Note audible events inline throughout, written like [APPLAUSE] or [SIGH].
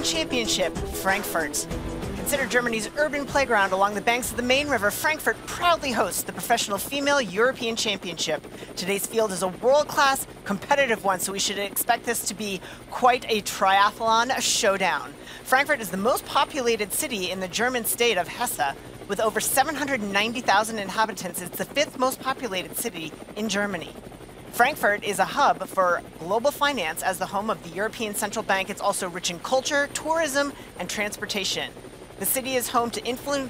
European Championship, Frankfurt. Considered Germany's urban playground along the banks of the Main River, Frankfurt proudly hosts the Professional Female European Championship. Today's field is a world-class, competitive one, so we should expect this to be quite a triathlon a showdown. Frankfurt is the most populated city in the German state of Hesse. With over 790,000 inhabitants, it's the fifth most populated city in Germany. Frankfurt is a hub for global finance as the home of the European Central Bank. It's also rich in culture, tourism, and transportation. The city is home to influ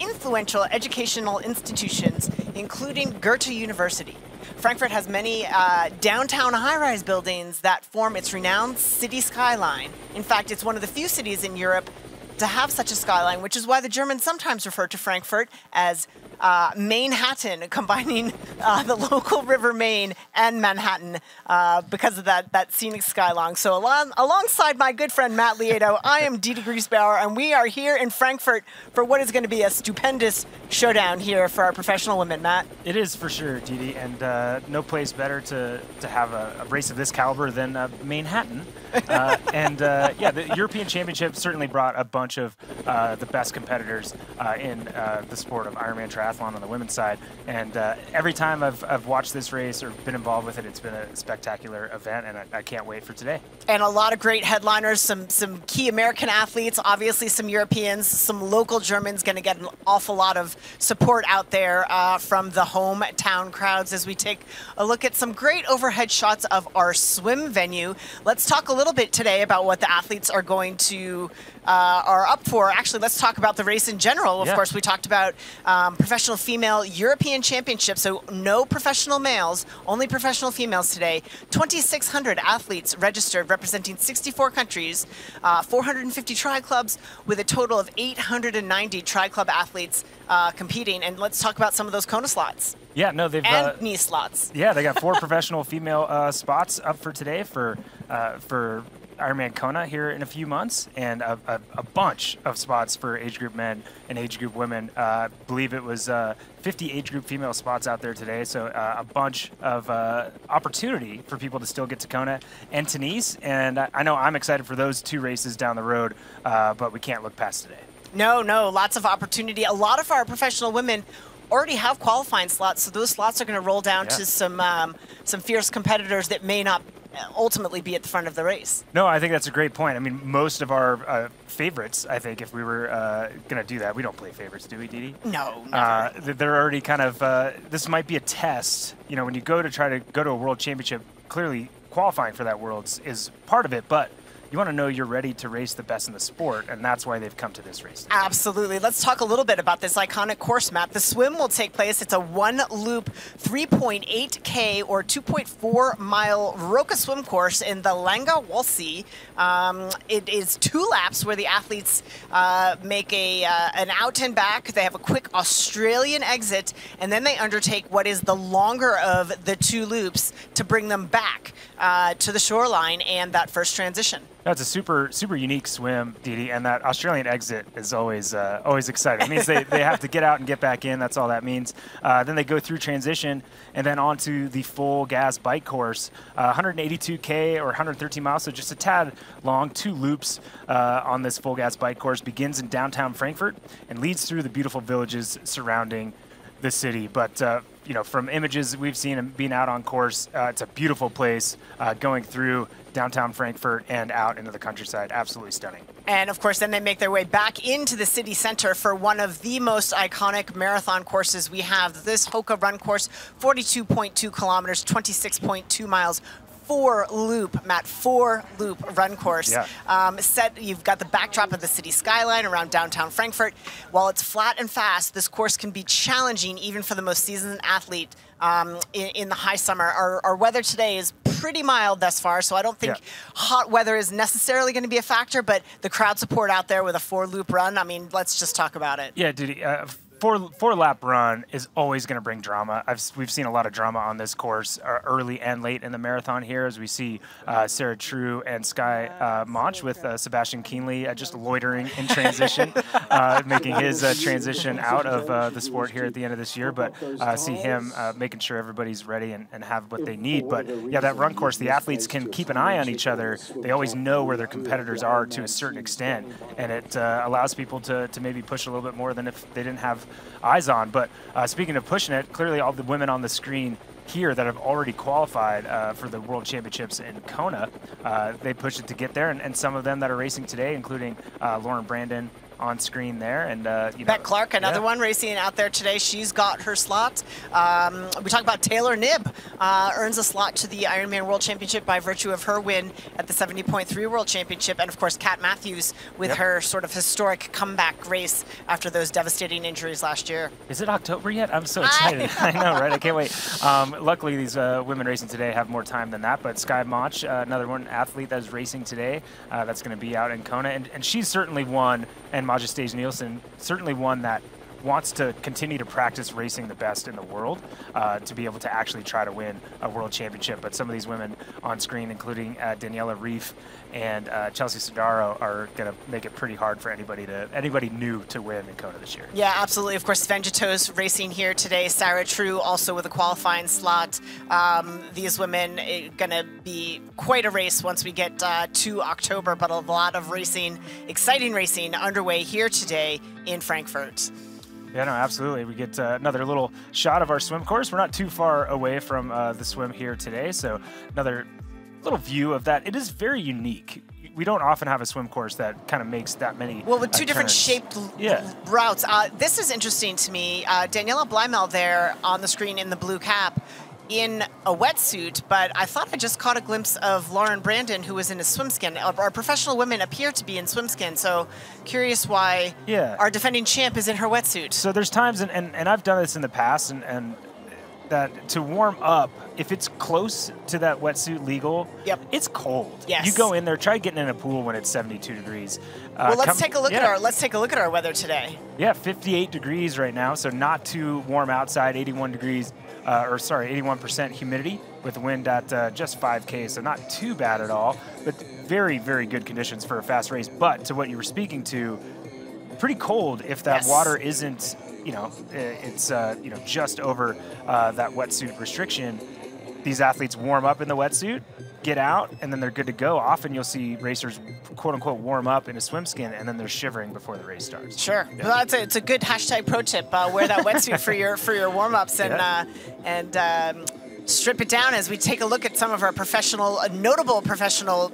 influential educational institutions, including Goethe University. Frankfurt has many uh, downtown high-rise buildings that form its renowned city skyline. In fact, it's one of the few cities in Europe to have such a skyline, which is why the Germans sometimes refer to Frankfurt as uh, Mainhattan, [LAUGHS] combining uh, the local River Main and Manhattan uh, because of that, that scenic skyline. So along, alongside my good friend Matt Lieto, I am Dede Griesbauer, and we are here in Frankfurt for what is going to be a stupendous showdown here for our professional women, Matt. It is for sure, Dede, and uh, no place better to, to have a, a, race of this caliber than uh, Mainhattan. Uh, [LAUGHS] and yeah, the European Championship certainly brought a bunch of the best competitors in the sport of Ironman triathlon triathlon on the women's side. And uh, every time I've, I've watched this race or been involved with it, it's been a spectacular event, and I, I can't wait for today. And a lot of great headliners, some some key American athletes, obviously some Europeans, some local Germans going to get an awful lot of support out there uh, from the hometown crowds as we take a look at some great overhead shots of our swim venue. Let's talk a little bit today about what the athletes are going to uh, are up for. Actually, let's talk about the race in general. Of yeah. course, we talked about um, professional female European Championship, so no professional males, only professional females today. 2,600 athletes registered, representing 64 countries, uh, 450 tri clubs, with a total of 890 tri club athletes uh, competing. And let's talk about some of those Kona slots. Yeah, no, they've and uh, Nice slots. Yeah, they got four [LAUGHS] professional female uh, spots up for today for uh, for Ironman Kona here in a few months, and a, a, a, bunch of spots for age group men and age group women. Uh, I believe it was uh, 50 age group female spots out there today, so uh, a bunch of uh, opportunity for people to still get to Kona and to Nice. And I, I know I'm excited for those two races down the road, uh, but we can't look past today. No, no, lots of opportunity. A lot of our professional women already have qualifying slots, so those slots are going to roll down yeah. to some um, some fierce competitors that may not ultimately be at the front of the race. No, I think that's a great point. I mean, most of our uh, favorites, I think, if we were uh, going to do that, we don't play favorites, do we, Dede? No, uh, they're already kind of, uh, this might be a test. You know, when you go to try to go to a world championship, clearly qualifying for that worlds is part of it, but you want to know you're ready to race the best in the sport, and that's why they've come to this race. Absolutely. Let's talk a little bit about this iconic course map. The swim will take place. It's a one loop 3.8K or 2.4 mile Roka swim course in the Langener Waldsee. Um, it is two laps where the athletes uh, make a uh, an out and back. They have a quick Australian exit, and then they undertake what is the longer of the two loops to bring them back uh, to the shoreline and that first transition. That's a super super unique swim, Dede, and that Australian exit is always uh, always exciting. It means they, they have to get out and get back in. That's all that means. Uh, then they go through transition and then onto the FulGaz bike course, uh, 182k or 113 miles, so just a tad long. Two loops uh, on this FulGaz bike course begins in downtown Frankfurt and leads through the beautiful villages surrounding the city. But uh, you know, from images we've seen and being out on course, uh, it's a beautiful place uh, going through downtown Frankfurt and out into the countryside. Absolutely stunning. And of course, then they make their way back into the city center for one of the most iconic marathon courses we have. This Hoka Run course, 42.2 kilometers, 26.2 miles, four loop, Matt, four loop run course. Yeah. Um, set, you've got the backdrop of the city skyline around downtown Frankfurt. While it's flat and fast, this course can be challenging even for the most seasoned athlete um, in, in, the high summer. Our, our, weather today is pretty mild thus far, so I don't think yeah. hot weather is necessarily going to be a factor, but the crowd support out there with a four loop run, I mean, let's just talk about it. Yeah, Didi. Uh, four four lap run is always going to bring drama. I've, we've seen a lot of drama on this course uh, early and late in the marathon here, as we see uh, Sarah True and Skye uh, Moench with uh, Sebastian Kienle uh, just loitering in transition, uh, making his transition out of the sport here at the end of this year. But see him making sure everybody's ready and, and, have what they need. But yeah, that run course, the athletes can keep an eye on each other. They always know where their competitors are to a certain extent, and it allows people to, to maybe push a little bit more than if they didn't have eyes on. But uh, speaking of pushing it, clearly all the women on the screen here that have already qualified uh, for the World Championships in Kona, uh, they pushed it to get there, and, and, some of them that are racing today, including uh, Lauren Brandon, on screen there. And uh, you know, Clark, another yeah. one racing out there today. She's got her slot. Um, we talk about Taylor Knibb uh, earns a slot to the Ironman World Championship by virtue of her win at the 70.3 World Championship, and of course Kat Matthews with yep. her sort of historic comeback race after those devastating injuries last year. Is it October yet? I'm so excited. I know, [LAUGHS] I know right? I can't wait. Um, luckily, these uh, women racing today have more time than that. But Skye Moench, uh, another one athlete that is racing today, uh, that's going to be out in Kona, and, and she's certainly one and Maja Nielsen, certainly one that wants to continue to practice racing the best in the world uh, to be able to actually try to win a world championship. But some of these women on screen, including uh, Daniela Ryf and uh, Chelsea Sodaro, are going to make it pretty hard for anybody to anybody new to win in Kona this year. Yeah, absolutely. Of course, Svenja Thoes racing here today. Sarah True also with a qualifying slot. Um, these women eh, going to be quite a race once we get uh, to October, but a lot of racing, exciting racing underway here today in Frankfurt. Yeah, no, absolutely. We get uh, another little shot of our swim course. We're not too far away from uh, the swim here today, so another little view of that. It is very unique. We don't often have a swim course that kind of makes that many. Well, with two uh, different turns. shaped yeah. routes. Uh, this is interesting to me. Uh, Daniela Bleymehl there on the screen in the blue cap in a wetsuit, but I thought I just caught a glimpse of Lauren Brandon, who was in a swimskin. Our professional women appear to be in swimskin, so curious why yeah. our defending champ is in her wetsuit. So there's times, and, and, and I've done this in the past, and, and that to warm up, if it's close to that wetsuit legal, yep. it's cold. Yes. You go in there, try getting in a pool when it's 72 degrees. Uh, well, let's come, take a look yeah. at our let's take a look at our weather today. Yeah, 58 degrees right now, so not too warm outside. 81 degrees uh, or sorry, 81% humidity with wind at uh, just 5K, so not too bad at all, but very, very good conditions for a fast race. But to what you were speaking to, pretty cold if that yes. water isn't, you know, it's, uh, you know, just over uh, that wetsuit restriction. These athletes warm up in the wetsuit, get out, and then they're good to go. Often you'll see racers, quote unquote, warm up in a swim skin, and then they're shivering before the race starts. Sure, yeah. well, that's a, it's a good hashtag pro tip. Uh, wear that wetsuit for your for your warm ups and yeah. uh, and. Um, strip it down as we take a look at some of our professional, uh, notable professional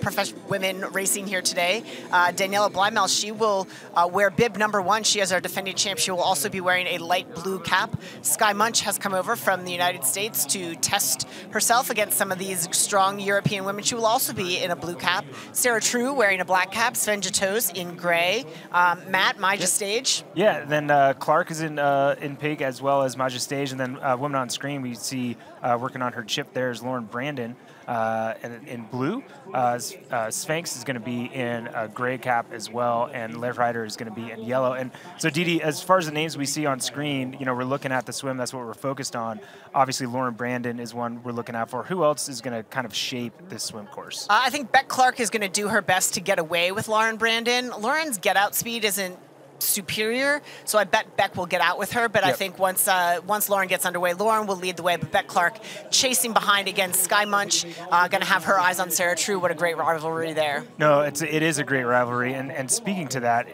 women racing here today. Uh, Daniela Bleymehl, she will uh, wear bib number one. She is our defending champ. She will also be wearing a light blue cap. Skye Moench has come over from the United States to test herself against some of these strong European women. She will also be in a blue cap. Sarah True wearing a black cap. Svenja Thoes in gray. Um, Matt, Maja Stage. Yeah, then uh, Clark is in uh, in pink as well as Maja Stage. And then uh, women on screen, we see working working on her chip there is Lauren Brandon uh, in, in, blue. Uh, uh, Sphinx is going to be in a gray cap as well, and Lev Rider is going to be in yellow. And so, Dede, as far as the names we see on screen, you know, we're looking at the swim. That's what we're focused on. Obviously, Lauren Brandon is one we're looking out for. Who else is going to kind of shape this swim course? Uh, I think Beck Clark is going to do her best to get away with Lauren Brandon. Lauren's get out speed isn't superior. So I bet Beck will get out with her. But yep. I think once uh, once Lauren gets underway, Lauren will lead the way. But Beck Clark chasing behind against Skye Moench, uh, going to have her eyes on Sarah True. What a great rivalry there. No, it's it is a great rivalry. And and speaking to that,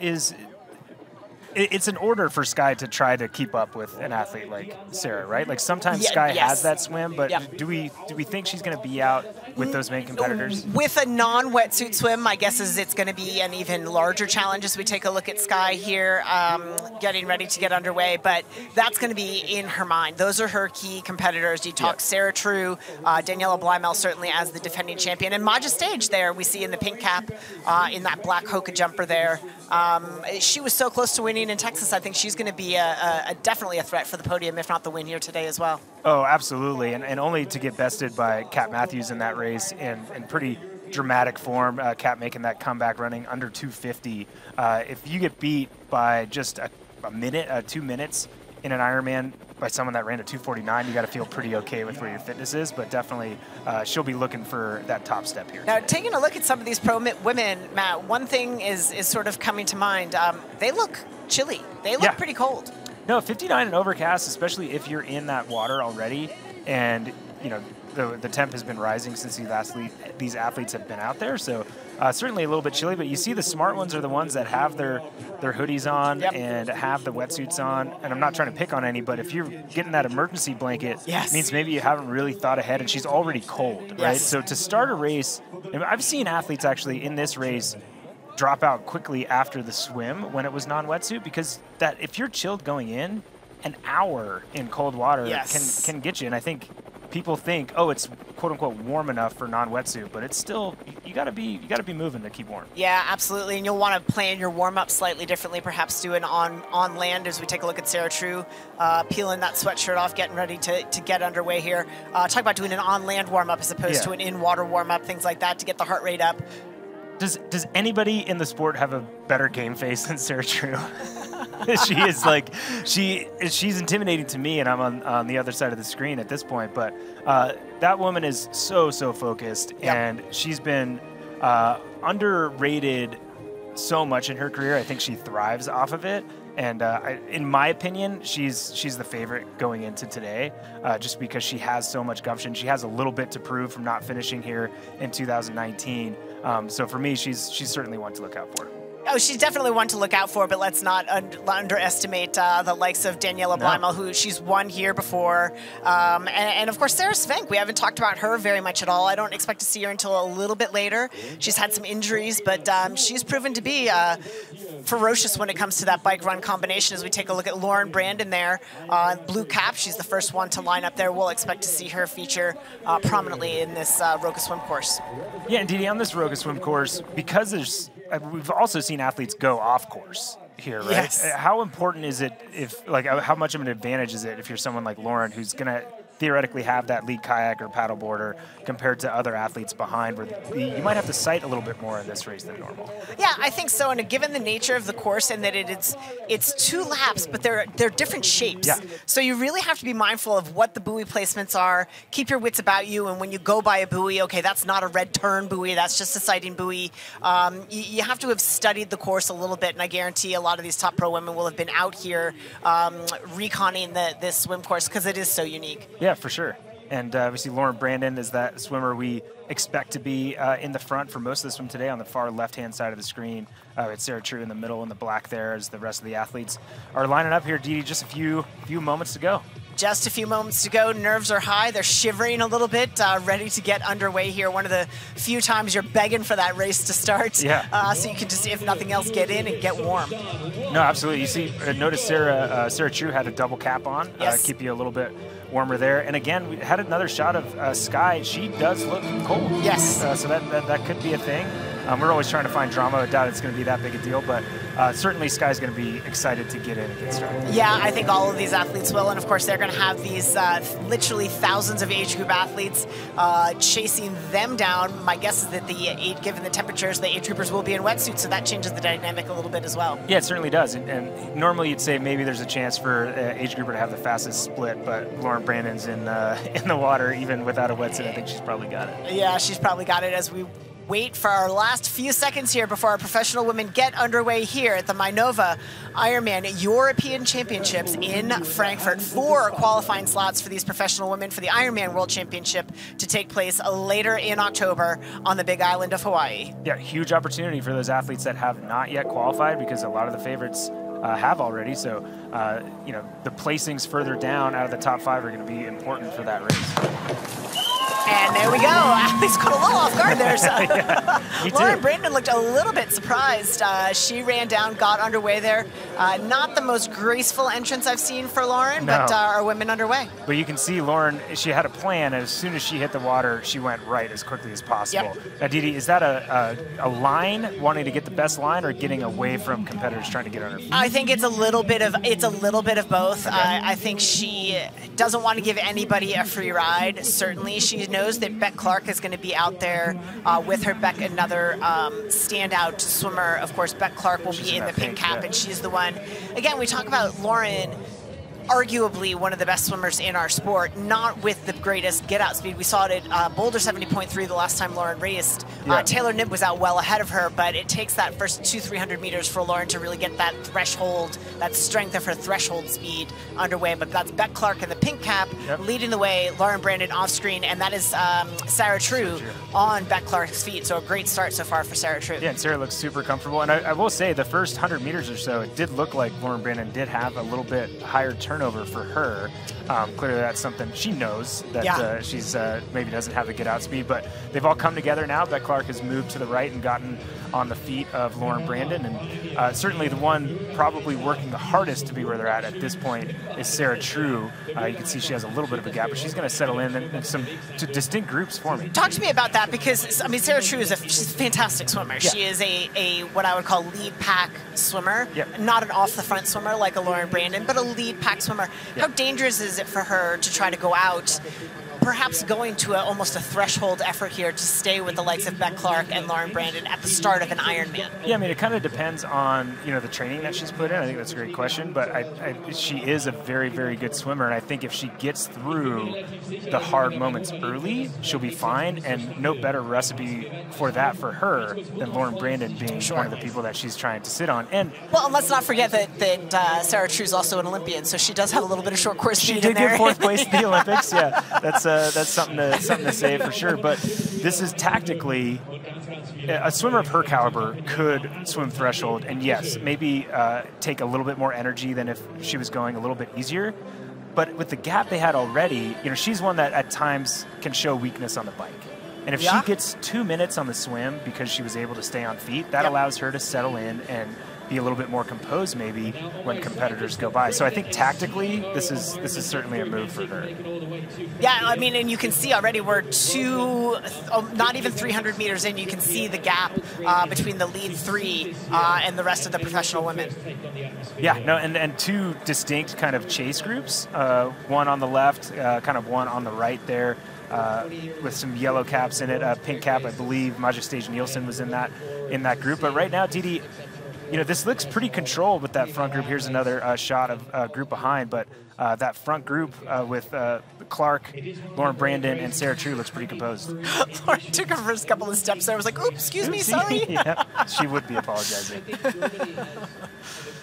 is it's an order for Skye to try to keep up with an athlete like Sarah, right? Like sometimes yeah, Skye yes. has that swim, but do we do we think she's going to be out with those main competitors? With a non-wetsuit swim, my guess is it's going to be an even larger challenge as we take a look at Skye here, um, getting ready to get underway. But that's going to be in her mind. Those are her key competitors. You talk Sarah True, uh, Daniela Bleymehl certainly as the defending champion, and Maja Stage there we see in the pink cap, uh, in that black Hoka jumper there. Um, she was so close to winning in Texas. I think she's going to be a, a, a, definitely a threat for the podium, if not the win here today as well. Oh, absolutely, and, and only to get bested by Kat Matthews in that race in, in pretty dramatic form. Uh, Kat making that comeback running under 250. Uh, if you get beat by just a a minute, uh, two minutes in an Ironman by someone that ran a 249, you got to feel pretty okay with where your fitness is. But definitely, uh, she'll be looking for that top step here. Now, taking a look at some of these pro women, Matt, one thing is is sort of coming to mind. Um, they look chilly. They look Yeah. pretty cold. No, 59 and overcast, especially if you're in that water already, and you know the the temp has been rising since these athlete these athletes have been out there. So uh, certainly a little bit chilly, but you see the smart ones are the ones that have their their hoodies on Yep. and have the wetsuits on. And I'm not trying to pick on any, but if you're getting that emergency blanket, Yes. means maybe you haven't really thought ahead, and she's already cold, right? So to start a race, I've seen athletes actually in this race drop out quickly after the swim when it was non-wetsuit because that if you're chilled going in, an hour in cold water Yes. can can get you. And I think people think, oh, it's quote unquote warm enough for non-wetsuit, but it's still you got to be you got to be moving to keep warm. Yeah, absolutely. And you'll want to plan your warm up slightly differently, perhaps do an on on land as we take a look at Sarah True, uh, peeling that sweatshirt off, getting ready to, to get underway here. Uh, talk about doing an on land warm up as opposed Yeah. to an in water warm up, things like that to get the heart rate up. Does does anybody in the sport have a better game face than Sarah True? [LAUGHS] she is like she she's intimidating to me, and I'm on on the other side of the screen at this point. But uh, that woman is so so focused, Yep. and she's been uh, underrated so much in her career. I think she thrives off of it. And uh, I, in my opinion, she's she's the favorite going into today, uh, just because she has so much gumption. She has a little bit to prove from not finishing here in 2019. Um, so for me, she's she's certainly one to look out for. Oh, she's definitely one to look out for, but let's not un- underestimate uh, the likes of Daniela No. Bleymehl, who she's won here before. Um, and, and of course, Sarah Svenk. We haven't talked about her very much at all. I don't expect to see her until a little bit later. She's had some injuries, but um, she's proven to be uh, ferocious when it comes to that bike run combination. As we take a look at Lauren Brandon there, uh, blue cap, she's the first one to line up there. We'll expect to see her feature uh, prominently in this uh, Roka swim course. Yeah, and Dede, on this Roka swim course, because there's, uh, we've also seen athletes go off course here, right? Yes. How important is it if, like, how much of an advantage is it if you're someone like Lauren who's going to theoretically have that lead kayak or paddleboarder compared to other athletes behind where you might have to sight a little bit more in this race than normal? Yeah, I think so. And given the nature of the course and that it, it's it's two laps, but they're they're different shapes. Yeah. So you really have to be mindful of what the buoy placements are. Keep your wits about you, and when you go by a buoy, okay, that's not a red turn buoy. That's just a sighting buoy. Um, you, you have to have studied the course a little bit, and I guarantee a lot of these top pro women will have been out here um, reconning the this swim course because it is so unique. Yeah, for sure. And uh, obviously, Lauren Brandon is that swimmer we expect to be uh, in the front for most of the swim today on the far left hand side of the screen. Uh, it's Sarah True in the middle in the black there as the rest of the athletes are lining up here. Dede, just a few few moments to go. Just a few moments to go. Nerves are high. They're shivering a little bit, uh, ready to get underway here. One of the few times you're begging for that race to start. Yeah. Uh, so you can just, if nothing else, get in and get warm. No, absolutely. You see, uh, notice Sarah uh, Sarah True had a double cap on, Yes. uh, keep you a little bit warmer there. And again, we had another shot of uh, Skye. She does look cold. Yes. Uh, so that, that that could be a thing. Um, we're always trying to find drama. I doubt it's going to be that big a deal, but uh, certainly Skye's going to be excited to get in and get started. Yeah, I think all of these athletes will. And of course, they're going to have these uh, literally thousands of age group athletes uh, chasing them down. My guess is that the eight, given the temperatures, the age groupers will be in wetsuits, so that changes the dynamic a little bit as well. Yeah, it certainly does. And, and normally you'd say maybe there's a chance for uh, age grouper to have the fastest split, but Lauren Brandon's in uh, [LAUGHS] in the water even without a wetsuit. I think she's probably got it. Yeah, she's probably got it as we wait for our last few seconds here before our professional women get underway here at the Mainova Ironman European Championships in Frankfurt. Four qualifying slots for these professional women for the Ironman World Championship to take place later in October on the big island of Hawaii. Yeah, huge opportunity for those athletes that have not yet qualified because a lot of the favorites uh, have already. So, uh, you know, the placings further down out of the top five are going to be important for that race. And there we go. [LAUGHS] Athletes caught a little off guard there. So. [LAUGHS] Too. [LAUGHS] Lauren Brandon looked a little bit surprised. Uh, she ran down, got underway there. Uh, not the most graceful entrance I've seen for Lauren, but uh, our women underway. But you can see Lauren, she had a plan. As soon as she hit the water, she went right as quickly as possible. Yep. Now, Dede, is that a, a, a line, wanting to get the best line, or getting away from competitors trying to get on her feet? I think it's a little bit of it's a little bit of both. I, I think she doesn't want to give anybody a free ride. Certainly, she knows that Beck Clark is going to be out there uh, with her. Beck, another um, standout swimmer. Of course, Beck Clark will She's be in the pink pink, cap, yeah. and she's the one. Again, we talk about Lauren arguably one of the best swimmers in our sport, not with the greatest get out speed. We saw it at uh, Boulder 70.3 the last time Lauren raced. Yeah. Uh, Taylor Knibb was out well ahead of her, but it takes that first two, 300 meters for Lauren to really get that threshold, that strength of her threshold speed underway. But that's Beck Clark in the pink cap Yep. leading the way, Lauren Brandon off screen, and that is um, Sarah True on Beck Clark's feet. So a great start so far for Sarah True. Yeah, and Sarah looks super comfortable. And I, I will say, the first 100 meters or so, it did look like Lauren Brandon did have a little bit higher turnover for her. Um, clearly, that's something she knows that Yeah. uh, she's uh, maybe doesn't have the get out speed. But they've all come together now. Beck Clark has moved to the right and gotten on the feet of Lauren Brandon. And uh, certainly the one probably working the hardest to be where they're at at this point is Sarah True. Uh, you can see she has a little bit of a gap, but she's going to settle in in, some distinct groups for me. Talk to me about that because I mean Sarah True is a she's a fantastic swimmer. She is a, a what I would call lead pack swimmer, Yep. not an off the front swimmer like a Lauren Brandon, but a lead pack swimmer. How dangerous is it for her to try to go out? Perhaps going to a, almost a threshold effort here to stay with the likes of Beck Clark and Lauren Brandon at the start of an Ironman. Yeah, I mean, it kind of depends on you know the training that she's put in. I think that's a great question, but I, I, she is a very, very good swimmer, and I think if she gets through the hard moments early, she'll be fine. And no better recipe for that for her than Lauren Brandon being one of the people that she's trying to sit on. And Well, and let's not forget that that uh, Sarah True is also an Olympian, so she does have a little bit of short course she speed did in there. get fourth place in the Olympics. Yeah, [LAUGHS] that's uh, that's something to something to say for sure. But this is tactically a swimmer of her caliber could swim threshold, and yes, maybe uh, take a little bit more energy than if she was going a little bit easier. But with the gap they had already, you know, she's one that at times can show weakness on the bike. And if Yeah. she gets two minutes on the swim because she was able to stay on feet, that Yep. allows her to settle in and be a little bit more composed maybe when competitors go by. So I think tactically this is this is certainly a move for her. Yeah, I mean, and you can see already we're two, oh, not even 300 meters in. You can see the gap uh, between the lead three uh, and the rest of the professional women. Yeah, no, and, and two distinct kind of chase groups. Uh, one on the left, uh, kind of one on the right there, uh, with some yellow caps in it. Uh, pink cap, I believe. Maja Stage Nielsen was in that in that group. But right now, Dede, you know, this looks pretty controlled with that front group. Here's another uh, shot of uh, group behind, but uh, that front group uh, with uh, Clark, Lauren Brandon, and Sarah True looks pretty composed. [LAUGHS] Lauren took her first couple of steps there. I was like, oops, excuse me, sorry. [LAUGHS] yeah, she would be apologizing. [LAUGHS]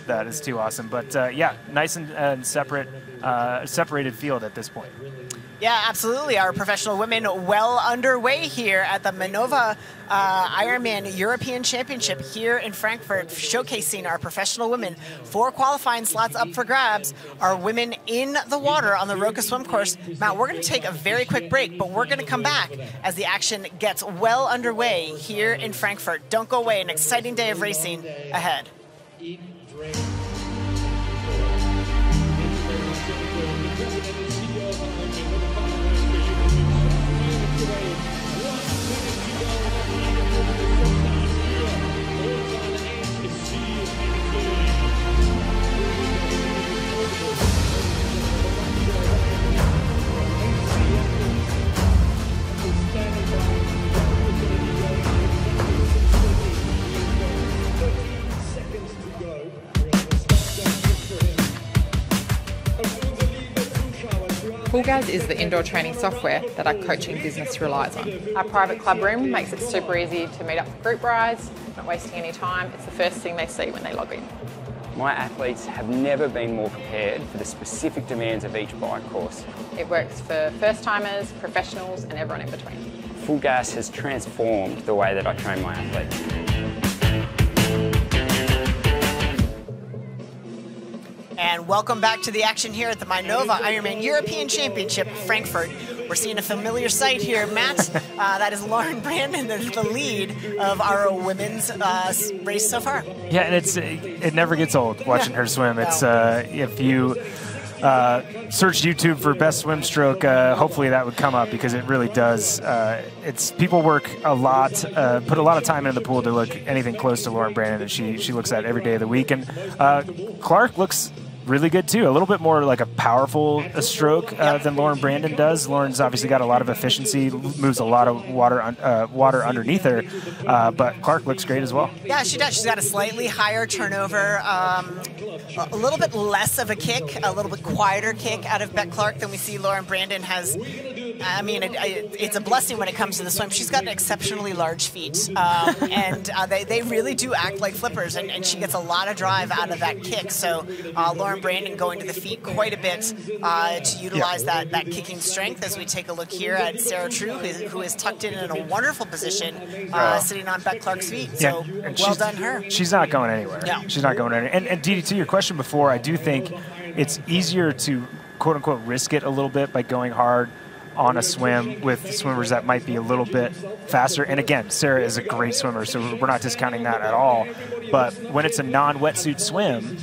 that is too awesome. But uh, yeah, nice and, and separate, uh, separated field at this point. Yeah, absolutely. Our professional women well underway here at the Mainova uh, Ironman European Championship here in Frankfurt, showcasing our professional women. Four qualifying slots up for grabs. Our women in the water on the Roka swim course. Matt, we're going to take a very quick break, but we're going to come back as the action gets well underway here in Frankfurt. Don't go away. An exciting day of racing ahead. FulGaz is the indoor training software that our coaching business relies on. Our private club room makes it super easy to meet up for group rides, not wasting any time. It's the first thing they see when they log in. My athletes have never been more prepared for the specific demands of each bike course. It works for first timers, professionals, and everyone in between. FulGaz has transformed the way that I train my athletes. And welcome back to the action here at the Mainova Ironman European Championship, Frankfurt. We're seeing a familiar sight here, Matt. [LAUGHS] Uh, that is Lauren Brandon, the, the lead of our women's uh, race so far. Yeah, and it's it never gets old watching her swim. It's uh, if you uh, search YouTube for best swim stroke, uh, hopefully that would come up because it really does. Uh, it's people work a lot, uh, put a lot of time in the pool to look anything close to Lauren Brandon, and she she looks at every day of the week. And uh, Clark looks really good too. A little bit more like a powerful uh, stroke uh, than Lauren Brandon does. Lauren's obviously got a lot of efficiency, moves a lot of water un- uh, water underneath her, uh, but Clark looks great as well. Yeah, she does. She's got a slightly higher turnover, um, a little bit less of a kick, a little bit quieter kick out of Beck Clark than we see Lauren Brandon has. I mean, it, it, it's a blessing when it comes to the swim. She's got exceptionally large feet, um, [LAUGHS] and uh, they, they really do act like flippers, and, and, she gets a lot of drive out of that kick. So uh, Lauren Brandon going to the feet quite a bit uh, to utilize yeah. that, that kicking strength as we take a look here at Sarah True, who is, who is tucked in in a wonderful position, uh, sitting on Beck Clark's feet. So yeah. well done her. She's not going anywhere. No. She's not going anywhere. And, and Dede, to your question before, I do think it's easier to quote unquote risk it a little bit by going hard on a swim with swimmers that might be a little bit faster. And again, Sarah is a great swimmer, so we're not discounting that at all. But when it's a non wetsuit swim,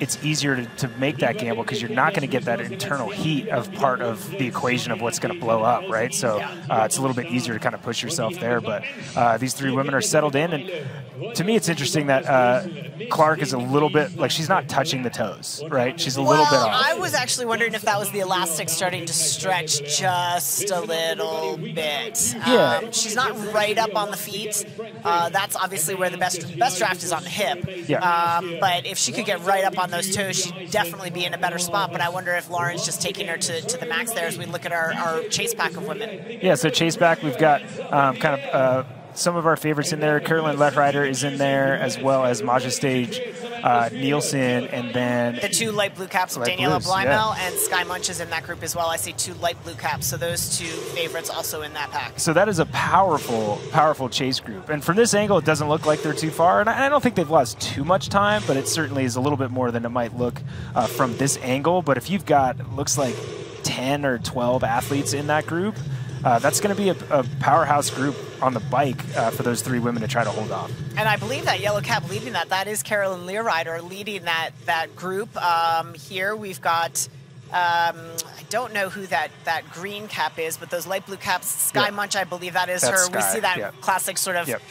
it's easier to, to make that gamble because you're not going to get that internal heat of part of the equation of what's going to blow up, right? So uh, it's a little bit easier to kind of push yourself there. But uh, these three women are settled in. And to me, it's interesting that uh, Clark is a little bit like she's not touching the toes, right? She's a well, little bit off. I was actually wondering if that was the elastic starting to stretch just a little bit. Yeah. Um, she's not right up on the feet. Uh, that's obviously where the best best draft is on the hip. Yeah. Um, but if she could get right up on those toes, she'd definitely be in a better spot. But I wonder if Lauren's just taking her to, to the max there as we look at our, our chase pack of women. Yeah, so chase pack, we've got um, kind of. Uh, some of our favorites in there. Caroline Lethrider is in there, as well as Maja Stage uh, Nielsen, and then the two light blue caps of Daniela Bleymehl yeah. and Skye Moench is in that group as well. I see two light blue caps, so those two favorites also in that pack. So that is a powerful, powerful chase group. And from this angle, it doesn't look like they're too far. And I, don't think they've lost too much time, but it certainly is a little bit more than it might look uh, from this angle. But if you've got, looks like 10 or 12 athletes in that group, uh, that's going to be a, a, powerhouse group on the bike uh, for those three women to try to hold off. And I believe that yellow cap leading that, that is Carolyn Learider leading that that group. Um, here we've got. Um, I don't know who that, that green cap is, but those light blue caps, Skye. Moench, I believe that is That's her. Skye. We see that classic sort of yep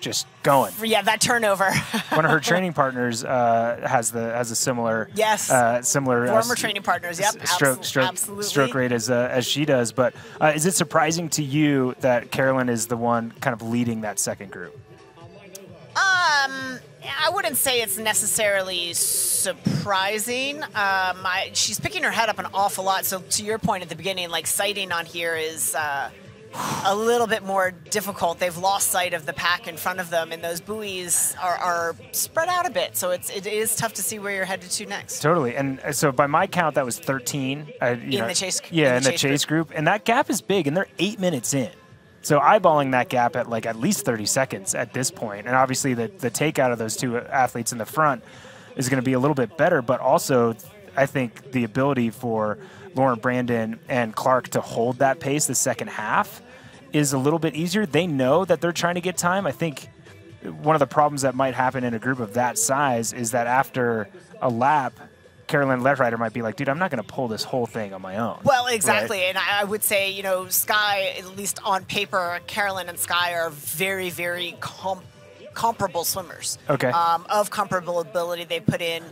just going. Yeah, that turnover. One of her [LAUGHS] training partners uh, has the has a similar yes uh, similar former uh, training partners. Yep, stroke stroke stroke rate as uh, as she does. But uh, is it surprising to you that Carolyn is the one kind of leading that second group? Um. I wouldn't say it's necessarily surprising. Um, I, she's picking her head up an awful lot. So to your point at the beginning, like sighting on here is uh, a little bit more difficult. They've lost sight of the pack in front of them, and those buoys are, are spread out a bit. So it's it is tough to see where you're headed to next. Totally, and uh, so by my count, that was 13. Uh, in know, the chase, group. yeah, in in the, chase, chase group. group, and that gap is big, and they're eight minutes in. So eyeballing that gap at like at least 30 seconds at this point, and obviously the the takeout of those two athletes in the front is going to be a little bit better, but also I think the ability for Lauren Brandon and Clark to hold that pace the second half is a little bit easier. They know that they're trying to get time. I think one of the problems that might happen in a group of that size is that after a lap, Carolyn Lethrider might be like, dude, I'm not going to pull this whole thing on my own. Well, exactly. Right? And I would say, you know, Skye, at least on paper, Carolyn and Skye are very, very com- comparable swimmers. Okay. Um, of comparable ability, they put in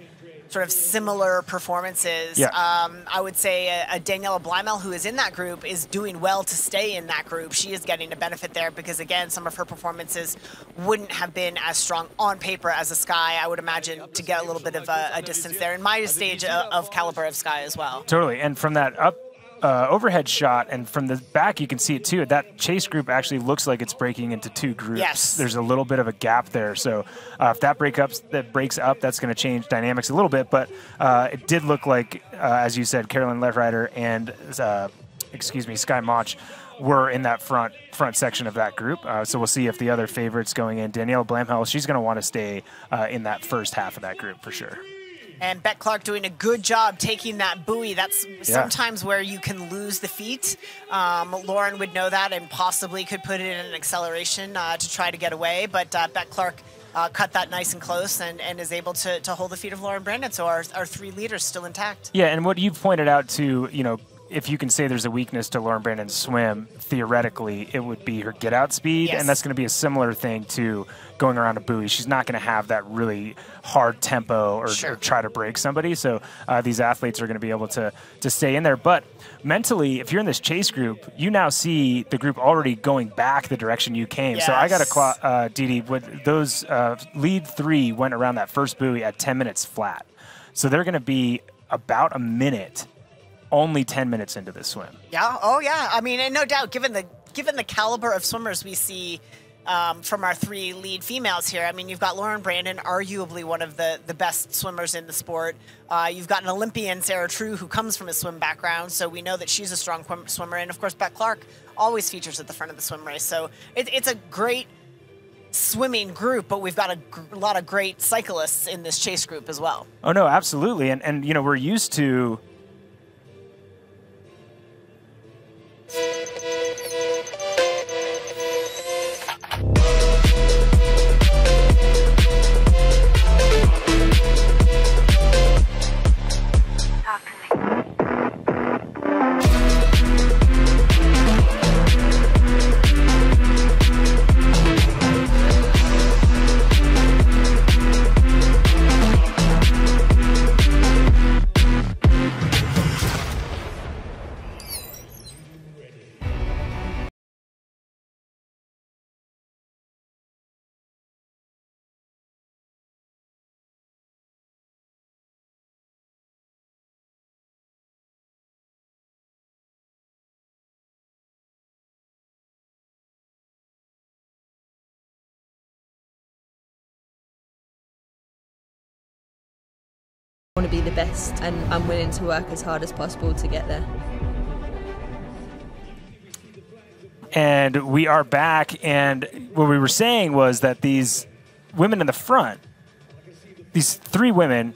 sort of similar performances. Yeah. Um, I would say a, a Daniela Bleymehl, who is in that group, is doing well to stay in that group. She is getting a benefit there because, again, some of her performances wouldn't have been as strong on paper as a Skye. I would imagine to get a little bit of a, a distance there in my stage of, of caliber of Skye as well. Totally. And from that up uh, overhead shot, and from the back you can see it too. That chase group actually looks like it's breaking into two groups. Yes. There's a little bit of a gap there, so uh, if that break up, that breaks up, that's going to change dynamics a little bit. But uh, it did look like, uh, as you said, Carolyn Lethrider and uh, excuse me, Skye Moench were in that front front section of that group. Uh, so we'll see if the other favorites going in. Danielle Bleymehl, she's going to want to stay uh, in that first half of that group for sure. And Beck Clark doing a good job taking that buoy. That's yeah. sometimes where you can lose the feet. Um, Lauren would know that and possibly could put it in an acceleration uh, to try to get away. But uh, Beck Clark uh, cut that nice and close and, and is able to, to hold the feet of Lauren Brandon. So our, our three leaders still intact. Yeah, and what you've pointed out to, you know, if you can say there's a weakness to Lauren Brandon's swim, theoretically, it would be her get out speed. Yes. And that's going to be a similar thing to going around a buoy. She's not going to have that really hard tempo or, Sure. or try to break somebody. So uh, these athletes are going to be able to, to stay in there. But mentally, if you're in this chase group, you now see the group already going back the direction you came. So I got Yes. clock, uh, Dede, with those uh, lead three went around that first buoy at 10 minutes flat. So they're going to be about a minute, only 10 minutes into this swim. Yeah. Oh, yeah. I mean, and no doubt, given the given the caliber of swimmers we see um, from our three lead females here, I mean, you've got Lauren Brandon, arguably one of the the best swimmers in the sport. Uh, you've got an Olympian, Sarah True, who comes from a swim background, so we know that she's a strong swim- swimmer. And of course, Beck Clark always features at the front of the swim race. So it, it's a great swimming group, but we've got a, gr- lot of great cyclists in this chase group as well. Oh no, absolutely. And and you know, we're used to want to be the best and I'm willing to work as hard as possible to get there. and we are back and what we were saying was that these women in the front these three women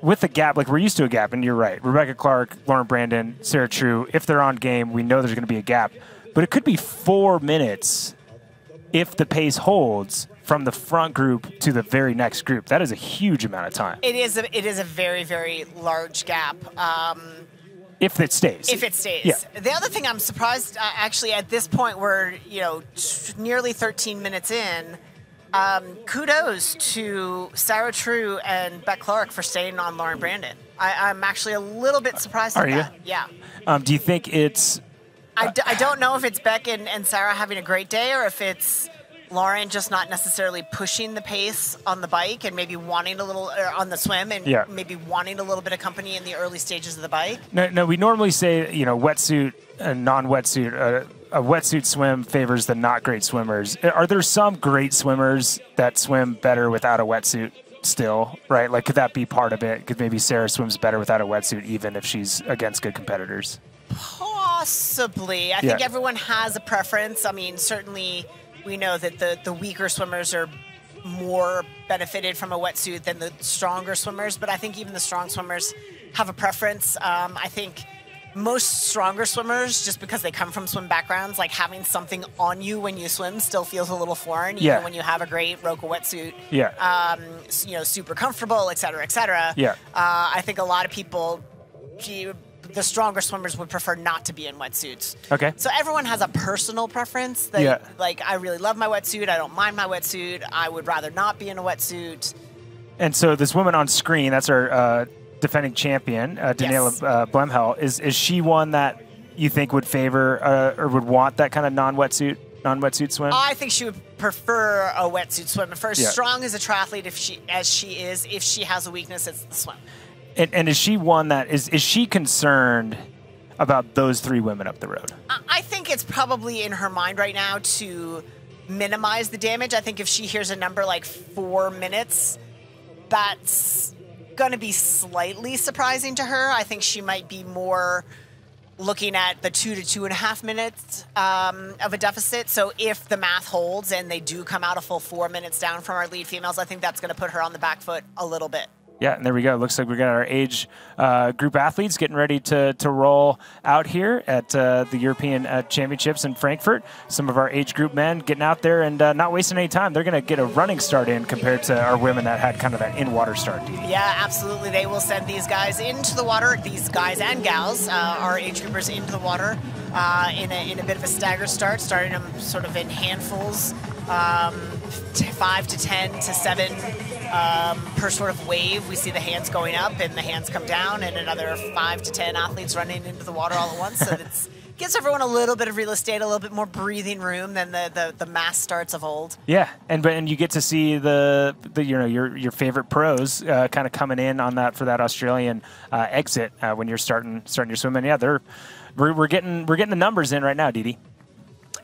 with a gap like we're used to a gap and you're right. Rebecca clark lauren brandon sarah true if they're on game we know there's going to be a gap. But it could be four minutes if the pace holds from the front group to the very next group that is a huge amount of time It is a, it is a very very large gap. Um, if it stays If it stays. Yeah. The other thing I'm surprised, uh, actually, at this point, we're you know t- nearly 13 minutes in. Um, kudos to Sarah True and Beck Clark for staying on Lauren Brandon. I, I'm actually a little bit surprised Are at you? that. Yeah. um, do you think it's I, d- I don't know if it's Beck and, and Sarah having a great day or if it's Lauren just not necessarily pushing the pace on the bike and maybe wanting a little on the swim and Yeah. maybe wanting a little bit of company in the early stages of the bike. No, no, we normally say, you know, wetsuit and non-wetsuit. Uh, a wetsuit swim favors the not great swimmers. Are there some great swimmers that swim better without a wetsuit still, right? Like, could that be part of it? Could maybe Sarah swims better without a wetsuit even if she's against good competitors? Possibly. I think everyone has a preference. I mean, certainly we know that the, the weaker swimmers are more benefited from a wetsuit than the stronger swimmers, but I think even the strong swimmers have a preference. Um, I think most stronger swimmers, just because they come from swim backgrounds, like having something on you when you swim still feels a little foreign, even Yeah. when you have a great Roka wetsuit Yeah. s- you know, super comfortable, et cetera, et cetera. Yeah. Uh, I think a lot of people, gee, the stronger swimmers would prefer not to be in wetsuits. Okay. So everyone has a personal preference. That, Yeah. Like, I really love my wetsuit. I don't mind my wetsuit. I would rather not be in a wetsuit. And so this woman on screen, that's our uh, defending champion, uh, Daniela Yes. uh, Bleymehl. Is is she one that you think would favor uh, or would want that kind of non-wetsuit non-wetsuit swim? I think she would prefer a wetsuit swim. For as Yeah. strong as a triathlete if she as she is, if she has a weakness, it's the swim. And, and is she one that is is she concerned about those three women up the road? I- think it's probably in her mind right now to minimize the damage. I think if she hears a number like four minutes, that's going to be slightly surprising to her. I think she might be more looking at the two to two and a half minutes um, of a deficit. So if the math holds and they do come out a full four minutes down from our lead females, I think that's going to put her on the back foot a little bit. Yeah, and there we go. Looks like we got our age uh, group athletes getting ready to, to roll out here at uh, the European uh, Championships in Frankfurt. Some of our age group men getting out there and uh, not wasting any time. They're going to get a running start in compared to our women that had kind of that in water start. Dee. Yeah, absolutely. They will send these guys into the water, these guys and gals, uh, our age groupers into the water uh, in, a, in a bit of a stagger start, starting them sort of in handfuls. Um, five to ten to seven um, per sort of wave. We see the hands going up and the hands come down, and another five to ten athletes running into the water all at once. So it [LAUGHS] gives everyone a little bit of real estate, a little bit more breathing room than the, the, the mass starts of old. Yeah, and but and you get to see the, the you know your your favorite pros uh, kind of coming in on that for that Australian uh, exit uh, when you're starting starting your swim. And yeah, they're we're, we're getting we're getting the numbers in right now, Dede.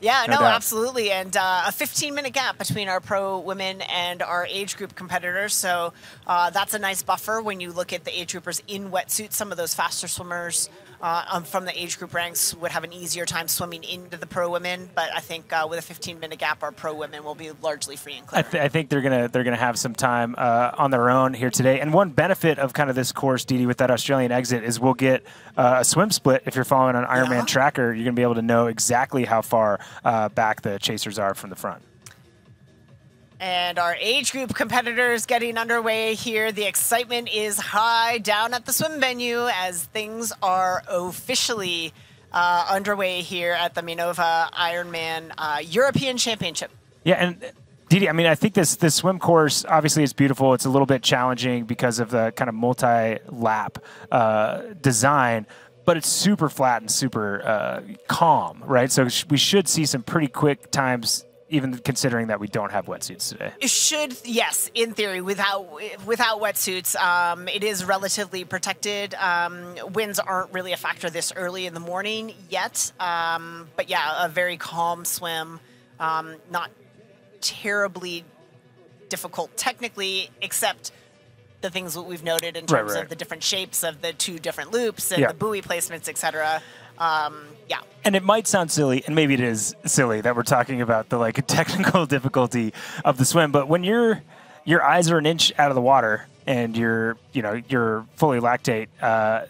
Yeah, no, no absolutely. And uh, a 15 minute gap between our pro women and our age group competitors. So uh, that's a nice buffer when you look at the age groupers in wetsuits. Some of those faster swimmers uh, um, from the age group ranks would have an easier time swimming into the pro women. But I think uh, with a 15 minute gap, our pro women will be largely free and clear. I, th- I think they're gonna they're gonna have some time uh, on their own here today. And one benefit of kind of this course, Dede, with that Australian exit is we'll get uh, a swim split. If you're following an Ironman yeah. tracker, you're gonna be able to know exactly how far uh, back the chasers are from the front. And our age group competitors getting underway here. The excitement is high down at the swim venue as things are officially uh, underway here at the Mainova Ironman uh, European Championship. Yeah, and Dede, I mean, I think this this swim course obviously is beautiful. It's a little bit challenging because of the kind of multi-lap uh, design, but it's super flat and super uh, calm, right? So we should see some pretty quick times even considering that we don't have wetsuits today. It should, yes, in theory, without without wetsuits, um, it is relatively protected. Um, winds aren't really a factor this early in the morning yet, um, but yeah, a very calm swim, um, not terribly difficult technically, except the things that we've noted in terms right, right. of the different shapes of the two different loops and yeah. the buoy placements, etc. Um, yeah. And it might sound silly, and maybe it is silly that we're talking about the like [LAUGHS] technical difficulty of the swim, but when your your eyes are an inch out of the water and you're you know you're fully lactate, uh,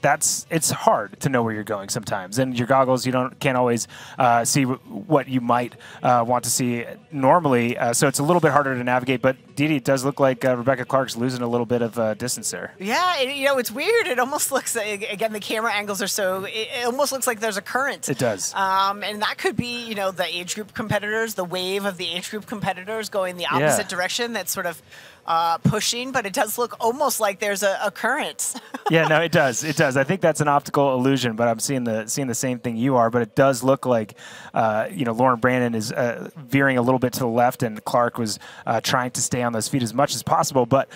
that's it's hard to know where you're going sometimes. And your goggles, you don't can't always uh, see w- what you might uh, want to see normally. Uh, so it's a little bit harder to navigate. But Dede, it does look like uh, Rebecca Clark's losing a little bit of uh, distance there. Yeah, it, you know it's weird. It almost looks like, again the camera angles are so. It, it, almost looks like there's a current. It does. Um, and that could be you know the age group competitors, the wave of the age group competitors going the opposite yeah. direction. That's sort of uh, pushing, but it does look almost like there's a, a current. [LAUGHS] yeah, no, it does. It does. I think that's an optical illusion, but I'm seeing the seeing the same thing you are. But it does look like uh, you know Lauren Brandon is uh, veering a little bit to the left, and Clark was uh, trying to stay on those feet as much as possible, but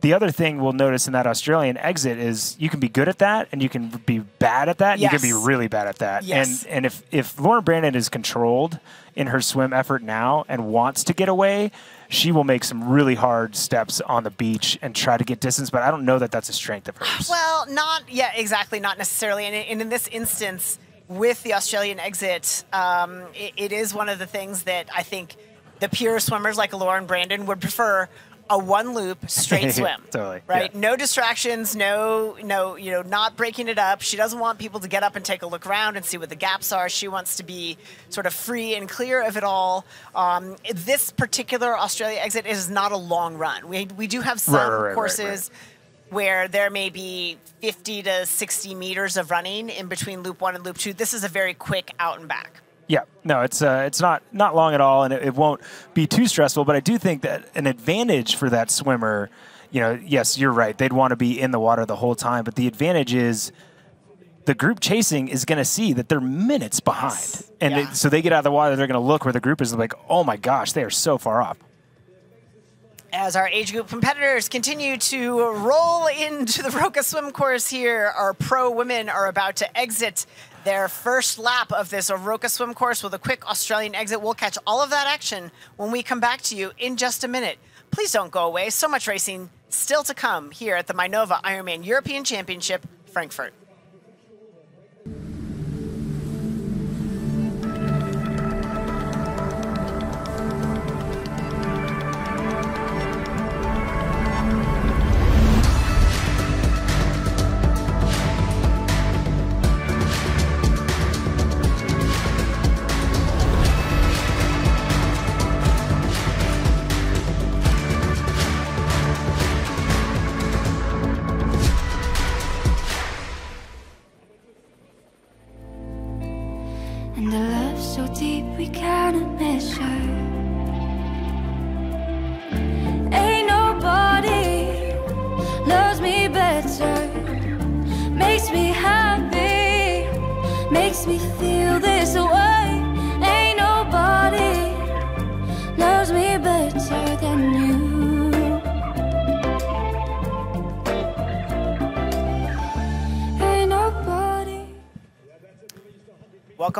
the other thing we'll notice in that Australian exit is you can be good at that and you can be bad at that. Yes. You can be really bad at that. Yes. And and if if Lauren Brandon is controlled in her swim effort now and wants to get away, she will make some really hard steps on the beach and try to get distance. But I don't know that that's a strength of hers. Well, not yeah, exactly, not necessarily. And, and in this instance, with the Australian exit, um, it, it is one of the things that I think the pure swimmers like Lauren Brandon would prefer a one loop straight [LAUGHS] swim. totally. Right? Yeah. No distractions, no no, you know, not breaking it up. She doesn't want people to get up and take a look around and see what the gaps are. She wants to be sort of free and clear of it all. Um, this particular Australia exit is not a long run. We we do have some right, right, courses right, where there may be 50 to 60 meters of running in between loop 1 and loop 2. This is a very quick out and back. Yeah, no, it's uh, it's not not long at all, and it, it, won't be too stressful. But I do think that an advantage for that swimmer, you know, yes, you're right. They'd want to be in the water the whole time, but the advantage is the group chasing is going to see that they're minutes behind, yes. and yeah. so they get out of the water. They're going to look where the group is like, oh my gosh, they are so far off as our age group competitors continue to roll into the Roka swim course here, our pro women are about to exit their first lap of this Oroka swim course with a quick Australian exit. We'll catch all of that action when we come back to you in just a minute. Please don't go away. So much racing still to come here at the Mainova Ironman European Championship, Frankfurt.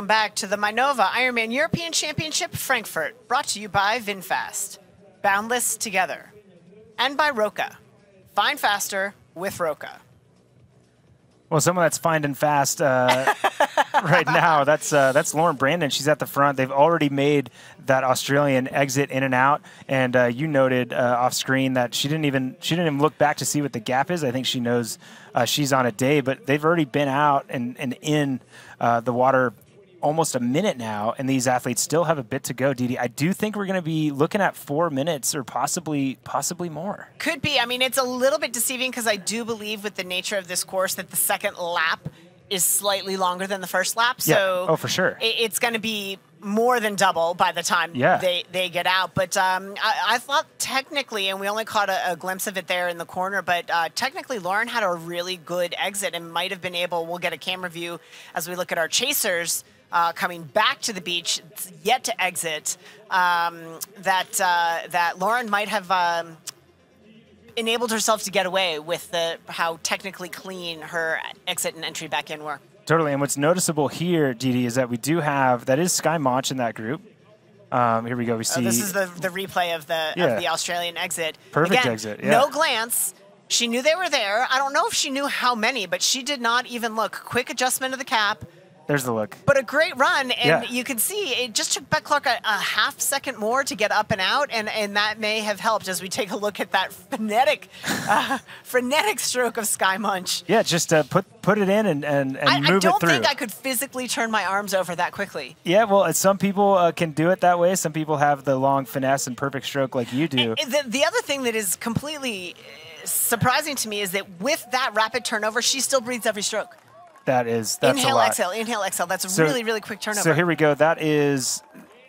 Back to the Mainova Ironman European Championship Frankfurt, brought to you by VinFast, Boundless Together, and by Roka. Find faster with Roka. Well, someone that's finding fast uh, [LAUGHS] right now, that's uh, that's Lauren Brandon. She's at the front. They've already made that Australian exit in and out, and uh, you noted uh, off screen that she didn't even she didn't even look back to see what the gap is. I think she knows uh, she's on a day, but they've already been out and and in uh, the water almost a minute now, and these athletes still have a bit to go. Dede, I do think we're going to be looking at four minutes or possibly possibly more. Could be. I mean, it's a little bit deceiving because I do believe with the nature of this course that the second lap is slightly longer than the first lap. Yeah. So Oh, for sure. it- it's going to be more than double by the time Yeah. they, they get out. But um, I, I thought technically, and we only caught a, a glimpse of it there in the corner, but uh, technically Lauren had a really good exit and might have been able, we'll get a camera view as we look at our chasers uh, coming back to the beach, yet to exit, um, that, uh, that Lauren might have um, enabled herself to get away with the how technically clean her exit and entry back in were. Totally. And what's noticeable here, Dede, is that we do have that is Skye Moench in that group. Um, here we go. We see Oh, this is the, the replay of the Yeah. of the Australian exit. Perfect Again, exit, yeah. No glance. She knew they were there. I don't know if she knew how many, but she did not even look. Quick adjustment of the cap, there's the look. but a great run. And Yeah. you can see it just took Beck Clark a, a half second more to get up and out, and, and that may have helped as we take a look at that frenetic, uh, [LAUGHS] frenetic stroke of Skye Moench. Yeah, just uh, put put it in and and, and I, I don't think I could physically turn my arms over that quickly. yeah, well, uh, some people uh, can do it that way. Some people have the long finesse and perfect stroke like you do. The, the other thing that is completely uh, surprising to me is that with that rapid turnover, she still breathes every stroke. That is that's a inhale, lot. exhale, inhale, exhale. That's a So- really, really quick turnover. So here we go. That is.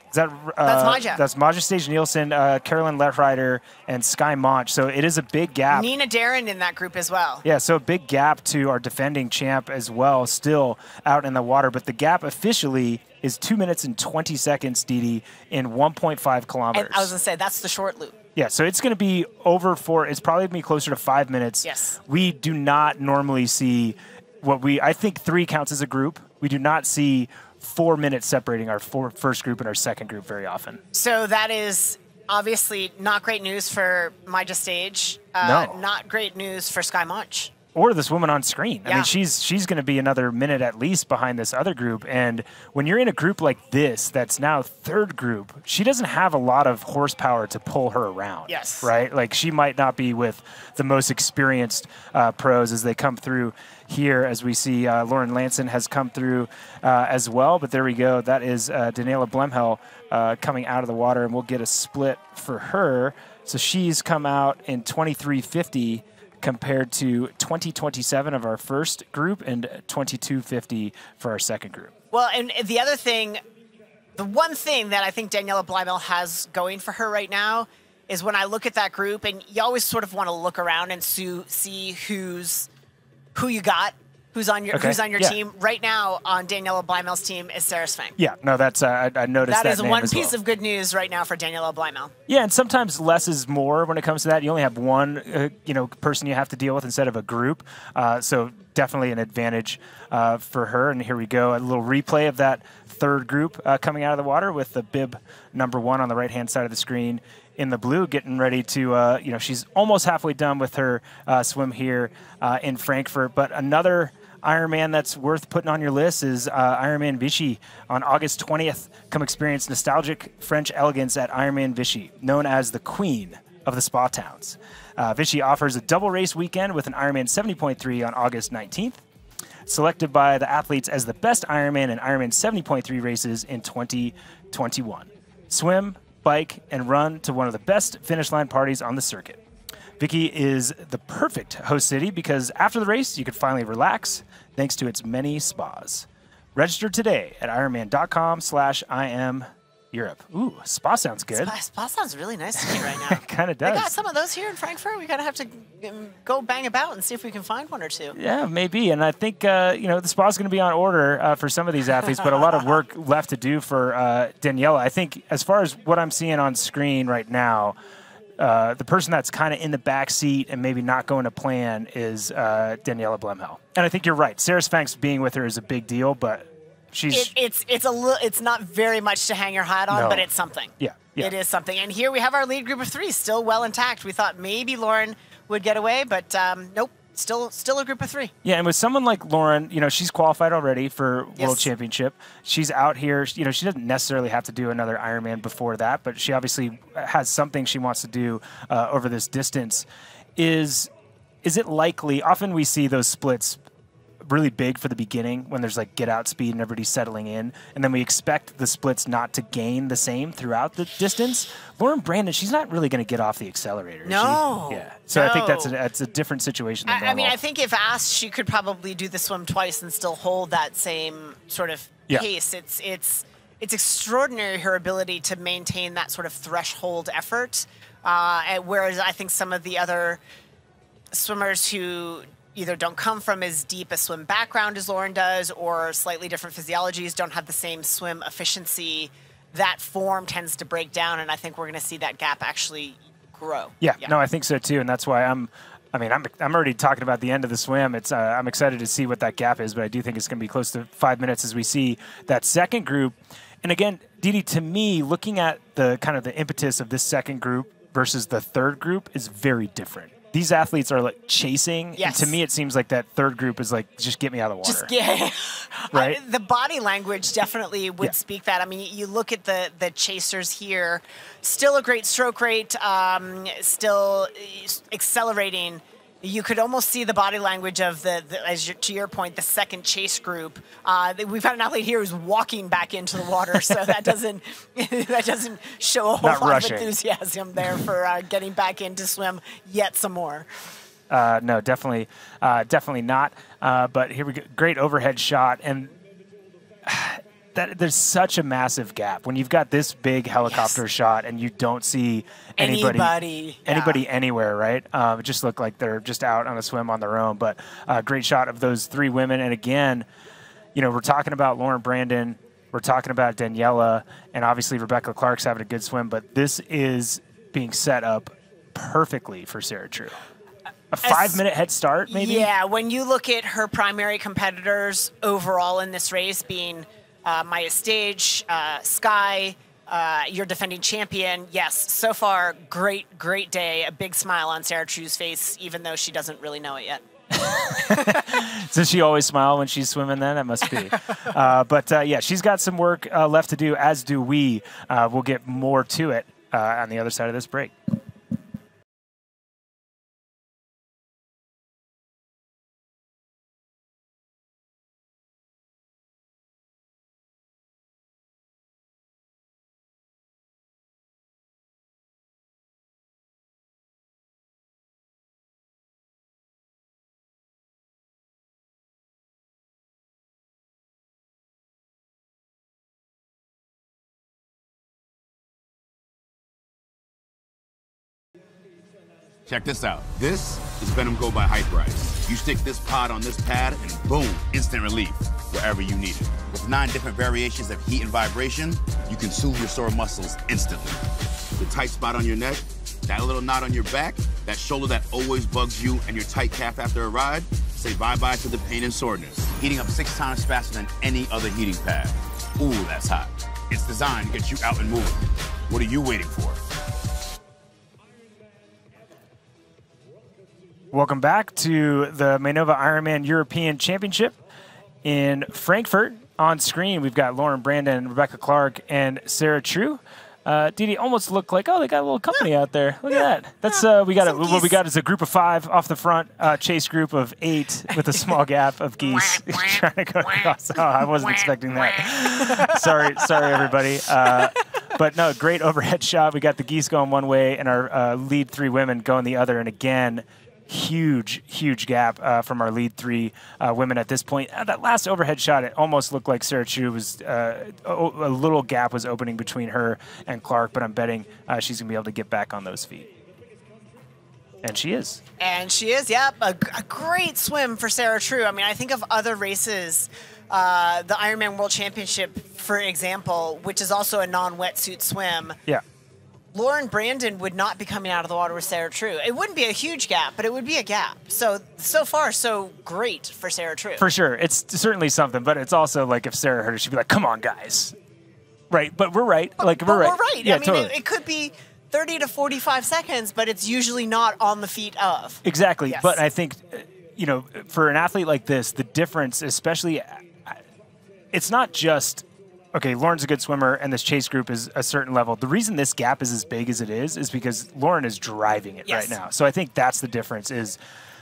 Is that, uh, That's Maja. That's Maja Stage Nielsen, uh, Carolin Lehrieder, and Skye Moench. So it is a big gap. Nina Derron in that group as well. Yeah, so a big gap to our defending champ as well, still out in the water. But the gap officially is two minutes and 20 seconds, Dede, in 1.5 And kilometers. I was gonna say that's the short loop. yeah, so it's going to be over four. It's probably going to be closer to five minutes. Yes. We do not normally see what we, I think three counts as a group. We do not see four minutes separating our four, first group and our second group very often. So that is obviously not great news for Maja Stage. Uh, No. Not great news for Skye Moench. Or this woman on screen. I mean, she's she's going to be another minute at least behind this other group. And when you're in a group like this, that's now third group, she doesn't have a lot of horsepower to pull her around. Yes. Right. Like she might not be with the most experienced uh, pros as they come through here. As we see, uh, Lauren Lanson has come through uh, as well. But there we go. That is uh, Daniela Bleymehl uh, coming out of the water, and we'll get a split for her. So she's come out in 2350 compared to 2027 of our first group and 2250 for our second group. Well, and the other thing, the one thing that I think Daniela Bleymehl has going for her right now is when I look at that group, and you always sort of want to look around and see who's who you got, who's on your Okay, who's on your yeah. team. Right now on Daniela Bleymehl's team is Sarah Svang. Yeah, no, that's uh, I, I noticed That that, is one piece well. of good news right now for Daniela Bleymehl. Yeah, and sometimes less is more when it comes to that. You only have one, uh, you know, person you have to deal with instead of a group. Uh, so definitely an advantage uh, for her. And here we go, a little replay of that third group uh, coming out of the water with the bib number one on the right hand side of the screen in the blue, getting ready to, uh, you know, she's almost halfway done with her uh, swim here uh, in Frankfurt. But another Ironman that's worth putting on your list is uh, Ironman Vichy on August 20th. Come experience nostalgic French elegance at Ironman Vichy, known as the Queen of the Spa Towns. Uh, Vichy offers a double race weekend with an Ironman 70.3 on August 19th, selected by the athletes as the best Ironman and Ironman 70.3 races in 2021. Swim, bike, and run to one of the best finish line parties on the circuit. Vichy is the perfect host city because after the race, you can finally relax thanks to its many spas. Register today at ironman.com slash IMVC. Europe. Ooh, Spa sounds good. Spa, Spa sounds really nice to me right [LAUGHS] now. kind of does. They got some of those here in Frankfurt. We gotta have to um, go bang about and see if we can find one or two. Yeah, maybe. And I think, uh, you know, the spa's going to be on order uh, for some of these athletes, but a lot of work [LAUGHS] left to do for uh, Daniela. I think, as far as what I'm seeing on screen right now, uh, the person that's kind of in the back seat and maybe not going to plan is uh, Daniela Bleymehl. And I think you're right. Sarah Spanks being with her is a big deal, but she's. It, it's it's a li- it's not very much to hang your hat on, No. but it's something. Yeah, yeah. It is something. And here we have our lead group of three still well intact. We thought maybe Lauren would get away, but um, nope. Still still a group of three. Yeah, and with someone like Lauren, you know, she's qualified already for World Championship. She's out here, you know, she doesn't necessarily have to do another Ironman before that, but she obviously has something she wants to do uh, over this distance. Is is it likely? Often we see those splits really big for the beginning when there's like get out speed and everybody's settling in, and then we expect the splits not to gain the same throughout the distance. Lauren Brandon, she's not really going to get off the accelerator. is she? No, yeah. So I think that's a, that's a different situation than I, I mean. I think if asked, she could probably do the swim twice and still hold that same sort of Yeah. pace. It's it's it's extraordinary her ability to maintain that sort of threshold effort. Uh, and whereas I think some of the other swimmers who either don't come from as deep a swim background as Lauren does, or slightly different physiologies, don't have the same swim efficiency. That form tends to break down, and I think we're going to see that gap actually grow. Yeah, no, I think so too, and that's why I'm. I mean, I'm I'm already talking about the end of the swim. It's uh, I'm excited to see what that gap is, but I do think it's going to be close to five minutes as we see that second group. And again, Dede, to me, looking at the kind of the impetus of this second group versus the third group is very different. These athletes are like chasing, Yes. and to me, it seems like that third group is like just get me out of the water. Just yeah, [LAUGHS] Right? I- the body language definitely would Yeah. speak that. I mean, you look at the the chasers here, still a great stroke rate, um, still uh, accelerating. You could almost see the body language of the, the as your, to your point, the second chase group. Uh, we've had an athlete here who's walking back into the water, so [LAUGHS] that doesn't [LAUGHS] that doesn't show a whole Not lot rushing. of enthusiasm there for uh, getting back in to swim yet some more. Uh, no, definitely, uh, definitely not. Uh, but here we go. Great overhead shot, and that there's such a massive gap when you've got this big helicopter shot and you don't see anybody, Anybody, yeah. anywhere. Right? Um, it just looked like they're just out on a swim on their own. But uh, great shot of those three women, and again, you know, we're talking about Lauren Brandon. We're talking about Daniela, and obviously Rebecca Clark's having a good swim, but this is being set up perfectly for Sarah True. A five minute head start, maybe? Yeah, when you look at her primary competitors overall in this race, being uh, Maja Stage, uh, Skye, uh, your defending champion, yes, so far, great, great day. A big smile on Sarah True's face, even though she doesn't really know it yet. [LAUGHS] Does she always smile when she's swimming then? That must be. [LAUGHS] uh, but uh, yeah, she's got some work uh, left to do, as do we. Uh, we'll get more to it uh, on the other side of this break. Check this out. This is Venom Go by Hyperice. You stick this pod on this pad and boom, instant relief wherever you need it. With nine different variations of heat and vibration, you can soothe your sore muscles instantly. The tight spot on your neck, that little knot on your back, that shoulder that always bugs you, and your tight calf after a ride, say bye-bye to the pain and soreness. Heating up six times faster than any other heating pad. Ooh, that's hot. It's designed to get you out and moving. What are you waiting for? Welcome back to the Mainova Ironman European Championship in Frankfurt. On screen, we've got Lauren Brandon, Rebecca Clark, and Sarah True. Uh, Dede almost looked like, oh, they got a little company out there. Look at that. That's uh, we got a, Some what we got is a group of five off the front, uh, chase group of eight with a small [LAUGHS] gap of geese [LAUGHS] trying to go across. Oh, I wasn't expecting that. [LAUGHS] sorry, sorry, everybody. Uh, but no, great overhead shot. We got the geese going one way and our uh, lead three women going the other. And again, huge, huge gap uh, from our lead three uh, women at this point. Uh, that last overhead shot, it almost looked like Sarah True was uh, a, a little gap was opening between her and Clark, but I'm betting uh, she's going to be able to get back on those feet. And she is. And she is, yep. A, a great swim for Sarah True. I mean, I think of other races, uh, the Ironman World Championship, for example, which is also a non wetsuit swim. Yeah. Lauren Brandon would not be coming out of the water with Sarah True. It wouldn't be a huge gap, but it would be a gap. So, so far, so great for Sarah True. For sure. It's certainly something, but it's also like if Sarah heard it, she'd be like, come on, guys. Right. But we're right. Like, we're right. We're right. Yeah, I mean, totally. it, it could be 30 to 45 seconds, but it's usually not on the feet of. Exactly. Yes. But I think, uh, you know, for an athlete like this, the difference, especially, uh, it's not just, okay, Lauren's a good swimmer and this chase group is a certain level. The reason this gap is as big as it is is because Lauren is driving it Yes. right now. So I think that's the difference is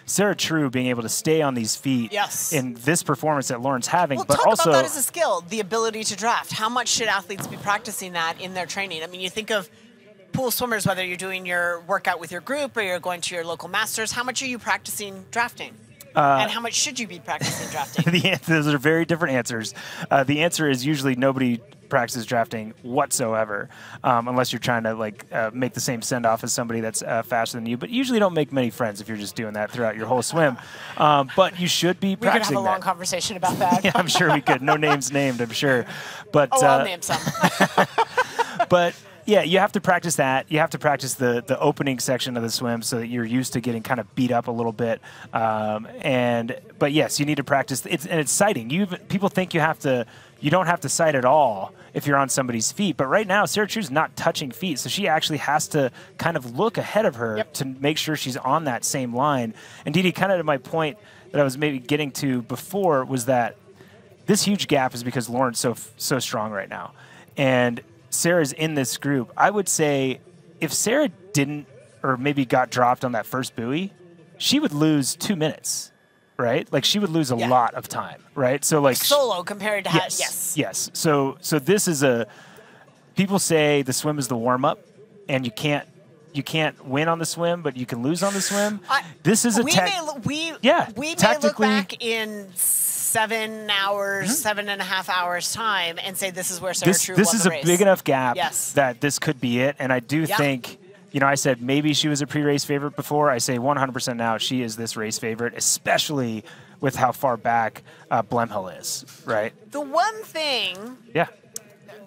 Sarah True being able to stay on these feet Yes. in this performance that Lauren's having, Well, but talk also about that as a skill, the ability to draft. How much should athletes be practicing that in their training? I mean, you think of pool swimmers, whether you're doing your workout with your group or you're going to your local masters, how much are you practicing drafting? Uh, and how much should you be practicing drafting? [LAUGHS] the an- those are very different answers. Uh, the answer is usually nobody practices drafting whatsoever, um, unless you're trying to like uh, make the same send off as somebody that's uh, faster than you. But usually don't make many friends if you're just doing that throughout your whole swim. [LAUGHS] Um, but you should be practicing. we could have a long conversation about that. [LAUGHS] yeah, I'm sure we could. No names named, I'm sure. But oh, I'll uh, name some. but yeah, you have to practice that. You have to practice the the opening section of the swim so that you're used to getting kind of beat up a little bit. Um, and but yes, you need to practice. It's and it's sighting. You people think you have to. You don't have to sight at all if you're on somebody's feet. But right now, Sarah True's not touching feet, so she actually has to kind of look ahead of her Yep. to make sure she's on that same line. And Dede, kind of to my point that I was maybe getting to before was that this huge gap is because Lauren's so so strong right now, and Sarah's in this group. I would say if Sarah didn't or maybe got dropped on that first buoy, she would lose two minutes, right? Like she would lose a Yeah. lot of time, right? So like Solo compared to yes, ha- yes. yes. So so this is a people say the swim is the warm up, and you can't. You can't win on the swim, but you can lose on the swim. I- this is a we may we Yeah, we may look back in seven hours, seven and a half hours time, and say this is where Sarah this, True this is a race. big enough gap Yes. that this could be it. And I do Yeah. think, you know, I said maybe she was a pre-race favorite before. I say 100% now she is this race favorite, especially with how far back uh, Bleymehl is, right? The one thing Yeah.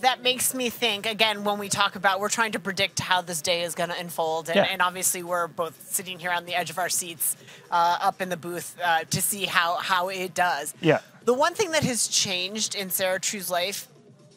That makes me think again when we talk about we're trying to predict how this day is going to unfold and, Yeah. and obviously we're both sitting here on the edge of our seats uh, up in the booth uh, to see how how it does Yeah. the one thing that has changed in sarah true's life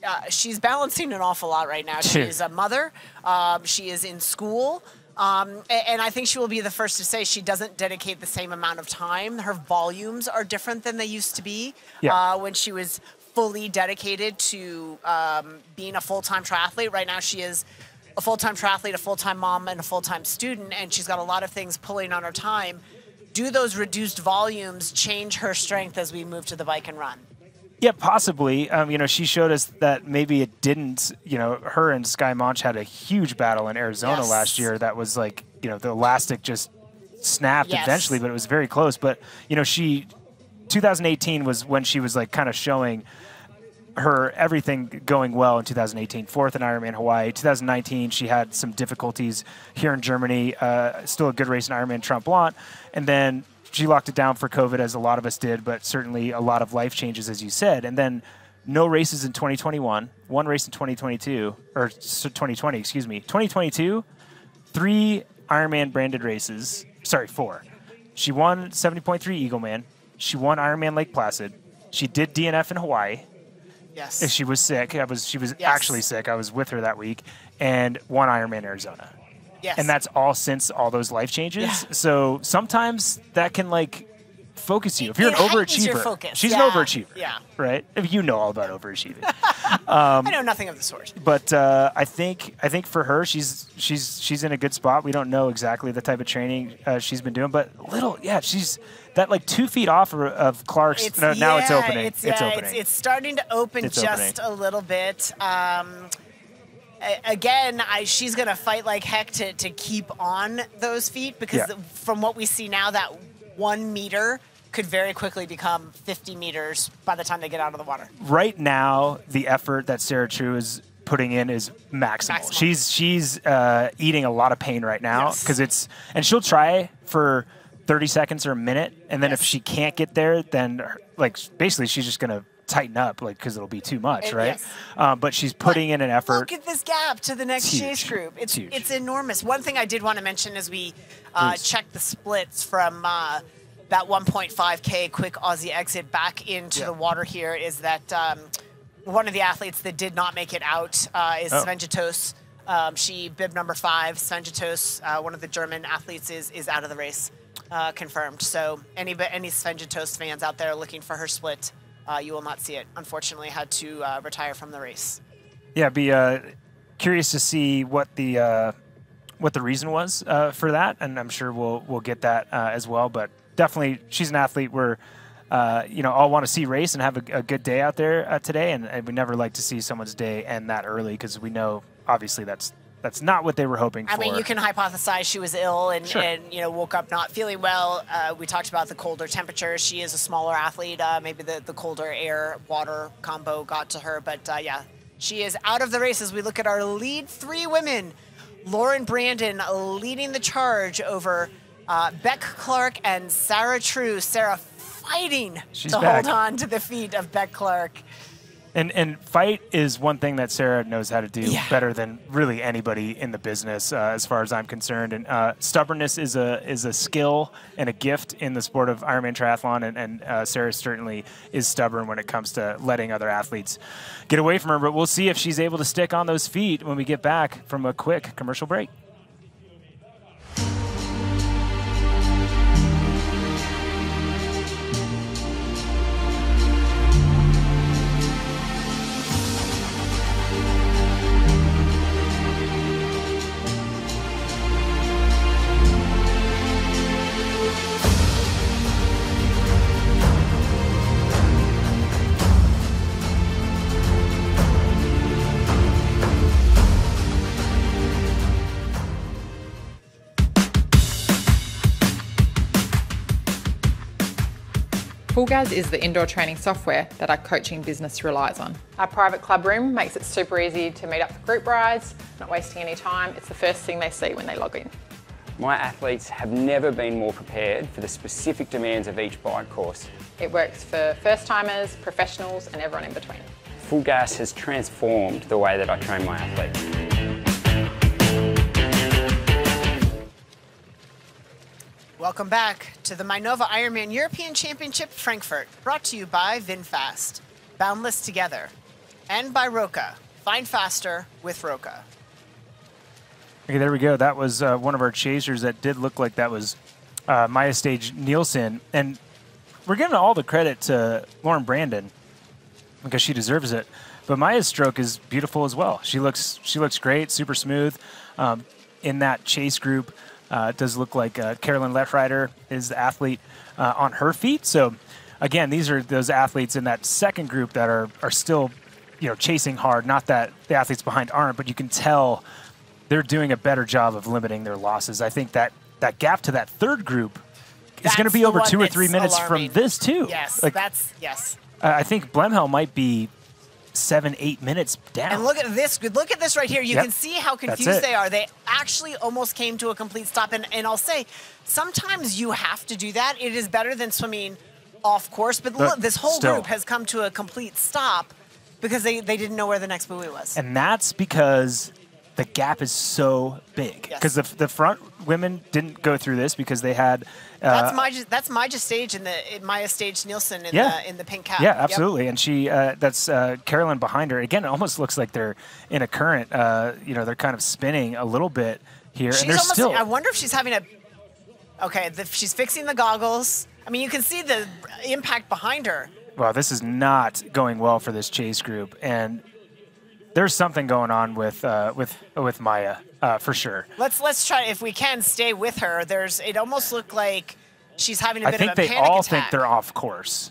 uh, she's balancing an awful lot right now she is a mother um, she is in school um, and I think she will be the first to say she doesn't dedicate the same amount of time. Her volumes are different than they used to be Yeah. uh, when she was fully dedicated to um, being a full time triathlete. Right now, she is a full time triathlete, a full time mom, and a full time student, and she's got a lot of things pulling on her time. Do those reduced volumes change her strength as we move to the bike and run? Yeah, possibly. Um, you know, she showed us that maybe it didn't. You know, her and Skye Moench had a huge battle in Arizona Yes. last year. That was like, you know, the elastic just snapped Yes. eventually, but it was very close. But you know, she 2018 was when she was like kind of showing her everything going well in 2018. Fourth in Ironman Hawaii. 2019, she had some difficulties here in Germany. Uh, still a good race in Ironman Tremblant, and then she locked it down for COVID, as a lot of us did. But certainly a lot of life changes, as you said, and then. No races in 2021. One race in 2022, or 2020, excuse me. 2022, three Ironman branded races. Sorry, four. She won 70.3 Eagleman. She won Ironman Lake Placid. She did DNF in Hawaii. Yes. If she was sick. I was she was Yes. actually sick. I was with her that week and won Ironman Arizona. yes. And that's all since all those life changes. Yeah. So sometimes that can like focus you. If you're It an overachiever, she's Yeah. an overachiever. Yeah. Right? If you know all about overachieving. [LAUGHS] I know nothing of the sort. but uh, I think I think for her, she's she's she's in a good spot. We don't know exactly the type of training uh, she's been doing, but little, yeah, she's that like two feet off of, of Clark's. no, now it's opening. It's, It's, yeah, opening. It's, it's starting to open It's just opening. a little bit. Um, again, I, she's going to fight like heck to, to keep on those feet because Yeah. from what we see now, that one meter could very quickly become 50 meters by the time they get out of the water. right now the effort that Sarah True is putting in is maximal. Maximal. She's she's uh, eating a lot of pain right now Yes. because it's and she'll try for 30 seconds or a minute, and then if she can't get there, then like basically she's just gonna tighten up like because it'll be too much, Uh, right? yes. Um, but she's putting in an effort. Look at this gap to the next chase group. It's It's it's, enormous. One thing I did want to mention as we uh, checked the splits from uh, that 1.5k quick Aussie exit back into Yeah. the water here is that um, one of the athletes that did not make it out uh, is Oh. Svenja Thoes. Um, she bib number five. Svenja Thoes, uh, one of the German athletes, is is out of the race, uh, confirmed. So any any Svenja Thoes fans out there looking for her split, uh, you will not see it. Unfortunately, had to uh, retire from the race. Yeah, be uh, curious to see what the uh, what the reason was uh, for that, and I'm sure we'll we'll get that uh, as well. But definitely, she's an athlete where uh, you know all want to see race and have a, a good day out there uh, today, and, and we never like to see someone's day end that early because we know obviously that's that's not what they were hoping I for. I mean, you can hypothesize she was ill and, Sure. and you know woke up not feeling well. Uh, we talked about the colder temperatures. She is a smaller athlete. Uh, maybe the, the colder air water combo got to her, but uh, yeah, she is out of the race as we look at our lead three women. Lauren Brandon leading the charge over uh, Beck Clark and Sarah True. Sarah fighting She's to back. hold on to the feet of Beck Clark. And and fight is one thing that Sarah knows how to do Yeah. better than really anybody in the business, uh, as far as I'm concerned. And uh, stubbornness is a is a skill and a gift in the sport of Ironman triathlon. And, and uh, Sarah certainly is stubborn when it comes to letting other athletes get away from her. But we'll see if she's able to stick on those feet when we get back from a quick commercial break. FulGaz is the indoor training software that our coaching business relies on. Our private club room makes it super easy to meet up for group rides, not wasting any time. It's the first thing they see when they log in. My athletes have never been more prepared for the specific demands of each bike course. It works for first timers, professionals, and everyone in between. FulGaz has transformed the way that I train my athletes. Welcome back to the Mainova Ironman European Championship Frankfurt, brought to you by VinFast, Boundless Together, and by Roka. Find faster with Roka. Okay, there we go. That was uh, one of our chasers that did look like that was uh, Maja Stage Nielsen. And we're giving all the credit to Lauren Brandon because she deserves it. But Maja's stroke is beautiful as well. She looks she looks great, super smooth. Um, in that chase group, uh, it does look like uh, Carolin Lehrieder is the athlete uh, on her feet. So again, these are those athletes in that second group that are are still you know chasing hard. Not that the athletes behind aren't, but you can tell they're doing a better job of limiting their losses. I think that that gap to that third group is going to be over two or three minutes alarming. from this too. Yes, like that's yes. I I think Bleymehl might be seven, eight minutes down. And look at this. Look at this right here. You Yep. can see how confused they are. They actually almost came to a complete stop. And, and I'll say, sometimes you have to do that. It is better than swimming off course. But, But look, this whole still. group has come to a complete stop because they, they didn't know where the next buoy was. and that's because the gap is so big. Yes. Because the, the front women didn't go through this because they had. Uh, that's my that's Maja Stage in the in Maja Stage Nielsen in Yeah. the in the pink cap. Yeah, Yep. absolutely. And she, uh, that's uh, Carolin behind her. Again, it almost looks like they're in a current. Uh, you know, they're kind of spinning a little bit here, She's and they're almost. still. I wonder if she's having a. Okay, the, she's fixing the goggles. I mean, you can see the impact behind her. Well, this is not going well for this chase group, and there's something going on with uh, with with Maja uh, for sure. Let's let's try if we can stay with her. There's it almost looked like she's having a I bit of a they panic all attack. think they're off course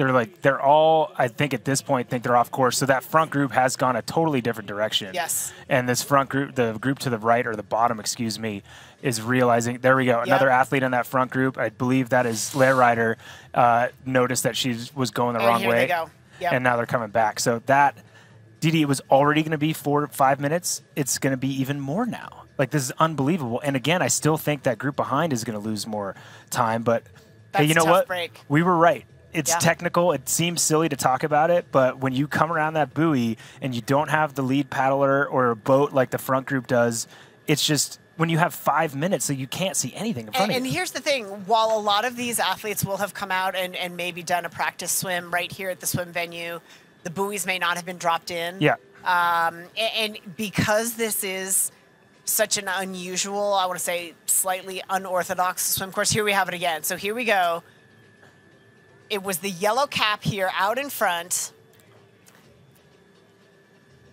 they're like they're all I think at this point think they're off course. So that front group has gone a totally different direction. Yes. And this front group, the group to the right or the bottom, excuse me, is realizing. There we go. Another athlete in that front group. I believe that is Lehrieder. Uh, noticed that she was going the And wrong here way. they go. Yep. And now they're coming back. So that Dede, it was already going to be four five minutes. It's going to be even more now. Like this is unbelievable. And again, I still think that group behind is going to lose more time. But That's hey, you know what? break. We were right. It's Yeah. technical. It seems silly to talk about it, but when you come around that buoy and you don't have the lead paddler or a boat like the front group does, it's just when you have five minutes, so you can't see anything in front And, and of you. And here's the thing while a lot of these athletes will have come out and, and maybe done a practice swim right here at the swim venue, the buoys may not have been dropped in. Yeah. Um, a- and, because this is such an unusual, I want to say slightly unorthodox swim course, here we have it again. So here we go. It was the yellow cap here out in front.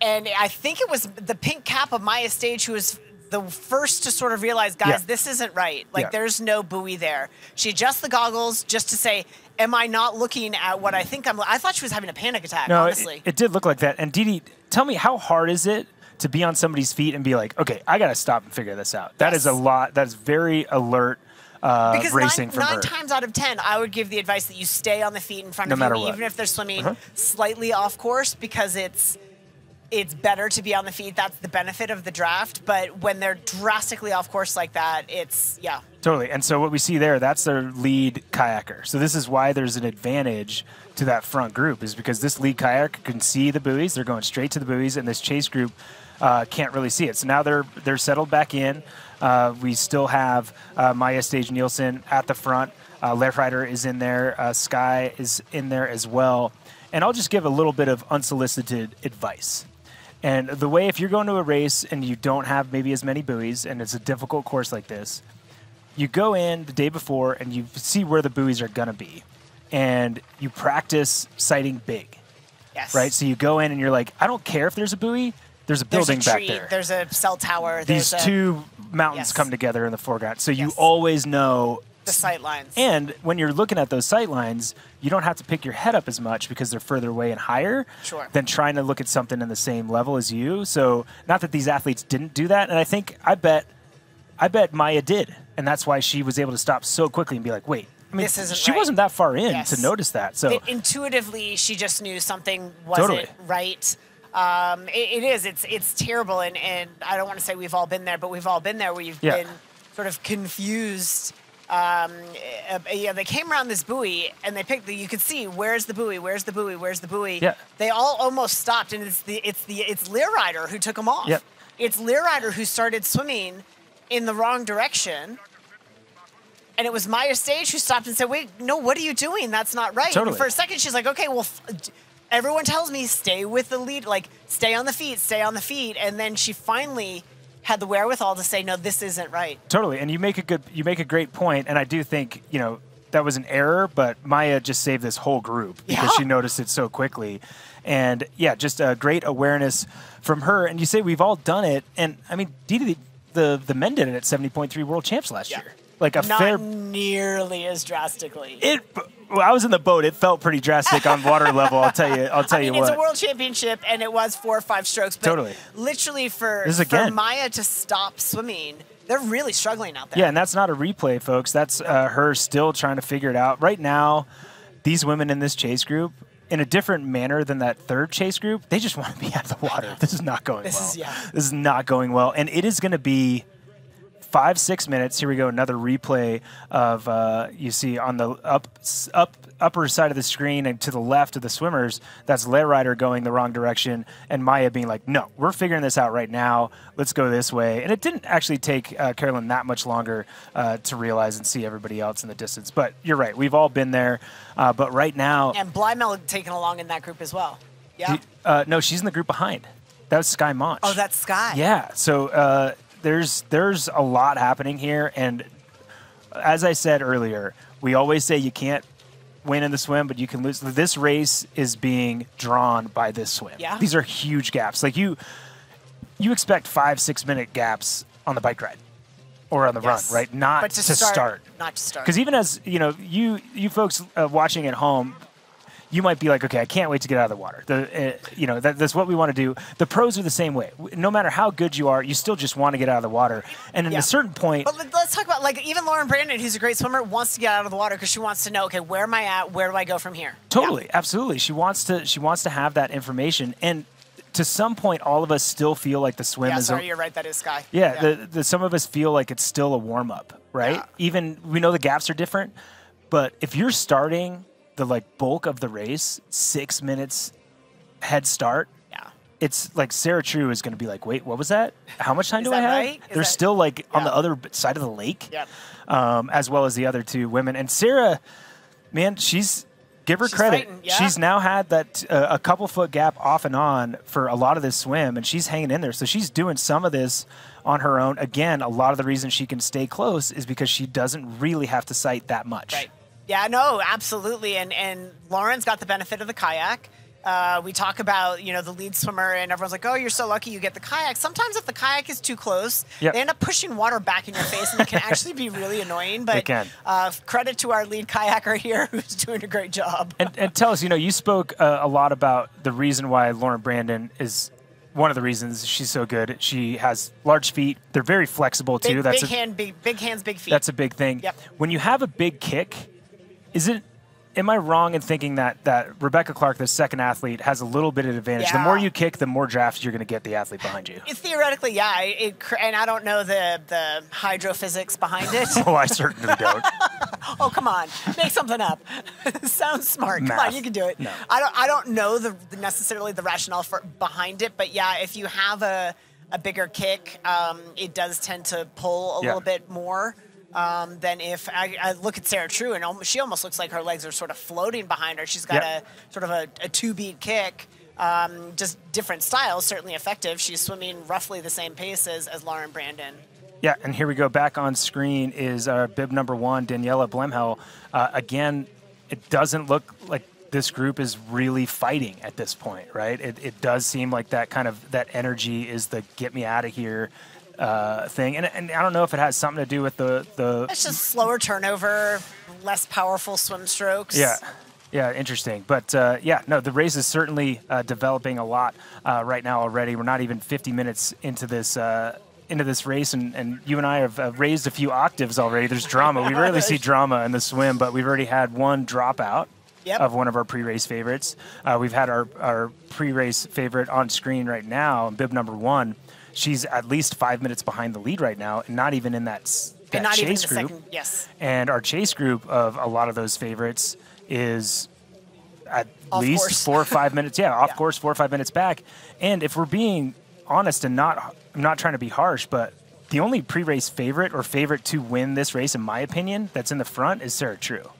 And I think it was the pink cap of Maja Stage who was the first to sort of realize, guys, Yeah. this isn't right. Like, Yeah. there's no buoy there. She adjusts the goggles just to say, Am I not looking at what I think I'm? I thought she was having a panic attack, No, honestly. it did look like that. And Dede, tell me how hard is it to be on somebody's feet and be like, okay, I got to stop and figure this out. That is a lot. That is very alert uh, because racing nine, nine her. times out of ten, I would give the advice that you stay on the feet in front No of you, even if they're swimming Uh-huh. slightly off course, because it's it's better to be on the feet. That's the benefit of the draft. But when they're drastically off course like that, it's yeah. Totally. And so what we see there, that's their lead kayaker. So this is why there's an advantage to that front group, is because this lead kayaker can see the buoys. They're going straight to the buoys, and this chase group uh, can't really see it. So now they're they're settled back in. Uh, we still have uh, Maja Stage Nielsen at the front. Uh, Lehrieder is in there. Uh, Skye is in there as well. And I'll just give a little bit of unsolicited advice. And the way, if you're going to a race and you don't have maybe as many buoys, and it's a difficult course like this, you go in the day before and you see where the buoys are going to be and you practice sighting big Yes. right so you go in and you're like i don't care if there's a buoy there's a There's building a back there There's a cell tower. these there's a, two mountains Yes. come together in the foreground so you Yes. always know the sight lines. and when you're looking at those sight lines you don't have to pick your head up as much because they're further away and higher Sure. than trying to look at something in the same level as you so not that these athletes didn't do that and i think i bet i bet maja did and that's why she was able to stop so quickly and be like wait I mean, This isn't she right. wasn't that far in Yes. to notice that. So It- intuitively, she just knew something wasn't Totally. right. Um, it, it is. It's it's terrible, and, and I don't want to say we've all been there, but we've all been there where you've Yeah. been sort of confused. Um, uh, yeah, they came around this buoy and they picked. The, you could see where's the buoy, where's the buoy, where's the buoy. Yeah. They all almost stopped, and it's the it's the it's Lehrieder who took them off. Yep. It's Lehrieder who started swimming in the wrong direction. And it was Maja Stage who stopped and said, "Wait, no, what are you doing? That's not right." Totally. And for a second, she's like, "Okay, well, everyone tells me stay with the lead, like stay on the feet, stay on the feet." And then she finally had the wherewithal to say, "No, this isn't right." Totally, and you make a good, you make a great point, and I do think you know that was an error, but Maja just saved this whole group because Yeah. she noticed it so quickly, and yeah, just a great awareness from her. And you say we've all done it, and I mean, Dede, the the men did it at seventy point three world champs last Yeah. year, like a Not fair. nearly as drastically. It. Well, I was in the boat. It felt pretty drastic on water [LAUGHS] level. I'll tell you. I'll tell I mean, you it's a world championship, and it was four or five strokes. But Totally. Literally, for, This is for. Maja to stop swimming, they're really struggling out there. Yeah, and that's not a replay, folks. That's uh, her still trying to figure it out. Right now, these women in this chase group, in a different manner than that third chase group, they just want to be out of the water. This is not going This well. is- yeah. This is not going well. And it is going to be five, six minutes. Here we go. Another replay of, uh, you see on the up, up, upper side of the screen and to the left of the swimmers, that's Lehrieder going the wrong direction and Maja being like, no, we're figuring this out right now. Let's go this way. And it didn't actually take uh, Carolin that much longer uh, to realize and see everybody else in the distance. But you're right. We've all been there. Uh, but right now, And Bleymehl taken along in that group as well. Yeah. uh, no, she's in the group behind. That was Skye Moench. oh, that's Skye. Yeah. So uh, there's there's a lot happening here, and as I said earlier, we always say you can't win in the swim, but you can lose. This race is being drawn by this swim. Yeah. These are huge gaps. Like you, you expect five six minute gaps on the bike ride or on the Yes. run, right? Not to, to start, start. Not to start. Because even as you know, you you folks uh, watching at home, you might be like, okay, I can't wait to get out of the water. The, uh, you know, that, that's what we want to do. The pros are the same way. No matter how good you are, you still just want to get out of the water. And at Yeah. a certain point, But let- let's talk about like even Lauren Brandon, who's a great swimmer, wants to get out of the water because she wants to know, okay, where am I at? Where do I go from here? Totally, absolutely. She wants to. She wants to have that information, and to some point, all of us still feel like the swim Yeah, is. sorry, a, you're right. That is Skye. yeah, The, the some of us feel like it's still a warm up, right? Yeah. Even we know the gaps are different, but if you're starting the like bulk of the race six minutes head start, yeah. it's like Sarah True is going to be like, wait, what was that? How much time do I have? right? They're that- still like on the other side of the lake, Yep. um, as well as the other two women. And Sarah, man, she's give her She's credit. fighting, yeah. She's now had that uh, a couple foot gap off and on for a lot of this swim, and she's hanging in there. So she's doing some of this on her own. Again, a lot of the reason she can stay close is because she doesn't really have to sight that much. Right. Yeah, no, absolutely. And and Lauren's got the benefit of the kayak. Uh, we talk about you know the lead swimmer, and everyone's like, "Oh, you're so lucky you get the kayak." Sometimes if the kayak is too close, Yep. they end up pushing water back in your face, and it can actually be really annoying. But. Uh, credit to our lead kayaker here, [LAUGHS] who's doing a great job. And, and tell us, you know, you spoke uh, a lot about the reason why Lauren Brandon is one of the reasons she's so good. She has large feet. They're very flexible too. big, that's big a, hand, big big hands, big feet. that's a big thing. Yep. When you have a big kick, is it? Am I wrong in thinking that that Rebecca Clark, the second athlete, has a little bit of advantage? The more you kick, the more drafts you're going to get the athlete behind you. It- theoretically, yeah. It, and I don't know the the hydrophysics behind it. [LAUGHS] oh, I certainly don't. [LAUGHS] Oh, come on, make something up. [LAUGHS] Sounds smart. Come on, you can do it. No. I don't. I don't know the, the necessarily the rationale for behind it, but yeah, if you have a a bigger kick, um, it does tend to pull a Yeah. little bit more. Um, than if I, I look at Sarah True and she almost looks like her legs are sort of floating behind her. She's got Yep. a sort of a, a two beat kick, um, just different styles, certainly effective. She's swimming roughly the same pace as, Lauren Brandon. Yeah, and here we go. Back on screen is our bib number one, Daniela Bleymehl. Uh, again, it doesn't look like this group is really fighting at this point, right? It, it does seem like that kind of that energy is the get me out of here uh, thing, and, and I don't know if it has something to do with the the It's just slower turnover, less powerful swim strokes. yeah. Yeah, interesting. But uh, yeah, no, the race is certainly uh, developing a lot uh, right now already. We're not even 50 minutes into this uh, into this race, and, and you and I have uh, raised a few octaves already. There's drama. We rarely see [LAUGHS] drama in the swim, but we've already had one dropout Yep. of one of our pre-race favorites. Uh, we've had our, our pre-race favorite on screen right now, bib number one. She's at least five minutes behind the lead right now, and not even in that, that and not chase even group. second. Yes. And our chase group of a lot of those favorites is at Off least course. four or five minutes. Yeah, [LAUGHS] off Yeah. course, four or five minutes back. And if we're being honest and not, I'm not trying to be harsh, but the only pre-race favorite or favorite to win this race, in my opinion, that's in the front is Sarah True.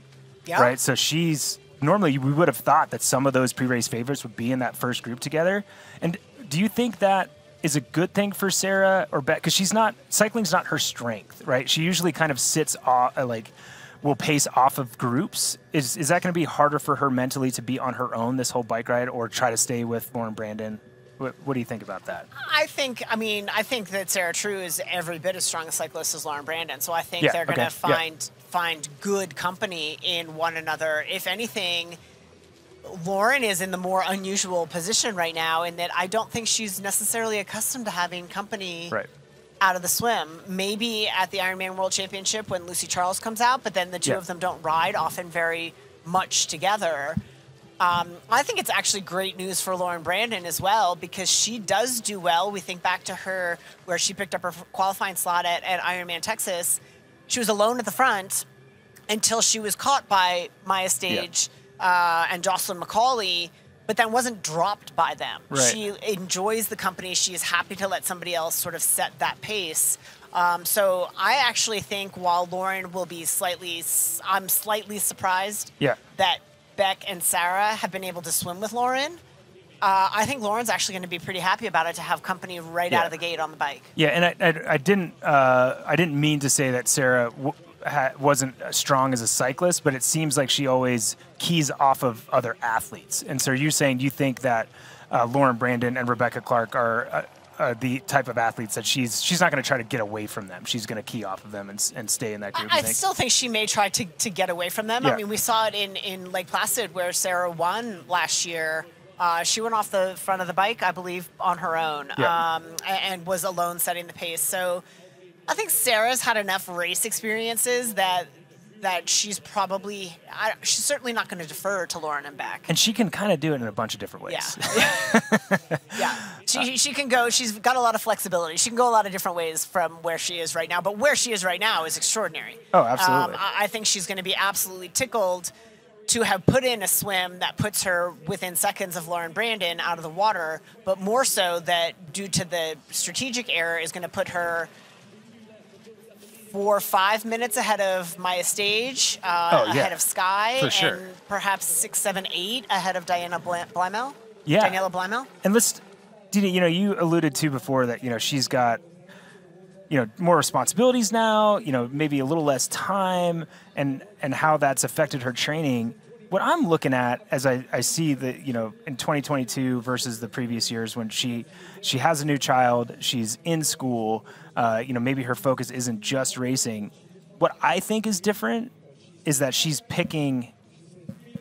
Yeah. Right. So she's normally we would have thought that some of those pre-race favorites would be in that first group together. And do you think that is a good thing for Sarah or bad? Because she's not cycling's not her strength, right? She usually kind of sits off, like will pace off of groups. Is is that going to be harder for her mentally to be on her own this whole bike ride, or try to stay with Lauren Brandon? What, what do you think about that? I think. I mean, I think that Sarah True is every bit as strong a cyclist as Lauren Brandon. So I think Yeah, they're going to okay, yeah. find find good company in one another. If anything, Lauren is in the more unusual position right now in that I don't think she's necessarily accustomed to having company Right. out of the swim. Maybe at the Ironman World Championship when Lucy Charles comes out, but then the two Yeah. of them don't ride often very much together. Um, I think it's actually great news for Lauren Brandon as well because she does do well. We think back to her where she picked up her qualifying slot at, at Ironman Texas. She was alone at the front until she was caught by Maja Stage uh, and Jocelyn McCauley, but then wasn't dropped by them. Right. She enjoys the company. She is happy to let somebody else sort of set that pace. Um, so I actually think while Lauren will be slightly, I'm slightly surprised Yeah. that Beck and Sarah have been able to swim with Lauren. Uh, I think Lauren's actually going to be pretty happy about it to have company right Yeah. out of the gate on the bike. Yeah, and I, I, I didn't uh, I didn't mean to say that Sarah wasn't strong as a cyclist, but it seems like she always keys off of other athletes. And so you're saying you think that uh, Lauren Brandon and Rebecca Clark are uh, uh, the type of athletes that she's she's not going to try to get away from them. She's going to key off of them and, and stay in that group. I think. still think she may try to, to get away from them. Yeah. I mean, we saw it in, in Lake Placid where Sarah won last year. Uh, she went off the front of the bike, I believe, on her own Yeah. um, a- and was alone setting the pace. So I think Sarah's had enough race experiences that that she's probably I, she's certainly not going to defer to Lauren and Beck. and she can kind of do it in a bunch of different ways. Yeah. [LAUGHS] yeah. She, she can go, she's got a lot of flexibility. She can go a lot of different ways from where she is right now, but where she is right now is extraordinary. Oh, absolutely. Um, I, I think she's going to be absolutely tickled to have put in a swim that puts her within seconds of Lauren Brandon out of the water, but more so that due to the strategic error is going to put her four or five minutes ahead of Maja Stage, uh, Oh, yeah. ahead of Skye, For sure. and perhaps six, seven, eight ahead of Diana Bl- Bleymehl. Yeah. Daniela Bleymehl. And let's, Dina, you know, you alluded to before that, you know, she's got, you know, more responsibilities now, you know, maybe a little less time and, and how that's affected her training. What I'm looking at as I, I see the, you know, in 2022 versus the previous years when she, she has a new child, she's in school, uh, you know, maybe her focus isn't just racing. What I think is different is that she's picking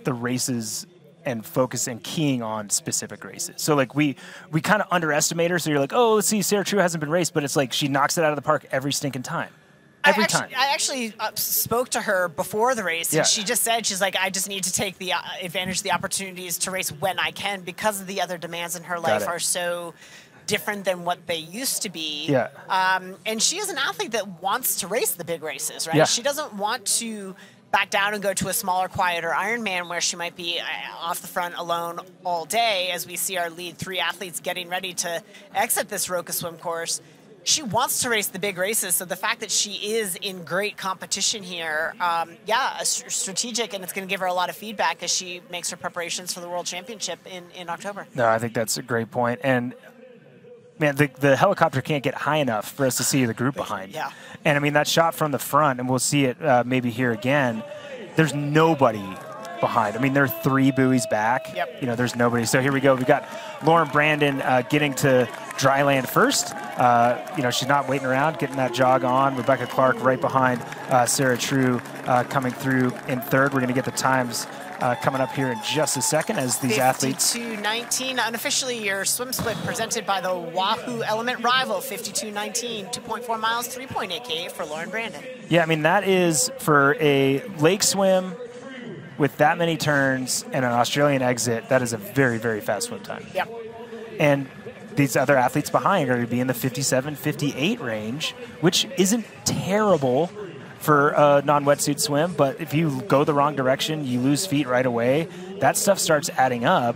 the races and focus and keying on specific races. So like we we kind of underestimate her. So you're like, oh, let's see, Sarah True hasn't been raced, but it's like she knocks it out of the park every stinking time, every I actually, time. I actually uh, spoke to her before the race, Yeah. and she just said she's like, I just need to take the uh, advantage of the opportunities to race when I can because of the other demands in her life are so different than what they used to be. Yeah. Um, and she is an athlete that wants to race the big races, right? Yeah. She doesn't want to back down and go to a smaller, quieter Ironman where she might be uh, off the front alone all day, as we see our lead three athletes getting ready to exit this Roka swim course. She wants to race the big races, so the fact that she is in great competition here, um, yeah, strategic, and it's going to give her a lot of feedback as she makes her preparations for the World Championship in, in October. No, I think that's a great point. And man, the, the helicopter can't get high enough for us to see the group behind. Yeah. And I mean that shot from the front, and we'll see it uh, maybe here again. There's nobody behind. I mean, there are three buoys back. Yep. You know, there's nobody. So here we go. We've got Lauren Brandon uh, getting to dry land first. Uh, you know, she's not waiting around, getting that jog on. Rebecca Clark right behind uh, Sarah True uh, coming through in third. We're going to get the times uh, coming up here in just a second as these athletes. 52-19, unofficially your swim split presented by the Wahoo Element Rival, 52-19, 2.4 miles, 3.8 K for Lauren Brandon. Yeah, I mean that is for a lake swim with that many turns and an Australian exit. That is a very very fast swim time. Yep. And these other athletes behind are going to be in the 57, 58 range, which isn't terrible for a non-wetsuit swim. But if you go the wrong direction, you lose feet right away. That stuff starts adding up,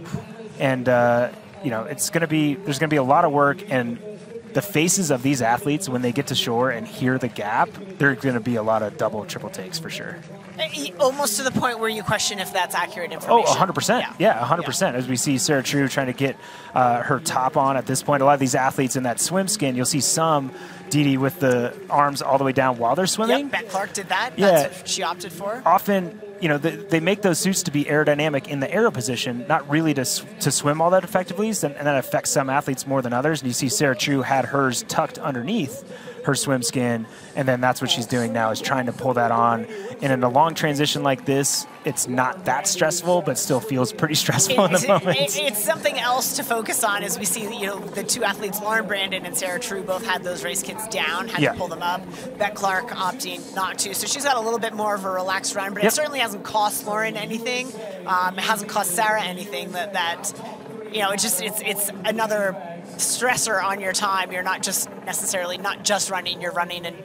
and uh, you know it's going to be there's going to be a lot of work and. The faces of these athletes, when they get to shore and hear the gap, there are going to be a lot of double, triple takes for sure. Eh, Almost to the point where you question if that's accurate information. Oh, 100%. Yeah, 100%. As we see Sarah True trying to get uh, her top on at this point. A lot of these athletes in that swim skin, you'll see some Dee with the arms all the way down while they're swimming. Yep, Beck Clark did that. Yeah. That's what she opted for. Often, you know, they, they make those suits to be aerodynamic in the aero position, not really to, to swim all that effectively, and and that affects some athletes more than others. And you see Sarah True had hers tucked underneath her swim skin, and then that's what she's doing now is trying to pull that on. And in a long transition like this, it's not that stressful, but still feels pretty stressful in It's, the moment. it- it's something else to focus on as we see, you know, the two athletes, Lauren Brandon and Sarah True, both had those race kits down, had Yeah. to pull them up. Beck Clark opting not to. So she's got a little bit more of a relaxed run, but Yep. it certainly hasn't cost Lauren anything. Um, it hasn't cost Sarah anything that, that you know, it's just, it's, it's another stressor on your time. You're not just necessarily, not just running, you're running and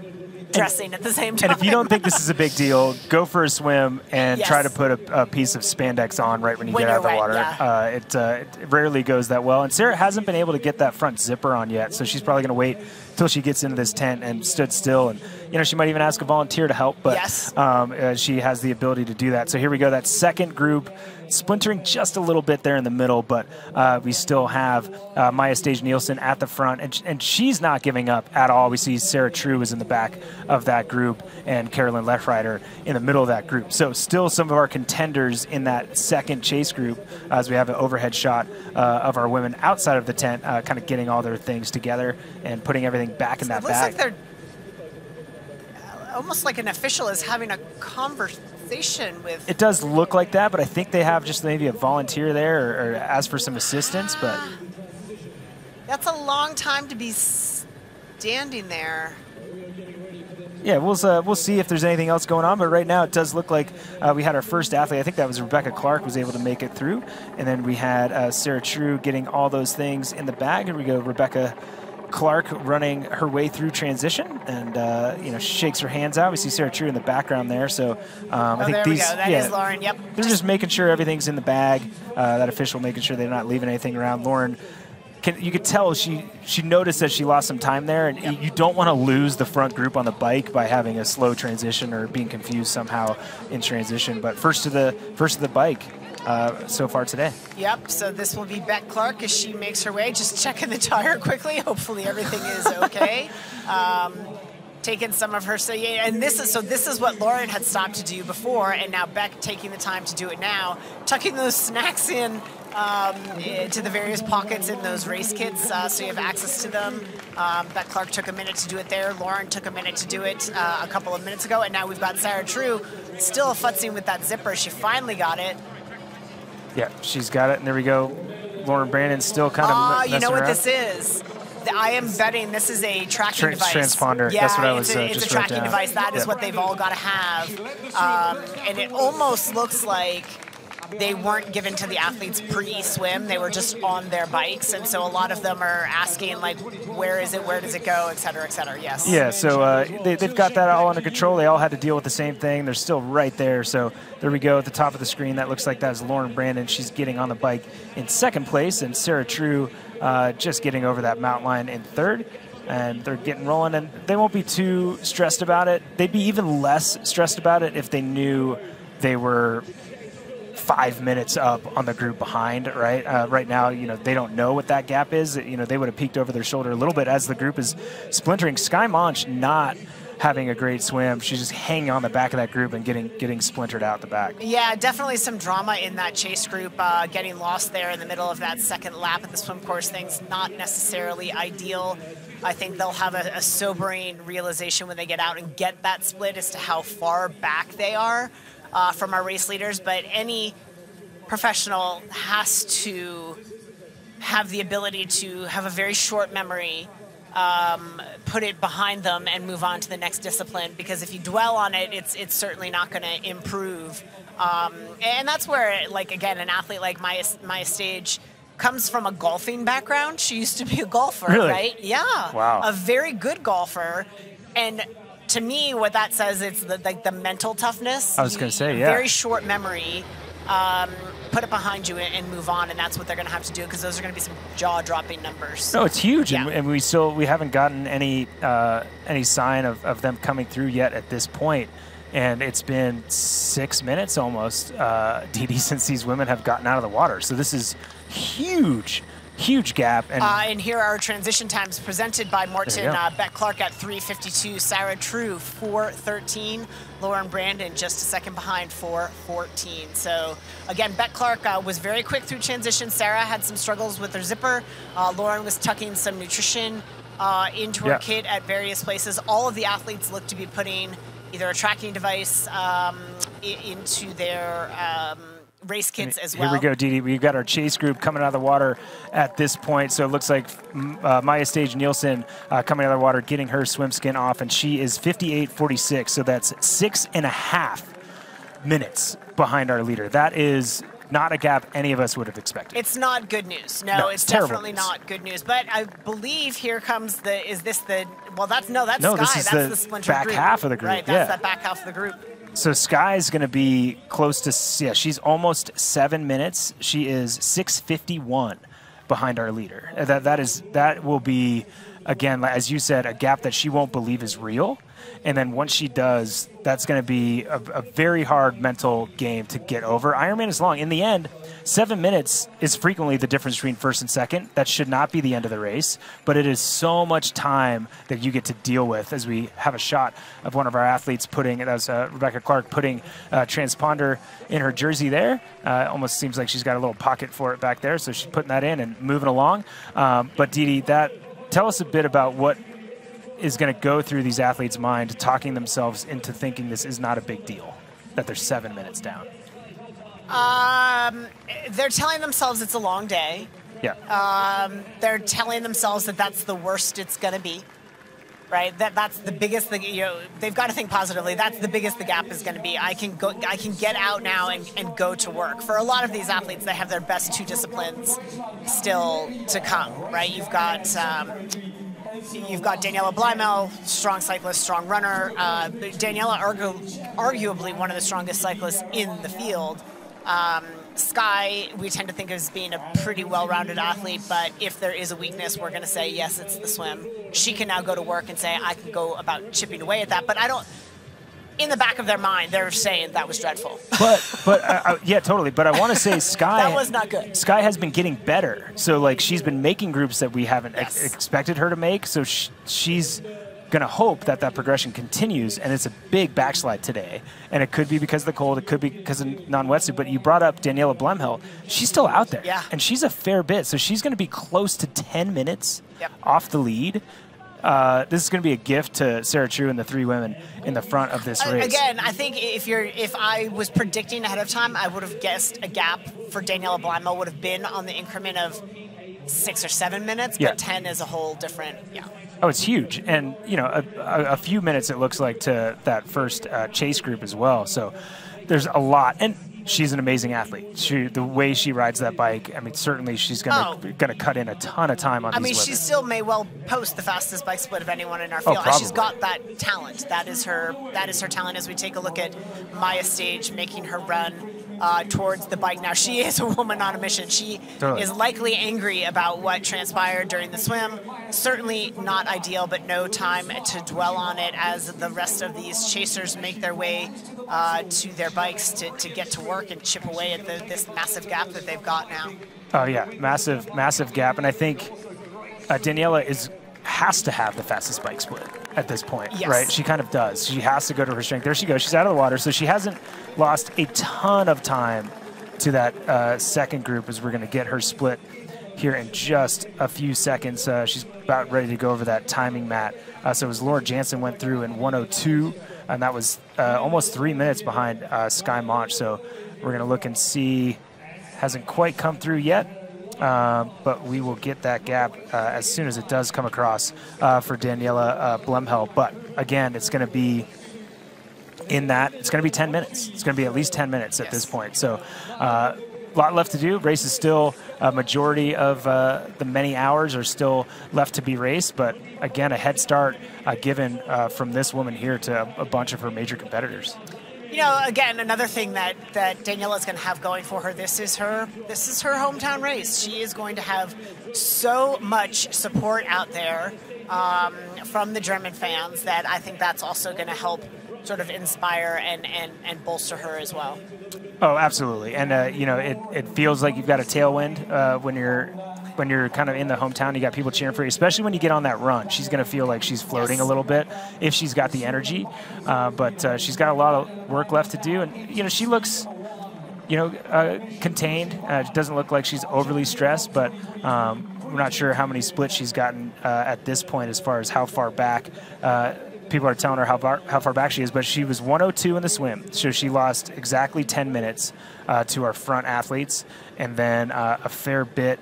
dressing at the same time. And if you don't think this is a big deal, go for a swim and Yes. try to put a, a piece of spandex on right when you When get out of the you're water. yeah. uh, it, uh, it rarely goes that well. And Sarah hasn't been able to get that front zipper on yet, so she's probably going to wait until she gets into this tent and stood still. And you know, she might even ask a volunteer to help, but Yes. um, uh, she has the ability to do that. So here we go. That second group, splintering just a little bit there in the middle, but uh, we still have uh, Maja Stage Nielsen at the front, and, and she's not giving up at all. We see Sarah True is in the back of that group, and Carolin Lehrieder in the middle of that group. So still some of our contenders in that second chase group, as we have an overhead shot uh, of our women outside of the tent, uh, kind of getting all their things together and putting everything back in that It looks bag. like they're uh, almost like an official is having a conversation with. It does look like that, but I think they have just maybe a volunteer there or, or ask for some assistance. But That's a long time to be standing there. yeah, we'll uh, we'll see if there's anything else going on. But right now, it does look like uh, we had our first athlete. I think that was Rebecca Clark was able to make it through, and then we had uh, Sarah True getting all those things in the bag. Here we go, Rebecca. Clark running her way through transition, and uh, you know shakes her hands out. We see Sarah True in the background there. So um, I Oh, think there we these, go. That is yeah, Lauren. Yep. They're just making sure everything's in the bag. Uh, that official making sure they're not leaving anything around. Lauren, can, you could tell she she noticed that she lost some time there, and you don't want to lose the front group on the bike by having a slow transition or being confused somehow in transition. But first to the first to the bike uh, so far today. Yep. So this will be Beck Clark as she makes her way. Just checking the tire [LAUGHS] quickly. Hopefully everything is okay. um, taking some of her so yeah, and this is so this is what Lauren had stopped to do before, and now Beck taking the time to do it now, tucking those snacks in. Um, to the various pockets in those race kits, uh, so you have access to them. Um, Beck Clark took a minute to do it there. Lauren took a minute to do it uh, a couple of minutes ago, and now we've got Sarah True still futzing with that zipper. She finally got it. Yeah, she's got it, and there we go. Lauren Brandon still kind of. Ah, you know what around. this is? I am betting this is a tracking Tra- device. transponder. Yeah, That's what I it's was, a, uh, it's a tracking down. device. That is what they've all got to have, um, and it almost looks like they weren't given to the athletes pre-swim. They were just on their bikes, and so a lot of them are asking like, "Where is it? Where does it go?" Et cetera, et cetera. Yes. Yeah, so uh, they, they've got that all under control. They all had to deal with the same thing. They're still right there. So there we go at the top of the screen. That looks like that's Lauren Brandon. She's getting on the bike in second place, and Sarah True uh, just getting over that mountain line in third. And they're getting rolling, and they won't be too stressed about it. They'd be even less stressed about it if they knew they were five minutes up on the group behind, right? Uh, right now, you know, they don't know what that gap is. You know, they would have peeked over their shoulder a little bit as the group is splintering. Skye Moench not having a great swim. She's just hanging on the back of that group and getting getting splintered out the back. Yeah, definitely some drama in that chase group. Uh, getting lost there in the middle of that second lap at the swim course thing's not necessarily ideal. I think they'll have a, a sobering realization when they get out and get that split as to how far back they are uh, from our race leaders. But any professional has to have the ability to have a very short memory um, put it behind them and move on to the next discipline because if you dwell on it it's it's certainly not going to improve um, and that's where like again an athlete like Maja, Maja Stage comes from a golfing background she used to be a golfer Really? right yeah Wow. a very good golfer and to me what that says it's the, like the mental toughness I was gonna say, yeah. very short memory um, put it behind you and, move on and that's what they're going to have to do because those are going to be some jaw-dropping numbers No, it's huge, and, and we still we haven't gotten any uh, any sign of, of them coming through yet at this point. And it's been six minutes almost, uh, Dede, since these women have gotten out of the water. So this is huge, huge gap. And Uh, and here are transition times presented by Morton There you go. uh, Beck Clark at 3:52, Sarah True 4:13, Lauren Brandon just a second behind 4:14. So again, Beck Clark uh, was very quick through transition. Sarah had some struggles with her zipper. Uh, Lauren was tucking some nutrition uh, into her Yeah. kit at various places. All of the athletes look to be putting either a tracking device um, into their um, race kits as well. Here we go, Dede. We've got our chase group coming out of the water at this point. So it looks like mm, uh, Maja Stage Nielsen uh, coming out of the water, getting her swim skin off, and she is 58.46. So that's six and a half minutes behind our leader. That is not a gap any of us would have expected. It's not good news. No, No, it's it's definitely news. not good news. But I believe here comes the. Is this the? Well, that's no, that's No, Skye. this is that's the the, splinter back group. half of the group, Right, that's yeah. that back half of the group. So Skye's going to be close to yeah. She's almost seven minutes. She is six fifty one behind our leader. That that is that will be again, as you said, a gap that she won't believe is real. And then once she does, that's going to be a, a very hard mental game to get over. Ironman is long. In the end, seven minutes is frequently the difference between first and second. That should not be the end of the race, but it is so much time that you get to deal with as we have a shot of one of our athletes putting, that was uh, Rebecca Clark, putting a transponder in her jersey there. Uh, almost seems like she's got a little pocket for it back there, so she's putting that in and moving along. Um, but Dee, that, tell us a bit about what is going to go through these athletes' mind, talking themselves into thinking this is not a big deal, that they're seven minutes down. Um, they're telling themselves it's a long day. Yeah. Um, they're telling themselves that that's the worst it's going to be. Right. That that's the biggest thing. You know, they've got to think positively. That's the biggest the gap is going to be. I can go. I can get out now and, and go to work. For a lot of these athletes, they have their best two disciplines still to come. Right. You've got. Um, You've got Daniela Bleymehl, strong cyclist, strong runner. Uh, Daniela, argu- arguably one of the strongest cyclists in the field. Um, Skye, we tend to think of as being a pretty well-rounded athlete, but if there is a weakness, we're going to say yes, it's the swim. She can now go to work and say I can go about chipping away at that, but I don't. In the back of their mind, they're saying that was dreadful. But but uh, uh, yeah, totally. But I want to say [LAUGHS] Skye. That was not good. Skye has been getting better. So like she's been making groups that we haven't ex- expected her to make. So sh- she's gonna hope that that progression continues. And it's a big backslide today. And it could be because of the cold. It could be because of non-wetsuit. But you brought up Daniela Bleymehl. She's still out there. Yeah. And she's a fair bit. So she's gonna be close to 10 minutes Yep. off the lead. Uh, this is going to be a gift to Sarah True and the three women in the front of this race. Again, I think if you're if I was predicting ahead of time, I would have guessed a gap for Daniela Bleymehl would have been on the increment of six or seven minutes, Yeah. but ten is a whole different. Yeah. Oh, it's huge, and you know, a, a, a few minutes it looks like to that first uh, chase group as well. So there's a lot, and she's an amazing athlete. She, the way she rides that bike, I mean, certainly she's gonna Oh. gonna cut in a ton of time on I mean, women. she still may well post the fastest bike split of anyone in our oh, field. and she's Oh, probably. got that talent. That is her. That is her talent. As we take a look at Maya Stage making her run uh, towards the bike now, she [LAUGHS] is a woman on a mission. She Totally. is likely angry about what transpired during the swim. Certainly not ideal, but no time to dwell on it as the rest of these chasers make their way uh, to their bikes to, to get to work and chip away at the, this massive gap that they've got now. Oh yeah, massive, massive gap, and I think uh, Daniela is has to have the fastest bike split at this point, Yes. right? She kind of does. She has to go to her strength. There she goes. She's out of the water, so she hasn't lost a ton of time to that uh, second group as we're going to get her split here in just a few seconds. Uh, she's about ready to go over that timing mat. Uh, so as Laura Jansen went through in 102, and that was uh, almost three minutes behind uh, Skye Moench. So we're going to look and see. Hasn't quite come through yet. Um, but we will get that gap uh, as soon as it does come across uh, for Daniela uh, Bleymehl. But again, it's going to be in that. It's going to be 10 minutes. It's going to be at least 10 minutes at Yes. this point. So uh, a lot left to do. Race is still a majority of uh, the many hours are still left to be raced. But again, a head start uh, given uh, from this woman here to a bunch of her major competitors. You know, again, another thing that that Daniela is going to have going for her. This is her. This is her hometown race. She is going to have so much support out there um, from the German fans that I think that's also going to help sort of inspire and, and, and bolster her as well. Oh, absolutely. And uh, you know, it, it feels like you've got a tailwind uh, when you're when you're kind of in the hometown. You got people cheering for you, especially when you get on that run. She's going to feel like she's floating Yes. a little bit if she's got the energy. Uh, but uh, she's got a lot of work left to do, and you know, she looks. You know, uh, contained. Uh, it doesn't look like she's overly stressed, but um, we're not sure how many splits she's gotten uh, at this point as far as how far back. Uh, people are telling her how far, how far back she is, but she was 102 in the swim, so she lost exactly 10 minutes uh, to our front athletes, and then uh, a fair bit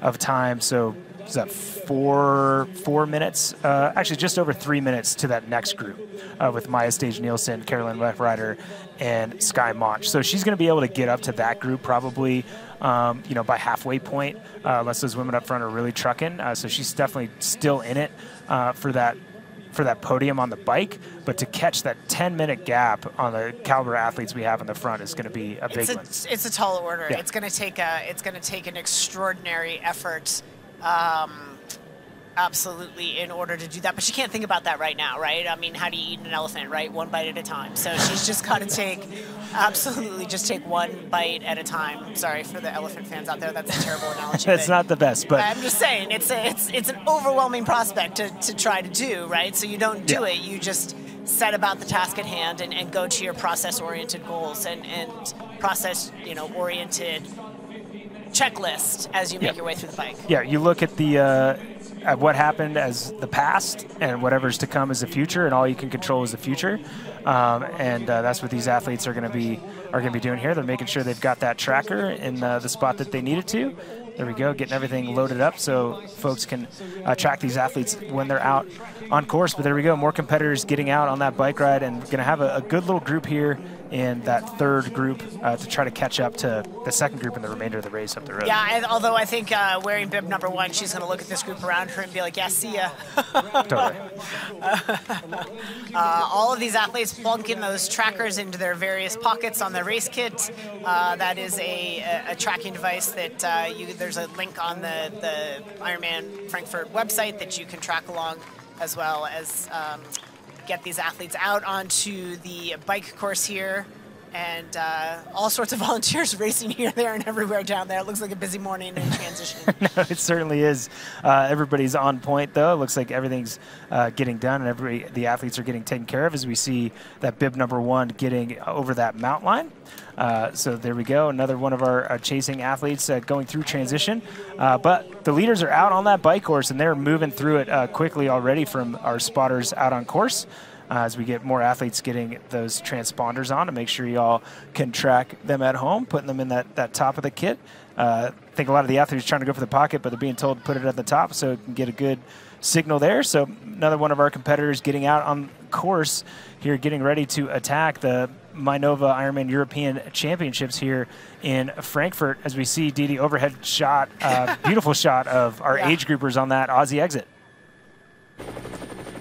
of time. So is that four four minutes? Uh, actually, just over three minutes to that next group uh, with Maja Stage Nielsen, Carolin Rider, and Skye Moench. So she's going to be able to get up to that group probably. Um, you know, by halfway point, uh, unless those women up front are really trucking. Uh, so she's definitely still in it uh, for that for that podium on the bike, but to catch that 10 minute gap on the caliber athletes we have in the front is going to be a big It's a, one. it's a tall order. Yeah. It's going to take a it's going to take an extraordinary effort. Um, absolutely in order to do that. But she can't think about that right now, right? I mean, how do you eat an elephant, right? One bite at a time. So she's just got to take, absolutely, just take one bite at a time. Sorry for the elephant fans out there. That's a terrible analogy. [LAUGHS] It's not the best, but I'm just saying it's a, it's it's an overwhelming prospect to, to try to do, right? So you don't do Yeah. it. You just set about the task at hand and, and go to your process-oriented goals and, and process, you know, oriented checklist as you make Yeah. your way through the bike. yeah, you look at the uh, at what happened as the past, and whatever's to come is the future, and all you can control is the future. Um, and uh, that's what these athletes are going to be are going to be doing here. They're making sure they've got that tracker in uh, the spot that they need it to. There we go, getting everything loaded up so folks can uh, track these athletes when they're out on course. But there we go, more competitors getting out on that bike ride, and going to have a, a good little group here in that third group uh, to try to catch up to the second group in the remainder of the race up the road. Yeah, I, although I think uh, wearing bib number one, she's going to look at this group around her and be like, yeah, see ya. [LAUGHS] Totally. [LAUGHS] Uh, all of these athletes plunk in those trackers into their various pockets on their race kit. Uh, that is a, a, a tracking device that uh, you, there's a link on the, the Ironman Frankfurt website that you can track along as well as um, get these athletes out onto the bike course here. And uh, all sorts of [LAUGHS] volunteers racing here, there, and everywhere down there. It looks like a busy morning in transition. [LAUGHS] no, it certainly is. Uh, everybody's on point, though. It looks like everything's uh, getting done, and every the athletes are getting taken care of as we see that bib number one getting over that mount line. Uh, so there we go, another one of our, uh chasing athletes uh, going through transition. Uh, but the leaders are out on that bike course, and they're moving through it uh, quickly already from our spotters out on course. As we get more athletes getting those transponders on to make sure y'all can track them at home, putting them in that, that top of the kit. I think a lot of the athletes are trying to go for the pocket, but they're being told to put it at the top so it can get a good signal there. So another one of our competitors getting out on course here, getting ready to attack the Mainova Ironman European Championships here in Frankfurt. As we see Dede overhead shot, uh, [LAUGHS] beautiful shot of our Yeah. age groupers on that Aussie exit.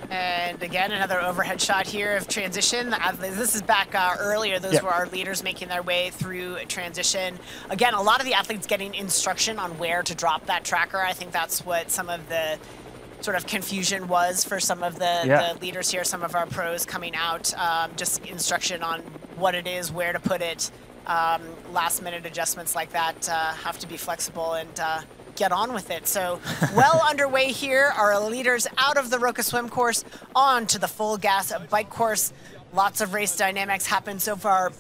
And again, another overhead shot here of transition. This is back uh, earlier. Those Yep. were our leaders making their way through transition. Again, a lot of the athletes getting instruction on where to drop that tracker. I think that's what some of the sort of confusion was for some of the, Yeah. the leaders here, some of our pros coming out. Um, just instruction on what it is, where to put it. Um, last minute adjustments like that uh, have to be flexible and uh, get on with it. So, [LAUGHS] well underway here. Our leaders out of the Roka swim course on to the FulGaz bike course. Lots of race dynamics happened so far.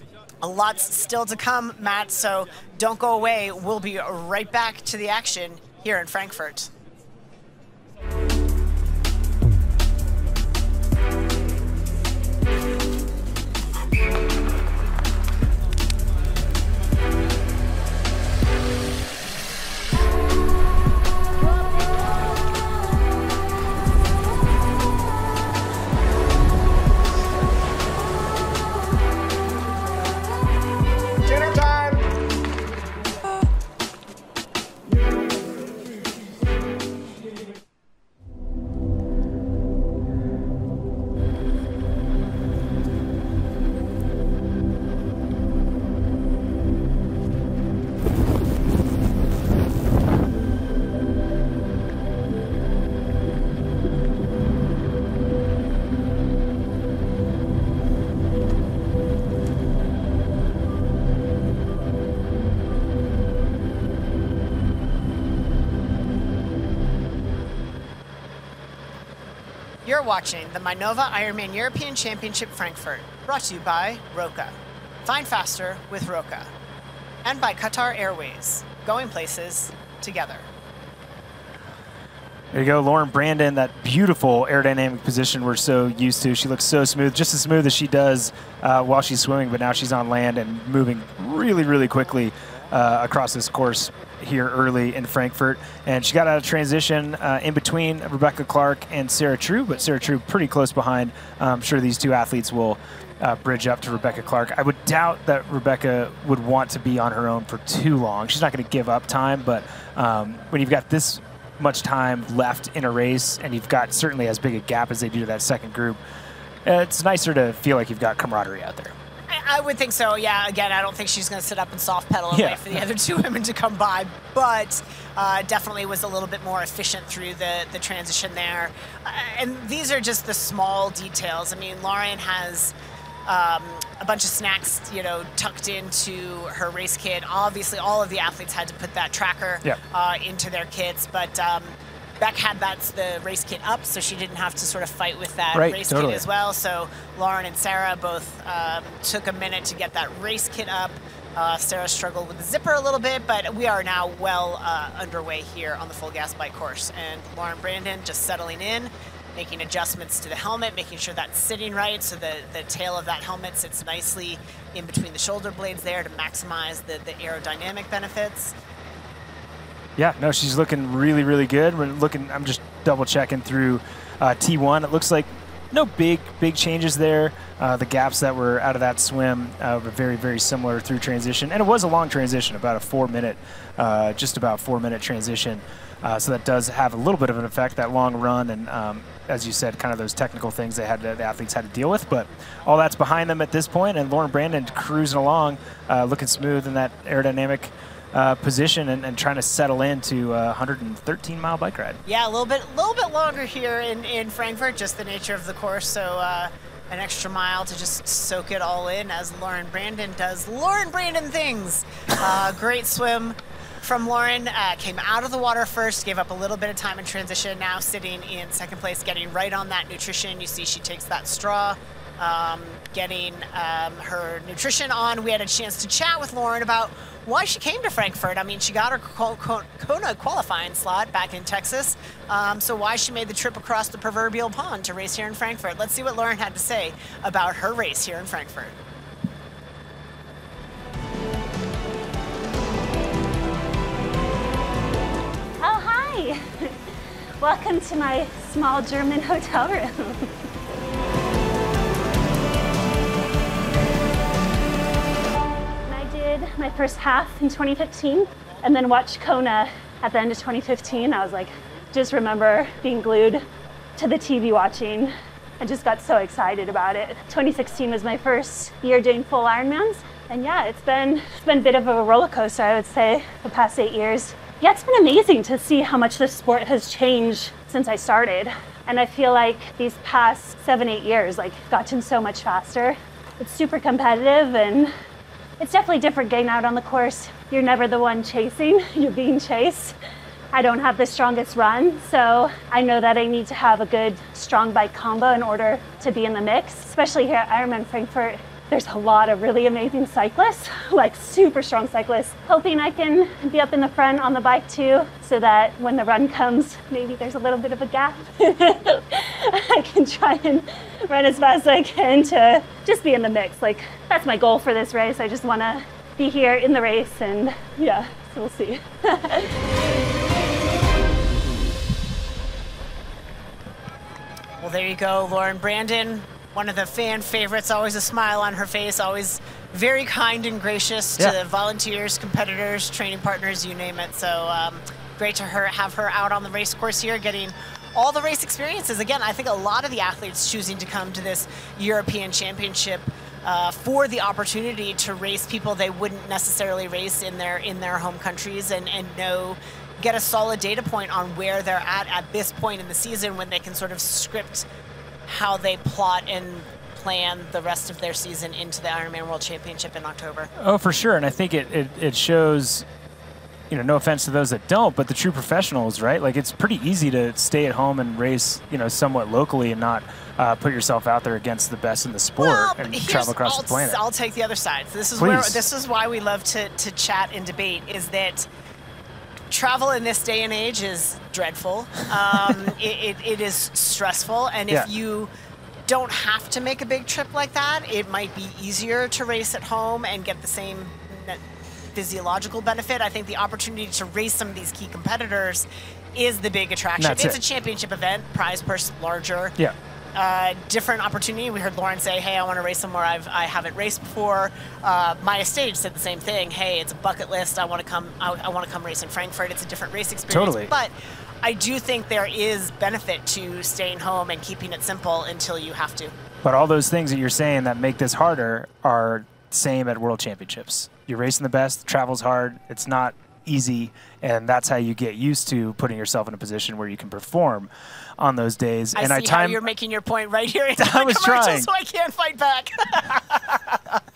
A lot's still to come, Matt. So don't go away. We'll be right back to the action here in Frankfurt. Dinner watching the Mainova Ironman European Championship Frankfurt, brought to you by Roka. Find faster with Roka. And by Qatar Airways, going places together. There you go, Lauren Brandon, that beautiful aerodynamic position we're so used to. She looks so smooth, just as smooth as she does uh, while she's swimming, but now she's on land and moving really, really quickly uh, across this course here early in Frankfurt. And she got out of transition uh, in between Rebecca Clark and Sarah True, but Sarah True pretty close behind. I'm sure these two athletes will uh, bridge up to Rebecca Clark. I would doubt that Rebecca would want to be on her own for too long. She's not going to give up time, but um, when you've got this much time left in a race and you've got certainly as big a gap as they do to that second group, it's nicer to feel like you've got camaraderie out there. I, I would think so. Yeah. Again, I don't think she's going to sit up and soft pedal and Yeah. wait for the other [LAUGHS] two women to come by, but uh, definitely was a little bit more efficient through the the transition there. Uh, and these are just the small details. I mean, Lauren has. Um, a bunch of snacks, you know, tucked into her race kit. Obviously, all of the athletes had to put that tracker Yeah. uh, into their kits, but um, Beck had that's the race kit up, so she didn't have to sort of fight with that Right, race totally. kit as well. So Lauren and Sarah both um, took a minute to get that race kit up. Uh, Sarah struggled with the zipper a little bit, but we are now well uh, underway here on the FulGaz bike course. And Lauren Brandon just settling in, making adjustments to the helmet, making sure that's sitting right so the, the tail of that helmet sits nicely in between the shoulder blades there to maximize the, the aerodynamic benefits. Yeah, no, she's looking really, really good. We're looking. I'm just double checking through uh, T1. It looks like no big, big changes there. Uh, the gaps that were out of that swim uh, were very, very similar through transition, and it was a long transition, about a four-minute, uh, just about four-minute transition. Uh, so that does have a little bit of an effect, that long run, and um, as you said, kind of those technical things they had to, the athletes had to deal with. But all that's behind them at this point, and Lauren Brandon cruising along, uh, looking smooth in that aerodynamic uh, position and, and trying to settle into a 113 mile bike ride. Yeah, a little bit, a little bit longer here in, in Frankfurt, just the nature of the course. So uh, an extra mile to just soak it all in as Lauren Brandon does Lauren Brandon things. Uh, [LAUGHS] great swim from Lauren. Uh, came out of the water first, gave up a little bit of time in transition. Now sitting in second place, getting right on that nutrition. You see, she takes that straw. Um, getting um, her nutrition on. We had a chance to chat with Lauren about why she came to Frankfurt. I mean, she got her Ko- Ko- Kona qualifying slot back in Texas, um, so why she made the trip across the proverbial pond to race here in Frankfurt. Let's see what Lauren had to say about her race here in Frankfurt. Oh, hi. [LAUGHS] Welcome to my small German hotel room. [LAUGHS] did my first half in 2015 and then watched Kona at the end of 2015. I was like, just remember being glued to the TV watching. I just got so excited about it. 2016 was my first year doing full Ironmans. And yeah, it's been it's been a bit of a roller coaster, I would say, the past eight years. Yeah, it's been amazing to see how much the sport has changed since I started. And I feel like these past seven, eight years, like gotten so much faster. It's super competitive and it's definitely different getting out on the course. You're never the one chasing, [LAUGHS] you're being chased. I don't have the strongest run, so I know that I need to have a good strong bike combo in order to be in the mix, especially here at Ironman Frankfurt. There's a lot of really amazing cyclists, like super strong cyclists. Hoping I can be up in the front on the bike too, so that when the run comes, maybe there's a little bit of a gap. [LAUGHS] I can try and run as fast as I can to just be in the mix. Like, that's my goal for this race. I just want to be here in the race, and yeah, so we'll see. [LAUGHS] Well, there you go, Lauren Brandon, one of the fan favorites, always a smile on her face, always very kind and gracious to Yeah. volunteers, competitors, training partners, you name it. So um, great to her have her out on the race course here, getting all the race experiences. Again, I think a lot of the athletes choosing to come to this European Championship uh, for the opportunity to race people they wouldn't necessarily race in their in their home countries and and know get a solid data point on where they're at at this point in the season when they can sort of script how they plot and plan the rest of their season into the Ironman World Championship in October. Oh, for sure. And I think it, it, it shows, you know, no offense to those that don't, but the true professionals, right? Like it's pretty easy to stay at home and race, you know, somewhat locally and not uh, put yourself out there against the best in the sport Well, and travel across I'll, the planet. I'll take the other side. So this is where this is why we love to to chat and debate. Is that travel in this day and age is dreadful. Um, [LAUGHS] it, it, it is stressful, and if Yeah. you don't have to make a big trip like that, it might be easier to race at home and get the same physiological benefit. I think the opportunity to race some of these key competitors is the big attraction. That's it's it. a championship event, prize purse larger yeah. Uh, different opportunity. We heard Lauren say, "Hey, I want to race somewhere I've I haven't raced before." Uh, Maya Stage said the same thing. Hey, it's a bucket list. I want to come. I, I want to come race in Frankfurt. It's a different race experience. Totally. But I do think there is benefit to staying home and keeping it simple until you have to. But all those things that you're saying that make this harder are same at World Championships. You're racing the best, travel's hard, it's not easy, and that's how you get used to putting yourself in a position where you can perform on those days. I and I time you're making your point right here [LAUGHS] I was commercial, trying. so I can't fight back. [LAUGHS]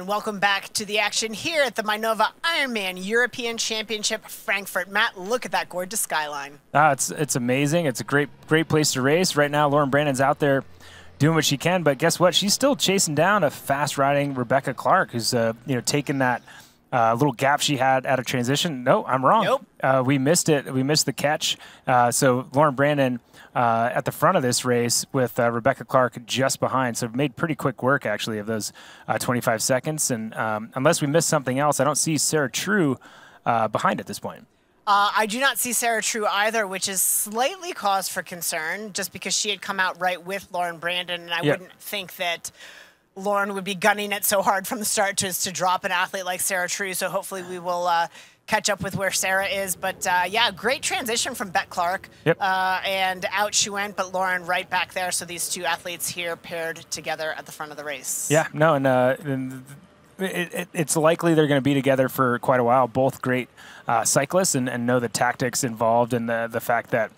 And welcome back to the action here at the Mainova Ironman European Championship Frankfurt. Matt, look at that gorgeous skyline. Ah, it's it's amazing. It's a great great place to race. Right now, Lauren Brandon's out there doing what she can, but guess what? She's still chasing down a fast riding Rebecca Clark, who's uh, you know taking that uh, little gap she had at a transition. No, I'm wrong. Nope. Uh, we missed it. We missed the catch. Uh, so Lauren Brandon uh, at the front of this race with uh, Rebecca Clark just behind. So made pretty quick work actually of those uh, 25 seconds. And um, unless we missed something else, I don't see Sarah True uh, behind at this point. Uh, I do not see Sarah True either, which is slightly cause for concern just because she had come out right with Lauren Brandon, and I Yeah. wouldn't think that Lauren would be gunning it so hard from the start to, to drop an athlete like Sarah True. So hopefully we will uh, catch up with where Sarah is. But uh, yeah, great transition from Beck Clark. Yep. Uh, and out she went, but Lauren right back there. So these two athletes here paired together at the front of the race. Yeah, no, and, uh, and it, it, it's likely they're going to be together for quite a while. Both great uh, cyclists and, and know the tactics involved and the the fact that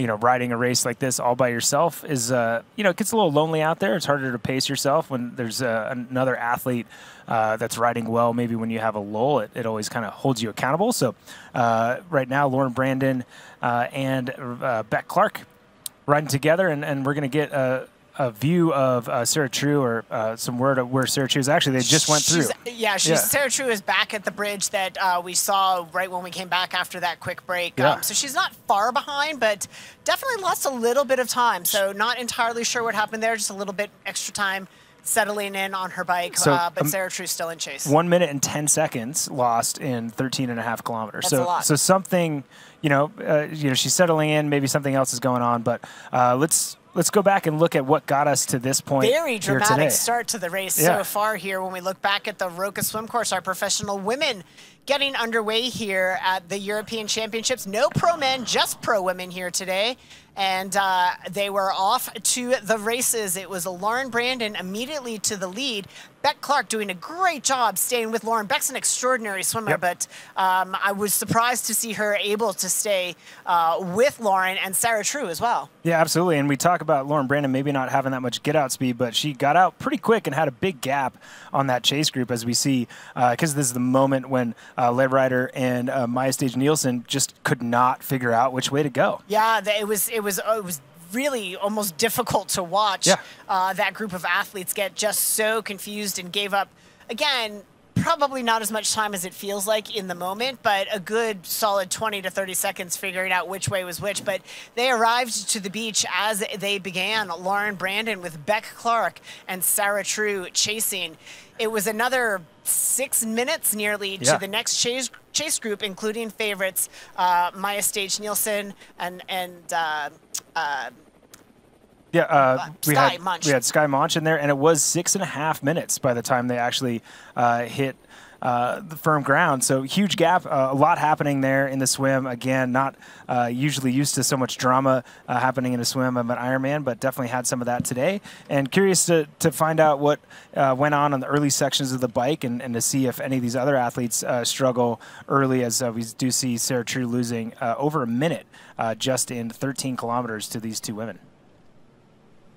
you know riding a race like this all by yourself is uh, you know it gets a little lonely out there. It's harder to pace yourself when there's uh, another athlete. Uh, that's riding well. Maybe when you have a lull, it, it always kind of holds you accountable. So, uh, right now, Lauren Brandon uh, and uh, Beck Clark riding together, and, and we're going to get a, view of uh, Sarah True or uh, some word of where Sarah True is. Actually, they just went through. Yeah, she's Yeah. Sarah True is back at the bridge that uh, we saw right when we came back after that quick break. Yeah. Um, so she's not far behind, but definitely lost a little bit of time. So not entirely sure what happened there. Just a little bit extra time settling in on her bike. So, uh, but um, Sarah True's still in chase. One minute and 10 seconds lost in 13 and a half kilometers. That's so, so something, you know, uh, you know, she's settling in. Maybe something else is going on. But uh, let's let's go back and look at what got us to this point. Very here today. dramatic start to the race Yeah. so far here when we look back at the Roka Swim Course, our professional women getting underway here at the European Championships. No pro men, just pro women here today. And uh, they were off to the races. It was Lauren Brandon immediately to the lead. Beck Clark doing a great job staying with Lauren. Beck's an extraordinary swimmer, Yep. but um, I was surprised to see her able to stay uh, with Lauren and Sarah True as well. Yeah, absolutely. And we talk about Lauren Brandon maybe not having that much get out speed, but she got out pretty quick and had a big gap on that chase group, as we see, because this is the moment when uh, Lehrieder and uh, Maja Stage Nielsen just could not figure out which way to go. Yeah, it was it was uh, it was really almost difficult to watch Yeah. uh, that group of athletes get just so confused and gave up. Again, probably not as much time as it feels like in the moment, but a good solid 20 to 30 seconds figuring out which way was which. But they arrived to the beach as they began. Lauren Brandon with Beck Clark and Sarah True chasing. It was another six minutes nearly Yeah. to the next chase chase group, including favorites uh, Maja Stage Nielsen and and uh, uh, Yeah, uh, we Skye had Moench. we had Skye Moench in there, and it was six and a half minutes by the time they actually uh, hit uh, the firm ground. So huge gap, uh, a lot happening there in the swim. Again, not uh, usually used to so much drama uh, happening in a swim of an Ironman, but definitely had some of that today. And curious to, to find out what uh, went on on the early sections of the bike, and, and to see if any of these other athletes uh, struggle early, as we do see Sarah True losing over a minute just in 13 kilometers to these two women.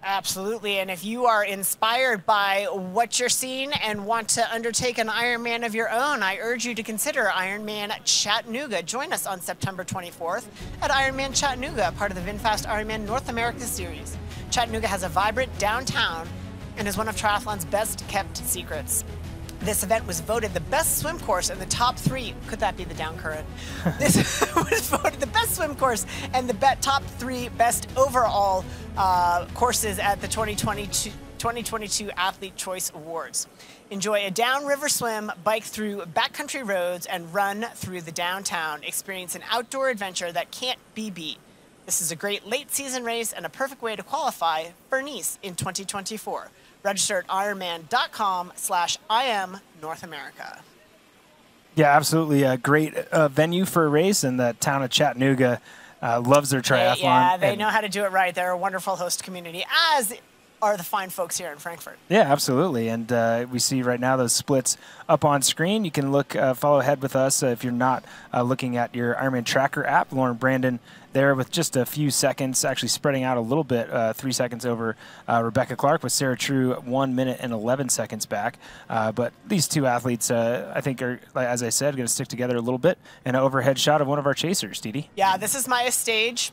Absolutely. And if you are inspired by what you're seeing and want to undertake an Ironman of your own, I urge you to consider Ironman Chattanooga. Join us on September 24th at Ironman Chattanooga, part of the VinFast Ironman North America Series. Chattanooga has a vibrant downtown and is one of triathlon's best kept secrets. This event was voted the best swim course in the top three. Could that be the down current? [LAUGHS] this [LAUGHS] was voted the best swim course and the be- top three best overall uh, courses at the 2022, 2022 Athlete Choice Awards. Enjoy a downriver swim, bike through backcountry roads, and run through the downtown. Experience an outdoor adventure that can't be beat. This is a great late season race and a perfect way to qualify for Nice in 2024. Register at ironman.com slash IM North America. Yeah, absolutely. A great uh, venue for a race, and the town of Chattanooga uh, loves their triathlon. yeah, they know how to do it right. They're a wonderful host community, as are the fine folks here in Frankfurt. Yeah, absolutely. And uh, we see right now those splits up on screen. You can look, uh, follow ahead with us uh, if you're not uh, looking at your Ironman Tracker app. Lauren Brandon there with just a few seconds, actually spreading out a little bit, uh, three seconds over uh, Rebecca Clark with Sarah True, one minute and 11 seconds back. Uh, but these two athletes, uh, I think, are, as I said, going to stick together a little bit. And an overhead shot of one of our chasers, Dede. Yeah, this is Maja Stage.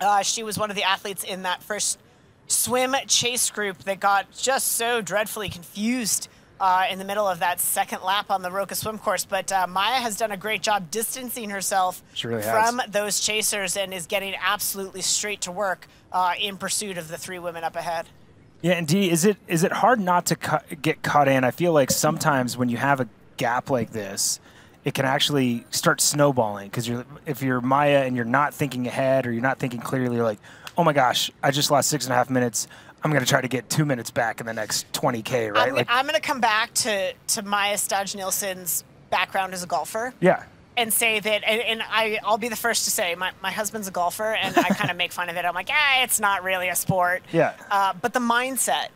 Uh, she was one of the athletes in that first swim chase group that got just so dreadfully confused uh, in the middle of that second lap on the Roka swim course. But uh, Maja has done a great job distancing herself really has. from those chasers and is getting absolutely straight to work uh, in pursuit of the three women up ahead. Yeah, and Dee, is it is it hard not to cut, get caught in? I feel like sometimes when you have a gap like this, it can actually start snowballing because you're if you're Maja and you're not thinking ahead or you're not thinking clearly, you're like, oh my gosh, I just lost six and a half minutes. I'm going to try to get two minutes back in the next 20k, right? I'm, like, I'm going to come back to, to Maja Stage Nielsen's background as a golfer. yeah, and say that, and, and I, I'll be the first to say, my, my husband's a golfer, and I kind of [LAUGHS] make fun of it. I'm like, ah, it's not really a sport. Yeah. Uh, but the mindset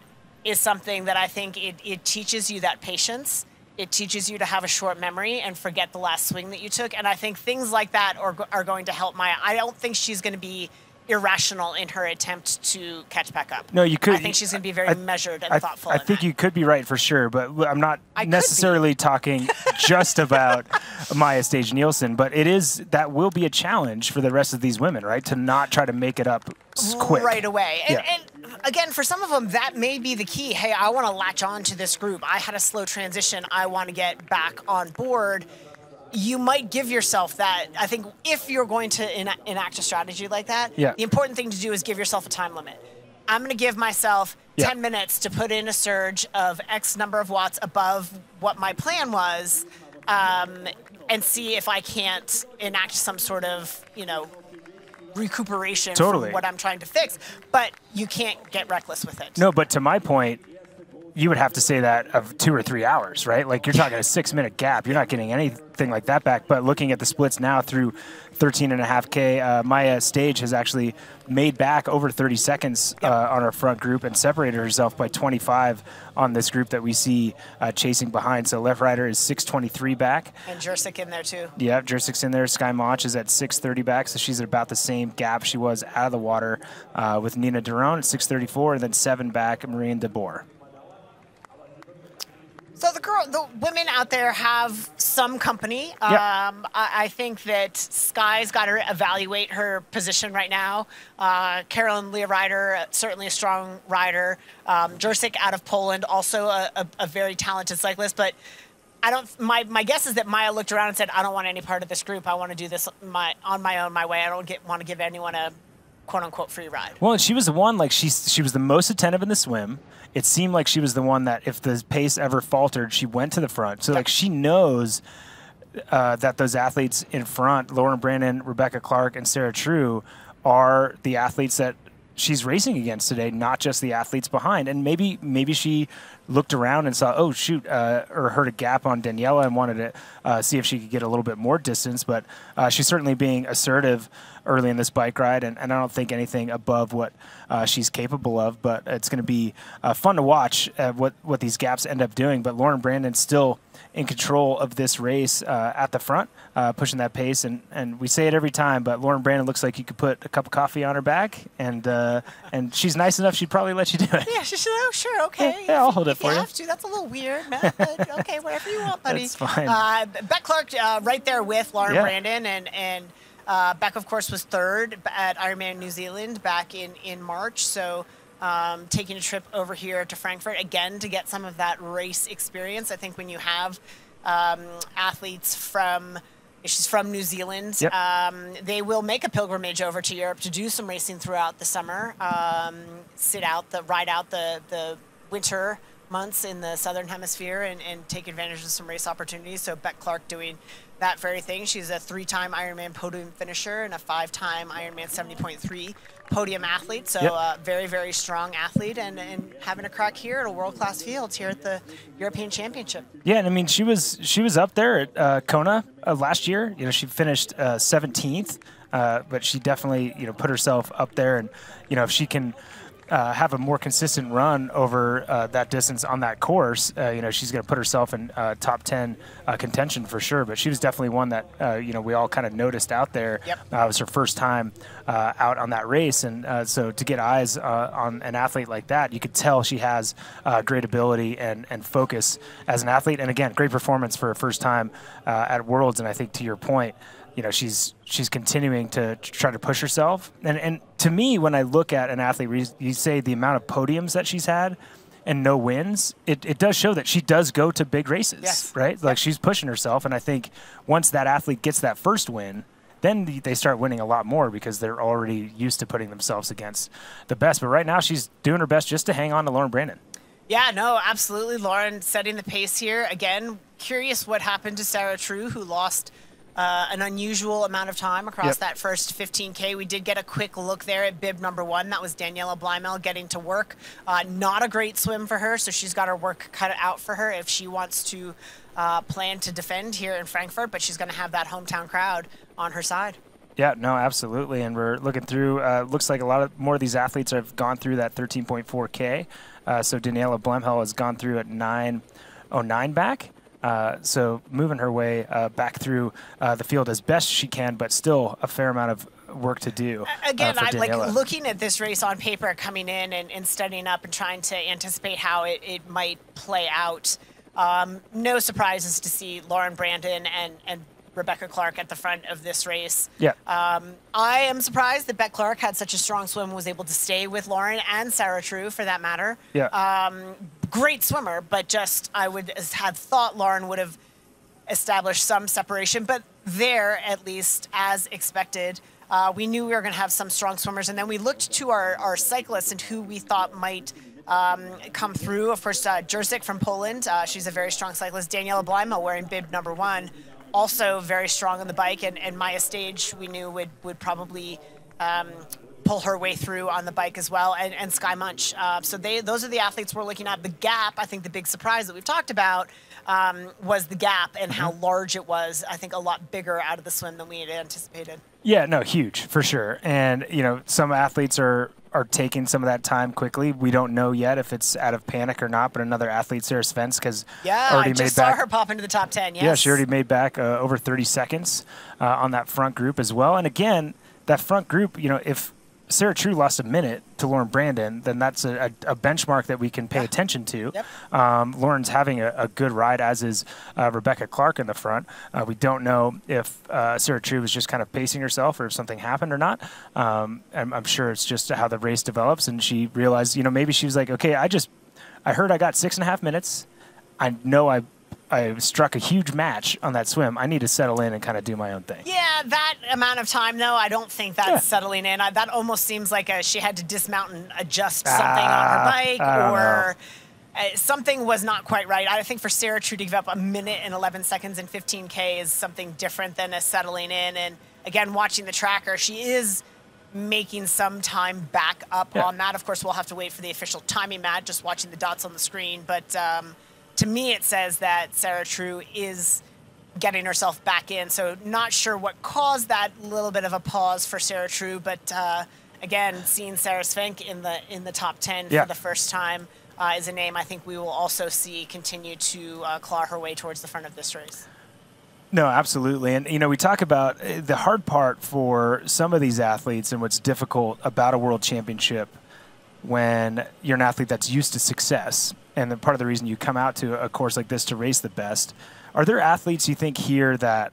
is something that I think it, it teaches you that patience. It teaches you to have a short memory and forget the last swing that you took. And I think things like that are, are going to help Maja. I don't think she's going to be irrational in her attempt to catch back up. No, you could- I think she's going to be very I- measured and I, thoughtful. I in think that. you could be right for sure, but I'm not I necessarily talking [LAUGHS] just about Maja Stage Nielsen. But it is that will be a challenge for the rest of these women, right? To not try to make it up quick right away. And, Yeah. and again, for some of them, that may be the key. Hey, I want to latch on to this group. I had a slow transition. I want to get back on board. You might give yourself that. I think if you're going to ena- enact a strategy like that, Yeah. the important thing to do is give yourself a time limit. I'm going to give myself Yeah. 10 minutes to put in a surge of X number of watts above what my plan was um, and see if I can't enact some sort of, you know, recuperation Totally. from what I'm trying to fix. But you can't get reckless with it. No, but to my point, you would have to say that of two or three hours, right? Like you're talking a six minute gap. You're not getting anything like that back. But looking at the splits now through 13 and a half K, uh, Maja Stage has actually made back over 30 seconds uh, on our front group and separated herself by 25 on this group that we see uh, chasing behind. So Lehrieder is 623 back. And Jursic in there too. Yeah, Jersik's in there. Skye Moench is at 630 back, so she's at about the same gap she was out of the water uh, with Nina Derron at 634, and then seven back, Marianne DeBoer. So the girl, the women out there have some company. Yeah. Um, I, I think that Skye's got to evaluate her position right now. Uh, Carolin Lehrieder, uh, certainly a strong rider. Um, out of Poland, also a, a, a very talented cyclist. But I don't. My, my guess is that Maja looked around and said, "I don't want any part of this group. I want to do this my on my own, my way. I don't get, want to give anyone a quote unquote free ride." Well, and she was the one like she she was the most attentive in the swim. It seemed like she was the one that if the pace ever faltered, she went to the front. So like she knows uh, that those athletes in front, Lauren Brandon, Rebecca Clark, and Sarah True, are the athletes that she's racing against today, not just the athletes behind. And maybe maybe she looked around and saw, oh shoot, uh, or heard a gap on Daniela and wanted to uh, see if she could get a little bit more distance. But uh, she's certainly being assertive early in this bike ride, and, and I don't think anything above what uh, she's capable of. But it's going to be uh, fun to watch uh, what what these gaps end up doing. But Lauren Brandon still in control of this race uh, at the front, uh, pushing that pace. And, and we say it every time, but Lauren Brandon looks like you could put a cup of coffee on her back, and uh, and she's nice enough she'd probably let you do it. Yeah, she said, "Oh, sure, okay." Yeah, I'll hold it for you. You have to. That's a little weird, man. But okay, whatever you want, [LAUGHS] buddy. That's fine. Uh, Beck Clark uh, right there with Lauren Yeah. Brandon, and and uh, Beck, of course, was third at Ironman New Zealand back in in March. So. Um, taking a trip over here to Frankfurt again to get some of that race experience. I think when you have um, athletes from she's from New Zealand. Yep. Um, they will make a pilgrimage over to Europe to do some racing throughout the summer, um, sit out the ride out the the winter months in the southern hemisphere and, and take advantage of some race opportunities. So Beck Clark doing that very thing. She's a three-time Ironman podium finisher and a five-time Ironman 70.3 podium athlete. So Yep. uh, very, very strong athlete and, and having a crack here at a world-class field here at the European Championship. Yeah, and I mean she was she was up there at uh, Kona uh, last year. You know, she finished uh, 17th, uh, but she definitely you know put herself up there, and you know if she can. Uh, have a more consistent run over uh, that distance on that course, uh, you know she's going to put herself in uh, top ten uh, contention for sure. But she was definitely one that uh, you know we all kind of noticed out there. Yep. It was her first time uh, out on that race, and uh, so to get eyes uh, on an athlete like that, you could tell she has uh, great ability and, and focus as an athlete. And again, great performance for her first time uh, at Worlds. And I think to your point, you know, she's she's continuing to try to push herself. And and to me, when I look at an athlete, you- you say the amount of podiums that she's had. And no wins. It, it does show that she does go to big races, Yes. right? Like she's pushing herself, and I think once that athlete gets that first win, then they start winning a lot more because they're already used to putting themselves against the best. But right now, she's doing her best just to hang on to Lauren Brandon. Yeah, no, absolutely. Lauren setting the pace here. Again, curious what happened to Sarah True, who lost uh, an unusual amount of time across Yep. that first 15K. We did get a quick look there at bib number one. That was Daniela Bleymehl getting to work. Uh, not a great swim for her, so she's got her work cut out for her if she wants to uh, plan to defend here in Frankfurt, but she's going to have that hometown crowd on her side. Yeah, no, absolutely. And we're looking through. Uh, looks like a lot of more of these athletes have gone through that 13.4k. Uh, so Daniela Bleymehl has gone through at 909 back. Uh, so moving her way uh, back through uh, the field as best she can, but still a fair amount of work to do. uh, again, I'm like looking at this race on paper, coming in and, and studying up and trying to anticipate how it, it might play out. Um, no surprises to see Lauren Brandon and, and Rebecca Clark at the front of this race. Yeah. Um, I am surprised that Beck Clark had such a strong swim, was able to stay with Lauren and Sarah True for that matter. Yeah. Um, great swimmer, but just I would have thought Lauren would have established some separation, but there, at least, as expected, uh, we knew we were going to have some strong swimmers. And then we looked to our, our cyclists and who we thought might um, come through. Of course, uh, Jerzik from Poland, uh, she's a very strong cyclist. Daniela Bleymehl wearing bib number one, also very strong on the bike. And, and Maja Stage, we knew would, would probably. Um, pull her way through on the bike as well, and, and Skye Moench. Uh, so they, those are the athletes we're looking at. The gap, I think, the big surprise that we've talked about um, was the gap and how large it was. I think a lot bigger out of the swim than we had anticipated. Yeah, no, huge for sure. And you know, some athletes are are taking some of that time quickly. We don't know yet if it's out of panic or not. But another athlete, Sarah Svens, because Yeah, already I just made saw back. her pop into the top ten. Yes. Yeah, she already made back uh, over 30 seconds uh, on that front group as well. And again, that front group, you know, if Sarah True lost a minute to Lauren Brandon, then that's a, a, a benchmark that we can pay attention to. Yep. Um, Lauren's having a, a good ride, as is uh, Rebecca Clark in the front. Uh, we don't know if uh, Sarah True was just kind of pacing herself or if something happened or not. Um, I'm, I'm sure it's just how the race develops. And she realized, you know, maybe she was like, okay, I just, I heard I got six and a half minutes. I know I, I struck a huge match on that swim. I need to settle in and kind of do my own thing. Yeah, that amount of time though, I don't think that's Yeah. settling in. I, that almost seems like a, she had to dismount and adjust something on her Ah, bike, or uh, something was not quite right. I think for Sarah True to give up a minute and 11 seconds in 15k is something different than a settling in. And again, watching the tracker, she is making some time back up Yeah. on that. Of course, we'll have to wait for the official timing, Matt, just watching the dots on the screen. But um, to me, it says that Sarah True is getting herself back in. So not sure what caused that little bit of a pause for Sarah True, but uh, again, seeing Sarah Svenk in the in the top 10 Yeah. for the first time uh, is a name I think we will also see continue to uh, claw her way towards the front of this race. No, absolutely. And, you know, we talk about uh, the hard part for some of these athletes and what's difficult about a world championship when you're an athlete that's used to success. And then part of the reason you come out to a course like this to race the best. Are there athletes you think here that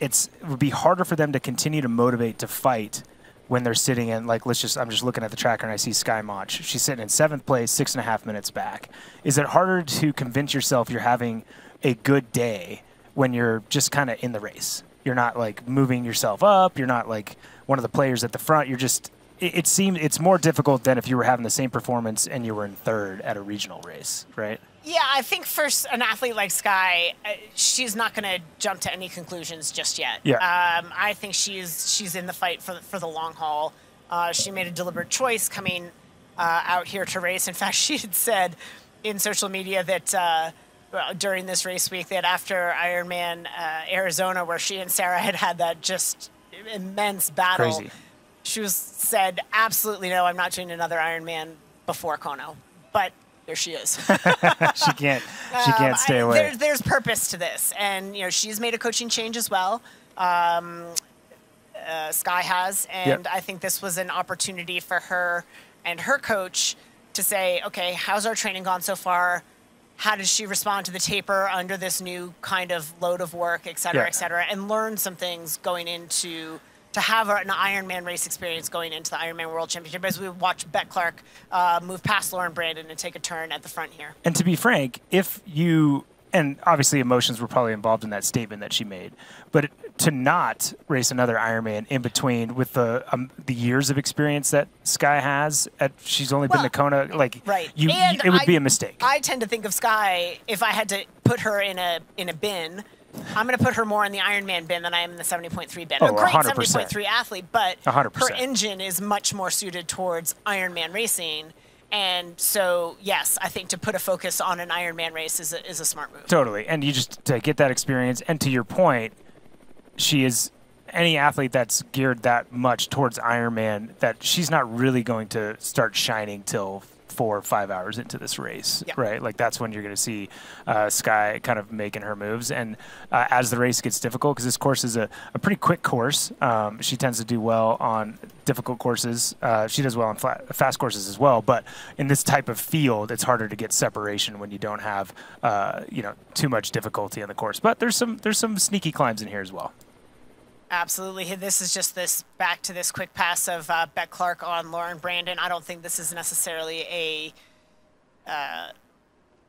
it's it would be harder for them to continue to motivate to fight when they're sitting in like let's just I'm just looking at the tracker and I see Skye Moench. She's sitting in seventh place, six and a half minutes back. Is it harder to convince yourself you're having a good day when you're just kind of in the race? You're not like moving yourself up. You're not like one of the players at the front. You're just. It, it seems it's more difficult than if you were having the same performance and you were in third at a regional race, right? Yeah, I think for an athlete like Skye, uh, she's not going to jump to any conclusions just yet. Yeah. Um, I think she's she's in the fight for the, for the long haul. Uh, she made a deliberate choice coming uh, out here to race. In [LAUGHS] fact, she had said in social media that uh, during this race week that after Ironman uh, Arizona, where she and Sarah had had that just immense battle, Crazy. She was said absolutely no, I'm not doing another Ironman before Kona, but there she is. [LAUGHS] she can't. She Um, can't stay I- away. There's, there's purpose to this, and you know she's made a coaching change as well. Um, uh, Skye has, and I think this was an opportunity for her and her coach to say, okay, how's our training gone so far? How does she respond to the taper under this new kind of load of work, et cetera, Yeah. et cetera, and learn some things going into to have an Ironman race experience going into the Ironman World Championship as we watch Beck Clark uh, move past Lauren Brandon and take a turn at the front here. And to be frank, if you and obviously emotions were probably involved in that statement that she made, but to not race another Ironman in between with the um, the years of experience that Skye has, at she's only been to Kona, like Right. you, And it would I- be a mistake. I tend to think of Skye if I had to put her in a in a bin. I'm going to put her more in the Ironman bin than I am in the 70.3 bin. Oh, a great 100%. 70.3 athlete, but 100%. her engine is much more suited towards Ironman racing. And so, yes, I think to put a focus on an Ironman race is a, is a smart move. Totally. And you just to get that experience and to your point, she is any athlete that's geared that much towards Ironman that she's not really going to start shining till four or five hours into this race, Yeah. right? Like that's when you're going to see uh, Skye kind of making her moves. And uh, as the race gets difficult, because this course is a, a pretty quick course, um, she tends to do well on difficult courses. Uh, she does well on flat, fast courses as well. But in this type of field, it's harder to get separation when you don't have, uh, you know, too much difficulty on the course. But there's some there's some sneaky climbs in here as well. Absolutely. This is just this back to this quick pass of uh, Beck Clark on Lauren Brandon. I don't think this is necessarily a uh,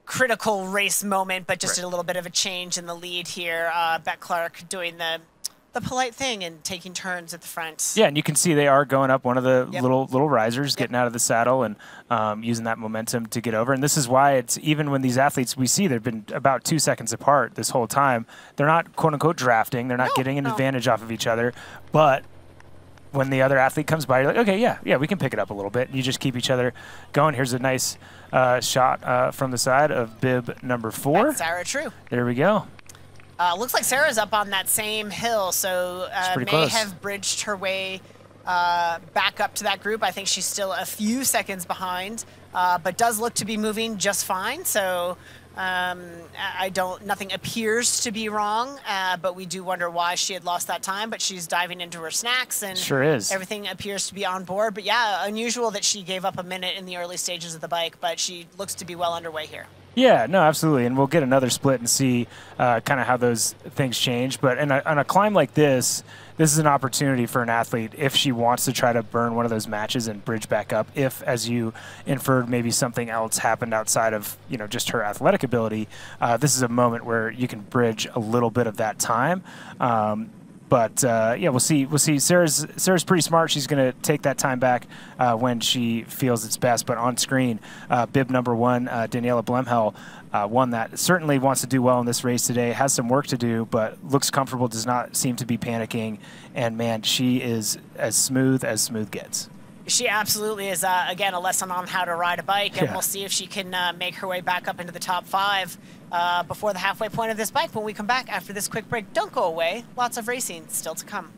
critical race moment, but just Right. a little bit of a change in the lead here. Uh, Beck Clark doing the the polite thing and taking turns at the front. Yeah, and you can see they are going up one of the Yep. little little risers, getting out of the saddle and um, using that momentum to get over. And this is why it's even when these athletes we see they've been about two seconds apart this whole time. They're not quote unquote drafting. They're not No, getting an no. advantage off of each other. But when the other athlete comes by, you're like, okay, yeah, yeah, we can pick it up a little bit. You just keep each other going. Here's a nice uh, shot uh, from the side of bib number four. That's Sarah True. There we go. Uh, looks like Sarah's up on that same hill, so uh, may close. have bridged her way uh, back up to that group. I think she's still a few seconds behind, uh, but does look to be moving just fine. So um, I don't. Nothing appears to be wrong, uh, but we do wonder why she had lost that time. But she's diving into her snacks, and Sure is. everything appears to be on board. But yeah, unusual that she gave up a minute in the early stages of the bike, but she looks to be well underway here. Yeah, no, absolutely, and we'll get another split and see uh, kind of how those things change. But in a, on a climb like this, this is an opportunity for an athlete if she wants to try to burn one of those matches and bridge back up. If, as you inferred, maybe something else happened outside of you know just her athletic ability, uh, this is a moment where you can bridge a little bit of that time. Um, but uh, yeah, we'll see. We'll see. Sarah's Sarah's pretty smart. She's going to take that time back uh, when she feels it's best. But on screen, uh, bib number one, uh, Daniela Bleymehl, uh, one that certainly wants to do well in this race today. Has some work to do, but looks comfortable. Does not seem to be panicking. And man, she is as smooth as smooth gets. She absolutely is, uh, again, a lesson on how to ride a bike, and Yeah. we'll see if she can uh, make her way back up into the top five uh, before the halfway point of this bike when we come back after this quick break. Don't go away. Lots of racing still to come.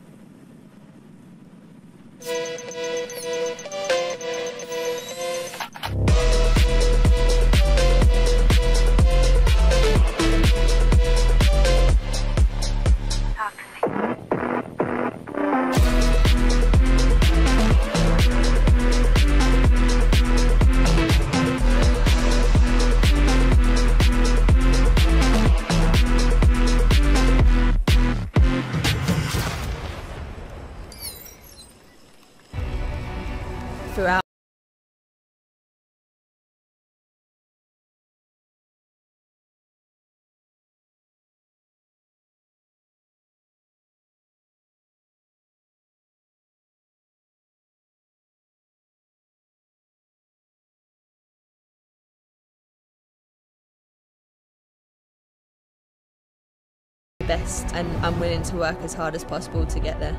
Best, and I'm willing to work as hard as possible to get there.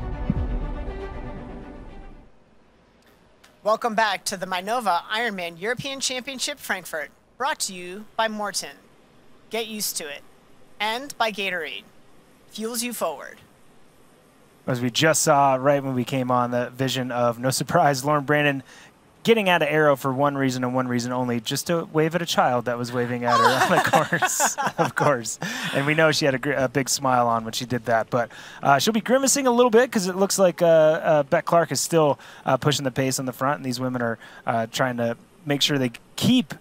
Welcome back to the Mainova Ironman European Championship Frankfurt, brought to you by Morton. Get used to it. And by Gatorade. Fuels you forward. As we just saw right when we came on, the vision of no surprise, Lauren Brandon getting out of arrow for one reason and one reason only, just to wave at a child that was waving at her on the [LAUGHS] course, [LAUGHS] of course. And we know she had a, gr- a big smile on when she did that. But uh, she'll be grimacing a little bit because it looks like uh, uh, Beck Clark is still uh, pushing the pace on the front, and these women are uh, trying to make sure they keep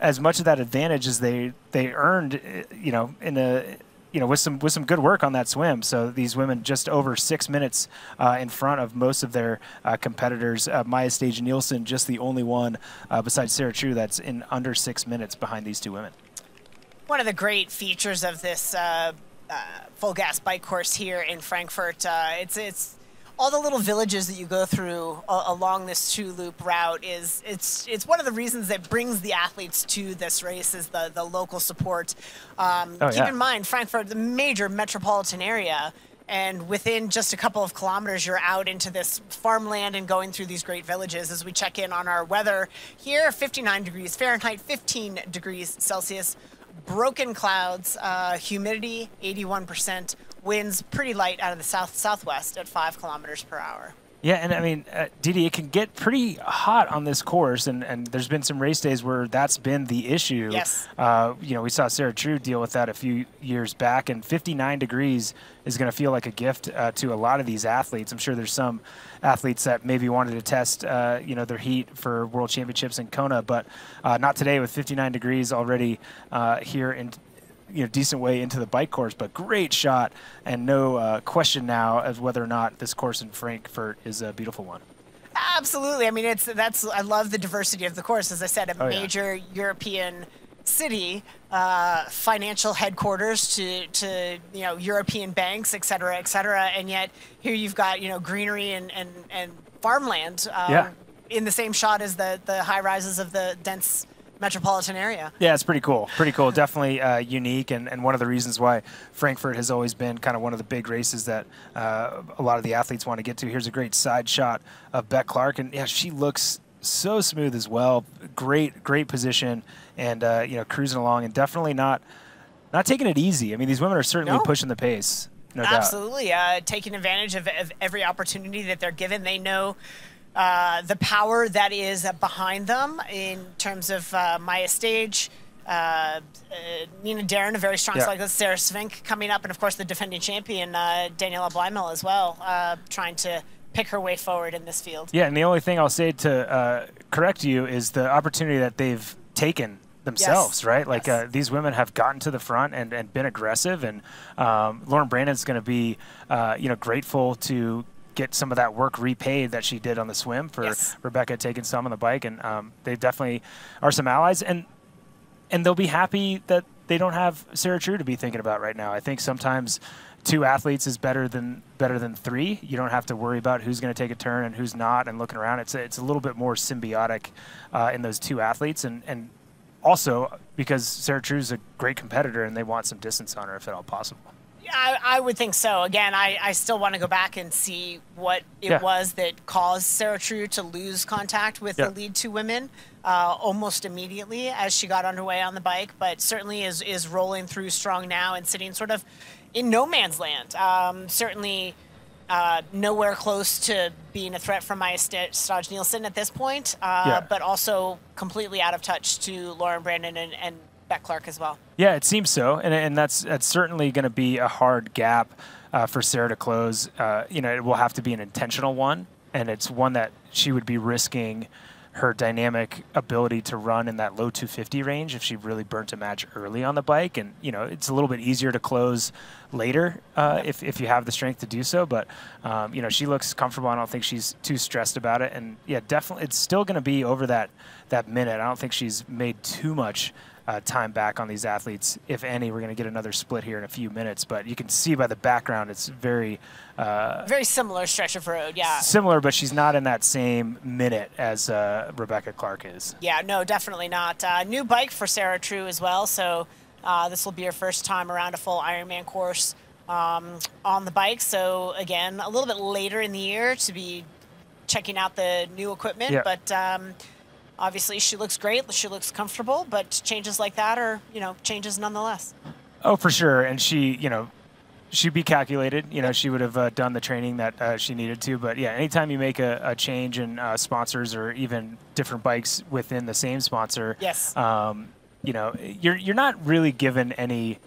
as much of that advantage as they they earned, uh, you know, in a you know with some with some good work on that swim. So these women just over six minutes uh, in front of most of their uh, competitors. Uh, Maja Stage Nielsen just the only one uh, besides Sarah True that's in under six minutes behind these two women. One of the great features of this uh, uh, FulGaz bike course here in Frankfurt, it's it's all the little villages that you go through a- along this two loop route is it's it's one of the reasons that brings the athletes to this race is the the local support. Um, Oh, keep yeah. in mind, Frankfurt, the major metropolitan area. And within just a couple of kilometers, you're out into this farmland and going through these great villages. As we check in on our weather here, 59 degrees Fahrenheit, 15 degrees Celsius, broken clouds, uh, humidity 81%, winds pretty light out of the south southwest at 5 kilometers per hour. Yeah, and I mean, uh, Dede, it can get pretty hot on this course, and, and there's been some race days where that's been the issue. Yes. Uh, you know, we saw Sarah True deal with that a few years back, and 59 degrees is going to feel like a gift uh, to a lot of these athletes. I'm sure there's some athletes that maybe wanted to test, uh, you know, their heat for World Championships in Kona, but uh, not today with 59 degrees already uh, here in you know decent way into the bike course, but great shot and no uh, question now as whether or not this course in Frankfurt is a beautiful one. Absolutely. I mean, it's that's I love the diversity of the course. As I said, a Oh, yeah. major European city, uh, financial headquarters to to you know European banks, et cetera, et cetera. And yet here you've got you know greenery and and and farmland. Um, Yeah. In the same shot as the the high rises of the dense metropolitan area. Yeah, it's pretty cool. Pretty cool. Definitely uh, unique, and, and one of the reasons why Frankfurt has always been kind of one of the big races that uh, a lot of the athletes want to get to. Here's a great side shot of Beck Clark, and yeah, she looks so smooth as well. Great, great position, and uh, you know, cruising along, and definitely not not taking it easy. I mean, these women are certainly No. pushing the pace. No doubt. Absolutely, uh, taking advantage of, of every opportunity that they're given. They know uh, the power that is behind them in terms of uh, Maja Stage, uh, uh, Nina Derron, a very strong Yeah. cyclist, Sarah Svink coming up, and of course the defending champion uh, Daniela Bleymehl as well, uh, trying to pick her way forward in this field. Yeah, and the only thing I'll say to uh, correct you is the opportunity that they've taken themselves, Yes. right? Like Yes. uh, these women have gotten to the front and, and been aggressive, and um, Lauren Brandon's going to be, uh, you know, grateful to get some of that work repaid that she did on the swim for Yes. Rebecca taking some on the bike, and um, they definitely are some allies, and and they'll be happy that they don't have Sarah True to be thinking about right now. I think sometimes two athletes is better than better than three. You don't have to worry about who's going to take a turn and who's not, and looking around. It's a, it's a little bit more symbiotic uh, in those two athletes, and and also because Sarah True's a great competitor, and they want some distance on her if at all possible. I, I would think so. Again, I, I still want to go back and see what it Yeah. was that caused Sarah True to lose contact with Yeah. the lead two women uh, almost immediately as she got underway on the bike, but certainly is, is rolling through strong now and sitting sort of in no man's land. Um, certainly uh, nowhere close to being a threat from Maja St- Staj Nielsen at this point, uh, Yeah. but also completely out of touch to Lauren Brandon and, and Clark as well. Yeah, it seems so, and and that's that's certainly going to be a hard gap uh, for Sarah to close. Uh, you know, it will have to be an intentional one, and it's one that she would be risking her dynamic ability to run in that low 250 range if she really burnt a match early on the bike. And you know, it's a little bit easier to close later uh, if if you have the strength to do so. But um, you know, she looks comfortable. I don't think she's too stressed about it. And yeah, definitely, it's still going to be over that that minute. I don't think she's made too much uh, time back on these athletes, if any. We're going to get another split here in a few minutes, but you can see by the background it's very uh, Very similar stretch of road, yeah. similar, but she's not in that same minute as uh, Rebecca Clark is. Yeah, no, definitely not. Uh, new bike for Sarah True as well. So uh, this will be her first time around a full Ironman course um, on the bike. So again, a little bit later in the year to be checking out the new equipment. Yeah. But um, obviously, she looks great. She looks comfortable. But changes like that are, you know, changes nonetheless. Oh, for sure. And she, you know, she'd be calculated. You know, she would have uh, done the training that uh, she needed to. But yeah, anytime you make a, a change in uh, sponsors or even different bikes within the same sponsor, Yes. um, you know, you're you're not really given any.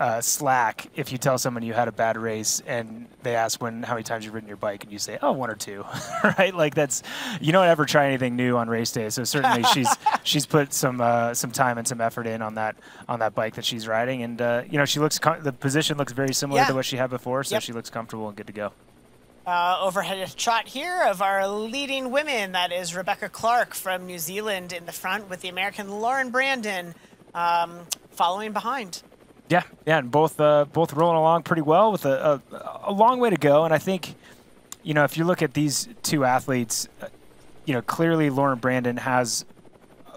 Uh, slack if you tell someone you had a bad race and they ask when how many times you've ridden your bike and you say oh one or two [LAUGHS] right like that's you don't ever try anything new on race day so certainly [LAUGHS] she's she's put some uh, some time and some effort in on that on that bike that she's riding and uh, you know she looks com- the position looks very similar Yeah. to what she had before so Yep. she looks comfortable and good to go Uh, overhead shot here of our leading women. That is Rebecca Clark from New Zealand in the front with the American Lauren Brandon um, following behind. Yeah, yeah, and both uh, both rolling along pretty well with a, a a long way to go. And I think, you know, if you look at these two athletes, uh, you know, clearly Lauren Brandon has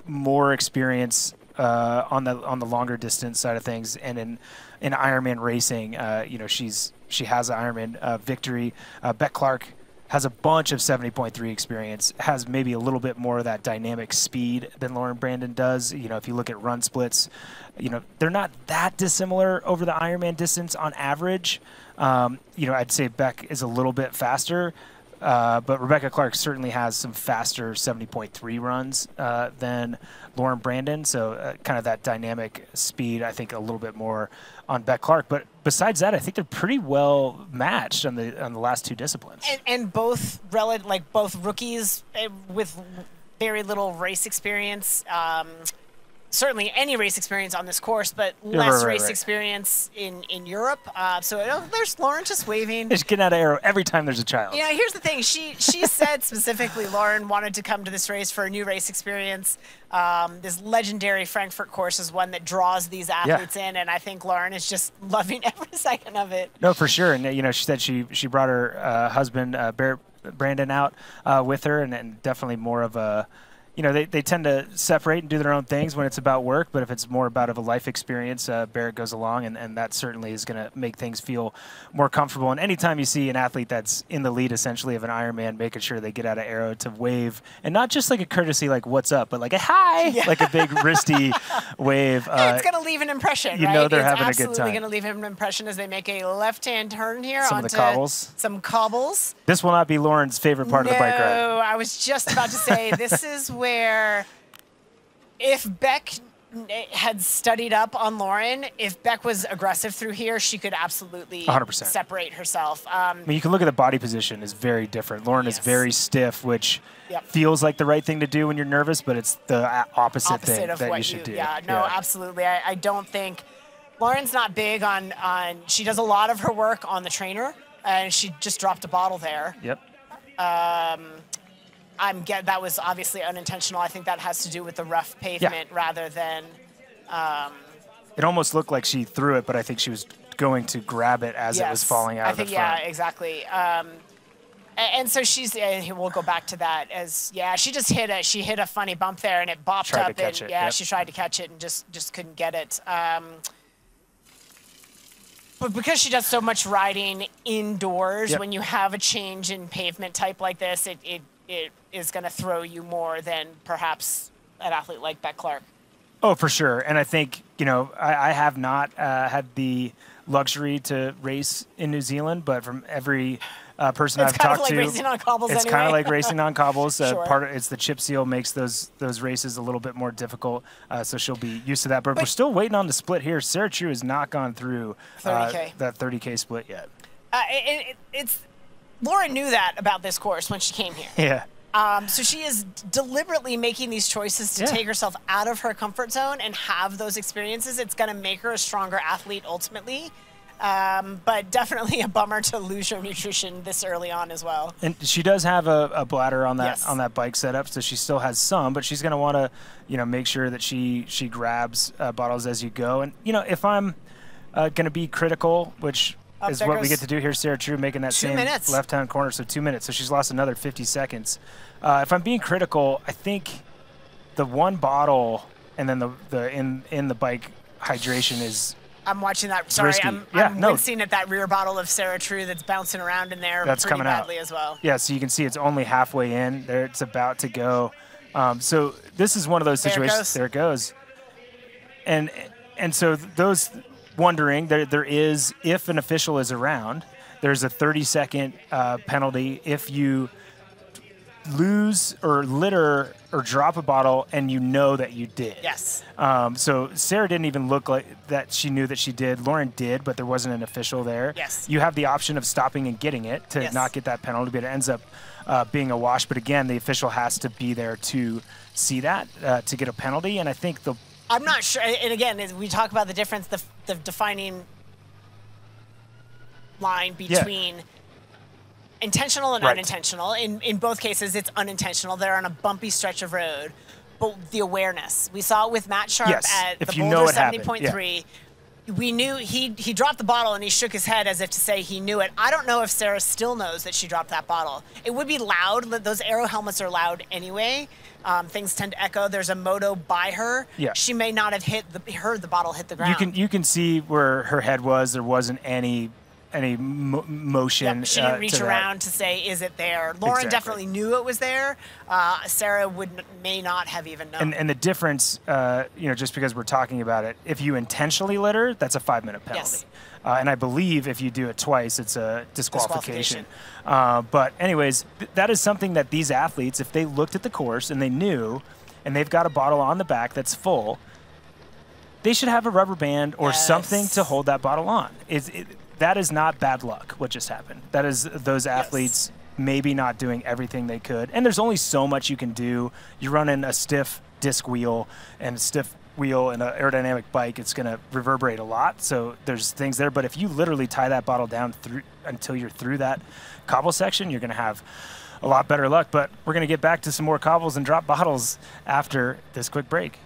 more experience uh, on the on the longer distance side of things, and in in Ironman racing, uh, you know, she's she has an Ironman uh, victory. Uh, Beck Clark has a bunch of 70.3 experience, has maybe a little bit more of that dynamic speed than Lauren Brandon does. You know, if you look at run splits, you know, they're not that dissimilar over the Ironman distance on average. Um, you know, I'd say Beck is a little bit faster, uh, but Rebecca Clark certainly has some faster 70.3 runs uh, than Lauren Brandon. So, uh, kind of that dynamic speed, I think, a little bit more on Beck Clark. But besides that, I think they're pretty well matched on the on the last two disciplines. And, and both rel- like both rookies eh, with very little race experience. Um, certainly any race experience on this course, but Yeah, less right, right, race right. experience in in Europe. Uh, so oh, there's Lauren just waving. Just getting out of arrow every time there's a child. Yeah, here's the thing. She she [LAUGHS] said specifically Lauren wanted to come to this race for a new race experience. Um, this legendary Frankfurt course is one that draws these athletes in, and I think Lauren is just [LAUGHS] loving every second of it. No, for sure. And uh, you know, she said she she brought her uh, husband uh, Brandon out uh, with her, and, and definitely more of a. You know, they, they tend to separate and do their own things when it's about work, but if it's more about of a life experience, uh, Barrett goes along, and, and that certainly is going to make things feel more comfortable. And anytime you see an athlete that's in the lead, essentially, of an Ironman, making sure they get out of arrow to wave, and not just like a courtesy, like "What's up," but like a "Hi," like a big wristy [LAUGHS] wave. Uh, it's going to leave an impression, you right? know they're it's having a good time. absolutely going to leave an impression as they make a left-hand turn here Some of onto the cobbles. some cobbles. this will not be Lauren's favorite part no, of the bike ride. I was just about to say this [LAUGHS] is where if Beck had studied up on Lauren, if Beck was aggressive through here, she could absolutely 100%. separate herself. Um, I mean, you can look at the body position is very different. Lauren is very stiff, which Yep. feels like the right thing to do when you're nervous, but it's the opposite, opposite thing that you should do. Yeah, no, absolutely. I, I don't think Lauren's not big on on. She does a lot of her work on the trainer, and she just dropped a bottle there. Yep. I'm get that was obviously unintentional. I think that has to do with the rough pavement rather than Um, It almost looked like she threw it, but I think she was going to grab it as it was falling out I of think the front. yeah, exactly. Um, and so she's. And we'll go back to that as yeah. She just hit a she hit a funny bump there and it bopped Tried up and it, yeah yep. she tried to catch it and just just couldn't get it. Um, but because she does so much riding indoors, Yep. when you have a change in pavement type like this, it it, it is going to throw you more than perhaps an athlete like Beck Clark. Oh, for sure. And I think, you know, I, I have not uh, had the luxury to race in New Zealand, but from every uh, person It's I've kind of talked like to, racing on cobbles it's kind of like racing on cobbles. [LAUGHS] Uh, Sure. Part of, it's the chip seal makes those those races a little bit more difficult, uh, so she'll be used to that. But, we're still waiting on the split here. Sarah True has not gone through uh, 30K. that 30k split yet. Uh, it, it, it's Laura knew that about this course when she came here. Yeah. Um, so she is deliberately making these choices to Yeah. take herself out of her comfort zone and have those experiences. It's going to make her a stronger athlete ultimately. Um, but definitely a bummer to lose your nutrition this early on as well. And she does have a, a bladder on that Yes. on that bike setup, so she still has some, but she's going to want to, you know, make sure that she she grabs uh, bottles as you go. And you know, if I'm uh, going to be critical, which Up is what we get to do here, Sarah True making that same minutes. left hand corner, so two minutes. So she's lost another 50 seconds. Uh, if I'm being critical, I think the one bottle and then the the in in the bike hydration is I'm watching that. Sorry, risky. I'm, Yeah, I'm no. wincing at that rear bottle of Sarah True that's bouncing around in there That's coming out. badly as well. Yeah, so you can see it's only halfway in. There, it's about to go. Um, so this is one of those There it situations. goes. There it goes. And and so those wondering there there is if an official is around, there's a 30 second uh, penalty if you lose or litter or drop a bottle and you know that you did. Yes. Um, so Sarah didn't even look like that she knew that she did. Lauren did, but there wasn't an official there. Yes. You have the option of stopping and getting it to Yes. not get that penalty, but it ends up uh, being a wash. But again, the official has to be there to see that uh, to get a penalty. And I think the I'm not sure. And again, we talk about the difference, the, the defining line Yeah. between intentional and Right. unintentional. In in both cases, it's unintentional. They're on a bumpy stretch of road, but the awareness we saw it with Matt Sharpe Yes, at if the you Boulder know it happened, 70.3. We knew he he dropped the bottle and he shook his head as if to say he knew it. I don't know if Sarah still knows that she dropped that bottle. It would be loud. Those arrow helmets are loud anyway. Um, things tend to echo. There's a moto by her. Yeah. She may not have hit the heard the bottle hit the ground. you can you can see where her head was. There wasn't any any mo- motion. Yep, she uh, didn't to reach that. around to say, "Is it there?" Lauren Exactly. definitely knew it was there. Uh, Sarah would may not have even known. And, and the difference, uh, you know, just because we're talking about it, if you intentionally litter, that's a five minute penalty. Yes. Uh, and I believe if you do it twice, it's a disqualification. Disqualification. Uh, but, anyways, that is something that these athletes, if they looked at the course and they knew, and they've got a bottle on the back that's full, they should have a rubber band or something to hold that bottle on. Is it, that is not bad luck. What just happened? That is those athletes maybe not doing everything they could. And there's only so much you can do. You're running a stiff disc wheel and a stiff wheel and an aerodynamic bike. It's going to reverberate a lot. So there's things there. But if you literally tie that bottle down through until you're through that cobble section, you're going to have a lot better luck. But we're going to get back to some more cobbles and drop bottles after this quick break.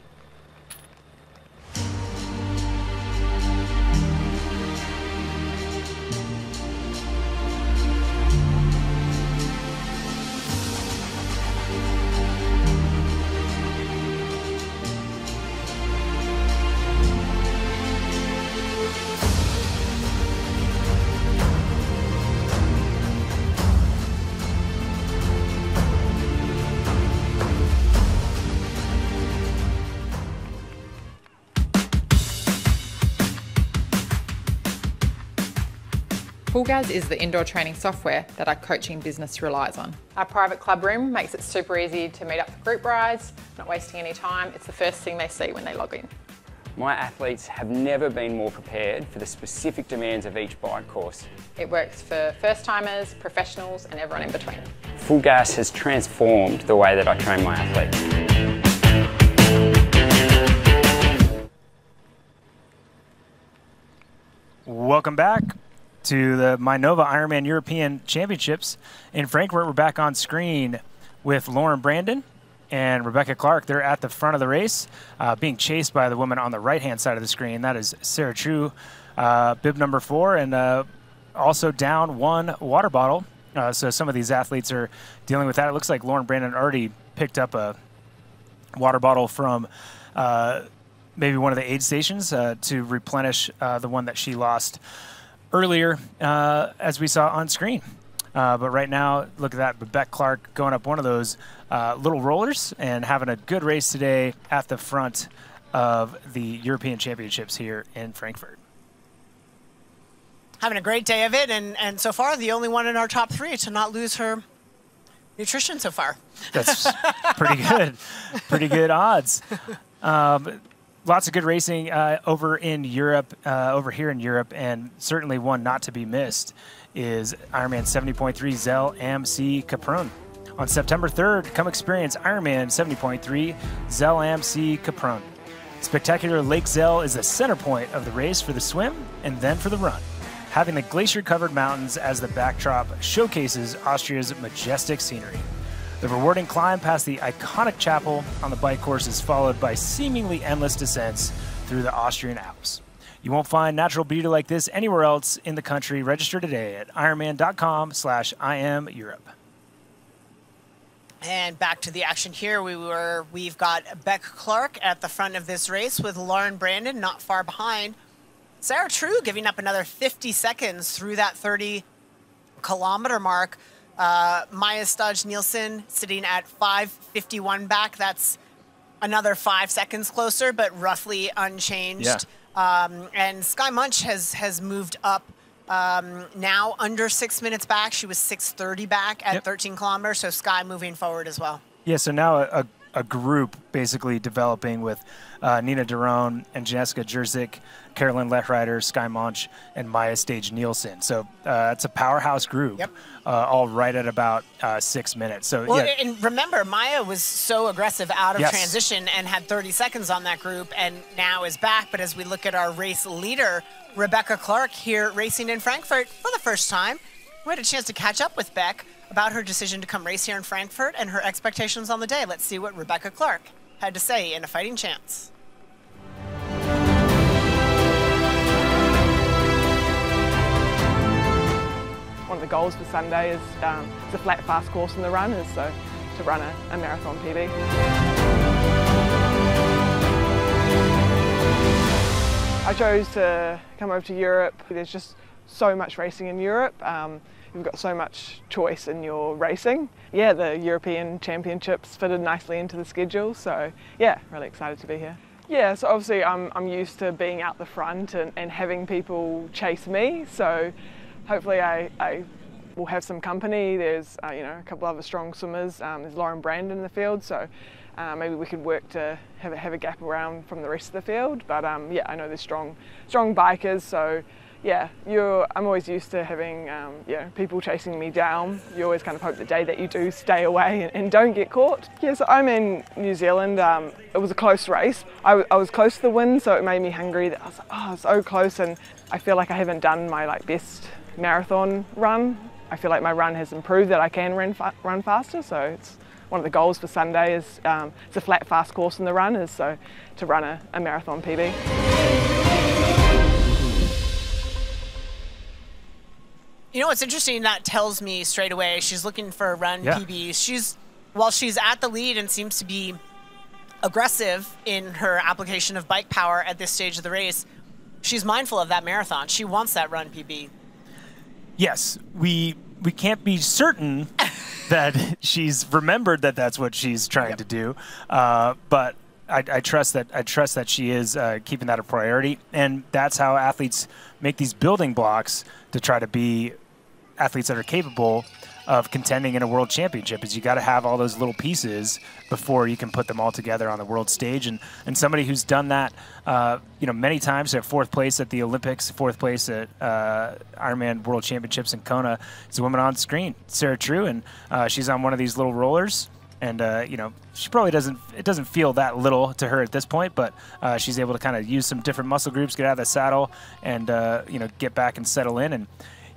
FulGaz is the indoor training software that our coaching business relies on. Our private club room makes it super easy to meet up for group rides, not wasting any time. It's the first thing they see when they log in. My athletes have never been more prepared for the specific demands of each bike course. It works for first timers, professionals, and everyone in between. FulGaz has transformed the way that I train my athletes. Welcome back to the Mainova Ironman European Championships in Frankfurt. We're back on screen with Lauren Brandon and Rebecca Clark, they're at the front of the race, uh, being chased by the woman on the right hand side of the screen. That is Sarah True, uh, bib number four, and uh, also down one water bottle. Uh, so some of these athletes are dealing with that. It looks like Lauren Brandon already picked up a water bottle from uh, maybe one of the aid stations uh, to replenish the one that she lost earlier, as we saw on screen. Uh, but right now, look at that. Rebecca Clark going up one of those uh, little rollers and having a good race today at the front of the European Championships here in Frankfurt. Having a great day of it, and, and so far, the only one in our top three to not lose her nutrition so far. That's [LAUGHS] pretty good. Pretty good odds. Um, lots of good racing uh, over in Europe, uh, over here in Europe, and certainly one not to be missed is Ironman 70.3 Zell am See-Kaprun. On September 3rd, come experience Ironman 70.3 Zell am See-Kaprun. Spectacular Lake Zell is the center point of the race for the swim and then for the run. Having the glacier covered mountains as the backdrop showcases Austria's majestic scenery. The rewarding climb past the iconic chapel on the bike course is followed by seemingly endless descents through the Austrian Alps. You won't find natural beauty like this anywhere else in the country. Register today at ironman.com slash Europe. And back to the action here. We were we've got Beck Clark at the front of this race with Lauren Brandon not far behind. Sarah True giving up another 50 seconds through that 30 kilometer mark. Uh, Maja Stage Nielsen sitting at 5:51 back. That's another five seconds closer, but roughly unchanged. Yeah. Um, and Skye Moench has has moved up um, now under six minutes back. She was 6:30 back at Yep. 13 kilometers. So Skye moving forward as well. Yeah, so now a, a, a group basically developing with uh, Nina Derron and Jessica Jerzik, Carolin Lehrieder, Skye Moench, and Maja Stage Nielsen. So uh, it's a powerhouse group, Yep. uh, all right at about uh, six minutes. So Well, yeah, and remember, Maja was so aggressive out of Yes. transition and had 30 seconds on that group, and now is back. But as we look at our race leader, Rebecca Clark here racing in Frankfurt for the first time, we had a chance to catch up with Beck about her decision to come race here in Frankfurt and her expectations on the day. Let's see what Rebecca Clark had to say in a fighting chance. One of the goals for Sunday is um, it's a flat, fast course in the run, is so to run a, a marathon PB. I chose to come over to Europe. There's just so much racing in Europe. Um, you've got so much choice in your racing. Yeah, the European Championships fitted nicely into the schedule, so yeah, really excited to be here. Yeah, so obviously I'm, I'm used to being out the front and, and having people chase me, so hopefully I, I will have some company. There's uh, you know a couple other strong swimmers. Um, there's Lauren Brandon in the field, so uh, maybe we could work to have a, have a gap around from the rest of the field. But um, yeah, I know there's strong strong bikers, so yeah, you're, I'm always used to having um, people chasing me down. You always kind of hope the day that you do stay away and, and don't get caught. Yeah, so I'm in New Zealand. Um, it was a close race. I was close to the win, so it made me hungry. That I was like, oh, so close, and I feel like I haven't done my like best marathon run. I feel like my run has improved. That I can run fa- run faster. So it's one of the goals for Sunday is um, it's a flat, fast course in the run is so to run a, a marathon PB. You know what's interesting? That tells me straight away she's looking for a run Yeah. PB. She's while she's at the lead and seems to be aggressive in her application of bike power at this stage of the race. She's mindful of that marathon. She wants that run PB. Yes, we we can't be certain [LAUGHS] that she's remembered that that's what she's trying to do, uh, but. I, I trust that I trust that she is uh, keeping that a priority, and that's how athletes make these building blocks to try to be athletes that are capable of contending in a world championship is you got to have all those little pieces before you can put them all together on the world stage. And and somebody who's done that uh, you know many times at fourth place at the Olympics fourth place at uh, Ironman World Championships in Kona is a woman on screen Sarah True. And uh, she's on one of these little rollers. And uh, you know she probably doesn't it doesn't feel that little to her at this point but uh, she's able to kind of use some different muscle groups get out of the saddle and uh, you know get back and settle in. And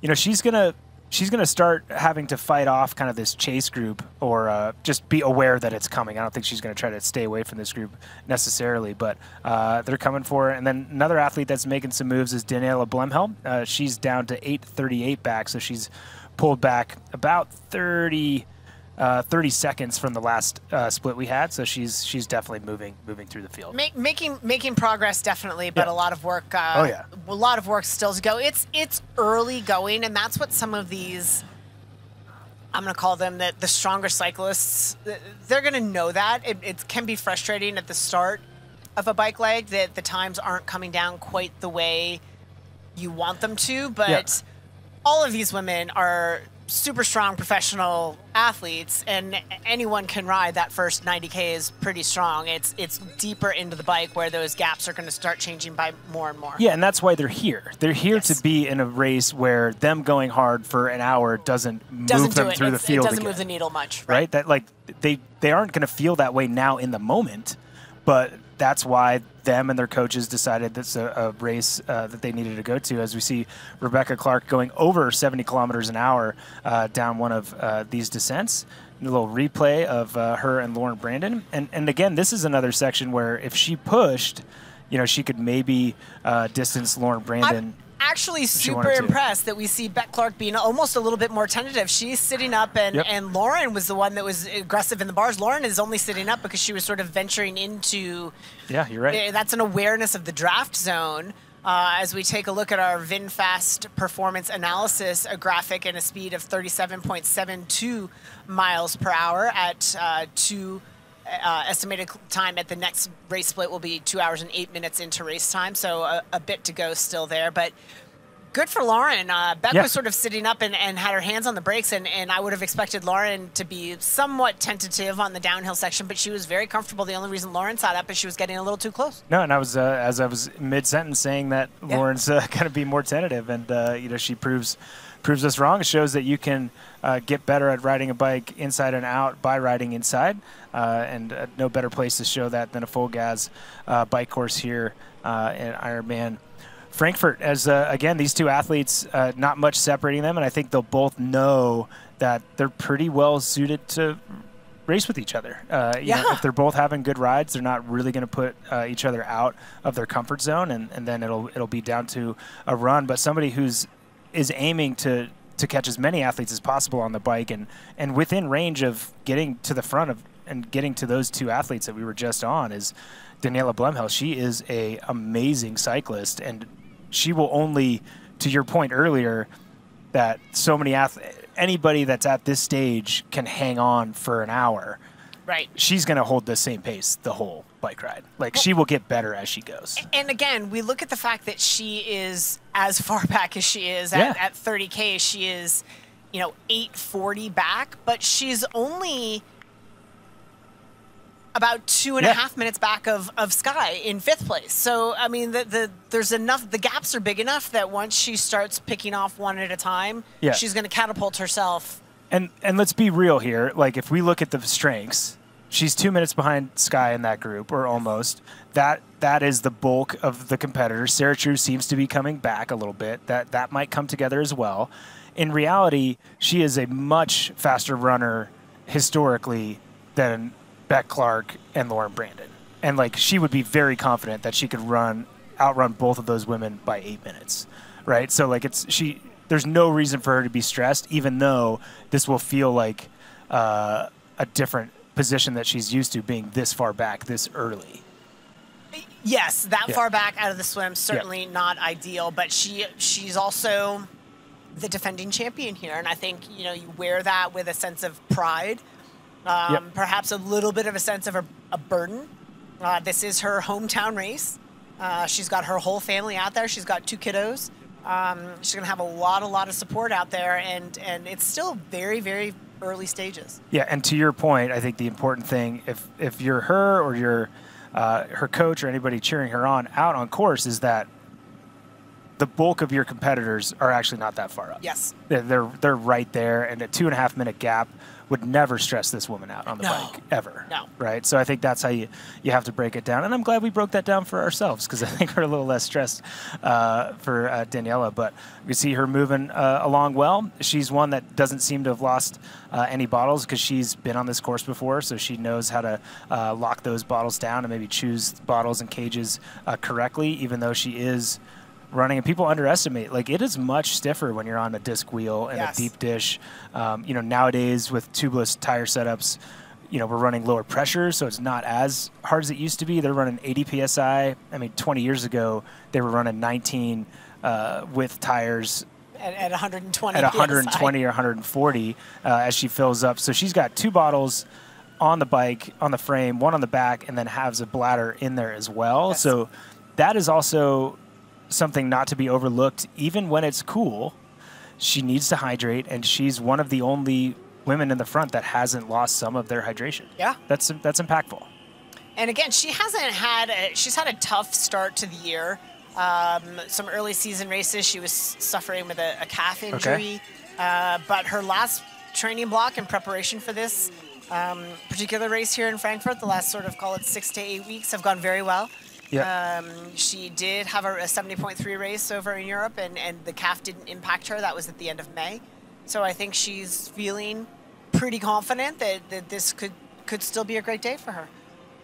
you know she's gonna she's going to start having to fight off kind of this chase group or uh, just be aware that it's coming. I don't think she's going to try to stay away from this group necessarily, but uh, they're coming for her. And then another athlete that's making some moves is Daniela Bleymehl. Uh, she's down to 838 back, so she's pulled back about 30 uh, 30 seconds from the last uh, split we had. So she's she's definitely moving moving through the field. Make, making making progress definitely, but Yeah. a lot of work. Uh, Oh, yeah. a lot of work still to go. It's it's early going, and that's what some of these. I'm going to call them the, the stronger cyclists. They're going to know that it, it can be frustrating at the start of a bike leg that the times aren't coming down quite the way you want them to. But Yeah. all of these women are super strong professional athletes and anyone can ride that first 90k is pretty strong it's it's deeper into the bike where those gaps are going to start changing by more and more Yeah, and that's why they're here. They're here to be in a race where them going hard for an hour doesn't, doesn't move them do it through the field it doesn't again. move the needle much right? That like they they aren't going to feel that way now in the moment, but that's why them and their coaches decided that's a, a race uh, that they needed to go to. As we see Rebecca Clark going over 70 kilometers an hour uh, down one of uh, these descents. A little replay of uh, her and Lauren Brandon, and and again, this is another section where if she pushed, you know, she could maybe uh, distance Lauren Brandon. Actually super impressed that we see Beck Clark being almost a little bit more tentative. She's sitting up, and, Yep. and Lauren was the one that was aggressive in the bars. Lauren is only sitting up because she was sort of venturing into yeah, you're right. Eh, That's an awareness of the draft zone. Uh, as we take a look at our VinFast performance analysis, a graphic and a speed of 37.72 miles per hour at uh, two. Uh, estimated time at the next race split will be two hours and eight minutes into race time, so a, a bit to go still there. But good for Lauren. Uh, Beck Yeah. was sort of sitting up and, and had her hands on the brakes, and, and I would have expected Lauren to be somewhat tentative on the downhill section, but she was very comfortable. The only reason Lauren sat up is she was getting a little too close. No, and I was uh, as I was mid sentence saying that Lauren's uh, [LAUGHS] going to be more tentative, and uh, you know she proves proves us wrong. It shows that you can uh, get better at riding a bike inside and out by riding inside, uh, and uh, no better place to show that than a FulGaz uh, bike course here uh, in Ironman. Frankfurt, as uh, again, these two athletes, uh, not much separating them, and I think they'll both know that they're pretty well suited to race with each other. Uh, you know, Yeah. if they're both having good rides, they're not really going to put uh, each other out of their comfort zone, and, and then it'll it'll be down to a run. But somebody who's is aiming to to catch as many athletes as possible on the bike, and and within range of getting to the front of and getting to those two athletes that we were just on is Daniela Bleymehl. She is a amazing cyclist, and she will only, to your point earlier, that so many athletes, anybody that's at this stage can hang on for an hour. Right. She's going to hold the same pace the whole bike ride. Like she will get better as she goes. And again, we look at the fact that she is as far [LAUGHS] back as she is Yeah. at, at 30K. She is, you know, 840 back, but she's only about two and a half Yeah. minutes back of, of Skye in fifth place. So, I mean, the, the there's enough, the gaps are big enough that once she starts picking off one at a time, Yeah. she's going to catapult herself. And and let's be real here. Like if we look at the strengths, she's two minutes behind Skye in that group, or almost. That that is the bulk of the competitors. Sarah True seems to be coming back a little bit. That that might come together as well. In reality, she is a much faster runner historically than Beck Clark and Lauren Brandon. And like she would be very confident that she could run outrun both of those women by eight minutes. Right? So like it's she there's no reason for her to be stressed, even though this will feel like uh, a different position that she's used to being this far back this early. Yes, that Yeah. far back out of the swim certainly not ideal, but she she's also the defending champion here, and I think you know you wear that with a sense of pride, um, Yep. perhaps a little bit of a sense of a, a burden. Uh, this is her hometown race. Uh, she's got her whole family out there. She's got two kiddos. Um, she's gonna have a lot, a lot of support out there, and and it's still very, very early stages. Yeah, and to your point, I think the important thing, if if you're her or you're uh, her coach or anybody cheering her on out on course, is that the bulk of your competitors are actually not that far up. Yes. They're they're, they're right there, and a two and a half minute gap would never stress this woman out on the No. bike ever. No. Right. So I think that's how you you have to break it down, and I'm glad we broke that down for ourselves because [LAUGHS] I think we're a little less stressed uh, for uh, Daniela. But we see her moving uh, along well. She's one that doesn't seem to have lost uh, any bottles because she's been on this course before, so she knows how to uh, lock those bottles down and maybe choose bottles and cages uh, correctly, even though she is running and people underestimate like it is much stiffer when you're on a disc wheel and Yes. a deep dish um, you know nowadays with tubeless tire setups you know we're running lower pressure so it's not as hard as it used to be they're running 80 psi i mean 20 years ago they were running 19 uh, with tires At, at 120. at PSI. 120 or 140 uh, as she fills up. So she's got two bottles on the bike, on the frame, one on the back, and then has a bladder in there as well. So that is also something not to be overlooked, even when it's cool. She needs to hydrate, and she's one of the only women in the front that hasn't lost some of their hydration. Yeah. That's that's impactful. And again, she hasn't had a, she's had a tough start to the year. Um, some early season races, she was suffering with a, a calf injury. Uh, but her last training block in preparation for this um, particular race here in Frankfurt, the last sort of call it six to eight weeks, have gone very well. Yeah. Um, she did have a, a 70.3 race over in Europe, and, and the calf didn't impact her. That was at the end of May. So I think she's feeling pretty confident that, that this could, could still be a great day for her.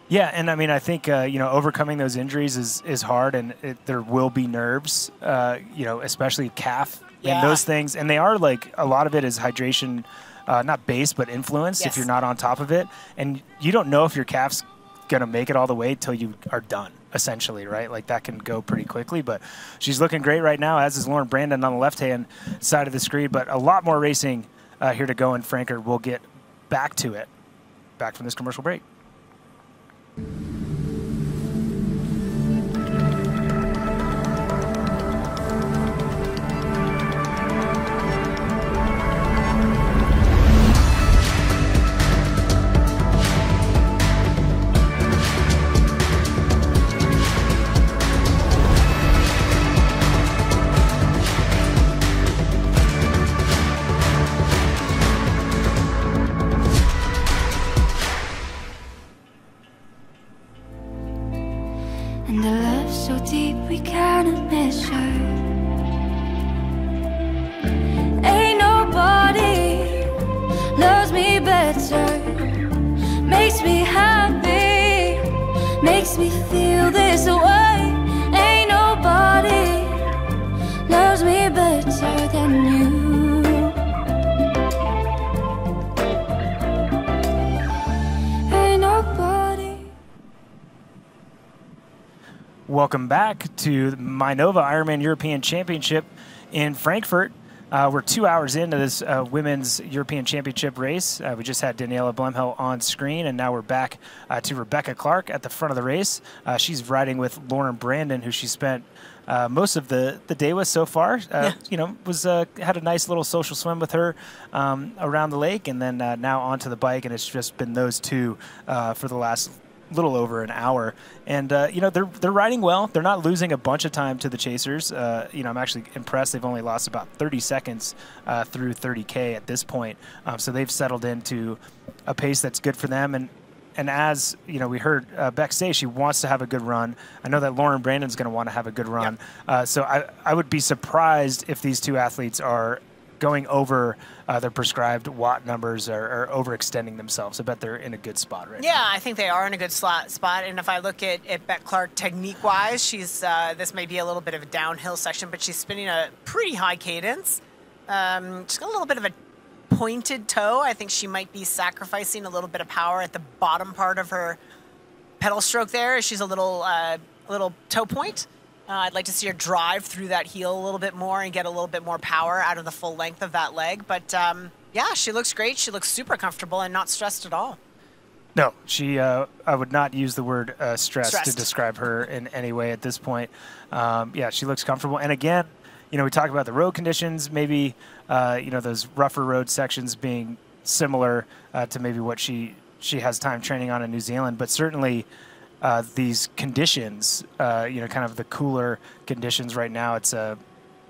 Yeah, and I mean, I think uh, you know overcoming those injuries is is hard, and it, there will be nerves. Uh, you know, especially calf Yeah. and those things, and they are like a lot of it is hydration, uh, not base but influence. Yes. If you're not on top of it, and you don't know if your calf's gonna make it all the way till you are done. Essentially, right? Like that can go pretty quickly, but she's looking great right now, as is Lauren Brandon on the left hand side of the screen. But a lot more racing uh, here to go in Frankfurt. We'll get back to it. Back from this commercial break. Welcome back to Mainova Ironman European Championship in Frankfurt. Uh, we're two hours into this uh, women's European Championship race. Uh, we just had Daniela Bleymehl on screen, and now we're back uh, to Rebecca Clark at the front of the race. Uh, she's riding with Lauren Brandon, who she spent uh, most of the, the day with so far. Uh, You know, was uh, had a nice little social swim with her um, around the lake, and then uh, now onto the bike, and it's just been those two uh, for the last little over an hour, and uh, you know they're they're riding well. They're not losing a bunch of time to the chasers. Uh, you know, I'm actually impressed. They've only lost about 30 seconds uh, through 30k at this point, um, so they've settled into a pace that's good for them. And and as you know, we heard uh, Beck say she wants to have a good run. I know that Lauren Brandon's going to want to have a good run. Uh, so I I would be surprised if these two athletes are going over uh, their prescribed watt numbers or, or overextending themselves. I bet they're in a good spot right now. Yeah, I think they are in a good slot spot. And if I look at, at Beck Clark technique wise, she's uh, this may be a little bit of a downhill section, but she's spinning a pretty high cadence. Um, she's got a little bit of a pointed toe. I think she might be sacrificing a little bit of power at the bottom part of her pedal stroke there. She's a little uh, little toe point. Uh, I'd like to see her drive through that heel a little bit more and get a little bit more power out of the full length of that leg. But um, yeah, she looks great. She looks super comfortable and not stressed at all. No, she. Uh, I would not use the word uh, stress to describe her in any way at this point. Um, yeah, she looks comfortable. And again, you know, we talk about the road conditions. Maybe uh, you know those rougher road sections being similar uh, to maybe what she she has time training on in New Zealand, but certainly. Uh, these conditions, uh, you know, kind of the cooler conditions right now. It's a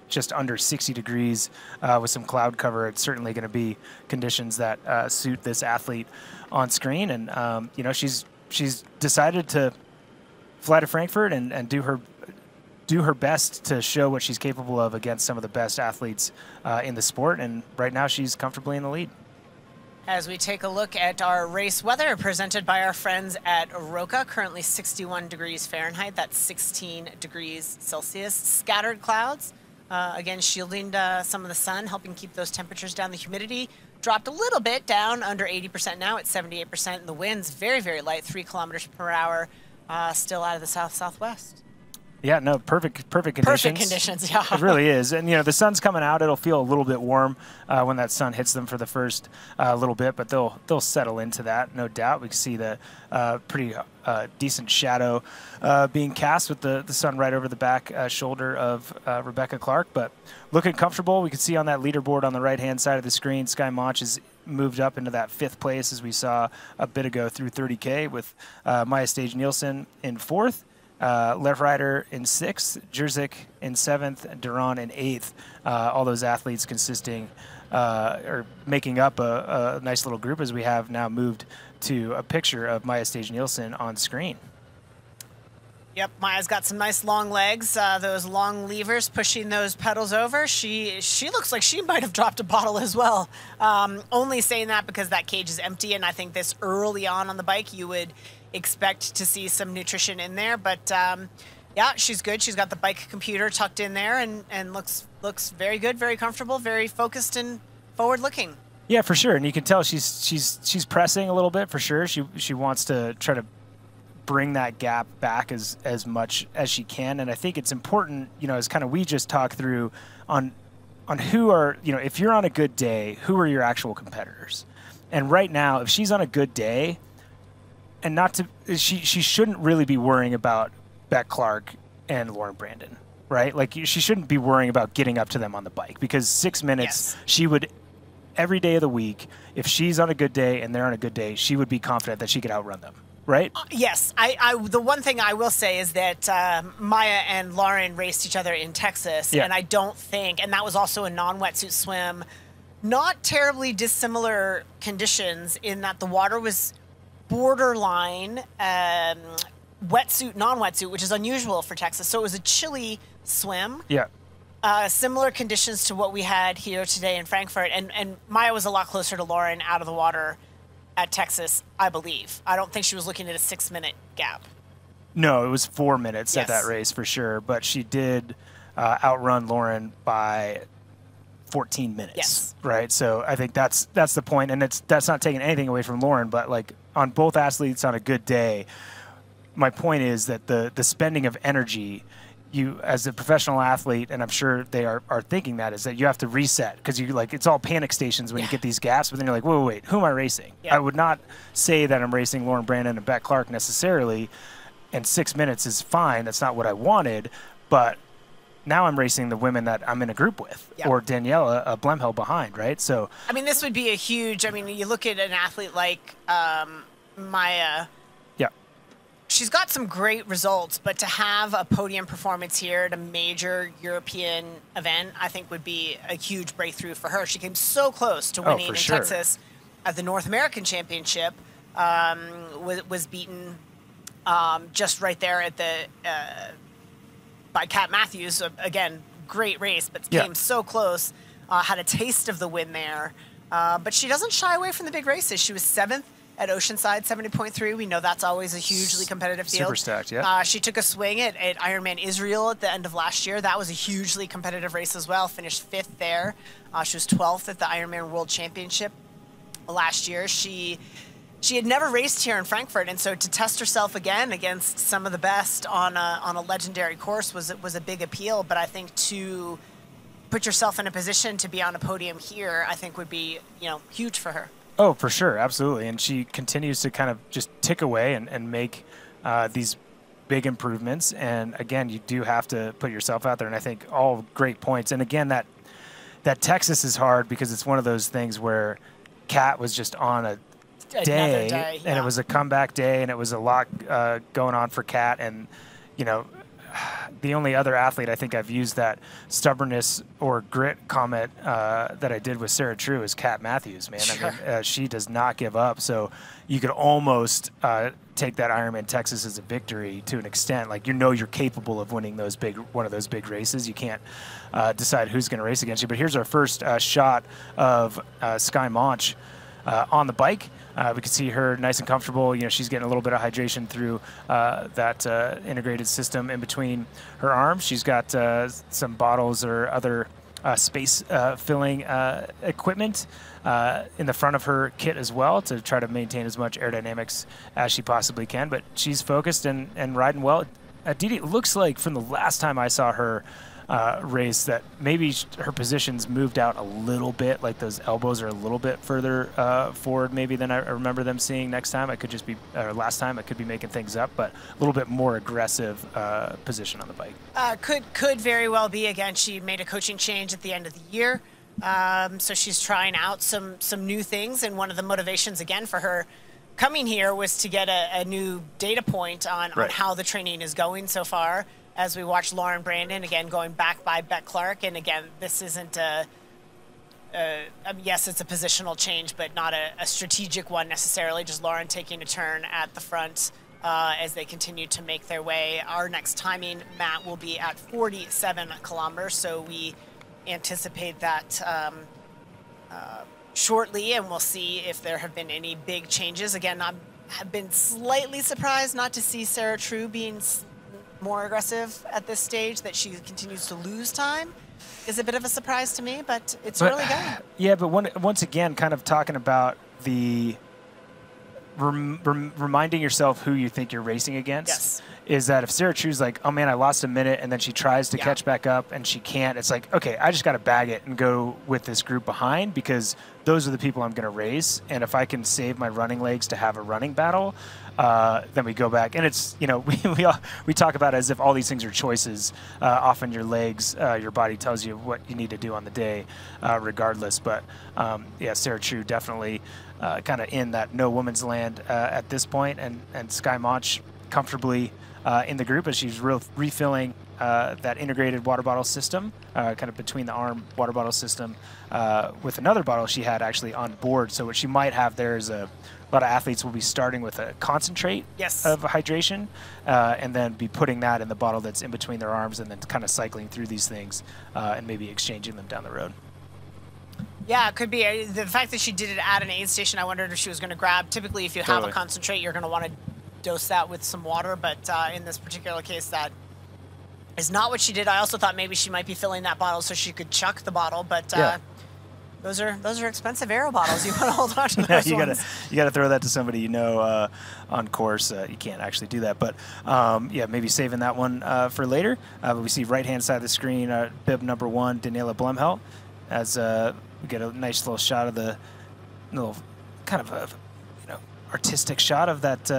just under 60 degrees uh, with some cloud cover. It's certainly going to be conditions that uh, suit this athlete on screen. And um, you know, she's she's decided to fly to Frankfurt and, and do her do her best to show what she's capable of against some of the best athletes uh, in the sport. And right now, she's comfortably in the lead. As we take a look at our race weather presented by our friends at Roka, currently 61 degrees Fahrenheit, that's 16 degrees Celsius. Scattered clouds, uh, again, shielding uh, some of the sun, helping keep those temperatures down. The humidity dropped a little bit down under 80% now at 78%. And the wind's very, very light, three kilometers per hour, uh, still out of the south southwest. Yeah, no, perfect, perfect conditions. Perfect conditions, yeah. it really is, and you know the sun's coming out. It'll feel a little bit warm uh, when that sun hits them for the first uh, little bit, but they'll they'll settle into that, no doubt. We can see the uh, pretty uh, decent shadow uh, being cast with the, the sun right over the back uh, shoulder of Rebecca Clark, but looking comfortable. We can see on that leaderboard on the right hand side of the screen, Skye Moench is moved up into that fifth place as we saw a bit ago through 30K with Maja Stage Nielsen in fourth uh, Lehrieder in sixth, Jerzik in seventh, Derron in eighth. Uh, all those athletes consisting uh, or making up a, a, nice little group as we have now moved to a picture of Maja Stage Nielsen on screen. Yep, Maja's got some nice long legs. Uh, those long levers pushing those pedals over. She she looks like she might have dropped a bottle as well. Um, only saying that because that cage is empty, and I think this early on on the bike you would expect to see some nutrition in there. But um, yeah, she's good. She's got the bike computer tucked in there, and and looks looks very good, very comfortable, very focused and forward looking. Yeah, for sure, and you can tell she's she's she's pressing a little bit for sure. She she wants to try to bring that gap back as as much as she can. And I think it's important, you know, as kind of we just talked through on on who are, you know, if you're on a good day, who are your actual competitors? And right now, if she's on a good day, and not to she she shouldn't really be worrying about Beck Clark and Lauren Brandon, right? Like she shouldn't be worrying about getting up to them on the bike because six minutes yes. she would every day of the week. If she's on a good day and they're on a good day, she would be confident that she could outrun them right? Uh, yes. I, I, the one thing I will say is that uh, Maja and Lauren raced each other in Texas, yeah. and I don't think, and that was also a non-wetsuit swim, not terribly dissimilar conditions in that the water was borderline um, wetsuit, non-wetsuit, which is unusual for Texas. So it was a chilly swim. Yeah. Uh, similar conditions to what we had here today in Frankfurt, and and Maja was a lot closer to Lauren out of the water at Texas, I believe. I don't think she was looking at a six minute gap. No, it was four minutes yes. at that race for sure. But she did uh, outrun Lauren by 14 minutes. Yes. Right. So I think that's that's the point, and it's that's not taking anything away from Lauren, but like on both athletes on a good day, my point is that the the spending of energy you as a professional athlete, and I'm sure they are, are thinking that is that you have to reset because you like it's all panic stations when yeah. you get these gaps. But then you're like, wait, wait, who am I racing? Yeah. I would not say that I'm racing Lauren Brandon and Beck Clark necessarily, and six minutes is fine. That's not what I wanted, but now I'm racing the women that I'm in a group with, or Daniela uh, Bleymehl behind, right? So I mean, this would be a huge. I mean, you look at an athlete like um, Maja she's got some great results, but to have a podium performance here at a major European event, I think would be a huge breakthrough for her. She came so close to oh, winning oh, in sure. Texas at the North American Championship. Um, was, was beaten um, just right there at the uh, by Kat Matthews. again, great race, but yeah. came so close. Uh, had a taste of the win there, uh, but she doesn't shy away from the big races. She was seventh at Oceanside 70.3. We know that's always a hugely competitive field. Super stacked, yeah. Uh, she took a swing at, at Ironman Israel at the end of last year. That was a hugely competitive race as well. Finished fifth there. Uh, she was 12th at the Ironman World Championship last year. She she had never raced here in Frankfurt, and so to test herself again against some of the best on a, on a legendary course was was a big appeal. But I think to put yourself in a position to be on a podium here, I think would be you know huge for her. Oh, for sure, absolutely. And she continues to kind of just tick away and, and make uh, these big improvements. And again, you do have to put yourself out there. And I think all great points. And again, that that Texas is hard because it's one of those things where Kat was just on a day, day yeah. and it was a comeback day, and it was a lot uh, going on for Kat. And you know, the only other athlete I think I've used that stubbornness or grit comment uh, that I did with Sarah True is Kat Matthews. Man, Sure. I mean, uh, she does not give up. So you could almost uh, take that Ironman Texas as a victory to an extent. Like you know you're capable of winning those big one of those big races. You can't uh, decide who's going to race against you. But here's our first uh, shot of uh, Skye Moench uh, on the bike. Uh, we can see her nice and comfortable. You know, she's getting a little bit of hydration through uh, that uh, integrated system in between her arms. She's got uh, some bottles or other uh, space uh, filling equipment in the front of her kit as well to try to maintain as much aerodynamics as she possibly can. But she's focused and, and riding well. Dede, it looks like from the last time I saw her uh, race that maybe her positions moved out a little bit, like those elbows are a little bit further uh, forward maybe than I I remember them seeing next time. I could just be, or last time, I could be making things up, but a little bit more aggressive uh, position on the bike. Uh, could could very well be. Again, she made a coaching change at the end of the year, um, so she's trying out some some new things. And one of the motivations again for her coming here was to get a, a new data point on, on how the training is going so far. As we watch Lauren Brandon again going back by Beck Clark, and again, this isn't a. Uh, um, yes, it's a positional change, but not a, a strategic one necessarily. Just Lauren taking a turn at the front uh, as they continue to make their way. Our next timing, Matt, will be at 47 kilometers, so we anticipate that um, uh, shortly, and we'll see if there have been any big changes. Again, I have been slightly surprised not to see Sarah True being more aggressive at this stage. That she continues to lose time is a bit of a surprise to me, but it's But- really good. [SIGHS] Yeah, but one, once again, kind of talking about the rem, rem, reminding yourself who you think you're racing against. Yes. Is that if Sarah True's like, oh man, I lost a minute, and then she tries to Yeah. catch back up and she can't, it's like, okay, I just got to bag it and go with this group behind because those are the people I'm going to race. And if I can save my running legs to have a running battle, uh, then we go back. And it's, you know, [LAUGHS] we, we, all, we talk about it as if all these things are choices. Uh, often your legs, uh, your body tells you what you need to do on the day, uh, regardless. But um, yeah, Sarah True definitely uh, kind of in that no woman's land uh, at this point, and and Skye Moench comfortably in the group as she's refilling that integrated water bottle system, kind of between the arm water bottle system with another bottle she had actually on board. So what she might have there is a, a lot of athletes will be starting with a concentrate Yes. of hydration, uh, and then be putting that in the bottle that's in between their arms, and then kind of cycling through these things uh, and maybe exchanging them down the road. Yeah, it could be. The fact that she did it at an aid station, I wondered if she was going to grab. Typically, if you have Totally. a concentrate, you're going to want to dose that with some water. But uh, in this particular case, that is not what she did. I also thought maybe she might be filling that bottle so she could chuck the bottle. But uh, Yeah. Those are those are expensive arrow bottles. You want to hold on to [LAUGHS] yeah, those you gotta you gotta throw that to somebody you know uh, on course. Uh, you can't actually do that, but um, yeah, maybe saving that one uh, for later. Uh, but we see right hand side of the screen, uh, bib number one, Daniela Bleymehl, as uh, we get a nice little shot of the little kind of a you know artistic shot of that.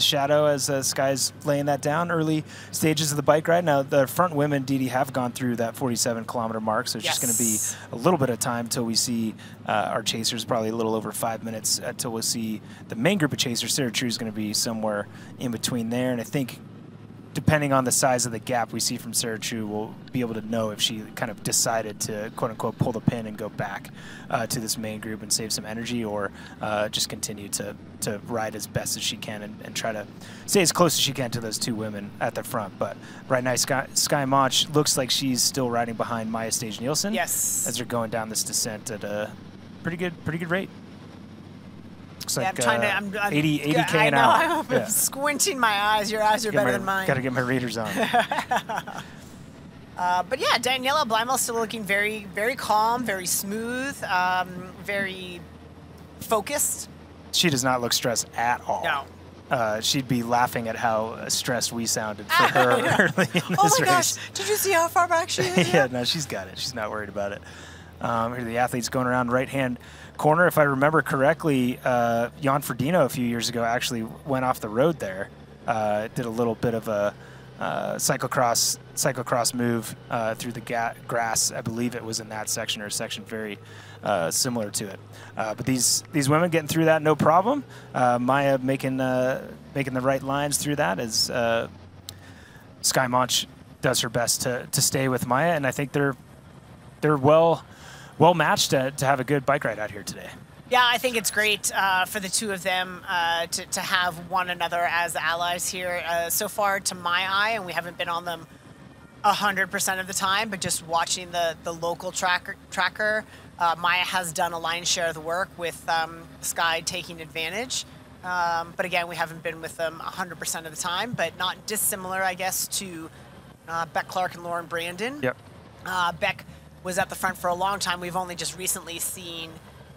Uh, the shadow as uh, Skye's laying that down. Early stages of the bike ride. Now the front women, Dede, have gone through that 47 kilometer mark, so it's just going to be a little bit of time till we see uh, our chasers, probably a little over five minutes until we'll see the main group of chasers. Sarah True is going to be somewhere in between there. And I think depending on the size of the gap we see from Sarah True, we'll be able to know if she kind of decided to quote unquote pull the pin and go back uh, to this main group and save some energy or uh, just continue to, to ride as best as she can and, and try to stay as close as she can to those two women at the front. But right now, Skye, Skye Moench looks like she's still riding behind Maja Stage Nielsen Yes. as they're going down this descent at a pretty good pretty good rate. Looks Yeah, like I'm trying to. uh, I'm, I'm 80, 80k I an know. hour. I'm squinting my eyes. Your eyes are better than mine. Got to get my readers on. [LAUGHS] Uh, but yeah, Daniela Bleymehl still looking very, very calm, very smooth, um, very focused. she does not look stressed at all. No. Uh, she'd be laughing at how stressed we sounded for [LAUGHS] her early in Oh my race. gosh! Did you see how far back she [LAUGHS] is? yeah, no, she's got it. She's not worried about it. Um, here are the athletes going around right hand corner. If I remember correctly, uh, Jan Frodeno a few years ago actually went off the road there. Uh, did a little bit of a uh, cyclocross cyclocross move uh, through the grass. I believe it was in that section or a section very uh, similar to it. Uh, but these these women getting through that no problem. Uh, Maja making uh, making the right lines through that as Skye Moench does her best to, to stay with Maja, and I think they're they're well well matched to, to have a good bike ride out here today. Yeah, I think it's great uh, for the two of them uh, to, to have one another as allies here. Uh, so far, to my eye, and we haven't been on them 100% of the time, but just watching the, the local tracker, tracker uh, Maja has done a lion's share of the work with um, Skye taking advantage. Um, but again, we haven't been with them 100% of the time, but not dissimilar, I guess, to uh, Beck Clark and Lauren Brandon. Yep. Uh, Beck was at the front for a long time. We've only just recently seen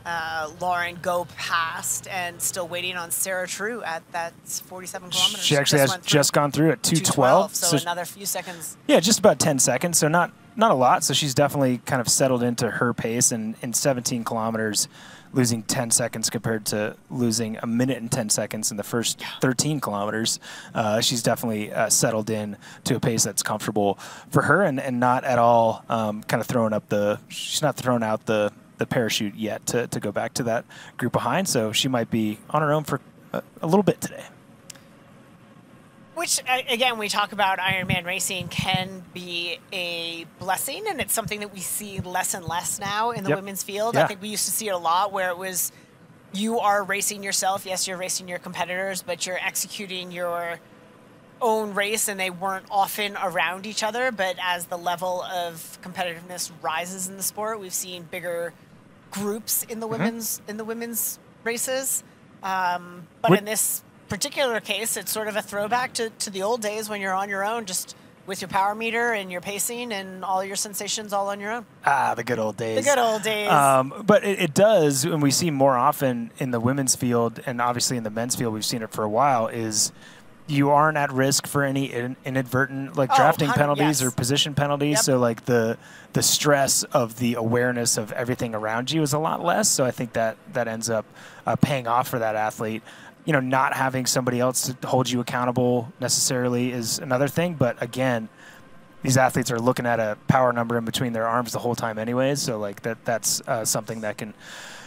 uh, Lauren go past and still waiting on Sarah True at that 47 kilometers. She actually has just gone through at 212. So, another few seconds. Yeah, just about 10 seconds. So not not a lot. So she's definitely kind of settled into her pace. And in 17 kilometers, losing 10 seconds compared to losing a minute and 10 seconds in the first 13 kilometers, uh, she's definitely uh, settled in to a pace that's comfortable for her and, and not at all um, kind of throwing up the. She's not throwing out the the parachute yet to, to go back to that group behind. So she might be on her own for a, a little bit today. Which, again, we talk about Ironman racing can be a blessing, and it's something that we see less and less now in the Yep. women's field. Yeah. I think we used to see it a lot where it was you are racing yourself. Yes, you're racing your competitors, but you're executing your own race, and they weren't often around each other. But as the level of competitiveness rises in the sport, we've seen bigger groups in the women's in the women's races. Um, but Would- in this particular case, it's sort of a throwback to, to the old days when you're on your own, just with your power meter and your pacing and all your sensations all on your own. Ah, the good old days. The good old days. Um, but it, it does, and we see more often in the women's field, and obviously in the men's field, we've seen it for a while. Is you aren't at risk for any in, inadvertent like Oh, drafting penalties yes. or position penalties. Yep. So like the the stress of the awareness of everything around you is a lot less. So I think that that ends up uh, paying off for that athlete. You know, not having somebody else to hold you accountable necessarily is another thing. But again, these athletes are looking at a power number in between their arms the whole time anyways so like that that's uh, something that can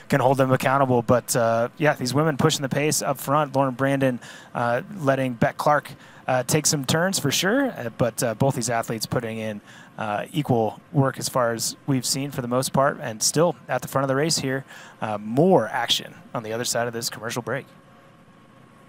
can hold them accountable but uh, yeah these women pushing the pace up front lauren brandon uh, letting beck clark uh, take some turns for sure uh, but uh, both these athletes putting in equal work as far as we've seen for the most part and still at the front of the race here more action on the other side of this commercial break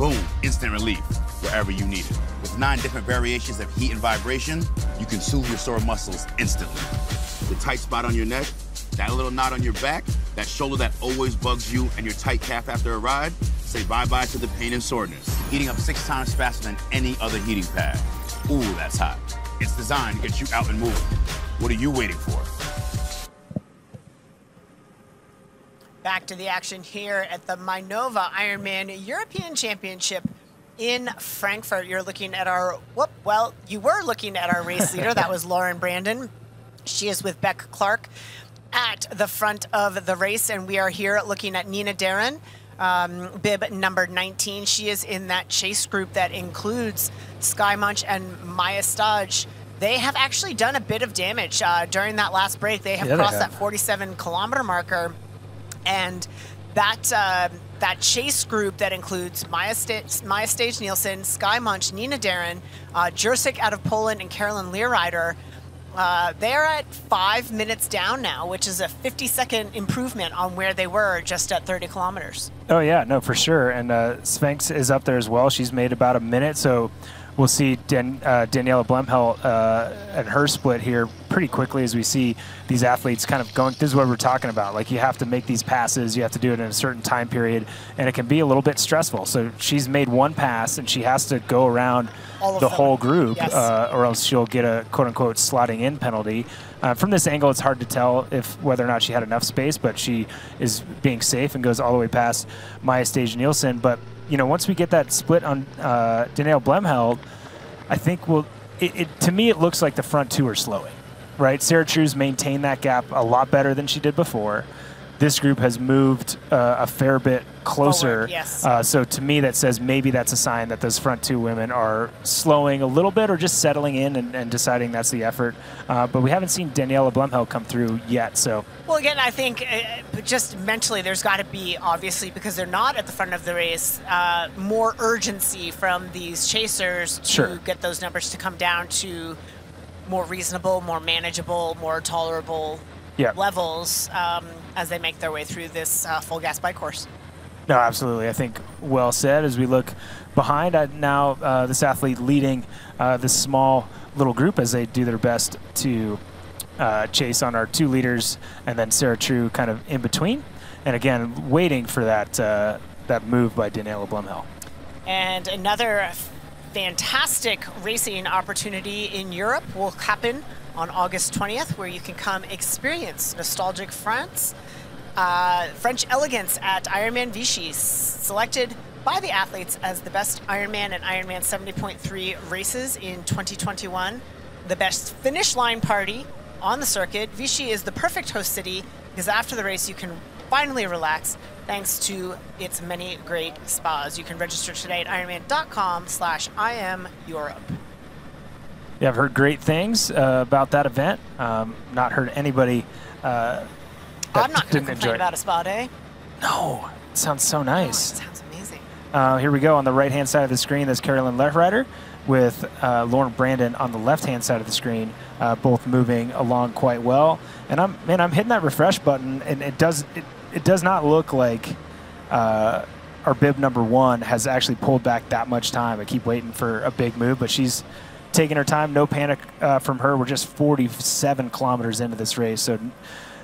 Boom, instant relief wherever you need it. With nine different variations of heat and vibration, you can soothe your sore muscles instantly. The tight spot on your neck, that little knot on your back, that shoulder that always bugs you, and your tight calf after a ride, say bye-bye to the pain and soreness. Heating up six times faster than any other heating pad. Ooh, that's hot. It's designed to get you out and moving. What are you waiting for? Back to the action here at the Mainova Ironman European Championship in Frankfurt. You're looking at our, whoop, well, you were looking at our race leader. that was [LAUGHS] Lauren Brandon. She is with Beck Clark at the front of the race, and we are here looking at Nina Derron, um, bib number 19. She is in that chase group that includes Skye Moench and Maja Stage. They have actually done a bit of damage uh, during that last break. They have Yeah, they crossed have. that 47 kilometer marker and that uh, that chase group that includes Maja, Sta- Maja Stage Nielsen, Skye Moench, Nina Derron, uh, out of Poland, and Carolin Lehrieder. Uh, they're at five minutes down now, which is a 50 second improvement on where they were just at 30 kilometers. Oh yeah, no, for sure. And uh, Sphinx is up there as well. She's made about a minute. So we'll see Dan, uh, Daniela Bleymehl uh, and her split here pretty quickly as we see these athletes kind of going. This is what we're talking about. Like you have to make these passes, you have to do it in a certain time period, and it can be a little bit stressful. So she's made one pass and she has to go around the them. whole group, Yes. uh, or else she'll get a quote unquote slotting in penalty. Uh, from this angle, it's hard to tell if whether or not she had enough space, but she is being safe and goes all the way past Maja Stage Nielsen. But you know, once we get that split on uh, Danielle Bleymehl, I think we'll. It, it, to me, it looks like the front two are slowing, right? Sarah True's maintained that gap a lot better than she did before. This group has moved uh, a fair bit closer. Forward, yes. Uh, so to me, that says maybe that's a sign that those front two women are slowing a little bit or just settling in and, and deciding that's the effort. Uh, but we haven't seen Daniela Bleymehl come through yet. So Well, again, I think uh, just mentally, there's got to be obviously because they're not at the front of the race, uh, more urgency from these chasers to Sure. get those numbers to come down to more reasonable, more manageable, more tolerable Yeah. levels um, as they make their way through this uh, full gas bike course. No, absolutely. I think well said. As we look behind uh, now, uh, this athlete leading uh, this small little group as they do their best to uh, chase on our two leaders, and then Sarah True kind of in between. And again, waiting for that uh, that move by Daniela Bleymehl. And another fantastic racing opportunity in Europe will happen on August 20th, where you can come experience nostalgic France. Uh, French elegance at Ironman Vichy, selected by the athletes as the best Ironman and Ironman 70.3 races in 2021. The best finish line party on the circuit. Vichy is the perfect host city because after the race you can finally relax thanks to its many great spas. You can register today at ironman.com slash imeurope. Yeah, I've heard great things uh, about that event. Um, not heard anybody. Uh, I'm not going to enjoy complain about a spa day. No, it sounds so Oh, nice. it sounds amazing. Uh, here we go on the right hand side of the screen. That's Carolin Lehrieder with uh, Lauren Brandon on the left hand side of the screen, uh, both moving along quite well. And I'm man, I'm hitting that refresh button, and it does it, it does not look like uh, our bib number one has actually pulled back that much time. I keep waiting for a big move, but she's taking her time. No panic uh, from her. We're just 47 kilometers into this race, so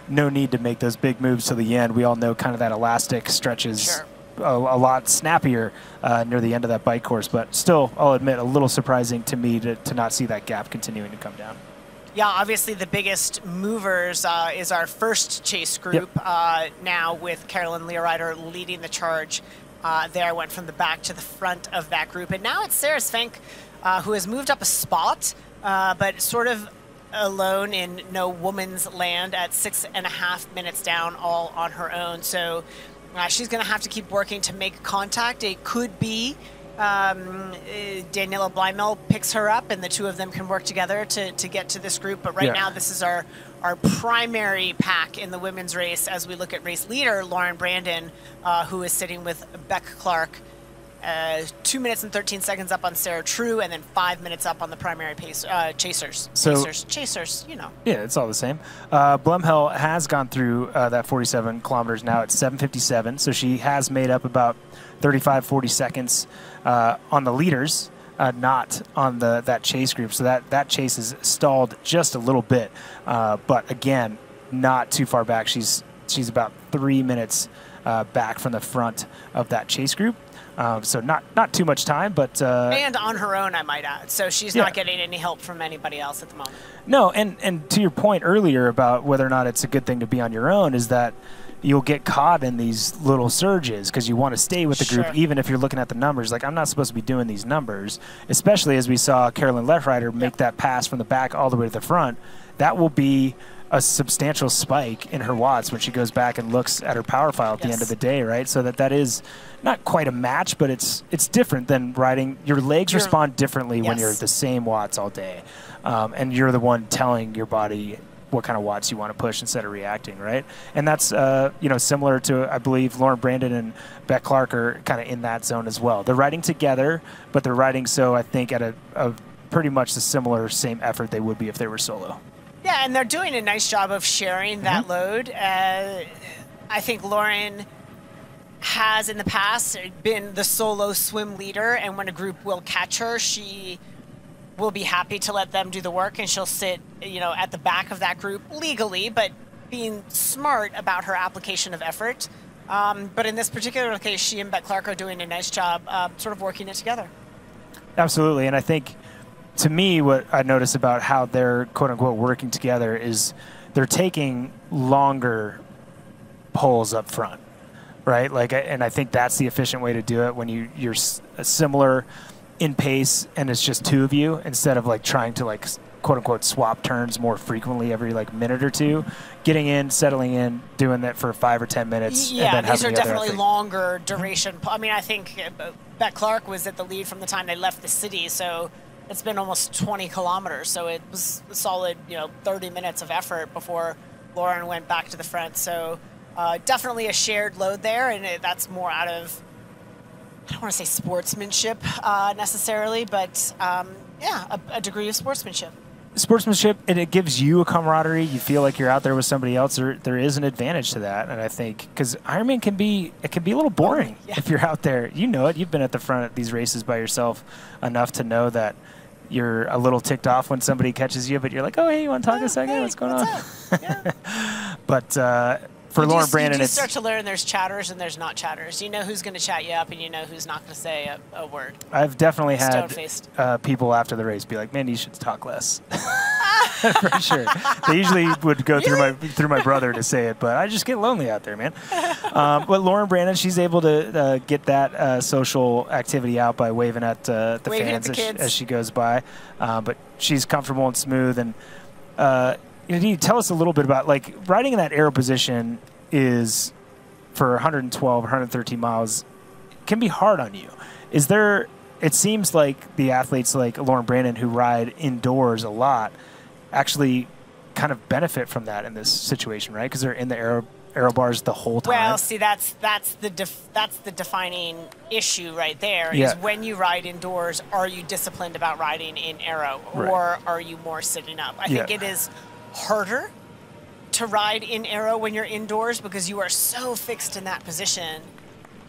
no need to make those big moves to the end. We all know kind of that elastic stretches Sure. a, a lot snappier uh, near the end of that bike course, but still, I'll admit, a little surprising to me to, to not see that gap continuing to come down. Yeah, obviously the biggest movers uh, is our first chase group uh, now with Carolin Lehrieder leading the charge. Uh, there went from the back to the front of that group. And now it's Sarah Svenk uh, who has moved up a spot, uh, but sort of alone in no woman's land at six and a half minutes down, all on her own. So uh, she's going to have to keep working to make contact. It could be um, uh, Daniela Bleymehl picks her up, and the two of them can work together to, to get to this group. But right Yeah. now, this is our our primary pack in the women's race as we look at race leader Lauren Brandon, uh, who is sitting with Beck Clark. Uh, two minutes and 13 seconds up on Sarah True, and then five minutes up on the primary pace, uh, chasers. So- chasers, chasers, you know. Yeah, it's all the same. Uh, Bleymehl has gone through uh, that 47 kilometers now at 7:57, so she has made up about 35, 40 seconds uh, on the leaders, uh, not on the that chase group. So that that chase is stalled just a little bit, uh, but again, not too far back. She's she's about three minutes uh, back from the front of that chase group. Um, so not not too much time, but uh, and on her own, I might add. So she's Yeah. not getting any help from anybody else at the moment. No, and and to your point earlier about whether or not it's a good thing to be on your own is that you'll get caught in these little surges because you want to stay with the group Sure. even if you're looking at the numbers. Like I'm not supposed to be doing these numbers, especially as we saw Carolin Lehrieder make that pass from the back all the way to the front. That will be a substantial spike in her watts when she goes back and looks at her power file at the end of the day, right? So that that is not quite a match, but it's it's different than riding. Your legs You're- respond differently when you're at the same watts all day, um, and you're the one telling your body what kind of watts you want to push instead of reacting, right? And that's uh, you know similar to I believe Lauren Brandon and Beck Clark are kind of in that zone as well. They're riding together, but they're riding so I think at a, a pretty much the similar same effort they would be if they were solo. Yeah, and they're doing a nice job of sharing that Mm-hmm. load. Uh, I think Lauren has in the past been the solo swim leader, and when a group will catch her, she will be happy to let them do the work, and she'll sit, you know, at the back of that group legally, but being smart about her application of effort. Um, but in this particular case, she and Beck Clark are doing a nice job, uh, sort of working it together. Absolutely, and I think to me, what I notice about how they're quote unquote working together is they're taking longer poles up front, right? Like, and I think that's the efficient way to do it when you you're similar in pace and it's just two of you instead of like trying to like quote unquote swap turns more frequently every like minute or two getting in settling in doing that for five or ten minutes yeah these are the definitely longer duration i mean i think uh, beck clark was at the lead from the time they left the city so it's been almost 20 kilometers so it was a solid you know 30 minutes of effort before lauren went back to the front so uh, definitely a shared load there and it, that's more out of I don't want to say sportsmanship uh, necessarily, but um, yeah, a, a, degree of sportsmanship. Sportsmanship, and it gives you a camaraderie. You feel like you're out there with somebody else. There, there is an advantage to that, and I think because Ironman can be, it can be a little boring yeah. if you're out there. You know it. You've been at the front of these races by yourself enough to know that you're a little ticked off when somebody catches you, but you're like, oh, hey, you want to talk oh, a second? Hey, what's going what's on? Yeah. [LAUGHS] but uh, for you Lauren do, Brandon, you it's start to learn there's chatters and there's not chatters. You know who's going to chat you up, and you know who's not going to say a, a, word. I've definitely had uh, people after the race be like, "Man, you should talk less." [LAUGHS] for sure. They usually would go through my through my brother to say it, but I just get lonely out there, man. [LAUGHS] Um, but Lauren Brandon, she's able to uh, get that uh, social activity out by waving at uh, the waving fans at the as, she, as, she, goes by. Uh, but she's comfortable and smooth, and uh, you tell us a little bit about like riding in that aero position is for 112 113 miles can be hard on you. Is there? It seems like the athletes like Lauren Brandon who ride indoors a lot actually kind of benefit from that in this situation, right? Because they're in the aero aero bars the whole time. Well, see, that's that's the def- that's the defining issue right there. Yeah. Is when you ride indoors, are you disciplined about riding in aero, right. or are you more sitting up? I yeah. think it is harder to ride in arrow when you're indoors because you are so fixed in that position.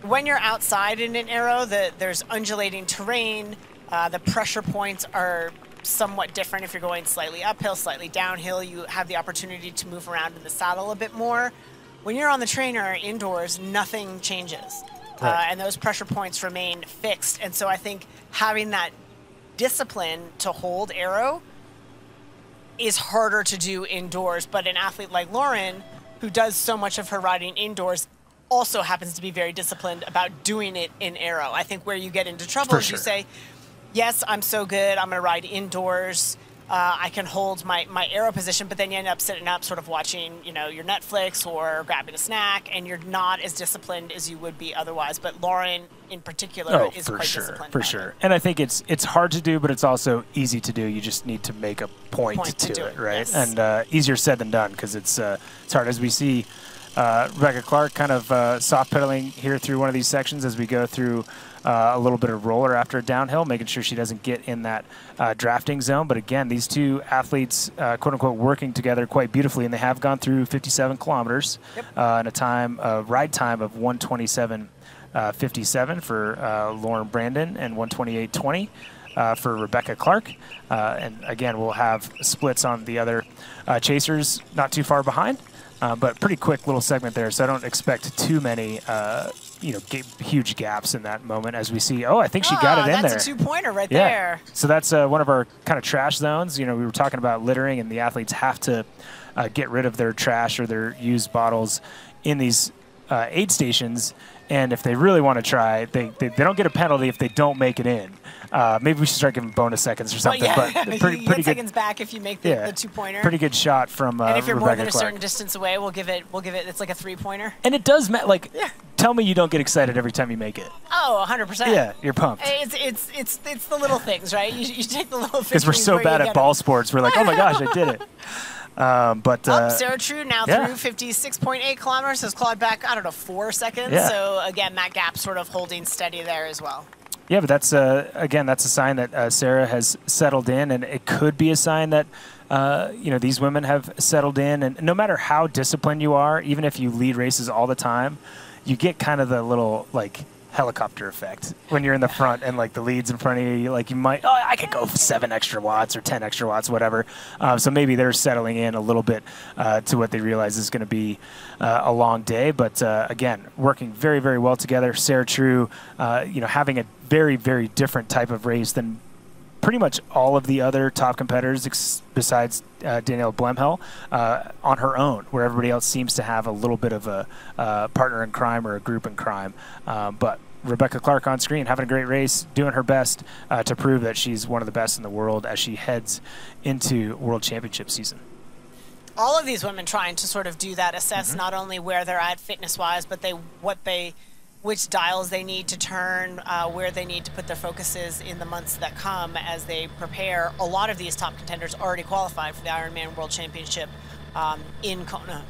When you're outside in an arrow, the, there's undulating terrain. Uh, the pressure points are somewhat different if you're going slightly uphill, slightly downhill. You have the opportunity to move around in the saddle a bit more. When you're on the trainer indoors, nothing changes. Right. Uh, and those pressure points remain fixed. And so I think having that discipline to hold aero is harder to do indoors. But an athlete like Lauren, who does so much of her riding indoors, also happens to be very disciplined about doing it in aero. I think where you get into trouble For is sure. you say, yes, I'm so good, I'm going to ride indoors uh, I can hold my, my aero position, but then you end up sitting up, sort of watching, you know, your Netflix or grabbing a snack, and you're not as disciplined as you would be otherwise. But Lauren, in particular, oh, is for quite sure, disciplined. For sure, and I think it's it's hard to do, but it's also easy to do. You just need to make a point, point to, to it, it, right? Yes. And uh, easier said than done because it's uh, it's hard as we see. Uh, Rebecca Clark kind of uh, soft pedaling here through one of these sections as we go through uh, a little bit of roller after a downhill, making sure she doesn't get in that uh, drafting zone. But again, these two athletes, uh, quote unquote, working together quite beautifully, and they have gone through 57 kilometers yep. Uh, in a time, a ride time of 127. Uh, 57 for uh, Lauren Brandon and 128.20 uh, for Rebecca Clark. Uh, and again, we'll have splits on the other uh, chasers not too far behind. Uh, but pretty quick little segment there, so I don't expect too many, uh, you know, huge gaps in that moment as we see. Oh, I think she oh, got it in that's there. That's a two-pointer right yeah. there. So that's uh, one of our kind of trash zones. You know, we were talking about littering, and the athletes have to uh, get rid of their trash or their used bottles in these uh, aid stations. And if they really want to try, they, they, they don't get a penalty if they don't make it in. Uh, maybe we should start giving bonus seconds or something. Well, yeah. But [LAUGHS] pretty, you pretty get seconds back if you make the, yeah, the two pointer. Pretty good shot from. Uh, and if you're Rebecca more than a Clark. certain distance away, we'll give it. We'll give it. It's like a three pointer. And it does matter. Like, yeah. Tell me you don't get excited every time you make it. Oh, 100 percent. Yeah, you're pumped. It's it's it's it's the little things, right? You, you take the little. Because we're so bad at ball sports, we're like, oh my gosh, I did it. [LAUGHS] Um, but uh, Up Sarah True now yeah. through 56.8 kilometers has clawed back I don't know four seconds. Yeah. So again, that gap sort of holding steady there as well. Yeah, but that's uh, again that's a sign that uh, Sarah has settled in, and it could be a sign that uh, you know these women have settled in. And no matter how disciplined you are, even if you lead races all the time, you get kind of the little like helicopter effect when you're in the front and like the leads in front of you. Like you might oh i could go seven extra watts or ten extra watts whatever. Uh, so maybe they're settling in a little bit uh, to what they realize is going to be uh, a long day. But uh, again working very very well together. Sarah true uh, you know having a very very different type of race than pretty much all of the other top competitors ex- besides uh, Danielle Bleymehl uh, on her own, where everybody else seems to have a little bit of a uh, partner in crime or a group in crime. Um, but Rebecca Clark on screen, having a great race, doing her best uh, to prove that she's one of the best in the world as she heads into World Championship season all of these women trying to sort of do that, assess Mm-hmm. not only where they're at fitness wise, but they what they which dials they need to turn, uh, where they need to put their focuses in the months that come as they prepare. A lot of these top contenders already qualified for the Ironman World Championship um, in Kona.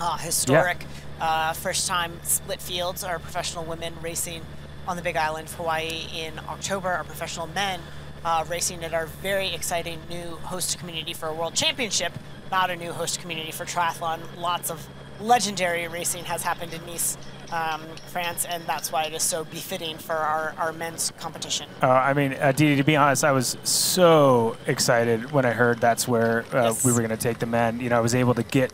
Uh, historic, uh, first time split fields. Our professional women racing on the Big Island of Hawaii in October. Our professional men uh, racing at our very exciting new host community for a World Championship. Not a new host community for triathlon. Lots of legendary racing has happened in Nice, um, France, and that's why it is so befitting for our, our men's competition. Uh, I mean, uh, Dede, to be honest, I was so excited when I heard that's where uh, Yes. we were going to take the men. You know, I was able to get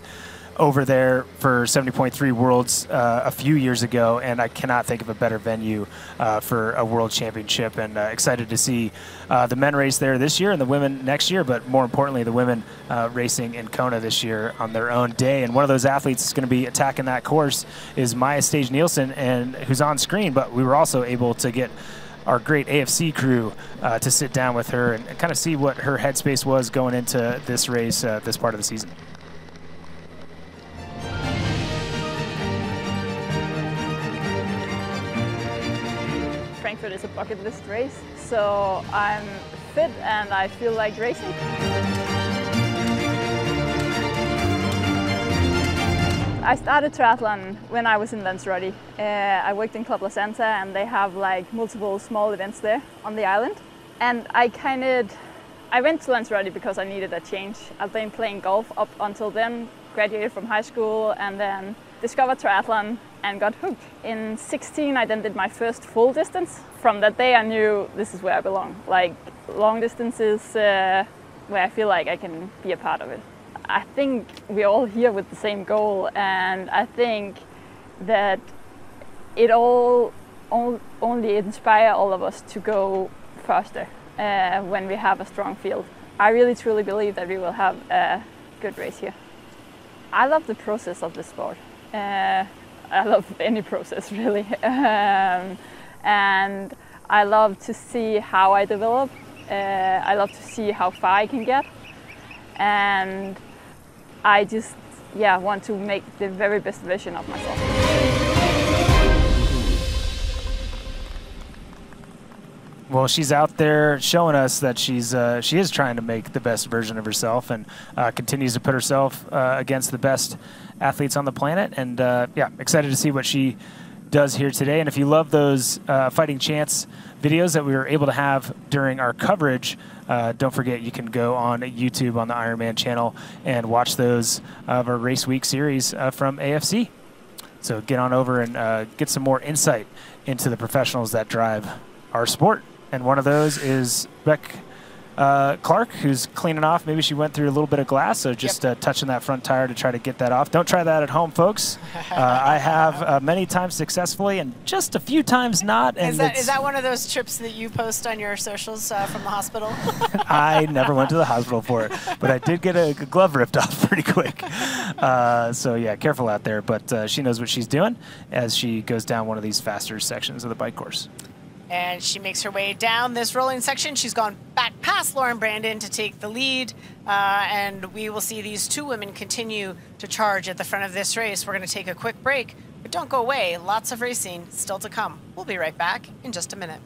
over there for 70.3 Worlds uh, a few years ago, and I cannot think of a better venue uh, for a World Championship. And uh, excited to see uh, the men race there this year and the women next year, but more importantly, the women uh, racing in Kona this year on their own day. And one of those athletes is going to be attacking that course is Maja Stage Nielsen, and who's on screen. But we were also able to get our great AFC crew uh, to sit down with her and, kind of see what her headspace was going into this race, this part of the season. Frankfurt is a bucket list race, so I'm fit and I feel like racing. I started triathlon when I was in Lanzarote. Uh, I worked in Club La Santa and they have like multiple small events there on the island. And I kind of, I went to Lanzarote because I needed a change. I've been playing golf up until then, graduated from high school and then discovered triathlon and got hooked. In 16 I then did my first full distance. From that day I knew this is where I belong. Like long distance is uh, where I feel like I can be a part of it. I think we're all here with the same goal, and I think that it all on- only inspire all of us to go faster uh, when we have a strong field. I really truly believe that we will have a good race here. I love the process of the sport. Uh, I love any process [LAUGHS] really, um, and I love to see how I develop. Uh, I love to see how far I can get, and I just yeah want to make the very best version of myself. Well, she's out there showing us that she's uh, she is trying to make the best version of herself and uh, continues to put herself uh, against the best athletes on the planet. And uh, yeah, excited to see what she does here today. And if you love those uh, fighting chance videos that we were able to have during our coverage, uh, don't forget you can go on YouTube on the Ironman channel and watch those of our race week series uh, from AFC. So get on over and uh, get some more insight into the professionals that drive our sport. And one of those is Beck uh, Clark, who's cleaning off. Maybe she went through a little bit of glass, so just uh, touching that front tire to try to get that off. Don't try that at home, folks. [LAUGHS] Uh, I have uh, many times successfully and just a few times not. And Is that, that one of those trips that you post on your socials uh, from the hospital? [LAUGHS] I never went to the hospital for it, but I did get a glove ripped off [LAUGHS] pretty quick. Uh, so yeah, careful out there. But uh, she knows what she's doing as she goes down one of these faster sections of the bike course. And she makes her way down this rolling section. She's gone back past Lauren Brandon to take the lead, uh, and we will see these two women continue to charge at the front of this race. We're going to take a quick break, but don't go away. Lots of racing still to come. We'll be right back in just a minute.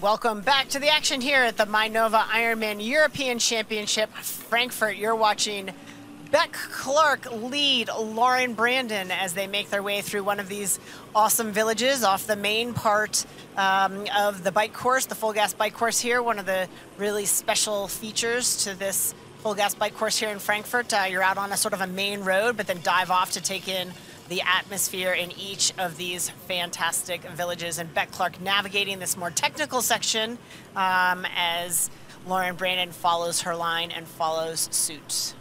Welcome back to the action here at the Mainova Ironman European Championship, Frankfurt. You're watching Beck Clark lead Lauren Brandon as they make their way through one of these awesome villages off the main part um, of the bike course, the full gas bike course here. One of the really special features to this full gas bike course here in Frankfurt. Uh, you're out on a sort of a main road, but then dive off to take in the atmosphere in each of these fantastic villages. And Beck Clark navigating this more technical section um, as Lauren Brandon follows her line and follows suit.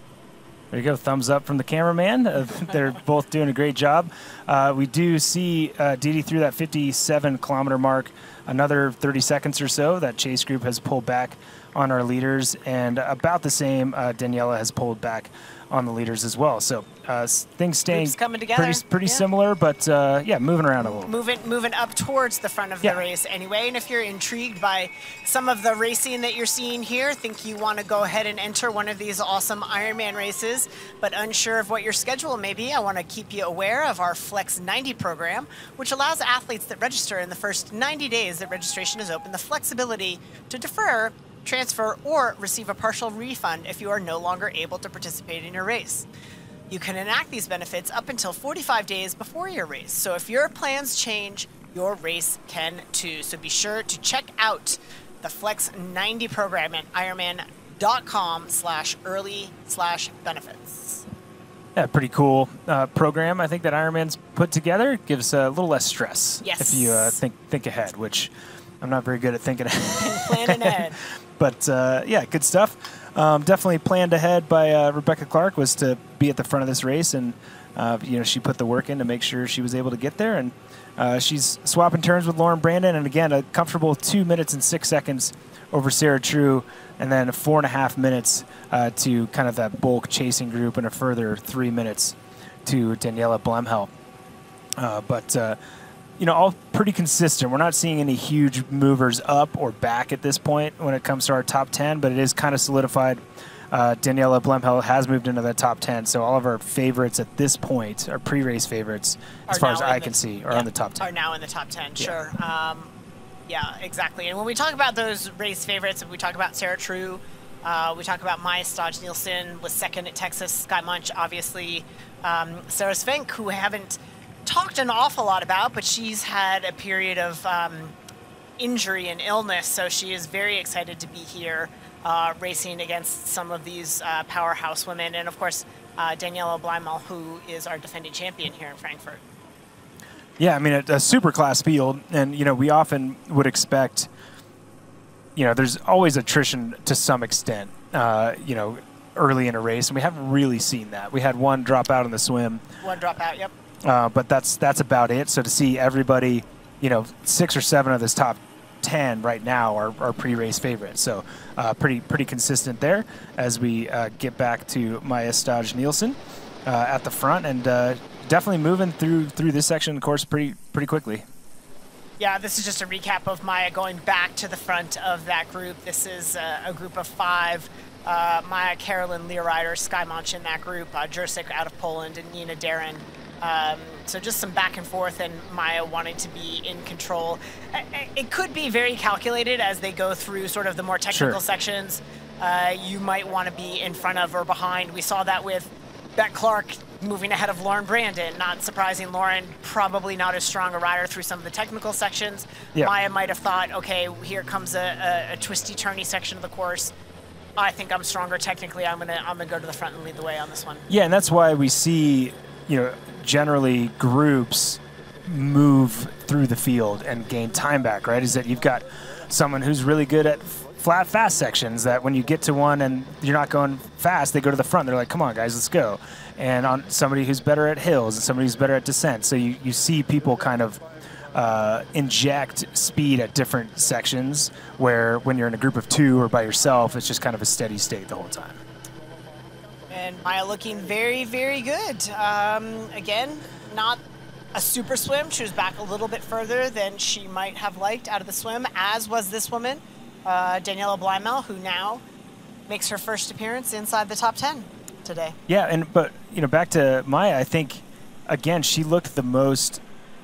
There you go. Thumbs up from the cameraman. Uh, [LAUGHS] they're both doing a great job. Uh, we do see uh, Didi through that 57 kilometer mark. Another 30 seconds or so. That chase group has pulled back on our leaders, and about the same, uh, Daniela has pulled back on the leaders as well. So uh, things staying Groups coming together. pretty, pretty Yeah. similar, but uh, yeah, moving around a little. moving moving up towards the front of Yeah. the race anyway. And if you're intrigued by some of the racing that you're seeing here, think you want to go ahead and enter one of these awesome Ironman races, but unsure of what your schedule may be, I want to keep you aware of our Flex 90 program, which allows athletes that register in the first 90 days that registration is open the flexibility to defer. Transfer or receive a partial refund if you are no longer able to participate in your race. You can enact these benefits up until 45 days before your race. So if your plans change, your race can too. So be sure to check out the Flex 90 program at ironman.com slash early slash benefits. Yeah, pretty cool uh, program. I think that Ironman's put together gives a little less stress Yes. if you uh, think think ahead, which I'm not very good at thinking [LAUGHS] ahead. Planning ahead. [LAUGHS] but uh, yeah, good stuff. Um, definitely planned ahead by uh, Rebecca Clark was to be at the front of this race, and uh, you know she put the work in to make sure she was able to get there, and uh, she's swapping turns with Lauren Brandon, and again a comfortable two minutes and six seconds over Sarah True, and then four and a half minutes uh, to kind of that bulk chasing group, and a further three minutes to Daniela Bleymehl. Uh, but you know, all pretty consistent. We're not seeing any huge movers up or back at this point when it comes to our top 10, but it is kind of solidified. Uh, Daniela Bleymehl has moved into the top 10, so all of our favorites at this point, our pre-race favorites, as Are far as I the- can see, are yeah, on the top 10. Are now in the top 10, Yeah. sure. Um, yeah, exactly. And when we talk about those race favorites, we talk about Sarah True, uh, we talk about Maja Stage Nielsen was second at Texas, Skye Moench, obviously, um, Sarah Svenk, who haven't talked an awful lot about, but she's had a period of um, injury and illness, so she is very excited to be here uh, racing against some of these uh, powerhouse women. And of course, uh, Daniela Bleymehl, who is our defending champion here in Frankfurt. Yeah, I mean, a, a super class field, and you know, we often would expect, you know, there's always attrition to some extent, uh, you know, early in a race, and we haven't really seen that. We had one drop out in the swim, One drop out, yep. Uh, but that's that's about it. So to see everybody, you know, six or seven of this top ten right now are, are pre-race favorites. So uh, pretty pretty consistent there as we uh, get back to Maja Stage Nielsen uh, at the front and uh, definitely moving through through this section of course pretty pretty quickly. Yeah, this is just a recap of Maja going back to the front of that group. This is uh, a group of five. Maja, Carolyn, Leah Ryder, Skye Moench in that group, uh, Jursic out of Poland, and Nina Derron. Um, so just some back and forth, and Maja wanting to be in control. It could be very calculated as they go through sort of the more technical Sure. sections. Uh, you might want to be in front of or behind. We saw that with Beck Clark moving ahead of Lauren Brandon. Not surprising, Lauren probably not as strong a rider through some of the technical sections. Yeah. Maja might have thought, okay, here comes a, a, a twisty, turny section of the course. I think I'm stronger technically. I'm gonna I'm gonna go to the front and lead the way on this one. Yeah, and that's why we see, you know, generally groups move through the field and gain time back, right? Is that you've got someone who's really good at flat, fast sections that when you get to one and you're not going fast, they go to the front. They're like, come on, guys, let's go. And on somebody who's better at hills and somebody who's better at descent. So you, you see people kind of uh, inject speed at different sections where when you're in a group of two or by yourself, it's just kind of a steady state the whole time. And Maja looking very, very good. Um, again, not a super swim. She was back a little bit further than she might have liked out of the swim, as was this woman, uh, Daniela Bleymehl, who now makes her first appearance inside the top 10 today. Yeah, and but you know, back to Maja, I think again she looked the most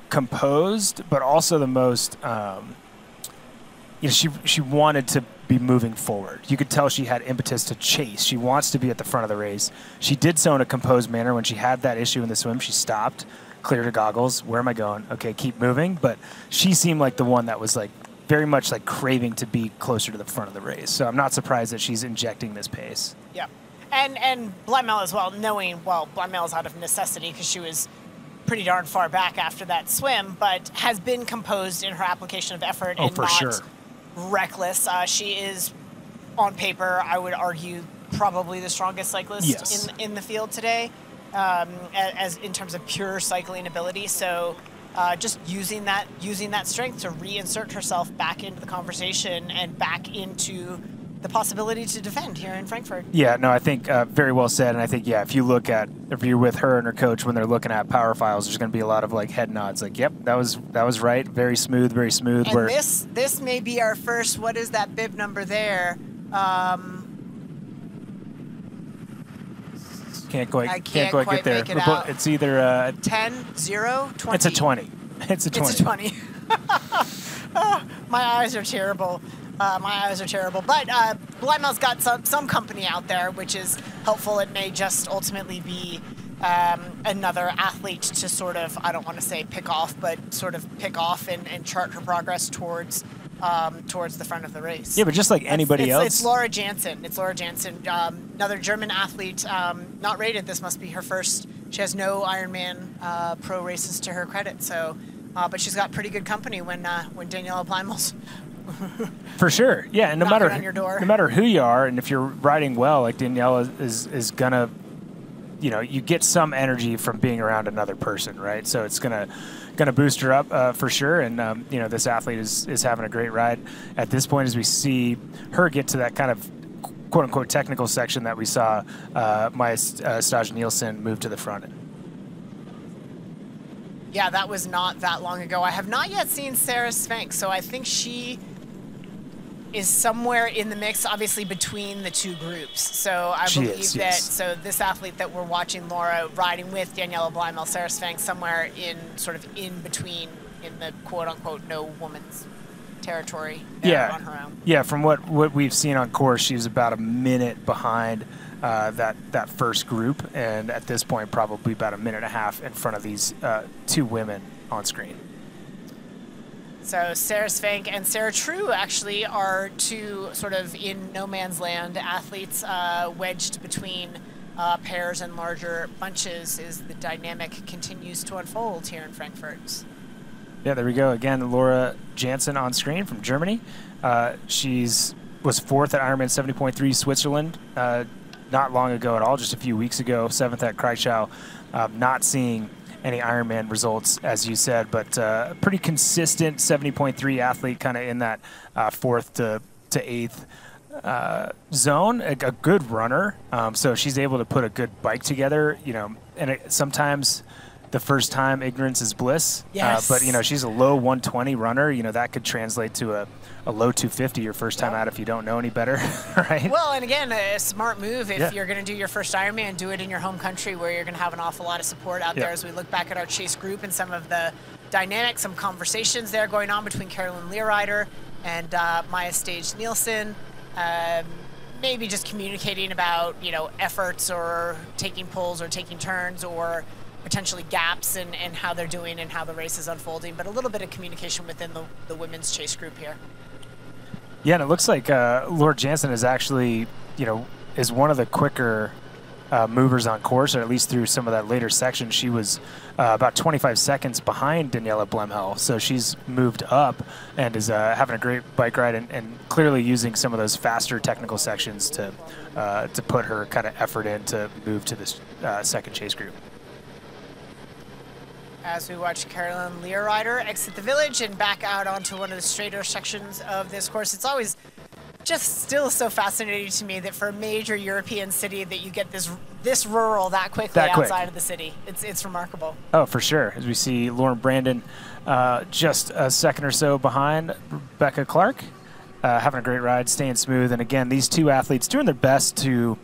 composed, but also the most, um, you know, she she wanted to be moving forward. You could tell she had impetus to chase. She wants to be at the front of the race. She did so in a composed manner. When she had that issue in the swim, she stopped, cleared her goggles. Where am I going? Okay, keep moving. But she seemed like the one that was like very much like craving to be closer to the front of the race. So I'm not surprised that she's injecting this pace. Yeah. And and Bleymehl as well, knowing well, Bleymehl's out of necessity because she was pretty darn far back after that swim, but has been composed in her application of effort Oh, and for not sure. Reckless. Uh, she is, on paper, I would argue, probably the strongest cyclist Yes. in in the field today, um, a- as in terms of pure cycling ability. So. Uh, just using that using that strength to reinsert herself back into the conversation and back into the possibility to defend here in Frankfurt. Yeah, no, I think uh, very well said. And I think, yeah, if you look at, if you're with her and her coach when they're looking at power files, there's going to be a lot of like head nods, like, yep, that was that was right, very smooth, very smooth. And where this this may be our first. What is that bib number there? Um, can't quite, I can't, can't quite, quite get there. it. It's either uh, 10, 0, 20. it's a twenty. [LAUGHS] It's a twenty. It's a 20. [LAUGHS] Ah, my eyes are terrible. Uh, my eyes are terrible. But uh, Bleymehl's got some, some company out there, which is helpful. It may just ultimately be um, another athlete to sort of, I don't want to say pick off, but sort of pick off and, and chart her progress towards um, towards the front of the race. Yeah, but just like anybody it's, else, It's Laura Jansen. It's Laura Jansen, um, another German athlete, um, not rated. This must be her first. She has no Ironman uh, pro races to her credit. So, uh, but she's got pretty good company when uh, when Daniela Bleymehl's. [LAUGHS] For sure, yeah, and no matter on your door. no matter who you are, and if you're riding well, like Danielle is, is is gonna, you know, you get some energy from being around another person, right? So it's gonna gonna boost her up uh, for sure. And um, you know, this athlete is is having a great ride at this point as we see her get to that kind of quote unquote technical section that we saw uh, Maja uh, Stage Nielsen move to the front. Yeah, that was not that long ago. I have not yet seen Sarah Svank, so I think she is somewhere in the mix, obviously between the two groups. So I She believe is, that yes. so this athlete that we're watching, Laura, riding with Daniela Bleymehl, Sarah Svank, somewhere in sort of in between in the quote unquote no woman's territory yeah, on her own. Yeah, from what, what we've seen on course, she was about a minute behind uh, that that first group, and at this point, probably about a minute and a half in front of these uh, two women on screen. So Sarah Svank and Sarah True actually are two sort of in no man's land athletes uh, wedged between uh, pairs and larger bunches as the dynamic continues to unfold here in Frankfurt. Yeah, there we go again. Laura Jansen on screen from Germany. Uh, she's was fourth at Ironman 70.3 Switzerland uh, not long ago at all, just a few weeks ago. Seventh at Kraichgau. Um, not seeing any Ironman results, as you said, but uh, pretty consistent 70.3 athlete, kind of in that uh, fourth to to eighth uh, zone. A, a good runner, um, so she's able to put a good bike together. You know, and it, sometimes the first time ignorance is bliss. Yes. Uh, but you know, she's a low 120 runner. You know, that could translate to a, a low 250 your first time out if you don't know any better, [LAUGHS] right? Well, and again, a smart move if Yeah. you're going to do your first Ironman, do it in your home country where you're going to have an awful lot of support out Yeah. there. As we look back at our chase group and some of the dynamics, some conversations there going on between Carolin Lehrieder and uh, Maja Stage Nielsen. Um, maybe just communicating about you know efforts or taking pulls or taking turns or potentially gaps and, and how they're doing and how the race is unfolding, but a little bit of communication within the, the women's chase group here. Yeah, and it looks like uh, Laura Jansen is actually, you know, is one of the quicker uh, movers on course, or at least through some of that later section. She was uh, about 25 seconds behind Daniela Bleymehl, so she's moved up and is uh, having a great bike ride and, and clearly using some of those faster technical sections to uh, to put her kind of effort in to move to this uh, second chase group. As we watch Carolin Lehrieder exit the village and back out onto one of the straighter sections of this course. It's always just still so fascinating to me that for a major European city that you get this this rural that quickly That quick. outside of the city. It's it's remarkable. Oh, for sure. As we see Lauren Brandon uh, just a second or so behind Rebecca Clark, uh, having a great ride, staying smooth. And again, these two athletes doing their best to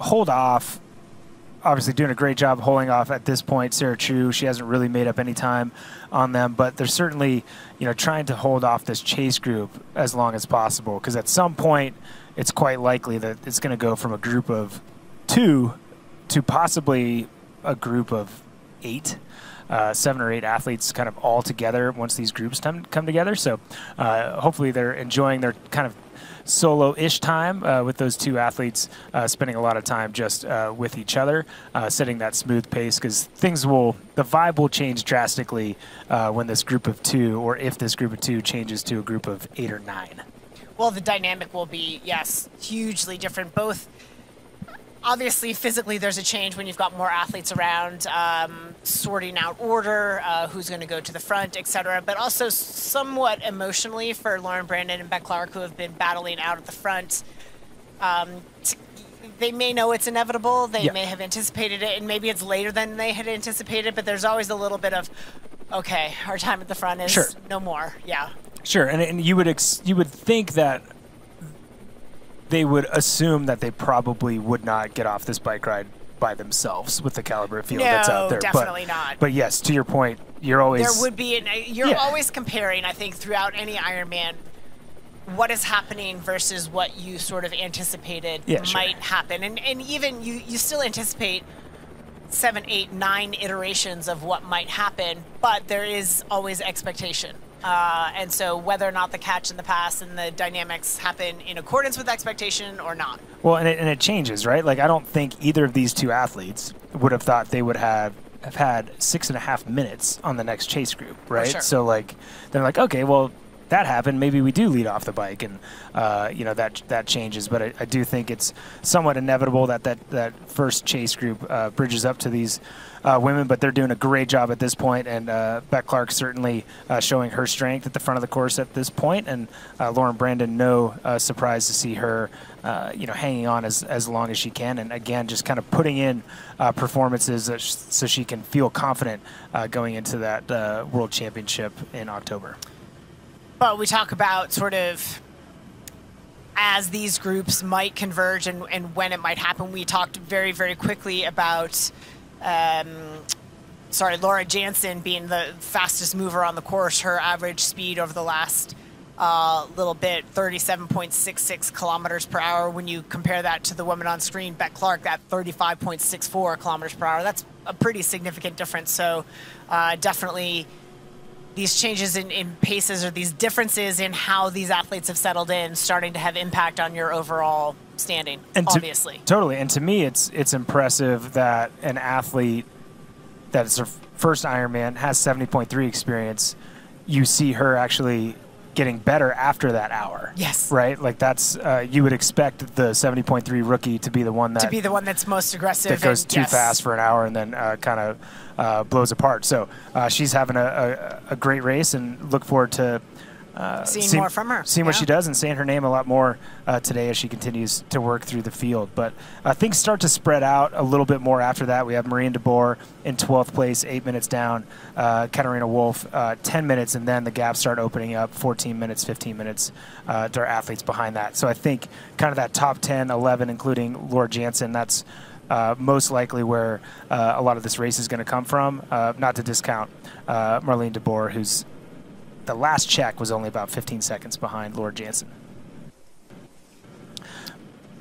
hold off obviously doing a great job holding off at this point. Sarah True, she hasn't really made up any time on them, but they're certainly, you know, trying to hold off this chase group as long as possible because at some point it's quite likely that it's going to go from a group of two to possibly a group of eight. Uh, seven or eight athletes kind of all together once these groups come, come together. So uh, hopefully they're enjoying their kind of solo-ish time uh, with those two athletes, uh, spending a lot of time just uh, with each other, uh, setting that smooth pace because things will, the vibe will change drastically when this group of two, or if this group of two changes to a group of eight or nine. Well, the dynamic will be yes, hugely different. Both obviously physically there's a change when you've got more athletes around um, sorting out order uh, who's going to go to the front etc but also somewhat emotionally for lauren brandon and beck clark who have been battling out at the front um, t- they may know it's inevitable they Yeah. may have anticipated it and maybe it's later than they had anticipated but there's always a little bit of okay our time at the front is Sure. no more yeah Sure, and, and you would ex- you would think that they would assume that they probably would not get off this bike ride by themselves with the caliber of field that's out there. definitely but, not. But yes, to your point, you're always there would be an, uh, you're Yeah. always comparing i think throughout any ironman what is happening versus what you sort of anticipated Yeah, sure. might happen and and even you you still anticipate seven eight nine iterations of what might happen but there is always expectation uh, and so whether or not the catch and the pass and the dynamics happen in accordance with expectation or not Well, and it, and it changes, right? Like I don't think either of these two athletes would have thought they would have have had six and a half minutes on the next chase group, right? sure. So like they're like, okay, well that happened. Maybe we do lead off the bike, and uh, you know that that changes. But I, I do think it's somewhat inevitable that that that first chase group uh, bridges up to these. Uh, women, but they're doing a great job at this point, and uh, Beck Clark certainly uh, showing her strength at the front of the course at this point, and uh, Lauren Brandon, no surprise to see her, you know, hanging on as, as long as she can, and again, just kind of putting in performances so she can feel confident going into that World Championship in October. But we talk about sort of as these groups might converge and, and when it might happen. We talked very, very quickly about, um, sorry, Laura Jansen being the fastest mover on the course. Her average speed over the last uh, little bit, 37.66 kilometers per hour. When you compare that to the woman on screen, Beck Clark, at 35.64 kilometers per hour. That's a pretty significant difference. So uh, definitely these changes in, in paces or these differences in how these athletes have settled in starting to have impact on your overall standing And to- obviously totally. And to me, it's it's impressive that an athlete that's her first Ironman has 70.3 experience. You see her actually getting better after that hour. Yes. Right. Like that's uh, you would expect the 70.3 rookie to be the one that to be the one that's most aggressive that goes too yes. fast for an hour and then uh, kind of uh, blows apart. So uh, she's having a, a, a great race and look forward to uh, Seeing more from her, seeing what she does and saying her name a lot more uh, today as she continues to work through the field. But uh, things start to spread out a little bit more after that. We have Marlene DeBoer in 12th place, eight minutes down. Uh, Katarina Wolf, uh, 10 minutes, and then the gaps start opening up 14 minutes, 15 minutes uh, to our athletes behind that. So I think kind of that top 10, 11, including Laura Jansen, that's uh, most likely where uh, a lot of this race is going to come from. Uh, not to discount uh, Marlene DeBoer, who's the last check was only about 15 seconds behind Laura Jansen.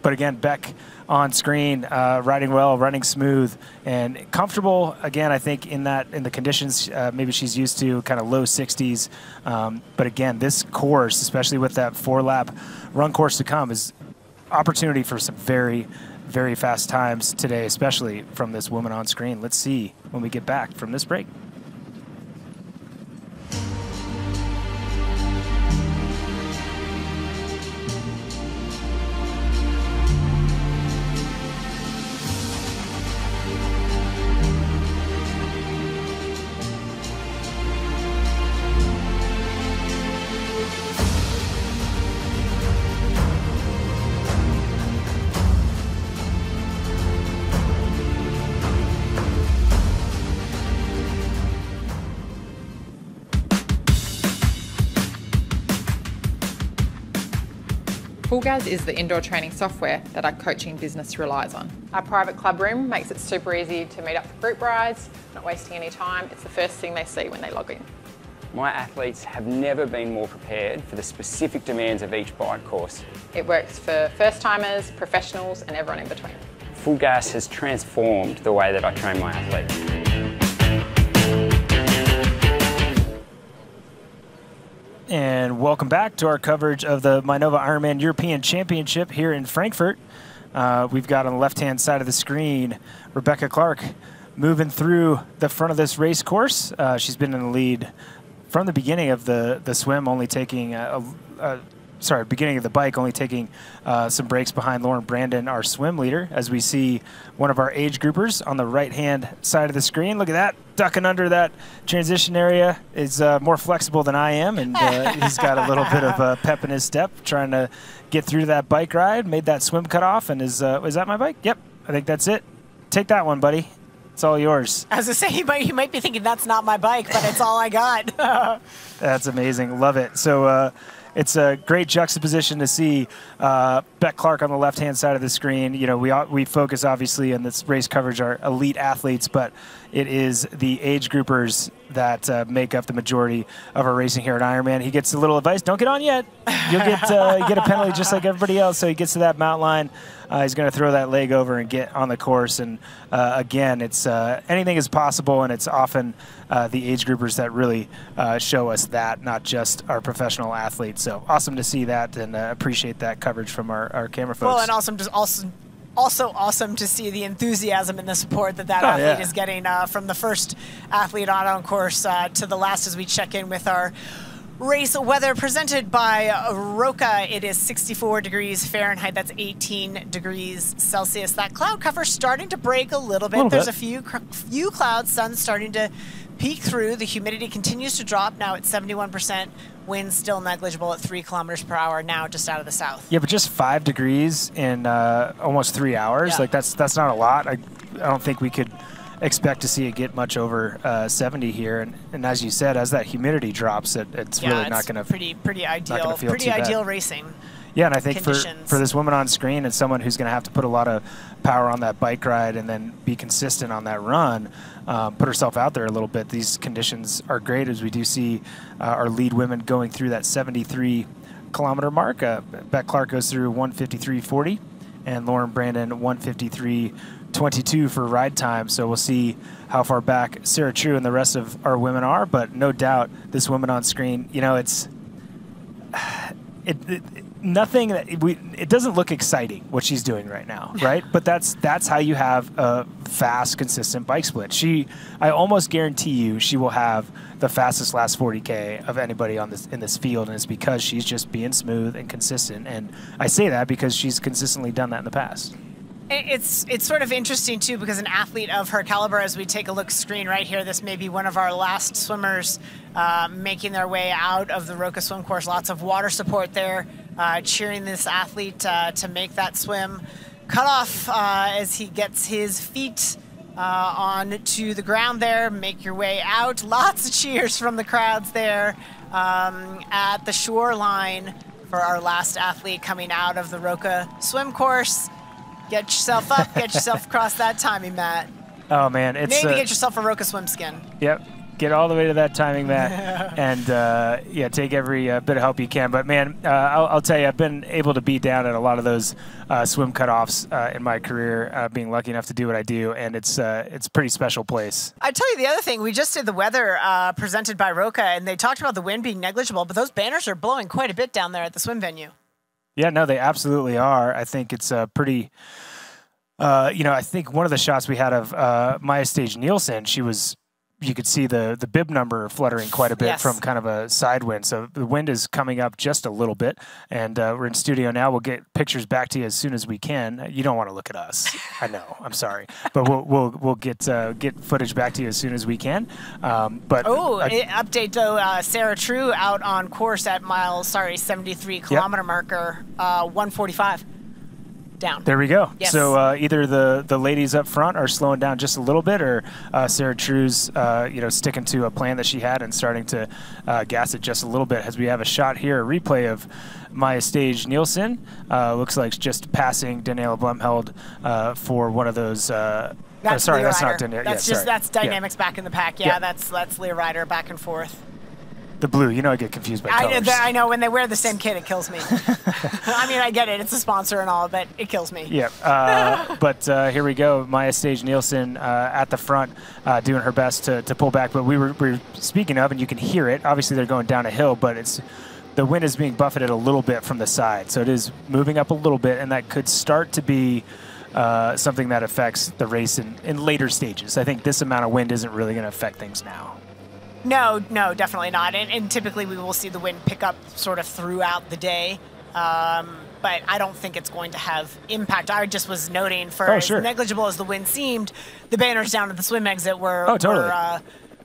But again, Beck on screen, uh, riding well, running smooth, and comfortable. Again, I think in that in the conditions uh, maybe she's used to, kind of low 60s. Um, but again, this course, especially with that four lap run course to come, is opportunity for some very, very fast times today, especially from this woman on screen. Let's see when we get back from this break. FulGaz is the indoor training software that our coaching business relies on. Our private club room makes it super easy to meet up for group rides, not wasting any time. It's the first thing they see when they log in. My athletes have never been more prepared for the specific demands of each bike course. It works for first timers, professionals, and everyone in between. FulGaz has transformed the way that I train my athletes. And welcome back to our coverage of the Mainova Ironman European Championship here in Frankfurt. Uh, we've got on the left-hand side of the screen Rebecca Clark moving through the front of this race course. Uh, she's been in the lead from the beginning of the, the swim, only taking a, a, a sorry, beginning of the bike, only taking uh, some breaks behind Lauren Brandon, our swim leader, as we see one of our age groupers on the right-hand side of the screen. Look at that, ducking under that transition area is uh, more flexible than I am, and uh, [LAUGHS] he's got a little bit of uh, pep in his step, trying to get through that bike ride. Made that swim cut off, and is uh, is that my bike? Yep, I think that's it. Take that one, buddy. It's all yours. As I say, you might, you might be thinking that's not my bike, but it's all I got. [LAUGHS] That's amazing. Love it. So uh, it's a great juxtaposition to see uh, Beck Clark on the left-hand side of the screen. You know, we we focus obviously in this race coverage our elite athletes, but it is the age groupers that uh, make up the majority of our racing here at Ironman. He gets a little advice: don't get on yet. You'll get uh, you get a penalty just like everybody else. So he gets to that mount line. Uh, he's going to throw that leg over and get on the course. And uh, again, it's uh, anything is possible, and it's often uh, the age groupers that really uh, show us that, not just our professional athletes. So awesome to see that, and uh, appreciate that coverage from our, our camera folks. well, and awesome, just also. Also awesome to see the enthusiasm and the support that that Oh, athlete yeah. is getting uh, from the first athlete on on course uh, to the last as we check in with our race weather presented by Roka. It is 64 degrees Fahrenheit. That's 18 degrees Celsius. That cloud cover starting to break a little bit. Little There's bit. a few few clouds. Sun starting to peek through. The humidity continues to drop. Now it's 71%. Wind still negligible at three kilometers per hour. Now just out of the south. Yeah, but just five degrees in uh, almost three hours. Yeah. Like that's that's not a lot. I, I don't think we could expect to see it get much over uh, 70 here. And, and as you said, as that humidity drops, it, it's yeah, really it's not going to pretty pretty ideal. Pretty too bad. ideal racing. Yeah, and I think for, conditions. for this woman on screen and someone who's going to have to put a lot of power on that bike ride and then be consistent on that run, um, put herself out there a little bit, these conditions are great as we do see uh, our lead women going through that 73 kilometer mark. Uh, Beck Clark goes through 153.40 and Lauren Brandon 153.22 for ride time. So we'll see how far back Sarah True and the rest of our women are, but no doubt this woman on screen, you know, it's [SIGHS] it, it nothing that we it doesn't look exciting what she's doing right now [LAUGHS] right but that's that's how you have a fast consistent bike split she i almost guarantee you she will have the fastest last 40k of anybody on this in this field and it's because she's just being smooth and consistent and i say that because she's consistently done that in the past It's it's sort of interesting too because an athlete of her caliber, as we take a look screen right here, this may be one of our last swimmers uh, making their way out of the Roka swim course. Lots of water support there, uh, cheering this athlete uh, to make that swim. Cut off uh, as he gets his feet uh, on to the ground there. Make your way out. Lots of cheers from the crowds there um, at the shoreline for our last athlete coming out of the Roka swim course. Get yourself up, get yourself across that timing mat. [LAUGHS] oh man it's Maybe uh, get yourself a Roka swim skin. Yep. Get all the way to that timing mat, [LAUGHS] and uh, yeah, take every uh, bit of help you can. But man, uh, I'll, I'll tell you, I've been able to beat down at a lot of those uh, swim cutoffs uh, in my career, uh, being lucky enough to do what I do, and it's uh, it's a pretty special place. I tell you the other thing, we just did the weather uh, presented by Roka, and they talked about the wind being negligible, but those banners are blowing quite a bit down there at the swim venue. Yeah, no, they absolutely are. I think it's a pretty. Uh, you know, I think one of the shots we had of uh, Maja Stage Nielsen, she was, you could see the the bib number fluttering quite a bit Yes. from kind of a side wind. So the wind is coming up just a little bit, and uh, we're in studio now. We'll get pictures back to you as soon as we can. You don't want to look at us, I know. I'm sorry, but we'll we'll we'll get uh, get footage back to you as soon as we can. Um, but Oh, update though, uh, Sarah True out on course at mile, sorry, 73 kilometer marker, uh, 145. Down. There we go. Yes. So uh, either the, the ladies up front are slowing down just a little bit, or uh, Sarah True's uh, you know sticking to a plan that she had and starting to uh, gas it just a little bit. As we have a shot here, a replay of Maja Stage Nielsen uh, looks like just passing Daniela Bleymehl uh, for one of those. Uh, That's oh, sorry, Leah that's Ryder. not Daniela. That's yeah, just sorry. that's Yeah. dynamics back in the pack. Yeah, Yeah. that's that's Leah Ryder back and forth. The blue. You know, I get confused by I, colors. I know when they wear the same kit, it kills me. [LAUGHS] I mean, I get it; it's a sponsor and all, but it kills me. Yep. Uh, [LAUGHS] but uh, here we go. Maja Stage Nielsen uh, at the front, uh, doing her best to, to pull back. But we were, we were speaking of, and you can hear it. Obviously, they're going down a hill, but it's the wind is being buffeted a little bit from the side, so it is moving up a little bit, and that could start to be. Uh, something that affects the race in, in later stages. I think this amount of wind isn't really going to affect things now. No, no, definitely not. And, and typically, we will see the wind pick up sort of throughout the day. Um, but I don't think it's going to have impact. I just was noting for Oh, as sure. negligible as the wind seemed, the banners down at the swim exit were Oh, totally. were, uh,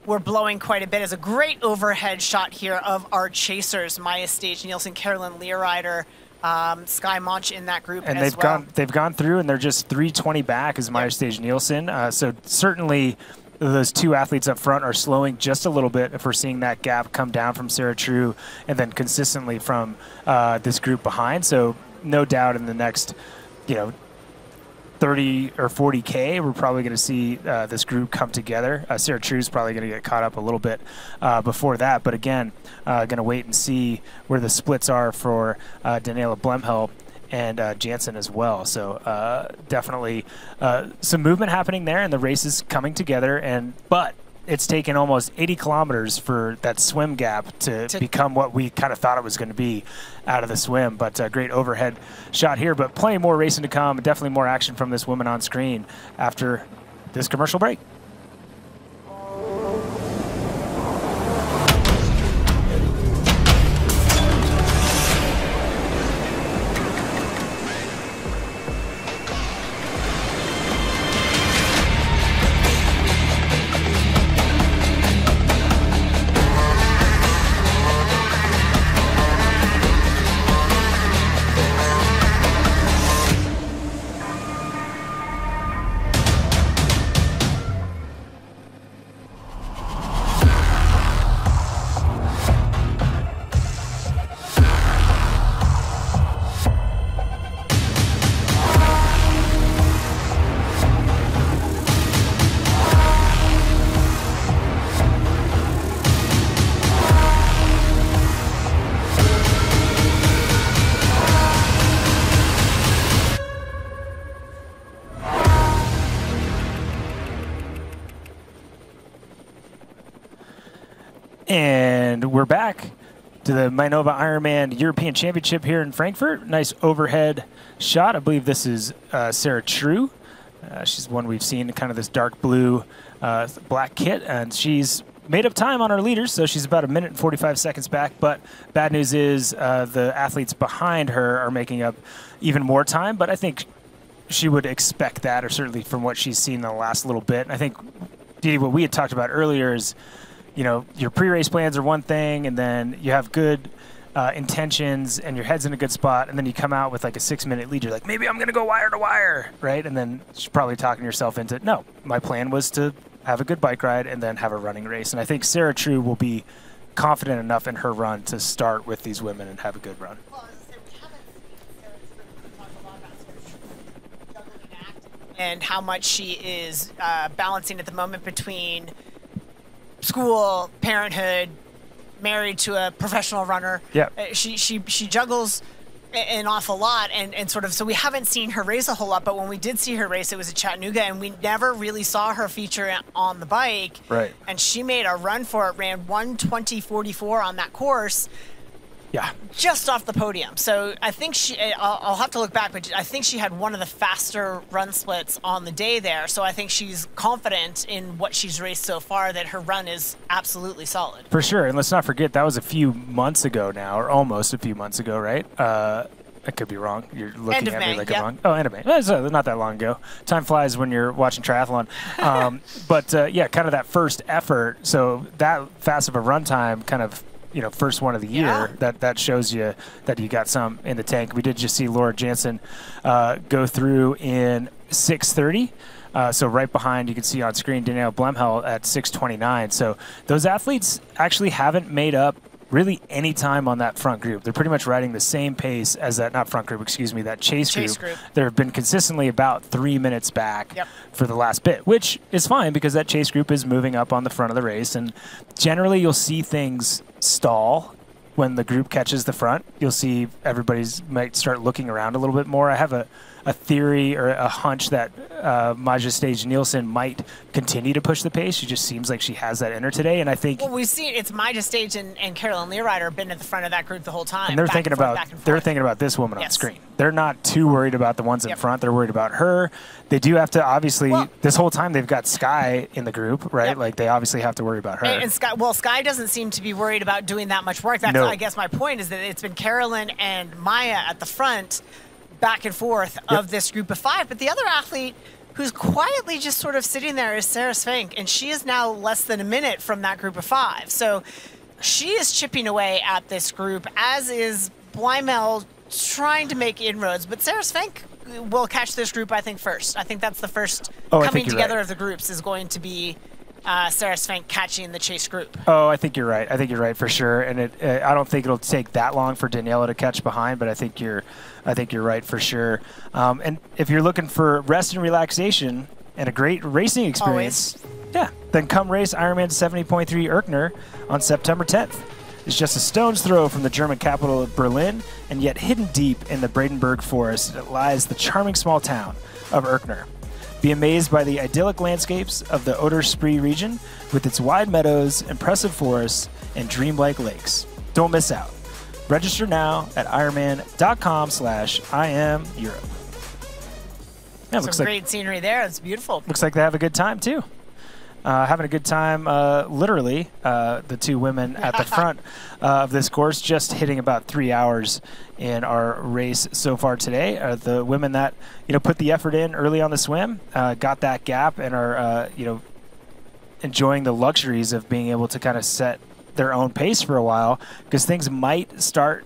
were blowing quite a bit. As a great overhead shot here of our chasers, Maja Stage, Nielsen, Carolin Lehrieder, um, Skye Moench in that group and as they've well. gone they've gone through and they're just 320 back as Maja Stage Nielsen. Uh, so certainly those two athletes up front are slowing just a little bit if we're seeing that gap come down from Sarah True and then consistently from uh, this group behind. So no doubt in the next, you know, 30 or 40k, we're probably going to see uh, this group come together. Uh, Sarah True's probably going to get caught up a little bit uh, before that, but again, uh, going to wait and see where the splits are for uh, Daniela Bleymehl and uh, Jansen as well. So uh, definitely uh, some movement happening there, and the race is coming together. And but it's taken almost 80 kilometers for that swim gap to, To- become what we kind of thought it was going to be out of the swim. But a great overhead shot here. But plenty more racing to come. Definitely more action from this woman on screen after this commercial break. To the Mainova Ironman European Championship here in Frankfurt. Nice overhead shot. I believe this is uh, Sarah True. Uh, she's one we've seen, kind of this dark blue, uh, black kit, and she's made up time on our leaders, so she's about a minute and 45 seconds back. But bad news is uh, the athletes behind her are making up even more time, but I think she would expect that, or certainly from what she's seen in the last little bit. And I think, Dee, what we had talked about earlier is, you know, your pre-race plans are one thing, and then you have good uh, intentions, and your head's in a good spot, and then you come out with like a six-minute lead. You're like, maybe I'm going to go wire to wire, right? And then probably talking yourself into, no, my plan was to have a good bike ride and then have a running race. And I think Sarah True will be confident enough in her run to start with these women and have a good run. and how much she is uh, balancing at the moment between school, parenthood, married to a professional runner. Yeah. Uh, she she she juggles an awful lot and, and sort of so we haven't seen her race a whole lot but when we did see her race it was at chattanooga and we never really saw her feature on the bike Right. and she made a run for it ran 120.44 on that course Yeah. just off the podium. So I think she, I'll, I'll have to look back, but I think she had one of the faster run splits on the day there. So I think she's confident in what she's raced so far that her run is absolutely solid. For sure, and let's not forget that was a few months ago now, or almost a few months ago, right? Uh, I could be wrong. You're looking at May, me like yep. I'm wrong. Oh, end of May. Uh, not that long ago. Time flies when you're watching triathlon. Um, [LAUGHS] but uh, yeah, kind of that first effort. So that fast of a run time kind of you know first one of the year, Yeah. that that shows you that you got some in the tank. We did just see Laura Jansen uh, go through in 6:30. Uh, so right behind, you can see on screen Danielle Bleymehl at 6:29. So those athletes actually haven't made up really any time on that front group. They're pretty much riding the same pace as that not front group, excuse me, that chase, Chase group. They've been consistently about three minutes back Yep. for the last bit, which is fine because that chase group is moving up on the front of the race, and generally you'll see things stall when the group catches the front. You'll see everybody's might start looking around a little bit more. I have a, a theory or a hunch that uh, Maja Stage Nielsen might continue to push the pace. She just seems like she has that in her today, and I think Well, we've seen it's Maja Stage and, and Carolin Lehrieder have been at the front of that group the whole time. and they're thinking and forth, about they're thinking about this woman on screen. They're not too worried about the ones in Yep. front. They're worried about her. They do have to obviously Well- this whole time they've got Skye in the group, right? Yep. Like they obviously have to worry about her. And, and Skye, well, Skye doesn't seem to be worried about doing that much work. That's, No. I guess, my point is that it's been Carolin and Maja at the front, back and forth of this group of five. But the other athlete who's quietly just sort of sitting there is Sara Svensk, and she is now less than a minute from that group of five. So she is chipping away at this group, as is Bleymehl trying to make inroads. But Sara Svensk will catch this group, I think, first. I think that's the first Oh, coming together right. of the groups is going to be uh, Sara Svensk catching the chase group. Oh, I think you're right. I think you're right for sure. And it, uh, I don't think it'll take that long for Daniela to catch behind, but I think you're, I think you're right for sure. Um, and if you're looking for rest and relaxation and a great racing experience, yeah, then come race Ironman 70.3 Erkner on September 10th. It's just a stone's throw from the German capital of Berlin, and yet hidden deep in the Brandenburg forest lies the charming small town of Erkner. Be amazed by the idyllic landscapes of the Oder Spree region with its wide meadows, impressive forests, and dreamlike lakes. Don't miss out. Register now at ironman.com slash imeurope. Yeah, Some looks like, great scenery there. It's beautiful. looks like they have a good time too. Uh, having a good time, uh, literally, uh, the two women at the [LAUGHS] front uh, of this course, just hitting about three hours in our race so far today. Uh, the women that you know put the effort in early on the swim, uh, got that gap, and are uh, you know enjoying the luxuries of being able to kind of set their own pace for a while because things might start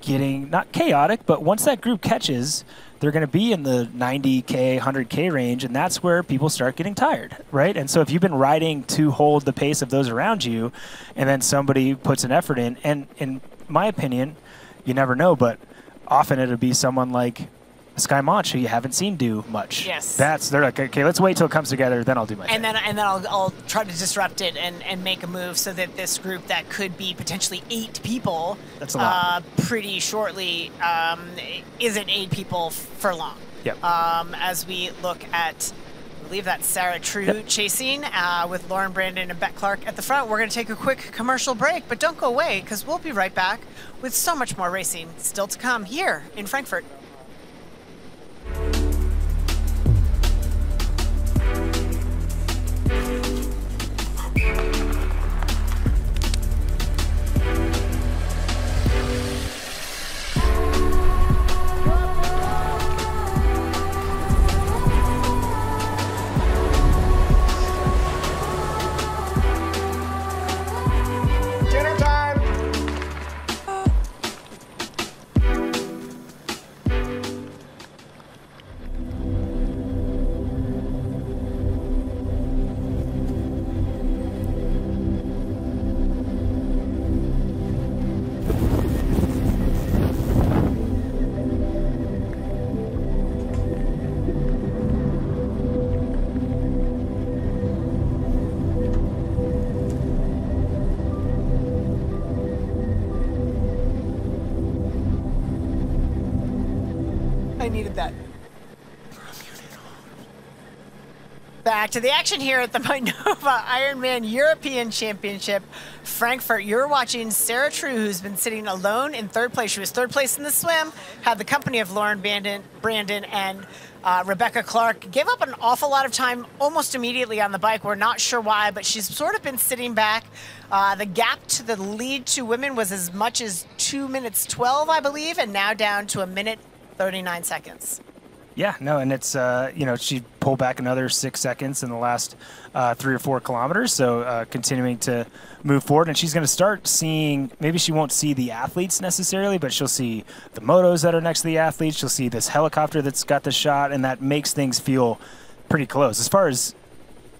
getting not chaotic, but once that group catches, they're going to be in the 90k, 100k range, and that's where people start getting tired, right? And so if you've been riding to hold the pace of those around you, and then somebody puts an effort in, and in my opinion, you never know, but often it'll be someone like Skye Moench who you haven't seen do much. Yes. That's they're like, okay, let's wait till it comes together, then I'll do my thing. And then and then I'll, I'll try to disrupt it and, and make a move so that this group that could be potentially eight people That's a lot. Uh, pretty shortly um, isn't eight people for long. Yep. Um, as we look at, I believe that's Sarah True chasing uh, with Lauren Brandon and Beck Clark at the front. We're going to take a quick commercial break, but don't go away because we'll be right back with so much more racing still to come here in Frankfurt. Back to the action here at the [LAUGHS] Mainova Ironman European Championship, Frankfurt. You're watching Sarah True, who's been sitting alone in third place. She was third place in the swim, had the company of Lauren Brandon, Brandon and uh, Rebecca Clark. Gave up an awful lot of time almost immediately on the bike. We're not sure why, but she's sort of been sitting back. Uh, the gap to the lead two women was as much as two minutes 12, I believe, and now down to a minute 39 seconds. Yeah, no, and it's uh, you know she pulled back another six seconds in the last uh, three or four kilometers, so uh, continuing to move forward, and she's going to start seeing. Maybe she won't see the athletes necessarily, but she'll see the motos that are next to the athletes. She'll see this helicopter that's got the shot, and that makes things feel pretty close. As far as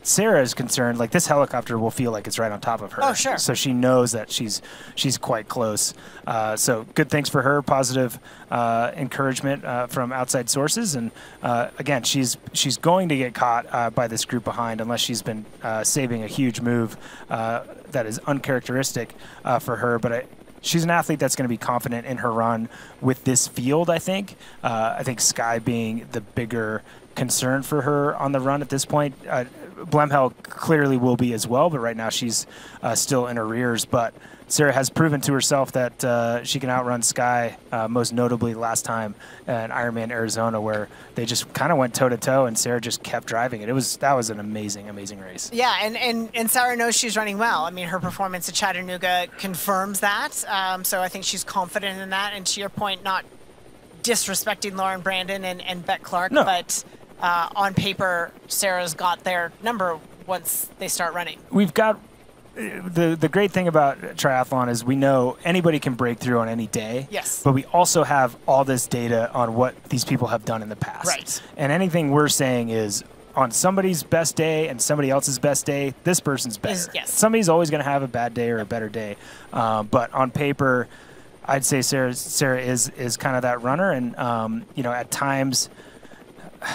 Sarah is concerned, like this helicopter will feel like it's right on top of her. Oh, sure. So she knows that she's she's quite close. Uh, so good things for her. Positive uh, encouragement uh, from outside sources, and uh, again, she's she's going to get caught uh, by this group behind unless she's been uh, saving a huge move that is uncharacteristic for her. But I, she's an athlete that's going to be confident in her run with this field. I think. I think Skye being the bigger concern for her on the run at this point. Uh, Bleymehl clearly will be as well, but right now she's uh, still in arrears. But Sarah has proven to herself that uh, she can outrun Skye, uh, most notably last time at Ironman Arizona, where they just kind of went toe to toe, and Sarah just kept driving it. It was that was an amazing, amazing race. Yeah, and, and, and Sarah knows she's running well. I mean, her performance at Chattanooga confirms that. Um, so I think she's confident in that. And to your point, not disrespecting Lauren Brandon and, and Beck Clark, No. but uh, on paper, Sarah's got their number once they start running. we've got the the great thing about triathlon is we know anybody can break through on any day. Yes. But we also have all this data on what these people have done in the past. Right. And anything we're saying is on somebody's best day and somebody else's best day, this person's better. Is- yes. Somebody's always going to have a bad day or a better day. Um, but on paper, I'd say Sarah Sarah is is kind of that runner, and um, you know at times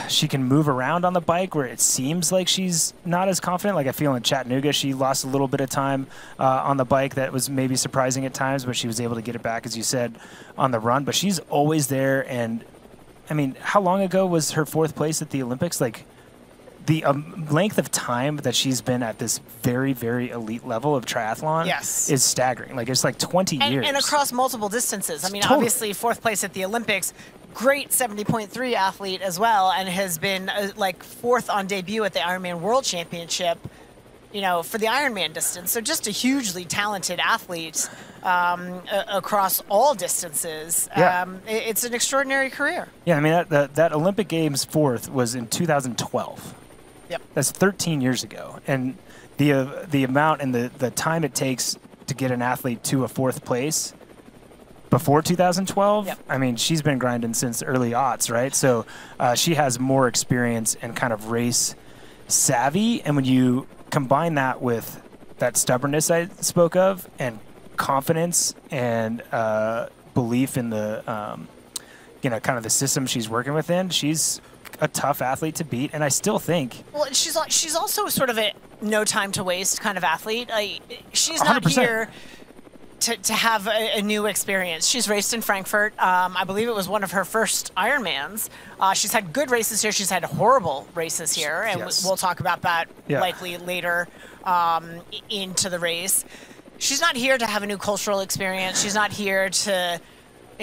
she can move around on the bike where it seems like she's not as confident. Like I feel in Chattanooga, she lost a little bit of time uh, on the bike that was maybe surprising at times, but she was able to get it back, as you said, on the run. But she's always there. And I mean, how long ago was her fourth place at the Olympics? Like the um, length of time that she's been at this very, very elite level of triathlon Yes. is staggering. Like it's like 20 And, years. and across multiple distances. I mean, Totally. obviously, fourth place at the Olympics, great 70.3 athlete as well, and has been uh, like fourth on debut at the Ironman World Championship, you know, for the Ironman distance. So just a hugely talented athlete um, across all distances. Yeah. Um, it's an extraordinary career. Yeah, I mean that, that that Olympic Games fourth was in 2012. Yep. That's 13 years ago, and the uh, the amount and the the time it takes to get an athlete to a fourth place before 2012. Yep. I mean, she's been grinding since early aughts, right? So uh, she has more experience and kind of race savvy, and when you combine that with that stubbornness I spoke of and confidence and uh, belief in the um, you know kind of the system she's working within she's a tough athlete to beat and i still think Well, she's she's also sort of a no time to waste kind of athlete. Like, she's not 100%. here to, to have a, a new experience. She's raced in Frankfurt. Um, I believe it was one of her first Ironmans. Uh, she's had good races here. She's had horrible races here, and Yes. we'll talk about that Yeah. likely later um, into the race. She's not here to have a new cultural experience. She's not here to.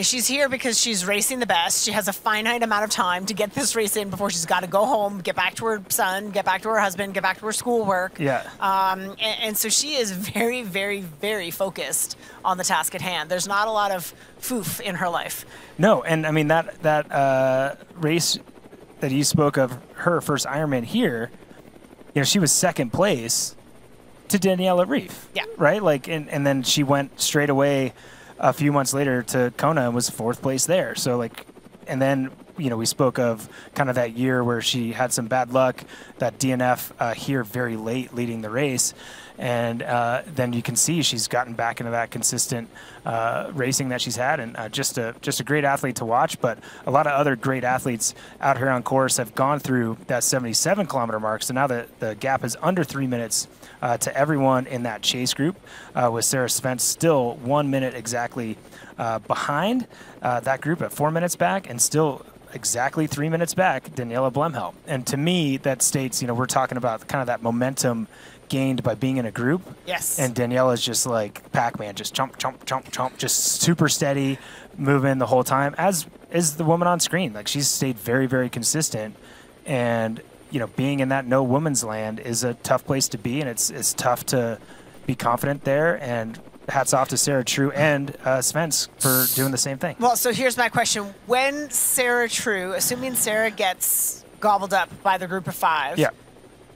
She's here because she's racing the best. She has a finite amount of time to get this race in before she's got to go home, get back to her son, get back to her husband, get back to her schoolwork. Yeah. Um, and, and so she is very, very, very focused on the task at hand. There's not a lot of foof in her life. no and i mean that that uh, race that you spoke of her first ironman here you know she was second place to daniela ryf Yeah. right like and, and then she went straight away a few months later to kona and was fourth place there. So like and then you know we spoke of kind of that year where she had some bad luck that dnf uh, here very late leading the race and uh, then you can see she's gotten back into that consistent uh, racing that she's had and uh, just a just a great athlete to watch but a lot of other great athletes out here on course have gone through that 77 kilometer mark so now the, the gap is under three minutes uh, to everyone in that chase group uh, with sara svensk still one minute exactly uh, behind that group at four minutes back and still exactly three minutes back, Daniela Bleymehl. And to me, that states, you know, we're talking about kind of that momentum gained by being in a group. Yes. And Daniela's just like Pac-Man, just jump, jump, jump, jump, just super steady, moving the whole time. As is the woman on screen, like she's stayed very, very consistent. And you know, being in that no woman's land is a tough place to be, and it's it's tough to be confident there. And hats off to Sarah True and uh, Svensk for doing the same thing. Well, so here's my question: When Sarah True, assuming Sarah gets gobbled up by the group of five, Yeah.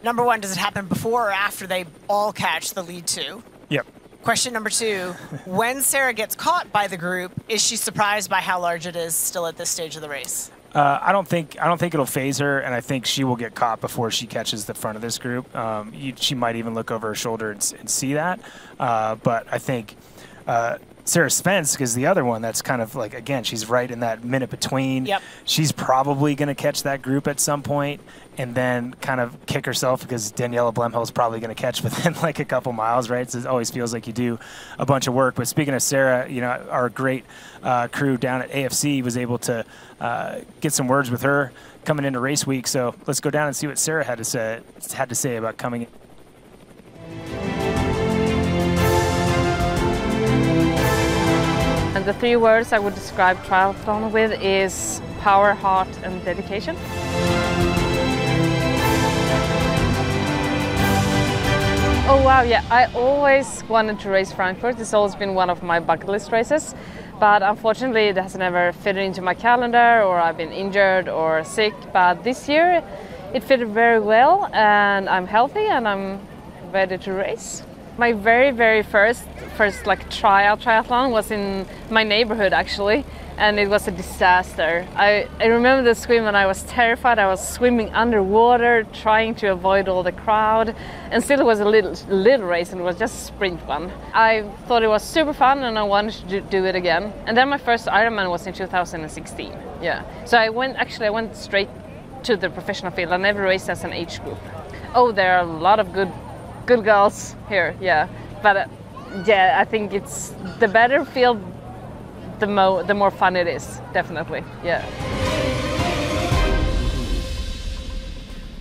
Number one, does it happen before or after they all catch the lead two? Yep. Question number two: [LAUGHS] When Sarah gets caught by the group, is she surprised by how large it is still at this stage of the race? Uh, I don't think I don't think it'll phase her, and I think she will get caught before she catches the front of this group. Um, you, she might even look over her shoulder and, and see that. Uh, but I think uh, Sara Svensk is the other one that's kind of like again, she's right in that minute between. Yep. She's probably going to catch that group at some point, and then kind of kick herself because Daniela Bleymehl is probably going to catch within [LAUGHS] like a couple miles, right? So it always feels like you do a bunch of work. But speaking of Sarah, you know, our great uh, crew down at AFC was able to uh, get some words with her coming into race week. So let's go down and see what Sarah had to say had to say about coming. in. And the three words I would describe triathlon with is power, heart, and dedication. Oh wow, yeah, I always wanted to race Frankfurt. It's always been one of my bucket list races. But unfortunately, it has never fitted into my calendar, or I've been injured or sick. But this year, it fitted very well, and I'm healthy and I'm ready to race. My very, very first, first like tryout triathlon was in my neighborhood actually, and it was a disaster. I, I remember the swim and I was terrified. I was swimming underwater, trying to avoid all the crowd, and still it was a little, little race and it was just a sprint one. I thought it was super fun and I wanted to do, it again. And then my first Ironman was in 2016. Yeah, so I went actually I went straight to the professional field. I never raced as an age group. Oh, there are a lot of good good girls here, yeah. But uh, yeah, I think it's the better field, the mo the more fun it is. Definitely, yeah.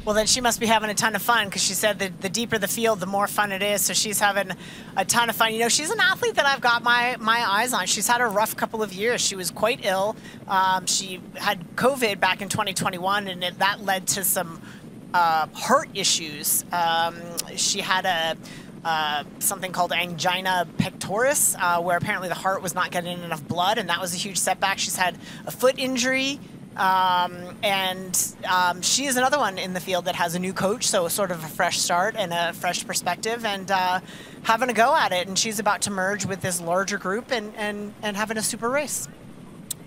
Well, then she must be having a ton of fun because she said that the deeper the field, the more fun it is. So she's having a ton of fun. You know, she's an athlete that I've got my, my eyes on. She's had a rough couple of years. She was quite ill. Um, she had COVID back in 2021, and it, that led to some uh, heart issues. Um, she had a uh, something called angina pectoris, uh, where apparently the heart was not getting enough blood, and that was a huge setback. She's had a foot injury. Um, and um, she is another one in the field that has a new coach, so sort of a fresh start and a fresh perspective, and uh, having a go at it. And she's about to merge with this larger group and, and, and having a super race.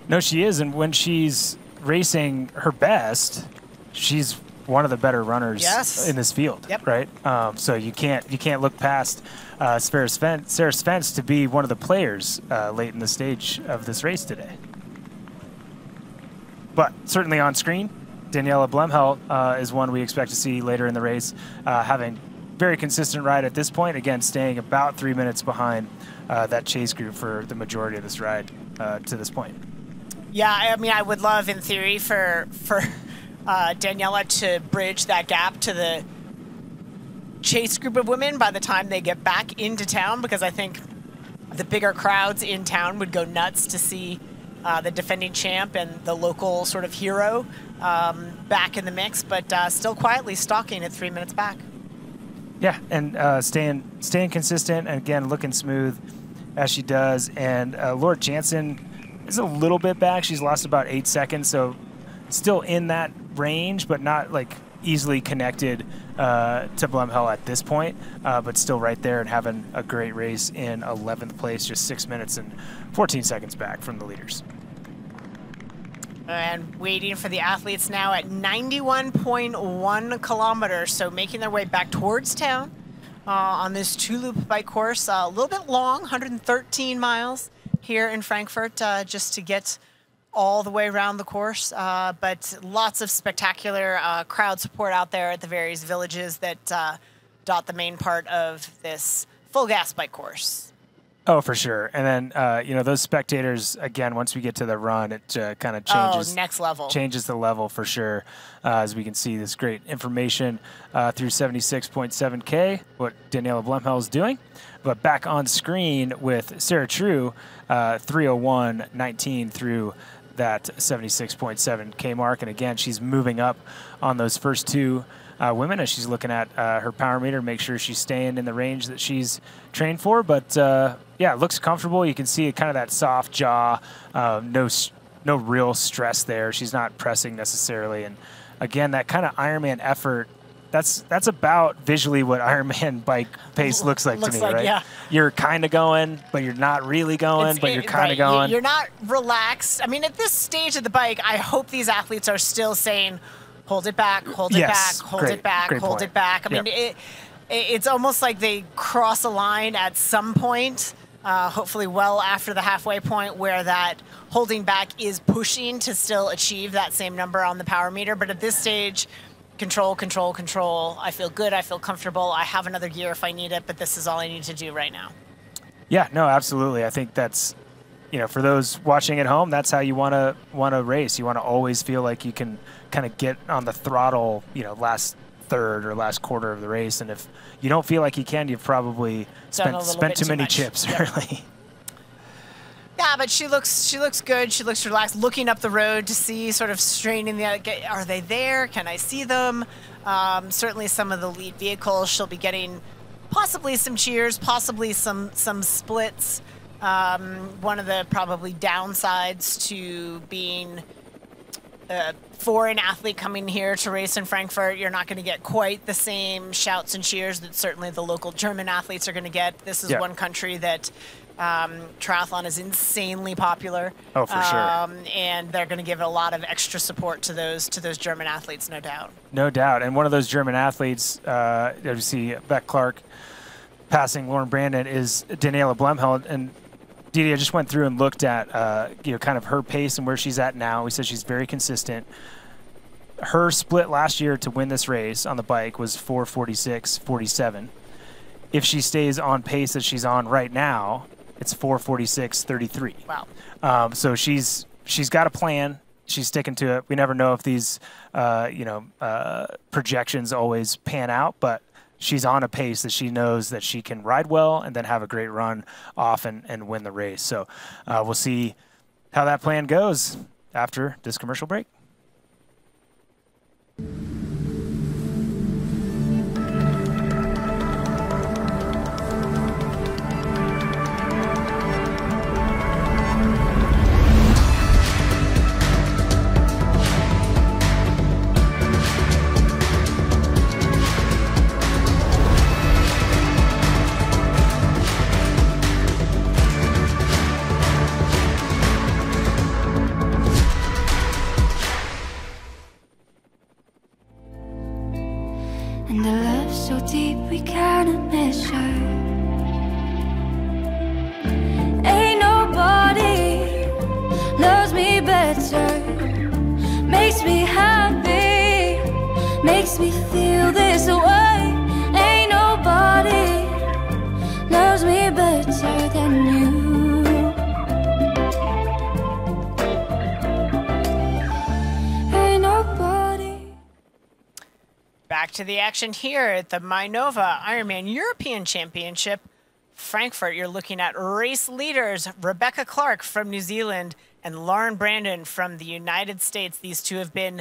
No, she is, and when she's racing her best, she's one of the better runners Yes. in this field, Yep. right? Um, so you can't you can't look past uh, Sara Svensk, Sara Svensk to be one of the players uh, late in the stage of this race today. But certainly on screen, Daniela Bleymehl uh, is one we expect to see later in the race, uh, having very consistent ride at this point. Again, staying about three minutes behind uh, that chase group for the majority of this ride uh, to this point. Yeah, I mean, I would love, in theory, for for uh, Daniela to bridge that gap to the chase group of women by the time they get back into town, because I think the bigger crowds in town would go nuts to see uh, the defending champ and the local sort of hero um, back in the mix, but uh, still quietly stalking at three minutes back. Yeah, and uh, staying staying consistent and again looking smooth as she does. And uh, Laura Jansen is a little bit back. She's lost about eight seconds, so still in that range, but not like easily connected uh, to Bleymehl at this point. Uh, but still right there and having a great race in 11th place, just six minutes and 14 seconds back from the leaders. And waiting for the athletes now at 91.1 kilometers, so making their way back towards town uh, on this two-loop bike course. Uh, a little bit long, 113 miles here in Frankfurt, uh, just to get all the way around the course. Uh, but lots of spectacular uh, crowd support out there at the various villages that uh, dot the main part of this FulGaz bike course. Oh, for sure. And then, uh, you know, those spectators, again, once we get to the run, it uh, kind of changes. Oh, next level. Changes the level for sure. Uh, as we can see this great information uh, through 76.7K, what Daniela Bleymehl is doing. But back on screen with Sarah True, uh, 301.19 through that 76.7K mark. And again, she's moving up on those first two uh, women as she's looking at uh, her power meter, make sure she's staying in the range that she's trained for. But uh, yeah, looks comfortable. You can see kind of that soft jaw, uh, no no real stress there. She's not pressing necessarily, and again, that kind of Ironman effort that's that's about visually what Ironman bike pace looks like looks to me, like, right? Yeah. You're kind of going, but you're not really going, It's- but you're kind of you- going. You're not relaxed. I mean, at this stage of the bike, I hope these athletes are still saying, "Hold it back, hold it Yes, back, hold great, it back, great hold point. it back." I mean, Yep. it, it, it's almost like they cross a line at some point. Uh, hopefully, well after the halfway point, where that holding back is pushing to still achieve that same number on the power meter. But at this stage, control, control, control. I feel good. I feel comfortable. I have another gear if I need it, but this is all I need to do right now. Yeah, no, absolutely. I think that's you know, for those watching at home, that's how you want to want to race. You want to always feel like you can kind of get on the throttle, you know, last third or last quarter of the race. And if you don't feel like you can, you've probably Done spent spent too too many much. chips [LAUGHS] Yep. early. Yeah, but she looks she looks good. She looks relaxed, looking up the road to see, sort of straining the. Are they there? Can I see them? Um, certainly, some of the lead vehicles. She'll be getting possibly some cheers, possibly some some splits. Um, one of the probably downsides to being a foreign athlete coming here to race in Frankfurt, you're not going to get quite the same shouts and cheers that certainly the local German athletes are going to get. This is Yeah. one country that um, triathlon is insanely popular. Oh, for sure. Um, and they're going to give a lot of extra support to those to those German athletes, no doubt. No doubt. And one of those German athletes, uh, you see Beck Clark passing Lauren Brandon, is Daniela Bleymehl. And Dede, I just went through and looked at, uh, you know, kind of her pace and where she's at now. We said she's very consistent. Her split last year to win this race on the bike was 446 47. If she stays on pace that she's on right now, it's 446.33. Wow. Um, so she's she's got a plan. She's sticking to it. We never know if these uh, you know uh, projections always pan out, but she's on a pace that she knows that she can ride well and then have a great run off and, and win the race. So uh, we'll see how that plan goes after this commercial break. The action here at the Mainova Ironman European Championship. Frankfurt, you're looking at race leaders Rebecca Clark from New Zealand and Lauren Brandon from the United States. These two have been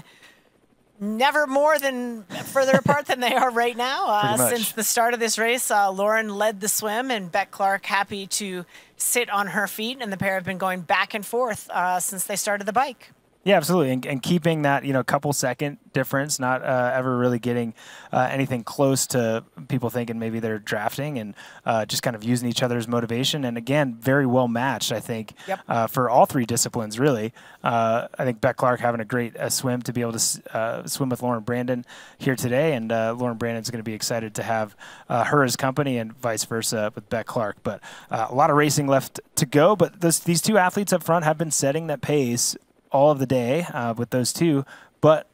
never more than further [LAUGHS] apart than they are right now. Uh, since the start of this race, uh, Lauren led the swim, and Beck Clark happy to sit on her feet. And the pair have been going back and forth uh, since they started the bike. Yeah, absolutely, and, and keeping that you know couple second difference, not uh, ever really getting uh, anything close to people thinking maybe they're drafting, and uh, just kind of using each other's motivation. And again, very well matched, I think, Yep. uh, for all three disciplines. Really, uh, I think Beck Clark having a great uh, swim to be able to uh, swim with Lauren Brandon here today, and uh, Lauren Brandon's going to be excited to have uh, her as company, and vice versa with Beck Clark. But uh, a lot of racing left to go. But this, these two athletes up front have been setting that pace all of the day uh, with those two, but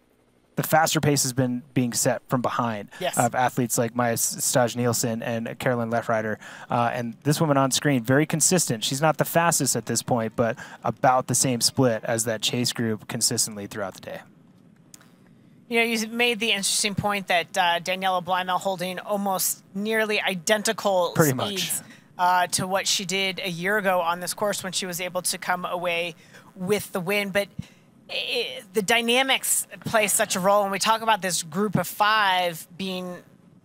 the faster pace has been being set from behind Yes. of athletes like Maja Stage Nielsen and Carolin Lehrieder. Uh, and this woman on screen, very consistent. She's not the fastest at this point, but about the same split as that chase group consistently throughout the day. You know, you made the interesting point that uh, Daniela Bleymehl holding almost nearly identical Pretty much. speeds uh, to what she did a year ago on this course when she was able to come away with the win. But it, the dynamics play such a role, and we talk about this group of five being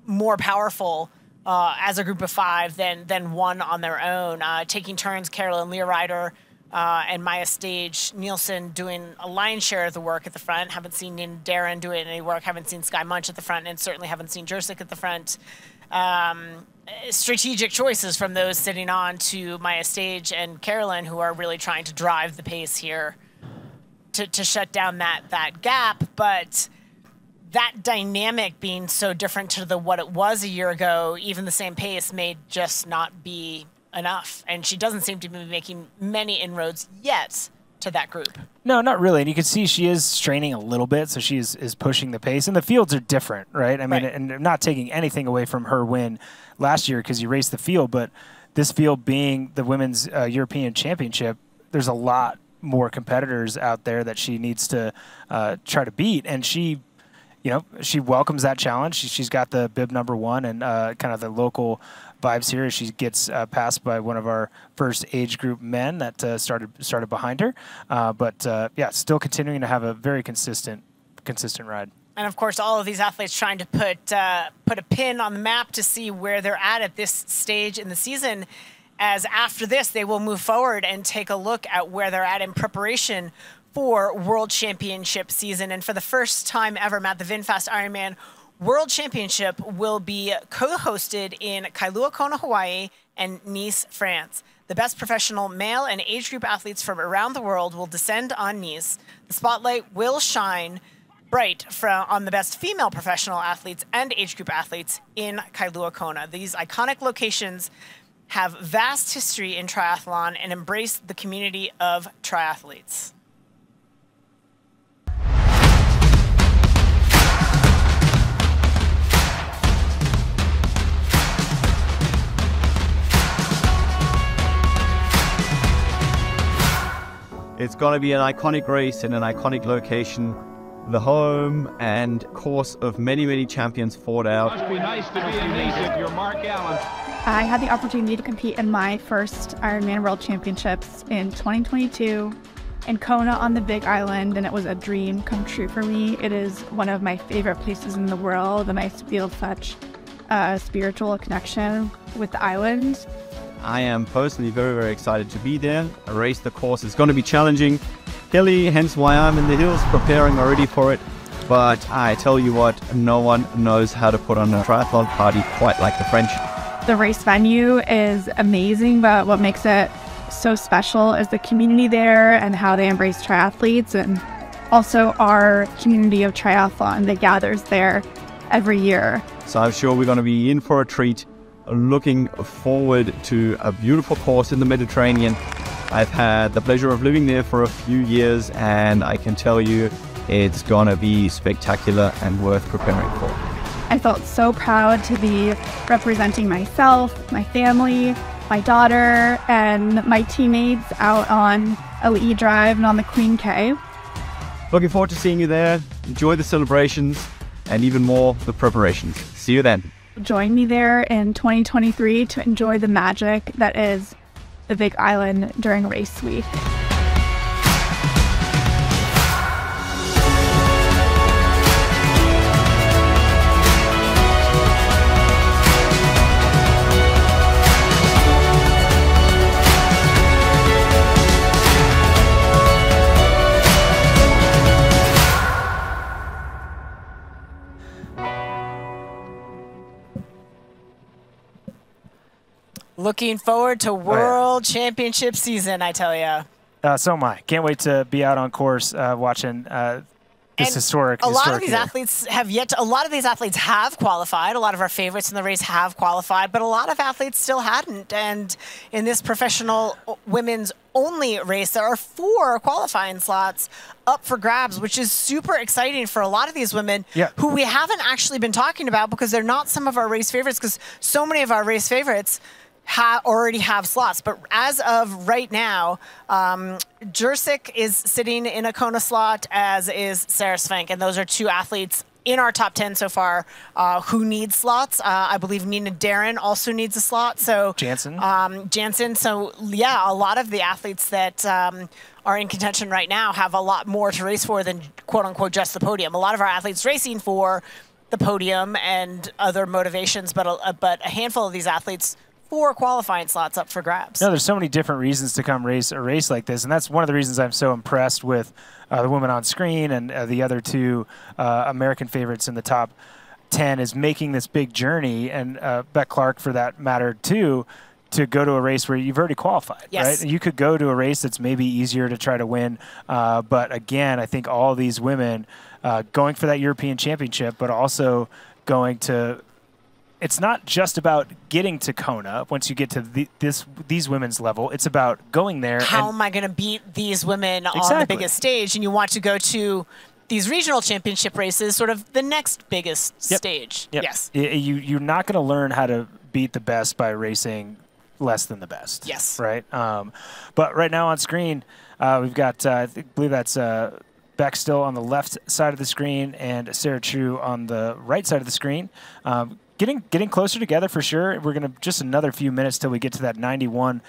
more powerful uh, as a group of five than than one on their own, uh, taking turns. Carolin Lehrieder uh, and Maja Stage Nielsen doing a lion's share of the work at the front. Haven't seen Derron doing any work. Haven't seen Skye Moench at the front, and certainly haven't seen Jursic at the front. Um, strategic choices from those sitting on to Maja Stage and Carolin, who are really trying to drive the pace here to, to shut down that that gap. But that dynamic being so different to the what it was a year ago, even the same pace may just not be enough. And she doesn't seem to be making many inroads yet to that group. No, not really. And you can see she is straining a little bit, so she is, is pushing the pace. And the fields are different, right? I mean, right. and not taking anything away from her win last year because you raced the field, but this field being the women's uh, European Championship, there's a lot more competitors out there that she needs to uh, try to beat. And she you know, she welcomes that challenge. She, has got the bib number one and uh, kind of the local vibes here. She gets uh, passed by one of our first age group men that uh, started started behind her. Uh, but uh, yeah, still continuing to have a very consistent consistent ride. And of course, all of these athletes trying to put uh, put a pin on the map to see where they're at at this stage in the season. As after this, they will move forward and take a look at where they're at in preparation for World Championship season. And for the first time ever, Matt, the VinFast Ironman World Championship will be co-hosted in Kailua Kona, Hawaii and Nice, France. The best professional male and age group athletes from around the world will descend on Nice. The spotlight will shine bright from, on the best female professional athletes and age group athletes in Kailua Kona. These iconic locations have vast history in triathlon and embrace the community of triathletes. It's going to be an iconic race in an iconic location. The home and course of many, many champions fought out. It must be nice to be in Nice if you're Mark Allen. I had the opportunity to compete in my first Ironman World Championships in 2022 in Kona on the Big Island, and it was a dream come true for me. It is one of my favorite places in the world, and I feel such a spiritual connection with the island. I am personally very, very excited to be there. A race the course is going to be challenging, hilly, hence why I'm in the hills preparing already for it. But I tell you what, no one knows how to put on a triathlon party quite like the French. The race venue is amazing, but what makes it so special is the community there and how they embrace triathletes and also our community of triathlon that gathers there every year. So I'm sure we're going to be in for a treat looking forward to a beautiful course in the Mediterranean. I've had the pleasure of living there for a few years, and I can tell you it's gonna be spectacular and worth preparing for. I felt so proud to be representing myself, my family, my daughter, and my teammates out on Ali'i Drive and on the Queen K. Looking forward to seeing you there. Enjoy the celebrations and even more the preparations. See you then join me there in 2023 to enjoy the magic that is the Big Island during race week. Looking forward to World oh, yeah. Championship season, I tell you. Uh, so am I. Can't wait to be out on course uh, watching uh, this and historic. A lot of these year. athletes have yet. To, a lot of these athletes have qualified. A lot of our favorites in the race have qualified, but a lot of athletes still hadn't. And in this professional women's only race, there are four qualifying slots up for grabs, which is super exciting for a lot of these women yeah. who we haven't actually been talking about because they're not some of our race favorites. Because so many of our race favorites ha- already have slots. But as of right now, um, Jursic is sitting in a Kona slot, as is Sara Svensk, and those are two athletes in our top 10 so far uh, who need slots. Uh, I believe Nina Derron also needs a slot. So Jansen. Um, Jansen. So yeah, a lot of the athletes that um, are in contention right now have a lot more to race for than quote unquote just the podium. A lot of our athletes racing for the podium and other motivations, but a, but a handful of these athletes four qualifying slots up for grabs. No, there's so many different reasons to come race a race like this, and that's one of the reasons I'm so impressed with uh, the woman on screen and uh, the other two uh, American favorites in the top 10 is making this big journey, and uh, Beck Clark for that matter too, to go to a race where you've already qualified, yes. right? You could go to a race that's maybe easier to try to win, uh, but again, I think all these women uh, going for that European Championship, but also going to it's not just about getting to Kona once you get to the, this these women's level. It's about going there. How am I going to beat these women exactly. on the biggest stage? And you want to go to these regional championship races, sort of the next biggest yep. stage. Yep. Yes. You you're not going to learn how to beat the best by racing less than the best. Yes. Right. Um, but right now on screen, uh, we've got uh, I think, believe that's. Uh, Beck still on the left side of the screen and Sarah True on the right side of the screen. Um, getting getting closer together for sure. We're gonna just another few minutes till we get to that 91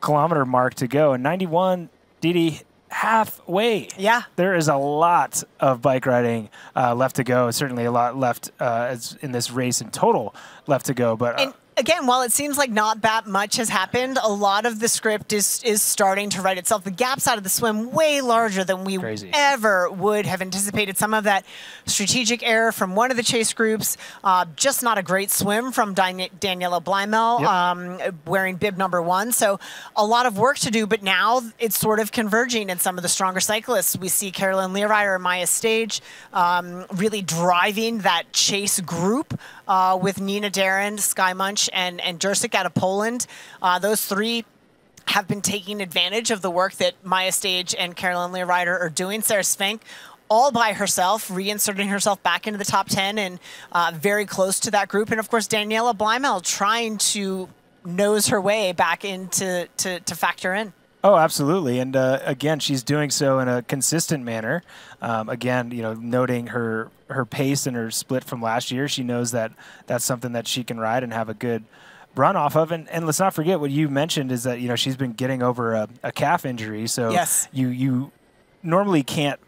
kilometer mark to go. And 91, Dede, halfway. Yeah. There is a lot of bike riding uh, left to go. Certainly a lot left uh, in this race in total left to go. But. Uh, again, while it seems like not that much has happened, a lot of the script is is starting to write itself. The gaps out of the swim way larger than we Crazy. ever would have anticipated. Some of that strategic error from one of the chase groups, uh, just not a great swim from Dan- Daniela Bleymehl, Yep. um, wearing bib number one. So a lot of work to do, but now it's sort of converging in some of the stronger cyclists. We see Carolin Lehrieder and Maja Stage um, really driving that chase group uh, with Nina Derron, Skye Moench, and, and Jursic out of Poland. Uh, those three have been taking advantage of the work that Maja Stage and Carolin Ryder are doing. Sara Svensk all by herself, reinserting herself back into the top 10 and uh, very close to that group. And of course, Daniela Bleymehl trying to nose her way back into to, to factor in. Oh, absolutely. And uh, again, she's doing so in a consistent manner. Um, again, you know, noting her her pace and her split from last year, she knows that that's something that she can ride and have a good run off of. And, and let's not forget what you mentioned is that you know she's been getting over a, a calf injury, so Yes. you you normally can't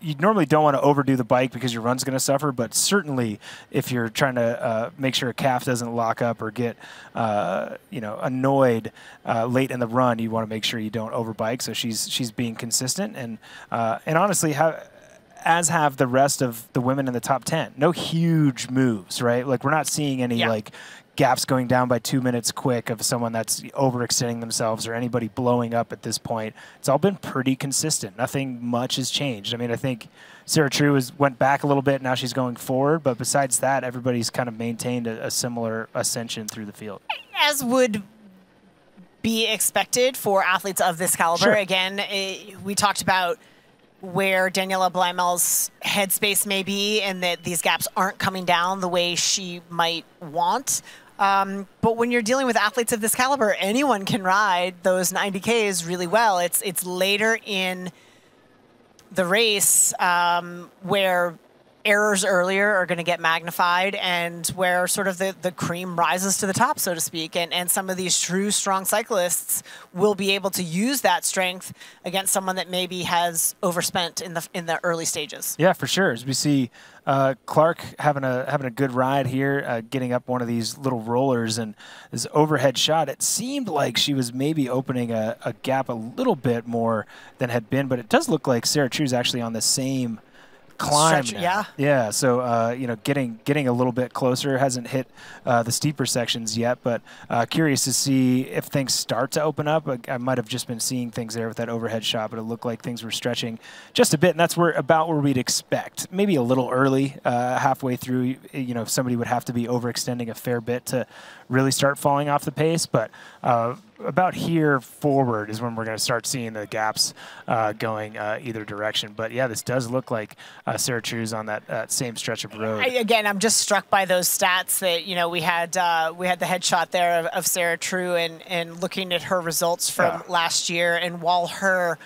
you normally don't want to overdo the bike because your run's going to suffer, but certainly if you're trying to uh, make sure a calf doesn't lock up or get uh, you know annoyed uh, late in the run, you want to make sure you don't overbike. So she's she's being consistent and uh, and honestly, how, as have the rest of the women in the top ten. No huge moves, right? Like we're not seeing any like gaps going down by two minutes quick of someone that's overextending themselves or anybody blowing up at this point. It's all been pretty consistent. Nothing much has changed. I mean, I think Sarah True has went back a little bit. Now she's going forward, but besides that, everybody's kind of maintained a, a similar ascension through the field. as would be expected for athletes of this caliber. Sure. Again, eh, we talked about where Daniela Bleymehl's headspace may be and that these gaps aren't coming down the way she might want. Um, but when you're dealing with athletes of this caliber, anyone can ride those 90Ks really well. It's, it's later in the race um, where errors earlier are going to get magnified and where sort of the, the cream rises to the top, so to speak. And, and some of these true strong cyclists will be able to use that strength against someone that maybe has overspent in the, in the early stages. Yeah, for sure. As we see uh, Clark having a having a good ride here, uh, getting up one of these little rollers and this overhead shot. It seemed like she was maybe opening a, a gap a little bit more than had been, but it does look like Sarah True's actually on the same climb. Stretch, yeah. yeah. So uh, you know, getting getting a little bit closer. Hasn't hit uh, the steeper sections yet, but uh, curious to see if things start to open up. I, I might have just been seeing things there with that overhead shot, but it looked like things were stretching just a bit, and that's where about where we'd expect. Maybe a little early, uh, halfway through. You know, somebody would have to be overextending a fair bit to really start falling off the pace, but. Uh, about here forward is when we're going to start seeing the gaps uh, going uh, either direction. But yeah, this does look like uh, Sarah True's on that uh, same stretch of road. I, again, I'm just struck by those stats that you know we had uh, we had the headshot there of, of Sarah True and and looking at her results from Yeah. last year, and while her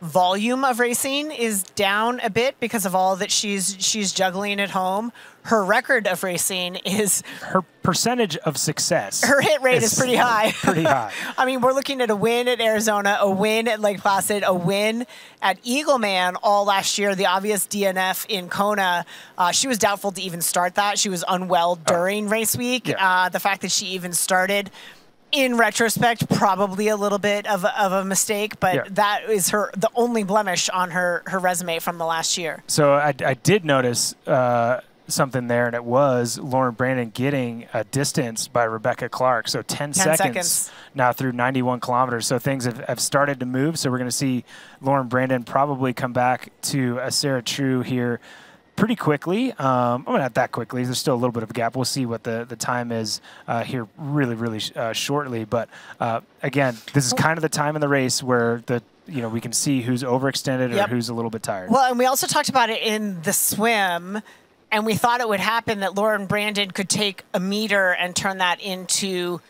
volume of racing is down a bit because of all that she's she's juggling at home. Her record of racing is her percentage of success. Her hit rate is, is pretty high. Pretty high. [LAUGHS] I mean, we're looking at a win at Arizona, a win at Lake Placid, a win at Eagleman all last year. The obvious DNF in Kona. Uh, she was doubtful to even start that. She was unwell oh. during oh. race week. Yeah. Uh, the fact that she even started in retrospect, probably a little bit of a, of a mistake, but yeah. that is her the only blemish on her her resume from the last year. So I, I did notice uh, something there, and it was Lauren Brandon getting a distance by Rebecca Clark. So 10, 10 seconds, seconds, now through 91 kilometers. So things have, have started to move. So we're going to see Lauren Brandon probably come back to a Sarah True here pretty quickly. Um, well, not that quickly. There's still a little bit of a gap. We'll see what the, the time is uh, here really, really uh, shortly. But uh, again, this is kind of the time in the race where the you know we can see who's overextended yep. or who's a little bit tired. Well, and we also talked about it in the swim. And we thought it would happen that Lauren Brandon could take a meter and turn that into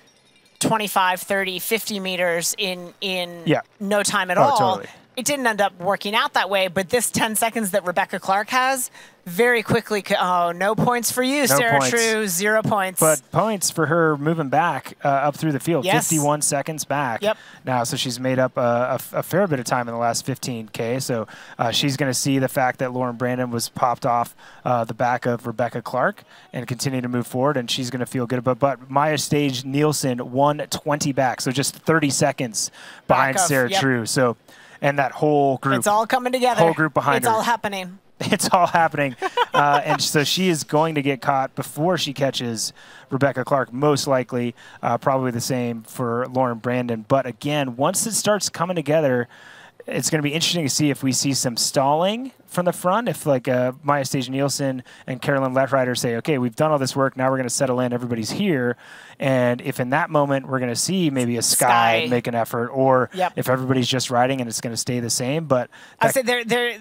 25, 30, 50 meters in in yeah. no time at oh, all. Totally. It didn't end up working out that way, but this 10 seconds that Rebecca Clark has very quickly. Oh, no points for you, no Sarah points. True. Zero points. But points for her moving back uh, up through the field. Yes. 51 seconds back. Yep. Now, so she's made up a, a, a fair bit of time in the last 15K. So uh, she's going to see the fact that Lauren Brandon was popped off uh, the back of Rebecca Clark and continue to move forward, and she's going to feel good about But Maja Stage Nielsen 120 back, so just 30 seconds behind Sarah yep. True. So, and that whole group. It's all coming together. Whole group behind it's her. It's all happening. [LAUGHS] it's all happening. Uh, and so she is going to get caught before she catches Rebecca Clark, most likely. Uh, probably the same for Lauren Brandon. But again, once it starts coming together, it's going to be interesting to see if we see some stalling from the front. If like uh, Maja Stage Nielsen and Carolin Lehrieder say, okay, we've done all this work, now we're going to settle in, everybody's here. And if in that moment we're going to see maybe a Skye, Skye, make an effort, or yep. if everybody's just riding and it's going to stay the same. But I said there, there.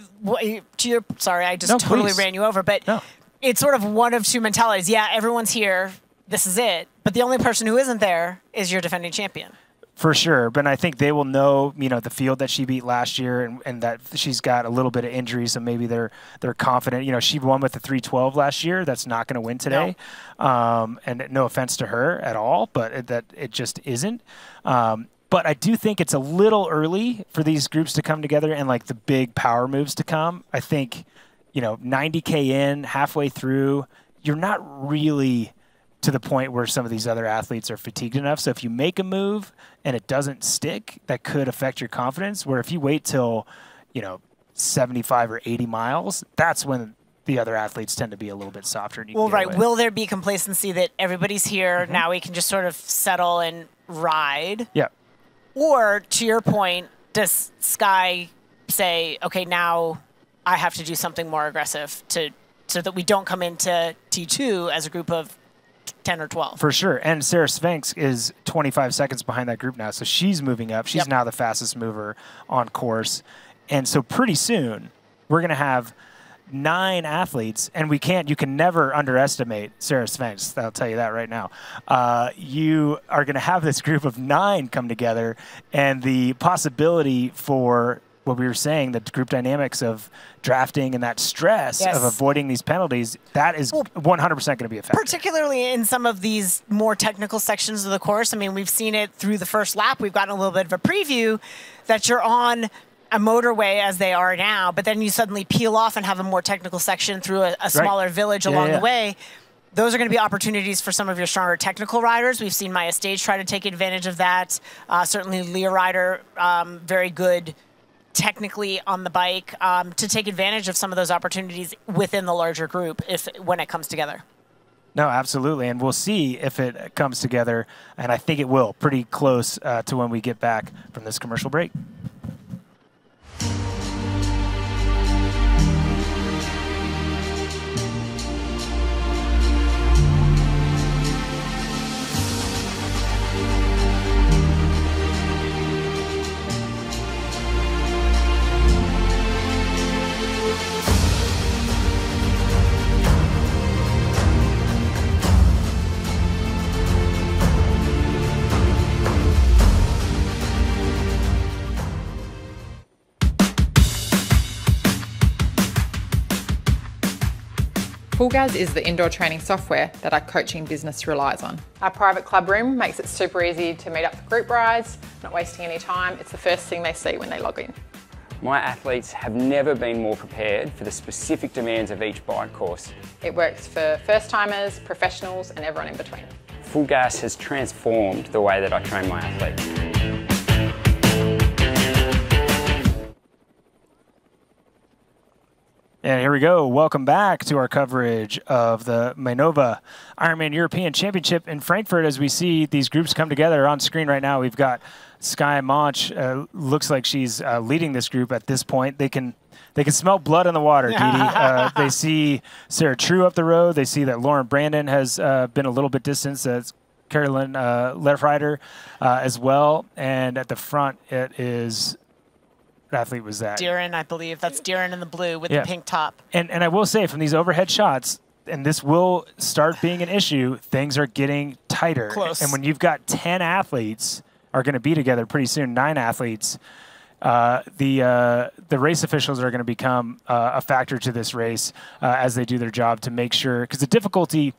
To your sorry, I just no, totally please. ran you over, but no. it's sort of one of two mentalities. Yeah, everyone's here. This is it. But the only person who isn't there is your defending champion. For sure, but I think they will know, you know, the field that she beat last year, and, and that she's got a little bit of injury, so maybe they're they're confident. You know, she won with the 312 last year. That's not going to win today, no. um, and no offense to her at all, but it, that it just isn't. Um, but I do think it's a little early for these groups to come together and like the big power moves to come. I think, you know, 90k in, halfway through, you're not really to the point where some of these other athletes are fatigued enough. So if you make a move and it doesn't stick, that could affect your confidence. Where if you wait till, you know, 75 or 80 miles, that's when the other athletes tend to be a little bit softer. well, right. Will there be complacency that everybody's here mm-hmm. now? We can just sort of settle and ride. Yeah. Or to your point, does Skye say, okay, now I have to do something more aggressive to so that we don't come into T2 as a group of 10 or 12. For sure. And Sara Svensk is 25 seconds behind that group now. So she's moving up. She's yep. now the fastest mover on course. And so pretty soon, we're going to have nine athletes, and we can't, you can never underestimate Sara Svensk. I'll tell you that right now. Uh, you are going to have this group of nine come together, and the possibility for what we were saying, the group dynamics of drafting and that stress yes. of avoiding these penalties, that is well, 100% going to be a factor. Particularly in some of these more technical sections of the course. I mean, we've seen it through the first lap. We've gotten a little bit of a preview that you're on a motorway as they are now, but then you suddenly peel off and have a more technical section through a, a smaller right. village yeah, along yeah. the way those are going to be opportunities for some of your stronger technical riders. We've seen Maja Stage try to take advantage of that. Uh, certainly, Lehrieder, um, very good technically on the bike um, to take advantage of some of those opportunities within the larger group if when it comes together. No, absolutely, and we'll see if it comes together, and I think it will pretty close uh, to when we get back from this commercial break. FulGaz is the indoor training software that our coaching business relies on. Our private club room makes it super easy to meet up for group rides, not wasting any time. It's the first thing they see when they log in. My athletes have never been more prepared for the specific demands of each bike course. It works for first timers, professionals, and everyone in between. FulGaz has transformed the way that I train my athletes. And here we go. Welcome back to our coverage of the Mainova Ironman European Championship in Frankfurt. As we see these groups come together on screen right now, we've got Skye Moench. Uh, looks like she's uh, leading this group at this point. They can they can smell blood in the water. [LAUGHS] Uh, they see Sarah True up the road. They see that Lauren Brandon has uh, been a little bit distant. That's Carolin uh, Lehrieder uh, as well. And at the front, it is athlete was that? Derron, I believe. That's Derron in the blue with Yeah. the pink top. And and I will say from these overhead shots, and this will start being an issue. Things are getting tighter. Close. And when you've got ten athletes are going to be together pretty soon, nine athletes. Uh, the uh, the race officials are going to become uh, a factor to this race uh, as they do their job to make sure because the difficulty,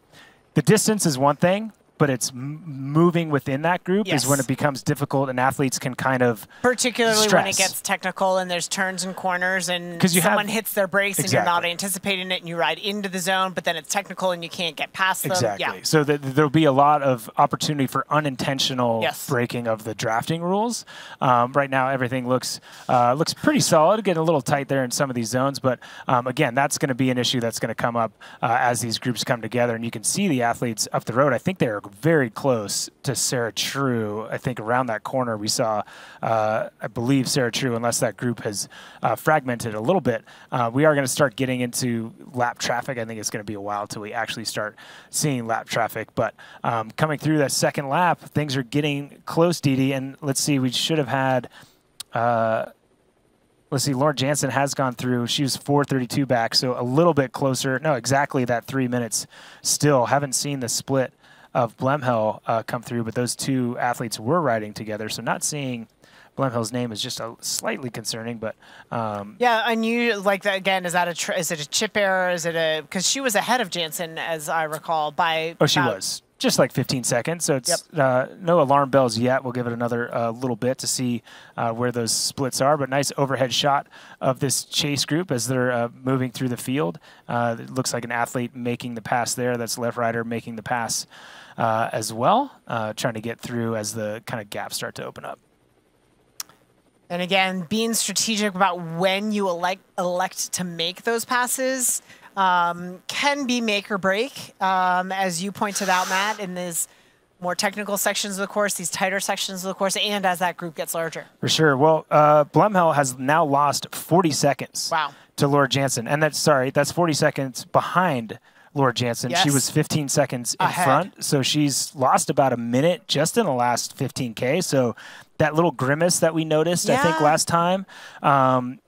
the distance is one thing, but it's m- moving within that group Yes. is when it becomes difficult and athletes can kind of Particularly when it gets technical and there's turns and corners and you have- someone hits their brakes and you're not anticipating it and you ride into the zone, but then it's technical and you can't get past them. Exactly. Yeah. So that there'll be a lot of opportunity for unintentional Yes. breaking of the drafting rules. Um, right now, everything looks uh, looks pretty solid. Getting a little tight there in some of these zones, but um, again, that's going to be an issue that's going to come up uh, as these groups come together. And you can see the athletes up the road. I think they're very close to Sarah True. I think around that corner we saw, uh, I believe Sarah True, unless that group has uh, fragmented a little bit. Uh, we are going to start getting into lap traffic. I think it's going to be a while till we actually start seeing lap traffic. But um, coming through that second lap, things are getting close, Dee. And let's see, we should have had. Uh, let's see, Lauren Jansen has gone through. She was 432 back, so a little bit closer. No, exactly that three minutes still. Haven't seen the split of Bleymehl uh, come through, but those two athletes were riding together, so not seeing Bleymehl's name is just a, slightly concerning, but um, Yeah, and you like that again. Is that a tr- is it a chip error? Is it a because she was ahead of Jansen as I recall by Oh, she was just like 15 seconds. So it's uh, no alarm bells yet. We'll give it another uh, little bit to see uh, where those splits are. But nice overhead shot of this chase group as they're uh, moving through the field. Uh, it looks like an athlete making the pass there. That's Lehrieder making the pass uh, as well, uh, trying to get through as the kind of gaps start to open up. And again, being strategic about when you elect elect to make those passes um, can be make or break, um, as you pointed out, Matt, in these more technical sections of the course, these tighter sections of the course, and as that group gets larger. For sure. Well, uh, Bleymehl has now lost 40 seconds Wow. to Laura Jansen. And that's, sorry, that's 40 seconds behind Laura Jansen. She was 15 seconds in Ahead. front. So she's lost about a minute just in the last 15K. So that little grimace that we noticed, I think, last time. Um,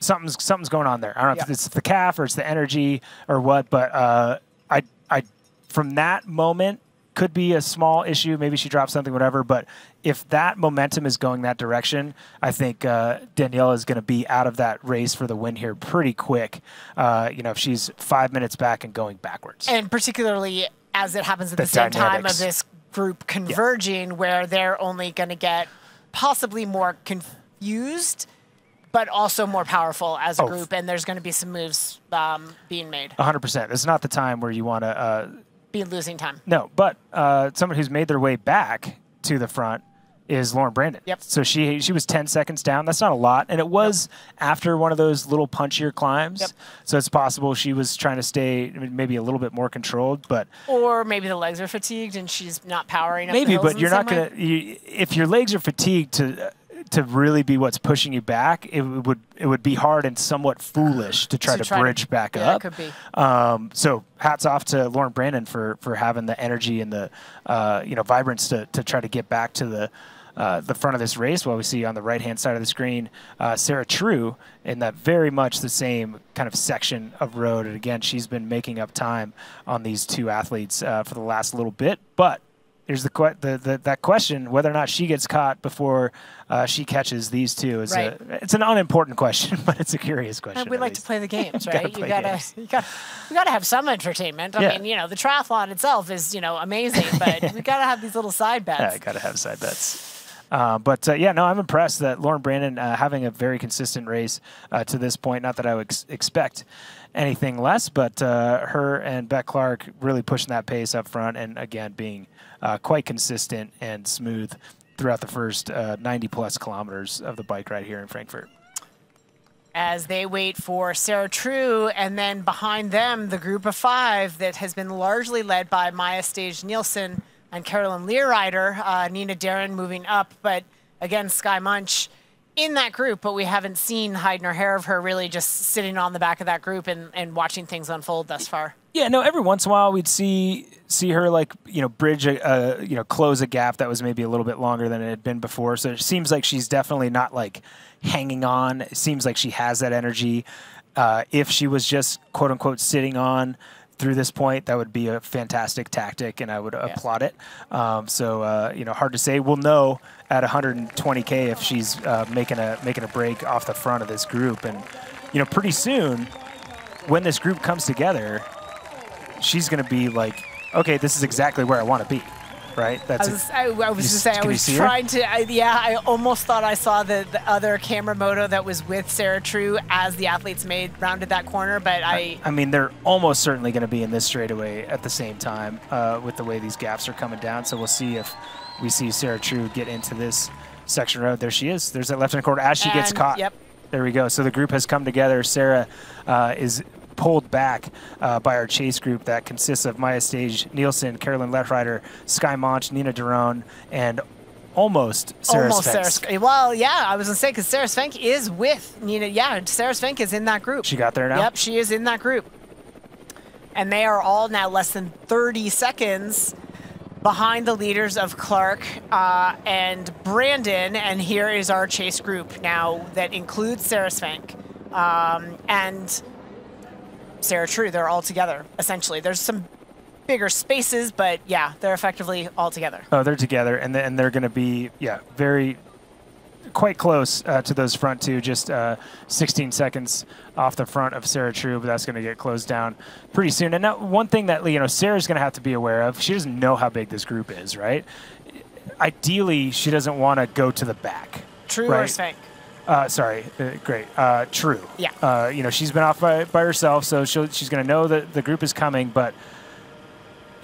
Something's something's going on there. I don't know if it's the calf or it's the energy or what, but uh, I I from that moment could be a small issue. Maybe she dropped something, whatever. But if that momentum is going that direction, I think uh, Daniela is going to be out of that race for the win here pretty quick. Uh, you know, if she's five minutes back and going backwards. And particularly as it happens at The the, same time of this group converging, where they're only going to get possibly more confused, but also more powerful as a Oh. group, and there's going to be some moves um, being made. 100%. It's not the time where you want to. Uh, Be losing time. no, but uh, someone who's made their way back to the front is Lauren Brandon. Yep. So she she was 10 seconds down. That's not a lot, and it was after one of those little punchier climbs. Yep. So it's possible she was trying to stay maybe a little bit more controlled, but Or maybe the legs are fatigued and she's not powering up maybe. But you're not way. gonna. You, if your legs are fatigued to to really be what's pushing you back, it would it would be hard and somewhat foolish to try To to, try to- bridge back yeah, it up. could be. Um, so hats off to Lauren Brandon for for having the energy and the uh, you know vibrance to, to try to get back to the uh, the front of this race. While we see on the right hand side of the screen uh, Sarah True in that very much the same kind of section of road. And again, she's been making up time on these two athletes uh, for the last little bit, but there's the, que- the, the that question: whether or not she gets caught before uh, she catches these two is Right. a, it's an unimportant question, [LAUGHS] but it's a curious question. And we at like to play the games, [LAUGHS] Gotta right? you gotta, games. you gotta, you gotta have some entertainment. I Yeah. mean, you know, the triathlon itself is, you know, amazing, but [LAUGHS] we gotta have these little side bets. Yeah, gotta have side bets. Uh, but uh, yeah, no, I'm impressed that Lauren Brandon uh, having a very consistent race uh, to this point. Not that I would ex- expect anything less, but her and Beck Clark really pushing that pace up front, and again being quite consistent and smooth throughout the first uh, 90 plus kilometers of the bike ride here in Frankfurt. as they wait for Sarah True, and then behind them, the group of five that has been largely led by Maja Stage Nielsen and Carolin Lehrieder, uh, Nina Derron moving up, but again, Skye Moench in that group, but we haven't seen hide nor hair of her really just sitting on the back of that group and, and watching things unfold thus far. Yeah, no. Every once in a while, we'd see see her like you know bridge a, a you know close a gap that was maybe a little bit longer than it had been before. So it seems like she's definitely not like hanging on. It seems like she has that energy. Uh, if she was just quote unquote sitting on through this point, that would be a fantastic tactic, and I would applaud it. Um, so uh, you know, hard to say. We'll know at 120k if she's uh, making a making a break off the front of this group, and you know, pretty soon when this group comes together, she's going to be like, okay, this is exactly where I want to be, right? I That's was, a- I, I was You just saying, I was see her? trying to, I, yeah, I almost thought I saw the, the other camera moto that was with Sarah True as the athletes made rounded that corner, but I, I mean, they're almost certainly going to be in this straightaway at the same time uh, with the way these gaps are coming down. So we'll see if we see Sarah True get into this section road. There she is. There's that left-hand corner as she gets caught. yep. There we go. So the group has come together. Sarah uh, is pulled back uh, by our chase group that consists of Maja Stage, Nielsen, Carolin Lehrieder, Skye Moench, Nina Derron, and almost Sarah almost Sarah. Well, yeah, I was gonna say because Sara Svensk is with Nina. Yeah, Sara Svensk is in that group. She got there now? Yep, she is in that group, and they are all now less than 30 seconds behind the leaders of Clark uh, and Brandon. And here is our chase group now that includes Sara Svensk um, and Sarah True. They're all together essentially. There's some bigger spaces, but yeah, they're effectively all together. Oh, they're together, and, and they're going to be, yeah, very quite close uh, to those front two, just uh, 16 seconds off the front of Sarah True, but that's going to get closed down pretty soon. And now, one thing that you know Sarah's going to have to be aware of, she doesn't know how big this group is, right? Ideally, she doesn't want to go to the back. True or right? Uh, sorry, uh, great. Uh, true. Yeah. Uh, you know, she's been off by, by herself, so she'll, she's going to know that the group is coming, but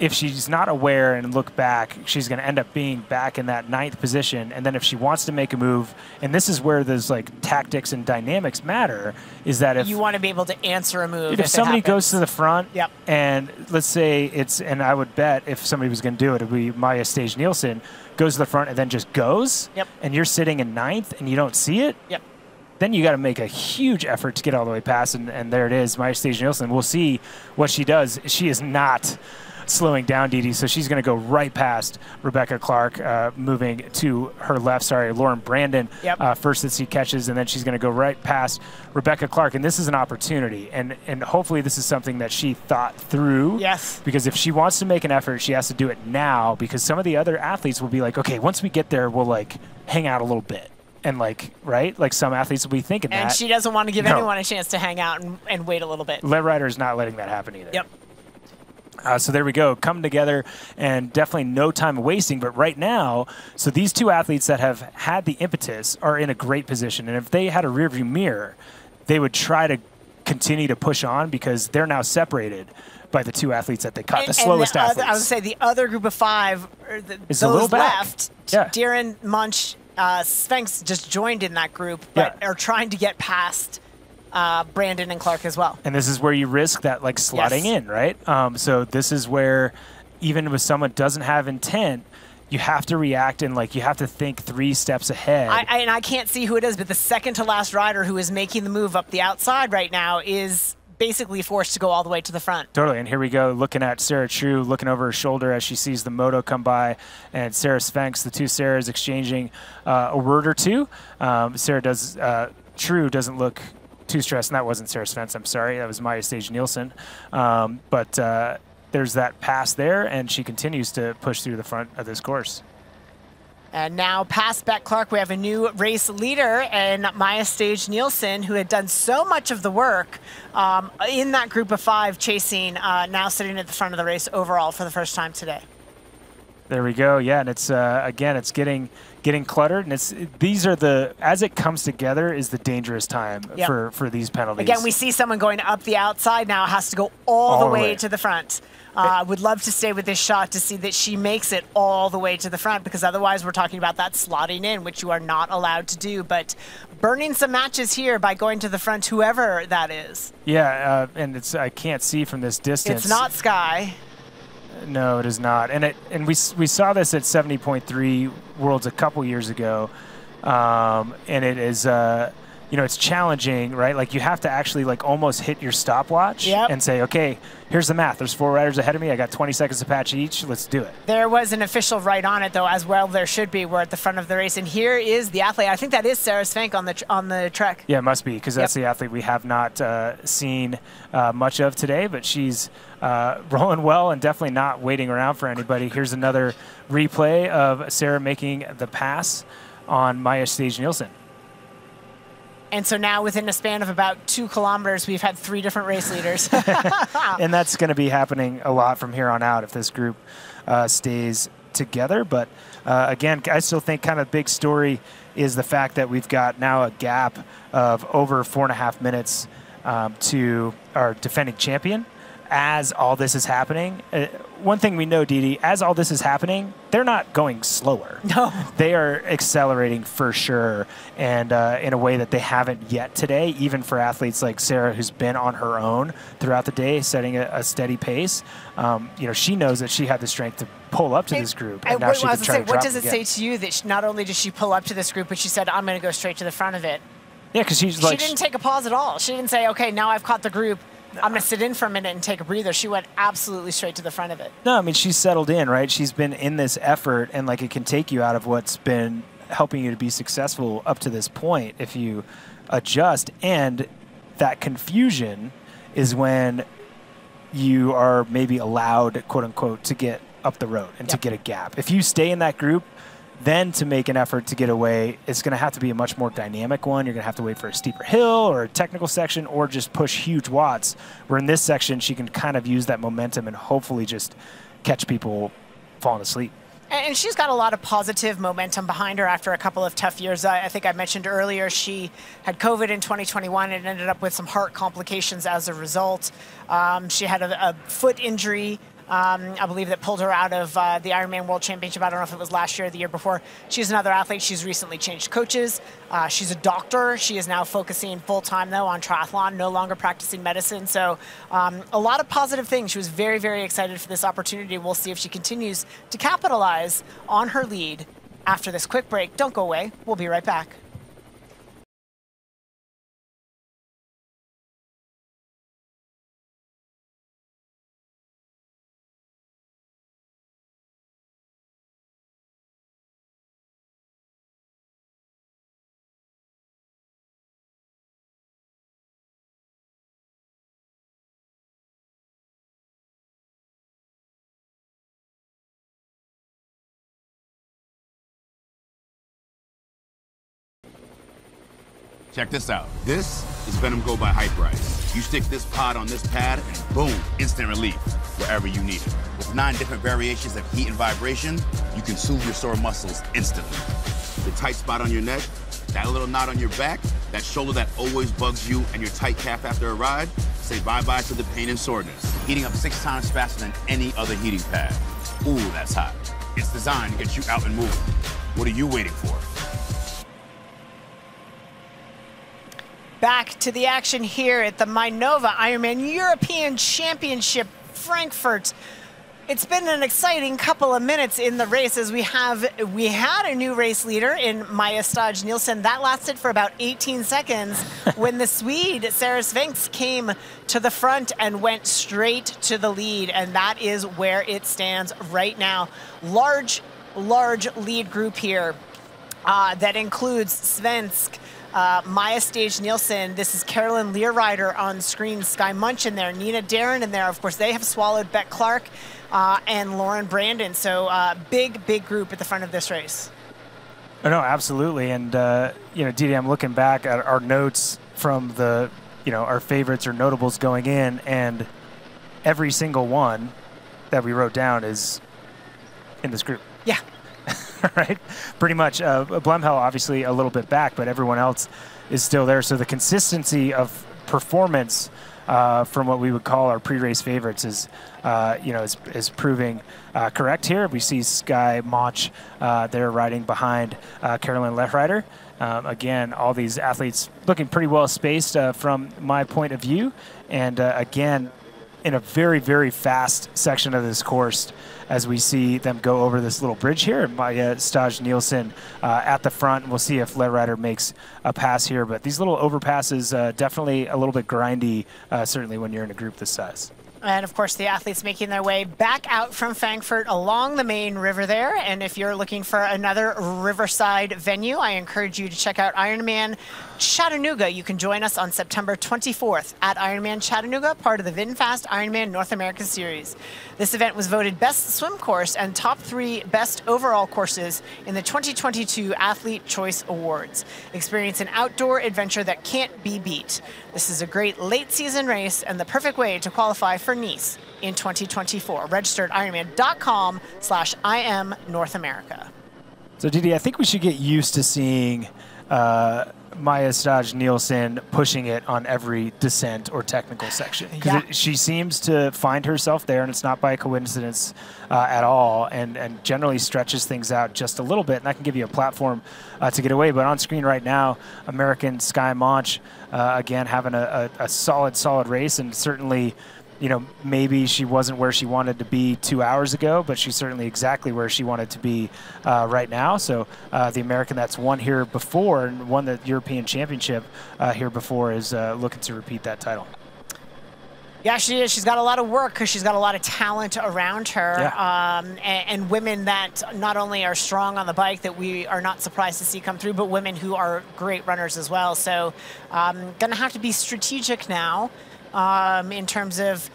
if she's not aware and look back, she's going to end up being back in that ninth position. And then if she wants to make a move, and this is where those like tactics and dynamics matter, is that if you want to be able to answer a move. if, If, somebody goes to the front, Yep. and let's say it's, and I would bet if somebody was going to do it, it would be Maja Stage Nielsen goes to the front and then just goes, Yep. and you're sitting in ninth and you don't see it, Yep. then you got to make a huge effort to get all the way past, and, and there it is, Maja Stage Nielsen. We'll see what she does. She is not slowing down Dede, so she's going to go right past Rebecca Clark, uh, moving to her left. Sorry, Lauren Brandon Yep. uh, first that she catches, and then she's going to go right past Rebecca Clark. And this is an opportunity, and and hopefully this is something that she thought through. Yes. Because if she wants to make an effort, she has to do it now. Because some of the other athletes will be like, okay, once we get there, we'll like hang out a little bit. And like, right? Like some athletes will be thinking that. and that. she doesn't want to give No. anyone a chance to hang out and, and wait a little bit. Let Rider is not letting that happen either. Yep. Uh, so there we go, come together, and definitely no time wasting. But right now, so these two athletes that have had the impetus are in a great position, and if they had a rearview mirror, they would try to continue to push on because they're now separated by the two athletes that they caught, And- the slowest other- athletes. I would say the other group of five, the, those a little left, Yeah. Derron Moench, uh, Svensk just joined in that group, but are trying to get past uh, Brandon and Clark as well. and this is where you risk that like slotting Yes. in, right? Um, so this is where even with someone doesn't have intent, you have to react and like you have to think three steps ahead. I, I, and I can't see who it is, but the second to last rider who is making the move up the outside right now is basically forced to go all the way to the front. Totally. And here we go, looking at Sarah True, looking over her shoulder as she sees the moto come by, and Sara Svensk, the two Sarahs exchanging uh, a word or two. Um, Sarah does, uh, True doesn't look too stressed, and that wasn't Sara Svensk, I'm sorry. That was Maja Stage Nielsen. Um, but uh, there's that pass there, and she continues to push through the front of this course. And now past Beck Clark, we have a new race leader in Maja Stage Nielsen, who had done so much of the work um, in that group of five chasing, uh, now sitting at the front of the race overall for the first time today. There we go. Yeah, and it's uh, again, it's getting getting cluttered, and it's these are the as it comes together is the dangerous time Yep. for for these penalties. Again, we see someone going up the outside now, has to go all, All the way, way. to the front. Uh, would love to stay with this shot to see that she makes it all the way to the front because otherwise we're talking about that slotting in, which you are not allowed to do. But burning some matches here by going to the front, whoever that is. yeah, uh, and it's I can't see from this distance. It's not Skye. No, it is not. And it and we we saw this at 70.3 Worlds a couple years ago, um, and it is. Uh, you know, it's challenging, right? Like you have to actually like almost hit your stopwatch Yep. and say, okay, here's the math. There's four riders ahead of me. I got 20 seconds to patch each. Let's do it. There was an official right on it, though, as well. There should be. We're at the front of the race, and here is the athlete. I think that is Sara Svensk on the tr- on the trek. Yeah, it must be because that's the athlete we have not uh, seen uh, much of today, but she's uh, [LAUGHS] rolling well and definitely not waiting around for anybody. Here's another replay of Sarah making the pass on Maja Stage Nielsen. And so now, within a span of about two kilometers, we've had three different race leaders. [LAUGHS] [LAUGHS] and that's going to be happening a lot from here on out if this group uh, stays together. But uh, again, I still think kind of big story is the fact that we've got now a gap of over four and a half minutes um, to our defending champion. As all this is happening, uh, one thing we know, Dede, as all this is happening, they're not going slower. [LAUGHS] No. They are accelerating for sure, and uh, in a way that they haven't yet today, even for athletes like Sarah, who's been on her own throughout the day, setting a, a steady pace. Um, you know, she knows that she had the strength to pull up to this group, and, And now what, she I can was try gonna to say, what does it again. say to you that she, not only did she pull up to this group, but she said, I'm going to go straight to the front of it? Yeah, because she's She didn't take a pause at all. She didn't say, okay, now I've caught the group. I'm going to sit in for a minute and take a breather. She went absolutely straight to the front of it. No, I mean she's settled in, right? She's been in this effort, and like it can take you out of what's been helping you to be successful up to this point if you adjust. And that confusion is when you are maybe allowed, quote unquote, to get up the road and to get a gap. If you stay in that group, then to make an effort to get away, it's going to have to be a much more dynamic one. You're going to have to wait for a steeper hill or a technical section or just push huge watts. Where in this section, she can kind of use that momentum and hopefully just catch people falling asleep. And she's got a lot of positive momentum behind her after a couple of tough years. I I think I mentioned earlier she had COVID in 2021 and ended up with some heart complications as a result. Um, she had a, a foot injury. Um, I believe that pulled her out of uh, the Ironman World Championship. I don't know if it was last year or the year before. She's another athlete. She's recently changed coaches. Uh, she's a doctor. She is now focusing full time though on triathlon, no longer practicing medicine. So um, a lot of positive things. She was very, very excited for this opportunity. We'll see if she continues to capitalize on her lead after this quick break. Don't go away. We'll be right back. Check this out. This is Venom Go by Hyperice. You stick this pod on this pad and boom, instant relief wherever you need it. With nine different variations of heat and vibration, you can soothe your sore muscles instantly. The tight spot on your neck, that little knot on your back, that shoulder that always bugs you, and your tight calf after a ride, say bye-bye to the pain and soreness. Heating up six times faster than any other heating pad. Ooh, that's hot. It's designed to get you out and moving. What are you waiting for? Back to the action here at the Mainova Ironman European Championship Frankfurt. It's been an exciting couple of minutes in the race as we have we had a new race leader in Maja Stage Nielsen. That lasted for about 18 seconds [LAUGHS] when the Swede Sara Svensk came to the front and went straight to the lead, and that is where it stands right now. Large, large lead group here uh, that includes Svensk, uh, Maja Stage Nielsen. This is Carolin Lehrieder on screen. Skye Moench in there. Nina Derron in there. Of course, they have swallowed Beck Clark uh, and Lauren Brandon. So uh, big, big group at the front of this race. Oh, no, absolutely. And, uh, you know, Dede, I'm looking back at our notes from the, you know, our favorites or notables going in, and every single one that we wrote down is in this group. Yeah. [LAUGHS] right? Pretty much. Uh, Bleymehl, obviously, a little bit back, but everyone else is still there. So the consistency of performance uh, from what we would call our pre-race favorites is, uh, you know, is, is proving uh, correct here. We see Skye Moench uh, there riding behind uh, Carolin Lehrieder. Um, again, all these athletes looking pretty well spaced uh, from my point of view. And again, in a very, very fast section of this course as we see them go over this little bridge here. Maja Stage Nielsen uh, at the front. We'll see if Lehrieder makes a pass here. But these little overpasses, uh, definitely a little bit grindy, uh, certainly when you're in a group this size. And of course, the athletes making their way back out from Frankfurt along the main river there. And if you're looking for another riverside venue, I encourage you to check out Ironman Chattanooga. You can join us on September 24th at Ironman Chattanooga, part of the VinFast Ironman North America Series. This event was voted best swim course and top three best overall courses in the 2022 Athlete Choice Awards. Experience an outdoor adventure that can't be beat. This is a great late season race and the perfect way to qualify for Nice in 2024. Registered Ironman.com slash IM North America. So Dede, I think we should get used to seeing uh, Maja Stage Nielsen pushing it on every descent or technical section because yeah. she seems to find herself there, and it's not by coincidence uh, at all, and and generally stretches things out just a little bit, and that can give you a platform uh, to get away. But on screen right now, American Skye Moench uh, again having a, a, a solid, solid race, and certainly you know, maybe she wasn't where she wanted to be two hours ago, but she's certainly exactly where she wanted to be uh, right now. So uh, the American that's won here before and won the European Championship uh, here before is uh, looking to repeat that title. Yeah, she is. She's got a lot of work because she's got a lot of talent around her, yeah. um, and, and, women that not only are strong on the bike that we are not surprised to see come through, but women who are great runners as well. So, um, going to have to be strategic now um, in terms of,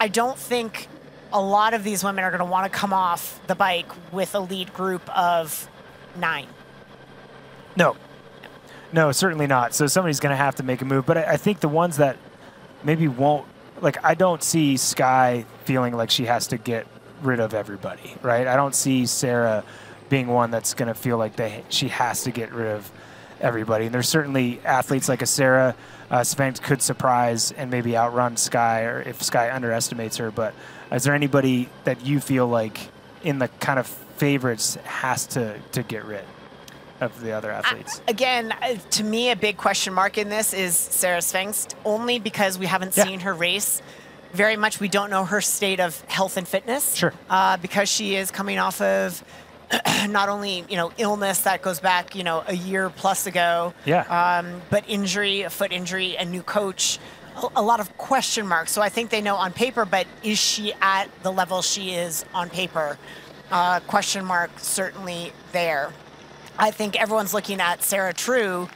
I don't think a lot of these women are going to want to come off the bike with a lead group of nine. No. No, certainly not. So somebody's going to have to make a move. But I, I think the ones that maybe won't, like, I don't see Skye feeling like she has to get rid of everybody, right? I don't see Sarah being one that's going to feel like they she has to get rid of everybody. And there's certainly athletes like a Sarah uh, Svensk could surprise and maybe outrun Skye, or if Skye underestimates her. But is there anybody that you feel like in the kind of favorites has to to get rid? of the other athletes. again, uh, to me, a big question mark in this is Sara Svensk, only because we haven't yeah. seen her race very much. We don't know her state of health and fitness. Sure. Uh, because she is coming off of [CLEARS THROAT] not only you know illness that goes back you know a year plus ago, yeah, um, but injury, a foot injury, a new coach, a, a, lot of question marks. So I think they know on paper, but is she at the level she is on paper? Uh, question mark certainly there. I think everyone's looking at Sarah True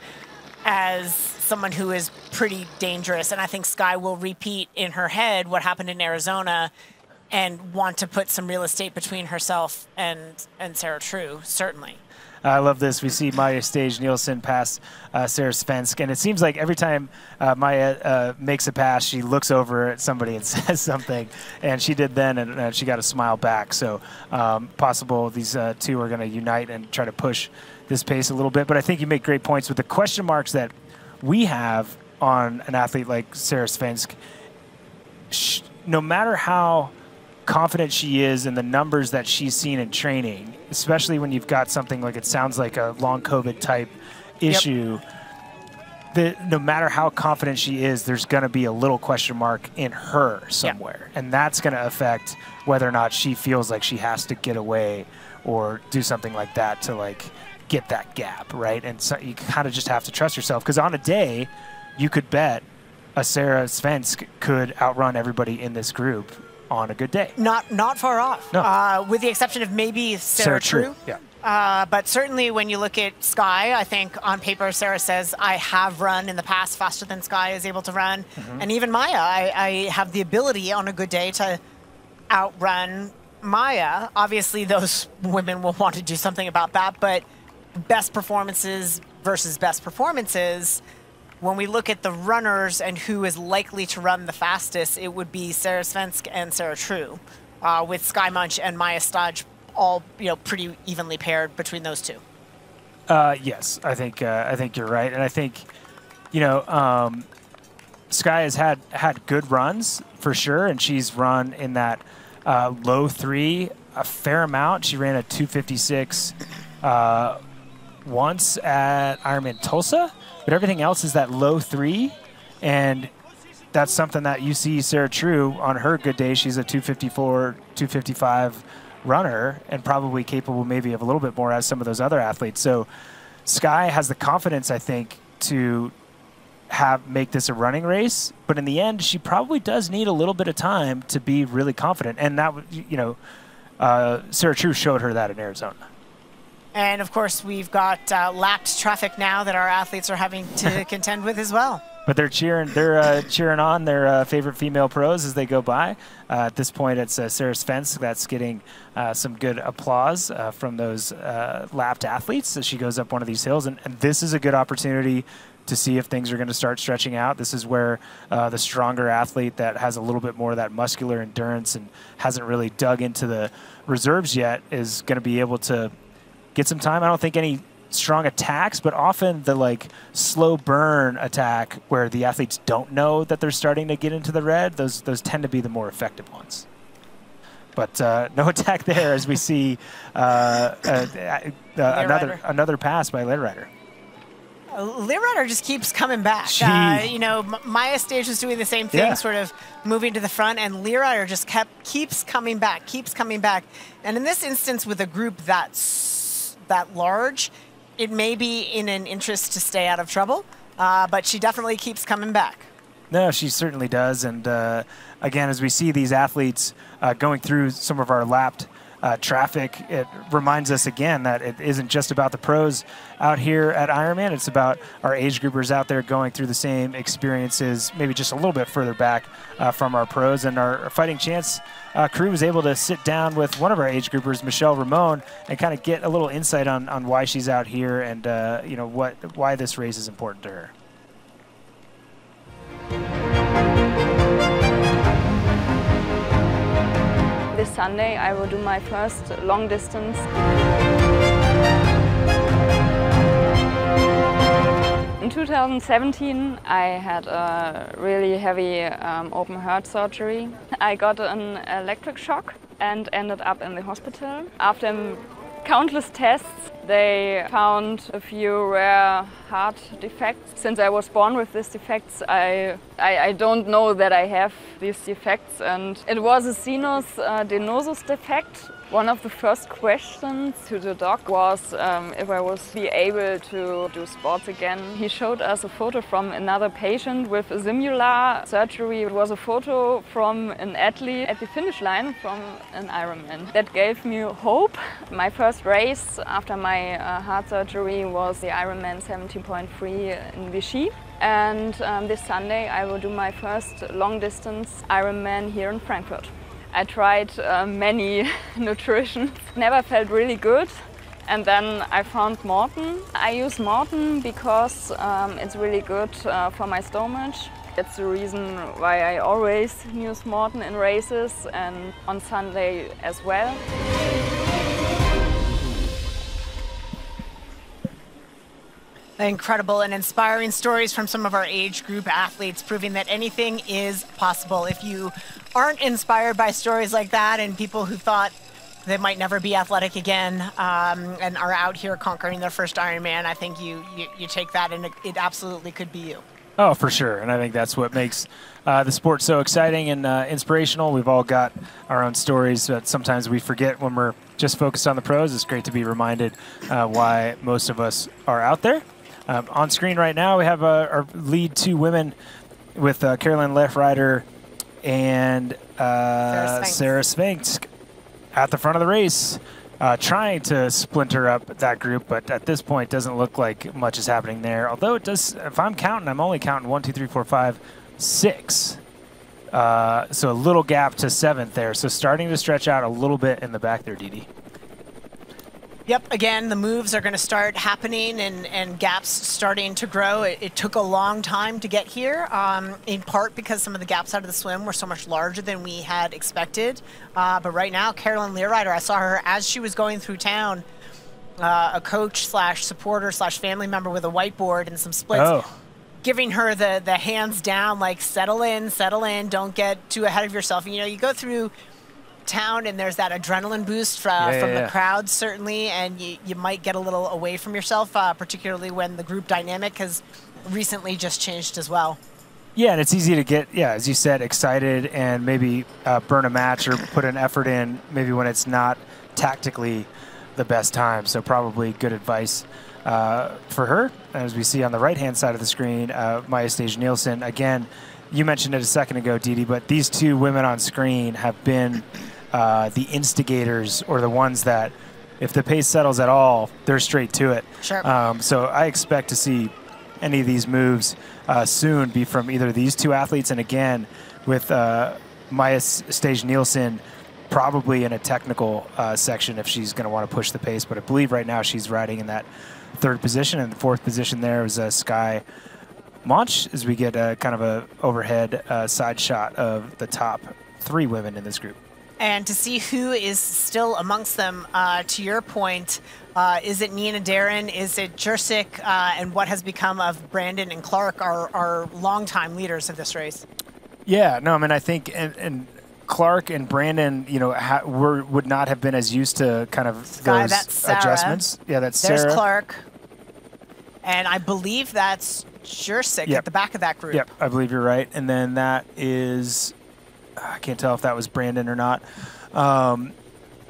as someone who is pretty dangerous, and I think Skye will repeat in her head what happened in Arizona and want to put some real estate between herself and and Sarah True, certainly. I love this. We see Maja Stage Nielsen pass uh, Sara Svensk, and it seems like every time uh, Maja uh, makes a pass, she looks over at somebody and [LAUGHS] says something, and she did then, and she got a smile back. So um, possible these uh, two are going to unite and try to push this pace a little bit. But I think you make great points with the question marks that we have on an athlete like Sara Svensk. no matter how confident she is in the numbers that she's seen in training, especially when you've got something like it sounds like a long COVID type issue. Yep. That no matter how confident she is, there's going to be a little question mark in her somewhere, and that's going to affect whether or not she feels like she has to get away or do something like that to like get that gap, right? And so you kind of just have to trust yourself because on a day, you could bet a Sara Svensk could outrun everybody in this group on a good day. Not not far off. No. Uh, with the exception of maybe Sarah, Sarah True. True. Yeah. Uh, but certainly, when you look at Skye, I think on paper, Sarah says, I have run in the past faster than Skye is able to run. Mm-hmm. And even Maja, I, I have the ability on a good day to outrun Maja. Obviously, those women will want to do something about that, but best performances versus best performances. When we look at the runners and who is likely to run the fastest, it would be Sara Svensk and Sarah True, uh, with Skye Moench and Maja Stage all you know pretty evenly paired between those two. Uh, yes, I think uh, I think you're right, and I think you know um, Skye has had had good runs for sure, and she's run in that uh, low three a fair amount. She ran a 256 uh, once at Ironman Tulsa, but everything else is that low three, and that's something that you see Sarah True on her good day. She's a 254, 255 runner and probably capable maybe of a little bit more as some of those other athletes. So Skye has the confidence, I think, to have make this a running race, but in the end, she probably does need a little bit of time to be really confident. And that, you know, uh, Sarah True showed her that in Arizona. And of course, we've got uh, lapped traffic now that our athletes are having to [LAUGHS] contend with as well. But they're cheering. They're uh, cheering on their uh, favorite female pros as they go by. Uh, at this point, it's uh, Sara Svensk that's getting uh, some good applause uh, from those lapped athletes as she goes up one of these hills. And, and this is a good opportunity to see if things are going to start stretching out. This is where the stronger athlete that has a little bit more of that muscular endurance and hasn't really dug into the reserves yet is going to be able to get some time. I don't think any strong attacks, but often the like slow burn attack where the athletes don't know that they're starting to get into the red, those those tend to be the more effective ones. But uh, [LAUGHS] no attack there as we see uh, uh, uh another another pass by Lehrieder. Rider just keeps coming back. Uh, you know, Maja Stage was doing the same thing, Yeah. sort of moving to the front, and Rider just kept keeps coming back, keeps coming back. And in this instance, with a group that's that large, it may be in an interest to stay out of trouble, uh, but she definitely keeps coming back. No, she certainly does. And uh, again, as we see these athletes uh, going through some of our lapped uh, traffic, it reminds us again that it isn't just about the pros out here at Ironman. It's about our age groupers out there going through the same experiences, maybe just a little bit further back uh, from our pros. And our fighting chance uh, crew was able to sit down with one of our age groupers, Michelle Ramon, and kind of get a little insight on, on why she's out here and uh, you know what why this race is important to her. Sunday I will do my first long distance. In 2017 I had a really heavy um, open heart surgery. I got an electric shock and ended up in the hospital. After countless tests they found a few rare heart defects. Since I was born with these defects, I, I, I don't know that I have these defects. And it was a sinus uh, venosus defect. One of the first questions to the doc was um, if I was be able to do sports again. He showed us a photo from another patient with a similar surgery. It was a photo from an athlete at the finish line from an Ironman. That gave me hope. My first race after my uh, heart surgery was the Ironman 70.3 in Vichy. And um, this Sunday I will do my first long distance Ironman here in Frankfurt. I tried uh, many [LAUGHS] nutrition, never felt really good. And then I found Maurten. I use Maurten because um, it's really good uh, for my stomach. That's the reason why I always use Maurten in races and on Sunday as well. Incredible and inspiring stories from some of our age group athletes proving that anything is possible. If you aren't inspired by stories like that and people who thought they might never be athletic again um, and are out here conquering their first Ironman, I think you, you, you take that and it, it absolutely could be you. Oh, for sure. And I think that's what makes uh, the sport so exciting and uh, inspirational. We've all got our own stories that sometimes we forget when we're just focused on the pros. It's great to be reminded uh, why most of us are out there. Um, on screen right now, we have uh, our lead two women with uh, Carolin Lehrieder and uh, Sara Svensk at the front of the race. uh, trying to splinter up that group, but at this point, doesn't look like much is happening there. Although it does, if I'm counting, I'm only counting one, two, three, four, five, six. Uh, so a little gap to seventh there. So starting to stretch out a little bit in the back there, Dede. Yep, again, the moves are going to start happening and, and gaps starting to grow. It, it took a long time to get here, um, in part because some of the gaps out of the swim were so much larger than we had expected. Uh, but right now, Carolin Lehrieder, I saw her as she was going through town, uh, a coach slash supporter slash family member with a whiteboard and some splits. Oh. Giving her the, the hands down, like settle in, settle in, don't get too ahead of yourself. And, You know, you go through town and there's that adrenaline boost fra- Yeah, from yeah, the yeah. crowd certainly and you, you might get a little away from yourself uh, particularly when the group dynamic has recently just changed as well Yeah, and it's easy to get, yeah, as you said, excited and maybe uh, burn a match or put an effort in maybe when it's not tactically the best time. So probably good advice uh, for her. As we see on the right-hand side of the screen, uh, Maja Stage Nielsen. Again, you mentioned it a second ago, Dede, but these two women on screen have been uh, the instigators or the ones that, if the pace settles at all, they're straight to it. Sure. Um, so I expect to see any of these moves uh, soon be from either these two athletes, and again, with uh, Maja Stage Nielsen probably in a technical uh, section if she's going to want to push the pace. But I believe right now she's riding in that third position, and the fourth position there is uh, Skye Moench as we get a kind of a overhead uh, side shot of the top three women in this group. And to see who is still amongst them uh, to your point uh, is it Nina Derron is it Jursic uh, and what has become of Brandon and Clark are, are longtime leaders of this race Yeah, no, I mean, I think and, and Clark and Brandon, you know, ha- were would not have been as used to kind of Sky, those adjustments. Yeah, that's there's Sarah. Clark and I believe that's Jursic Yep. at the back of that group Yep, I believe you're right. And then that is, I can't tell if that was Brandon or not. Um,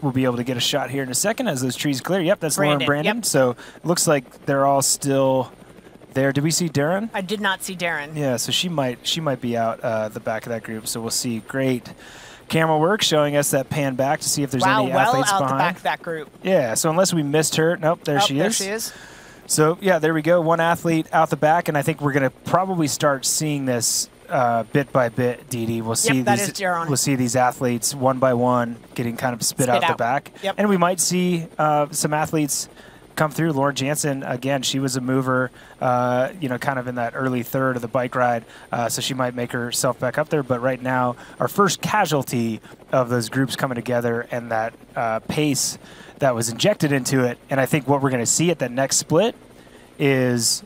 we'll be able to get a shot here in a second as those trees clear. Yep, that's Lauren Brandon, Brandon. yep. So it looks like they're all still there. Did we see Derron? I did not see Derron Yeah, so she might she might be out uh, the back of that group. So we'll see. Great camera work showing us that pan back to see if there's wow any well athletes out behind. the back of that group Yeah, so unless we missed her, nope, there Oh, she there is. she is So yeah, there we go. One athlete out the back, and I think we're going to probably start seeing this uh, bit by bit. Dede, we'll see Yep, that these. We'll see these athletes one by one getting kind of spit, Spit out, the back, Yep. and we might see uh, some athletes come through. Lauren Jansen again, she was a mover, uh, you know, kind of in that early third of the bike ride, uh, so she might make herself back up there. But right now, our first casualty of those groups coming together and that uh, pace that was injected into it, and I think what we're going to see at that next split is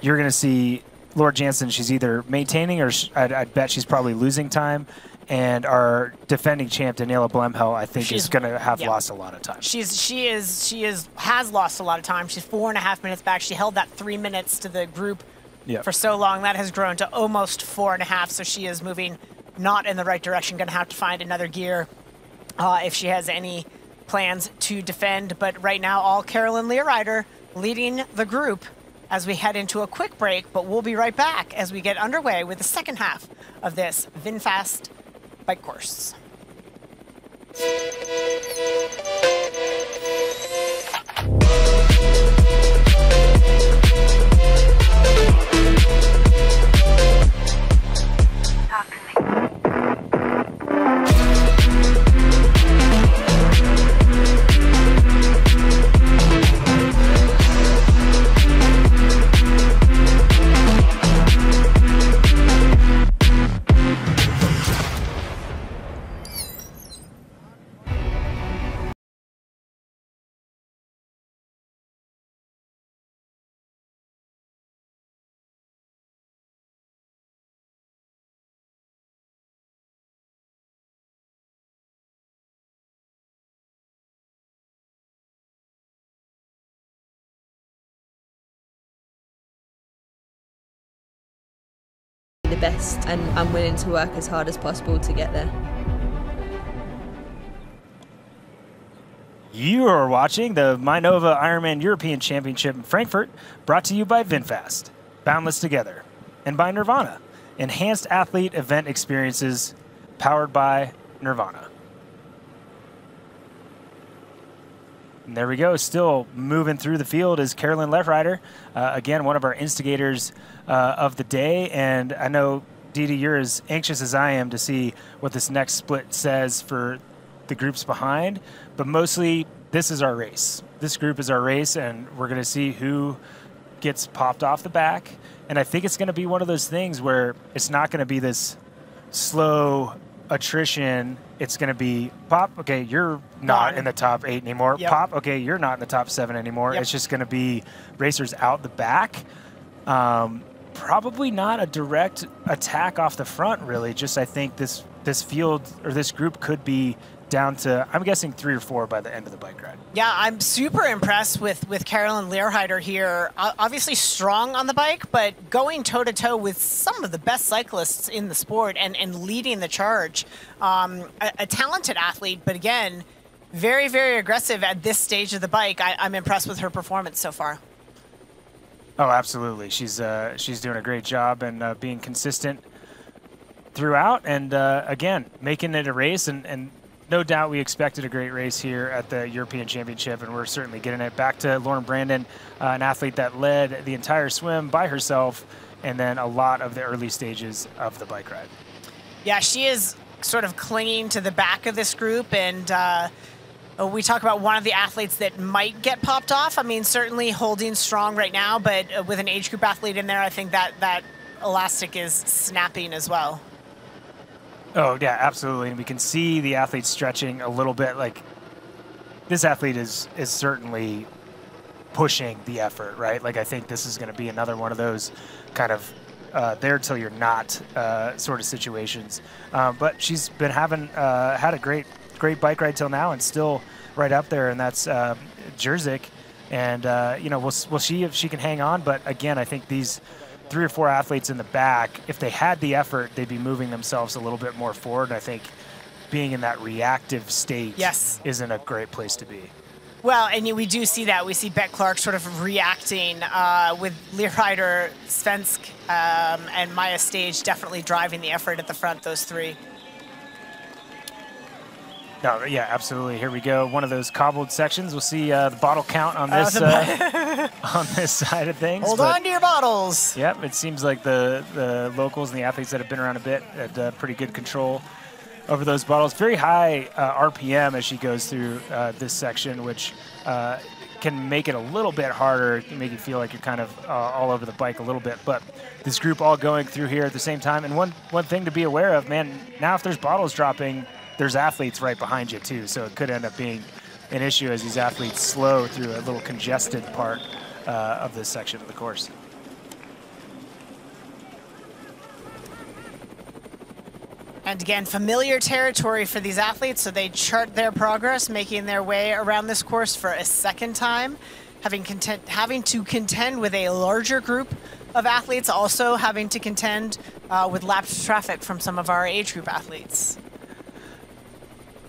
you're going to see Laura Jansen. She's either maintaining or sh- I'd, I'd bet she's probably losing time. And our defending champ Daniela Bleymehl, I think, She's- is going to have yeah. lost a lot of time. She's she is she is has lost a lot of time. She's four and a half minutes back. She held that three minutes to the group Yeah. for so long. That has grown to almost four and a half. So she is moving not in the right direction. Going to have to find another gear uh, if she has any plans to defend. But right now, all Carolin Lehrieder leading the group as we head into a quick break. But we'll be right back as we get underway with the second half of this VinFast bike course. The best, and I'm willing to work as hard as possible to get there. You are watching the Mainova Ironman European Championship in Frankfurt, brought to you by VinFast, Boundless Together, and by Nirvana, enhanced athlete event experiences powered by Nirvana. And there we go. Still moving through the field is Carolin Lehrieder. Uh, again, one of our instigators uh, of the day. And I know, Dee, you're as anxious as I am to see what this next split says for the groups behind. But mostly, this is our race. This group is our race, and we're going to see who gets popped off the back. And I think it's going to be one of those things where it's not going to be this slow attrition, it's going to be pop. Okay, you're not in the top eight anymore. Yep. Pop. Okay, you're not in the top seven anymore. Yep. It's just going to be racers out the back. Um, probably not a direct attack off the front. Really, just I think this this field or this group could be down to I'm guessing three or four by the end of the bike ride. Yeah, I'm super impressed with with Carolin Lehrieder here. Obviously strong on the bike, but going toe to toe with some of the best cyclists in the sport and and leading the charge. Um, a, a talented athlete, but again, very very aggressive at this stage of the bike. I, I'm impressed with her performance so far. Oh, absolutely. She's uh, she's doing a great job and uh, being consistent throughout, and uh, again making it a race. And, and no doubt we expected a great race here at the European Championship, and we're certainly getting it. Back to Lauren Brandon, uh, an athlete that led the entire swim by herself, and then a lot of the early stages of the bike ride. Yeah, she is sort of clinging to the back of this group, and uh, we talk about one of the athletes that might get popped off. I mean, certainly holding strong right now, but uh, with an age group athlete in there, I think that that elastic is snapping as well. Oh yeah, absolutely. And we can see the athlete stretching a little bit. Like this athlete is is certainly pushing the effort, right? Like I think this is going to be another one of those kind of uh, there till you're not uh, sort of situations. Uh, but she's been having uh, had a great great bike ride till now, and still right up there. And that's um, Jerzik. And uh, you know we'll we'll see if she can hang on. But again, I think these three or four athletes in the back, if they had the effort, they'd be moving themselves a little bit more forward. And I think being in that reactive state Yes. isn't a great place to be. Well, and we do see that. We see Beck Clark sort of reacting uh, with Lehrieder, Svensk, um, and Maja Stage definitely driving the effort at the front, those three. No, yeah, absolutely. Here we go. One of those cobbled sections. We'll see uh, the bottle count on Uh, this uh, [LAUGHS] on this side of things. Hold but- on to your bottles. Yep, it seems like the, the locals and the athletes that have been around a bit had uh, pretty good control over those bottles. Very high uh, RPM as she goes through uh, this section, which uh, can make it a little bit harder, make you feel like you're kind of uh, all over the bike a little bit. But this group all going through here at the same time. And one, one thing to be aware of, man, now if there's bottles dropping, there's athletes right behind you too. So it could end up being an issue as these athletes slow through a little congested part uh, of this section of the course. And again, familiar territory for these athletes, so they chart their progress, making their way around this course for a second time, having content, having to contend with a larger group of athletes, also having to contend uh, with lapped traffic from some of our age group athletes.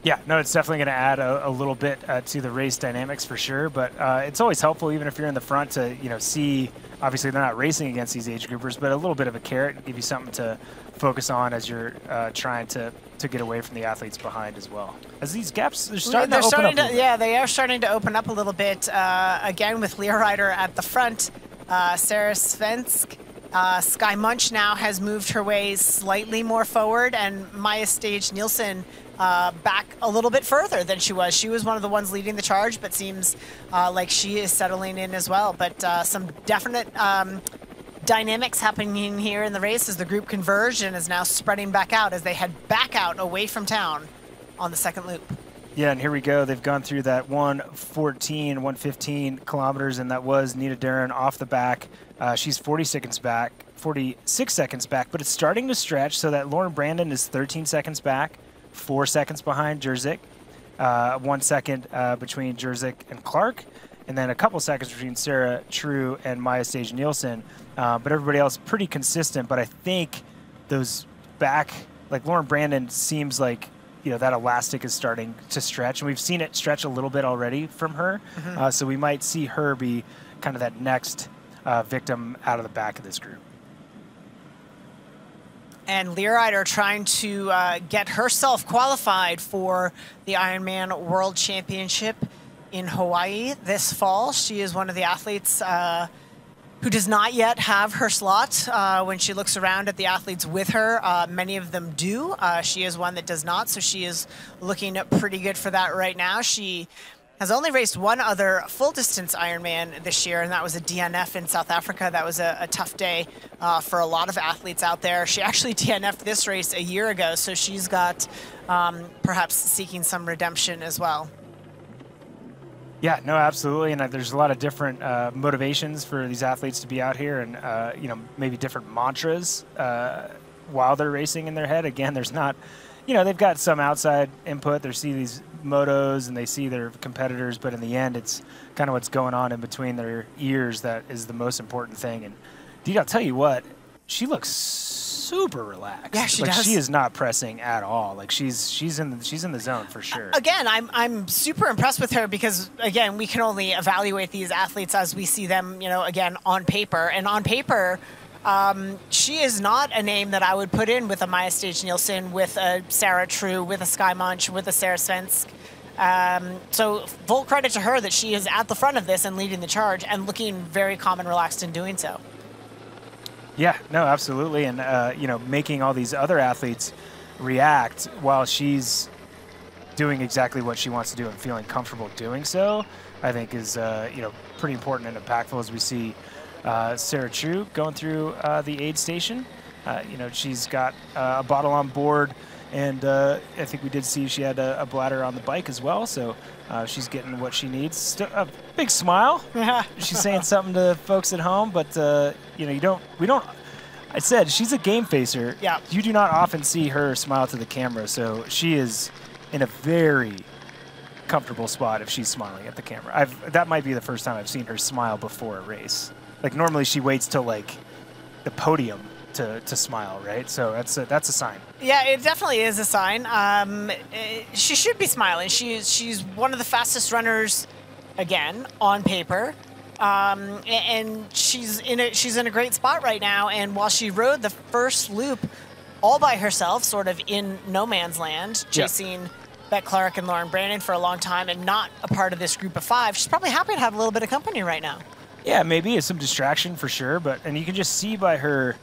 Yeah, no, it's definitely going to add a, a little bit uh, to the race dynamics for sure. But uh, it's always helpful, even if you're in the front, to you know see. Obviously, they're not racing against these age groupers, but a little bit of a carrot, and give you something to focus on as you're uh, trying to to get away from the athletes behind as well. As these gaps, they're starting They're to open starting up. to, yeah, they are starting to open up a little bit. Uh, again, with Lehrieder at the front, uh, Sara Svensk. Uh, Skye Moench now has moved her way slightly more forward, and Maja Stage Nielsen uh, back a little bit further than she was. She was one of the ones leading the charge, but seems uh, like she is settling in as well. But uh, some definite um, dynamics happening here in the race as the group converged and is now spreading back out as they head back out away from town on the second loop. Yeah, and here we go. They've gone through that 114, 115 kilometers, and that was Nina Derron off the back. Uh, she's 40 seconds back, 46 seconds back, but it's starting to stretch so that Lauren Brandon is 13 seconds back, four seconds behind Jerzik, uh, one second uh, between Jerzik and Clark, and then a couple seconds between Sarah True and Maja Stage Nielsen. Uh, but everybody else pretty consistent. But I think those back, like Lauren Brandon, seems like you know that elastic is starting to stretch, and we've seen it stretch a little bit already from her. Mhm. Uh, so we might see her be kind of that next uh, victim out of the back of this group. And Lehrieder trying to uh, get herself qualified for the Ironman World Championship in Hawaii this fall. She is one of the athletes uh, who does not yet have her slot. Uh, when she looks around at the athletes with her, uh, many of them do. Uh, she is one that does not, so she is looking pretty good for that right now. She has only raced one other full distance Ironman this year, and that was a DNF in South Africa. That was a, a tough day uh, for a lot of athletes out there. She [LAUGHS] actually DNF'd this race a year ago, so she's got um, perhaps seeking some redemption as well. Yeah, no, absolutely, and uh, there's a lot of different uh, motivations for these athletes to be out here, and uh, you know maybe different mantras uh, while they're racing in their head. Again, there's not, you know, they've got some outside input. They see these motos and they see their competitors, but in the end, it's kind of what's going on in between their ears that is the most important thing. And Dee, I'll tell you what, she looks super relaxed. Yeah, she like, does. She is not pressing at all. Like she's she's in the, she's in the zone for sure. Again, I'm I'm super impressed with her because again, we can only evaluate these athletes as we see them, you know, again on paper. And on paper, um, she is not a name that I would put in with a Maja Stage Nielsen, with a Sarah True, with a Skye Moench, with a Sara Svensk. Um, so full credit to her that she is at the front of this and leading the charge and looking very calm and relaxed in doing so. Yeah, no, absolutely, and uh, you know, making all these other athletes react while she's doing exactly what she wants to do and feeling comfortable doing so, I think is uh, you know pretty important and impactful as we see uh, Sarah True going through uh, the aid station. Uh, you know, she's got uh, a bottle on board, and uh, I think we did see she had a, a bladder on the bike as well. So uh, she's getting what she needs. St- a big smile. [LAUGHS] she's saying something to folks at home, but uh, you know, you don't. We don't. I said she's a game facer. Yeah. You do not often see her smile to the camera, so she is in a very comfortable spot if she's smiling at the camera. I've that might be the first time I've seen her smile before a race. Like normally she waits till like the podium to, to smile, right? So that's a, that's a sign. Yeah, it definitely is a sign. Um, eh, she should be smiling. She's she's one of the fastest runners, again on paper, um, and she's in a she's in a great spot right now. And while she rode the first loop all by herself, sort of in no man's land, Yeah. chasing Beck Clark and Lauren Brandon for a long time, and not a part of this group of five, she's probably happy to have a little bit of company right now. Yeah, maybe it's some distraction for sure, but and you can just see by her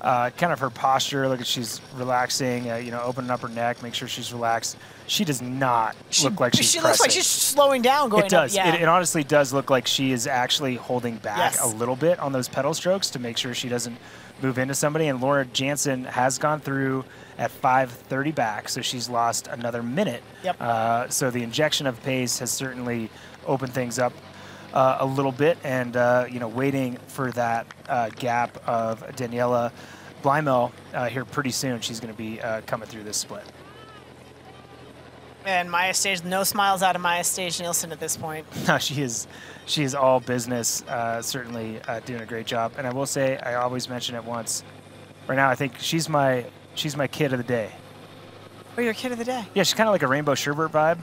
uh, kind of her posture. Look at she's relaxing, uh, you know, opening up her neck, make sure she's relaxed. She does not look like she's she looks like she's slowing down going it does. up. Yeah. It, it honestly does look like she is actually holding back Yes. a little bit on those pedal strokes to make sure she doesn't move into somebody. And Laura Jansen has gone through at 5:30 back, so she's lost another minute. Yep. Uh, so the injection of pace has certainly opened things up a little bit, and uh, you know, waiting for that uh, gap of Daniela Bleymehl uh, here pretty soon. She's going to be uh, coming through this split. and Maja Stage, no smiles out of Maja Stage Nielsen at this point. [LAUGHS] No, she is she is all business. Uh, certainly uh, doing a great job. And I will say, I always mention it once. Right now, I think she's my she's my kid of the day. Oh, your kid of the day. Yeah, she's kind of like a Rainbow Sherbert vibe.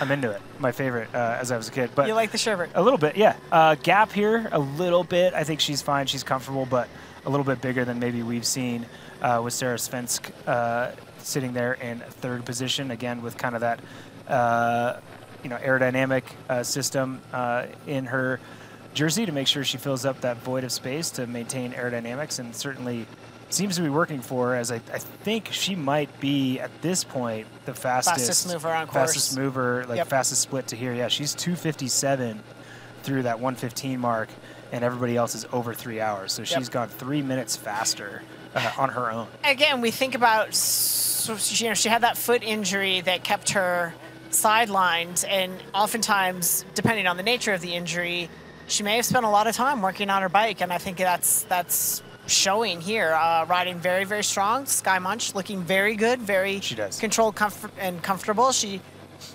I'm into it. My favorite uh, as I was a kid. But you like the sherbet? a little bit, yeah. Uh, gap here, a little bit. I think she's fine. She's comfortable, but a little bit bigger than maybe we've seen uh, with Sara Svensk uh, sitting there in third position again with kind of that uh, you know aerodynamic uh, system uh, in her jersey to make sure she fills up that void of space to maintain aerodynamics and certainly seems to be working for her as I, I think she might be at this point the fastest Fastest mover on course. fastest mover like Yep. fastest split to here yeah she's 257 through that 115 mark and everybody else is over three hours so Yep. she's gone three minutes faster uh, on her own Again, we think about, you know, she had that foot injury that kept her sidelined, and oftentimes, depending on the nature of the injury, she may have spent a lot of time working on her bike, and I think that's that's showing here. Uh, riding very, very strong. Skye Moench looking very good, very She does. controlled comfort and comfortable. She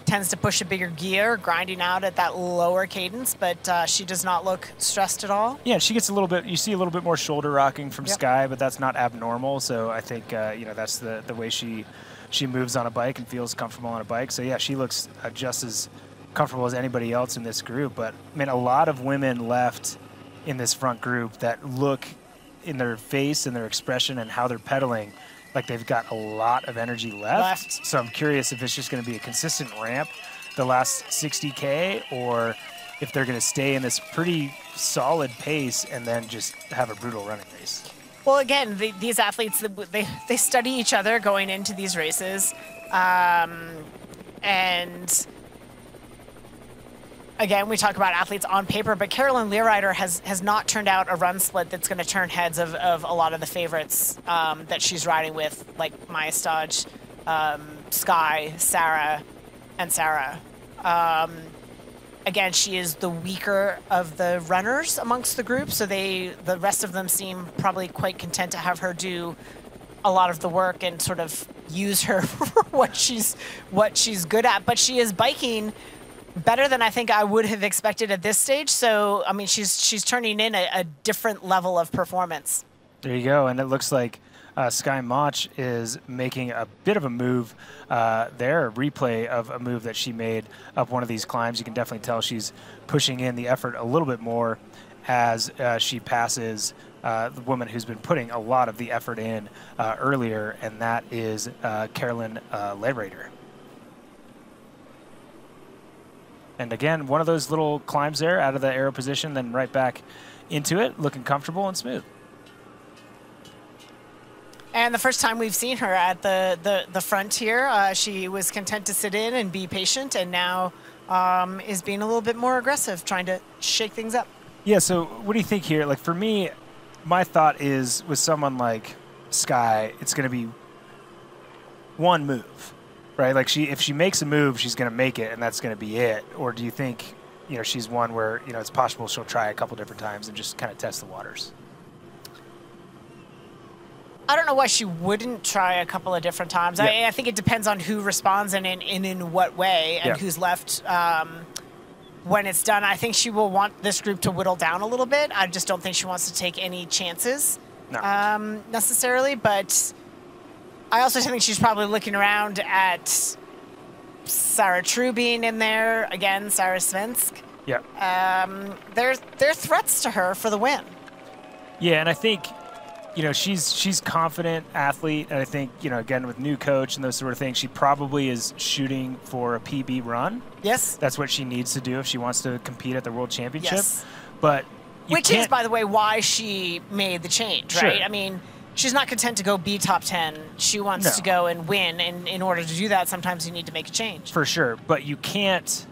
tends to push a bigger gear, grinding out at that lower cadence, but uh, she does not look stressed at all. Yeah, she gets a little bit. You see a little bit more shoulder rocking from Yep. Skye, but that's not abnormal. So I think uh, you know that's the the way she she moves on a bike and feels comfortable on a bike. So yeah, she looks uh, just as comfortable as anybody else in this group. But I mean, a lot of women left in this front group that look in their face and their expression and how they're pedaling like they've got a lot of energy left. Left. So I'm curious if it's just going to be a consistent ramp the last 60K or if they're going to stay in this pretty solid pace and then just have a brutal running race. Well, again, the, these athletes they they study each other going into these races, um, and again, we talk about athletes on paper, but Carolin Lehrieder has has not turned out a run split that's going to turn heads of, of a lot of the favorites um, that she's riding with, like Maja Stage, um, Skye, Sarah, and Sarah. Um, again, she is the weaker of the runners amongst the group, so they the rest of them seem probably quite content to have her do a lot of the work and sort of use her [LAUGHS] for what she's what she's good at. But she is biking better than I think I would have expected at this stage. So I mean, she's she's turning in a, a different level of performance. There you go, and it looks like uh, Skye Moench is making a bit of a move uh, there, a replay of a move that she made up one of these climbs. You can definitely tell she's pushing in the effort a little bit more as uh, she passes uh, the woman who's been putting a lot of the effort in uh, earlier, and that is uh, Carolin uh. And again, one of those little climbs there out of the arrow position, then right back into it, looking comfortable and smooth. And the first time we've seen her at the, the, the frontier, uh, she was content to sit in and be patient, and now um, is being a little bit more aggressive, trying to shake things up. Yeah, so what do you think here? Like, for me, my thought is with someone like Skye, it's going to be one move, right? Like, she if she makes a move, she's going to make it, and that's going to be it. Or do you think, you know, she's one where, you know, it's possible she'll try a couple different times and just kind of test the waters? I don't know why she wouldn't try a couple of different times. Yeah. I, I, think it depends on who responds and in, and in what way and Yeah. who's left um, when it's done. I think she will want this group to whittle down a little bit. I just don't think she wants to take any chances No. um, necessarily. But I also think she's probably looking around at Sarah True being in there again. Sara Svensk. Yeah. Um, there, there are threats to her for the win. Yeah, and I think you know she's she's confident athlete, and I think you know again with new coach and those sort of things, she probably is shooting for a PB run. Yes. That's what she needs to do if she wants to compete at the World Championship. Yes. But you Which is, by the way, why she made the change, Sure. right? I mean, she's not content to go be top 10. She wants No. to go and win. And in order to do that, sometimes you need to make a change. for sure, but you can't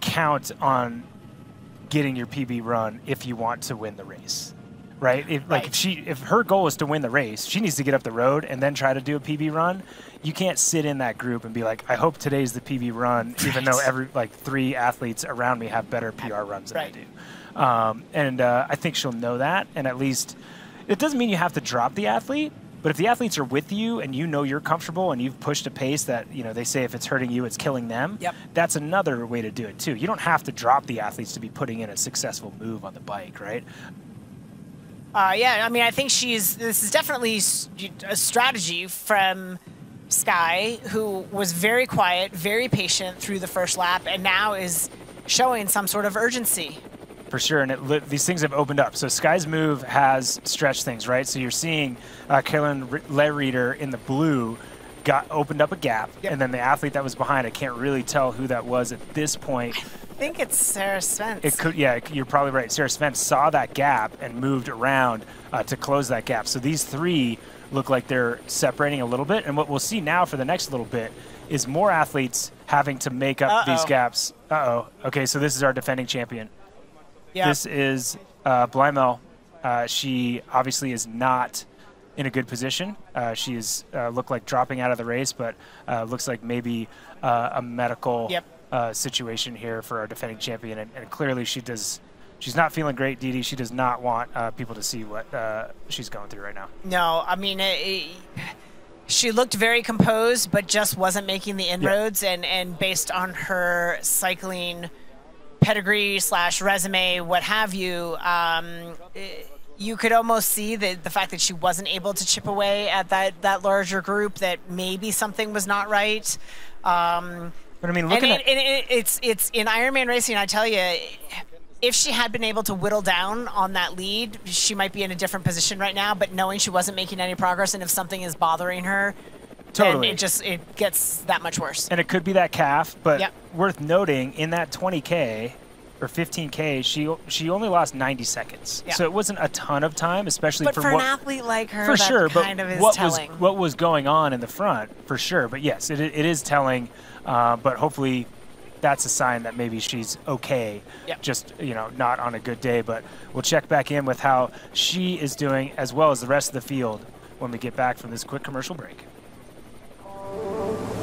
count on getting your PB run if you want to win the race. Right? If like if she if her goal is to win the race, she needs to get up the road and then try to do a PB run. You can't sit in that group and be like, I hope today's the PB run, even though every like three athletes around me have better PR runs than Right. I do. Um, and uh, I think she'll know that, and at least it doesn't mean you have to drop the athlete. But if the athletes are with you and you know you're comfortable and you've pushed a pace that you know they say if it's hurting you, it's killing them. Yep. That's another way to do it too. You don't have to drop the athletes to be putting in a successful move on the bike, right? Uh, yeah, I mean, I think she's. This is definitely a strategy from Skye, who was very quiet, very patient through the first lap, and now is showing some sort of urgency. For sure, and it, these things have opened up. So Skye's move has stretched things, right? So you're seeing uh, Lehrieder in the blue got opened up a gap, and then the athlete that was behind, I can't really tell who that was at this point. I think it's Sara Svensk. It could, yeah, you're probably right. Sara Svensk saw that gap and moved around uh, to close that gap. So these three look like they're separating a little bit. And what we'll see now for the next little bit is more athletes having to make up these Uh-oh. gaps. Uh oh. Okay, so this is our defending champion. Yeah. This is uh, Bleymehl. Uh, she obviously is not in a good position. Uh, she is uh, looked like dropping out of the race, but uh, looks like maybe uh, a medical Yep. uh, situation here for our defending champion, and, and clearly she does. She's not feeling great, Dee. She does not want uh, people to see what uh, she's going through right now. No, I mean, it, she looked very composed, but just wasn't making the inroads. And, and based on her cycling pedigree slash resume, what have you, um, you could almost see that the fact that she wasn't able to chip away at that, that larger group, that maybe something was not right. Um, But I mean, and it, at and it, it's it's in Ironman racing. I tell you, if she had been able to whittle down on that lead, she might be in a different position right now. But knowing she wasn't making any progress, and if something is bothering her, Totally. it just it gets that much worse. And it could be that calf, but Yep. worth noting in that 20k or 15k, she she only lost 90 seconds. So it wasn't a ton of time, especially But for, for what, an athlete like her, for that sure. kind but of is what telling. was what was going on in the front for sure. But yes, it, it is telling. Uh, but hopefully, that's a sign that maybe she's okay. Yep. Just you know, not on a good day. But we'll check back in with how she is doing as well as the rest of the field when we get back from this quick commercial break. Oh.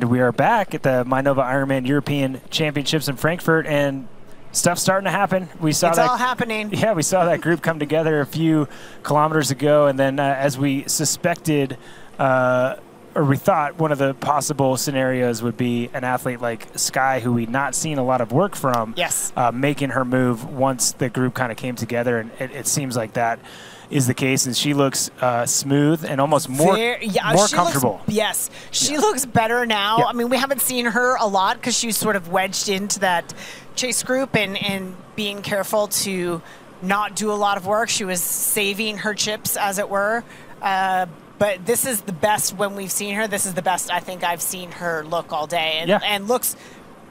And we are back at the Mainova Ironman European Championships in Frankfurt, and stuff's starting to happen. We saw It's that. all happening. [LAUGHS] Yeah, we saw that group come together a few kilometers ago, and then uh, as we suspected, uh, or we thought one of the possible scenarios would be an athlete like Skye, who we'd not seen a lot of work from, Yes. uh, making her move once the group kind of came together, and it, it seems like that is the case. And she looks uh, smooth and almost more Very- yeah, more comfortable. Looks, yes, she looks better now. Yeah. I mean, we haven't seen her a lot because she's sort of wedged into that chase group and, and being careful to not do a lot of work. She was saving her chips, as it were. Uh, but this is the best when we've seen her. This is the best I think I've seen her look all day, and, Yeah. and looks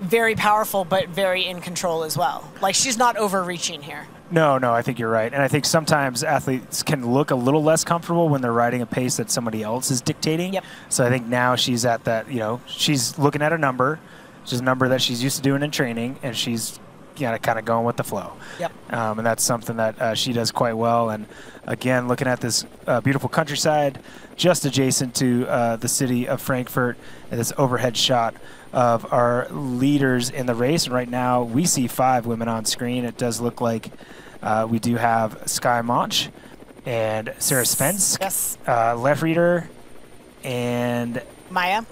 very powerful, but very in control as well. Like she's not overreaching here. No, no, I think you're right. And I think sometimes athletes can look a little less comfortable when they're riding a pace that somebody else is dictating. Yep. So I think now she's at that, you know, she's looking at a number, which is a number that she's used to doing in training, and she's you know, kind of going with the flow. Yep. Um, and that's something that uh, she does quite well. And again, looking at this uh, beautiful countryside just adjacent to uh, the city of Frankfurt, and this overhead shot of our leaders in the race. And right now, we see five women on screen. It does look like uh, we do have Skye Moench and Sara Svensk, yes. uh, Lehrieder, and Maja.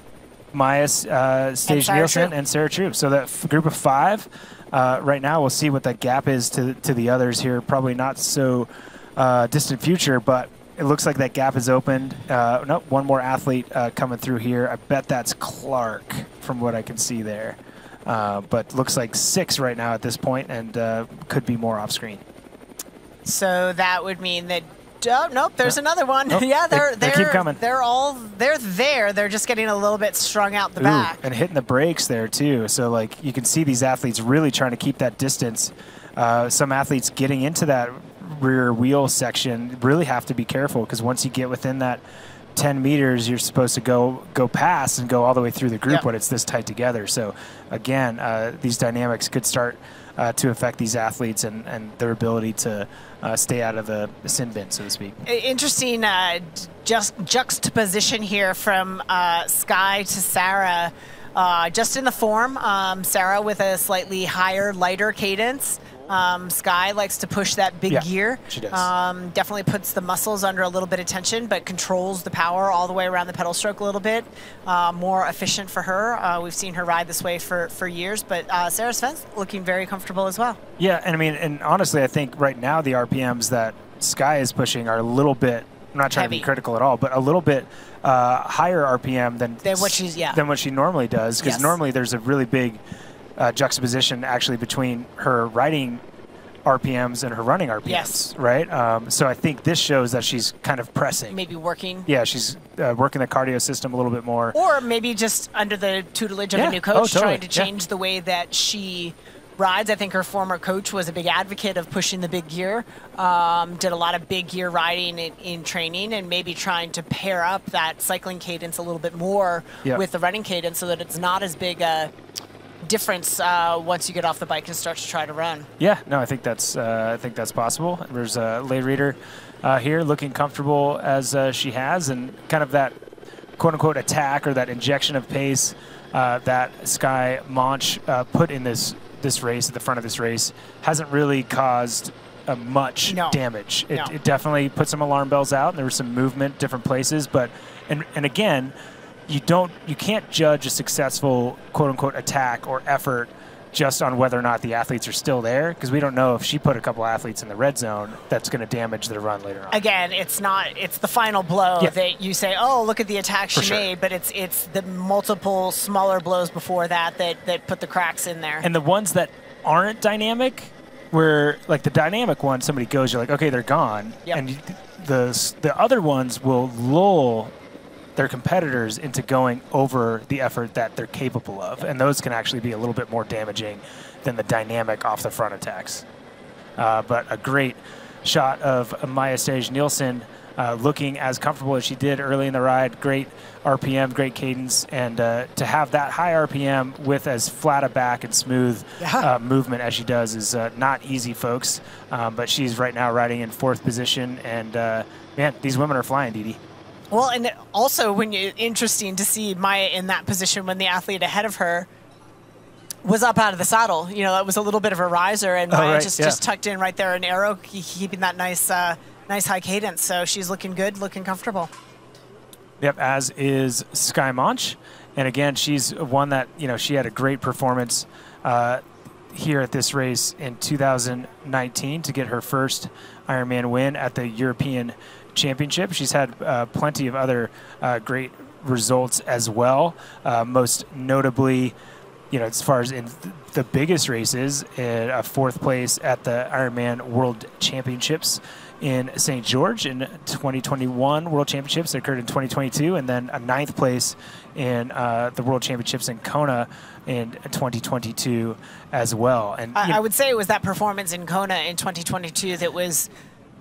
Maja uh, Stage Sarah Nielsen True. and Sarah True. So that group of five. Uh, right now, we'll see what that gap is to to the others here. Probably not so uh, distant future, but it looks like that gap is opened. Uh, nope, one more athlete uh, coming through here. I bet that's Clark from what I can see there. Uh, but looks like six right now at this point, and uh, could be more off screen. So that would mean that. Oh, nope, there's another one. Nope, [LAUGHS] yeah, they- they're they they're keep coming. They're all they're there. They're just getting a little bit strung out the Ooh, back. and hitting the brakes there too. So like you can see these athletes really trying to keep that distance. Uh, some athletes getting into that rear wheel section really have to be careful because once you get within that 10 meters, you're supposed to go go past and go all the way through the group Yeah. when it's this tight together. So again, uh, these dynamics could start uh, to affect these athletes and, and their ability to uh, stay out of the sin bin, so to speak. Interesting uh, just juxtaposition here from uh, Skye to Sarah. Uh, just in the form, um, Sarah with a slightly higher, lighter cadence. Um, Skye likes to push that big Yeah, gear. she does. Um, definitely puts the muscles under a little bit of tension, but controls the power all the way around the pedal stroke a little bit. Uh, more efficient for her. Uh, we've seen her ride this way for, for years, but uh, Sara Svensk looking very comfortable as well. Yeah, and I mean, and honestly, I think right now the RPMs that Skye is pushing are a little bit. I'm not trying to be critical at all, but a little bit uh, higher RPM than Than what she's- yeah. than what she normally does. Because Yes. normally there's a really big uh, juxtaposition actually between her riding RPMs and her running RPMs. Yes. Right. Um, so I think this shows that she's kind of pressing. Maybe working. Yeah, she's uh, working the cardio system a little bit more. Or maybe just under the tutelage of Yeah. a new Oh, coach, totally. trying to Yeah. change the way that she rides. I think her former coach was a big advocate of pushing the big gear. Um, did a lot of big gear riding in, in, training, and maybe trying to pair up that cycling cadence a little bit more Yeah. with the running cadence, so that it's not as big a difference uh, once you get off the bike and start to try to run. Yeah, no, I think that's uh, I think that's possible. There's a Lehrieder uh, here looking comfortable as uh, she has, and kind of that quote unquote attack or that injection of pace uh, that Skye Moench uh, put in this this race at the front of this race hasn't really caused uh, much No. damage. It, No. it definitely put some alarm bells out, and there was some movement different places. But and and again, you don't you can't judge a successful quote unquote attack or effort just on whether or not the athletes are still there because we don't know if she put a couple athletes in the red zone that's going to damage their run later on. Again, it's not. It's the final blow Yeah. that you say, "Oh, look at the attack For she sure. made," but it's it's the multiple smaller blows before that that that put the cracks in there. And the ones that aren't dynamic, where like the dynamic one, somebody goes, you're like, okay, they're gone, Yep. and the the other ones will lull their competitors into going over the effort that they're capable of, and those can actually be a little bit more damaging than the dynamic off the front attacks. Uh, but a great shot of Maja Stage Nielsen uh, looking as comfortable as she did early in the ride. Great RPM, great cadence, and uh, to have that high RPM with as flat a back and smooth uh, movement as she does is uh, not easy, folks. Um, but she's right now riding in fourth position, and uh, man, these women are flying, Dee Dee Well, and also when you interesting to see Maja in that position when the athlete ahead of her was up out of the saddle. You know, that was a little bit of a riser, and Oh, Maja right, just yeah. just tucked in right there, an arrow, keeping that nice uh, nice high cadence. So she's looking good, looking comfortable. Yep, as is Skye Moench. And again, she's one that, you know, she had a great performance uh, here at this race in 2019 to get her first Ironman win at the European Championship. She's had uh, plenty of other uh, great results as well, uh, most notably, you know, as far as in th- the biggest races, uh, a fourth place at the Ironman World Championships in St. George in 2021 World Championships that occurred in 2022, and then a ninth place in uh, the World Championships in Kona in 2022 as well. And I, I would say it was that performance in Kona in 2022 that was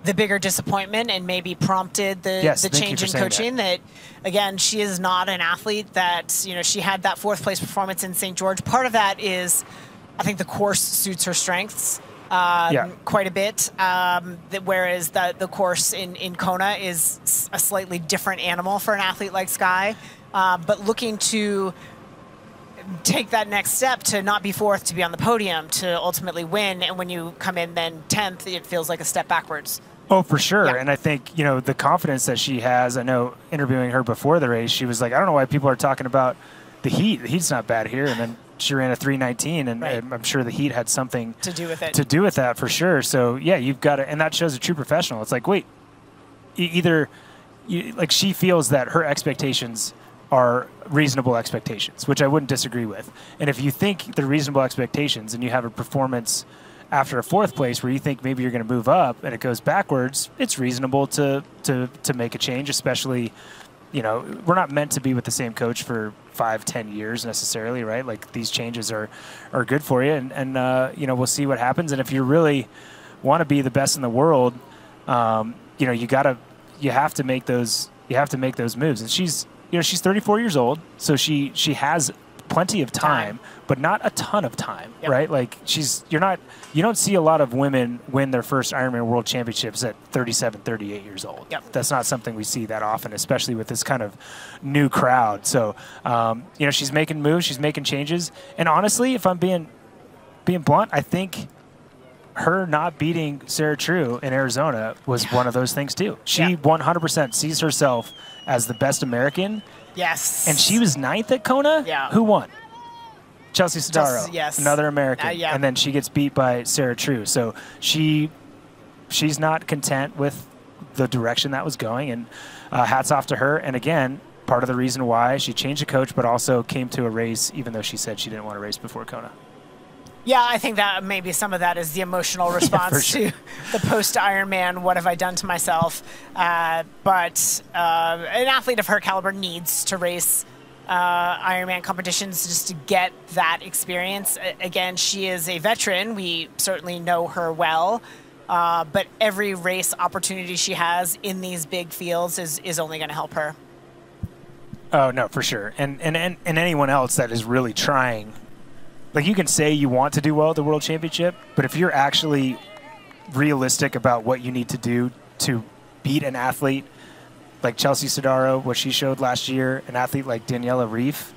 the bigger disappointment and maybe prompted the, Yes, the change in saying that. coaching. That. again, she is not an athlete that you know she had that fourth place performance in St. George. Part of that is, I think the course suits her strengths. Um, Yeah. quite a bit. Um, that whereas the the course in, in Kona is a slightly different animal for an athlete like Skye. Um, but looking to take that next step to not be fourth, to be on the podium, to ultimately win. And when you come in then 10th, it feels like a step backwards. Oh, for sure. And I think, you know, the confidence that she has, I know interviewing her before the race, she was like, I don't know why people are talking about the heat. The heat's not bad here. And then she ran a 319, and, and I'm sure the heat had something To do with it. to do with that for sure. So, yeah, you've got to, and that shows a true professional. It's like, wait, either, you, like, she feels that her expectations are reasonable expectations, which I wouldn't disagree with. And if you think they're reasonable expectations and you have a performance after a fourth place where you think maybe you're going to move up and it goes backwards, it's reasonable to, to, to make a change, especially, you know, we're not meant to be with the same coach for five, ten years necessarily, right? Like these changes are, are good for you. And, and uh, you know, we'll see what happens. And if you really want to be the best in the world, um, you know, you got to, you have to make those, you have to make those moves. And she's, you know, she's 34 years old, so she, she has plenty of time, but not a ton of time, right? Like she's, you're not, you don't see a lot of women win their first Ironman World Championships at 37, 38 years old. Yep. That's not something we see that often, especially with this kind of new crowd. So, um, you know, she's making moves, she's making changes, and honestly, if I'm being, being blunt, I think her not beating Sarah True in Arizona was one of those things too. She 100% sees herself as the best American, Yes. and she was ninth at Kona. Yeah. Who won? Chelsea Sodaro. Chelsea- yes. Another American. Uh, yeah. And then she gets beat by Sarah True. So she she's not content with the direction that was going, and uh, hats off to her. And again, part of the reason why she changed the coach, but also came to a race, even though she said she didn't want to race before Kona. Yeah, I think that maybe some of that is the emotional [LAUGHS] response sure. to the post Ironman. What have I done to myself? Uh, but uh, an athlete of her caliber needs to race uh, Ironman competitions just to get that experience. Again, she is a veteran. We certainly know her well. Uh, but every race opportunity she has in these big fields is, is only going to help her. Oh no, for sure. And, and and and anyone else that is really trying, like you can say you want to do well at the World Championship, but if you're actually realistic about what you need to do to beat an athlete like Chelsea Sodaro, what she showed last year, an athlete like Daniela Ryf,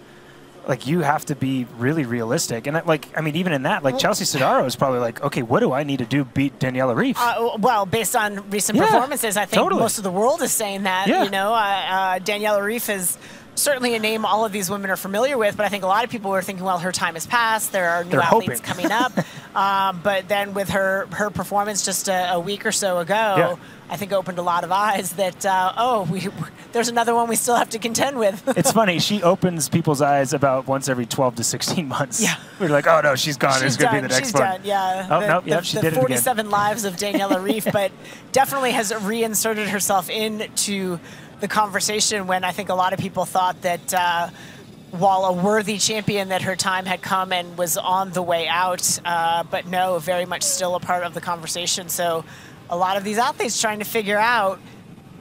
like you have to be really realistic. And like, I mean, even in that, like Chelsea Sodaro is probably like, okay, what do I need to do to beat Daniela Ryf? Uh, well, based on recent Yeah, performances, I think totally. most of the world is saying that. Yeah. You know, uh, uh, Daniela Ryf is certainly a name all of these women are familiar with, but I think a lot of people were thinking, well, her time has passed. There are new They're athletes hoping. coming up. [LAUGHS] um, but then with her her performance just a, a week or so ago. Yeah. I think opened a lot of eyes that uh, oh we [LAUGHS] there's another one we still have to contend with. [LAUGHS] it's funny. She opens people's eyes about once every 12 to 16 months. Yeah. We're like, oh no, she's gone. She's it's going to done. be the next She's one. done. Yeah. Oh, the, nope, the, yep, she the did it again. 47 lives of Daniela Ryf, but definitely has reinserted herself into the conversation when I think a lot of people thought that. Uh, while a worthy champion, that her time had come and was on the way out, uh, but no, very much still a part of the conversation. So, a lot of these athletes trying to figure out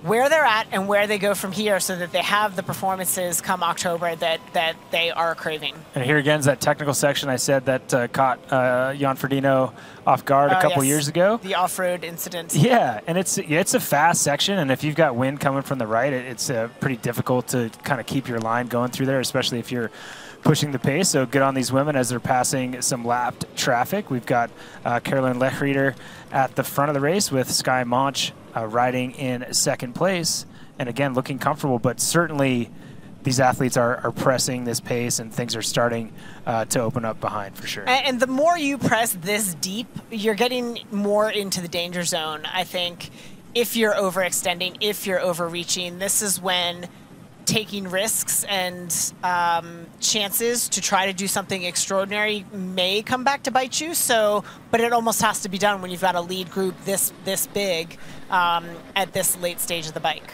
where they're at and where they go from here so that they have the performances come October that, that they are craving. And here again is that technical section I said that uh, caught uh, Jan Frodeno off guard a Oh, couple yes. years ago. The off road incident. Yeah, and it's it's a fast section, and if you've got wind coming from the right, it, it's uh, pretty difficult to kind of keep your line going through there, especially if you're pushing the pace. So good on these women as they're passing some lapped traffic. We've got uh, Carolin Lehrieder at the front of the race with Skye Moench uh, riding in second place, and again looking comfortable, but certainly. These athletes are, are pressing this pace, and things are starting uh, to open up behind for sure. And, and the more you press this deep, you're getting more into the danger zone. I think if you're overextending, if you're overreaching, this is when taking risks and um, chances to try to do something extraordinary may come back to bite you. So, but it almost has to be done when you've got a lead group this this big um, at this late stage of the bike,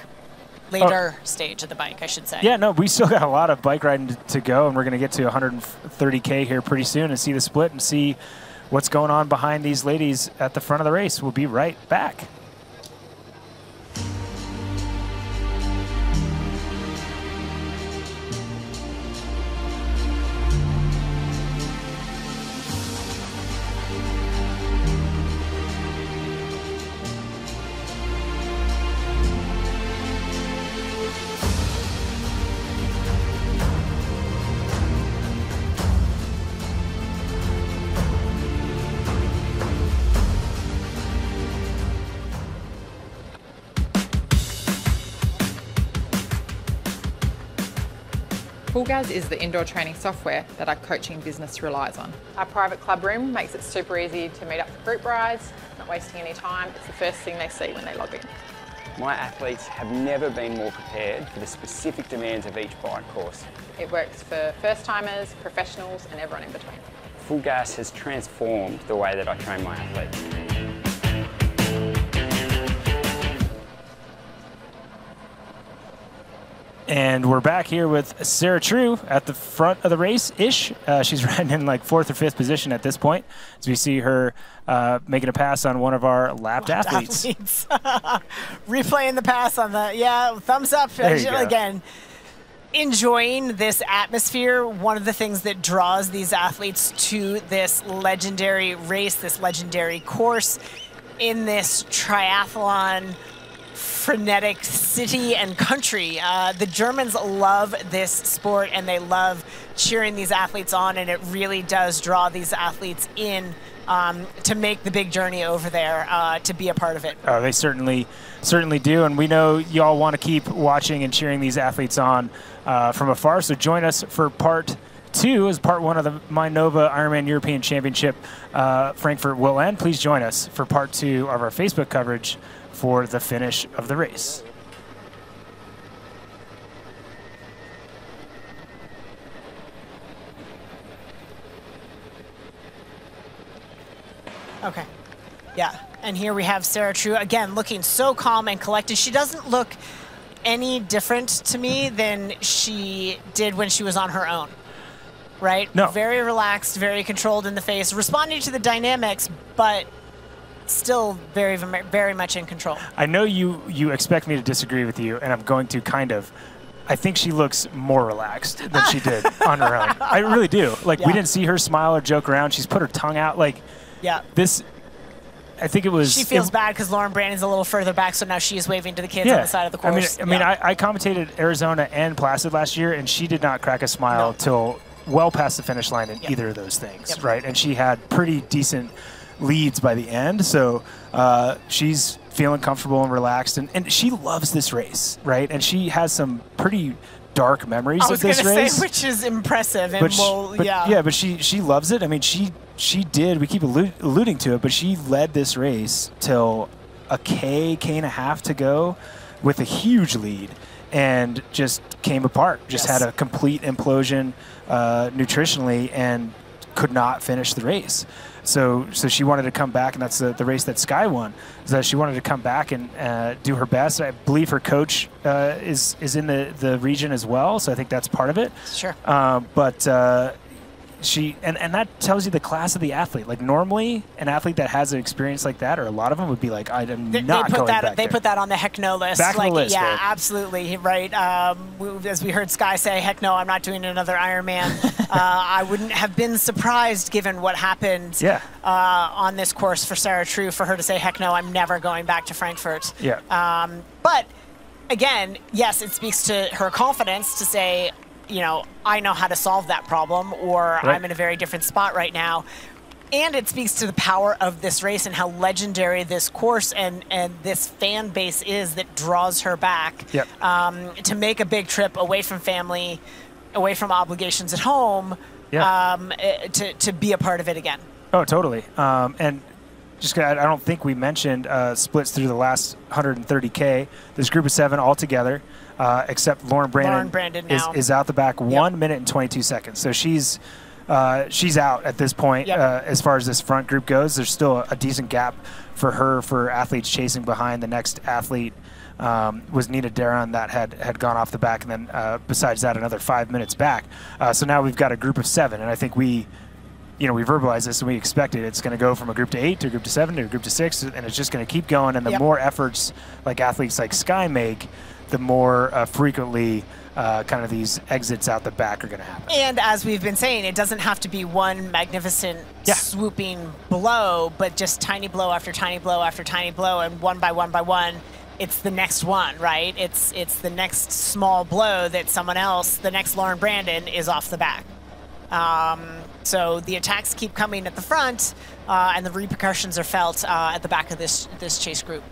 later stage of the bike, I should say. Yeah, no, we still got a lot of bike riding to- to go, and we're going to get to 130K here pretty soon and see the split and see what's going on behind these ladies at the front of the race. We'll be right back. FulGaz is the indoor training software that our coaching business relies on. Our private club room makes it super easy to meet up for group rides, not wasting any time. It's the first thing they see when they log in. My athletes have never been more prepared for the specific demands of each bike course. It works for first timers, professionals, and everyone in between. FulGaz has transformed the way that I train my athletes. And we're back here with Sarah True at the front of the race ish. Uh, she's [LAUGHS] riding in like fourth or fifth position at this point as we see her uh, making a pass on one of our lapped athletes. athletes. [LAUGHS] Replaying the pass on the yeah, thumbs up There you go. again. Enjoying this atmosphere, one of the things that draws these athletes to this legendary race, this legendary course in this triathlon frenetic city and country. Uh, the Germans love this sport and they love cheering these athletes on, and it really does draw these athletes in um, to make the big journey over there uh, to be a part of it. Oh, they certainly, certainly do, and we know y'all want to keep watching and cheering these athletes on uh, from afar. So join us for part two, as part one of the Mainova Ironman European Championship. Uh, Frankfurt will end. Please join us for part two of our Facebook coverage for the finish of the race. Okay. Yeah. And here we have Sarah True again looking so calm and collected. She doesn't look any different to me than she did when she was on her own. Right? No. Very relaxed, very controlled in the face, responding to the dynamics, but still very, very much in control. I know you you expect me to disagree with you, and I'm going to kind of. I think she looks more relaxed than she did [LAUGHS] on her own. I really do. Like Yeah. we didn't see her smile or joke around. She's put her tongue out. Like Yeah. this. I think it was. She feels it- bad because Lauren Brandon's a little further back, so now she is waving to the kids on the side of the course. I mean, I mean, I, I commentated Arizona and Placid last year, and she did not crack a smile till well past the finish line in either of those things, right? And she had pretty decent leads by the end, so uh, she's feeling comfortable and relaxed, and, and she loves this race, right? And she has some pretty dark memories I of this race say, which is impressive, and but, we'll, but yeah. but she she loves it. I mean, she she did. We keep allu- alluding to it, but she led this race till a k k and a half to go, with a huge lead, and just came apart. Just Yes. had a complete implosion uh, nutritionally and could not finish the race. So, so she wanted to come back, and that's the, the race that Skye won. Is that she wanted to come back and uh, do her best. I believe her coach uh, is is in the, the region as well, so I think that's part of it. Sure. Um, but uh, she and, and that tells you the class of the athlete. Like normally, an athlete that has an experience like that, or a lot of them, would be like, I'm They, not they put going that. back They there. put that on the heck no list. Back on the list, yeah, right. absolutely, right. Um, we, as we heard Skye say, heck no, I'm not doing another Ironman. [LAUGHS] uh, I wouldn't have been surprised given what happened Yeah. uh, on this course for Sarah True for her to say, heck no, I'm never going back to Frankfurt. Yeah. Um, but again, yes, it speaks to her confidence to say, you know, I know how to solve that problem, or Right. I'm in a very different spot right now. And it speaks to the power of this race and how legendary this course and, and this fan base is that draws her back Yep. um, to make a big trip away from family, away from obligations at home, Yeah. um, eh, to, to be a part of it again. Oh, totally. Um, and just I don't think we mentioned uh, splits through the last 130k. This group of seven all together, uh, except Lauren Brandon, Lauren Brandon is, is out the back one minute and 22 seconds. So she's uh, she's out at this point Yep. uh, as far as this front group goes. There's still a, a decent gap for her for athletes chasing behind the next athlete. Um, was Nina Derron that had, had gone off the back, and then uh, besides that, another five minutes back. Uh, so now we've got a group of seven, and I think we you know, we verbalize this and we expect it. It's going to go from a group to eight to a group to seven to a group to six, and it's just going to keep going. And the Yep. more efforts like athletes like Skye make, the more uh, frequently uh, kind of these exits out the back are going to happen. And as we've been saying, it doesn't have to be one magnificent swooping blow, but just tiny blow after tiny blow after tiny blow, and one by one by one, it's the next one, right? It's it's the next small blow that someone else, the next Lauren Brandon, is off the back. Um, so the attacks keep coming at the front, uh, and the repercussions are felt uh, at the back of this this chase group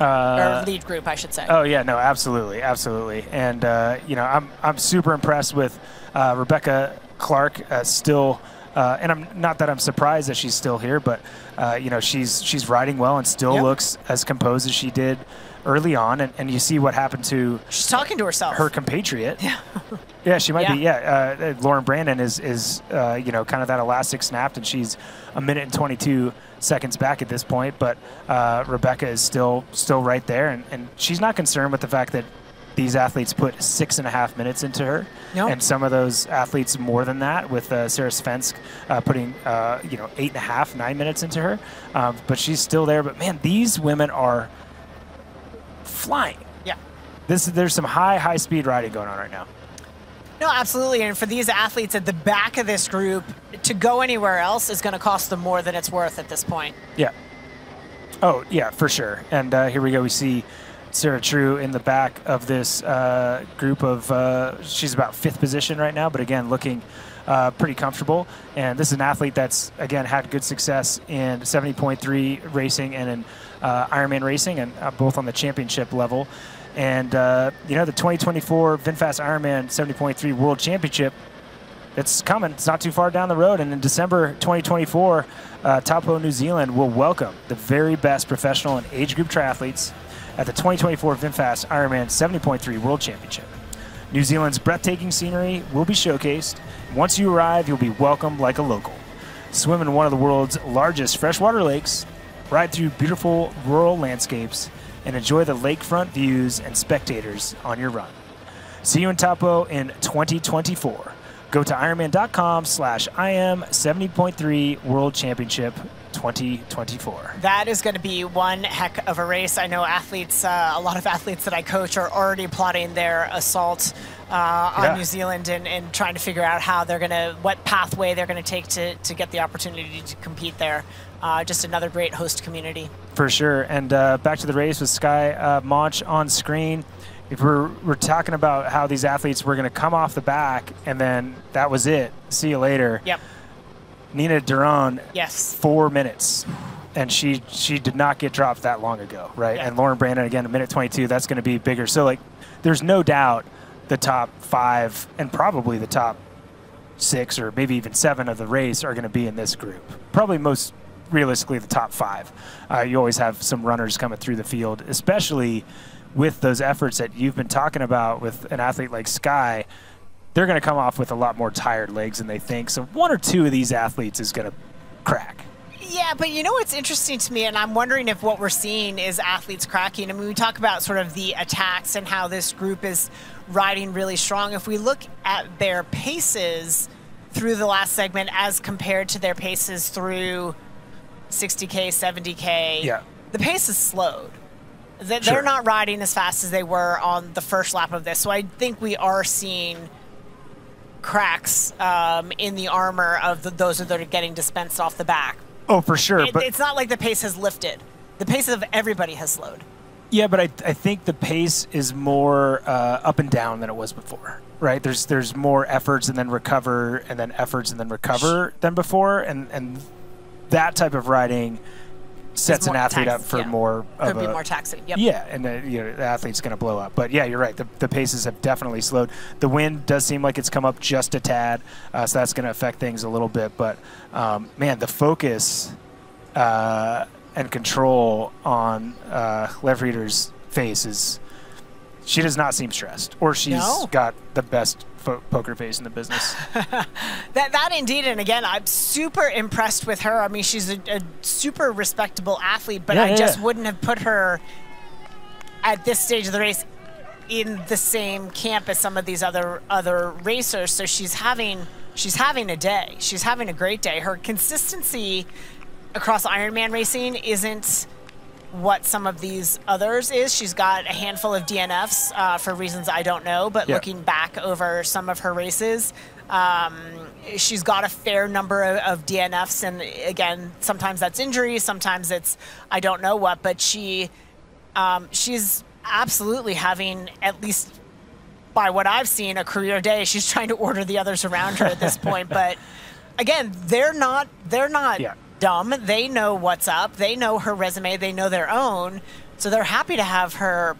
Uh, or lead group, I should say. Oh yeah, no, absolutely, absolutely, and uh, you know, I'm I'm super impressed with uh, Rebecca Clark uh, still, uh, and I'm not that I'm surprised that she's still here, but uh, you know, she's she's riding well and still Yep. looks as composed as she did early on, and, and you see what happened to She's talking to herself. her compatriot. Yeah. [LAUGHS] Yeah, she might be. Yeah, uh, Lauren Brandon is is uh, you know kind of that elastic snapped, and she's a minute and 22 seconds back at this point. But uh, Rebecca is still still right there, and, and she's not concerned with the fact that these athletes put six and a half minutes into her, No. and some of those athletes more than that. With uh, Sara Svensk uh, putting uh, you know eight and a half, nine minutes into her, um, but she's still there. But man, these women are flying. Yeah. This there's some high high speed riding going on right now. No, absolutely. And for these athletes at the back of this group, to go anywhere else is going to cost them more than it's worth at this point. Yeah. Oh, yeah, for sure. And uh, here we go. We see Sarah True in the back of this uh, group of, uh, she's about fifth position right now, but again, looking uh, pretty comfortable. And this is an athlete that's, again, had good success in 70.3 racing and in uh, Ironman racing, and uh, both on the championship level. And, uh, you know, the 2024 VinFast Ironman 70.3 World Championship it's coming. It's not too far down the road. And in December 2024, uh, Taupo, New Zealand will welcome the very best professional and age group triathletes at the 2024 VinFast Ironman 70.3 World Championship. New Zealand's breathtaking scenery will be showcased. Once you arrive, you'll be welcomed like a local. Swim in one of the world's largest freshwater lakes, ride through beautiful rural landscapes, and enjoy the lakefront views and spectators on your run. See you in Taupo in 2024. Go to Ironman.com slash IM 70.3 World Championship 2024. That is going to be one heck of a race. I know athletes, uh, a lot of athletes that I coach are already plotting their assault uh, on Yeah. New Zealand and, and trying to figure out how they're going to, what pathway they're going to take to, to get the opportunity to compete there. Uh, just another great host community. For sure. And uh, back to the race with Skye uh, Moench on screen. If we're, we're talking about how these athletes were going to come off the back and then that was it. See you later. Yep. Nina Derron, Yes. four minutes. And she she did not get dropped that long ago, right? And Lauren Brandon again, a minute 22. That's going to be bigger. So like, there's no doubt the top five and probably the top six or maybe even seven of the race are going to be in this group. Probably most realistically the top five. Uh, you always have some runners coming through the field, especially with those efforts that you've been talking about with an athlete like Skye. They're going to come off with a lot more tired legs than they think. So one or two of these athletes is going to crack. Yeah, but you know what's interesting to me, and I'm wondering if what we're seeing is athletes cracking. I mean, we talk about sort of the attacks and how this group is riding really strong. If we look at their paces through the last segment as compared to their paces through 60K, 70K, Yeah. the pace has slowed. They- Sure. They're not riding as fast as they were on the first lap of this. So I think we are seeing cracks um, in the armor of the, those that are getting dispensed off the back. Oh, for sure. It- but it's not like the pace has lifted. The pace of everybody has slowed. Yeah, but I, I think the pace is more uh, up and down than it was before, right? There's there's more efforts and then recover and then efforts and then recover than before, and and that type of riding sets an athlete tax- up for yeah. more of Could be a- more taxing. Yep. Yeah, and the, you know, the athlete's going to blow up. But yeah, you're right. The, the paces have definitely slowed. The wind does seem like it's come up just a tad, uh, so that's going to affect things a little bit. But um, man, the focus uh, and control on uh, Lehrieder's face is. She does not seem stressed, or she's No. got the best poker face in the business. [LAUGHS] That that indeed, and again, I'm super impressed with her. I mean, she's a, a super respectable athlete, but Yeah, I yeah, just yeah. wouldn't have put her at this stage of the race in the same camp as some of these other other racers. So she's having she's having a day. She's having a great day. Her consistency across Ironman racing isn't what some of these others is. She's got a handful of DNFs uh, for reasons I don't know, but Yeah. looking back over some of her races, um, she's got a fair number of, of DNFs. And again, sometimes that's injury, sometimes it's I don't know what, but she um, she's absolutely having at least by what I've seen a career day. She's trying to order the others around her at this [LAUGHS] point, but again, they're not they're not dumb. They know what's up. They know her resume. They know their own. So they're happy to have her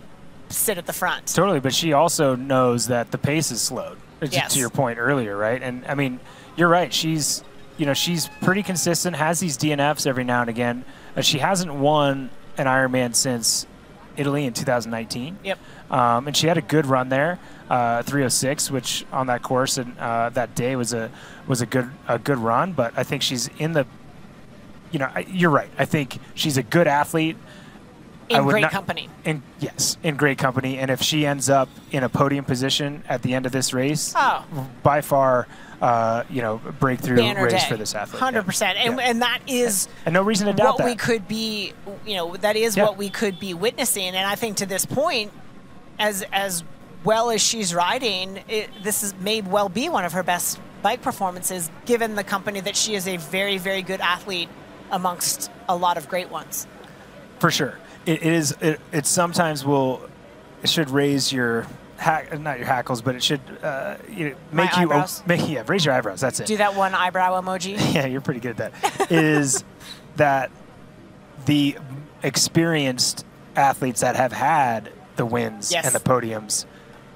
sit at the front. Totally, but she also knows that the pace is slowed. to- Yes. To your point earlier, right? And I mean, you're right. She's, you know, she's pretty consistent. Has these DNFs every now and again. Uh, she hasn't won an Ironman since Italy in 2019. Yep. Um, and she had a good run there, uh, 306, which on that course and uh, that day was a was a good a good run. But I think she's in the, you know, I, you're right. I think she's a good athlete. In great not- company. In yes, in great company. And if she ends up in a podium position at the end of this race, Oh. by far, uh, you know, breakthrough Banner race day. for this athlete. Hundred percent, and and that is And no reason to doubt what we could be. You know, that is Yeah. what we could be witnessing. And I think to this point, as as well as she's riding, it, this is may well be one of her best bike performances, given the company that she is a very very good athlete amongst a lot of great ones. For sure, it, it is. It, it sometimes will. It should raise your hack, not your hackles, but it should uh, you know, make you make yeah, raise your eyebrows. That's it. Do that one eyebrow emoji. [LAUGHS] yeah, you're pretty good at that. is that the experienced athletes that have had the wins Yes. and the podiums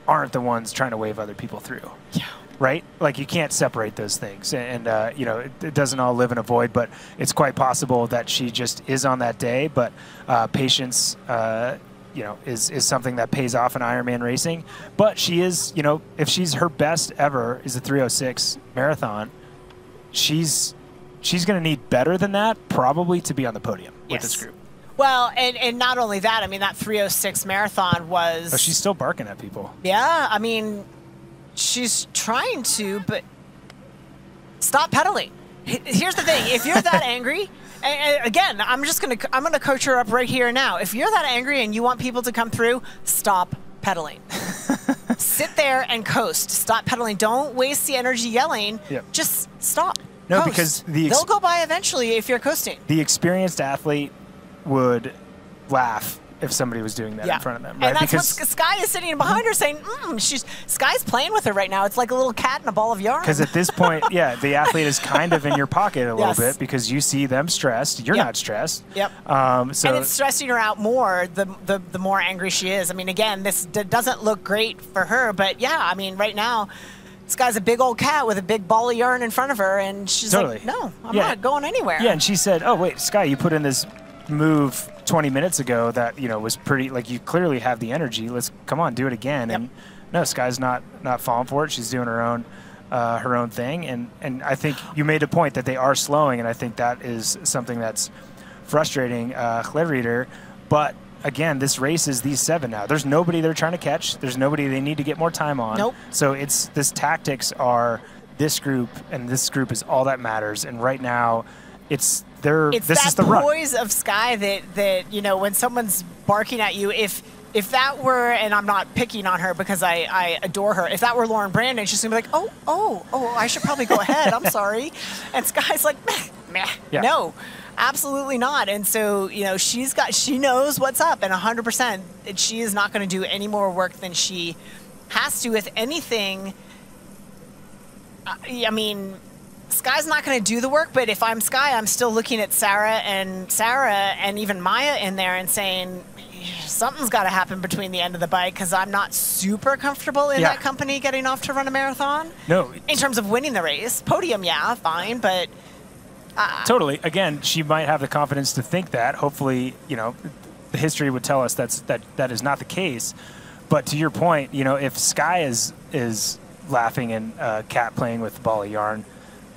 aren't the ones trying to wave other people through. Yeah. Right? Like you can't separate those things. And, uh, you know, it, it doesn't all live in a void, but it's quite possible that she just is on that day. But uh, patience, uh, you know, is, is something that pays off in Ironman racing. But she is, you know, if she's her best ever is the 306 marathon, she's she's going to need better than that probably to be on the podium with this Yes. group. Well, and, and not only that, I mean, that 306 marathon was. Oh, she's still barking at people. Yeah, I mean, she's trying to, but stop pedaling. Here's the thing: if you're that [LAUGHS] angry, again, I'm just gonna I'm gonna coach her up right here now. If you're that angry and you want people to come through, stop pedaling. [LAUGHS] Sit there and coast. Stop pedaling. Don't waste the energy yelling. Yep. Just stop. No, Coast. because the they'll go by eventually if you're coasting. The experienced athlete would laugh if somebody was doing that in front of them, right? And that's because what Skye is sitting behind her saying, mm, she's Skye's playing with her right now. It's like a little cat in a ball of yarn. Because at this point, yeah, the athlete is kind of in your pocket a little [LAUGHS] Yes. bit because you see them stressed. You're Yep. not stressed. Yep. Um, so and it's stressing her out more the, the the more angry she is. I mean, again, this d- doesn't look great for her, but yeah, I mean, right now, this guy's a big old cat with a big ball of yarn in front of her, and she's Totally. like, "No, I'm Yeah. not going anywhere." yeah, and she said, "Oh wait, Skye, you put in this move 20 minutes ago that you know was pretty like you clearly have the energy. Let's come on, do it again." And no, Skye's not not falling for it. She's doing her own. Uh, her own thing, and and I think you made a point that they are slowing, and I think that is something that's frustrating uh, Lehrieder. But again, this race is these seven now. There's nobody they're trying to catch. There's nobody they need to get more time on. Nope. So it's this tactics are this group, and this group is all that matters. And right now, it's they're it's this that is the run. poise of Skye that that you know when someone's barking at you. If if that were, and I'm not picking on her because I, I adore her. If that were Lauren Brandon, she's gonna be like, oh oh oh, I should probably go [LAUGHS] ahead. I'm sorry. And Skye's like, meh, meh, Yeah. no. Absolutely not. And so, you know, she's got, she knows what's up and 100%. and She is not going to do any more work than she has to. with anything, I I mean, Skye's not going to do the work, but if I'm Skye, I'm still looking at Sarah and Sarah and even Maja in there and saying, something's got to happen between the end of the bike because I'm not super comfortable in Yeah. that company getting off to run a marathon. No, In terms of winning the race, podium, yeah, fine, but uh, totally. Again, she might have the confidence to think that. Hopefully, you know, the history would tell us that's that that is not the case. But to your point, you know, if Skye is is laughing and uh, cat playing with the ball of yarn,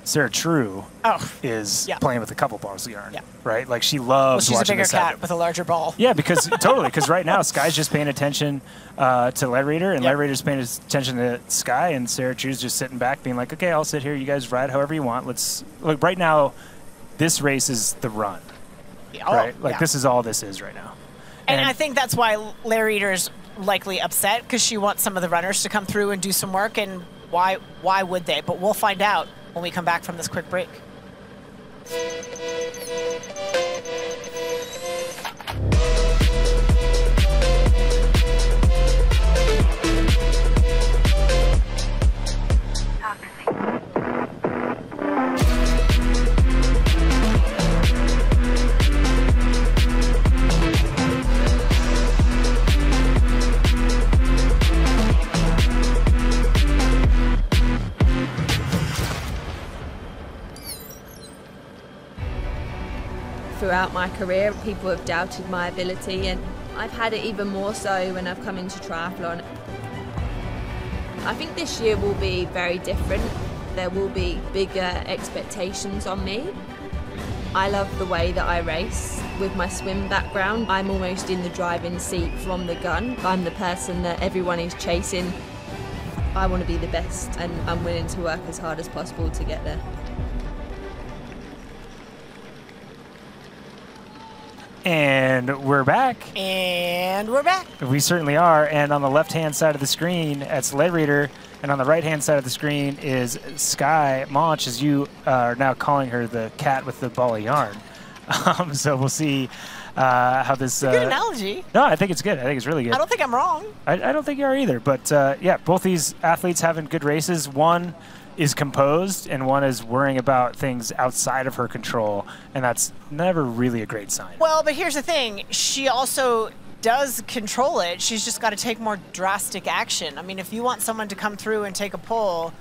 Sarah True Oh, is yeah. playing with a couple balls of yarn. Yeah. Right? Like she well, loves she's a bigger cat happen. with a larger ball. Yeah, because [LAUGHS] totally, because right now Skye's just paying attention uh, to Lehrieder, and Lehrieder's paying attention to Skye, and Sarah True's just sitting back, being like, "Okay, I'll sit here. You guys ride however you want. Let's look." Right now, this race is the run, Oh, right? Like yeah. this is all this is right now. And, I think that's why Lehrieder's likely upset because she wants some of the runners to come through and do some work. And why why would they? But we'll find out when we come back from this quick break. Throughout my career, people have doubted my ability, and I've had it even more so when I've come into triathlon. I think this year will be very different. There will be bigger expectations on me. I love the way that I race. With my swim background, I'm almost in the driving seat from the gun. I'm the person that everyone is chasing. I want to be the best, and I'm willing to work as hard as possible to get there. And we're back. And we're back. We certainly are. And on the left-hand side of the screen, that's Lehrieder, and on the right-hand side of the screen is Skye Moench, as you are now calling her the cat with the ball of yarn. [LAUGHS] Um, so we'll see uh, how this. Good uh, analogy. No, I think it's good. I think it's really good. I don't think I'm wrong. I, I don't think you are either. But uh, yeah, both these athletes having good races. One is composed, and one is worrying about things outside of her control, and that's never really a great sign. Well, but here's the thing. She also does control it. She's just got to take more drastic action. I mean, if you want someone to come through and take a pull,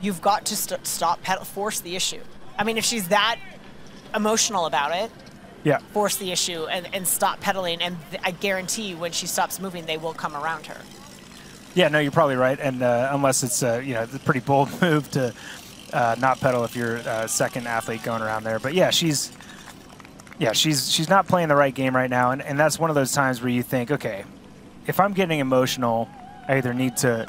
you've got to st- stop pedal, force the issue. I mean, if she's that emotional about it, Yeah. force the issue and, and stop pedaling, and th- I guarantee when she stops moving, they will come around her. Yeah, no, you're probably right. And uh, unless it's uh, you know a pretty bold [LAUGHS] move to uh, not pedal if you're a second athlete going around there. But yeah, she's yeah, she's she's not playing the right game right now, and, and that's one of those times where you think, okay, if I'm getting emotional, I either need to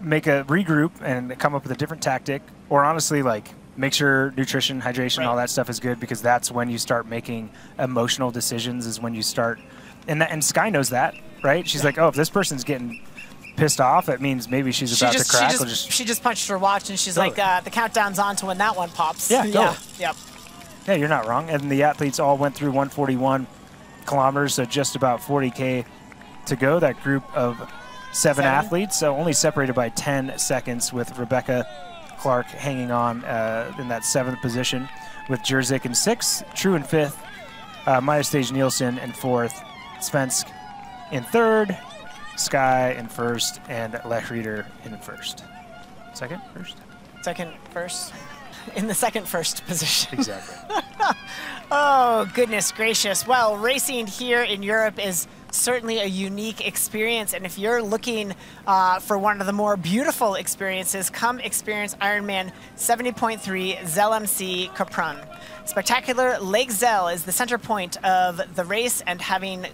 make a regroup and come up with a different tactic, or honestly, like make sure nutrition, hydration, all that stuff is good because that's when you start making emotional decisions. Is when you start, and that, and Skye knows that, right? She's like, oh, if this person's getting pissed off, it means maybe she's She about just, to crack. she, just, just she just punched her watch and she's Totally. like, uh, the countdown's on to when that one pops. Yeah, yeah, yep. Yeah, you're not wrong. And the athletes all went through 141 kilometers, so just about 40K to go. That group of seven, Seven. athletes, so only separated by 10 seconds, with Rebecca Clark hanging on uh, in that seventh position, with Jerzik in sixth, True in fifth, uh, Maja Stage Nielsen in fourth, Svensk in third, Skye in first, and Lehrieder in first. Second? First? Second, first. In the second first position. Exactly. [LAUGHS] Oh, goodness gracious. Well, racing here in Europe is certainly a unique experience. And if you're looking uh, for one of the more beautiful experiences, come experience Ironman 70.3 Zell am See-Kaprun. Spectacular Lake Zell is the center point of the race, and having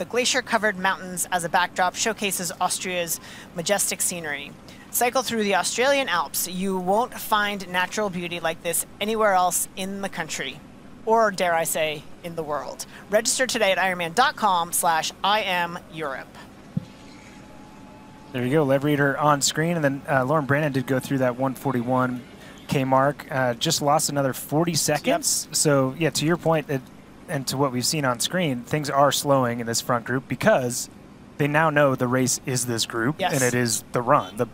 the glacier covered mountains as a backdrop showcases Austria's majestic scenery. Cycle through the Australian Alps. You won't find natural beauty like this anywhere else in the country or dare I say, in the world. Register today at ironman.com slash imeurope. There you go, Lehrieder on screen, and then uh, Lauren Brandon did go through that 141 K mark. Uh, just lost another 40 seconds. So yeah, to your point, it, and to what we've seen on screen, things are slowing in this front group because they now know the race is this group Yes. and it is the run. The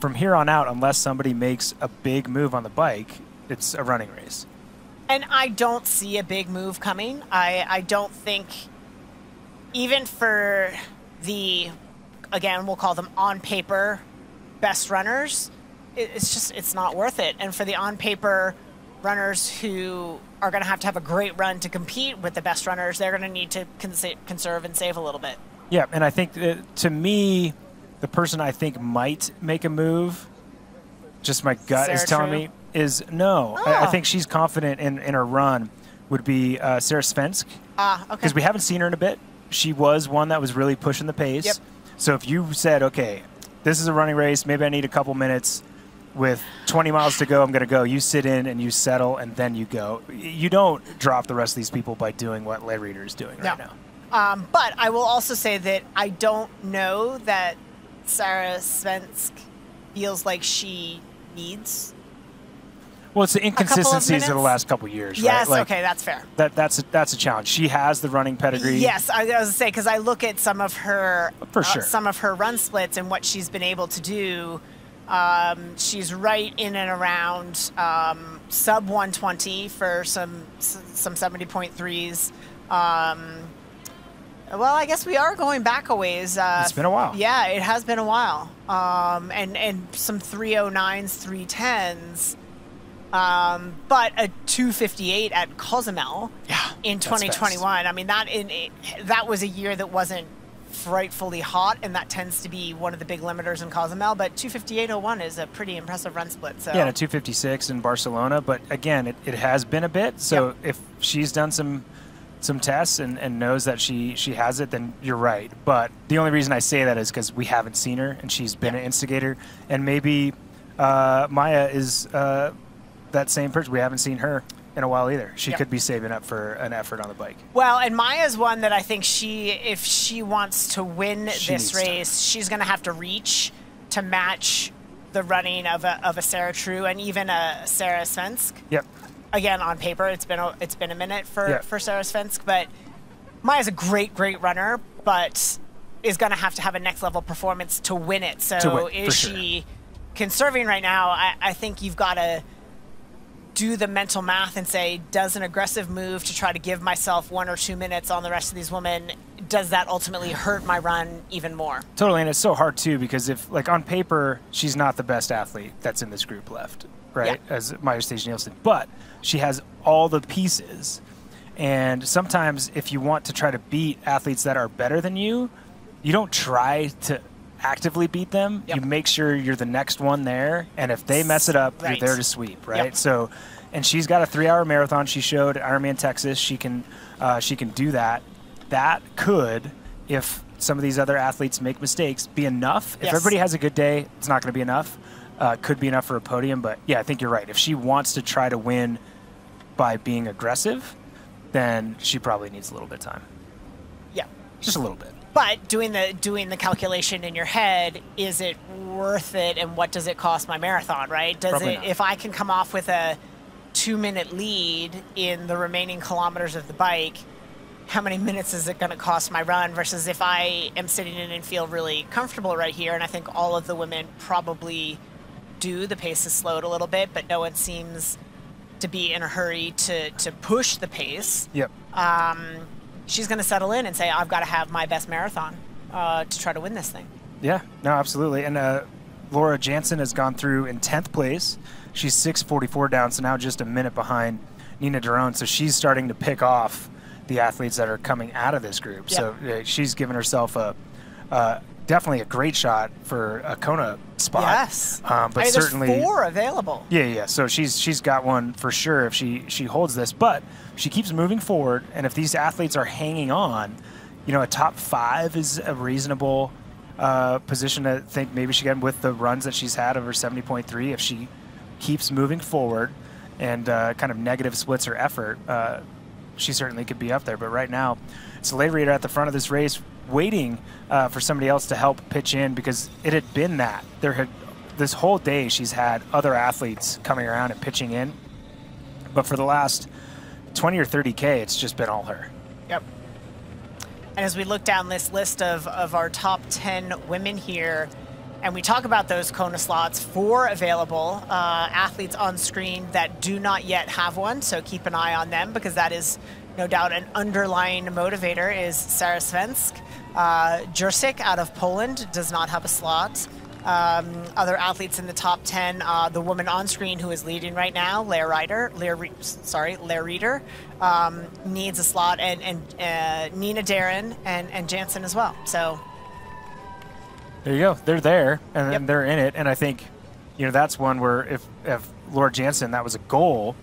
from here on out, unless somebody makes a big move on the bike, it's a running race. And I don't see a big move coming. I, I don't think, even for the, again, we'll call them on paper best runners, it, it's just, it's not worth it. And for the on paper runners who are going to have to have a great run to compete with the best runners, they're going to need to cons- conserve and save a little bit. Yeah, and I think that, to me, the person I think might make a move, just my gut is telling True? me, is no. I, I Ah. think she's confident in, in her run. Would be uh, Sara Svensk Ah, okay. because we haven't seen her in a bit. She was one that was really pushing the pace. Yep. So if you said, okay, this is a running race, maybe I need a couple minutes. With 20 miles to go, I'm going to go. You sit in and you settle, and then you go. You don't drop the rest of these people by doing what Lehrieder is doing right No. now. Um, but I will also say that I don't know that Sara Svensk feels like she needs. Well, it's the couple of inconsistencies of, the last couple years, Yes, right? okay, that's fair. That that's a, that's a challenge. She has the running pedigree. Yes, I was going to say because I look at some of her For uh, sure. some of her run splits and what she's been able to do. Um, she's right in and around um, sub 120 for some some 70.3s. Um, well, I guess we are going back a ways. Uh, It's been a while. Yeah, it has been a while. Um, and and some 309s, 310s. Um, but a 258 at Cozumel yeah, in 2021. I mean, that in that was a year that wasn't frightfully hot, and that tends to be one of the big limiters in Cozumel. But 258.01 is a pretty impressive run split. So Yeah, and a 256 in Barcelona, but again, it, it has been a bit. So if she's done some some tests and, and knows that she she has it, then you're right. But the only reason I say that is because we haven't seen her, and she's been an instigator, and maybe uh, Maja is uh, that same person. We haven't seen her in a while either. She Yep. could be saving up for an effort on the bike. Well, and Maja's one that I think she, if she wants to win She this race, she's going to have to reach to match the running of a, of a Sarah True and even a Sara Svensk. Yep. Again, on paper, it's been a, it's been a minute for, Yeah. for Sara Svensk, but Maja's a great, great runner, but is going to have to have a next level performance to win it. So win, is sure. she conserving right now? I, I think you've got to do the mental math and say, does an aggressive move to try to give myself one or two minutes on the rest of these women, does that ultimately hurt my run even more? Totally, and it's so hard too because if, like, on paper, she's not the best athlete that's in this group left, right? As Maja Stage Nielsen, but she has all the pieces. And sometimes, if you want to try to beat athletes that are better than you, you don't try to actively beat them. You make sure you're the next one there, and if they mess it up, Right. you're there to sweep, right? Yep. So and she's got a three-hour marathon. She showed at Ironman Texas she can uh, she can do that. That could, if some of these other athletes make mistakes, be enough. If everybody has a good day, it's not going to be enough. Uh, could be enough for a podium, but yeah, I think you're right. If she wants to try to win by being aggressive, then she probably needs a little bit of time, Yeah. just a little bit. But doing the doing the calculation in your head, is it worth it, and what does it cost my marathon? Right? Does Probably it not. if I can come off with a two minute lead in the remaining kilometers of the bike? How many minutes is it going to cost my run versus if I am sitting in and feel really comfortable right here? And I think all of the women probably do. The pace is slowed a little bit, but no one seems to be in a hurry to, to push the pace Yep. um, she's going to settle in and say, I've got to have my best marathon uh, to try to win this thing. Yeah, no, absolutely. And uh, Laura Jansen has gone through in 10th place. She's 644 down, so now just a minute behind Nina Derron. So she's starting to pick off the athletes that are coming out of this group. So uh, she's given herself a uh, definitely a great shot for a Kona spot. Yes. Um, but I mean, certainly. four available. Yeah, yeah. So she's she's got one for sure if she she holds this, but she keeps moving forward, and if these athletes are hanging on, you know, a top five is a reasonable uh, position to think maybe she can with the runs that she's had over seventy point three. If she keeps moving forward and uh, kind of negative splits her effort, uh, she certainly could be up there. But right now, it's Lehrieder at the front of this race, waiting uh, for somebody else to help pitch in because it had been that there had this whole day she's had other athletes coming around and pitching in, but for the last 20 or 30k, it's just been all her. Yep. And as we look down this list of, of our top 10 women here, and we talk about those Kona slots, four available uh, athletes on screen that do not yet have one. So keep an eye on them because that is no doubt an underlying motivator is Sara Svensk. Uh, Jurczyk out of Poland does not have a slot. Um, other athletes in the top 10, uh, the woman on screen who is leading right now, Leah Ryder, Leah, Re- sorry, Lehrieder, um, needs a slot, and, and uh, Nina Derron and, and Jansen as well. So There you go. They're there and then they're in it. And I think, you know, that's one where if, if Laura Jansen, that was a goal,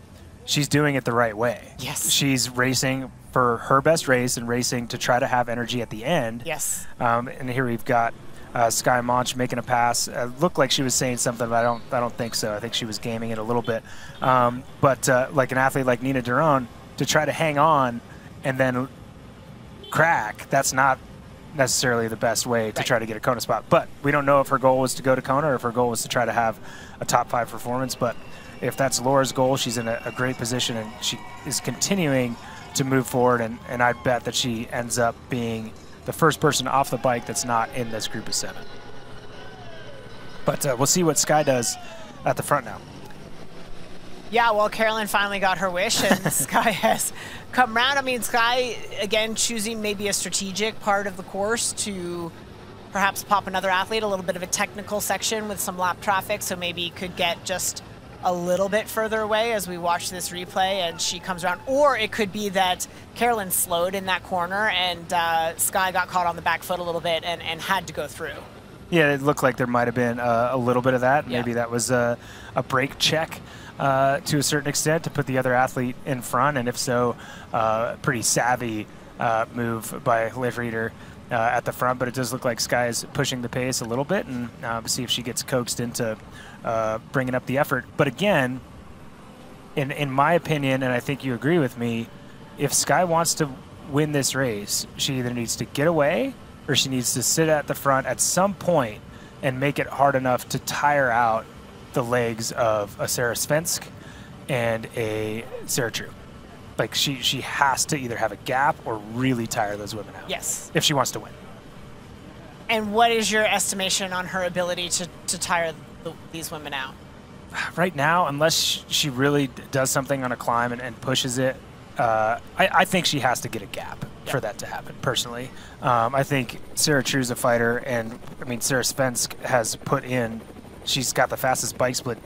she's doing it the right way. Yes. She's racing for her best race and racing to try to have energy at the end. Yes. Um, and here we've got uh, Skye Moench making a pass. Uh, looked like she was saying something, but I don't. I don't think so. I think she was gaming it a little bit. Um, but uh, like an athlete like Nina Derron, to try to hang on and then crack, that's not necessarily the best way to try to get a Kona spot. But we don't know if her goal was to go to Kona or if her goal was to try to have a top five performance. But if that's Laura's goal, she's in a, a great position and she is continuing to move forward. And, and I bet that she ends up being the first person off the bike that's not in this group of seven. But uh, we'll see what Skye does at the front now. Yeah, well, Carolin finally got her wish, and [LAUGHS] Skye has come round. I mean, Skye, again, choosing maybe a strategic part of the course to perhaps pop another athlete, a little bit of a technical section with some lap traffic, so maybe could get just a little bit further away as we watch this replay and she comes around. Or it could be that Carolin slowed in that corner and uh, Skye got caught on the back foot a little bit and, and had to go through. Yeah, it looked like there might have been uh, a little bit of that. Yeah. Maybe that was a, a brake check uh, to a certain extent to put the other athlete in front, and if so, uh, pretty savvy uh, move by Lehrieder uh, at the front. But it does look like Skye is pushing the pace a little bit, and uh, see if she gets coaxed into uh, bringing up the effort. But again, in in my opinion, and I think you agree with me, if Skye wants to win this race, she either needs to get away or she needs to sit at the front at some point and make it hard enough to tire out the legs of a Sarah Svensk and a Sarah True. Like she she has to either have a gap or really tire those women out. Yes. If she wants to win. And what is your estimation on her ability to, to tire the, these women out? right now, unless she really does something on a climb and, and pushes it, uh, I, I think she has to get a gap for that to happen. Personally, um, I think Sarah True's a fighter, and I mean Sara Svensk has put in. She's got the fastest bike split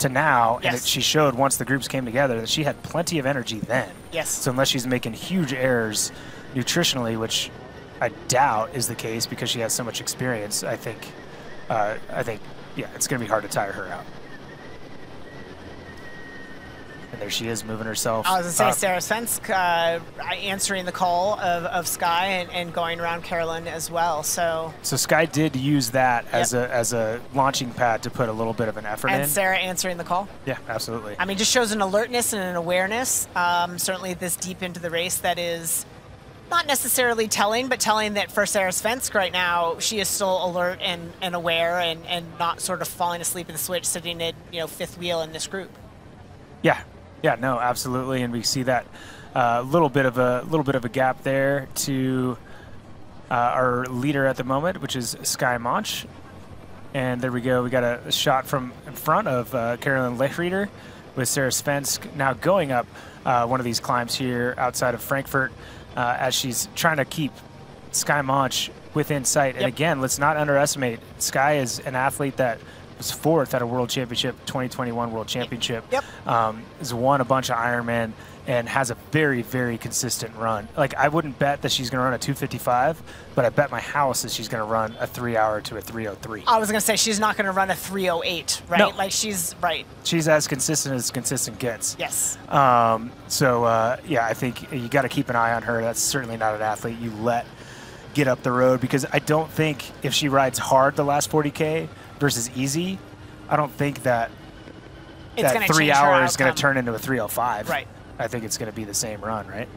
to now, and Yes. it, she showed once the groups came together that she had plenty of energy then. Yes. So unless she's making huge errors nutritionally, which I doubt is the case because she has so much experience, I think, uh, I think, yeah, it's going to be hard to tire her out. And there she is moving herself. I was going to say. Sara Svensk uh, answering the call of, of Skye and, and going around Carolin as well. So So Skye did use that as a as a launching pad to put a little bit of an effort and in. Sarah answering the call. yeah, absolutely. I mean, just shows an alertness and an awareness. Um, certainly, this deep into the race, that is not necessarily telling, but telling that for Sara Svensk right now, she is still alert and, and aware and, and not sort of falling asleep in the switch, sitting at you know fifth wheel in this group. Yeah, yeah, no, absolutely, and we see that a uh, little bit of a little bit of a gap there to uh, our leader at the moment, which is Skye Moench. And there we go. We got a, a shot from in front of uh, Carolin Lehrieder with Sara Svensk now going up uh, one of these climbs here outside of Frankfurt uh, as she's trying to keep Skye Moench within sight. And Yep. again, let's not underestimate Skye is an athlete that was fourth at a World Championship, 2021 World Championship. Yep. Um, has won a bunch of Ironman and has a very, very consistent run. Like I wouldn't bet that she's going to run a 255, but I bet my house that she's going to run a three-hour to a 303. I was going to say she's not going to run a 308, right? No. Like she's right. She's as consistent as consistent gets. Yes. Um, so uh, yeah, I think you got to keep an eye on her. That's certainly not an athlete you let get up the road because I don't think if she rides hard the last 40k versus easy, I don't think that It's that three hours is going to turn into a 305. Right. I think it's going to be the same run, right?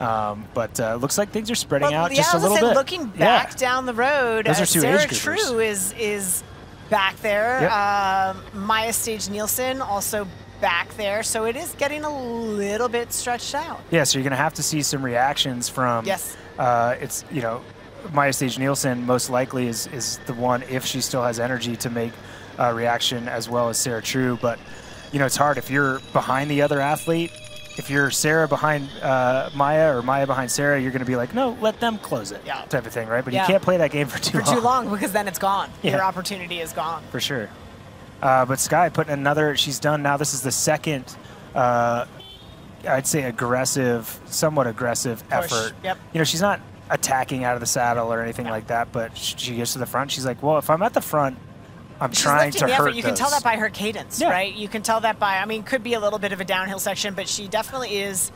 Um, but uh, looks like things are spreading Well, out yeah, just a little gonna bit. Looking back yeah. down the road, Those uh, Sarah. True is is back there. Yep. Um, Maja Stage Nielsen also back there. So it is getting a little bit stretched out. Yeah, so you're going to have to see some reactions from. Yes. Uh, it's you know, Maja Stage Nielsen most likely is is the one if she still has energy to make a reaction as well as Sarah True. But you know, it's hard if you're behind the other athlete. If you're Sarah behind uh, Maja or Maja behind Sarah, you're going to be like, no, let them close it, Yeah. type of thing, right? But Yeah. you can't play that game for too For long. too long because then it's gone. Yeah. Your opportunity is gone. For sure. Uh, but Skye putting another, she's done now. This is the second, uh, I'd say, aggressive, somewhat aggressive Push, effort. yep. You know, she's not attacking out of the saddle or anything like that, but she gets to the front. She's like, well, if I'm at the front, I'm She's trying lifting to the hurt effort. You can tell that by her cadence, Yeah. right? You can tell that by, I mean, could be a little bit of a downhill section, but she definitely is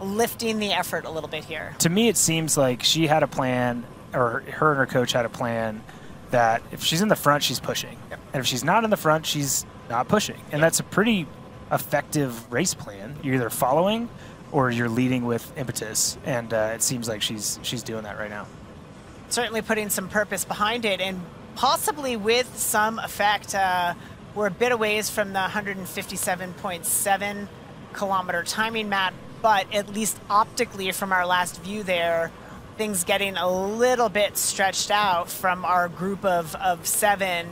lifting the effort a little bit here. to me, it seems like she had a plan, or her and her coach had a plan that if she's in the front, she's pushing, and if she's not in the front, she's not pushing, and that's a pretty effective race plan. You're either following or you're leading with impetus, and uh, it seems like she's she's doing that right now. certainly putting some purpose behind it and possibly with some effect. Uh, we're a bit a ways from the 157.7 kilometer timing map, but at least optically from our last view there, things getting a little bit stretched out from our group of, of seven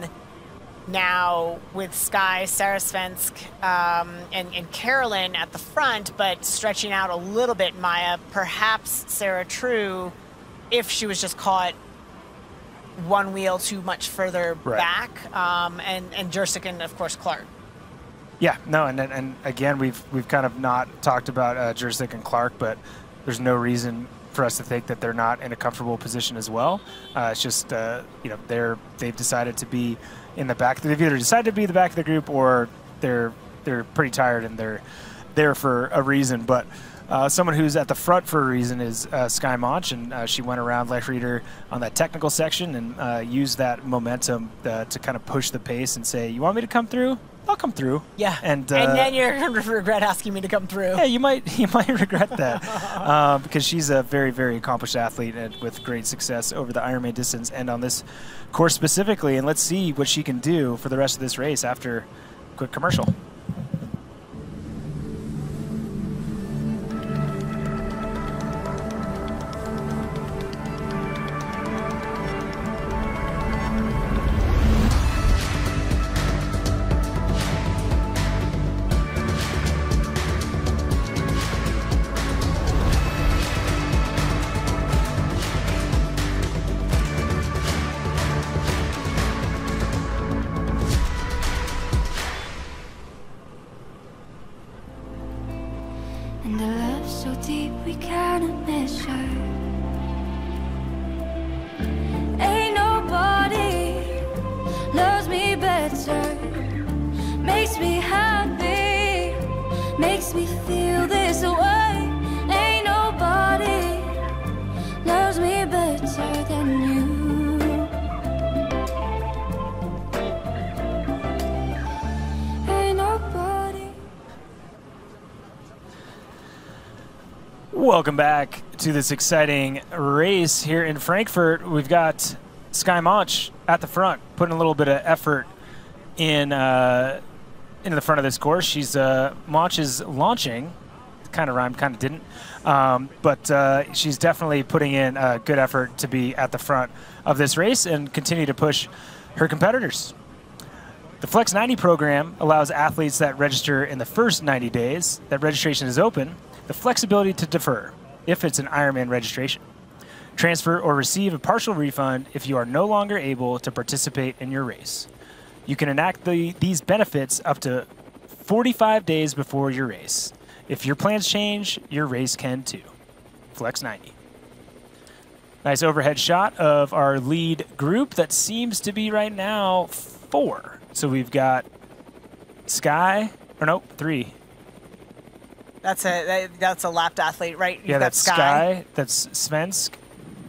now with Skye, Sara Svensk, um, and, and Carolin at the front, but stretching out a little bit, Maja, perhaps Sarah True, if she was just caught one wheel too much further Right. back, um, and, and Jursic and, of course, Clark. Yeah, no, and and- again, we've we've kind of not talked about uh, Jursic and Clark, but there's no reason for us to think that they're not in a comfortable position as well. Uh, it's just uh, you know they're they've decided to be in the back. They've either decided to be the back of the group or they're they're pretty tired and they're there for a reason. But uh, someone who's at the front for a reason is uh, Skye Moench, and uh, she went around Lehrieder on that technical section and uh, used that momentum uh, to kind of push the pace and say, "You want me to come through? I'll come through." Yeah. and uh, and then you're to [LAUGHS] regret asking me to come through. yeah, you might [LAUGHS] you might regret that [LAUGHS] uh, because she's a very very accomplished athlete and with great success over the Ironman distance and on this course specifically. And let's see what she can do for the rest of this race after quick commercial. Welcome back to this exciting race here in Frankfurt. We've got Skye Moench at the front, putting a little bit of effort in uh, into the front of this course. She's uh, Moench is launching, kind of rhymed, kind of didn't, um, but uh, she's definitely putting in a good effort to be at the front of this race and continue to push her competitors. The Flex 90 program allows athletes that register in the first 90 days that registration is open the flexibility to defer if it's an Ironman registration. Transfer or receive a partial refund if you are no longer able to participate in your race. You can enact the, these benefits up to 45 days before your race. If your plans change, your race can too. Flex 90. Nice overhead shot of our lead group that seems to be right now four. So we've got Skye, or nope, three. That's a that, that's a lapped athlete, right? You've yeah, that's Skye. That's Svensk,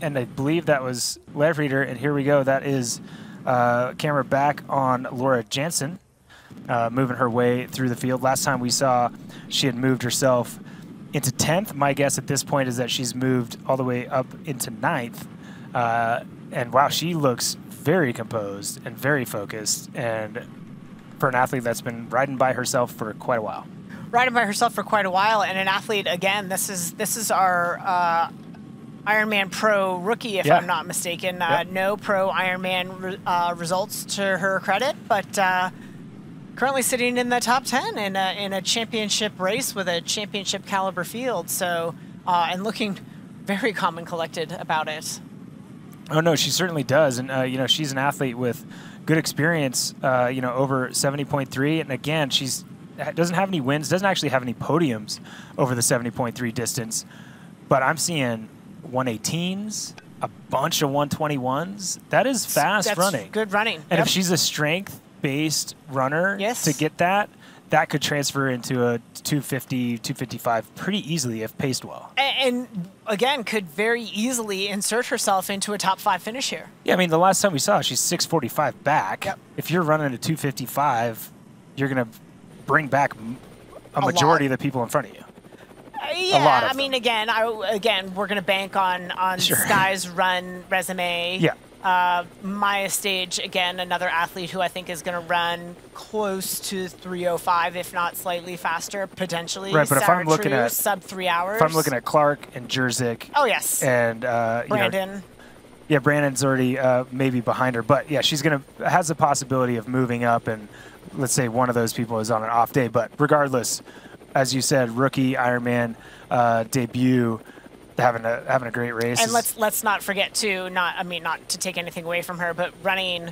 and I believe that was Reader. And here we go. That is uh, camera back on Laura Jansen, uh, moving her way through the field. Last time we saw, she had moved herself into 10th. My guess at this point is that she's moved all the way up into 9th. Uh, and wow, she looks very composed and very focused. And for an athlete that's been riding by herself for quite a while riding by herself for quite a while, and an athlete. Again, this is this is our uh, Ironman Pro rookie, if Yeah. I'm not mistaken. Uh, Yep. No Pro Ironman re- uh, results to her credit, but uh, currently sitting in the top ten in a, in a championship race with a championship caliber field. So uh, and looking very calm and collected about it. Oh no, she certainly does, and uh, you know she's an athlete with good experience. Uh, you know, over seventy point three, and again, she's doesn't have any wins, doesn't actually have any podiums over the seventy point three distance. But I'm seeing one eighteens, a bunch of one twenty ones. That is fast That's running. Good running. And Yep. if she's a strength based runner Yes. to get that, that could transfer into a 250, 255 pretty easily if paced well. A- and again, could very easily insert herself into a top five finish here. Yeah, I mean, the last time we saw, her, she's 645 back. If you're running a 255, you're going to bring back a majority lot. of the people in front of you. Uh, yeah, lot of I mean, again, I, again, we're going to bank on on Sure. [LAUGHS] Skye's run resume. Yeah. Uh, Maja Stage, again, another athlete who I think is going to run close to 305, if not slightly faster, potentially. Right, but if I'm looking True, at- sub three hours. If I'm looking at Clark and Jerzik. Oh, yes. And, uh, you know, Brandon. yeah, Brandon's already uh, maybe behind her, but yeah, she's gonna has the possibility of moving up, and let's say one of those people is on an off day. But regardless, as you said, rookie Ironman uh, debut, having a having a great race. and let's let's not forget too. Not I mean not to take anything away from her, but running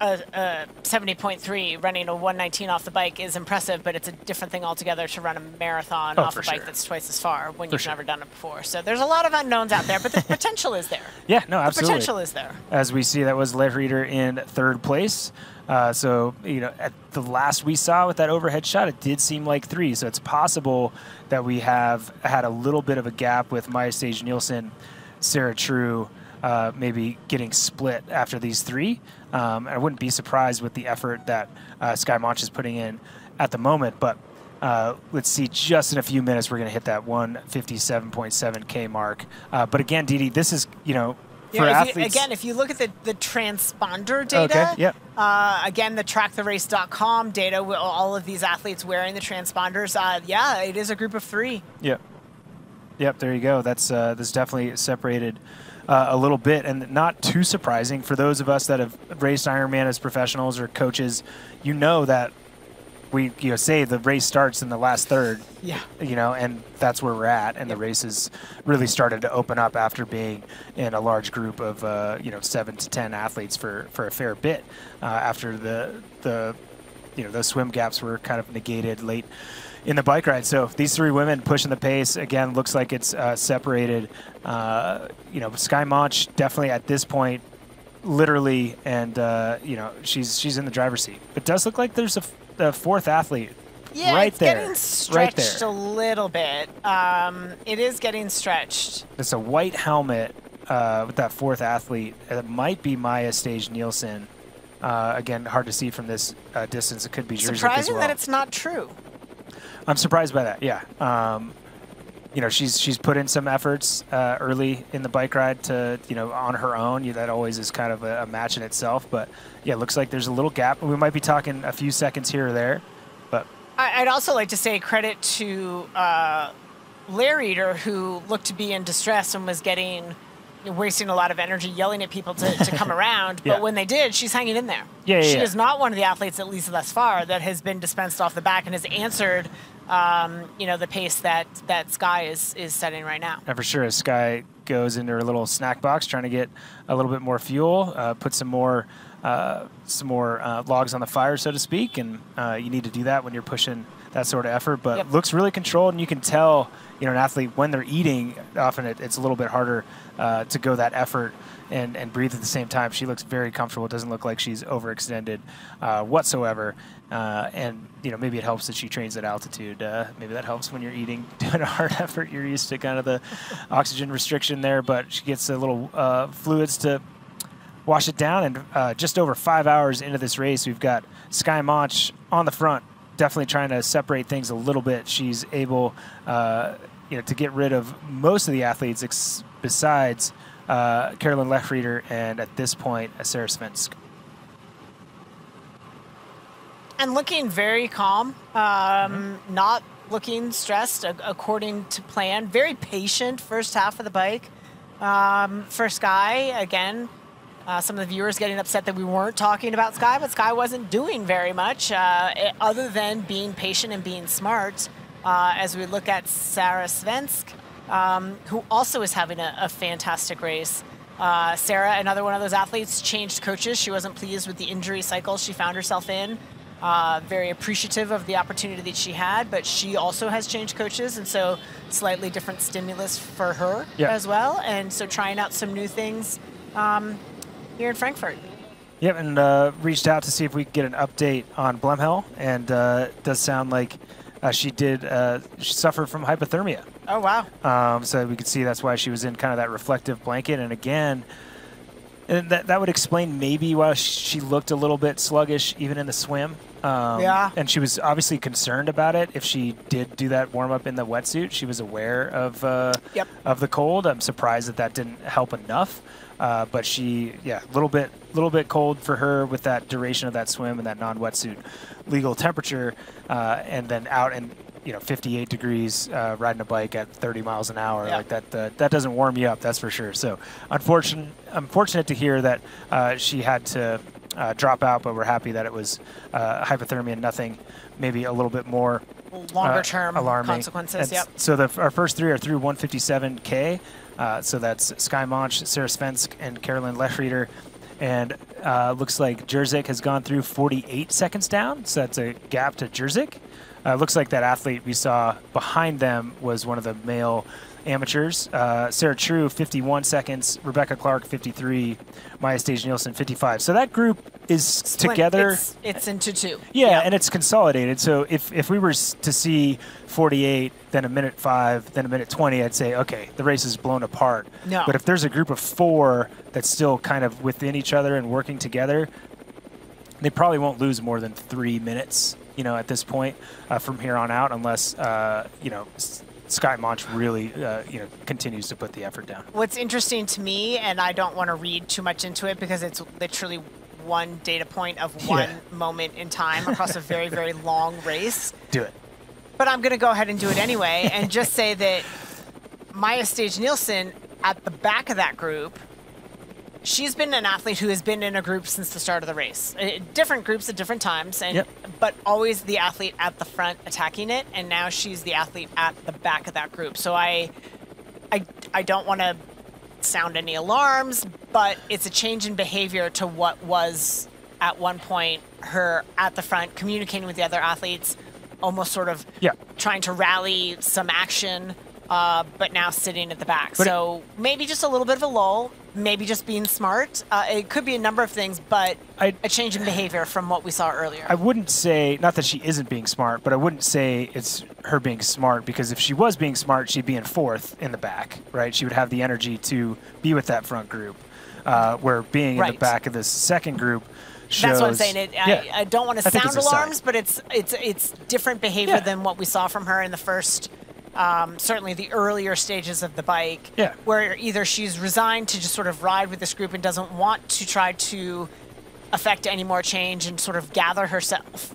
a, a 70.3, running a 119 off the bike is impressive, but it's a different thing altogether to run a marathon Oh, off a bike sure. that's twice as far when For you've sure. never done it before. So there's a lot of unknowns out there, but the [LAUGHS] potential is there. Yeah, no, The absolutely. potential is there. As we see, that was Lehrieder in third place. Uh, so, you know, at the last we saw with that overhead shot, it did seem like three. So it's possible that we have had a little bit of a gap with Maja Stage Nielsen, Sarah True, uh, maybe getting split after these three. Um, I wouldn't be surprised with the effort that uh, Skye Moench is putting in at the moment. But uh, let's see, just in a few minutes, we're going to hit that 157.7K mark. Uh, but again, Dede, this is, you know, for Yeah, if you, again, if you look at the, the transponder data, Okay, yep. uh, again, the tracktherace.com data, with all of these athletes wearing the transponders, uh, yeah, it is a group of three. Yep. Yep. There you go. That's uh, that's definitely separated uh, a little bit, and not too surprising for those of us that have raced Ironman as professionals or coaches. You know that we you know say the race starts in the last third. Yeah. You know, and that's where we're at, and the race has really started to open up after being in a large group of uh, you know seven to ten athletes for for a fair bit uh, after the the you know those swim gaps were kind of negated late in the bike ride. So these three women pushing the pace again looks like it's uh, separated. Uh, you know, Skye Moench definitely at this point, literally, and uh, you know she's she's in the driver's seat. It does look like there's a, a fourth athlete Yeah, right it's there. getting right stretched there. a little bit. Um, it is getting stretched. It's a white helmet uh, with that fourth athlete. It might be Maja Stage Nielsen. Uh, again, hard to see from this uh, distance. It could be Jerzyk as Surprising well. that it's not true. I'm surprised by that. Yeah. Um, you know, she's she's put in some efforts uh, early in the bike ride to you know on her own. Yeah, that always is kind of a, a match in itself. But yeah, it looks like there's a little gap. We might be talking a few seconds here or there, but I'd also like to say credit to uh, Lehrieder, who looked to be in distress and was getting wasting a lot of energy yelling at people to, to come [LAUGHS] around. Yeah. But when they did, she's hanging in there. Yeah, yeah, she yeah. is not one of the athletes, at least thus far, that has been dispensed off the back and has answered, um, you know, the pace that that Skye is is setting right now. And for sure, as Skye goes into her little snack box, trying to get a little bit more fuel, uh, put some more uh, some more uh, logs on the fire, so to speak. And uh, you need to do that when you're pushing that sort of effort. But Yep. looks really controlled, and you can tell, you know, an athlete when they're eating, often it, it's a little bit harder uh, to go that effort. And, and breathe at the same time. She looks very comfortable. It doesn't look like she's overextended uh, whatsoever. Uh, and you know maybe it helps that she trains at altitude. Uh, maybe that helps when you're eating, [LAUGHS] doing a hard effort. You're used to kind of the [LAUGHS] oxygen restriction there, but she gets a little uh, fluids to wash it down. And uh, just over five hours into this race, we've got Skye Moench on the front, definitely trying to separate things a little bit. She's able, uh, you know, to get rid of most of the athletes ex- besides uh, Carolin Lehrieder and at this point, Sara Svensk. and looking very calm, um, Mm-hmm. not looking stressed a- according to plan. Very patient first half of the bike um, for Skye. Again, uh, some of the viewers getting upset that we weren't talking about Skye, but Skye wasn't doing very much uh, eh, other than being patient and being smart. Uh, as we look at Sara Svensk, um, who also is having a, a fantastic race. Uh, Sarah, another one of those athletes, changed coaches. She wasn't pleased with the injury cycle she found herself in. Uh, very appreciative of the opportunity that she had, but she also has changed coaches, and so slightly different stimulus for her Yeah. as well. And so trying out some new things um, here in Frankfurt. Yep, and uh, reached out to see if we could get an update on Bleymehl, and uh, it does sound like uh, she did uh, she suffer from hypothermia. Oh wow! Um, so we could see that's why she was in kind of that reflective blanket. And again, and that, that would explain maybe why she looked a little bit sluggish even in the swim. Um, Yeah. And she was obviously concerned about it. If she did do that warm up in the wetsuit, she was aware of uh, Yep. of the cold. I'm surprised that that didn't help enough. Uh, but she, yeah, a little bit, little bit cold for her with that duration of that swim and that non-wetsuit legal temperature, uh, and then out and you know 58 degrees uh, riding a bike at 30 miles an hour Yeah. like that. Uh, that doesn't warm you up, that's for sure. So unfortunate, unfortunate to hear that uh, she had to uh, drop out, but we're happy that it was uh, hypothermia, nothing, maybe a little bit more Longer uh, term alarming. consequences, And yep. So the, our first three are through 157k. Uh, so that's Skye Moench, Sara Svensk, and Carolin Lehrieder. And uh, looks like Jerzyk has gone through 48 seconds down. So that's a gap to Jerzyk. Uh, looks like that athlete we saw behind them was one of the male amateurs. Uh, Sarah True, 51 seconds. Rebecca Clark, 53. Maja Stage Nielsen, 55. So that group is Splint- together. It's, it's into two. Yeah, and it's consolidated. So if, if we were to see 48, then a minute five, then a minute 20, I'd say, okay, the race is blown apart. No. But if there's a group of four that's still kind of within each other and working together, they probably won't lose more than three minutes, you know, at this point uh, from here on out, unless, uh, you know, Skye Moench really, uh, you know, continues to put the effort down. What's interesting to me, and I don't want to read too much into it because it's literally one data point of one Yeah. moment in time across a very, very [LAUGHS] long race. Do it. But I'm going to go ahead and do it anyway and just say that Maja Stage Nielsen at the back of that group, she's been an athlete who has been in a group since the start of the race. Uh, Different groups at different times, and Yep. but always the athlete at the front attacking it, and now she's the athlete at the back of that group. So I, I, I don't want to sound any alarms, but it's a change in behavior to what was at one point her at the front communicating with the other athletes, almost sort of Yeah. trying to rally some action, uh, but now sitting at the back. But so maybe just a little bit of a lull. Maybe just being smart. Uh, it could be a number of things, but I- a change in behavior from what we saw earlier. I wouldn't say not that she isn't being smart, but I wouldn't say it's her being smart because if she was being smart, she'd be in fourth in the back, right? She would have the energy to be with that front group. Uh, where being in the back of this second group shows. That's what I'm saying. It, Yeah. I, I don't want to sound it's a sign. alarms, but it's it's it's different behavior Yeah. than what we saw from her in the first, um, certainly the earlier stages of the bike. Yeah. Where either she's resigned to just sort of ride with this group and doesn't want to try to affect any more change and sort of gather herself.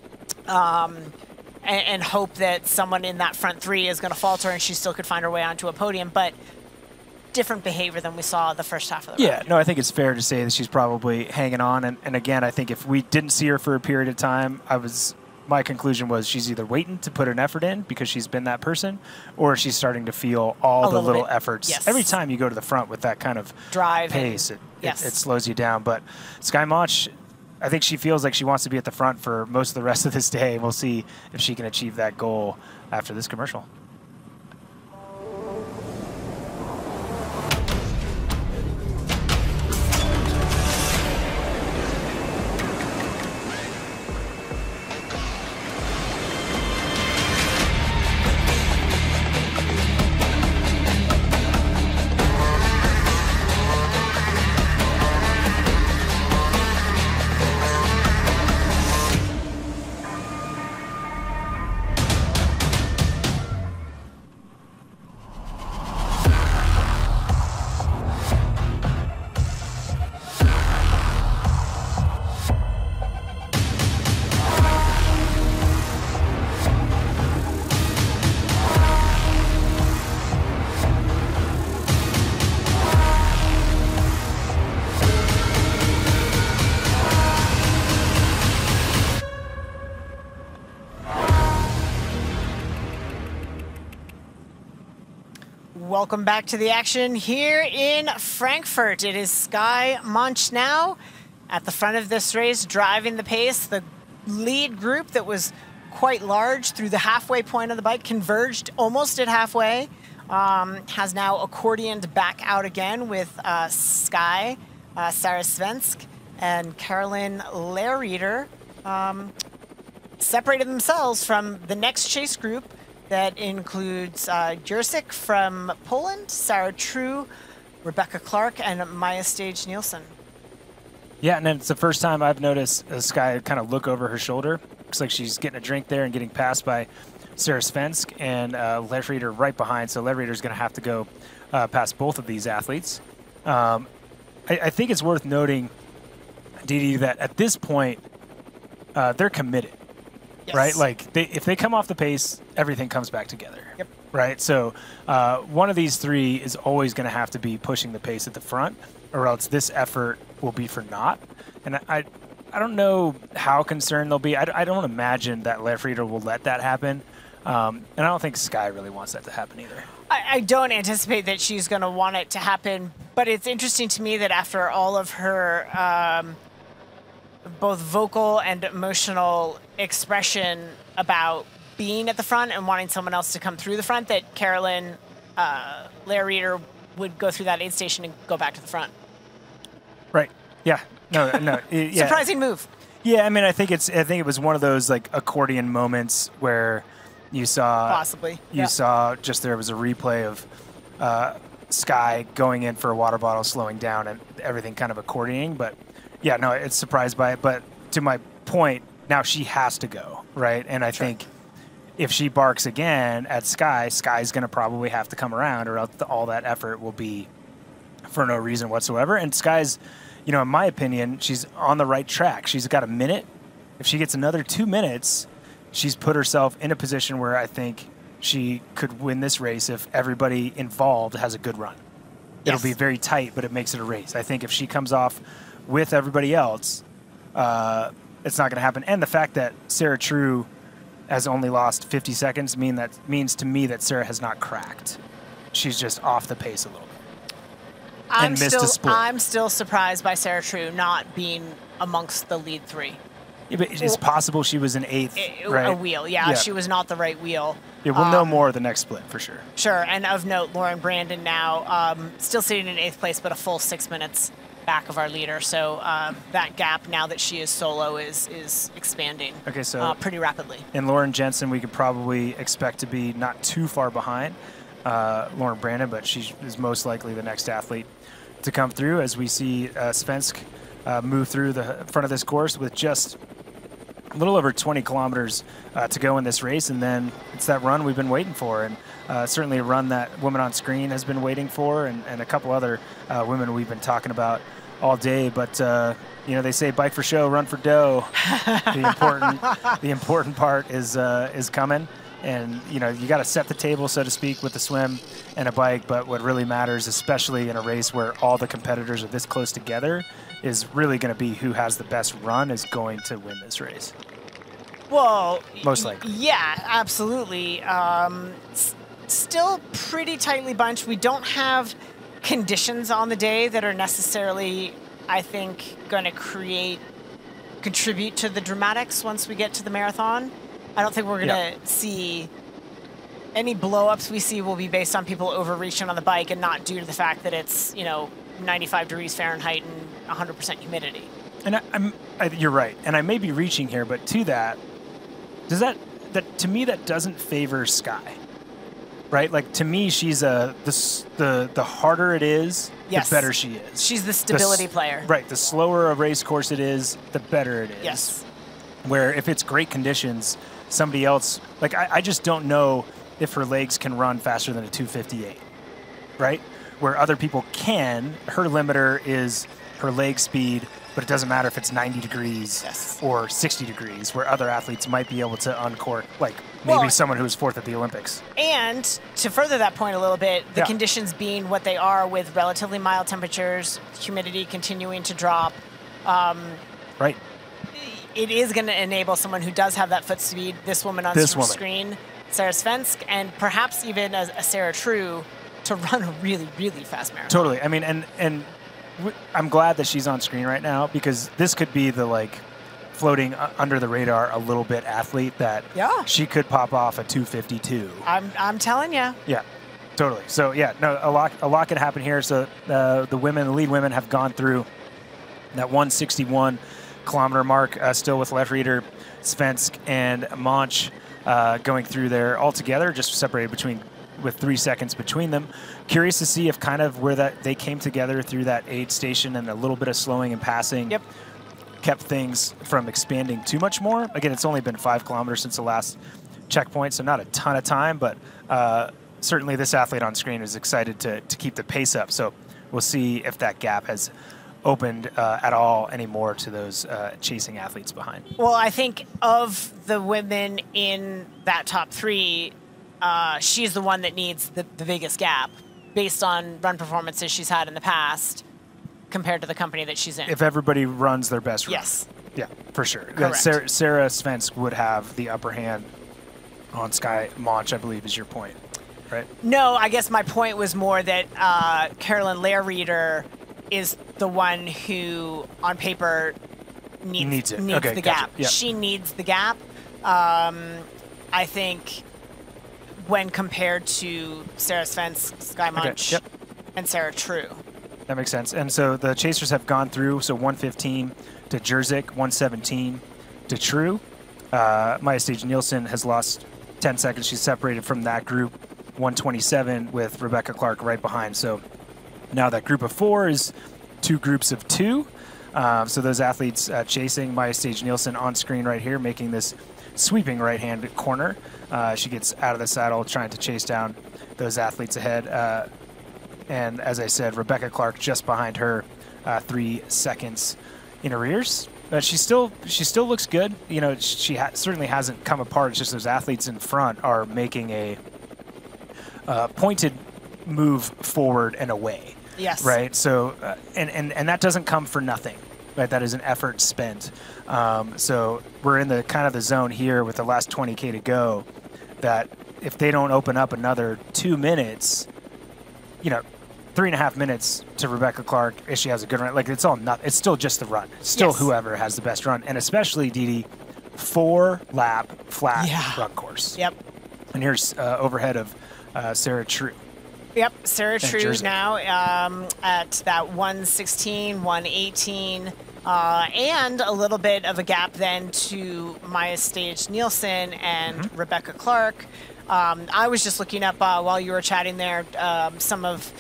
Um, and, and hope that someone in that front three is going to falter and she still could find her way onto a podium, but different behavior than we saw the first half of the Yeah, no, I think it's fair to say that she's probably hanging on. And, and again, I think if we didn't see her for a period of time, I was my conclusion was she's either waiting to put an effort in because she's been that person, or she's starting to feel all A the little little efforts. yes. Every time you go to the front with that kind of Drive pace, it, yes. it, it slows you down. But Skye Moench, I think she feels like she wants to be at the front for most of the rest of this day. We'll see if she can achieve that goal after this commercial. Welcome back to the action here in Frankfurt. It is Skye Moench now at the front of this race, driving the pace. The lead group that was quite large through the halfway point of the bike converged almost at halfway. Um, has now accordioned back out again with uh, Skye, uh, Sara Svensk, and Carolin Lehrieder. Um, separated themselves from the next chase group that includes uh, from Poland, Sarah True, Rebecca Clark, and Maja Stage Nielsen. Yeah, and then it's the first time I've noticed Skye kind of look over her shoulder. Looks like she's getting a drink there and getting passed by Sara Svensk and uh, Lehrieder right behind. So Lehrieder's going to have to go uh, past both of these athletes. Um, I, I think it's worth noting, Dede, that at this point, uh, they're committed. Right, like they, if they come off the pace, everything comes back together. Yep. Right, so uh, one of these three is always going to have to be pushing the pace at the front, or else this effort will be for naught. And I, I, I don't know how concerned they'll be. I, I don't imagine that Lehrieder will let that happen, um, and I don't think Skye really wants that to happen either. I, I don't anticipate that she's going to want it to happen, but it's interesting to me that after all of her um, both vocal and emotional expression about being at the front and wanting someone else to come through the front, that Carolin uh, Reader would go through that aid station and go back to the front. Right. Yeah. No. No. it- [LAUGHS] yeah. Surprising move. Yeah, I mean, I think it's. I think it was one of those like accordion moments where you saw Possibly, you yeah. saw just there was a replay of uh, Skye going in for a water bottle, slowing down, and everything kind of accordioning. But yeah, no, it's surprised by it. But to my point, now she has to go right, and I think if she barks again at Skye, Skye's going to probably have to come around, or else all that effort will be for no reason whatsoever. And Skye's, you know, in my opinion, she's on the right track. She's got a minute. If she gets another two minutes, she's put herself in a position where I think she could win this race if everybody involved has a good run. It'll be very tight, but it makes it a race. I think if she comes off with everybody else, uh, it's not going to happen. And the fact that Sarah True has only lost 50 seconds mean that means to me that Sarah has not cracked. She's just off the pace a little bit. I'm And missed a still, split. I'm still surprised by Sarah True not being amongst the lead three. Yeah, but it's possible she was an eighth, right? a wheel. Yeah, she was not the right wheel. Yeah, we'll know Um, more the next split for sure. Sure, and of note, Lauren Brandon now um, still sitting in eighth place, but a full six minutes back of our leader. So um, that gap now that she is solo is is expanding. Okay, so- uh, pretty rapidly. And Lauren Jansen, we could probably expect to be not too far behind uh, Lauren Brandon, but she is most likely the next athlete to come through as we see uh, Svensk uh, move through the front of this course with just a little over 20 kilometers uh, to go in this race, and then it's that run we've been waiting for, and uh, certainly a run that Women on Screen has been waiting for, and, and a couple other uh, women we've been talking about all day. But uh, you know, they say bike for show, run for dough. [LAUGHS] the important, the important part is uh, is coming, and you know, you got to set the table, so to speak, with the swim and a bike. But what really matters, especially in a race where all the competitors are this close together, is really going to be who has the best run is going to win this race. Well, Most likely. Yeah, absolutely. Um, still pretty tightly bunched. We don't have conditions on the day that are necessarily, I think, going to create, contribute to the dramatics once we get to the marathon. I don't think we're going to Yeah. see any blowups we see will be based on people overreaching on the bike and not due to the fact that it's, you know, 95 degrees Fahrenheit and 100% humidity. And I, I'm, I, you're right, and I may be reaching here, but to that, does that that to me that doesn't favor Skye, right? Like to me, she's a the the the harder it is, Yes. the better she is. She's the stability player. Right. The slower a race course it is, the better it is. Yes. Where if it's great conditions, somebody else like I, I just don't know if her legs can run faster than a 258, right? Where other people can, her limiter is her leg speed, but it doesn't matter if it's 90 degrees or 60 degrees, where other athletes might be able to uncork, like maybe Well- someone who was fourth at the Olympics. And to further that point a little bit, the Yeah. conditions being what they are with relatively mild temperatures, humidity continuing to drop, um, Right. it is going to enable someone who does have that foot speed, this woman on This woman. screen, Sara Svensk, and perhaps even a, a Sarah True, to run a really, really fast marathon. Totally. I mean, and and I'm glad that she's on screen right now because this could be the like floating under the radar a little bit athlete that Yeah. she could pop off a 252. I'm, I'm telling you. Yeah, totally. So yeah, no, a lot a lot can happen here. So uh, the women, the lead women, have gone through that 161 kilometer mark, uh, still with Lehrieder Svensk and Moench uh, going through there all together, just separated between with three seconds between them. Curious to see if kind of where that they came together through that aid station and a little bit of slowing and passing. Yep. Kept things from expanding too much more. Again, it's only been five kilometers since the last checkpoint, so not a ton of time, but uh, certainly this athlete on screen is excited to, to keep the pace up. So we'll see if that gap has opened uh, at all anymore to those uh, chasing athletes behind. Well, I think of the women in that top three, uh, she's the one that needs the, the biggest gap based on run performances she's had in the past compared to the company that she's in. If everybody runs their best run. Yes. Yeah, for sure. Correct. Sarah, Sara Svensk would have the upper hand on Skye Moench, I believe, is your point, right? No, I guess my point was more that uh, Carolin Lehrieder is the one who, on paper, needs, Needs needs Okay, the gotcha. gap. Yeah. She needs the gap. Um, I think when compared to Sara Svensk, Skye Okay, Moench, yep. and Sarah True. That makes sense. And so the chasers have gone through. So 115 to Jerzik, 117 to True. Uh, Maja Stage Nielsen has lost 10 seconds. She's separated from that group. 127 with Rebecca Clark right behind. So now that group of four is two groups of two. Um, so those athletes uh, chasing Maja Stage Nielsen on screen right here, making this sweeping right hand corner. Uh, she gets out of the saddle, trying to chase down those athletes ahead. Uh, and as I said, Rebecca Clark just behind her, uh, three seconds in arrears. But she still she still looks good. You know, she ha- certainly hasn't come apart. It's just those athletes in front are making a uh, pointed move forward and away. Yes. Right. So, uh, and, and and that doesn't come for nothing. Right. That is an effort spent. Um, so we're in the kind of the zone here with the last 20k to go. That if they don't open up another two minutes, you know, three and a half minutes to Rebecca Clark if she has a good run. Like it's all not. It's still just the run. It's still Yes. whoever has the best run, and especially Dede, four lap flat Yeah. run course. Yep. And here's uh, overhead of uh, Sarah True. Yep, Sarah True now um, at that 116, 118, uh, and a little bit of a gap then to Maja Stage Nielsen and Mm-hmm. Rebecca Clark. Um, I was just looking up uh, while you were chatting there um, some of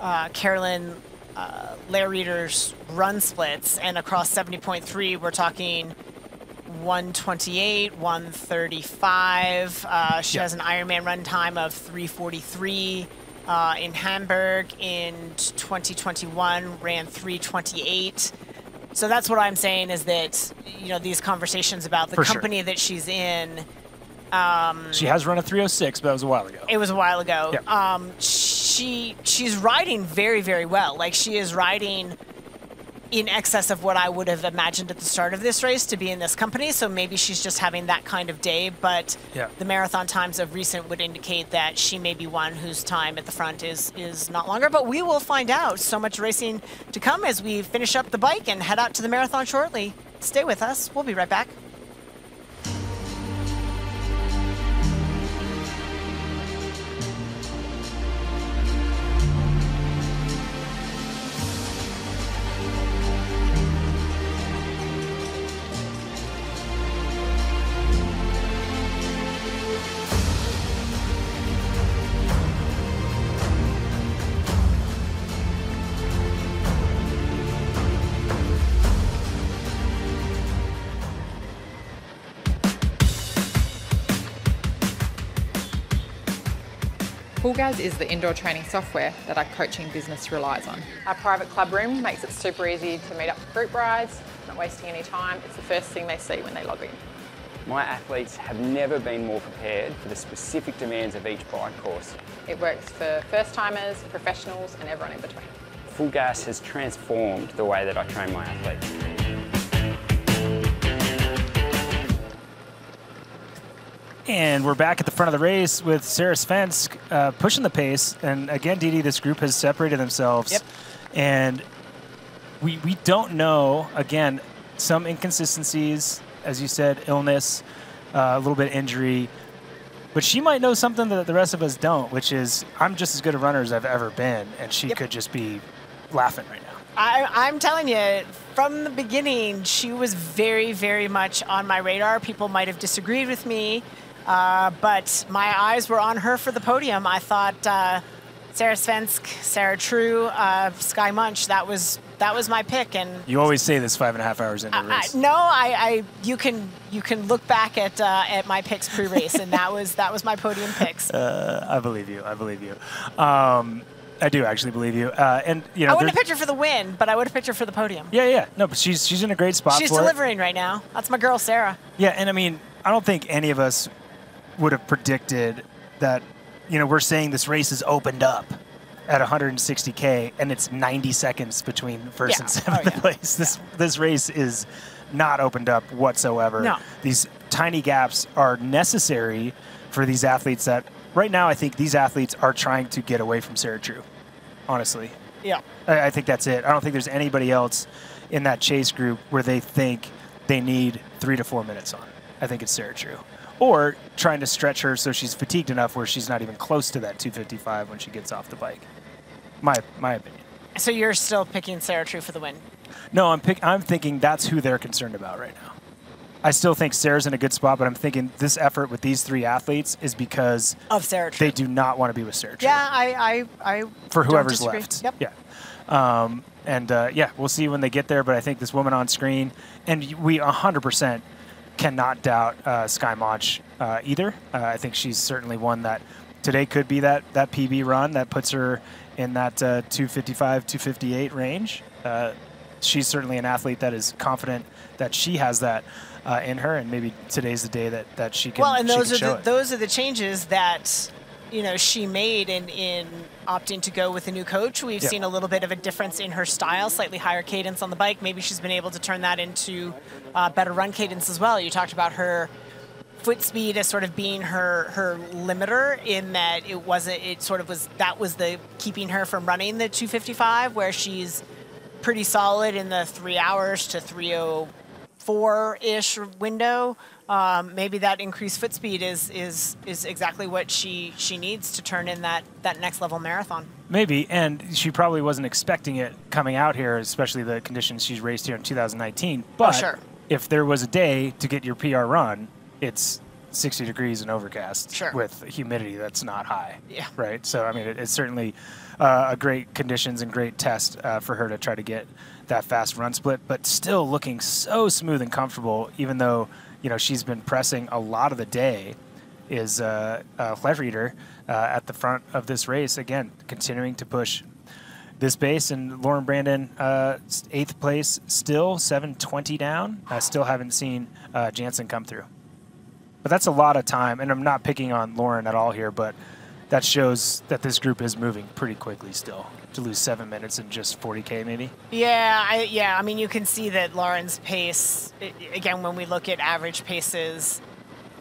uh, Carolin uh, Reader's run splits, and across 70.3, we're talking 128, 135. Uh, she Yep. has an Ironman run time of 343. Uh, in Hamburg in 2021, ran 328. So that's what I'm saying is that you know these conversations about the For sure. company that she's in. Um, She has run a 306, but that was a while ago. it was a while ago. Yep. Um, she she's riding very very well. Like she is riding in excess of what I would have imagined at the start of this race to be in this company. So maybe she's just having that kind of day. But Yeah. the marathon times of recent would indicate that she may be one whose time at the front is is not longer. But we will find out. So much racing to come as we finish up the bike and head out to the marathon shortly. Stay with us. We'll be right back. FulGaz is the indoor training software that our coaching business relies on. Our private club room makes it super easy to meet up for group rides, not wasting any time. It's the first thing they see when they log in. My athletes have never been more prepared for the specific demands of each bike course. It works for first timers, professionals, and everyone in between. FulGaz has transformed the way that I train my athletes. And we're back at the front of the race with Sara Svensk uh, pushing the pace. And again, Dede, this group has separated themselves. Yep. And we, we don't know, again, some inconsistencies, as you said, illness, uh, a little bit injury. But she might know something that the rest of us don't, which is I'm just as good a runner as I've ever been. And she could just be laughing right now. I, I'm telling you, from the beginning, she was very, very much on my radar. People might have disagreed with me, uh, but my eyes were on her for the podium. I thought uh, Sara Svensk, Sarah True, uh, Skye Moench. That was that was my pick, and You always say this five and a half hours into the I, race. no, I, I you can you can look back at uh, at my picks pre-race, and that was that was my podium picks. [LAUGHS] Uh, I believe you. I believe you. Um, I do actually believe you. Uh, and you know, I wouldn't have picked her for the win, but I would have picked her for the podium. yeah, yeah. No, but she's she's in a great spot She's for it. delivering right now. That's my girl, Sarah. Yeah, and I mean, I don't think any of us would have predicted that. You know, we're saying this race is opened up at 160k, and it's 90 seconds between first Yeah. and seventh Oh, yeah. place. This this race is not opened up whatsoever. No. These tiny gaps are necessary for these athletes. That right now, I think these athletes are trying to get away from Sarah True. Honestly, Yeah. I, I think that's it. I don't think there's anybody else in that chase group where they think they need three to four minutes on. I think it's Sarah True. Or trying to stretch her so she's fatigued enough where she's not even close to that 255 when she gets off the bike. My my opinion. So you're still picking Sarah True for the win. No, I'm pick, I'm thinking that's who they're concerned about right now. I still think Sarah's in a good spot, but I'm thinking this effort with these three athletes is because Of Sarah True. they do not want to be with Sarah True. Yeah, I, I, I for whoever's left. Yep. Yeah. Um, and uh, yeah, we'll see when they get there. But I think this woman on screen, and we 100% cannot doubt uh, Skye Moench uh, either. Uh, I think she's certainly one that today could be that that PB run that puts her in that uh, 255, 258 range. Uh, she's certainly an athlete that is confident that she has that uh, in her, and maybe today's the day that, that she can. well, and those are the, those are the changes that you know she made in in opting to go with a new coach. We've Yeah. seen a little bit of a difference in her style, slightly higher cadence on the bike. Maybe she's been able to turn that into uh, better run cadence as well. You talked about her foot speed as sort of being her her limiter in that it wasn't it sort of was that was the keeping her from running the 255 where she's pretty solid in the three hours to 304 ish window um, maybe that increased foot speed is is is exactly what she she needs to turn in that that next level marathon Maybe, and she probably wasn't expecting it coming out here, especially the conditions she's raced here in 2019. But sure. if there was a day to get your PR run, it's 60 degrees and overcast Sure. with humidity that's not high. Yeah. Right. So I mean, it, it's certainly uh, a great conditions and great test uh, for her to try to get that fast run split, but still looking so smooth and comfortable, even though you know she's been pressing a lot of the day. Is uh, uh, Reader uh, at the front of this race again, continuing to push this base. And Lauren Brandon uh, eighth place still 720 down. I still haven't seen uh, Jansen come through. But that's a lot of time and I'm not picking on Lauren at all here but that shows that this group is moving pretty quickly still to lose seven minutes in just 40k maybe Yeah, I, yeah. I mean, you can see that Lauren's pace. Again, when we look at average paces,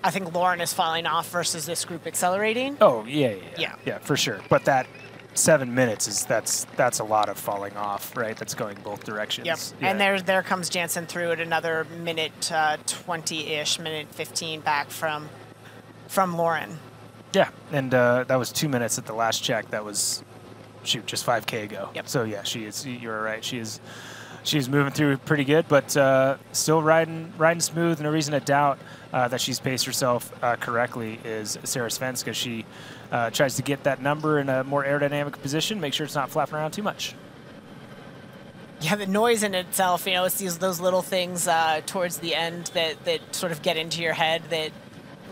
I think Lauren is falling off versus this group accelerating. oh yeah yeah yeah, Yeah. for sure but that seven minutes is that's that's a lot of falling off right that's going both directions Yep. Yeah. And there, there comes Jansen through at another minute uh, twenty-ish, minute fifteen back from from Lauren. Yeah, and uh, that was two minutes at the last check. That was shoot just 5k ago. Yep. So yeah, she is. You're right. She is. She's moving through pretty good, but uh, still riding riding smooth. No reason to doubt uh, that she's paced herself uh, correctly. Is Sarah Svenska? She uh, tries to get that number in a more aerodynamic position. Make sure it's not flapping around too much. Yeah, the noise in itself, you know, it's these those little things uh, towards the end that, that sort of get into your head that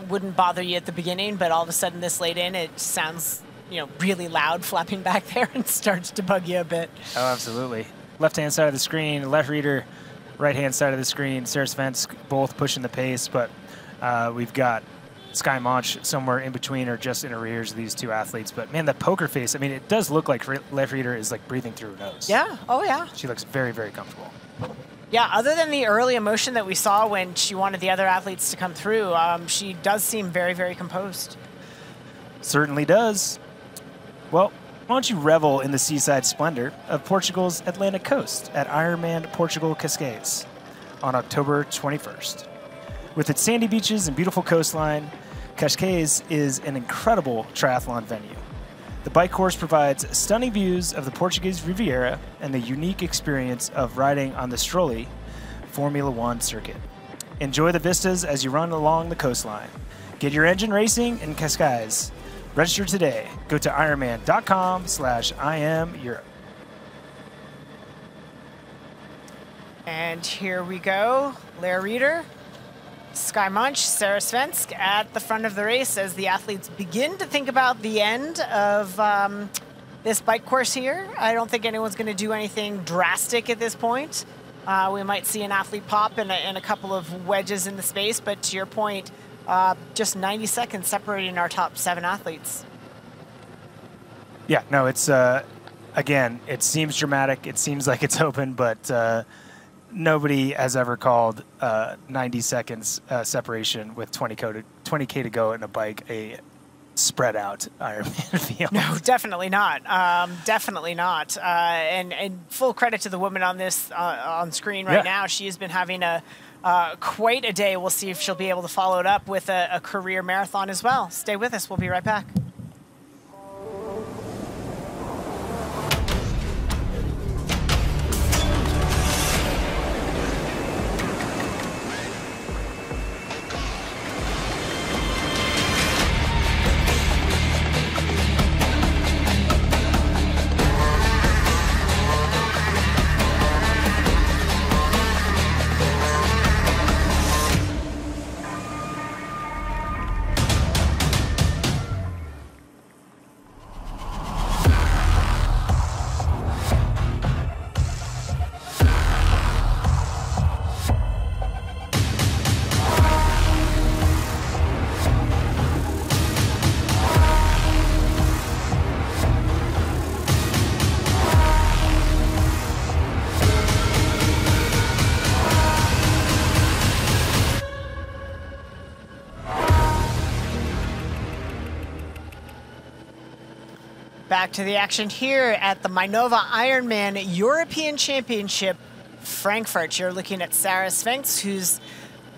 wouldn't bother you at the beginning, but all of a sudden this late in, it sounds, you know, really loud flapping back there and [LAUGHS] starts to bug you a bit. Oh, absolutely. Left hand side of the screen, Lehrieder, right hand side of the screen. Sara Svensk both pushing the pace, but uh, we've got Skye Moench somewhere in between or just in arrears of these two athletes. But man, that poker face, I mean, it does look like Lehrieder is like breathing through her nose. Yeah, oh yeah. She looks very, very comfortable. Yeah, other than the early emotion that we saw when she wanted the other athletes to come through, um, she does seem very, very composed. Certainly does. Well, why don't you revel in the seaside splendor of Portugal's Atlantic coast at Ironman Portugal Cascais on October 21st? With its sandy beaches and beautiful coastline, Cascais is an incredible triathlon venue. The bike course provides stunning views of the Portuguese Riviera and the unique experience of riding on the Estoril Formula One circuit. Enjoy the vistas as you run along the coastline. Get your engine racing in Cascais. Register today. Go to ironman.com slash IM Europe. And here we go. Lair Reader, Skye Moench, Sara Svensk at the front of the race as the athletes begin to think about the end of um, this bike course here. I don't think anyone's going to do anything drastic at this point. Uh, we might see an athlete pop and a, and a couple of wedges in the space, but to your point, uh, just 90 seconds separating our top seven athletes. Yeah, no, it's, uh, again, it seems dramatic. It seems like it's [LAUGHS] open, but uh, nobody has ever called uh, 90 seconds uh, separation with 20 to, 20K to go in a bike a spread out [LAUGHS] Ironman field. No, definitely not. Um, definitely not. Uh, and and full credit to the woman on this uh, on screen right Yeah. now. She has been having a uh, quite a day. We'll see if she'll be able to follow it up with a, a career marathon as well. Stay with us. We'll be right back. To the action here at the Mainova Ironman European Championship, Frankfurt. You're looking at Sara Svensk, who's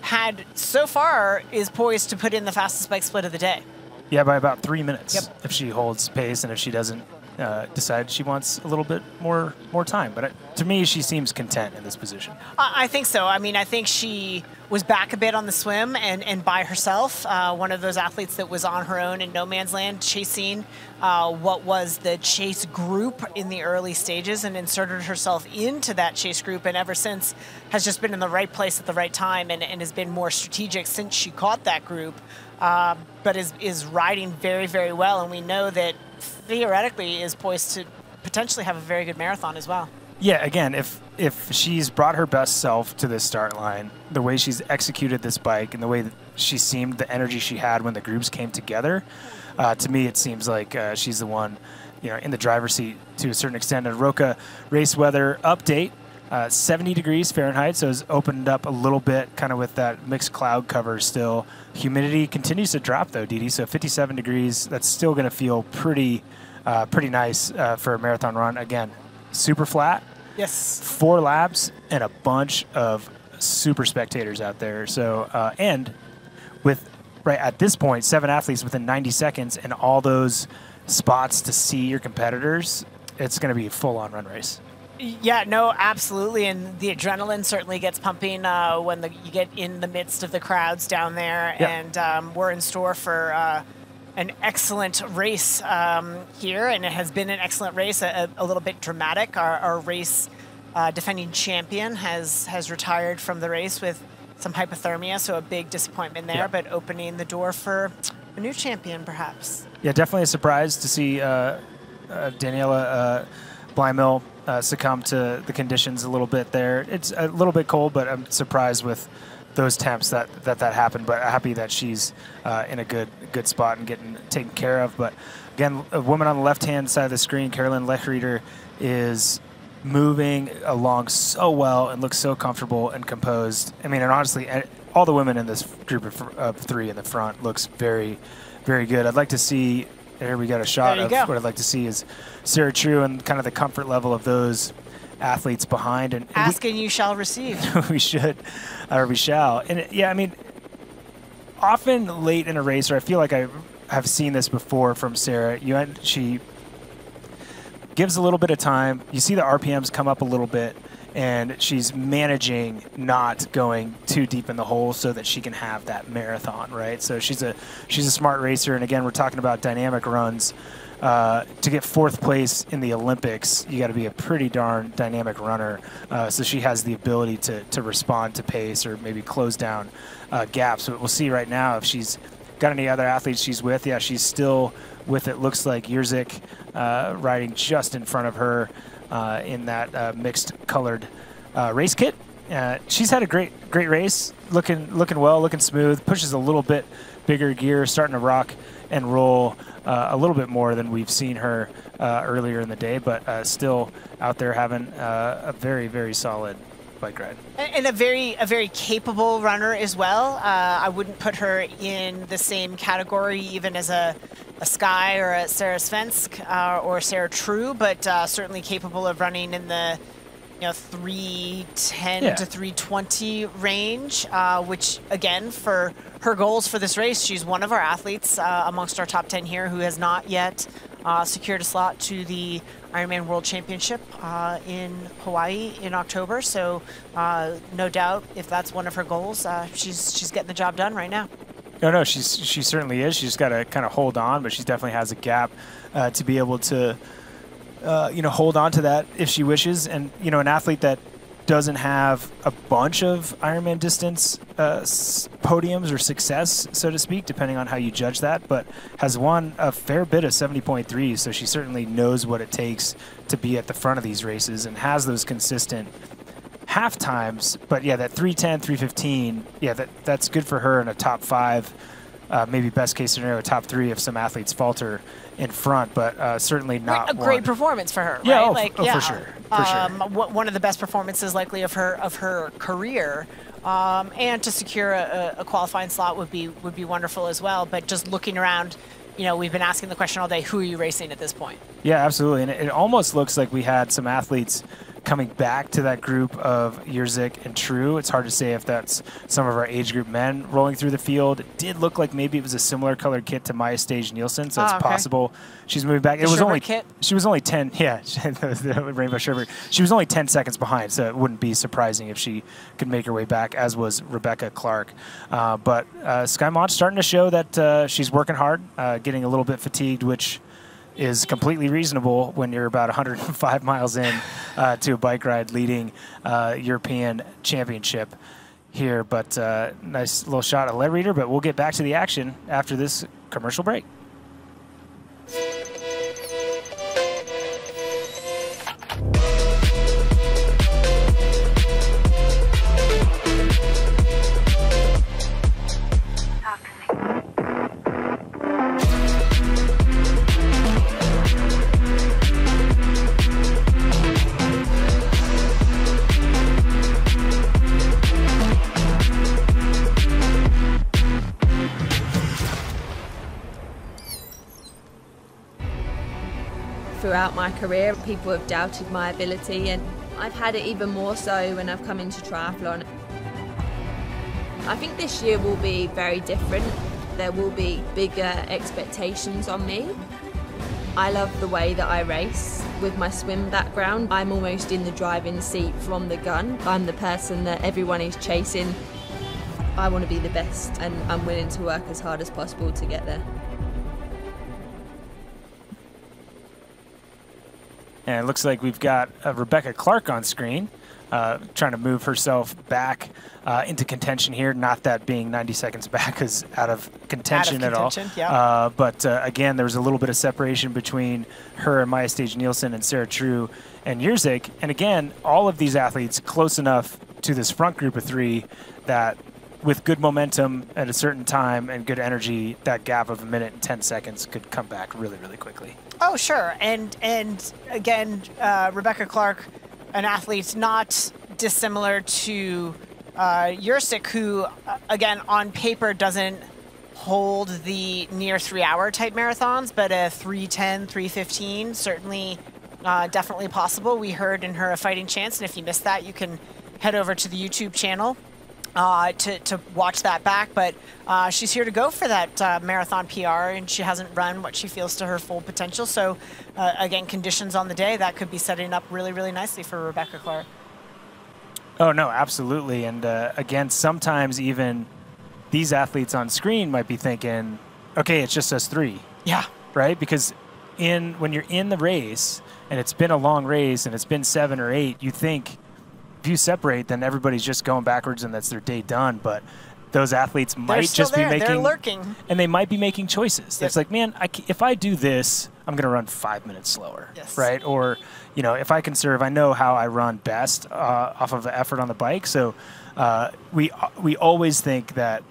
had so far is poised to put in the fastest bike split of the day. Yeah, by about three minutes Yep. if she holds pace and if she doesn't uh, decide she wants a little bit more more time. But uh, to me, she seems content in this position. I I think so. I mean, I think she was back a bit on the swim and, and by herself. Uh, one of those athletes that was on her own in no man's land, chasing uh, what was the chase group in the early stages and inserted herself into that chase group. And ever since, has just been in the right place at the right time and, and has been more strategic since she caught that group. Uh, but is, is riding very, very well. And we know that theoretically is poised to potentially have a very good marathon as well. Yeah, again, if if she's brought her best self to this start line, the way she's executed this bike and the way she seemed, the energy she had when the groups came together, uh, to me it seems like uh, she's the one, you know, in the driver's seat to a certain extent. And Roka race weather update. Uh, 70 degrees Fahrenheit, so it's opened up a little bit, kind of with that mixed cloud cover still. Humidity continues to drop though, Dede. So 57 degrees, that's still going to feel pretty, uh, pretty nice uh, for a marathon run. Again, super flat, Yes. four laps and a bunch of super spectators out there. So uh, and with right at this point, seven athletes within 90 seconds and all those spots to see your competitors, it's going to be a full-on run race. Yeah, no, absolutely, and the adrenaline certainly gets pumping uh, when the, you get in the midst of the crowds down there, Yeah. and um, we're in store for uh, an excellent race um, here, and it has been an excellent race, a, a little bit dramatic. Our, our race uh, defending champion has has retired from the race with some hypothermia, so a big disappointment there, Yeah. but opening the door for a new champion, perhaps. Yeah, definitely a surprise to see uh, uh, Daniela uh, Bleymehl uh, succumb to the conditions a little bit there. It's a little bit cold, but I'm surprised with those temps that that, that happened. But happy that she's uh, in a good good spot and getting taken care of. But again, a woman on the left hand side of the screen, Carolin Lehrieder, is moving along so well and looks so comfortable and composed. I mean, and honestly, all the women in this group of, of three in the front looks very, very good. I'd like to see. Here we got a shot of go. what I'd like to see is Sarah True and kind of the comfort level of those athletes behind. And, and we- you shall receive. [LAUGHS] we should, or we shall. And yeah, I mean, often late in a race, or I feel like I have seen this before from Sarah. You end, she gives a little bit of time. You see the RPMs come up a little bit, and she's managing not going too deep in the hole so that she can have that marathon, right? So she's a she's a smart racer, and again, we're talking about dynamic runs. Uh, to get fourth place in the Olympics, you got to be a pretty darn dynamic runner. Uh, so she has the ability to, to respond to pace or maybe close down uh, gaps. But we'll see right now if she's got any other athletes she's with. Yeah, she's still with it. Looks like Yurzik uh, riding just in front of her uh, in that uh, mixed colored uh, race kit. Uh, she's had a great great race, looking looking well, looking smooth. Pushes a little bit bigger gear, starting to rock and roll a little bit more than we've seen her earlier in the day, but still out there having a very very solid bike ride. and a very a very capable runner as well. Uh, I wouldn't put her in the same category even as a, a Skye or a Sara Svensk uh, or Sarah True, but uh, certainly capable of running in the you know 310 Yeah. to 320 range, uh, which again for her goals for this race, she's one of our athletes uh, amongst our top 10 here who has not yet uh, secured a slot to the Ironman World Championship uh, in Hawaii in October. So, uh, no doubt, if that's one of her goals, uh, she's she's getting the job done right now. No, no, she's she certainly is. She's got to kind of hold on, but she definitely has a gap uh, to be able to, uh, you know, hold on to that if she wishes. And you know, an athlete that doesn't have a bunch of Ironman distance uh, podiums or success, so to speak, depending on how you judge that, but has won a fair bit of 70.3s. So she certainly knows what it takes to be at the front of these races and has those consistent half times. But yeah, that 310, 315, yeah, that that's good for her in a top five, uh, maybe best case scenario, top three if some athletes falter in front, but uh, certainly not a great one. performance for her, Yeah, right? oh, like, oh, for yeah, sure, for sure. um, wh- One of the best performances likely of her of her career. Um, and to secure a, a qualifying slot would be would be wonderful as well. But just looking around you know, we've been asking the question all day: Who are you racing at this point? Yeah, absolutely. And it, it almost looks like we had some athletes coming back to that group of Yurzik and True. It's hard to say if that's some of our age group men rolling through the field. It did look like maybe it was a similar colored kit to Maja Stage Nielsen, so Oh, it's okay. possible she's moving back. The it was only kit? she was only ten. [LAUGHS] Yeah, [LAUGHS] the Rainbow Sherbert. She was only ten seconds behind, so it wouldn't be surprising if she could make her way back. As was Rebecca Clark. Uh, but uh, Skye Moench starting to show that uh, she's working hard, uh, getting a little bit fatigued, which is completely reasonable when you're about 105 miles in uh, to a bike ride leading uh, European Championship here. But uh, nice little shot of Lehrieder. But we'll get back to the action after this commercial break. Throughout my career, people have doubted my ability, and I've had it even more so when I've come into triathlon. I think this year will be very different. There will be bigger expectations on me. I love the way that I race. With my swim background, I'm almost in the driving seat from the gun. I'm the person that everyone is chasing. I want to be the best, and I'm willing to work as hard as possible to get there. And it looks like we've got uh, Rebecca Clark on screen, uh, trying to move herself back uh, into contention here. Not that being 90 seconds [LAUGHS] back is out of contention, contention, at yeah. all. Uh, but uh, again, there was a little bit of separation between her and Maja Stage Nielsen and Sarah True and Yurzik. And again, all of these athletes close enough to this front group of three that with good momentum at a certain time and good energy, that gap of a minute and 10 seconds could come back really, really quickly. Oh, sure. And and again, uh, Rebecca Clark, an athlete not dissimilar to uh, Yursik, who, uh, again, on paper doesn't hold the near three-hour type marathons, but a 310, 315 certainly, uh, definitely possible. We heard in her a fighting chance, and if you missed that, you can head over to the YouTube channel uh, to, to watch that back. But uh, she's here to go for that uh, marathon PR, and she hasn't run what she feels to her full potential. So, uh, again, conditions on the day that could be setting up really, really nicely for Rebecca Clark. Oh no, absolutely. And uh, again, sometimes even these athletes on screen might be thinking, "Okay, it's just us three. Yeah. Right? Because in when you're in the race and it's been a long race and it's been seven or eight, you think if you separate, then everybody's just going backwards and that's their day done. But those athletes might just there. be They're making lurking. and they might be making choices. It's like, man, I c if I do this, I'm going to run five minutes slower, Yes. right? Or, you know, if I conserve, I know how I run best uh, off of the effort on the bike. So uh, we we always think that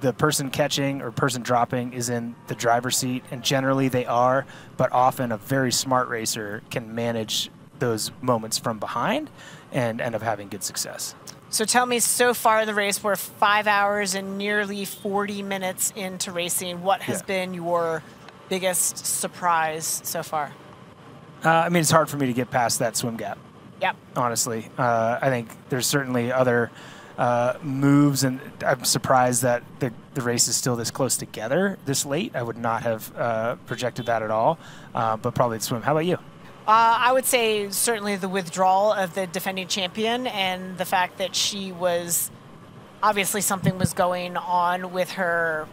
the person catching or person dropping is in the driver's seat, and generally they are. But often, a very smart racer can manage those moments from behind and end up having good success. So tell me, so far in the race, we're five hours and nearly 40 minutes into racing. What has Yeah. been your biggest surprise so far? Uh, I mean, it's hard for me to get past that swim gap. Yep. honestly. Uh, I think there's certainly other uh, moves, and I'm surprised that the, the race is still this close together this late. I would not have uh, projected that at all, uh, but probably the swim. How about you? Uh, I would say certainly the withdrawal of the defending champion and the fact that she was obviously something was going on with her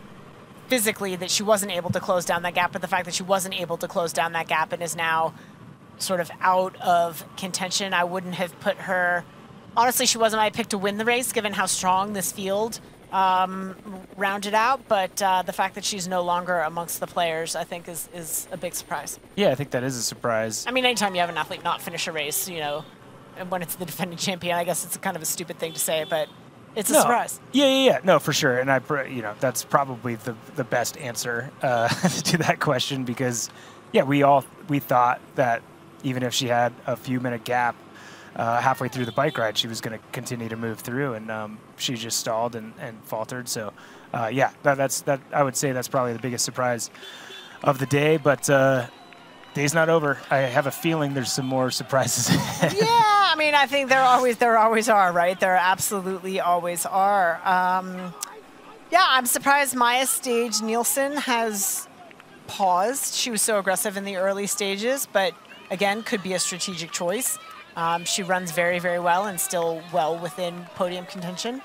physically that she wasn't able to close down that gap, but the fact that she wasn't able to close down that gap and is now sort of out of contention, I wouldn't have put her. Honestly, she wasn't my pick to win the race, given how strong this field um, rounded out. But uh, the fact that she's no longer amongst the players, I think, is is a big surprise. Yeah, I think that is a surprise. I mean, anytime you have an athlete not finish a race, you know, and when it's the defending champion, I guess it's kind of a stupid thing to say, but it's a No. surprise. Yeah, yeah, yeah. No, for sure. And I, you know, that's probably the the best answer uh, [LAUGHS] to that question because, yeah, we all we thought that even if she had a few minute gap uh, halfway through the bike ride, she was going to continue to move through, and um, she just stalled and, and faltered. So, uh, yeah, that, that's that. I would say that's probably the biggest surprise of the day, but uh, day's not over. I have a feeling there's some more surprises. [LAUGHS] yeah, I mean, I think there always there always are, right? There absolutely always are. Um, yeah, I'm surprised Maja Stage Nielsen has paused. She was so aggressive in the early stages, but again, could be a strategic choice. Um, she runs very, very well and still well within podium contention.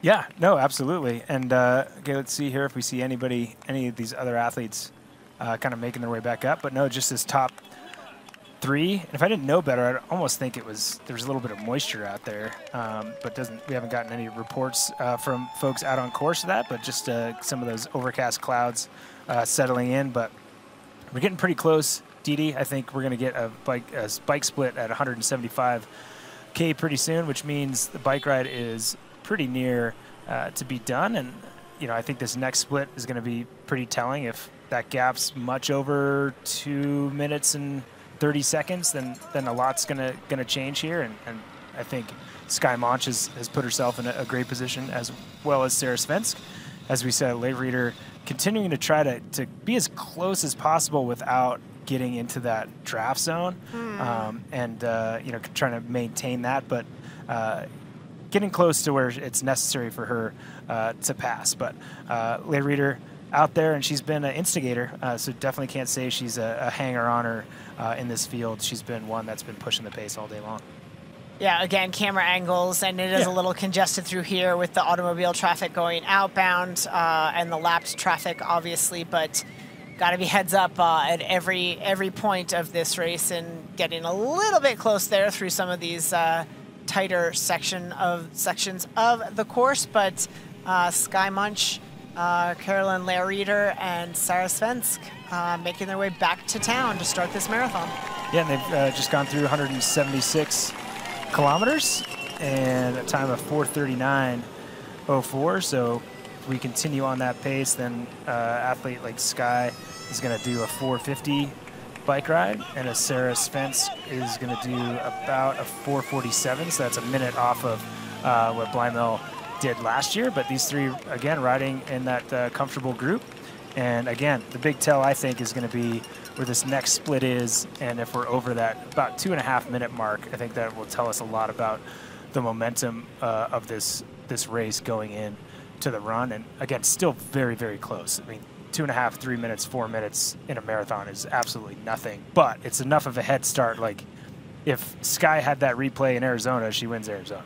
Yeah, no, absolutely. And uh, okay, let's see here if we see anybody, any of these other athletes, uh, kind of making their way back up. But no, just this top three. And if I didn't know better, I'd almost think it was there's a little bit of moisture out there, um, but doesn't. We haven't gotten any reports uh, from folks out on course of that, but just uh, some of those overcast clouds uh, settling in. But we're getting pretty close. I think we're going to get a bike a bike split at 175k pretty soon, which means the bike ride is pretty near uh, to be done. And you know, I think this next split is going to be pretty telling. If that gap's much over two minutes and 30 seconds, then then a lot's going to going to change here. And, and I think Skye Moench has, has put herself in a, a, great position as well as Sara Svensk. As we said, Lehrieder continuing to try to, to be as close as possible without getting into that draft zone Hmm. um, and uh, you know trying to maintain that, but uh, getting close to where it's necessary for her uh, to pass. But uh, Lehrieder out there, and she's been an instigator, uh, so definitely can't say she's a, a hanger on her uh, in this field. She's been one that's been pushing the pace all day long. Yeah, again, camera angles, and it is Yeah. a little congested through here with the automobile traffic going outbound uh, and the lapped traffic, obviously. But got to be heads up uh, at every every point of this race and getting a little bit close there through some of these uh, tighter section of sections of the course. But uh, Skye Moench, uh, Carolin Lehrieder, and Sara Svensk uh, making their way back to town to start this marathon. Yeah, and they've uh, just gone through 176 kilometers and a time of 439.04. So we continue on that pace, then uh, athlete like Skye is going to do a 450 bike ride, and a Sara Svensk is going to do about a 447. So that's a minute off of uh, what Bleymehl did last year. But these three, again, riding in that uh, comfortable group. And again, the big tell I think is going to be where this next split is, and if we're over that about two and a half minute mark, I think that will tell us a lot about the momentum uh, of this this race going in to the run. And again, still very very close. I mean, two and a half, three minutes, four minutes in a marathon is absolutely nothing, but it's enough of a head start. Like if Skye had that replay in Arizona, she wins Arizona.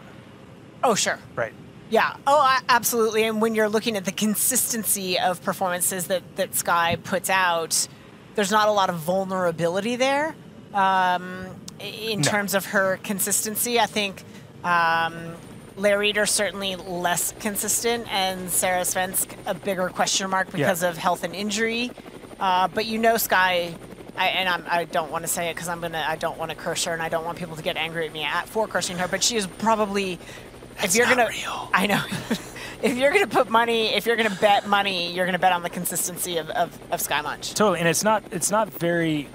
Oh, sure. Right. Yeah. Oh, absolutely. And when you're looking at the consistency of performances that that Skye puts out, there's not a lot of vulnerability there um, in No. terms of her consistency. I think um, Larry are certainly less consistent, and Sara Svensk a bigger question mark because of health and injury. Uh, but you know, Skye. I, and I'm, I don't want to say it because I'm gonna. I don't want to curse her, and I don't want people to get angry at me at, for cursing her. But she is probably, if you're gonna, [LAUGHS] I know, if you're gonna put money, if you're gonna bet money, you're gonna bet on the consistency of, of, of Skye Moench. Totally, and it's not it's not very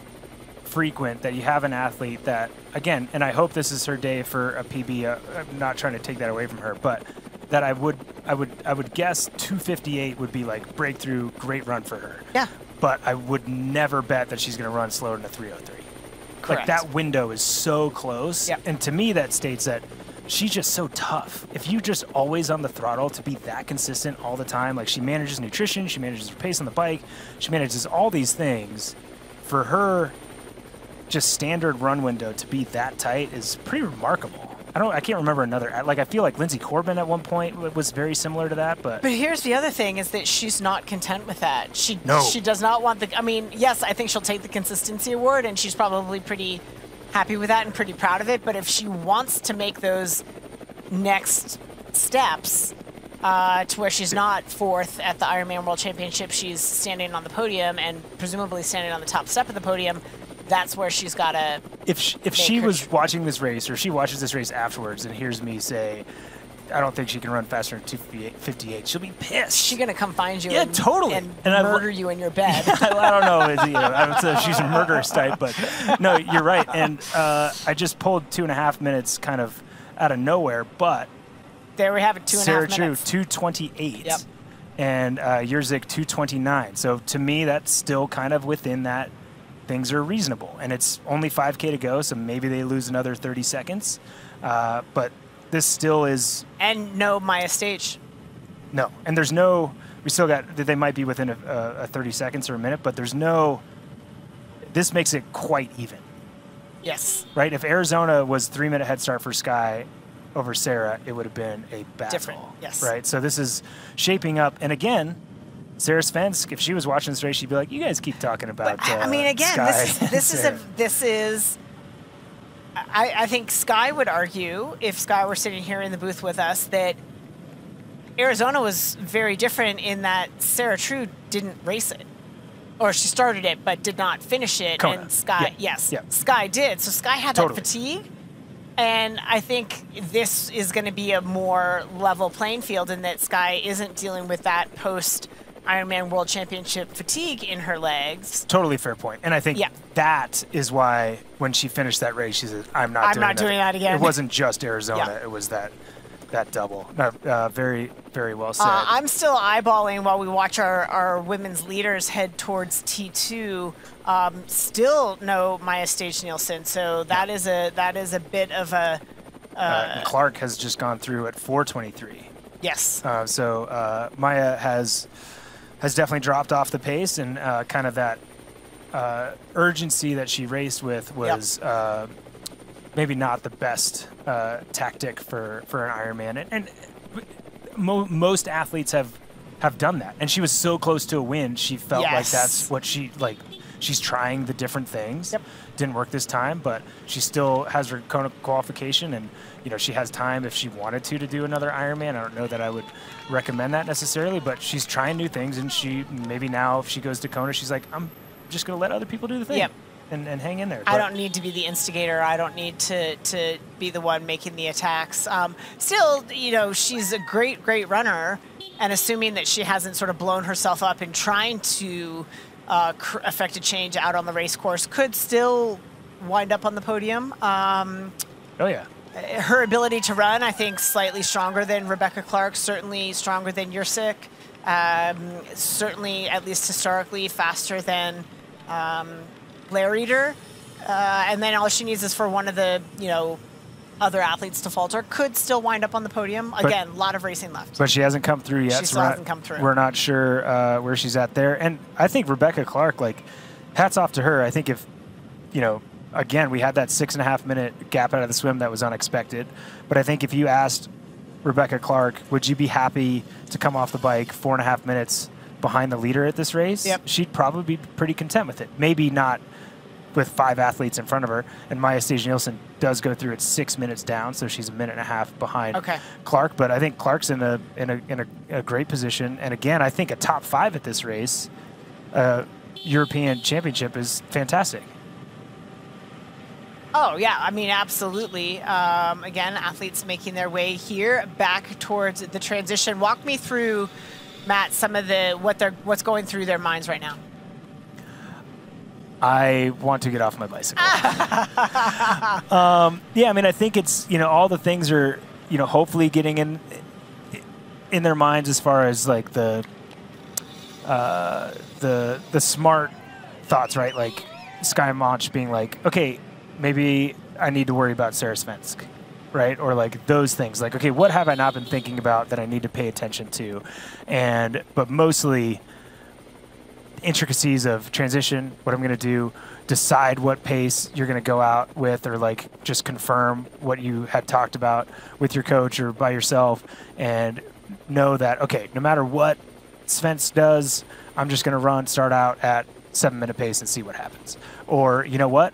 frequent that you have an athlete that again, and I hope this is her day for a PB. Uh, I'm not trying to take that away from her, but that I would I would I would guess 258 would be like breakthrough, great run for her. Yeah. But I would never bet that she's going to run slower than a 303. Like Correct. that window is so close, and to me that states that she's just so tough. If you just always on the throttle to be that consistent all the time, like she manages nutrition, she manages her pace on the bike, she manages all these things. For her, just standard run window to be that tight is pretty remarkable. I don't, I can't remember another. Like I feel like Linsey Corbin at one point was very similar to that, but But here's the other thing: is that she's not content with that. She No. she does not want the. I mean, yes, I think she'll take the consistency award, and she's probably pretty happy with that and pretty proud of it. But if she wants to make those next steps uh, to where she's not fourth at the Ironman World Championship, she's standing on the podium and presumably standing on the top step of the podium. That's where she's got to. if she, if she was watching this race or she watches this race afterwards and hears me say, I don't think she can run faster than 258, she'll be pissed. She's gonna come find you. Yeah, and, totally. And, And murder you in your bed. [LAUGHS] I don't know. You know I would say she's a murderous type, but no, you're right. And uh, I just pulled two and a half minutes kind of out of nowhere, but there we have it. Two and a half Sarah True, minutes. 228. Yep. and uh, Yurzik 229. So to me, that's still kind of within that. Things are reasonable, and it's only 5K to go, so maybe they lose another 30 seconds. Uh, but this still is And no Maja Stage. no, and there's no. We still got. They might be within a, a, a 30 seconds or a minute, but there's no. This makes it quite even, Yes. right? If Arizona was three minute head start for Skye over Sarah, it would have been a battle. Different, yes. Right. So this is shaping up, and again, Sarah Svensk, if she was watching this race, she'd be like, "You guys keep talking about." I uh, mean, again, Skye this [LAUGHS] this is a this is. I, I think Skye would argue, if Skye were sitting here in the booth with us, that Arizona was very different in that Sarah True didn't race it, or she started it but did not finish it, Kona. and Skye, Yeah. yes, Yeah. Skye did. So Skye had Totally. that fatigue, and I think this is going to be a more level playing field in that Skye isn't dealing with that post Ironman World Championship fatigue in her legs. Totally fair point. And I think Yeah. that is why when she finished that race, she said, "I'm not I'm doing not that. doing that again." It wasn't just Arizona; Yeah. it was that that double. No, uh, very very well said. Uh, I'm still eyeballing while we watch our, our women's leaders head towards T2. Um, still no Maja Stage Nielsen, so that is a that is a bit of a uh, Clark has just gone through at 423. yes. Uh, so uh, Maja has has definitely dropped off the pace, and uh, kind of that uh, urgency that she raced with was uh, maybe not the best uh, tactic for, for an Ironman. And, and mo- most athletes have have done that, and she was so close to a win. She felt like that's what she like. She's trying the different things. Didn't work this time, but she still has her qualification, and you know she has time if she wanted to to do another Ironman. I don't know that I would recommend that necessarily, but she's trying new things, and she maybe now if she goes to Kona, she's like, I'm just gonna let other people do the thing, Yep. and, and hang in there. I don't need to be the instigator. I don't need to, to be the one making the attacks. Um, still, you know, she's a great, great runner. And assuming that she hasn't sort of blown herself up in trying to uh, cr- affect a change out on the race course, could still wind up on the podium. Um, Oh yeah. Her ability to run, I think, slightly stronger than Rebecca Clark, certainly stronger than Yursic, um, certainly, at least historically, faster than um, Lehrieder. Uh, and then all she needs is for one of the, you know, other athletes to falter. Could still wind up on the podium. Again, a lot of racing left. But she hasn't come through yet. She so still we're not, hasn't come through. We're not sure uh, where she's at there. And I think Rebecca Clark, like, hats off to her. I think if, you know, again, we had that six and a half minute gap out of the swim that was unexpected. But I think if you asked Rebecca Clark, would you be happy to come off the bike four and a half minutes behind the leader at this race? Yep. She'd probably be pretty content with it. Maybe not with five athletes in front of her. And Maja Stage Nielsen does go through at six minutes down, so she's a minute and a half behind Okay. Clark. But I think Clark's in a in a in a, a great position. And again, I think a top five at this race, uh, European Championship is fantastic. Oh yeah, I mean absolutely. Um, again, athletes making their way here back towards the transition. Walk me through, Matt, some of the what they're what's going through their minds right now. I want to get off my bicycle. [LAUGHS] um, yeah, I mean, I think it's you know all the things are you know hopefully getting in in their minds as far as like the uh, the the smart thoughts, right? Like Skye Moench being like, okay, maybe I need to worry about Sarah Svensk, right? Or like those things. Like, okay, what have I not been thinking about that I need to pay attention to? And but mostly intricacies of transition, what I'm going to do, decide what pace you're going to go out with, or like just confirm what you had talked about with your coach or by yourself, and know that okay, no matter what Svensk does, I'm just going to run, start out at seven minute pace and see what happens. Or you know what,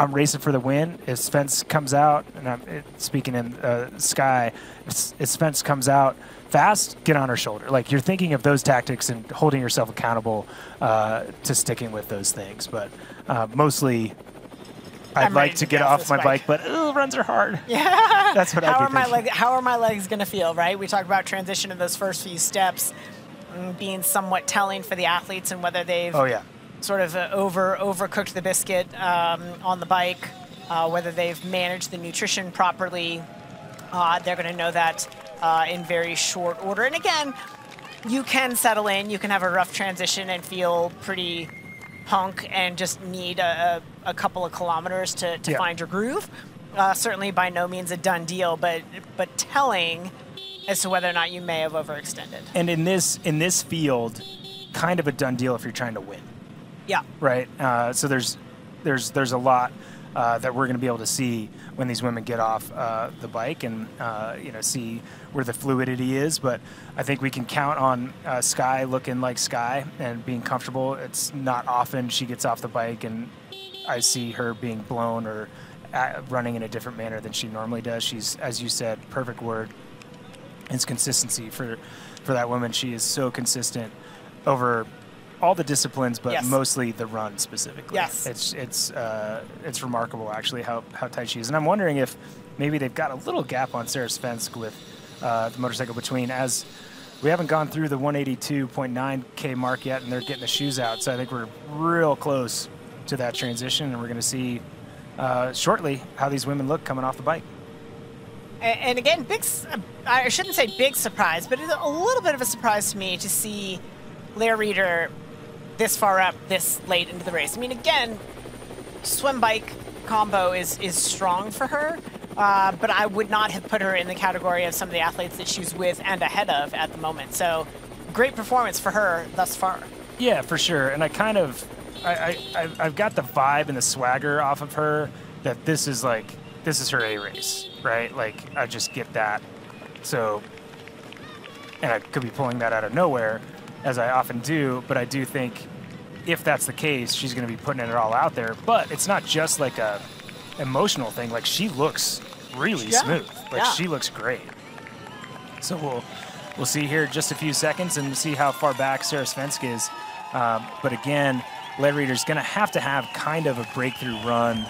I'm racing for the win. If Svensk comes out, and I'm it- speaking in uh, Skye, if, if Svensk comes out fast, get on her shoulder. Like you're thinking of those tactics and holding yourself accountable uh, to sticking with those things. But uh, mostly, I'd I'm like to to get get off my bike. bike, but ugh, runs are hard. [LAUGHS] Yeah. That's what I'd how be are my How are my legs going to feel? Right. We talked about transition in those first few steps mm, being somewhat telling for the athletes and whether they've Oh yeah. Sort of uh, over overcooked the biscuit um, on the bike, uh, whether they've managed the nutrition properly. Uh, they're going to know that uh, in very short order. And again, you can settle in, you can have a rough transition and feel pretty punk and just need a, a, couple of kilometers to, to Yeah. find your groove. Uh, certainly by no means a done deal, but but telling as to whether or not you may have overextended. And in this in this field, kind of a done deal if you're trying to win. Yeah. right? Uh, so there's there's there's a lot uh, that we're going to be able to see when these women get off uh, the bike and uh, you know see where the fluidity is. But I think we can count on uh, Skye looking like Skye and being comfortable. It's not often she gets off the bike and I see her being blown or uh, running in a different manner than she normally does. She's, as you said, perfect word. It's consistency for for that woman. She is so consistent over all the disciplines, but Yes. mostly the run specifically. Yes. it's it's uh, it's remarkable actually how, how tight she is, and I'm wondering if maybe they've got a little gap on Sarah Svensk with uh, the motorcycle between as we haven't gone through the 182.9k mark yet, and they're getting the shoes out, so I think we're real close to that transition, and we're going to see uh, shortly how these women look coming off the bike. And again, big. s- I shouldn't say big surprise, but it's a little bit of a surprise to me to see Lehrieder this far up this late into the race. I mean, again, swim bike combo is is strong for her, uh, but I would not have put her in the category of some of the athletes that she's with and ahead of at the moment. So, great performance for her thus far. Yeah, for sure. And I kind of, I, I, I've- I've got the vibe and the swagger off of her that this is like, this is her A race, right? Like, I just get that. So, and I could be pulling that out of nowhere, as I often do, but I do think if that's the case, she's going to be putting it all out there. But it's not just like a emotional thing. Like, she looks really Yeah, smooth. Like, yeah. she looks great. So we'll we'll see here in just a few seconds and see how far back Sarah Svensk is. Um, but again, Lehrieder's going to have to have kind of a breakthrough run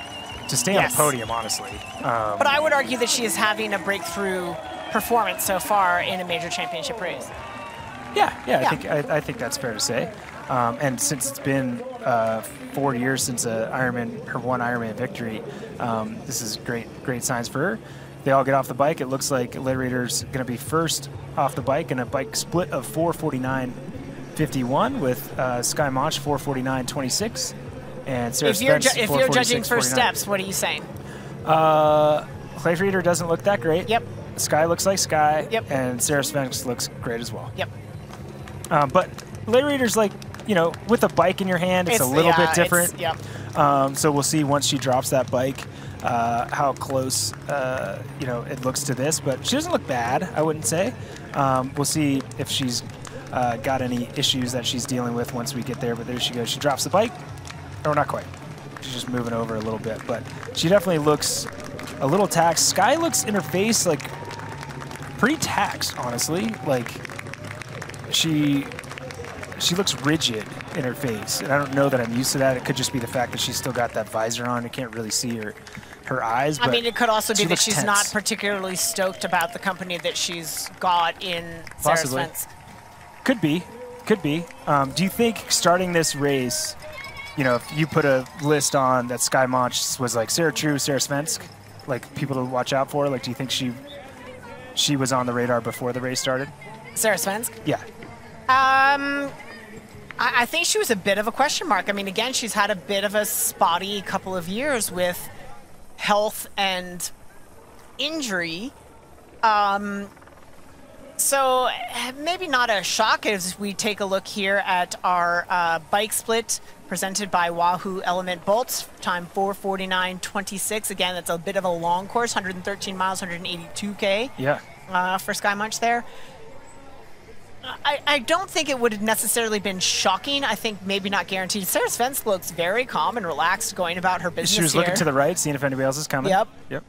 to stay on the podium, honestly. Um, But I would argue that she is having a breakthrough performance so far in a major championship race. Yeah, yeah, Yeah. I think I, I think that's fair to say. Um, and since it's been uh, four years since a Ironman, her one Ironman victory, um, this is great, great signs for her. They all get off the bike. It looks like Reader's going to be first off the bike in a bike split of 449.51 with uh, Skye Moench 449.26 and Sarah if you're, Svensk ju- if you're judging first 446.49. steps, what are you saying? Uh, Clay Reader doesn't look that great. Yep. Skye looks like Skye. Yep. And Sarah Svensk looks great as well. Yep. Um, but Lehrieder's like, you know, with a bike in your hand, it's, It's- a little yeah, bit different. yep. Um, so we'll see once she drops that bike uh, how close, uh, you know, it looks to this. But she doesn't look bad, I wouldn't say. Um, we'll see if she's uh, got any issues that she's dealing with once we get there. But there she goes. She drops the bike. Or not quite. She's just moving over a little bit. But she definitely looks a little taxed. Skye looks in her face like pretty taxed, honestly. Like she she looks rigid in her face, and I don't know that I'm used to that. It could just be the fact that she's still got that visor on. You can't really see her her eyes. I mean, it could also be that she's tense. not particularly stoked about the company that she's got in Sarah Possibly. Svensk. Could be, could be. Um, do you think starting this race, you know, if you put a list on that Skye Moench was like Sarah True, Sarah Svensk, like people to watch out for? Like, do you think she she was on the radar before the race started? Sarah Svensk? Yeah. Um, I, I think she was a bit of a question mark. I mean, again, she's had a bit of a spotty couple of years with health and injury. Um, so maybe not a shock as we take a look here at our uh, bike split presented by Wahoo Element Bolts, time 449.26. Again, that's a bit of a long course, 113 miles, 182k Yeah. uh, for Skye Moench there. I, I don't think it would have necessarily been shocking. I think maybe not guaranteed. Sarah Svensk looks very calm and relaxed going about her business She was here. looking to the right, seeing if anybody else is coming. Yep. Yep.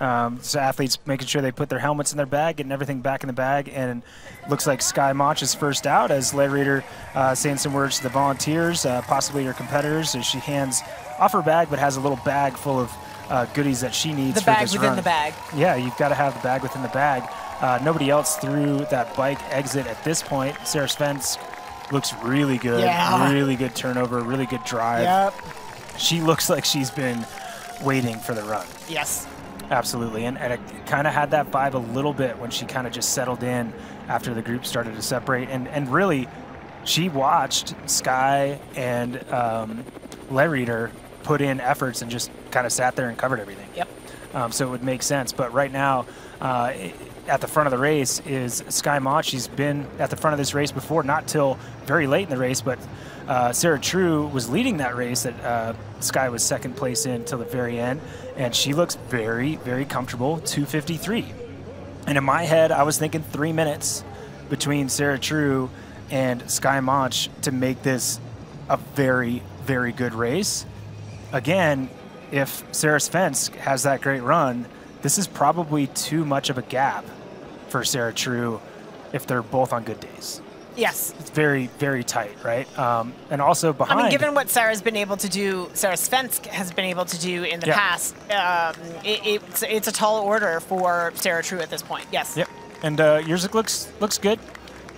Um, so athletes making sure they put their helmets in their bag, getting everything back in the bag, and looks like Skye Moench is first out as Lehrieder uh, saying some words to the volunteers, uh, possibly your competitors, as she hands off her bag, but has a little bag full of uh, goodies that she needs The for bag this within run. the bag. Yeah, you've got to have the bag within the bag. Uh, nobody else through that bike exit at this point. Sarah Svensk looks really good. Yeah. Really good turnover, really good drive. Yep. She looks like she's been waiting for the run. Yes. Absolutely, and, and it kind of had that vibe a little bit when she kind of just settled in after the group started to separate, and and really, she watched Skye and um, Reader put in efforts and just kind of sat there and covered everything. Yep. Um, so it would make sense, but right now. Uh, at the front of the race is Skye Moench. She's been at the front of this race before, not till very late in the race, but uh, Sarah True was leading that race that uh, Skye was second place in till the very end, and she looks very, very comfortable, 253. And in my head, I was thinking three minutes between Sarah True and Skye Moench to make this a very, very good race. Again, if Sarah Svensk has that great run, this is probably too much of a gap for Sarah True if they're both on good days. Yes. It's very, very tight, right? Um, and also behind. I mean, given what Sarah's been able to do, Sarah Svensk has been able to do in the past, um, it, it's, it's a tall order for Sarah True at this point. Yes. Yep. And uh, Yerzik looks looks good.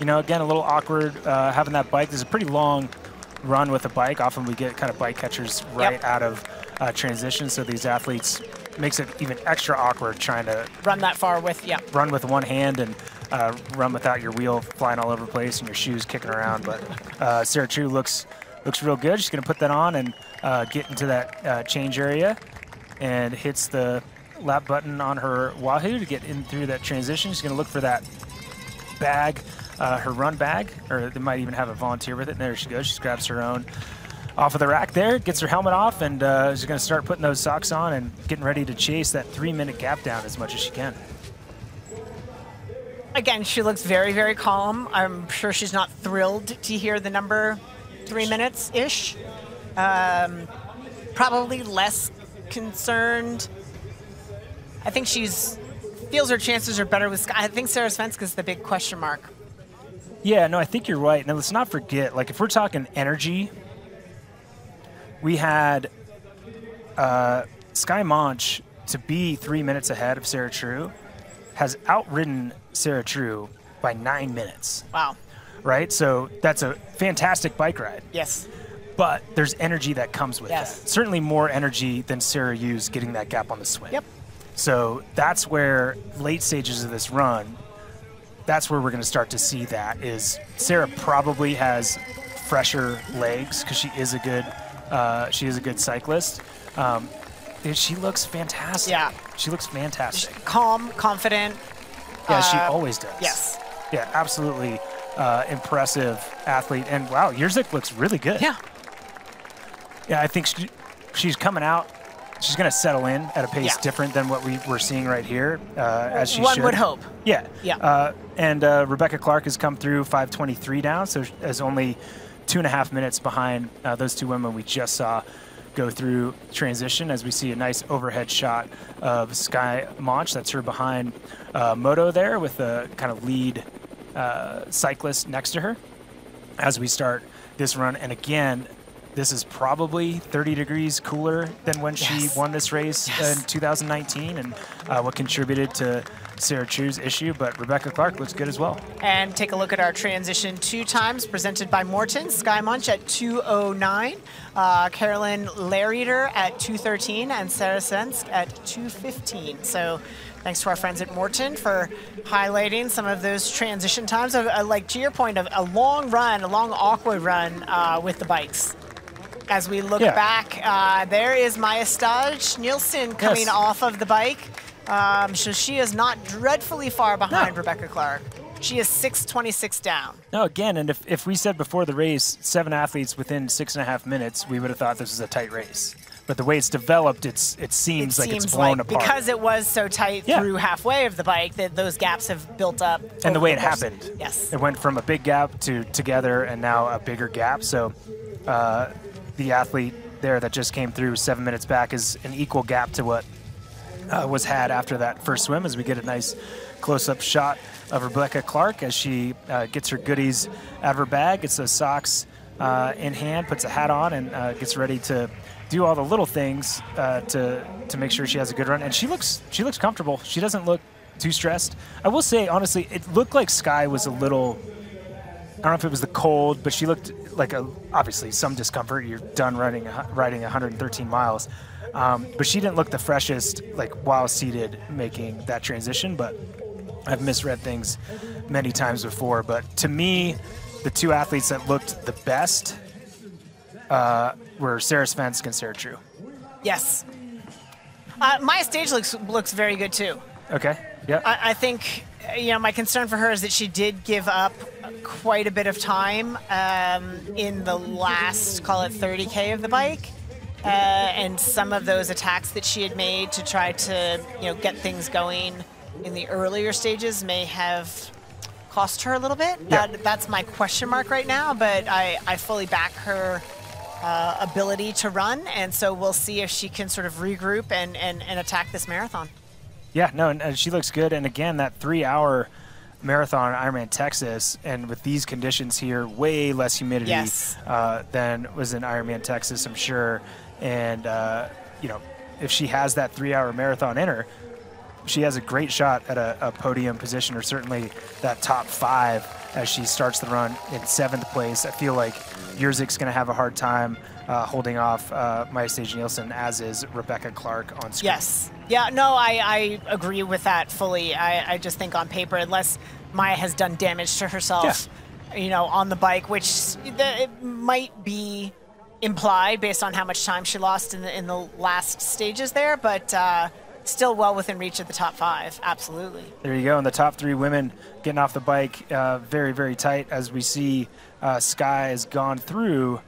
You know, again, a little awkward uh, having that bike. There's a pretty long run with a bike. Often we get kind of bike catchers right out of uh, transition, so these athletes makes it even extra awkward trying to Run that far with, yeah. run with one hand and uh, run without your wheel flying all over the place and your shoes kicking around. But uh, Sarah True looks looks real good. She's going to put that on and uh, get into that uh, change area and hits the lap button on her Wahoo to get in through that transition. She's going to look for that bag, uh, her run bag, or they might even have a volunteer with it. And there she goes. She grabs her own off of the rack there, gets her helmet off, and uh, is going to start putting those socks on and getting ready to chase that three-minute gap down as much as she can. Again, she looks very, very calm. I'm sure she's not thrilled to hear the number three minutes ish. Um, probably less concerned. I think she's feels her chances are better with Skye. I think Sarah Svensk is the big question mark. Yeah, no, I think you're right. Now let's not forget, like if we're talking energy, we had uh, Skye Moench to be three minutes ahead of Sarah True, has outridden Sarah True by nine minutes. Wow. Right? So that's a fantastic bike ride. Yes. But there's energy that comes with Yes. that. Certainly more energy than Sarah used getting that gap on the swing. Yep. So that's where late stages of this run, that's where we're going to start to see that is Sarah probably has fresher legs because she is a good uh, she is a good cyclist. Um, dude, she looks fantastic. Yeah. She looks fantastic. Calm, confident. Yeah, she uh, always does. Yes. Yeah, absolutely uh, impressive athlete. And wow, Yerzik looks really good. Yeah. Yeah, I think she, she's coming out. She's going to settle in at a pace Yeah. different than what we were seeing right here, uh, as she One should. would hope. Yeah. Yeah. Uh, and uh, Rebecca Clark has come through 523 down, so is only two and a half minutes behind uh, those two women we just saw go through transition as we see a nice overhead shot of Skye Moench. That's her behind uh, Moto there with the kind of lead uh, cyclist next to her as we start this run. And again, this is probably 30 degrees cooler than when Yes. she won this race in 2019 and uh, what contributed to Sarah True's issue. But Rebecca Clark looks good as well. And take a look at our transition two times presented by Maurten. Skye Moench at 209, uh, Carolin Lehrieder at 213, and Sarah Svensk at 215. So thanks to our friends at Maurten for highlighting some of those transition times. Of, uh, like to your point of a long run, a long awkward run uh, with the bikes. As we look Yeah. back, uh, there is Maja Stage Nielsen coming Yes. off of the bike. Um, so she is not dreadfully far behind Rebecca Clark. She is 626 down. No, again, and if, if we said before the race seven athletes within six and a half minutes, we would have thought this was a tight race. But the way it's developed, it's it seems it like seems it's blown like apart. because it was so tight Yeah. through halfway of the bike that those gaps have built up. and the way it course. happened. Yes. It went from a big gap to together and now a bigger gap. So uh, the athlete there that just came through seven minutes back is an equal gap to what uh, was had after that first swim as we get a nice close-up shot of Rebecca Clark as she uh, gets her goodies out of her bag, gets those socks uh, in hand, puts a hat on, and uh, gets ready to do all the little things uh, to to make sure she has a good run. And she looks she looks comfortable. She doesn't look too stressed. I will say honestly, it looked like Skye was a little I don't know if it was the cold, but she looked like a, obviously some discomfort. You're done running riding 113 miles, um, but she didn't look the freshest like while seated making that transition. But I've misread things many times before. But to me, the two athletes that looked the best uh, were Sarah Svensk and Sarah True. Yes. Uh, Maja Stage looks looks very good too. Okay. Yeah. I, I think you know my concern for her is that she did give up quite a bit of time um, in the last call it 30k of the bike. Uh, and some of those attacks that she had made to try to, you know, get things going in the earlier stages may have cost her a little bit. Yeah. That, that's my question mark right now, but I, I fully back her uh, ability to run, and so we'll see if she can sort of regroup and, and, and attack this marathon. Yeah, no, and, and she looks good. And again, that three-hour marathon Ironman Texas, and with these conditions here, way less humidity Yes. uh, than was in Ironman Texas, I'm sure. And uh, you know, if she has that three-hour marathon in her, she has a great shot at a, a podium position, or certainly that top five as she starts the run in seventh place. I feel like Yurzik's going to have a hard time uh, holding off uh, Maja Stage Nielsen, as is Rebecca Clark on screen. Yes. Yeah, no, I, I agree with that fully. I, I just think on paper, unless Maja has done damage to herself, you know, on the bike, which the, it might be implied based on how much time she lost in the, in the last stages there, but uh, still well within reach of the top five. Absolutely. There you go. And the top three women getting off the bike uh, very, very tight as we see uh, Skye has gone through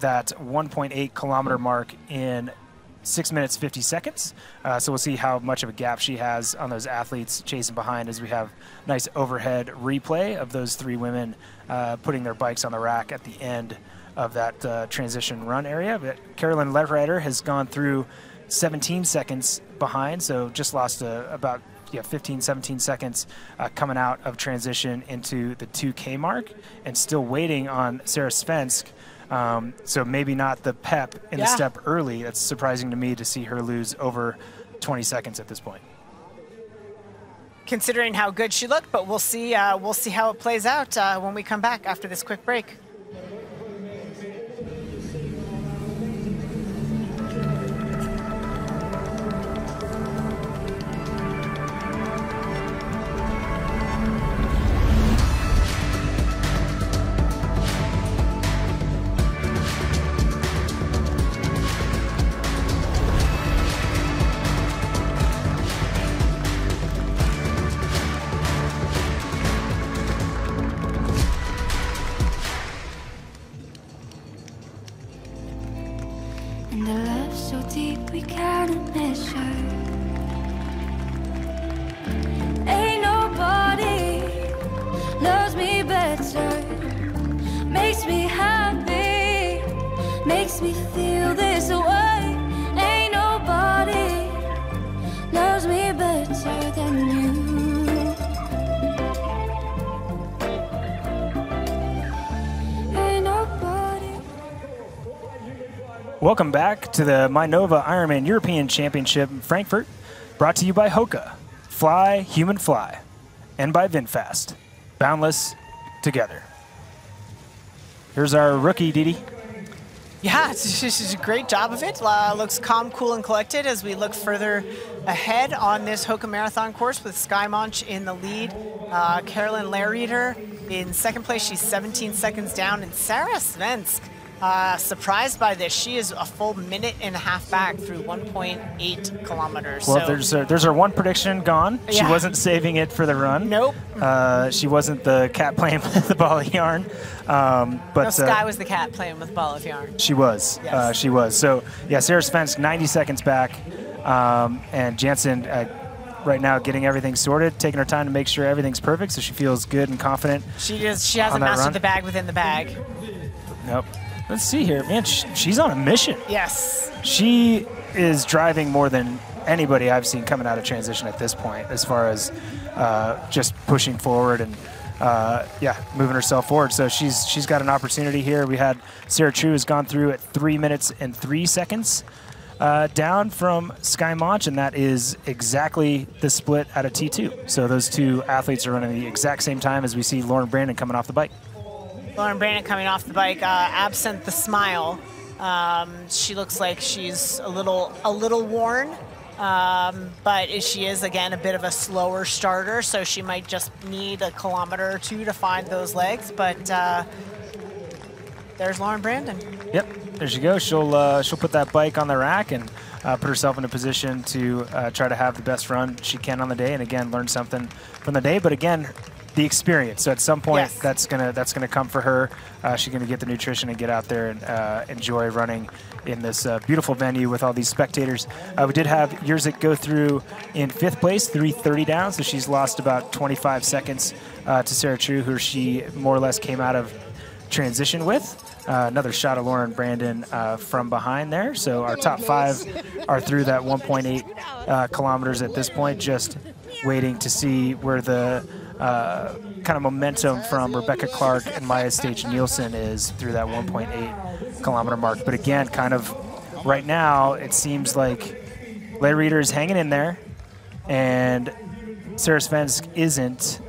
that 1.8 kilometer mark in six minutes 50 seconds. Uh, so we'll see how much of a gap she has on those athletes chasing behind as we have nice overhead replay of those three women uh, putting their bikes on the rack at the end of that uh, transition run area. But Carolin Lehrieder has gone through 17 seconds behind, so just lost uh, about yeah 15, 17 seconds uh, coming out of transition into the 2K mark, and still waiting on Sarah Svensk. Um, so maybe not the pep in the step early. That's surprising to me to see her lose over 20 seconds at this point. Considering how good she looked, but we'll see. Uh, we'll see how it plays out uh, when we come back after this quick break. Welcome back to the Mainova Ironman European Championship in Frankfurt, brought to you by Hoka, Fly Human Fly, and by VinFast, Boundless Together. Here's our rookie, Dede. Yeah, [LAUGHS] it's a great job of it. Uh, looks calm, cool, and collected as we look further ahead on this Hoka Marathon course with Skye Moench in the lead. Uh, Carolin Lehrieder in second place. She's 17 seconds down. And Sarah Svensk, uh, surprised by this, she is a full minute and a half back through 1.8 kilometers. Well, so there's her, there's our one prediction gone. She wasn't saving it for the run. Nope. Uh, she wasn't the cat playing [LAUGHS] with the ball of yarn. Um, but no, uh, Skye was the cat playing with ball of yarn. She was. Yes. Uh, she was. So, yeah, Sarah Svensk 90 seconds back. Um, and Jansen, uh, right now, getting everything sorted, taking her time to make sure everything's perfect so she feels good and confident. She just she hasn't mastered run? the bag within the bag. Nope. Let's see here. Man, sh- she's on a mission. Yes. She is driving more than anybody I've seen coming out of transition at this point, as far as uh, just pushing forward and uh, yeah, moving herself forward. So she's she's got an opportunity here. We had Sarah True has gone through at three minutes and three seconds. Uh, down from Skye Moench, and that is exactly the split out of T2. So those two athletes are running the exact same time as we see Lauren Brandon coming off the bike. Lauren Brandon coming off the bike, uh, absent the smile. Um, she looks like she's a little a little worn, um, but she is again a bit of a slower starter, so she might just need a kilometer or two to find those legs. But uh, there's Lauren Brandon. Yep, there she goes. She'll uh, she'll put that bike on the rack and uh, put herself in a position to uh, try to have the best run she can on the day, and again learn something from the day. But again, the experience. So at some point, Yes. that's gonna that's gonna come for her. Uh, she's gonna get the nutrition and get out there and uh, enjoy running in this uh, beautiful venue with all these spectators. Uh, we did have Yerzik go through in fifth place, 3:30 down, so she's lost about 25 seconds uh, to Sarah True, who she more or less came out of transition with. Uh, another shot of Lauren Brandon uh, from behind there. So our top five are through that 1.8 uh, kilometers at this point, just waiting to see where the uh, kind of momentum from Rebecca Clark and Maja Stage Nielsen is through that 1.8 kilometer mark. But again, kind of right now, it seems like Lehrieder is hanging in there, and Sarah Svensk isn't.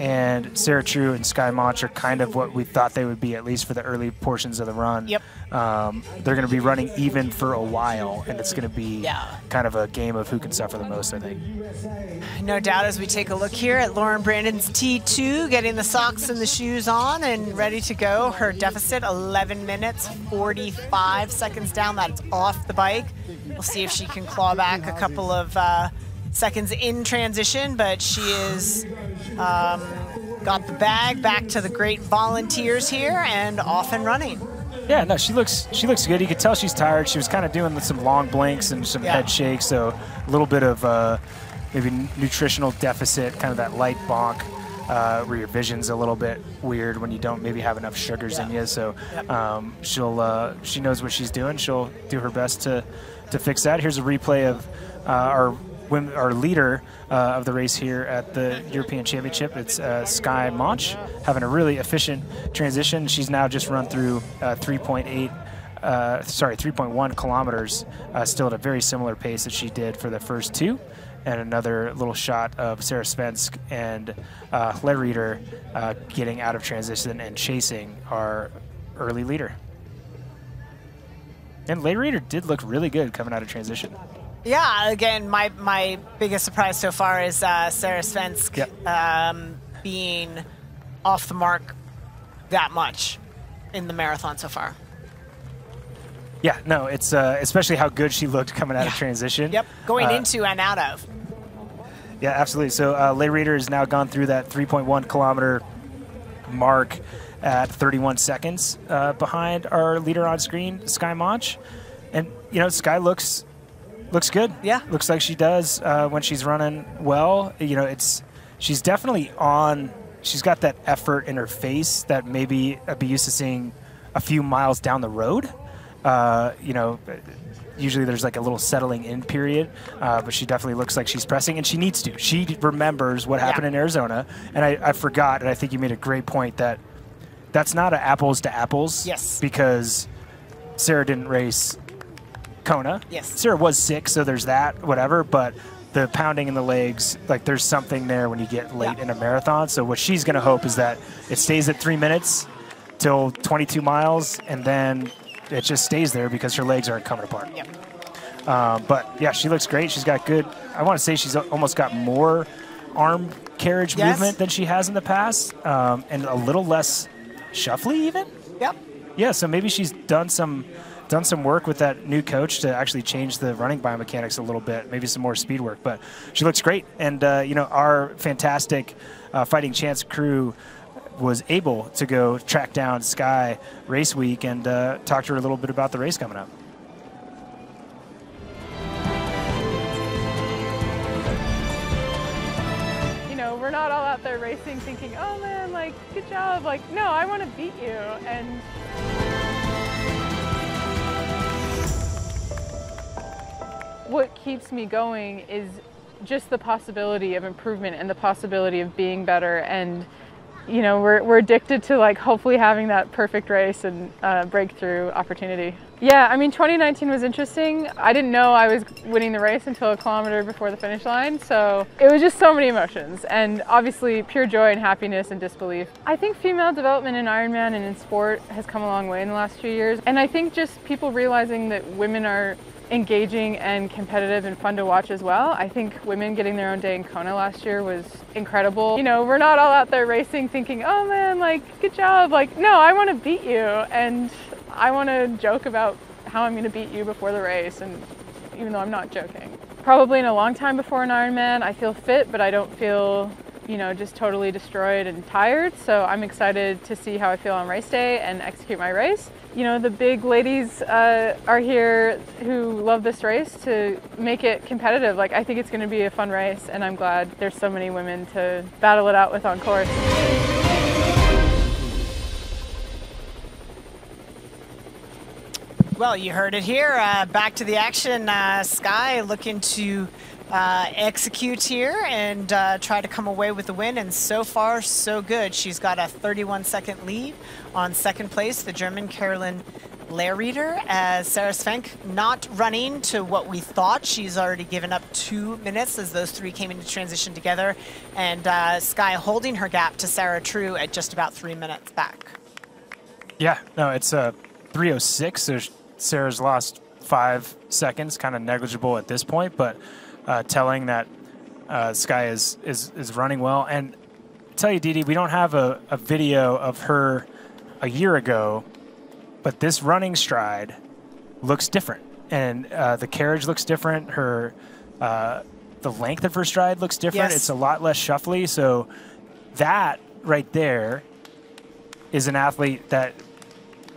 And Sarah True and Skye Moench are kind of what we thought they would be, at least for the early portions of the run. Yep. Um, they're going to be running even for a while, and it's going to be Yeah. kind of a game of who can suffer the most, I think. No doubt as we take a look here at Lauren Brandon's T2, getting the socks and the shoes on and ready to go. Her deficit 11 minutes, 45 seconds down. That's off the bike. We'll see if she can claw back a couple of uh, seconds in transition, but she is um, got the bag back to the great volunteers here and off and running. Yeah, no, she looks she looks good. You could tell she's tired. She was kind of doing some long blinks and some Yeah. head shakes, so a little bit of uh, maybe nutritional deficit, kind of that light bonk. Uh, where your vision's a little bit weird when you don't maybe have enough sugars in you. So um, she'll uh, she knows what she's doing. She'll do her best to to fix that. Here's a replay of uh, our women, our leader uh, of the race here at the European Championship. It's uh, Skye Moench having a really efficient transition. She's now just run through uh, 3.8. Uh, sorry, 3.1 kilometers, uh, still at a very similar pace that she did for the first two. And another little shot of Sarah Svensk and uh, Lehrieder uh, getting out of transition and chasing our early leader. And Lehrieder did look really good coming out of transition. Yeah, again, my, my biggest surprise so far is uh, Sarah Svensk Yep. um, being off the mark that much in the marathon so far. Yeah, no, it's uh, especially how good she looked coming out of transition. Yep, going Uh, into and out of. Yeah, absolutely. So uh, Lehrieder has now gone through that 3.1 kilometer mark at 31 seconds uh, behind our leader on screen, Skye Moench. And, you know, Skye looks looks good. Yeah. Looks like she does uh, when she's running well. You know, it's she's definitely on. She's got that effort in her face that maybe I'd be used to seeing a few miles down the road. Uh, you know, usually there's like a little settling in period, uh, but she definitely looks like she's pressing, and she needs to. She remembers what happened in Arizona, and I, I forgot, and I think you made a great point that that's not a apples to apples. Yes. Because Sarah didn't race Kona. Yes. Sarah was sick, so there's that, whatever, but the pounding in the legs, like there's something there when you get late in a marathon. So what she's going to hope is that it stays at three minutes till 22 miles, and then it just stays there because her legs aren't coming apart. Yep. Um, but yeah, she looks great. She's got good. I want to say she's almost got more arm carriage Yes. movement than she has in the past, um, and a little less shuffly even. Yep. Yeah, so maybe she's done some done some work with that new coach to actually change the running biomechanics a little bit, maybe some more speed work. But she looks great, and uh, you know our fantastic uh, fighting chance crew was able to go track down Skye race week and uh, talk to her a little bit about the race coming up. you know, we're not all out there racing thinking, oh man, like, good job. Like, no, I want to beat you. And what keeps me going is just the possibility of improvement and the possibility of being better. And, you know, we're, we're addicted to like hopefully having that perfect race and uh, breakthrough opportunity. Yeah, I mean, 2019 was interesting. I didn't know I was winning the race until a kilometer before the finish line, so it was just so many emotions and obviously pure joy and happiness and disbelief. I think female development in Ironman and in sport has come a long way in the last few years, and I think just people realizing that women are engaging and competitive and fun to watch as well. I think women getting their own day in Kona last year was incredible. You know, we're not all out there racing thinking, oh man, like, good job. Like, no, I want to beat you. And I want to joke about how I'm going to beat you before the race. And even though I'm not joking. Probably in a long time before an Ironman, I feel fit, but I don't feel you know, just totally destroyed and tired. So I'm excited to see how I feel on race day and execute my race. You know, the big ladies uh, are here who love this race to make it competitive. Like, I think it's going to be a fun race, and I'm glad there's so many women to battle it out with on course. Well, you heard it here. Uh, back to the action. Uh, Skye looking to uh, execute here and uh, try to come away with the win. And so far, so good. She's got a 31 second lead on second place, the German Carolin Lehrieder, as Sarah Svensk not running to what we thought. She's already given up two minutes as those three came into transition together. And uh, Sky holding her gap to Sarah True at just about three minutes back. Yeah, no, it's a 306. So Sarah's lost five seconds, kind of negligible at this point, but uh, telling that uh, Skye is, is is running well. And I tell you, Dede, we don't have a, a video of her a year ago, but this running stride looks different, and uh, the carriage looks different. Her uh, the length of her stride looks different. Yes. It's a lot less shuffly. So that right there is an athlete that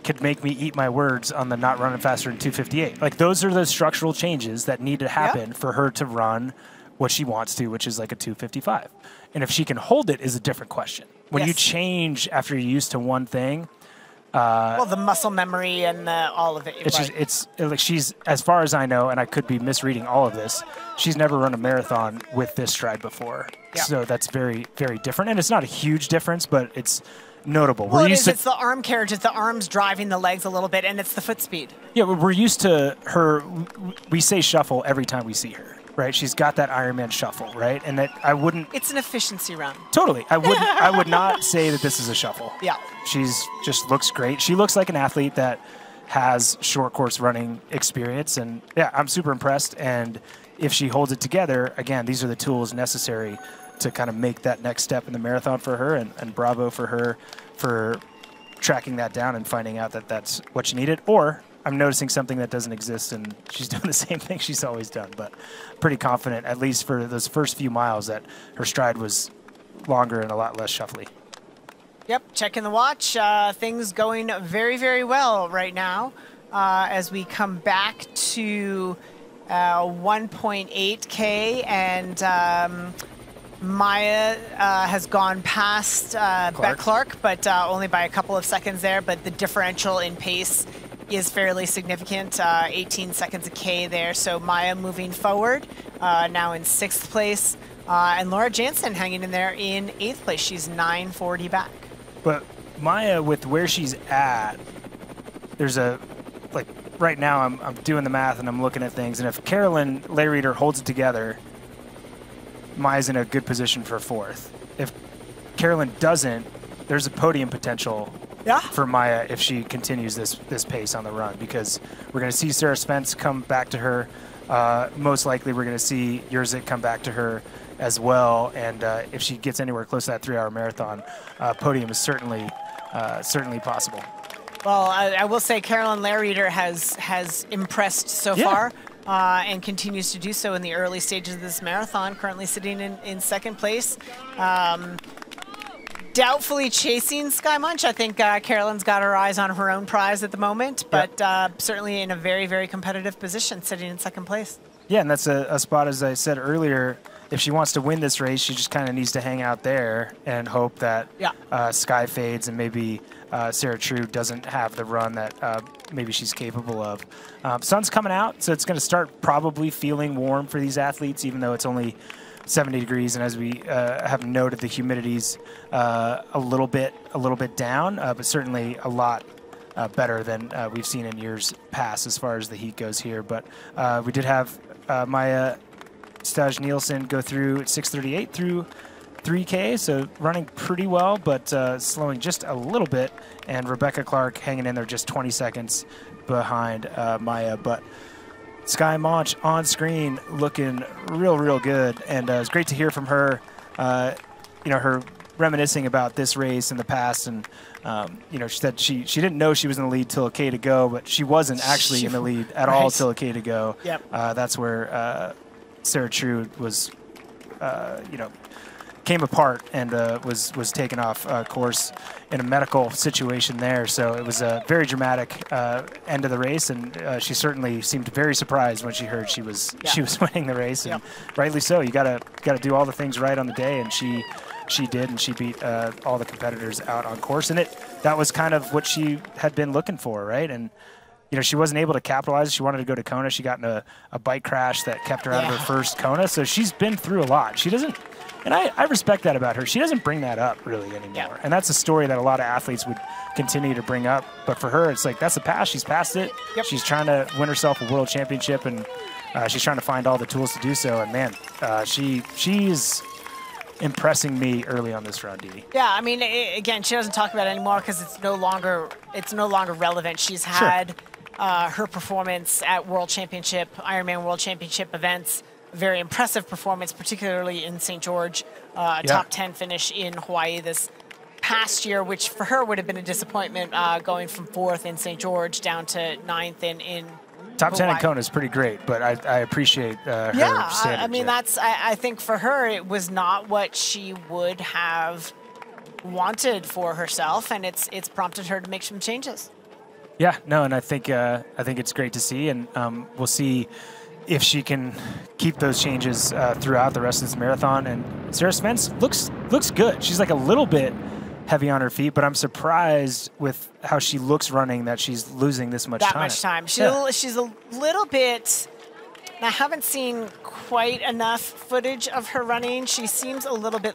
could make me eat my words on the not running faster than 258. Like those are the structural changes that need to happen yep. for her to run what she wants to, which is like a 255. And if she can hold it is a different question. When yes. you change after you're used to one thing, uh, well, the muscle memory and the, all of it. It's right. just it's like she's as far as I know, and I could be misreading all of this. She's never run a marathon with this stride before, yeah. so that's very very different. And it's not a huge difference, but it's notable. Well, we're used is, to, it's the arm carriage, it's the arms driving the legs a little bit, and it's the foot speed. Yeah, we're used to her. We say shuffle every time we see her, right? She's got that Ironman shuffle, right? And that I wouldn't. It's an efficiency run. Totally, I would. [LAUGHS] I would not say that this is a shuffle. Yeah. She's just looks great. She looks like an athlete that has short course running experience, and yeah, I'm super impressed. And if she holds it together, again, these are the tools necessary to kind of make that next step in the marathon for her. And, and bravo for her for tracking that down and finding out that that's what she needed. Or I'm noticing something that doesn't exist and she's [LAUGHS] doing the same thing she's always done. But pretty confident, at least for those first few miles, that her stride was longer and a lot less shuffly. Yep, checking the watch. Uh, things going very, very well right now uh, as we come back to uh, 1.8K and um, Maja uh, has gone past uh, Clark. Beck Clark, but uh, only by a couple of seconds there. But the differential in pace is fairly significant, uh, 18 seconds a K there. So Maja moving forward, uh, now in sixth place. Uh, and Laura Jansen hanging in there in eighth place. She's 940 back. But Maja, with where she's at, there's a, like, right now I'm, I'm doing the math and I'm looking at things. And if Carolin Lehrieder holds it together, Maja's in a good position for fourth. If Carolin doesn't, there's a podium potential yeah. for Maja if she continues this this pace on the run because we're going to see Sarah Svensk come back to her. Uh, most likely, we're going to see Yerzik come back to her as well. And uh, if she gets anywhere close to that three-hour marathon, uh, podium is certainly uh, certainly possible. Well, I, I, will say Carolin Lehrieder has has impressed so yeah. far uh, and continues to do so in the early stages of this marathon, currently sitting in, in second place. Um, doubtfully chasing Skye Moench. I think uh, Carolin's got her eyes on her own prize at the moment, but yep. uh, certainly in a very, very competitive position, sitting in second place. Yeah, and that's a, a spot, as I said earlier, if she wants to win this race, she just kind of needs to hang out there and hope that yeah. uh, Skye fades and maybe uh, Sarah True doesn't have the run that uh, maybe she's capable of. Um, sun's coming out, so it's going to start probably feeling warm for these athletes, even though it's only 70 degrees, and as we uh, have noted, the humidity's uh, a little bit a little bit down, uh, but certainly a lot uh, better than uh, we've seen in years past as far as the heat goes here. But uh, we did have Maja Stage Nielsen go through at 6:38 through 3K, so running pretty well, but slowing just a little bit. And Rebecca Clark hanging in there just 20 seconds behind Maja, but. Skye Moench on screen looking real, real good. And uh, it's great to hear from her, uh, you know, her reminiscing about this race in the past. And, um, you know, she said she, she didn't know she was in the lead till a K to go, but she wasn't actually she, in the lead at right. all till a K to go. Yep. Uh, that's where uh, Sarah True was, uh, you know, came apart and uh, was was taken off uh, course in a medical situation there. So it was a very dramatic uh, end of the race, and uh, she certainly seemed very surprised when she heard she was yeah. she was [LAUGHS] winning the race, and rightly so. You gotta gotta do all the things right on the day, and she she did, and she beat uh, all the competitors out on course, and it that was kind of what she had been looking for, right? And you know, she wasn't able to capitalize. She wanted to go to Kona. She got in a, a bike crash that kept her yeah. out of her first Kona. So she's been through a lot. She doesn't and I, I respect that about her. She doesn't bring that up really anymore. Yeah. And that's a story that a lot of athletes would continue to bring up. But for her, it's like that's the past. She's past it. Yep. She's trying to win herself a world championship, and uh, she's trying to find all the tools to do so. And man, uh, she she's impressing me early on this round, Dee. Yeah, I mean, it, again, she doesn't talk about it anymore because it's no longer it's no longer relevant. She's had sure. uh, her performance at World Championship, Ironman World Championship events very impressive performance, particularly in St. George, uh, yeah. top 10 finish in Hawaii this past year, which for her would have been a disappointment uh, going from fourth in St. George down to ninth in, in Top Hawaii. 10 in Kona is pretty great, but I, I appreciate uh, her yeah. I mean, that's, I, I think for her, it was not what she would have wanted for herself, and it's it's prompted her to make some changes. Yeah, no, and I think uh, I think it's great to see, and um, we'll see if she can keep those changes uh, throughout the rest of this marathon. And Sarah Svensk looks looks good. She's like a little bit heavy on her feet, but I'm surprised with how she looks running that she's losing this much that time. That much time. She's, yeah. a, she's a little bit. I haven't seen quite enough footage of her running. She seems a little bit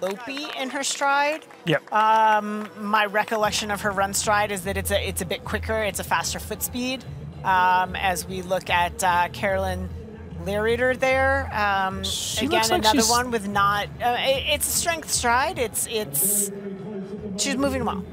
lopey in her stride. Yep. Um, my recollection of her run stride is that it's a it's a bit quicker. It's a faster foot speed um, as we look at uh, Carolin Lehrieder there. Um, again, like another one with not. Uh, it, it's a strength stride. It's it's. She's moving well.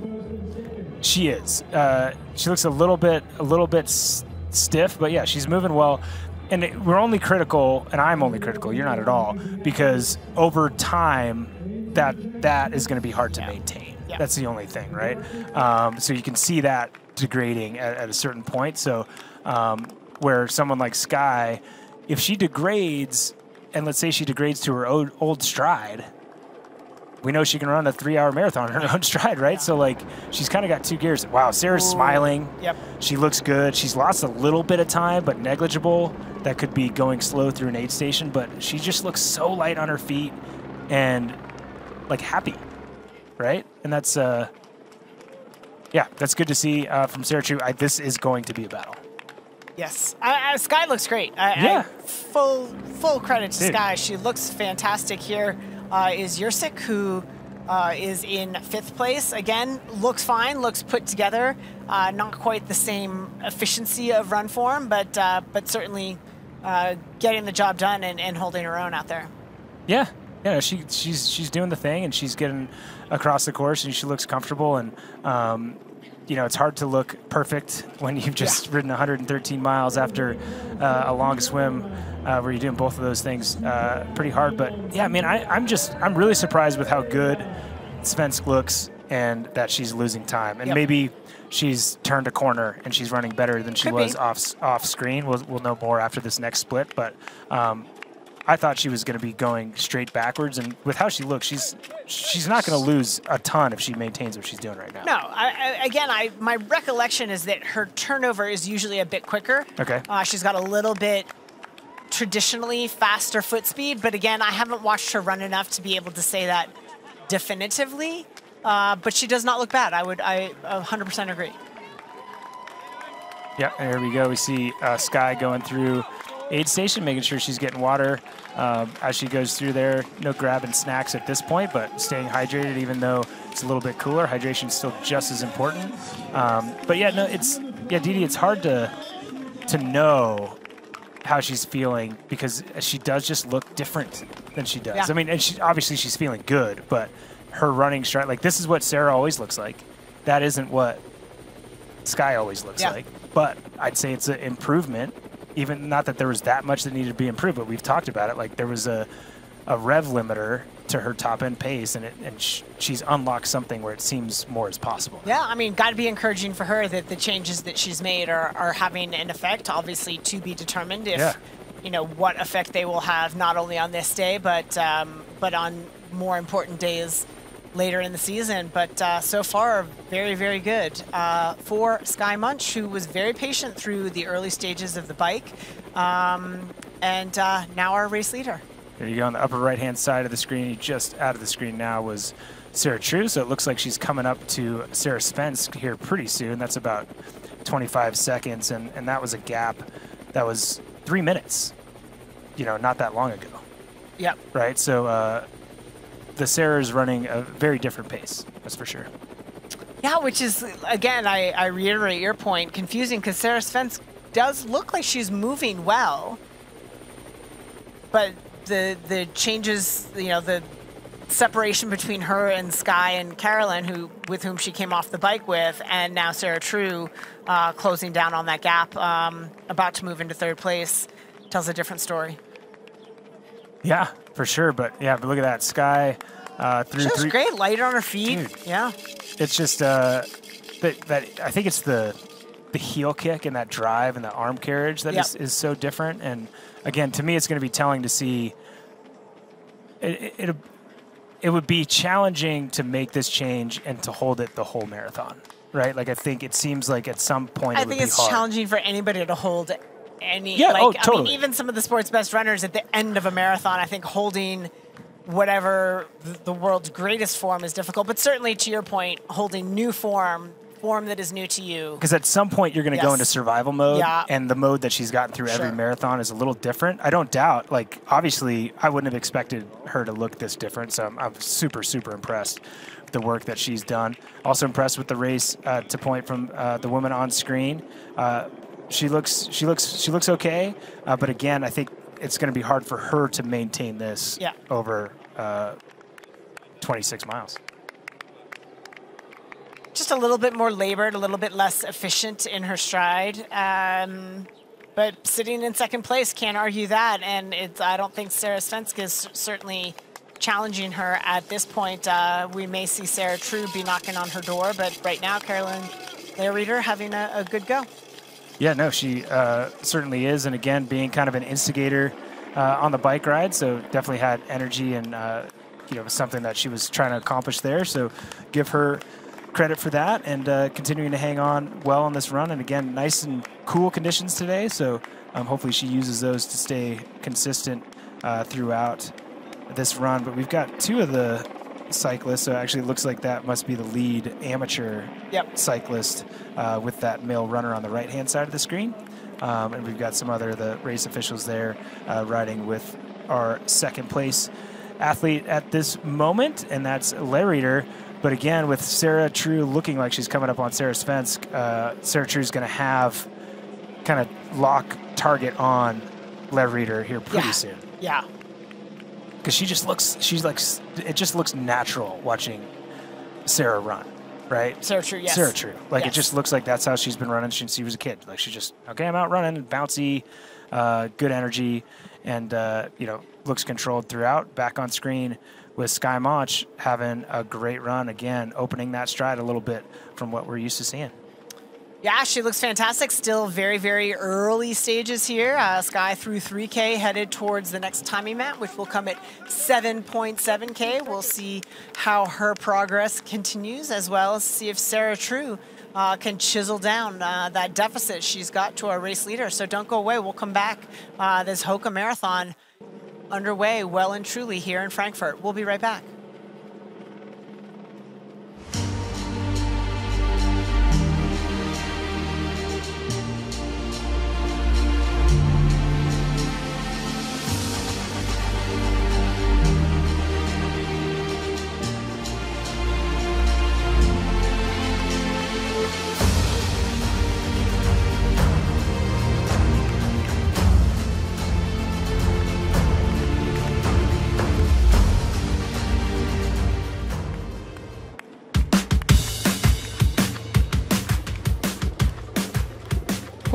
She is. Uh, she looks a little bit a little bit stiff, but yeah, she's moving well. And it, we're only critical, and I'm only critical. You're not at all, because over time, that that is going to be hard to yeah. maintain. Yeah. That's the only thing, right? Um, so you can see that degrading at, at a certain point. So, um, where someone like Skye, if she degrades, and let's say she degrades to her old, old stride, we know she can run a three-hour marathon in her [LAUGHS] own stride, right? Yeah. So like she's kind of got two gears. Wow, Sarah's Ooh. smiling. Yep. She looks good. She's lost a little bit of time, but negligible. That could be going slow through an aid station, but she just looks so light on her feet and like happy, right? And that's uh, yeah, that's good to see uh, from Sarah True. I, this is going to be a battle. Yes, uh, Skye looks great. yeah, full full credit to Dude. Skye. She looks fantastic here. Uh, is Yursik who uh, is in fifth place again? Looks fine. Looks put together. Uh, not quite the same efficiency of run form, but uh, but certainly uh, getting the job done and, and holding her own out there. Yeah, yeah. She she's she's doing the thing and she's getting across the course, and she looks comfortable. And um, you know, it's hard to look perfect when you've just yeah. ridden 113 miles after uh, a long swim, uh, where you're doing both of those things uh, pretty hard. But yeah, I mean, I, I'm just I'm really surprised with how good Svensk looks, and that she's losing time, and yep. maybe she's turned a corner and she's running better than she Could was be. off off screen. We'll, we'll know more after this next split, but um, I thought she was going to be going straight backwards, and with how she looks, she's she's not going to lose a ton if she maintains what she's doing right now. No, I, I, again, I my recollection is that her turnover is usually a bit quicker. Okay. Uh, she's got a little bit traditionally faster foot speed, but again, I haven't watched her run enough to be able to say that definitively. Uh, but she does not look bad. I would, I 100% agree. Yeah, there we go. We see uh, Skye going through aid station, making sure she's getting water um, as she goes through there. No grabbing snacks at this point, but staying hydrated, even though it's a little bit cooler. Hydration is still just as important. Um, but yeah, no, it's yeah, Dede. It's hard to to know how she's feeling because she does just look different than she does. Yeah. I mean, and she obviously she's feeling good, but her running stride, like this is what Sarah always looks like. That isn't what Skye always looks Yeah. like. But I'd say it's an improvement. Even not that there was that much that needed to be improved, but we've talked about it. Like there was a a rev limiter to her top end pace, and it, and sh- she's unlocked something where it seems more is possible. Yeah, I mean, got to be encouraging for her that the changes that she's made are, are having an effect. Obviously, to be determined if Yeah. you know what effect they will have not only on this day, but um, but on more important days later in the season. But uh, so far, very very good uh, for Skye Moench, who was very patient through the early stages of the bike, um, and uh, now our race leader. There you go on the upper right hand side of the screen. Just out of the screen now was Sarah True. So it looks like she's coming up to Sarah Svensk here pretty soon. That's about 25 seconds, and, and that was a gap that was three minutes, you know, not that long ago, Yep. right? So uh, the Sarah is running a very different pace, that's for sure. Yeah, which is again, I, I reiterate your point, confusing because Sarah Svensk does look like she's moving well, but the the changes, you know, the separation between her and Skye and Carolin, who with whom she came off the bike with, and now Sarah True uh, closing down on that gap, um, about to move into third place, tells a different story. Yeah, for sure. But yeah, but look at that Skye uh, through She looks three. great, light on her feet. Dude. Yeah. It's just uh, that that I think it's the the heel kick and that drive and the arm carriage that is Yep. is so different. And again, to me, it's going to be telling to see. It, it, it would be challenging to make this change and to hold it the whole marathon, right? Like I think it seems like at some point I it would think it's hard. challenging for anybody to hold any. Yeah, like, oh, I mean, even some of the sport's best runners at the end of a marathon, I think holding whatever the world's greatest form is difficult. But certainly, to your point, holding new form, form that is new to you. Because at some point you're going to go into survival mode, Yeah. and the mode that she's gotten through every marathon is a little different. I don't doubt. Like obviously, I wouldn't have expected her to look this different. So I'm, I'm super super impressed with the work that she's done. Also impressed with the race uh, to point from uh, the woman on screen. Uh, she looks she looks she looks okay, uh, but again, I think it's going to be hard for her to maintain this Yeah. over uh, 26 miles. Just a little bit more labored, a little bit less efficient in her stride. Um, but sitting in second place, can't argue that. And it's, I don't think Sarah Svensk is certainly challenging her at this point. Uh, we may see Sarah True be knocking on her door, but right now, Carolyn Leah Reader having a, a good go. Yeah, no, she uh, certainly is, and again, being kind of an instigator uh, on the bike ride, so definitely had energy and uh, you know something that she was trying to accomplish there. So give her credit for that, and uh, continuing to hang on well on this run. And again, nice and cool conditions today, so um, hopefully she uses those to stay consistent uh, throughout this run. But we've got two of the cyclists, so actually it looks like that must be the lead amateur Yep. cyclist uh, with that male runner on the right hand side of the screen. Um, and we've got some other the race officials there uh, riding with our second place athlete at this moment, and that's Lehrieder. But again, with Sarah True looking like she's coming up on Sarah Svensk, uh, Sarah True is going to have kind of lock target on Lehrieder here pretty Yeah. soon Yeah. Because she just looks she's like it just looks natural watching Sarah run, right? Sarah True, yes. Sarah True. Like it just looks like that's how she's been running since she was a kid. Like she just okay, I'm out running, bouncy, uh, good energy, and uh, you know looks controlled throughout. Back on screen with Skye Moench having a great run again, opening that stride a little bit from what we're used to seeing. Yeah, she looks fantastic. Still very, very early stages here. Uh, Skye through 3K, headed towards the next timing map, which will come at 7.7K. We'll see how her progress continues, as well as see if Sarah True uh, can chisel down uh, that deficit she's got to our race leader. So don't go away. We'll come back. Uh, this Hoka Marathon underway well and truly here in Frankfurt. We'll be right back.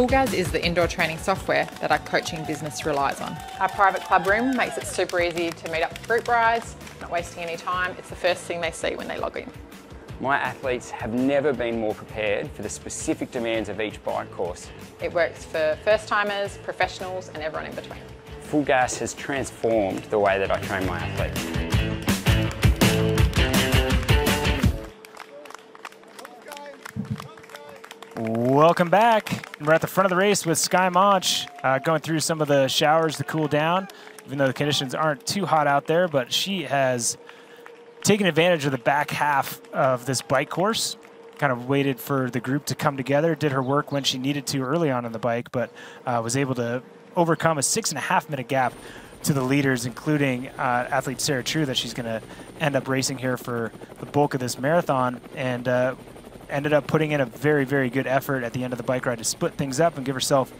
FulGaz is the indoor training software that our coaching business relies on. Our private club room makes it super easy to meet up for group rides, not wasting any time. It's the first thing they see when they log in. My athletes have never been more prepared for the specific demands of each bike course. It works for first timers, professionals, and everyone in between. FulGaz has transformed the way that I train my athletes. Welcome back. We're at the front of the race with Skye Moench, uh, going through some of the showers to cool down, even though the conditions aren't too hot out there, but she has taken advantage of the back half of this bike course, kind of waited for the group to come together, did her work when she needed to early on in the bike, but uh, was able to overcome a six and a half minute gap to the leaders, including uh, athlete Sarah True, that she's going to end up racing here for the bulk of this marathon. And uh, ended up putting in a very, very good effort at the end of the bike ride to split things up and give herself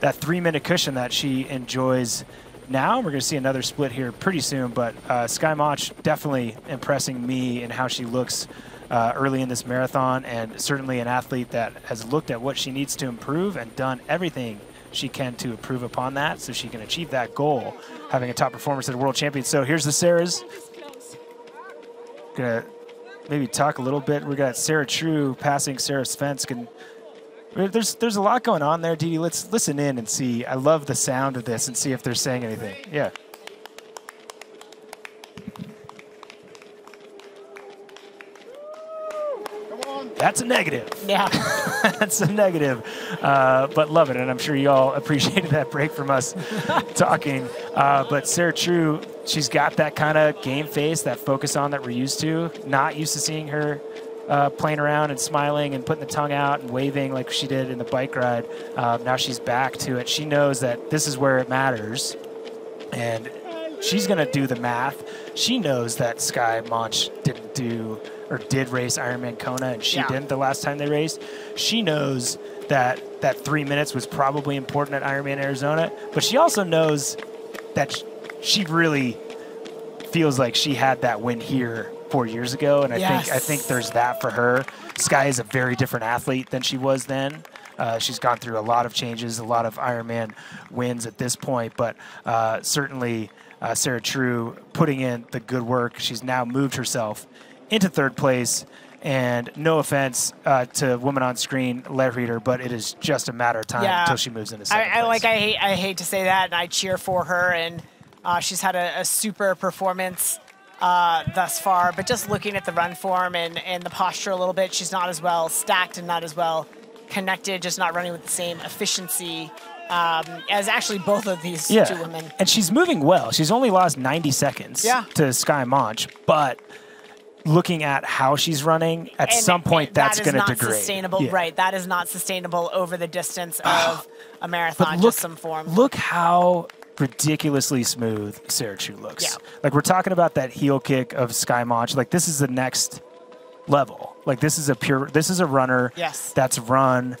that three minute cushion that she enjoys now. We're going to see another split here pretty soon, but uh, Moench definitely impressing me in how she looks uh, early in this marathon, and certainly an athlete that has looked at what she needs to improve and done everything she can to improve upon that so she can achieve that goal, having a top performance at a world champion. So here's the Sarahs. Gonna maybe talk a little bit. We got Sarah True passing Sarah Svensk, and there's there's a lot going on there, Dee. Let's listen in and see. I love the sound of this and see if they're saying anything. Yeah. That's a negative. Yeah. [LAUGHS] That's a negative. Uh, but love it. And I'm sure you all appreciated that break from us [LAUGHS] talking. Uh, but Sarah True, she's got that kind of game face, that focus on that we're used to. Not used to seeing her uh, playing around and smiling and putting the tongue out and waving like she did in the bike ride. Uh, now she's back to it. She knows that this is where it matters. And she's going to do the math. She knows that Skye Moench didn't do or did race Ironman Kona and she Yeah. didn't the last time they raced. She knows that that three minutes was probably important at Ironman Arizona, but she also knows that she really feels like she had that win here four years ago, and I think I think there's that for her. Skye is a very different athlete than she was then. Uh, she's gone through a lot of changes, a lot of Ironman wins at this point, but uh, certainly uh, Sarah True putting in the good work. She's now moved herself into third place. And no offense uh, to woman on screen, Lehrieder, but it is just a matter of time Yeah. until she moves into second I, I like. I hate. I hate to say that, and I cheer for her. And uh, she's had a, a super performance uh, thus far. But just looking at the run form and and the posture a little bit, she's not as well stacked and not as well connected. Just not running with the same efficiency um, as actually both of these yeah. two women. And she's moving well. She's only lost 90 seconds Yeah. to Skye Moench, but looking at how she's running, at And some point that's that going is to not degrade. sustainable, Yeah. right? That is not sustainable over the distance [SIGHS] of a marathon. But look, just some form. look how ridiculously smooth Sarah True looks. Yeah. Like we're talking about that heel kick of Skye Moench. Like this is the next level. Like this is a pure. This is a runner. Yes. That's run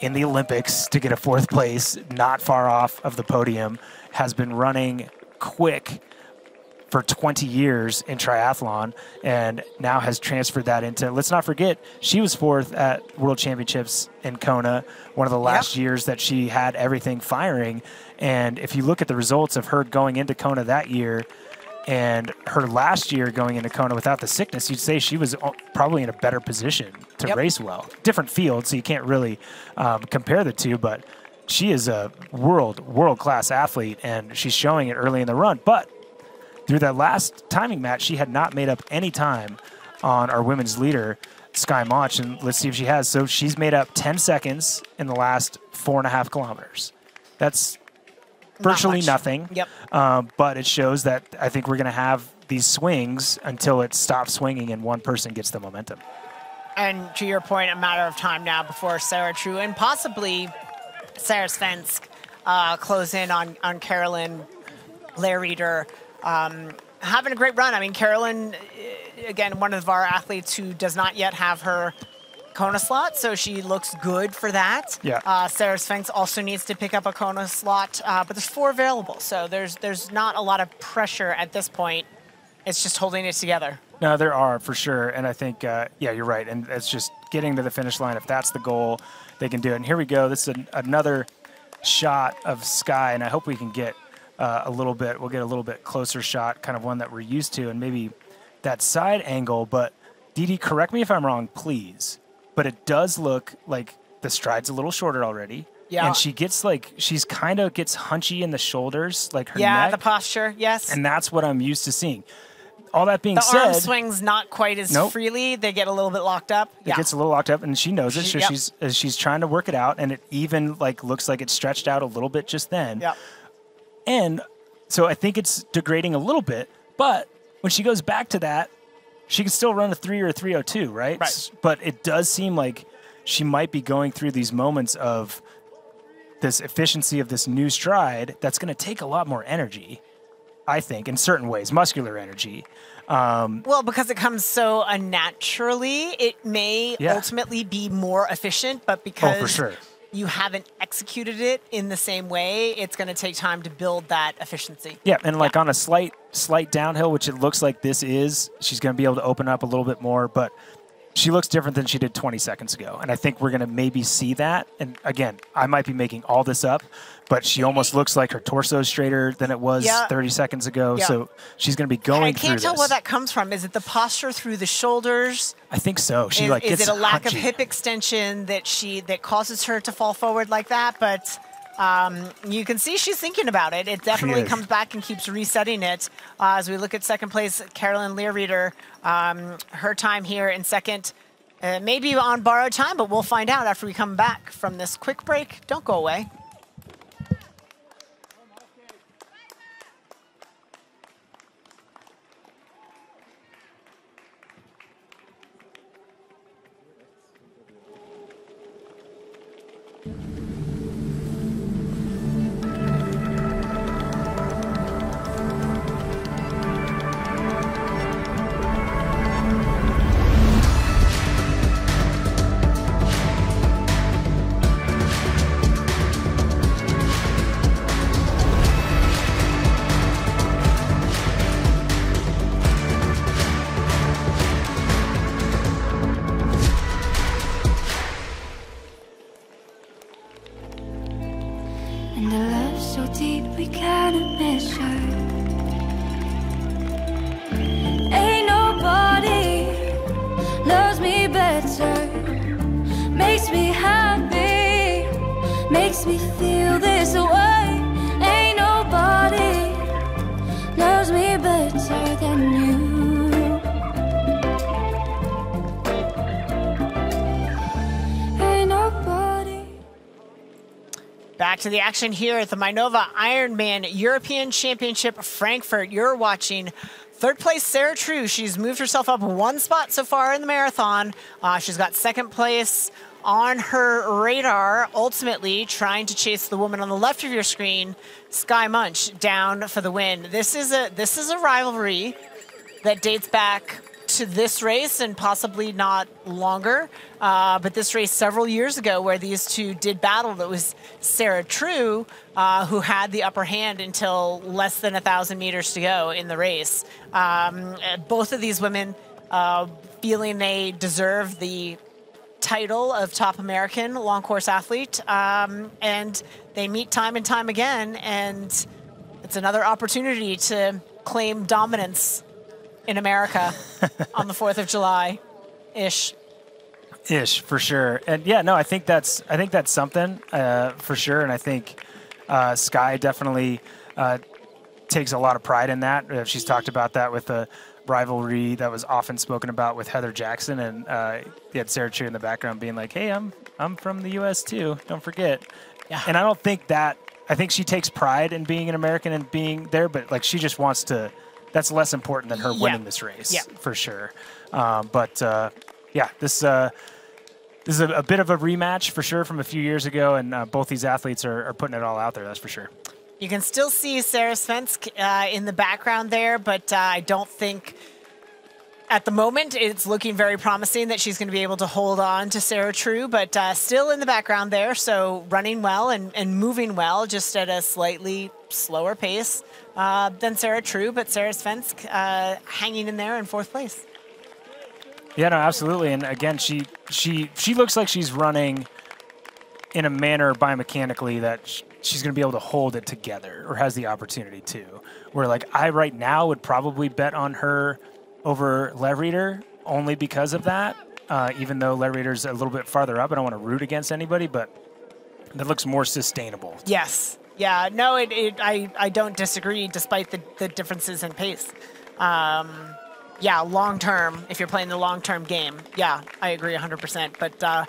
in the Olympics to get a fourth place, not far off of the podium. Has been running quick for 20 years in triathlon and now has transferred that into let's not forget she was fourth at world championships in kona one of the last years that she had everything firing. And if you look at the results of her going into kona that year and her last year going into kona without the sickness you'd say she was probably in a better position to Yep. race well. Different field so you can't really um, compare the two but she is a world world class athlete and she's showing it early in the run. But through that last timing match, she had not made up any time on our women's leader, Skye Moench, and let's see if she has. So she's made up 10 seconds in the last four and a half kilometers. That's virtually much. nothing. Yep. Um, but it shows that I think we're going to have these swings until it stops swinging and one person gets the momentum. And to your point, a matter of time now before Sarah True and possibly Sarah Svensk uh, close in on, on Carolin Lehrieder. Um, having a great run. I mean, Carolin, uh, again, one of our athletes who does not yet have her Kona slot, so she looks good for that. Yeah. Uh, Sarah Svensk also needs to pick up a Kona slot, uh, but there's four available, so there's there's not a lot of pressure at this point. It's just holding it together. No, there are for sure, and I think uh, yeah, you're right, and it's just getting to the finish line. If that's the goal, they can do it. And here we go. This is an, another shot of Sky, and I hope we can get uh, a little bit. We'll get a little bit closer shot, kind of one that we're used to, and maybe that side angle. But Dede, correct me if I'm wrong, please. But it does look like the stride's a little shorter already. Yeah. And she gets like she's kind of gets hunchy in the shoulders, like her yeah, neck. the posture, yes. and that's what I'm used to seeing. All that being the said, arm swings not quite as Nope. freely. They get a little bit locked up. it yeah. gets a little locked up, and she knows it. She- So yep. she's uh, she's trying to work it out, and it even like looks like it's stretched out a little bit just then. Yeah. And so I think it's degrading a little bit, but when she goes back to that, she can still run a three or a three hundred two, right? Right. But it does seem like she might be going through these moments of this efficiency of this new stride that's going to take a lot more energy. I think in certain ways, muscular energy. Um, Well, because it comes so unnaturally, it may Yeah. ultimately be more efficient, but because oh, for sure. You haven't executed it in the same way, it's going to take time to build that efficiency. Yeah, and like on a slight slight downhill, which it looks like this is, she's going to be able to open up a little bit more, but she looks different than she did 20 seconds ago. And I think we're going to maybe see that. And again, I might be making all this up, but she almost looks like her torso is straighter than it was Yeah. 30 seconds ago. Yeah. So she's going to be going I can't tell this. where that comes from. Is it the posture through the shoulders? I think so. She is, like is it a lack of hip extension that she that causes her to fall forward like that? But um, you can see she's thinking about it. It definitely comes back and keeps resetting it. Uh, as we look at second place, Carolin Lehrieder, um, her time here in second. Uh, maybe on borrowed time, but we'll find out after we come back from this quick break. Don't go away. Back to the action here at the Mainova Ironman European Championship Frankfurt. You're watching third place Sarah True. She's moved herself up one spot so far in the marathon. Uh, she's got second place on her radar, ultimately trying to chase the woman on the left of your screen, Skye Moench, down for the win. This is a this is a rivalry that dates back to this race and possibly not longer. Uh, but this race several years ago, where these two did battle, That was Sarah True uh, who had the upper hand until less than a thousand meters to go in the race. Um, both of these women uh, feeling they deserve the title of top American long course athlete, um, and they meet time and time again, and it's another opportunity to claim dominance in America on the 4th of July ish. ish for sure and yeah no i think that's i think that's something uh, for sure and i think uh, Skye definitely uh, takes a lot of pride in that uh, she's talked about that with the rivalry that was often spoken about with heather jackson and uh, you had sarah True in the background being like hey i'm i'm from the us too don't forget Yeah. and i don't think that i think she takes pride in being an american and being there but like she just wants to that's less important than her Yeah. winning this race Yeah. for sure um, but uh, yeah this uh, this is a, a bit of a rematch for sure from a few years ago, and uh, both these athletes are, are putting it all out there. That's for sure. You can still see Sarah Svensk uh, in the background there, but uh, I don't think at the moment it's looking very promising that she's going to be able to hold on to Sarah True, but uh, still in the background there. So running well and, and moving well, just at a slightly slower pace uh, than Sarah True, but Sarah Svensk uh, hanging in there in fourth place. Yeah, no, absolutely. And again, she she she looks like she's running in a manner biomechanically that she's going to be able to hold it together or has the opportunity to. Where like I right now would probably bet on her over Lehrieder only because of that. Uh, even though Lehrieder's a little bit farther up, I don't want to root against anybody, but that looks more sustainable. Yes. Yeah. No, it, it I, I don't disagree despite the, the differences in pace. Um, yeah, long term, if you're playing the long term game, yeah, I agree 100%. But uh,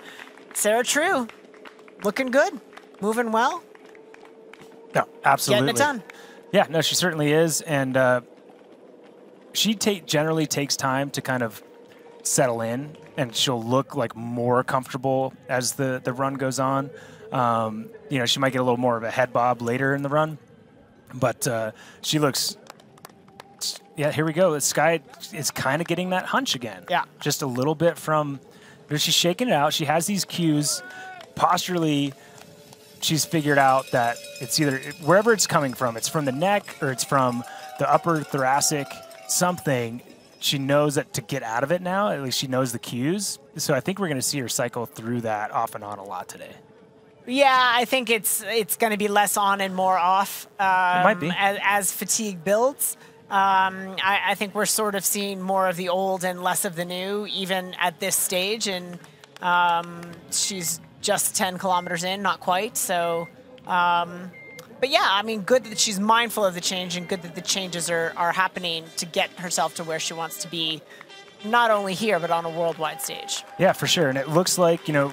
Sarah True, looking good, moving well, No, absolutely. getting it done. Yeah, no, she certainly is, and uh, she ta- generally takes time to kind of settle in, and she'll look like more comfortable as the the run goes on. Um, you know, she might get a little more of a head bob later in the run, but uh, she looks. Yeah, here we go. The sky is kind of getting that hunch again. Yeah. just a little bit from. She's shaking it out. She has these cues, posturally she's figured out that it's either wherever it's coming from, it's from the neck or it's from the upper thoracic, something. She knows that to get out of it now, at least she knows the cues. So I think we're going to see her cycle through that off and on a lot today. Yeah, I think it's it's going to be less on and more off. Um, might be. as, as fatigue builds. Um, I, I think we're sort of seeing more of the old and less of the new, even at this stage. And um, she's just 10 kilometers in, not quite. So, um, but yeah, I mean, good that she's mindful of the change and good that the changes are, are happening to get herself to where she wants to be, not only here, but on a worldwide stage. Yeah, for sure. And it looks like, you know,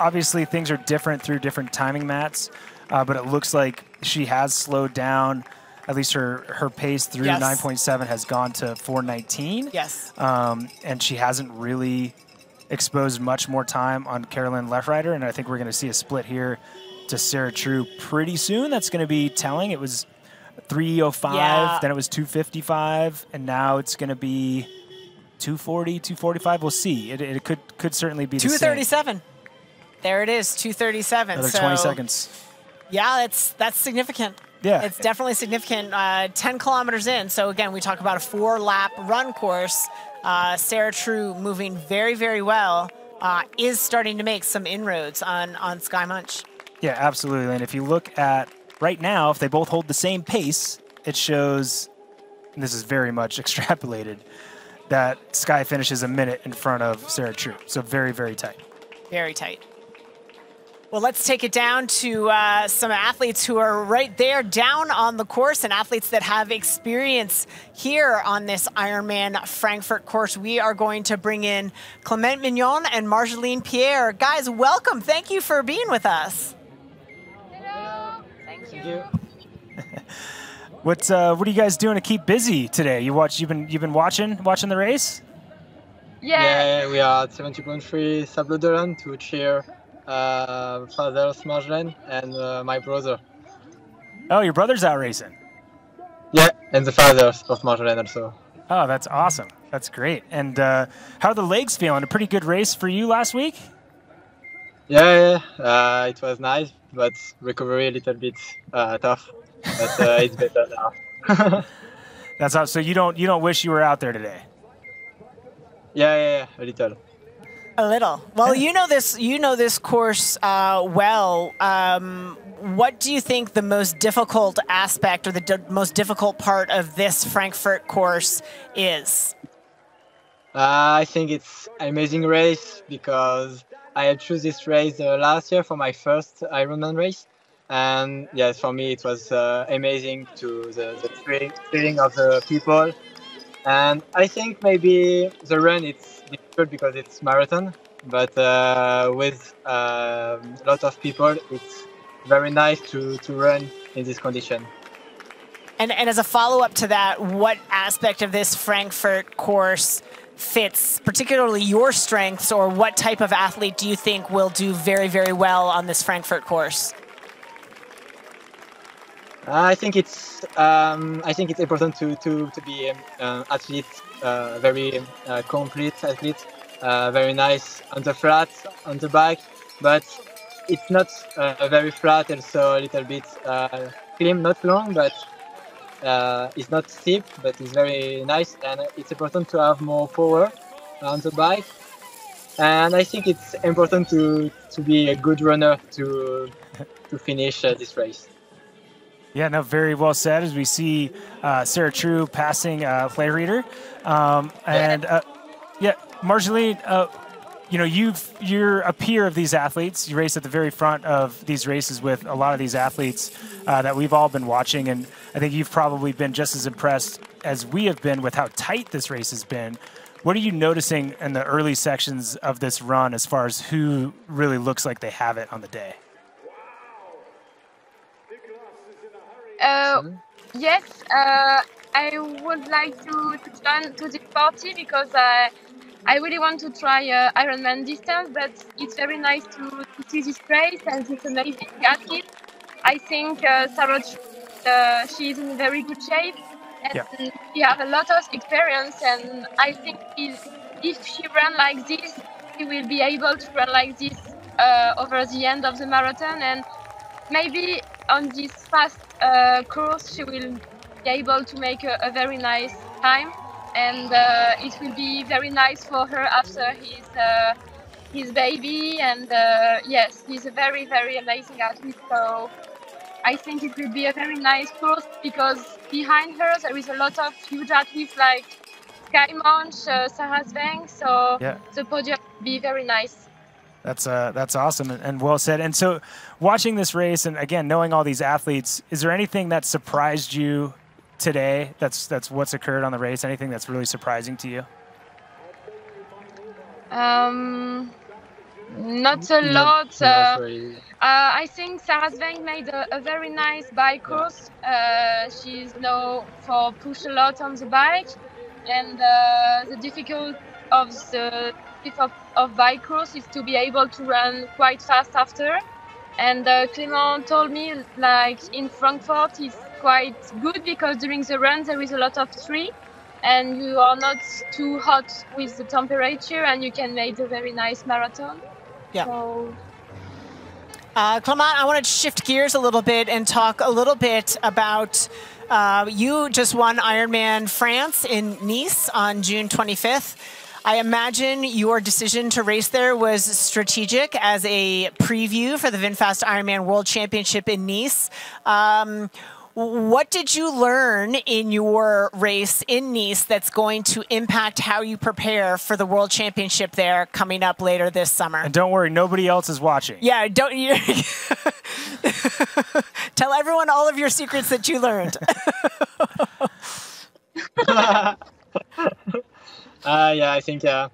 obviously things are different through different timing mats, uh, but it looks like she has slowed down. At least her, her pace through Yes. 9.7 has gone to 419. Yes. Um, and she hasn't really exposed much more time on Carolin Lehrieder. And I think we're going to see a split here to Sarah True pretty soon. That's going to be telling. It was 305, Yeah. then it was 255, and now it's going to be 240, 245. We'll see. It, it could could certainly be the same. 237. There it is, 237. Another so 20 seconds. Yeah, that's that's significant. Yeah. It's definitely significant. Uh, 10 kilometers in. So again, we talk about a four lap run course. Uh, Sarah True moving very, very well. Uh, is starting to make some inroads on, on Skye Moench. Yeah, absolutely. And if you look at right now, if they both hold the same pace, it shows, and this is very much [LAUGHS] extrapolated, that Skye finishes a minute in front of Sarah True. So very, very tight. Very tight. Well, let's take it down to uh, some athletes who are right there down on the course and athletes that have experience here on this Ironman Frankfurt course. We are going to bring in Clement Mignon and Marjolaine Pierre. Guys, welcome. Thank you for being with us. Hello. Thank you. [LAUGHS] What uh, what are you guys doing to keep busy today? You watch you've been you've been watching watching the race? Yeah. we are at 70.3 Sable d'Olonne to cheer uh, Father Marjolaine and uh, my brother. Oh, your brother's out racing. Yeah, and the father of Marjolaine also. Oh, that's awesome. That's great. And uh, how are the legs feeling? A pretty good race for you last week? Yeah, yeah, uh, it was nice, but recovery a little bit uh, tough. But uh, it's better now. [LAUGHS] That's how, so you don't you don't wish you were out there today. Yeah, yeah, yeah, a little. A little. Well, you know this. You know this course uh, well. Um, what do you think the most difficult aspect or the most difficult part of this Frankfurt course is? Uh, I think it's an amazing race because I had choose this race uh, last year for my first Ironman race, and yes, for me it was uh, amazing to the, the feeling of the people, and I think maybe the run it's difficult because it's marathon, but uh, with um, a lot of people, it's very nice to, to run in this condition. And, and as a follow up to that, what aspect of this Frankfurt course fits particularly your strengths, or what type of athlete do you think will do very, very well on this Frankfurt course? I think it's um, I think it's important to to to be an uh, athlete, very uh, complete athlete, uh, very nice on the flat, on the back, but it's not uh, very flat. Also a little bit uh, climb, not long, but uh, it's not steep, but it's very nice, and it's important to have more power on the bike. and I think it's important to to be a good runner to to finish uh, this race. Yeah, no, very well said. As we see uh, Sarah True passing uh, Lehrieder, um, and uh, yeah, Marjolaine, uh, you know, you've you're a peer of these athletes. You race at the very front of these races with a lot of these athletes uh, that we've all been watching, and I think you've probably been just as impressed as we have been with how tight this race has been. What are you noticing in the early sections of this run as far as who really looks like they have it on the day? Uh, yes, uh, I would like to, to join to this party because uh, I really want to try uh, Ironman distance, but it's very nice to, to see this race and this amazing athlete. I think uh, Sarah, uh, she's in very good shape and Yeah. she has a lot of experience. And I think if, she run like this, she will be able to run like this uh, over the end of the marathon. And maybe on this fast course, she will be able to make a, a very nice time, and uh, it will be very nice for her after his uh, his baby. And uh, yes, he's a very very amazing athlete. So I think it will be a very nice course because behind her there is a lot of huge athletes like Skye Moench, uh, Sarah Svensk. So Yeah. the podium will be very nice. That's uh, that's awesome and, and well said. And so, watching this race and again knowing all these athletes, is there anything that surprised you today? That's that's what's occurred on the race. Anything that's really surprising to you? Um, not a Not- lot. not uh, really. uh, I think Sarah Svensk made a, a very nice bike course. Uh, she's known for push a lot on the bike, and uh, the difficult of the of, of bike course is to be able to run quite fast after. And uh, Clément told me like in Frankfurt is quite good because during the run there is a lot of tree and you are not too hot with the temperature and you can make a very nice marathon. Yeah. So Uh, Clement, I want to shift gears a little bit and talk a little bit about uh, you just won Ironman France in Nice on June 25th. I imagine your decision to race there was strategic as a preview for the VinFast Ironman World Championship in Nice. Um, what did you learn in your race in Nice that's going to impact how you prepare for the World Championship there coming up later this summer? And don't worry, nobody else is watching. Yeah, don't you [LAUGHS] tell everyone all of your secrets that you learned. [LAUGHS] [LAUGHS] Uh, yeah, I think uh,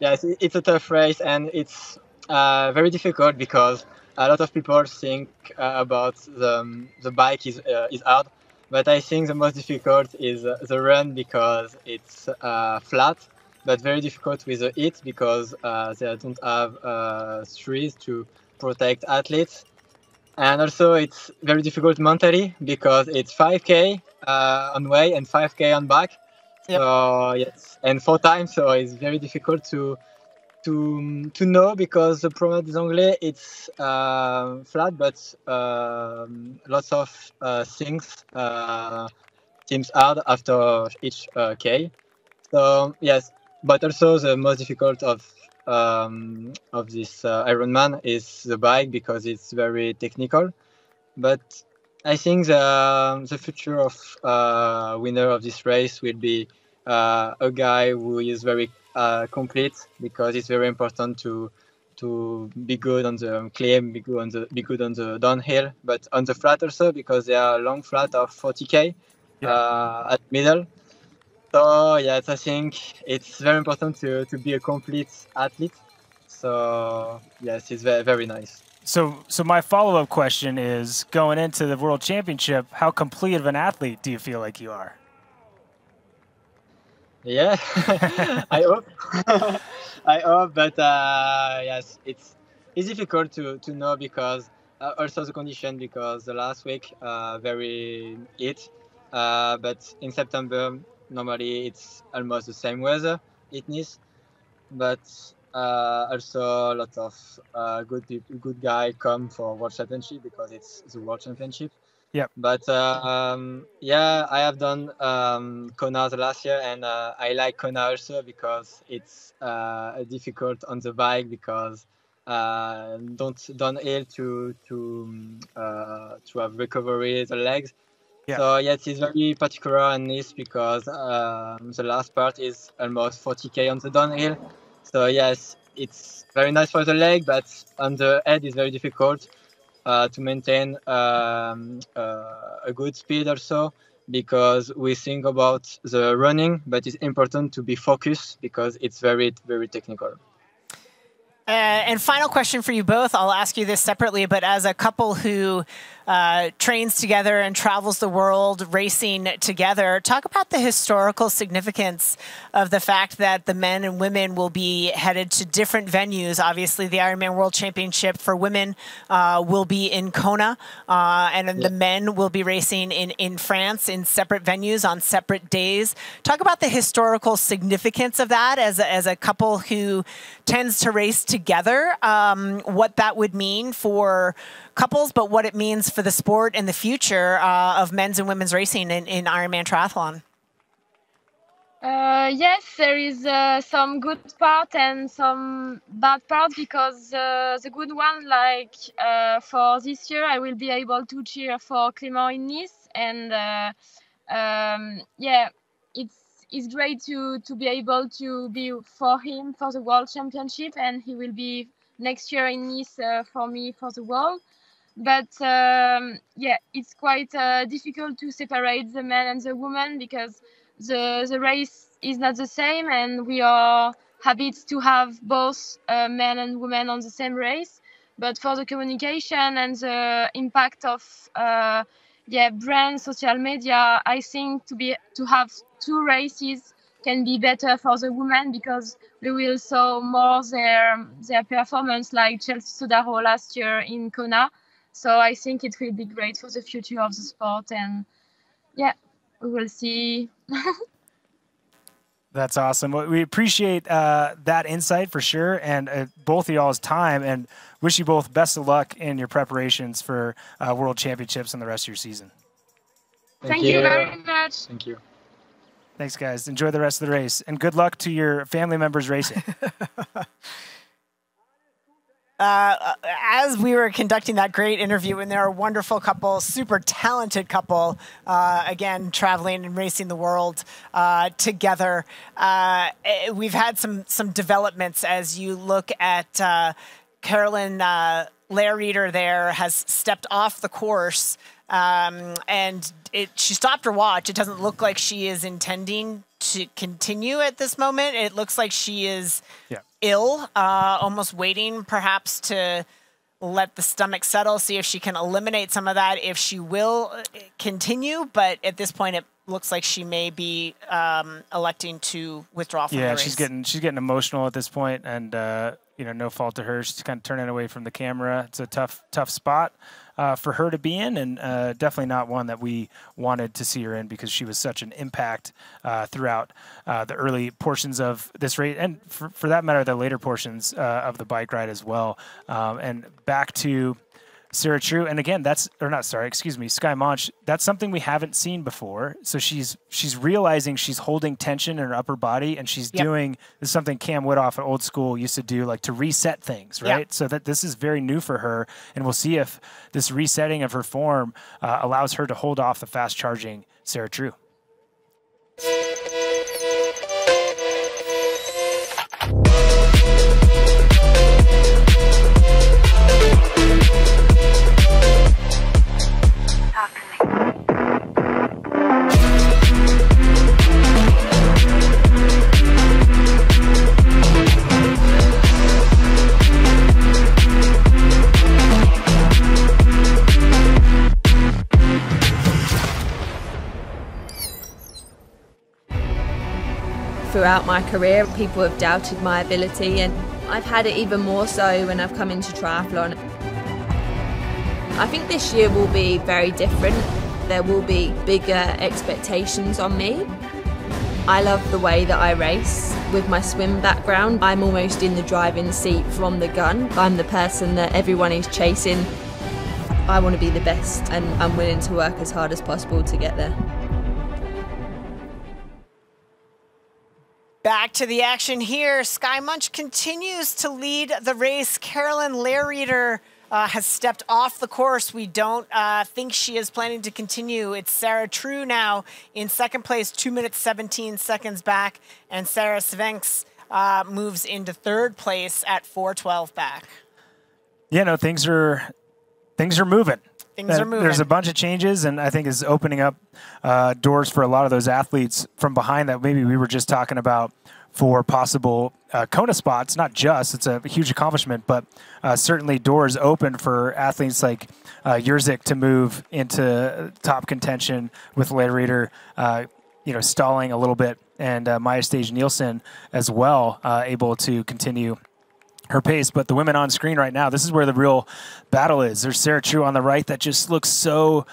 yeah, it's, it's a tough race and it's uh, very difficult because a lot of people think uh, about the, um, the bike is uh, is hard, but I think the most difficult is uh, the run because it's uh, flat, but very difficult with the heat because uh, they don't have trees to protect athletes. And also, it's very difficult mentally because it's 5k uh, on way and 5k on back. So yes, and four times, so it's very difficult to to to know because the Promenade des Anglais it's uh, flat, but um, lots of uh, things uh, seems hard after each uh, K. So yes, but also the most difficult of um, of this uh, Ironman is the bike because it's very technical. But I think the the future of uh, winner of this race will be uh, a guy who is very uh, complete because it's very important to to be good on the climb, be good on the be good on the downhill, but on the flat also because they are long flat of 40k uh, at middle. So yes, I think it's very important to, to be a complete athlete. So yes, it's very very nice. So, so my follow-up question is: going into the World Championship, how complete of an athlete do you feel like you are? Yeah, [LAUGHS] I hope. [LAUGHS] I hope, but uh, yes, it's it's difficult to, to know because uh, also the condition because the last week uh, very heat, uh, but in September normally it's almost the same weather it is, but uh, also a lot of uh, good people, good guy come for World Championship because it's the World Championship. Yeah. But um, yeah, I have done um, Kona the last year, and uh, I like Kona also because it's uh, difficult on the bike because uh, don't downhill to to um, uh, to have recovery the legs. Yeah. So yes, it's very particular on this because um, the last part is almost 40k on the downhill. So yes, it's very nice for the leg, but on the head is very difficult uh, to maintain um, uh, a good speed also because we think about the running, but it's important to be focused because it's very very technical. Uh, and final question for you both. I'll ask you this separately, but as a couple who uh, trains together and travels the world racing together, talk about the historical significance of the fact that the men and women will be headed to different venues. Obviously, the Ironman World Championship for women uh, will be in Kona, uh, and then the men will be racing in, in France in separate venues on separate days. Talk about the historical significance of that as a, as a couple who tends to race together, um, what that would mean for couples, but what it means for the sport and the future uh, of men's and women's racing in, in Ironman triathlon. Uh, yes, there is uh, some good part and some bad part because uh, the good one, like uh, for this year, I will be able to cheer for Clément in Nice, and uh, um, yeah, it's it's great to to be able to be for him for the World Championship, and he will be next year in Nice uh, for me for the World. But um, yeah, it's quite difficult to separate the man and the woman because the the race is not the same and we are happy to have both uh, men and women on the same race. But for the communication and the impact of uh, yeah brand social media i think to be to have two races can be better for the women because we will saw more their their performance like Chelsea Sodaro last year in Kona so i think it will be great for the future of the sport and yeah we will see. [LAUGHS] That's awesome. Well, we appreciate uh, that insight for sure, and uh, both of y'all's time, and wish you both best of luck in your preparations for uh, World Championships and the rest of your season. Thank, Thank you. you very much. Thank you. Thanks, guys. Enjoy the rest of the race, and good luck to your family members racing. [LAUGHS] Uh, as we were conducting that great interview, and they're a wonderful couple, super talented couple, uh, again, traveling and racing the world uh, together. Uh, eh, we've had some some developments as you look at uh, Carolin uh, Reader there has stepped off the course. Um, and it, she stopped her watch. It doesn't look like she is intending to continue at this moment. It looks like she is yeah. ill, uh, almost waiting perhaps to let the stomach settle, see if she can eliminate some of that, if she will uh, continue. But at this point, it looks like she may be um, electing to withdraw from yeah, the race. she's getting she's getting emotional at this point, and uh, you know, no fault to her. She's kind of turning away from the camera. It's a tough tough spot uh, for her to be in, and uh, definitely not one that we wanted to see her in because she was such an impact uh, throughout uh, the early portions of this race, and for, for that matter, the later portions uh, of the bike ride as well. Um, and back to Sarah True, and again, that's or not. Sorry, excuse me, Skye Moench. That's something we haven't seen before. So she's she's realizing she's holding tension in her upper body, and she's Yep. doing this is something Cam Whittoff at Old School used to do, like to reset things, right? So that this is very new for her, and we'll see if this resetting of her form uh, allows her to hold off the fast charging Sarah True. Throughout my career, people have doubted my ability, and I've had it even more so when I've come into triathlon. I think this year will be very different. There will be bigger expectations on me. I love the way that I race. With my swim background, I'm almost in the driving seat from the gun. I'm the person that everyone is chasing. I want to be the best and I'm willing to work as hard as possible to get there. Back to the action here. Skye Moench continues to lead the race. Carolin Lehrieder uh, has stepped off the course. We don't uh, think she is planning to continue. It's Sarah True now in second place, 2 minutes 17 seconds back, and Sarah Svensk uh, moves into third place at 412 back. Yeah, no, things are things are moving. Things are moving. There's a bunch of changes, and I think is opening up uh, doors for a lot of those athletes from behind that maybe we were just talking about for possible uh, Kona spots. Not just it's a huge accomplishment, but uh, certainly doors open for athletes like uh, Jerzyk to move into top contention with Lehrieder, uh, you know, stalling a little bit, and uh, Maja Stage Nielsen as well, uh, able to continue her pace. But the women on screen right now, this is where the real battle is. There's Sarah True on the right that just looks so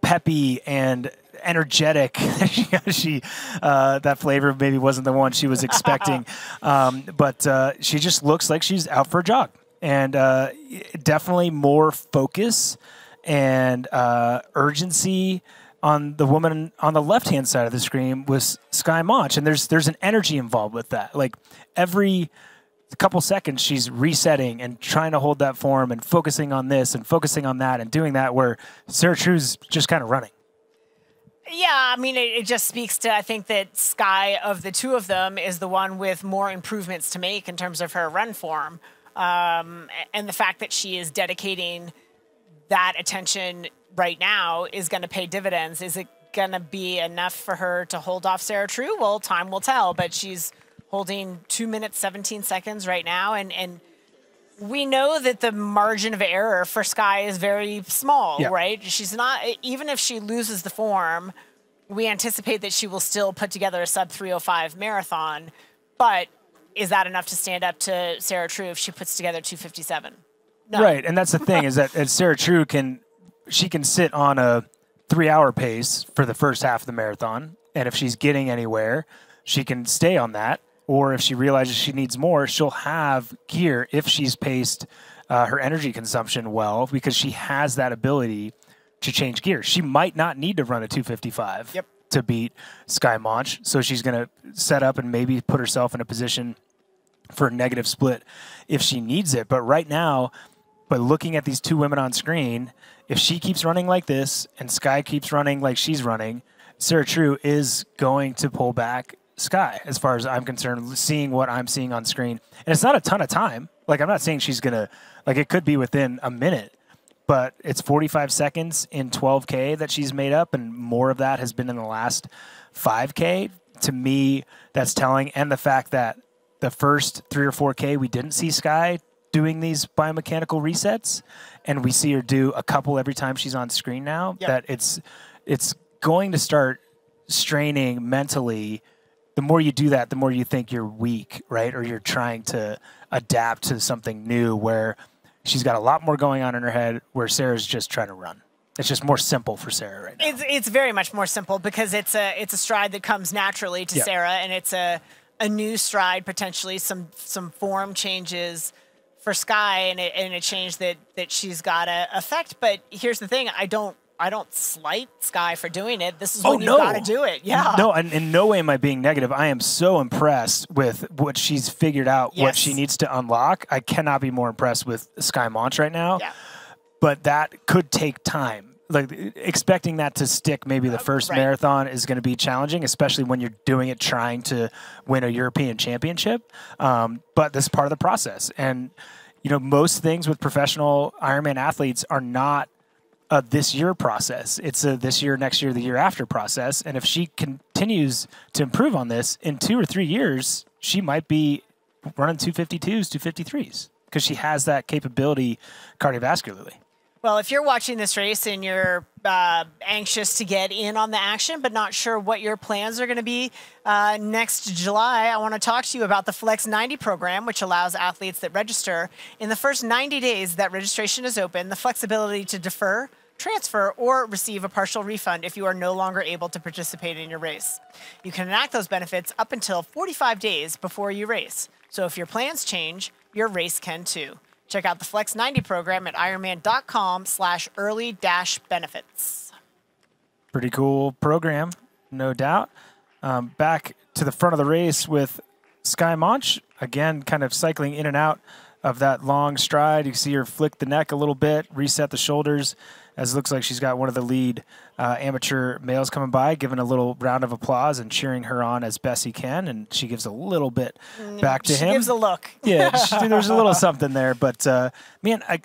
peppy and energetic. [LAUGHS] she uh, that flavor maybe wasn't the one she was expecting, [LAUGHS] um, but uh, she just looks like she's out for a jog, and uh, definitely more focus and uh, urgency on the woman on the left hand side of the screen was Skye Moench, and there's there's an energy involved with that. Like every couple seconds, she's resetting and trying to hold that form and focusing on this and focusing on that and doing that. Where Sarah True's just kind of running. Yeah, I mean, it, it, just speaks to I think that Skye of the two of them is the one with more improvements to make in terms of her run form, um, and the fact that she is dedicating that attention right now is going to pay dividends. Is it going to be enough for her to hold off Sarah True? Well, time will tell. But she's holding two minutes seventeen seconds right now, and and we know that the margin of error for Skye is very small, yeah. right? She's not, even if she loses the form, we anticipate that she will still put together a sub 305 marathon. But is that enough to stand up to Sarah True if she puts together 257? No. Right. And that's the thing is that [LAUGHS] Sarah True can, she can sit on a three hour pace for the first half of the marathon. And if she's getting anywhere, she can stay on that or if she realizes she needs more, she'll have gear if she's paced uh, her energy consumption well because she has that ability to change gears. She might not need to run a 255 yep. to beat Skye Moench, so she's going to set up and maybe put herself in a position for a negative split if she needs it. But right now, by looking at these two women on screen, if she keeps running like this and Skye keeps running like she's running, Sarah True is going to pull back Skye, as far as I'm concerned, seeing what I'm seeing on screen. And it's not a ton of time. Like, I'm not saying she's going to, like, it could be within a minute, but it's 45 seconds in 12K that she's made up, and more of that has been in the last 5K. To me, that's telling. And the fact that the first three or 4K, we didn't see Skye doing these biomechanical resets, and we see her do a couple every time she's on screen now, yep. that it's, it's going to start straining mentally the more you do that, the more you think you're weak, right? Or you're trying to adapt to something new where she's got a lot more going on in her head where Sarah's just trying to run. It's just more simple for Sarah right now. It's, it's very much more simple because it's a it's a stride that comes naturally to yeah. Sarah and it's a a new stride potentially some some form changes for Skye and, it, and a change that that she's got to affect. But here's the thing: I don't I don't slight Skye for doing it. This is oh, when no. you got to do it. Yeah. No, and in no way am I being negative. I am so impressed with what she's figured out, yes. what she needs to unlock. I cannot be more impressed with Skye Moench right now. Yeah. But that could take time. Like expecting that to stick maybe the uh, first uh, right. marathon is going to be challenging, especially when you're doing it trying to win a European championship. Um, but this is part of the process. And, you know, most things with professional Ironman athletes are not a this year process. It's a this year, next year, the year after process. And if she continues to improve on this in two or three years, she might be running 252s, 253s because she has that capability cardiovascularly. Well, if you're watching this race and you're uh, anxious to get in on the action, but not sure what your plans are going to be uh, next July, I want to talk to you about the Flex 90 program, which allows athletes that register in the first 90 days that registration is open the flexibility to defer, transfer, or receive a partial refund if you are no longer able to participate in your race. You can enact those benefits up until 45 days before you race. So if your plans change, your race can too. Check out the Flex 90 program at Ironman.com slash early dash benefits. Pretty cool program, no doubt. Um, back to the front of the race with Skye Moench, again, kind of cycling in and out of that long stride. You see her flick the neck a little bit, reset the shoulders, as it looks like she's got one of the lead uh, amateur males coming by, giving a little round of applause and cheering her on as best he can. And she gives a little bit back to Mm, she him. gives a look. yeah, [LAUGHS] she- there's a little something there. But uh, man, I,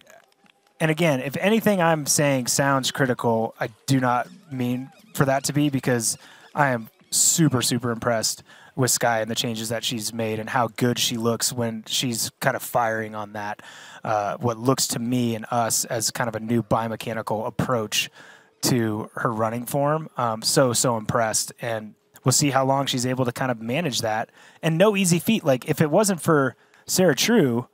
and again, if anything I'm saying sounds critical, I do not mean for that to be because I am super, super impressed with Skye and the changes that she's made and how good she looks when she's kind of firing on that. Uh, what looks to me and us as kind of a new biomechanical approach to her running form. Um, so, so impressed. And we'll see how long she's able to kind of manage that. And no easy feat. Like, if it wasn't for Sarah True,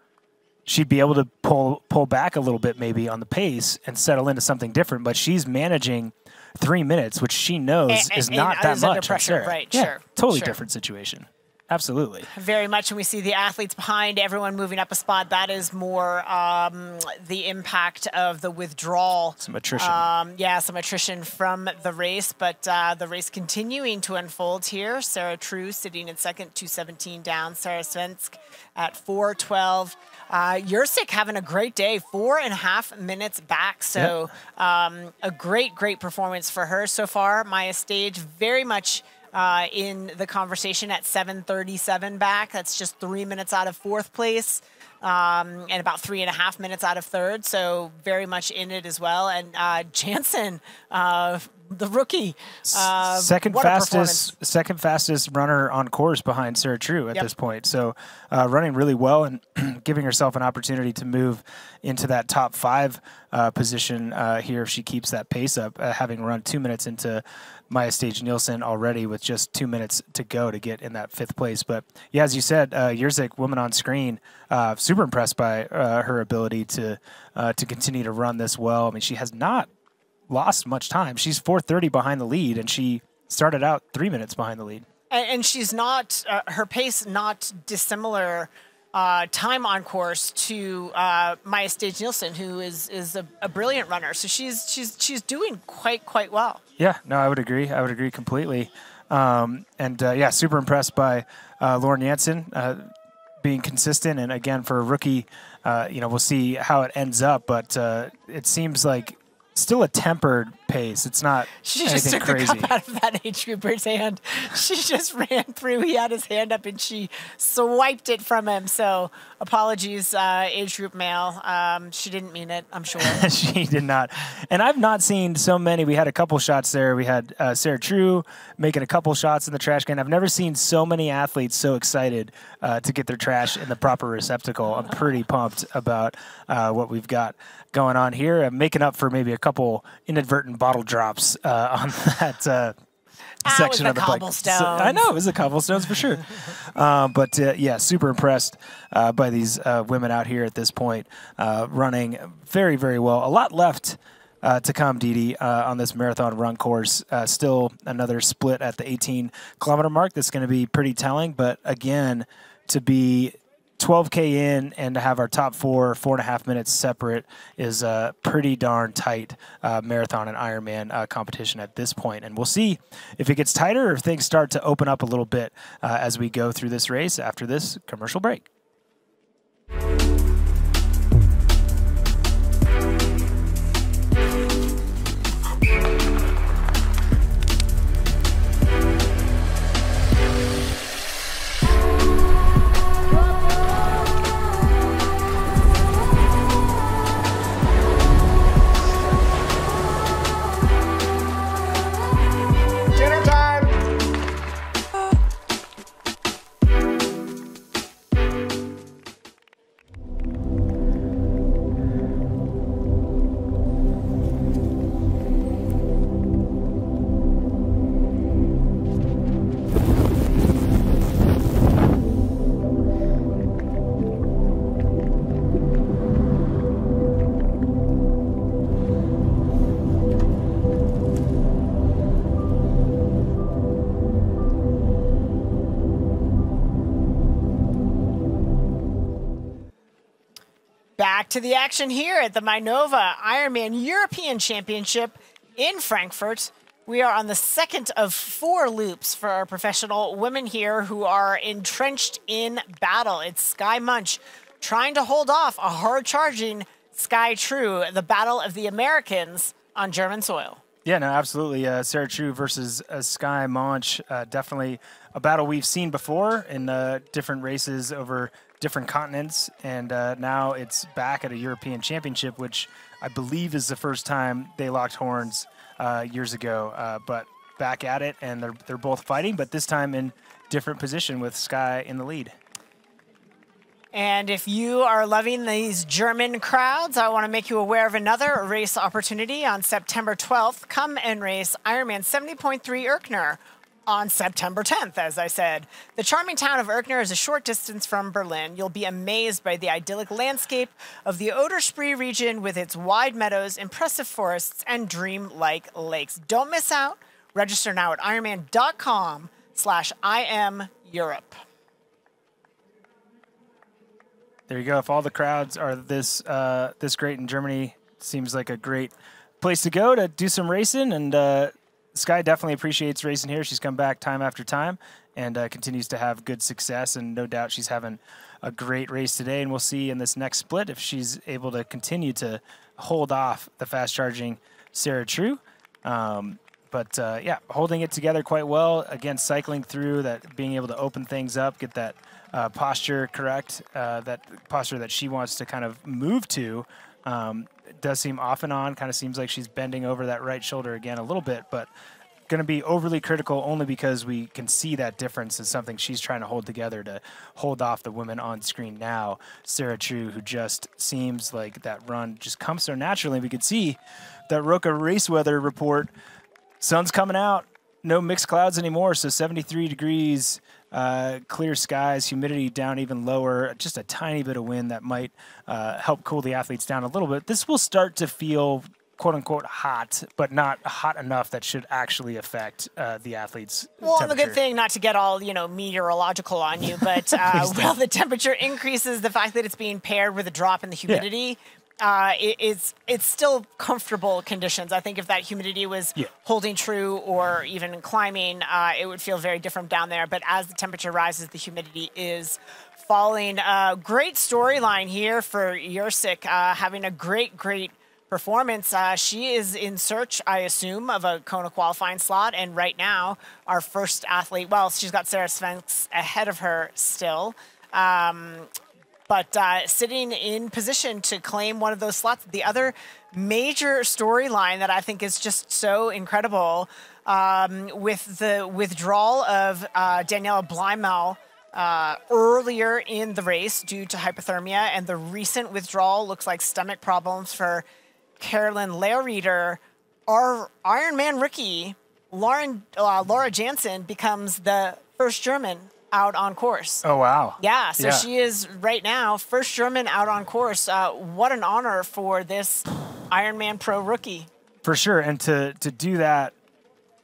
she'd be able to pull pull back a little bit maybe on the pace and settle into something different. But she's managing three minutes, which she knows And- is not and that much. pressure, right, Yeah, sure, Totally sure. different situation. Absolutely. Very much, and we see the athletes behind everyone moving up a spot. That is more um, the impact of the withdrawal. Some attrition. Um, yeah, some attrition from the race, but uh, the race continuing to unfold here. Sarah True sitting in second, 217 down. Sarah Svensk at 412. Uh, Jerzyk having a great day, four and a half minutes back. So um, a great, great performance for her so far. Maja Stage very much uh, in the conversation at 7:37 back. That's just three minutes out of fourth place, um, and about three and a half minutes out of third. So very much in it as well. And uh, Jansen, uh, the rookie, uh, second what a performance. fastest second fastest runner on course behind Sarah True at Yep. this point. So uh, running really well and [CLEARS THROAT] giving herself an opportunity to move into that top five uh, position uh, here if she keeps that pace up, uh, having run two minutes into Maja Stage Nielsen already with just two minutes to go to get in that fifth place. But yeah, as you said, uh, Jerzyk, woman on screen, uh, super impressed by uh, her ability to uh, to continue to run this well. I mean, she has not lost much time. She's 4:30 behind the lead, and she started out three minutes behind the lead. and, and she's not uh, her pace not dissimilar uh, time on course to uh, Maja Stage Nielsen, who is is a, a brilliant runner. So she's she's she's doing quite quite well. Yeah, no, I would agree. I would agree completely. Um, and uh, yeah, super impressed by uh, Lauren Jansen uh, being consistent. And again, for a rookie, uh, you know, we'll see how it ends up. But uh, it seems like still a tempered pace. It's not She just took crazy. the cup out of that age grouper's hand. [LAUGHS] She just ran through. He had his hand up and she swiped it from him. So apologies, uh, age group male. Um, she didn't mean it, I'm sure. [LAUGHS] she did not. And I've not seen so many. We had a couple shots there. We had uh, Sarah True making a couple shots in the trash can. I've never seen so many athletes so excited uh, to get their trash in the proper receptacle. I'm pretty pumped about uh, what we've got going on here. I'm making up for maybe a couple inadvertent bottle drops uh, on [LAUGHS] that. Uh, section of the bike. So- I know it was the cobblestones for sure. um, [LAUGHS] but uh, yeah, super impressed uh, by these uh, women out here at this point, uh, running very, very well. A lot left. Uh, to come, Dede, uh, on this marathon run course. Uh, still another split at the 18 kilometer mark. That's going to be pretty telling. But again, to be 12k in and to have our top four four and a half minutes separate is a pretty darn tight uh, marathon and Ironman uh, competition at this point. And we'll see if it gets tighter or if things start to open up a little bit uh, as we go through this race after this commercial break. To the action here at the Mainova Ironman European Championship in Frankfurt. We are on the second of four loops for our professional women here who are entrenched in battle. It's Skye Moench trying to hold off a hard charging Sky True, the battle of the Americans on German soil. Yeah, no, absolutely. Uh, Sarah True versus uh, Skye Moench, uh, definitely a battle we've seen before in uh, different races over different continents, and uh, now it's back at a European Championship, which I believe is the first time they locked horns uh, years ago. but back at it, and they're they're both fighting, but this time in different position with Skye in the lead. And if you are loving these German crowds, I want to make you aware of another race opportunity on September 12th. Come and race Ironman 70.3 Erkner on September 10th, as I said. The charming town of Erkner is a short distance from Berlin. You'll be amazed by the idyllic landscape of the Oder-Spree region with its wide meadows, impressive forests, and dream-like lakes. Don't miss out. Register now at ironman.com slash imeurope. There you go. If all the crowds are this uh, this great in Germany, seems like a great place to go to do some racing. And uh, Skye definitely appreciates racing here. She's come back time after time and uh, continues to have good success. And no doubt she's having a great race today. And we'll see in this next split if she's able to continue to hold off the fast charging Sarah True. Um, but uh, yeah, holding it together quite well. Again, cycling through that, being able to open things up, get that uh, posture correct, uh, that posture that she wants to kind of move to. Um, does seem off and on, kind of seems like she's bending over that right shoulder again a little bit, but going to be overly critical only because we can see that difference is something she's trying to hold together to hold off the women on screen now. Sarah True, who just seems like that run just comes so naturally. We could see that Roka race weather report. Sun's coming out, no mixed clouds anymore, so 73 degrees uh, clear skies, humidity down even lower, just a tiny bit of wind that might uh, help cool the athletes down a little bit. This will start to feel quote unquote hot, but not hot enough that should actually affect uh, the athletes. Well, the good thing, not to get all you know meteorological on you, but uh, [LAUGHS] while the temperature increases, the fact that it's being paired with a drop in the humidity. Yeah. Uh, it, it's it's still comfortable conditions. I think if that humidity was yeah. holding true or even climbing, uh, it would feel very different down there. But as the temperature rises, the humidity is falling. Uh, great storyline here for Jerzyk, uh, having a great, great performance. Uh, she is in search, I assume, of a Kona qualifying slot. And right now, our first athlete, well, she's got Sarah Svensks ahead of her still. Um, but uh, sitting in position to claim one of those slots. The other major storyline that I think is just so incredible um, with the withdrawal of uh, Daniela Bleymehl uh, earlier in the race due to hypothermia, and the recent withdrawal looks like stomach problems for Carolin Lehrieder. Our Ironman rookie, Lauren, uh, Laura Jansen, becomes the first German out on course. Oh wow! Yeah, so Yeah. she is right now first German out on course. Uh, what an honor for this Ironman Pro rookie. For sure, and to to do that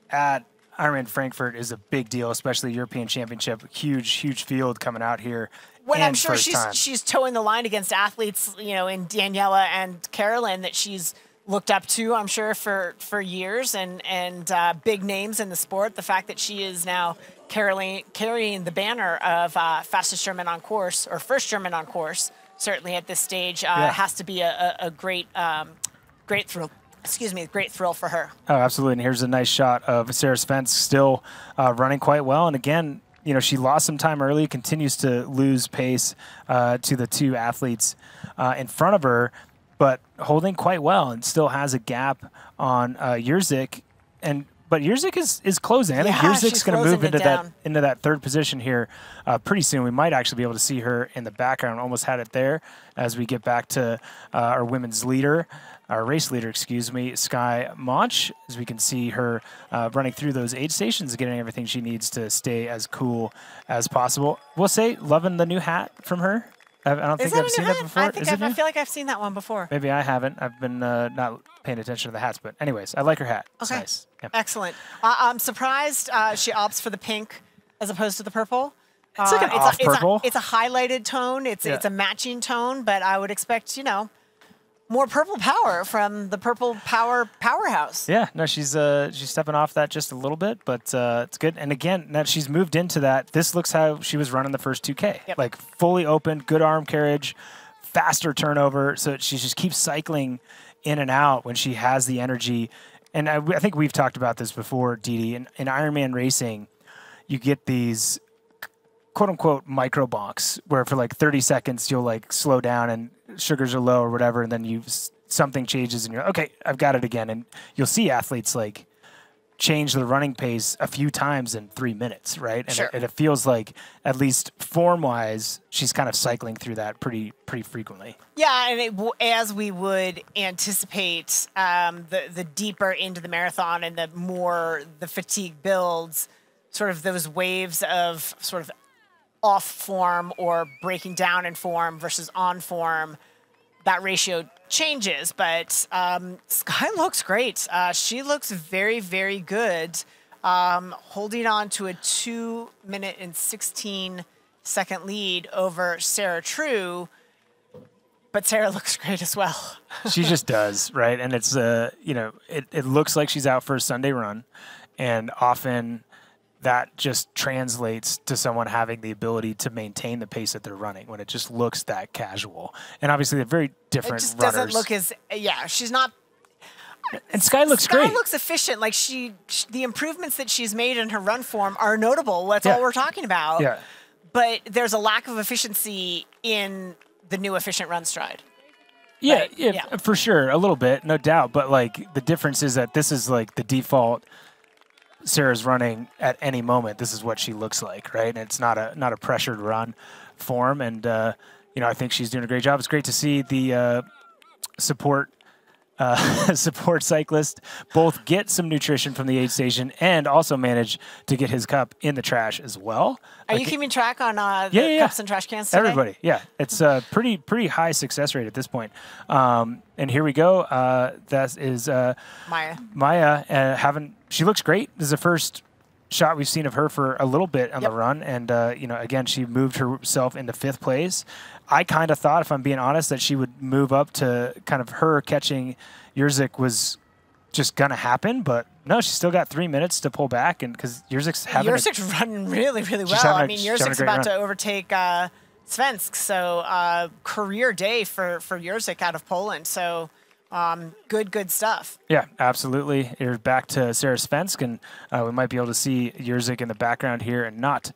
at Ironman Frankfurt is a big deal, especially European Championship. Huge, huge field coming out here. When I'm sure she's time. she's towing the line against athletes, you know, in Daniela and Carolin that she's looked up to, I'm sure for for years, and and uh, big names in the sport. The fact that she is now carrying carrying the banner of uh, fastest German on course or first German on course, certainly at this stage, uh, Yeah. has to be a, a, a great um, great thrill. Excuse me, great thrill for her. Oh, absolutely. And here's a nice shot of Sarah Svensk still uh, running quite well. And again, you know, she lost some time early, continues to lose pace uh, to the two athletes uh, in front of her, but holding quite well and still has a gap on uh, Jerzyk. And but Jerzyk is, is closing. I think Yeah, Jerzyk's going to move into that into that third position here uh, pretty soon. We might actually be able to see her in the background. Almost had it there as we get back to uh, our women's leader, our race leader, excuse me, Skye Moench. As we can see her uh, running through those aid stations, getting everything she needs to stay as cool as possible. We'll say, loving the new hat from her. I I don't think I've seen that before. I think I feel like I've seen that one before. Maybe I haven't. I've been uh, not paying attention to the hats, but anyways, I like her hat. It's Okay. nice. Yeah. Excellent. Uh, I'm surprised uh, she opts for the pink as opposed to the purple. It's like an Uh, off it's, a, purple. it's a highlighted tone. It's Yeah. it's a matching tone, but I would expect you know more purple power from the purple power powerhouse. Yeah, no, she's uh she's stepping off that just a little bit, but uh, it's good. And again, now she's moved into that. This looks how she was running the first 2K, like fully open, good arm carriage, faster turnover. So she just keeps cycling in and out when she has the energy. And I, I think we've talked about this before, Dee. In, in Ironman racing, you get these quote unquote micro bonks where for like 30 seconds you'll like slow down and sugars are low or whatever and then you something changes and you're okay i've got it again. And you'll see athletes like change the running pace a few times in three minutes right? And, Sure. it, and it feels like at least form wise she's kind of cycling through that pretty pretty frequently. Yeah, and it, as we would anticipate, um, the the deeper into the marathon and the more the fatigue builds, sort of those waves of sort of off form or breaking down in form versus on form, that ratio changes. But um, Skye [LAUGHS] looks great. Uh, she looks very very good, um, holding on to a two minute and sixteen second lead over Sarah True. But Sarah [LAUGHS] looks great as well. [LAUGHS] she just does right and it's uh you know it, it looks like she's out for a sunday run and often that just translates to someone having the ability to maintain the pace that they're running when it just looks that casual and obviously they're very It different just runners doesn't look as yeah. She's not. and sky looks Skye great looks efficient. Like she, sh the improvements that she's made in her run form are notable. That's Yeah. all we're talking about. yeah But there's a lack of efficiency in the new efficient run stride. Yeah, yeah, for sure, a little bit, no doubt. But like the difference is that this is like the default. Sarah's running at any moment. This is what she looks like, right? And it's not a not a pressured run form. And uh, you know, I think she's doing a great job. It's great to see the uh, support uh, [LAUGHS] support cyclist both get some nutrition from the aid station and also manage to get his cup in the trash as well. Are you Like, keeping track on uh, the yeah, yeah, yeah. cups and trash cans today? Everybody, yeah, it's a pretty pretty high success rate at this point. Um, and here we go. Uh, that is uh, Maja. Maja uh, having. She looks great. This is the first shot we've seen of her for a little bit on the run, and uh, you know, again, she moved herself into fifth place. I kind of thought, if I'm being honest, that she would move up to kind of her catching Jerzyk was just gonna happen, but no, she's still got three minutes to pull back, and because Jerzyk's having a- running really, really well. having I a- mean, Jerzyk's about to overtake uh, Svensk. So uh, career day for for Jerzyk out of Poland. So um, good, good stuff. Yeah, absolutely. You're back to Sarah Svensk, and uh, we might be able to see Jerzyk in the background here and not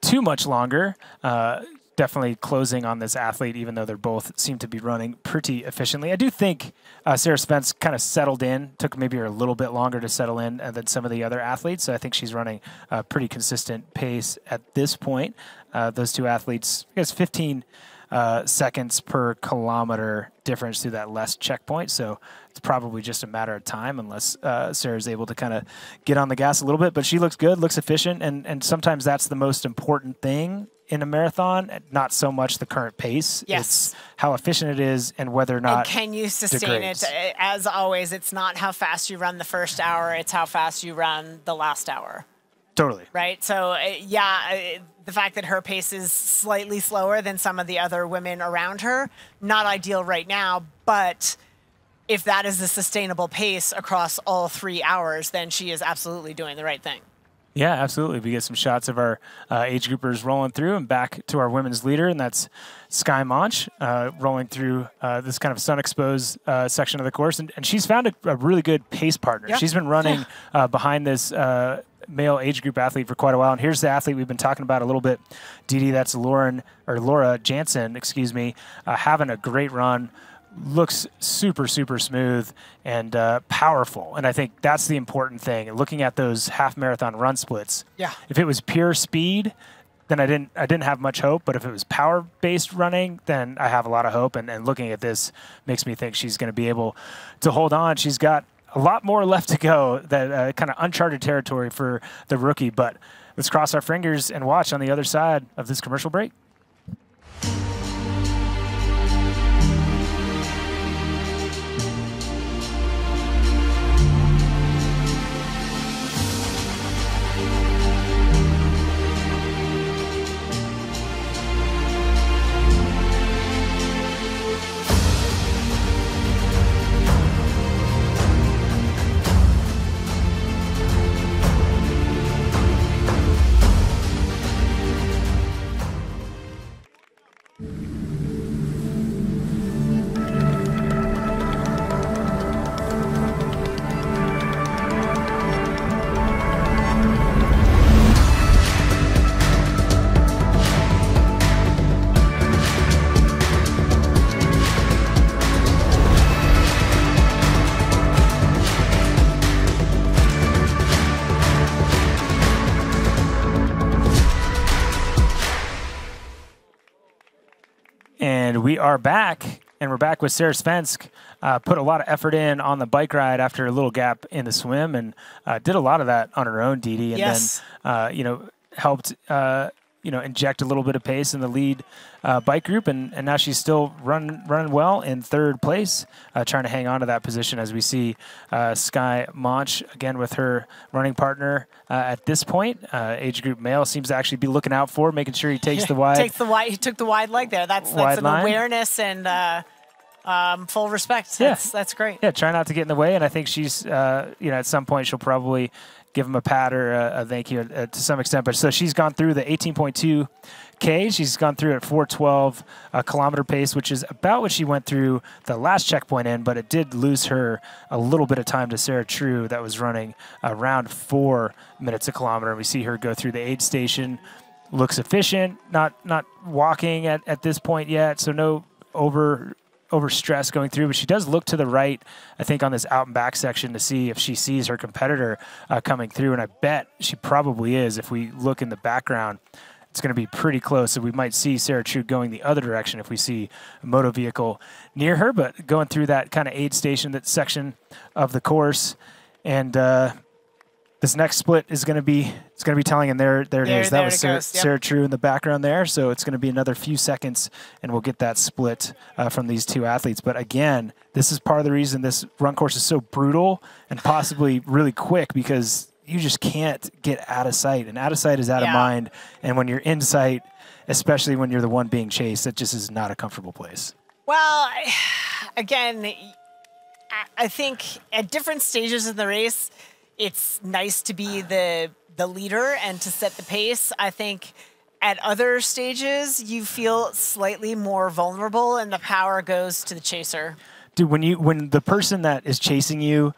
too much longer. Uh, definitely closing on this athlete, even though they're both seem to be running pretty efficiently. I do think uh, Sarah Svensk kind of settled in, took maybe a little bit longer to settle in uh, than some of the other athletes. So I think she's running a pretty consistent pace at this point. Uh, those two athletes, I guess 15 uh, seconds per kilometer difference through that last checkpoint. So it's probably just a matter of time unless uh, Sarah's able to kind of get on the gas a little bit. But she looks good, looks efficient, and and sometimes that's the most important thing in a marathon. Not so much the current pace. Yes. It's how efficient it is and whether or not. and can you sustain degrades. it? As always, it's not how fast you run the first hour; it's how fast you run the last hour. Totally. right? So, uh, yeah, uh, the fact that her pace is slightly slower than some of the other women around her, not ideal right now. But if that is a sustainable pace across all three hours, then she is absolutely doing the right thing. Yeah, absolutely. We get some shots of our uh, age groupers rolling through and back to our women's leader, and that's Skye Moench uh, rolling through uh, this kind of sun exposed uh, section of the course. And, and she's found a, a really good pace partner. Yeah. She's been running uh, behind this uh, male age group athlete for quite a while. And here's the athlete we've been talking about a little bit, Dee Dee. That's Lauren or Laura Jansen, excuse me, uh, having a great run looks super super smooth and uh, powerful and i think that's the important thing looking at those half marathon run splits Yeah. if it was pure speed then i didn't i didn't have much hope but if it was power based running then i have a lot of hope and, and looking at this makes me think she's going to be able to hold on she's got a lot more left to go that uh, kind of uncharted territory for the rookie but let's cross our fingers and watch on the other side of this commercial break are back, and we're back with Sarah Svensk. Uh, put a lot of effort in on the bike ride after a little gap in the swim, and uh, did a lot of that on her own, Dede, and Yes. then uh, you know helped uh, you know inject a little bit of pace in the lead uh, bike group, and, and now she's still running running well in third place, uh, trying to hang on to that position as we see uh, Skye Moench again with her running partner uh, at this point. Uh, age group male seems to actually be looking out for, making sure he [LAUGHS] takes the wide. Takes the wide. He took the wide leg there. That's Wide that's an line. awareness and uh, um, full respect. Yeah. That's that's great. Yeah, try not to get in the way. And I think she's, uh, you know, at some point she'll probably give him a pat or a, a thank you to some extent. But so she's gone through the 18.2 K. She's gone through at 412 uh, kilometer pace, which is about what she went through the last checkpoint in. But it did lose her a little bit of time to Sarah True that was running around four minutes a kilometer. And we see her go through the aid station. Looks efficient, not not walking at, at this point yet, so no over over stress going through, but she does look to the right, I think, on this out and back section to see if she sees her competitor uh, coming through. And I bet she probably is. If we look in the background, it's going to be pretty close. So we might see Sarah True going the other direction if we see a moto vehicle near her, but going through that kind of aid station, that section of the course. And, uh, this next split is going to be it's going to be telling, and there there it There- is. That was Sarah, goes, yep. Sarah True in the background there. So it's going to be another few seconds, and we'll get that split uh, from these two athletes. But again, this is part of the reason this run course is so brutal and possibly really quick because you just can't get out of sight, and out of sight is out Yeah. of mind. And when you're in sight, especially when you're the one being chased, that just is not a comfortable place. Well, [SIGHS] again, I- I think at different stages in the race, it's nice to be the the leader and to set the pace. I think at other stages, you feel slightly more vulnerable, and the power goes to the chaser. Dude, when you when the person that is chasing you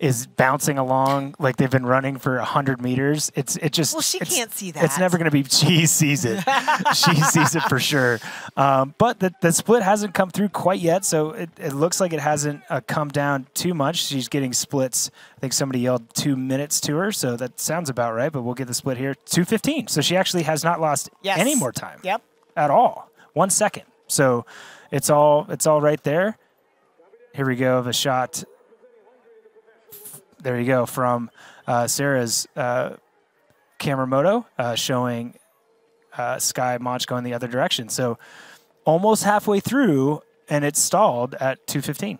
is bouncing along like they've been running for hundred meters, it's it just Well, she can't see that. It's never going to be. She sees it. [LAUGHS] she sees it for sure. Um, but the the split hasn't come through quite yet, so it, it looks like it hasn't uh, come down too much. She's getting splits. I think somebody yelled two minutes to her, so that sounds about right. But we'll get the split here, two fifteen. So she actually has not lost Yes. any more time Yep. at all. One second. So it's all it's all right there. Here we go. The shot. There you go from uh, Sarah's uh, camera moto uh, showing uh, Skye Moench going the other direction. So almost halfway through, and it's stalled at 215.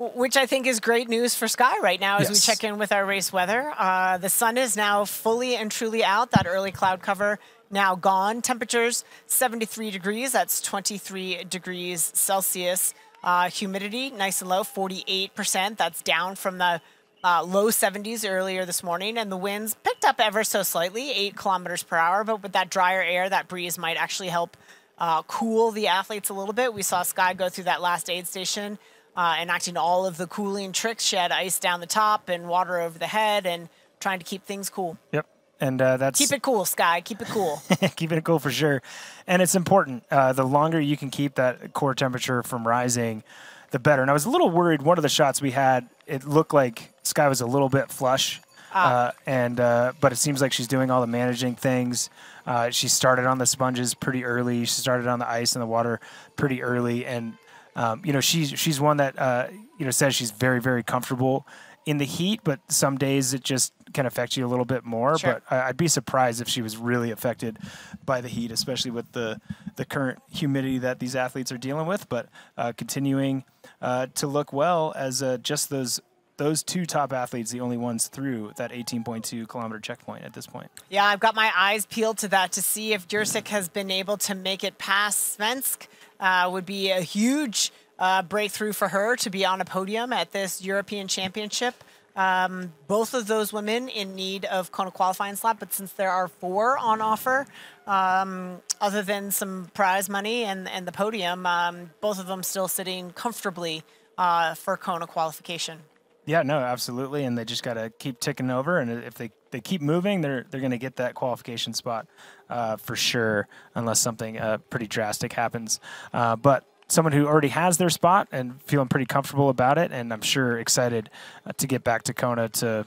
Which I think is great news for Sky right now as we check in with our race weather. Uh, the sun is now fully and truly out. That early cloud cover now gone. Temperatures 73 degrees. That's 23 degrees Celsius. Uh, humidity nice and low, 48%. That's down from the uh, low 70s earlier this morning. And the winds picked up ever so slightly, 8 kilometers per hour. But with that drier air, that breeze might actually help uh, cool the athletes a little bit. We saw Skye go through that last aid station, uh, enacting all of the cooling tricks. She had ice down the top and water over the head and trying to keep things cool. Yep. And uh, that's Keep it cool, Skye. Keep it cool. [LAUGHS] keep it cool for sure. And it's important. Uh, the longer you can keep that core temperature from rising, the better. And I was a little worried. One of the shots we had, it looked like Skye was a little bit flush. Uh, and uh, but it seems like she's doing all the managing things. Uh, she started on the sponges pretty early. She started on the ice and the water pretty early, and um, you know she's she's one that uh, you know says she's very very comfortable in the heat, but some days it just can affect you a little bit more. Sure. But I'd be surprised if she was really affected by the heat, especially with the the current humidity that these athletes are dealing with. But uh, continuing uh, to look well as uh, just those those two top athletes, the only ones through that 18.2 kilometer checkpoint at this point. Yeah, I've got my eyes peeled to that to see if Jerzyk has been able to make it past Svensk. Uh, would be a huge uh, breakthrough for her to be on a podium at this European Championship. Um, both of those women in need of Kona qualifying slot, but since there are four on offer, um, other than some prize money and, and the podium, um, both of them still sitting comfortably uh, for Kona qualification. Yeah, no, absolutely, and they just got to keep ticking over, and if they, they keep moving, they're they're going to get that qualification spot uh, for sure, unless something uh, pretty drastic happens. Uh, but someone who already has their spot and feeling pretty comfortable about it, and I'm sure excited uh, to get back to Kona to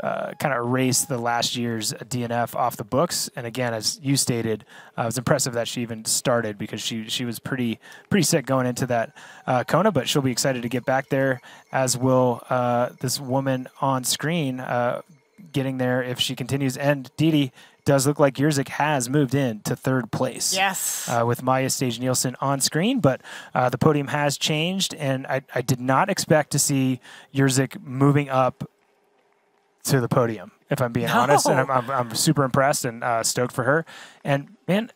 uh, kind of erase the last year's DNF off the books. And again, as you stated, uh, it was impressive that she even started because she she was pretty pretty sick going into that uh, Kona. But she'll be excited to get back there, as will uh, this woman on screen uh, getting there if she continues. And Dede does look like Jerzyk has moved in to third place. Yes. Uh, with Maja Stage Nielsen on screen, but uh, the podium has changed, and I, I did not expect to see Jerzyk moving up to the podium, if I'm being No. honest. And I'm, I'm, I'm super impressed and uh, stoked for her. And man,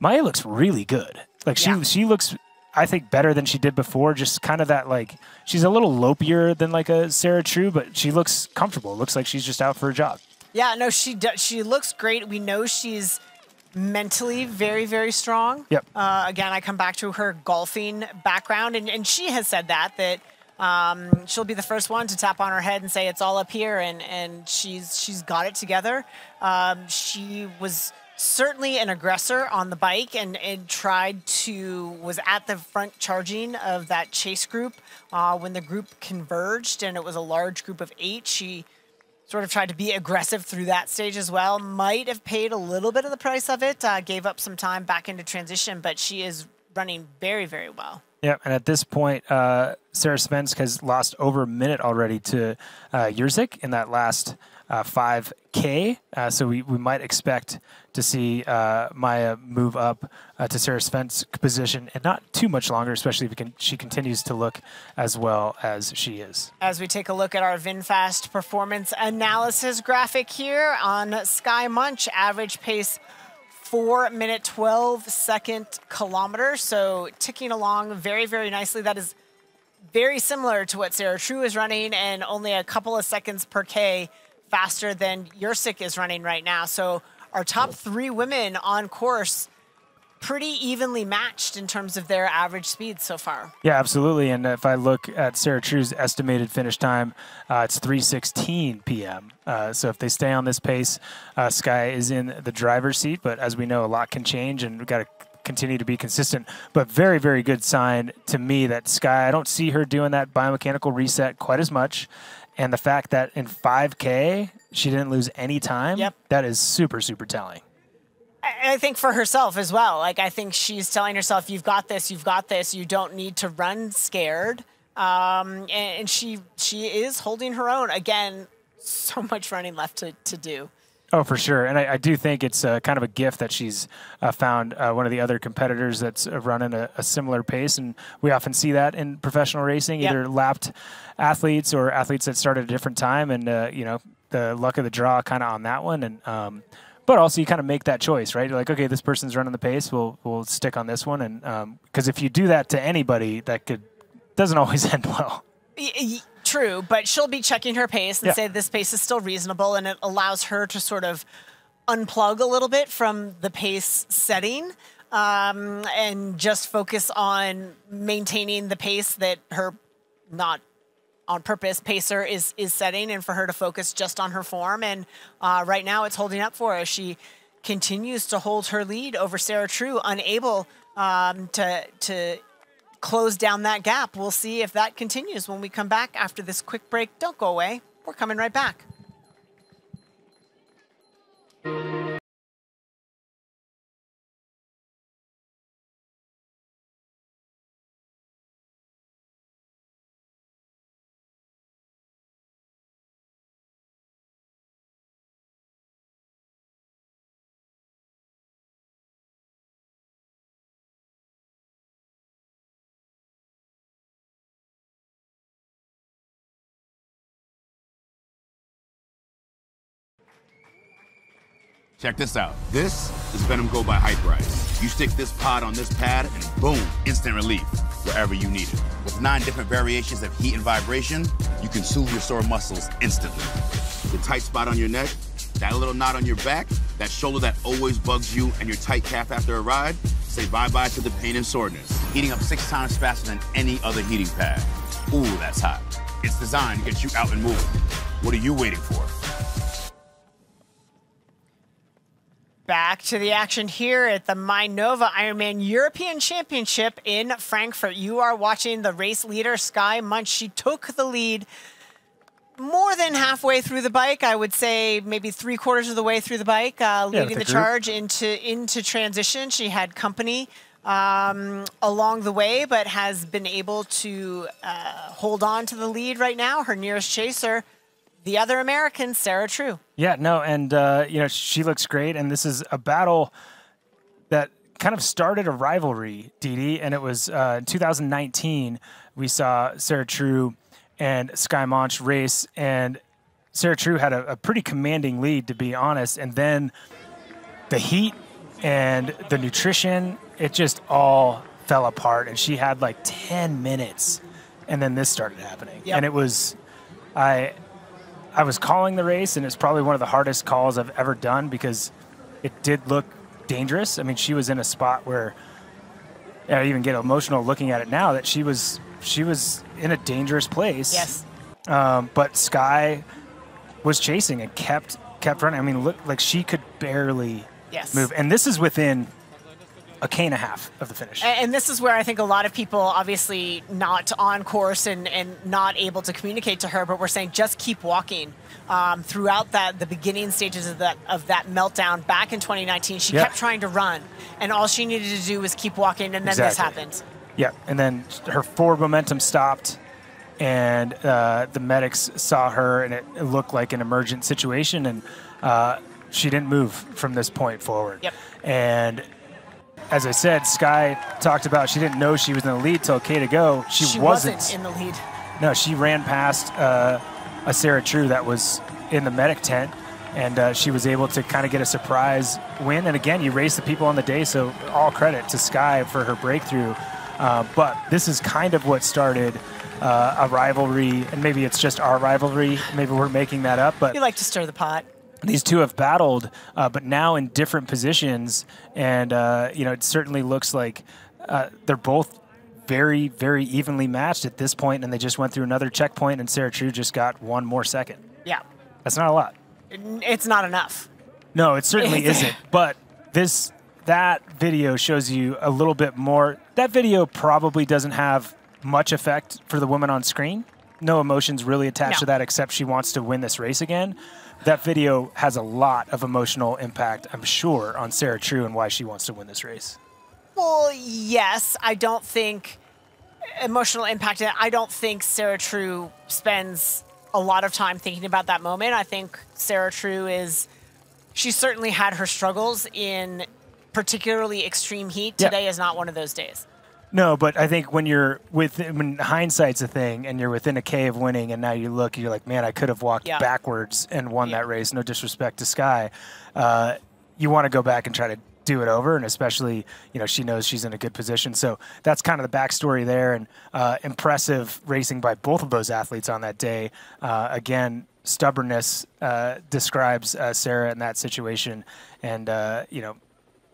Maja looks really good. Like she she looks, I think, better than she did before. Just kind of that like she's a little lopier than like a Sarah True, but she looks comfortable. Looks like she's just out for a job. Yeah, no, she do, she looks great. We know she's mentally very, very strong. Yep. Uh, again, I come back to her golfing background, and, and she has said that that um, she'll be the first one to tap on her head and say it's all up here, and and she's she's got it together. Um, she was certainly an aggressor on the bike and, and tried to was at the front charging of that chase group uh, when the group converged and it was a large group of eight she sort of tried to be aggressive through that stage as well. Might have paid a little bit of the price of it, uh, gave up some time back into transition, but she is running very, very well. Yeah, and at this point, uh, Sarah Svensk has lost over a minute already to uh, in that last uh, 5K. Uh, so we, we might expect to see uh, Maja move up uh, to Sarah Svensk's position and not too much longer, especially if can, she continues to look as well as she is. As we take a look at our VinFast performance analysis graphic here on Skye Moench, average pace four minute 12 second kilometer. So ticking along very, very nicely. That is very similar to what Sarah True is running and only a couple of seconds per K faster than Jerzyk is running right now. So our top three women on course pretty evenly matched in terms of their average speed so far. Yeah, absolutely. And if I look at Sarah True's estimated finish time, uh, it's 3:16 p.m. Uh, so if they stay on this pace, uh, Skye is in the driver's seat. But as we know, a lot can change, and we've got to continue to be consistent. But very, very good sign to me that Skye. I don't see her doing that biomechanical reset quite as much, and the fact that in 5K she didn't lose any time. Yep. That is super, super telling. I I think for herself as well. Like I think she's telling herself, "You've got this. You've got this. You don't need to run scared." Um, and, and she she is holding her own. Again, so much running left to, to do. Oh, for sure, and I, I do think it's uh, kind of a gift that she's uh, found uh, one of the other competitors that's uh, running a, a similar pace, and we often see that in professional racing, Yep. either lapped athletes or athletes that start at a different time, and uh, you know the luck of the draw kind of on that one, and um, but also you kind of make that choice, right? You're like, okay, this person's running the pace, we'll we'll stick on this one, and because if you do that to anybody, that could doesn't [LAUGHS] always end well. True, but she'll be checking her pace and Yeah. say this pace is still reasonable, and it allows her to sort of unplug a little bit from the pace setting um, and just focus on maintaining the pace that her not on purpose pacer is is setting, and for her to focus just on her form. And uh, right now, it's holding up for her. She continues to hold her lead over Sarah True, unable um, to to close down that gap. We'll see if that continues when we come back after this quick break. Don't go away. We're coming right back. Check this out. This is Venom Go by Hyperice. You stick this pod on this pad and boom, instant relief wherever you need it. With nine different variations of heat and vibration, you can soothe your sore muscles instantly. The tight spot on your neck, that little knot on your back, that shoulder that always bugs you, and your tight calf after a ride, say bye-bye to the pain and soreness. Heating up six times faster than any other heating pad. Ooh, that's hot. It's designed to get you out and moving. What are you waiting for? Back to the action here at the Mainova Ironman European Championship in Frankfurt. You are watching the race leader, Skye Moench. She took the lead more than halfway through the bike. I would say maybe three quarters of the way through the bike, uh, leading with the, the charge into into transition. She had company um, along the way, but has been able to uh, hold on to the lead right now. Her nearest chaser, the other American, Sarah True. Yeah, no, and uh, you know she looks great, and this is a battle that kind of started a rivalry, Dede, and it was uh, in 2019. We saw Sarah True and Skye Moench race, and Sarah True had a, a pretty commanding lead, to be honest, and then the heat and the nutrition, it just all fell apart, and she had like 10 minutes, and then this started happening, Yep. and it was, I. I was calling the race, and it's probably one of the hardest calls I've ever done because it did look dangerous. I mean, she was in a spot where I even get emotional looking at it now that she was she was in a dangerous place. Yes. Um, but Skye was chasing and kept kept running. I mean, look like she could barely Yes. move, and this is within a K and a half of the finish. And this is where I think a lot of people, obviously not on course and, and not able to communicate to her, but we're saying just keep walking. Um, throughout that, the beginning stages of that of that meltdown back in 2019, she Yeah. kept trying to run, and all she needed to do was keep walking, and then this Exactly. happened. Yeah, and then her forward momentum stopped, and uh, the medics saw her, and it, it looked like an emergent situation, and uh, she didn't move from this point forward. Yep. And as I said, Skye talked about she didn't know she was in the lead till K to go. She, She wasn't. wasn't in the lead. No, she ran past uh, a Sarah True that was in the medic tent, and uh, she was able to kind of get a surprise win. And again, you race the people on the day, so all credit to Skye for her breakthrough. Uh, but this is kind of what started uh, a rivalry, and maybe it's just our rivalry. Maybe we're making that up, but You like to stir the pot. These two have battled, uh, but now in different positions, and uh, you know it certainly looks like uh, they're both very, very evenly matched at this point, and they just went through another checkpoint, and Sarah True just got one more second. Yeah, That's not a lot. it's not enough. No, it certainly isn't. But this that video shows you a little bit more. That video probably doesn't have much effect for the woman on screen. No emotions really attached No. to that, except she wants to win this race again. That video has a lot of emotional impact, I'm sure, on Sarah True and why she wants to win this race. Well, yes, I don't think emotional impact. I don't think Sarah True spends a lot of time thinking about that moment. I think Sarah True is, she certainly had her struggles in particularly extreme heat. Today is not one of those days. No, but I think when you're with when hindsight's a thing and you're within a K of winning and now you look, you're like, man, I could have walked Yeah. backwards and won that race. No disrespect to Skye. Uh, you want to go back and try to do it over, and especially, you know, she knows she's in a good position. So that's kind of the backstory there, and uh, impressive racing by both of those athletes on that day. Uh, again, stubbornness uh, describes uh, Sarah in that situation, and uh, you know,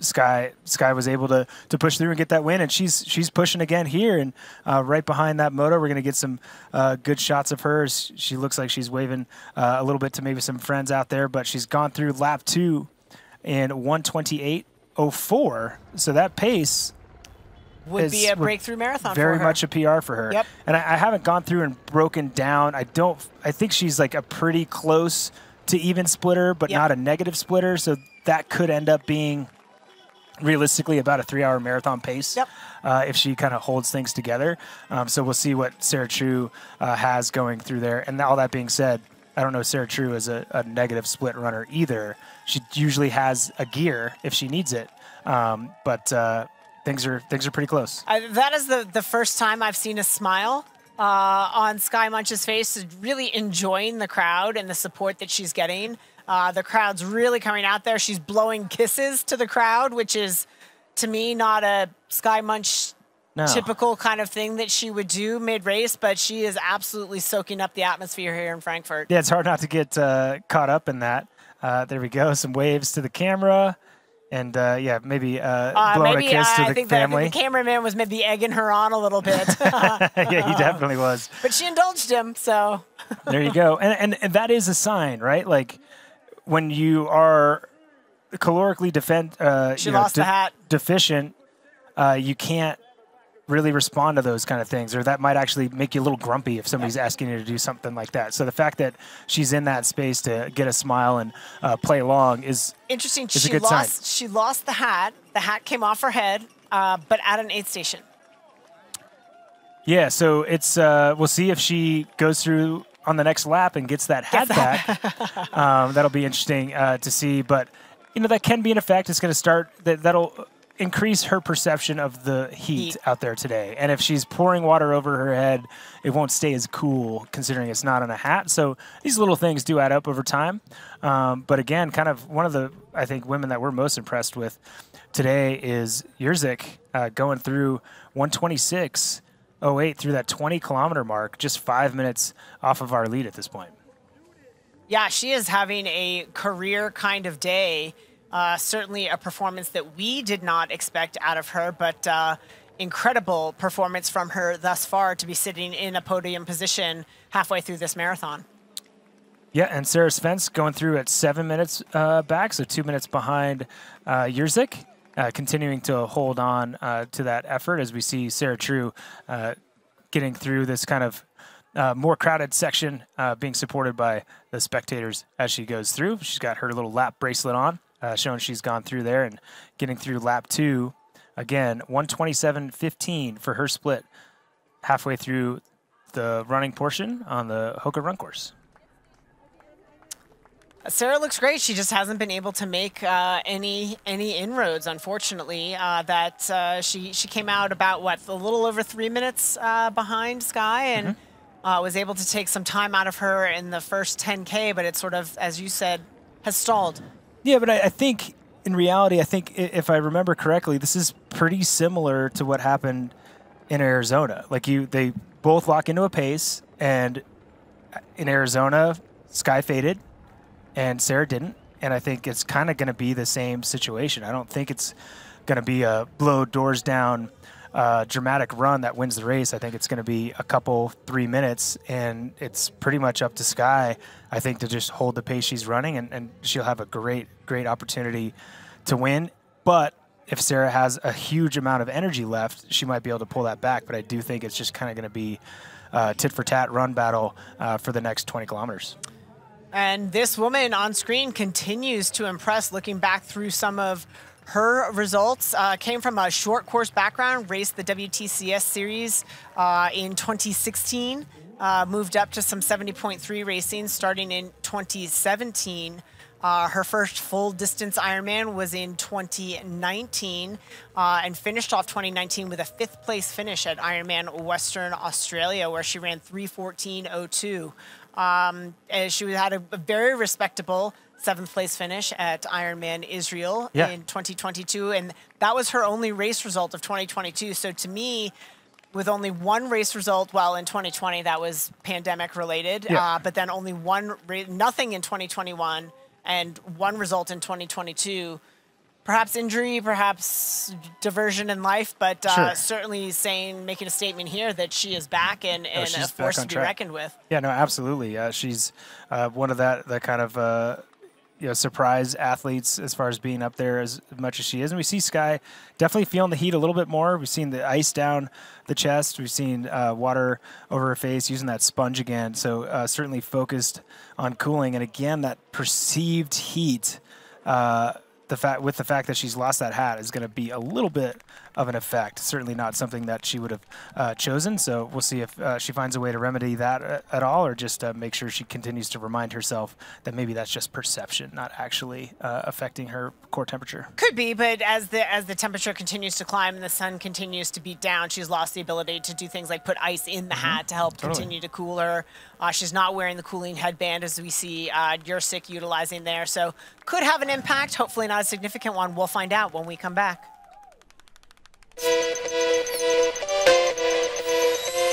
Skye Skye was able to to push through and get that win, and she's she's pushing again here, and uh, right behind that moto, we're gonna get some uh, good shots of hers. She looks like she's waving uh, a little bit to maybe some friends out there, but she's gone through lap two in 128.04, so that pace Would be a breakthrough marathon Very for her. much a PR for her. Yep. And I, I haven't gone through and broken down. I don't. I think she's like a pretty close to even splitter, but Yep. not a negative splitter. So that could end up being realistically about a three-hour marathon pace uh, if she kind of holds things together. Um, so we'll see what Sarah True uh, has going through there. And all that being said, I don't know Sarah True is a, a negative split runner either. She usually has a gear if she needs it, um, but uh, things are things are pretty close. I, that is the, the first time I've seen a smile uh, on Skye Moench's face, really enjoying the crowd and the support that she's getting. Uh, the crowd's really coming out there. She's blowing kisses to the crowd, which is, to me, not a Skye Moench No. typical kind of thing that she would do mid race, but she is absolutely soaking up the atmosphere here in Frankfurt. Yeah, it's hard not to get uh, caught up in that. Uh, there we go. Some waves to the camera. And uh, yeah, maybe uh, Uh, blowing maybe a kiss to I the think that I family. think the cameraman was maybe egging her on a little bit. [LAUGHS] yeah, he definitely was. But she indulged him, so There you go. And, and, and that is a sign, right? Like when you are calorically defend, uh, She you know, lost the hat. deficient, uh, you can't really respond to those kind of things, or that might actually make you a little grumpy if somebody's asking you to do something like that. So the fact that she's in that space to get a smile and uh, play along is Interesting. Is she lost. sign. She lost the hat. The hat came off her head, uh, but at an aid station. Yeah, so it's uh, we'll see if she goes through on the next lap and gets that hat back. [LAUGHS] um, that'll be interesting uh, to see, but you know that can be an effect. It's going to start that that'll increase her perception of the heat, out there today. And if she's pouring water over her head, it won't stay as cool considering it's not on a hat. So these little things do add up over time. Um, but again, kind of one of the I think women that we're most impressed with today is Jerzyk uh, going through 126. 08 through that 20 kilometer mark, just five minutes off of our lead at this point. Yeah, she is having a career kind of day. Uh, certainly a performance that we did not expect out of her, but uh, incredible performance from her thus far to be sitting in a podium position halfway through this marathon. Yeah, and Sarah Svensk going through at seven minutes uh, back, so two minutes behind uh, Jerzyk uh, continuing to hold on uh, to that effort as we see Sarah True uh, getting through this kind of uh, more crowded section, uh, being supported by the spectators as she goes through. She's got her little lap bracelet on, showing she's gone through there and getting through lap two. Again, 127.15 for her split halfway through the running portion on the Hoka run course. Sarah looks great. She just hasn't been able to make uh, any any inroads, unfortunately. Uh, that uh, she she came out about what a little over three minutes uh, behind Skye, and Mm-hmm. uh, was able to take some time out of her in the first 10k. But it sort of, as you said, has stalled. Yeah, but I, I think in reality, I think if I remember correctly, this is pretty similar to what happened in Arizona. Like you, they both lock into a pace, and in Arizona, Skye faded, and Sarah didn't. And I think it's kind of going to be the same situation. I don't think it's going to be a blow doors down, uh, dramatic run that wins the race. I think it's going to be a couple three minutes, and it's pretty much up to Skye. I think to just hold the pace she's running, and, and she'll have a great, great opportunity to win. But if Sarah has a huge amount of energy left, she might be able to pull that back. But I do think it's just kind of going to be uh, tit for tat run battle uh, for the next 20 kilometers. And this woman on screen continues to impress. Looking back through some of her results, uh, came from a short course background, raced the WTCS series uh, in 2016, uh, moved up to some 70.3 racing starting in 2017. Uh, her first full distance Ironman was in 2019 uh, and finished off 2019 with a fifth place finish at Ironman Western Australia, where she ran 314.02. Um, and she had a, a very respectable seventh place finish at Ironman Israel Yeah. in 2022, and that was her only race result of 2022. So to me, with only one race result, well, in 2020 that was pandemic related, Yeah. uh, but then only one, nothing in 2021, and one result in 2022. Perhaps injury, perhaps diversion in life, but uh, Sure. certainly saying, making a statement here that she is back and, Oh, and a force to be track. reckoned with. Yeah, no, absolutely. Uh, she's uh, one of that the kind of uh, you know surprise athletes as far as being up there as much as she is, and we see Skye definitely feeling the heat a little bit more. We've seen the ice down the chest. We've seen uh, water over her face, using that sponge again. So uh, certainly focused on cooling, and again that perceived heat. Uh, the fact with the fact that she's lost that hat is going to be a little bit of an effect. Certainly not something that she would have uh, chosen. So we'll see if uh, she finds a way to remedy that uh, at all, or just uh, make sure she continues to remind herself that maybe that's just perception, not actually uh, affecting her core temperature. Could be, but as the as the temperature continues to climb and the sun continues to beat down, she's lost the ability to do things like put ice in the hat to help Totally. continue to cool her. Uh, she's not wearing the cooling headband as we see uh, Jerzyk utilizing there, so could have an impact. Hopefully, not a significant one. We'll find out when we come back. Thank you.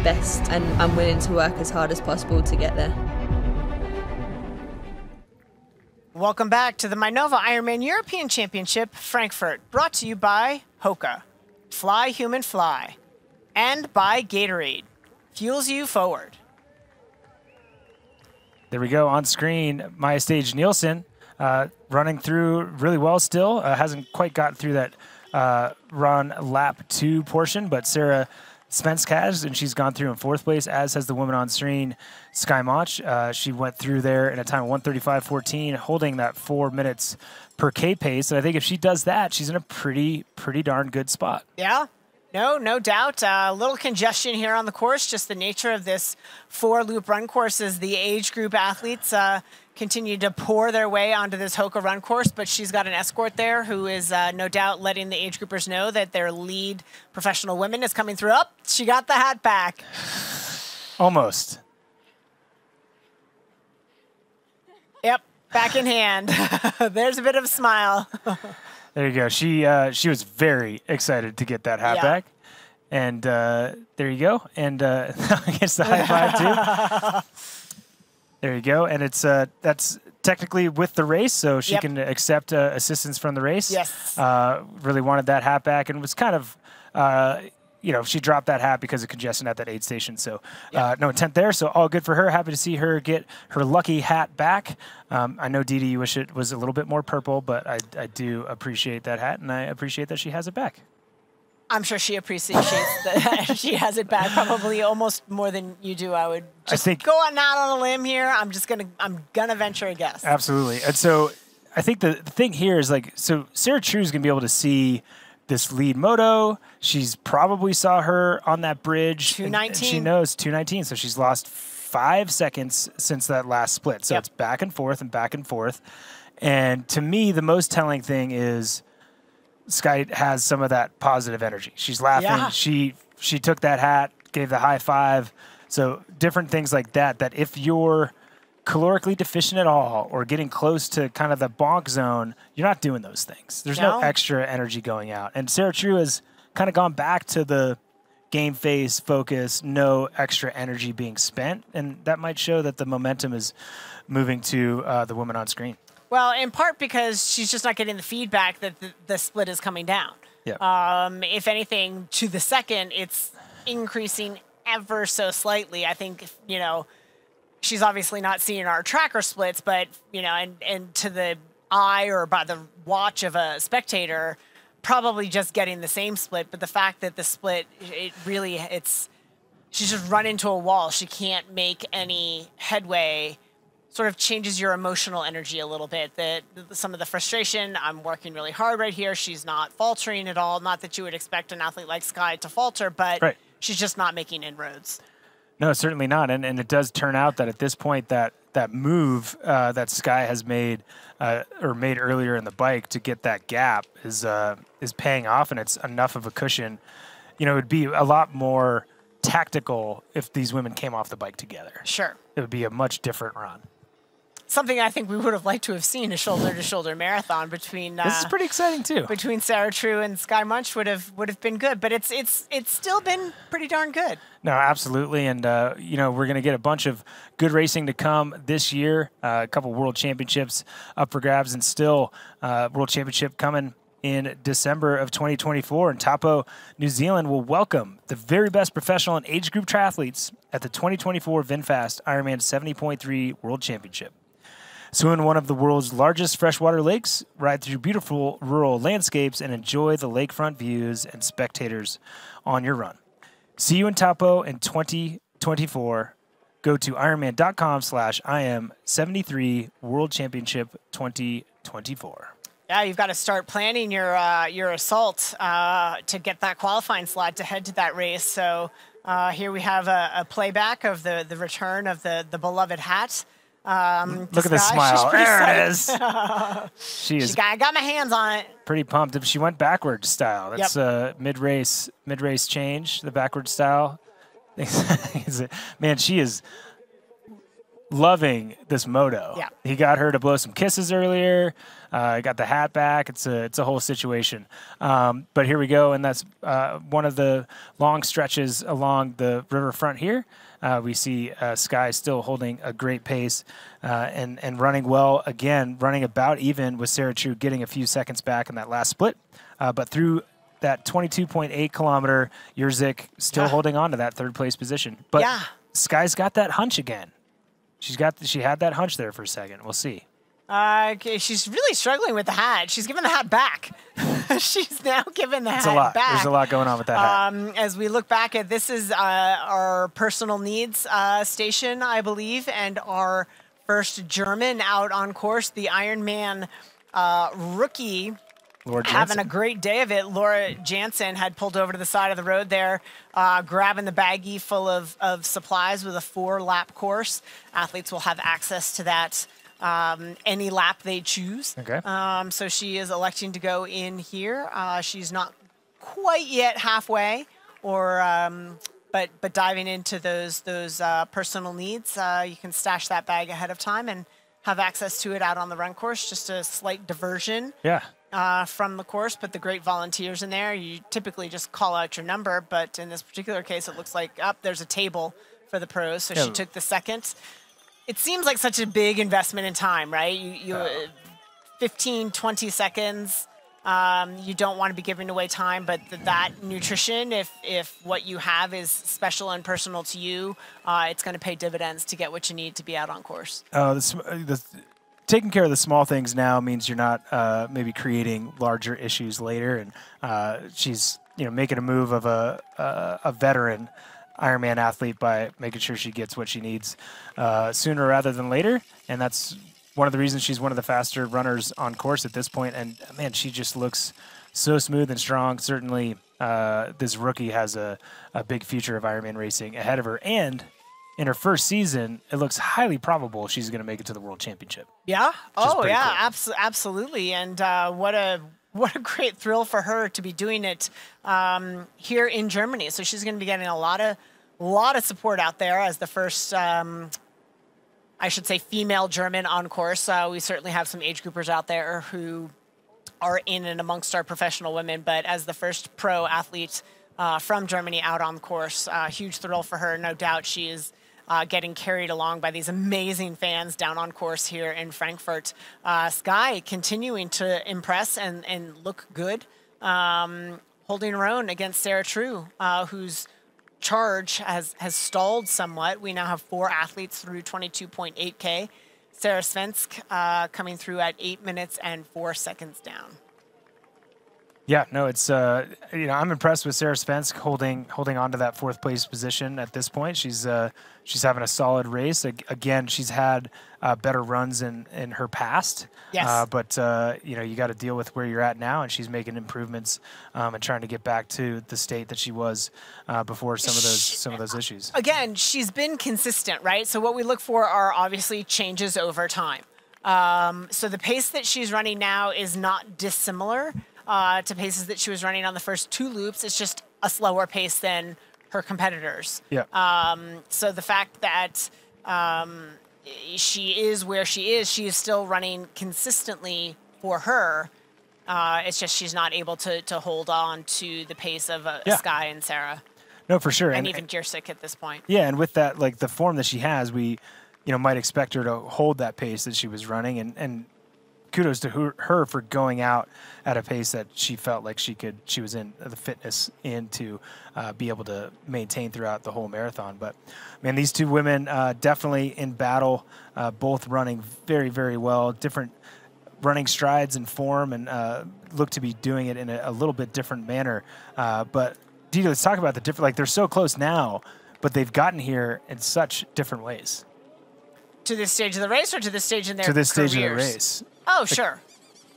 The best and I'm willing to work as hard as possible to get there. Welcome back to the Mainova Ironman European Championship, Frankfurt, brought to you by Hoka, Fly Human Fly, and by Gatorade, fuels you forward. There we go on screen. Maja Stage Nielsen uh, running through really well still. Uh, hasn't quite got through that uh, run lap two portion, but Sarah Svensk has, and she's gone through in fourth place, as has the woman on screen, Skye Moench. Uh, she went through there in a time of 135.14, holding that four minutes per K pace. And I think if she does that, she's in a pretty, pretty darn good spot. Yeah, no, no doubt. A uh, little congestion here on the course, just the nature of this four loop run course as the age group athletes uh, continue to pour their way onto this Hoka run course. But she's got an escort there who is uh, no doubt letting the age groupers know that their lead professional women is coming through. Up, oh, she got the hat back. [SIGHS] Almost. Yep, back in hand. [LAUGHS] There's a bit of a smile. [LAUGHS] There you go. She uh, she was very excited to get that hat yeah. back, and uh, there you go. And uh, [LAUGHS] I guess the high five too. There you go. And it's uh, that's technically with the race, so she yep. can accept uh, assistance from the race. Yes. Uh, really wanted that hat back, and was kind of uh, you know, she dropped that hat because of congestion at that aid station. So uh, no intent there. So all good for her. Happy to see her get her lucky hat back. Um, I know Dede, you wish it was a little bit more purple, but I, I do appreciate that hat, and I appreciate that she has it back. I'm sure she appreciates that [LAUGHS] she has it back probably almost more than you do. I would just I think, go on out on a limb here. I'm just gonna I'm gonna venture a guess. Absolutely. And so I think the, the thing here is like so Sarah True is gonna be able to see this lead moto. She's probably saw her on that bridge. 219. She knows 219. So she's lost five seconds since that last split. So yep. it's back and forth and back and forth. And to me, the most telling thing is Skye has some of that positive energy. She's laughing. Yeah. She she took that hat, gave the high five. So different things like that. That if you're calorically deficient at all or getting close to kind of the bonk zone, you're not doing those things. There's no, no extra energy going out. And Sarah True has kind of gone back to the game face focus, no extra energy being spent. And that might show that the momentum is moving to uh, the woman on screen. Well, in part because she's just not getting the feedback that the, the split is coming down. Yeah. Um, if anything, to the second, it's increasing ever so slightly. I think, you know, she's obviously not seeing our tracker splits, but you know, and and to the eye or by the watch of a spectator, probably just getting the same split. But the fact that the split, it really, it's she's just run into a wall. She can't make any headway. Sort of changes your emotional energy a little bit. That some of the frustration. I'm working really hard right here. She's not faltering at all. Not that you would expect an athlete like Skye to falter, but right. she's just not making inroads. No, certainly not. And and it does turn out that at this point that that move uh, that Skye has made uh, or made earlier in the bike to get that gap is uh, is paying off, and it's enough of a cushion. You know, it would be a lot more tactical if these women came off the bike together. Sure, it would be a much different run something I think we would have liked to have seen a shoulder to shoulder marathon between. Uh, this is pretty exciting too. Between Sarah True and Skye Moench would have would have been good, but it's it's it's still been pretty darn good. No, absolutely, and uh, you know we're going to get a bunch of good racing to come this year. Uh, a couple World Championships up for grabs, and still uh, World Championship coming in December of 2024. And Taupo, New Zealand will welcome the very best professional and age group triathletes at the 2024 VinFast Ironman 70.3 World Championship. Swim in one of the world's largest freshwater lakes, ride through beautiful rural landscapes, and enjoy the lakefront views and spectators on your run. See you in Taupo in 2024. Go to ironman.com slash IM73 World Championship 2024. Yeah, you've got to start planning your uh, your assault uh, to get that qualifying slot to head to that race. So uh, here we have a, a, playback of the, the return of the, the beloved hat. Um, Look at the [LAUGHS] smile. There it is. [LAUGHS] she is. She got, I got my hands on it. Pretty pumped. If she went backwards style. That's yep. a mid race mid race change. The backward style. [LAUGHS] Man, she is loving this moto. Yeah. He got her to blow some kisses earlier. Uh, got the hat back. It's a it's a whole situation. Um, but here we go, and that's uh, one of the long stretches along the riverfront here. Uh, we see uh, Skye still holding a great pace uh, and and running well again, running about even with Sarah True, getting a few seconds back in that last split. Uh, but through that 22.8 kilometer, Jerzyk still Yeah. holding on to that third place position. But Yeah. Skye's got that hunch again. She's got she had that hunch there for a second. We'll see. Uh, okay, she's really struggling with the hat. She's given the hat back. [LAUGHS] she's now given the It's hat a lot. back. There's a lot going on with that hat. Um, as we look back at this is uh, our personal needs uh, station, I believe, and our first German out on course, the Ironman uh, rookie. Having a great day of it. Laura Jansen had pulled over to the side of the road there, uh, grabbing the baggie full of, of supplies with a four lap course. Athletes will have access to that um, any lap they choose. Okay. Um, so she is electing to go in here. Uh, she's not quite yet halfway, or um, but but diving into those those uh, personal needs. Uh, you can stash that bag ahead of time and have access to it out on the run course. Just a slight diversion Yeah. uh, from the course, but the great volunteers in there. You typically just call out your number, but in this particular case, it looks like up there's a table for the pros. So she took the second. It seems like such a big investment in time, right? You, you uh, 15, 20 seconds. Um, you don't want to be giving away time, but th- that nutrition, if if what you have is special and personal to you, uh, it's going to pay dividends to get what you need to be out on course. Uh, the, uh, the taking care of the small things now means you're not uh, maybe creating larger issues later. And uh, she's you know making a move of a a, a veteran Ironman athlete by making sure she gets what she needs uh, sooner rather than later. And that's one of the reasons she's one of the faster runners on course at this point. And man, she just looks so smooth and strong. Certainly, uh, this rookie has a, a big future of Ironman racing ahead of her. And in her first season, it looks highly probable she's going to make it to the World Championship. Yeah. Oh, yeah. cool. Abs- absolutely. And uh, what a what a great thrill for her to be doing it um, here in Germany. So she's going to be getting a lot of lot of support out there as the first. Um, I should say female German on course. Uh, we certainly have some age groupers out there who are in and amongst our professional women, but as the first pro athlete uh, from Germany out on course, uh, huge thrill for her. No doubt she is uh, getting carried along by these amazing fans down on course here in Frankfurt. Uh, Skye continuing to impress and, and look good, um, holding her own against Sarah True, uh, whose charge has, has stalled somewhat. We now have four athletes through 22.8K. Sarah Svensk uh, coming through at eight minutes and four seconds down. Yeah, no, it's uh, you know I'm impressed with Sarah Svensk holding holding on to that fourth place position at this point. She's uh, she's having a solid race. Again, she's had uh, better runs in in her past. Yes. Uh, but uh, you know you got to deal with where you're at now, and she's making improvements um, and trying to get back to the state that she was uh, before some of those some of those issues. Again, she's been consistent, right? So what we look for are obviously changes over time. Um, so the pace that she's running now is not dissimilar uh, to paces that she was running on the first two loops. It's just a slower pace than her competitors. Yeah. Um, so the fact that um, she is where she is, she is still running consistently for her. Uh, it's just she's not able to, to hold on to the pace of uh, Yeah. Skye and Sarah, No, for sure. and, even Jerzyk at this point. Yeah, and with that, like the form that she has, we, you know, might expect her to hold that pace that she was running, and and kudos to her, her for going out at a pace that she felt like she could, she was in the fitness in to uh, be able to maintain throughout the whole marathon. But man, these two women uh, definitely in battle, uh, both running very very well, different running strides and form, and uh, look to be doing it in a, a little bit different manner. Uh, but Dede, let's talk about the different. Like they're so close now, but they've gotten here in such different ways. To this stage of the race, or to this stage in their to this stage of the careers? race. Oh, Like, sure.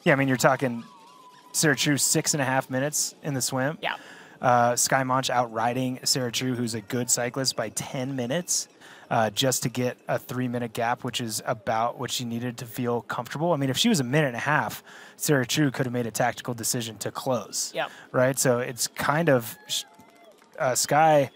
Yeah, I mean you're talking Sarah True six and a half minutes in the swim. Yeah. Uh, Skye Moench outriding Sarah True, who's a good cyclist, by 10 minutes uh, just to get a three minute gap, which is about what she needed to feel comfortable. I mean, if she was a minute and a half, Sarah True could have made a tactical decision to close. Yep. Right? So it's kind of uh, Skye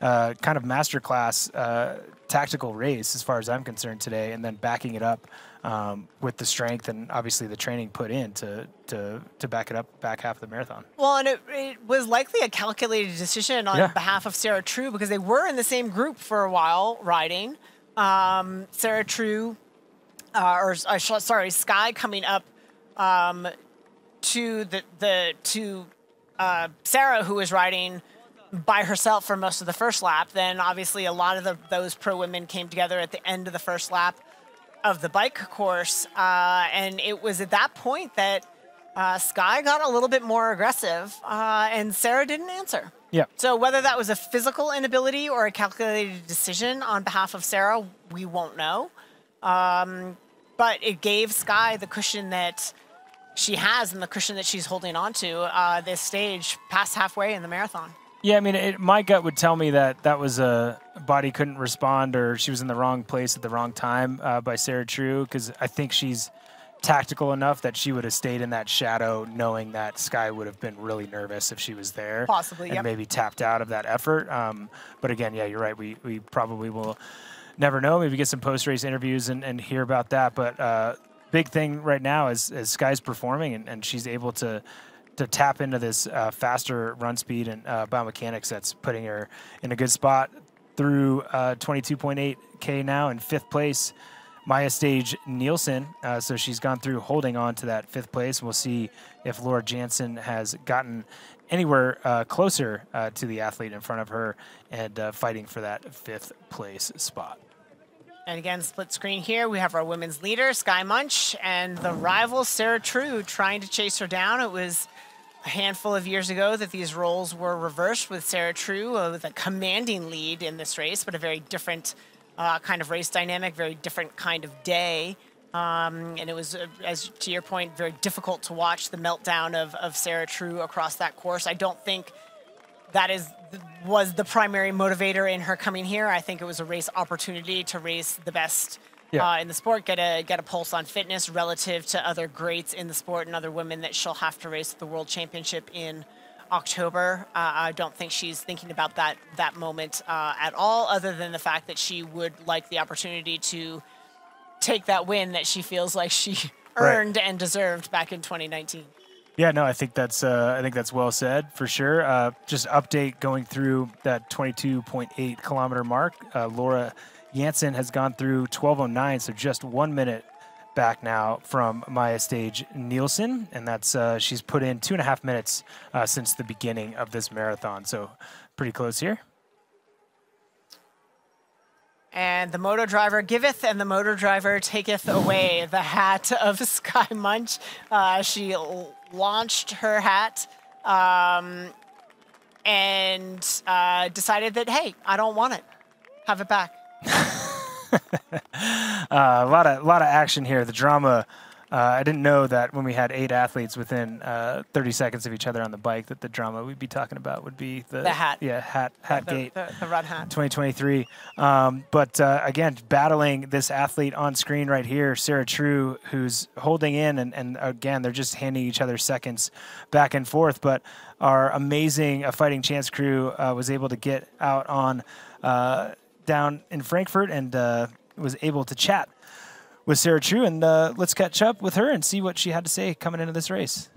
uh, kind of masterclass uh, tactical race as far as I'm concerned today, and then backing it up um, with the strength and obviously the training put in to to to back it up back half of the marathon. Well, and it, it was likely a calculated decision on Yeah. behalf of Sarah True because they were in the same group for a while riding. Um, Sarah True, uh, or uh, sorry, Skye coming up um, to the the to uh, Sarah who was riding by herself for most of the first lap. Then obviously a lot of the, those pro women came together at the end of the first lap of the bike course, uh, and it was at that point that uh, Skye got a little bit more aggressive, uh, and Sarah didn't answer. Yeah. So whether that was a physical inability or a calculated decision on behalf of Sarah, we won't know. Um, but it gave Skye the cushion that she has and the cushion that she's holding onto uh, this stage past halfway in the marathon. Yeah, I mean, it, my gut would tell me that that was a body couldn't respond or she was in the wrong place at the wrong time uh, by Sarah True because I think she's tactical enough that she would have stayed in that shadow knowing that Skye would have been really nervous if she was there. Possibly, And yep. maybe tapped out of that effort. Um, but again, yeah, you're right. We, we probably will never know. Maybe get some post race interviews and, and hear about that. But uh, big thing right now is, is Skye's performing and, and she's able to to tap into this uh, faster run speed and uh, biomechanics that's putting her in a good spot through uh, 22.8k now in fifth place. Maja Stage Nielsen, uh, so she's gone through holding on to that fifth place. We'll see if Laura Jansen has gotten anywhere uh, closer uh, to the athlete in front of her and uh, fighting for that fifth place spot. And again, split screen here. We have our women's leader, Skye Moench, and the rival, Sarah True, trying to chase her down. It was a handful of years ago that these roles were reversed with Sarah True uh, with a commanding lead in this race, but a very different uh, kind of race dynamic, very different kind of day. Um, and it was, uh, as to your point, very difficult to watch the meltdown of, of Sarah True across that course. I don't think that is was the primary motivator in her coming here. I think it was a race opportunity to race the best Yeah. uh, in the sport, get a get a pulse on fitness relative to other greats in the sport and other women that she'll have to race at the World Championship in October. Uh, I don't think she's thinking about that that moment uh, at all, other than the fact that she would like the opportunity to take that win that she feels like she [LAUGHS] Right. earned and deserved back in 2019. Yeah, no, I think that's uh, I think that's well said for sure. Uh, just update going through that 22.8 kilometer mark. Uh, Laura Jansen has gone through 12:09, so just one minute back now from Maja Stage Nielsen, and that's uh, she's put in two and a half minutes uh, since the beginning of this marathon. So pretty close here. And the motor driver giveth, and the motor driver taketh away the hat of [LAUGHS] Skye Moench. Uh, she launched her hat um, and uh, decided that, hey, I don't want it. Have it back. [LAUGHS] Uh, a lot of lot of action here. The drama. Uh, I didn't know that when we had eight athletes within uh, 30 seconds of each other on the bike, that the drama we'd be talking about would be the, The hat. Yeah, hat hat the, gate. The, the run hat. 2023. Um, but uh, again, battling this athlete on screen right here, Sarah True, who's holding in, and, and again, they're just handing each other seconds back and forth. But our amazing uh, Fighting Chance crew uh, was able to get out on uh, down in Frankfurt and uh, was able to chat with Sarah True. And uh, let's catch up with her and see what she had to say coming into this race.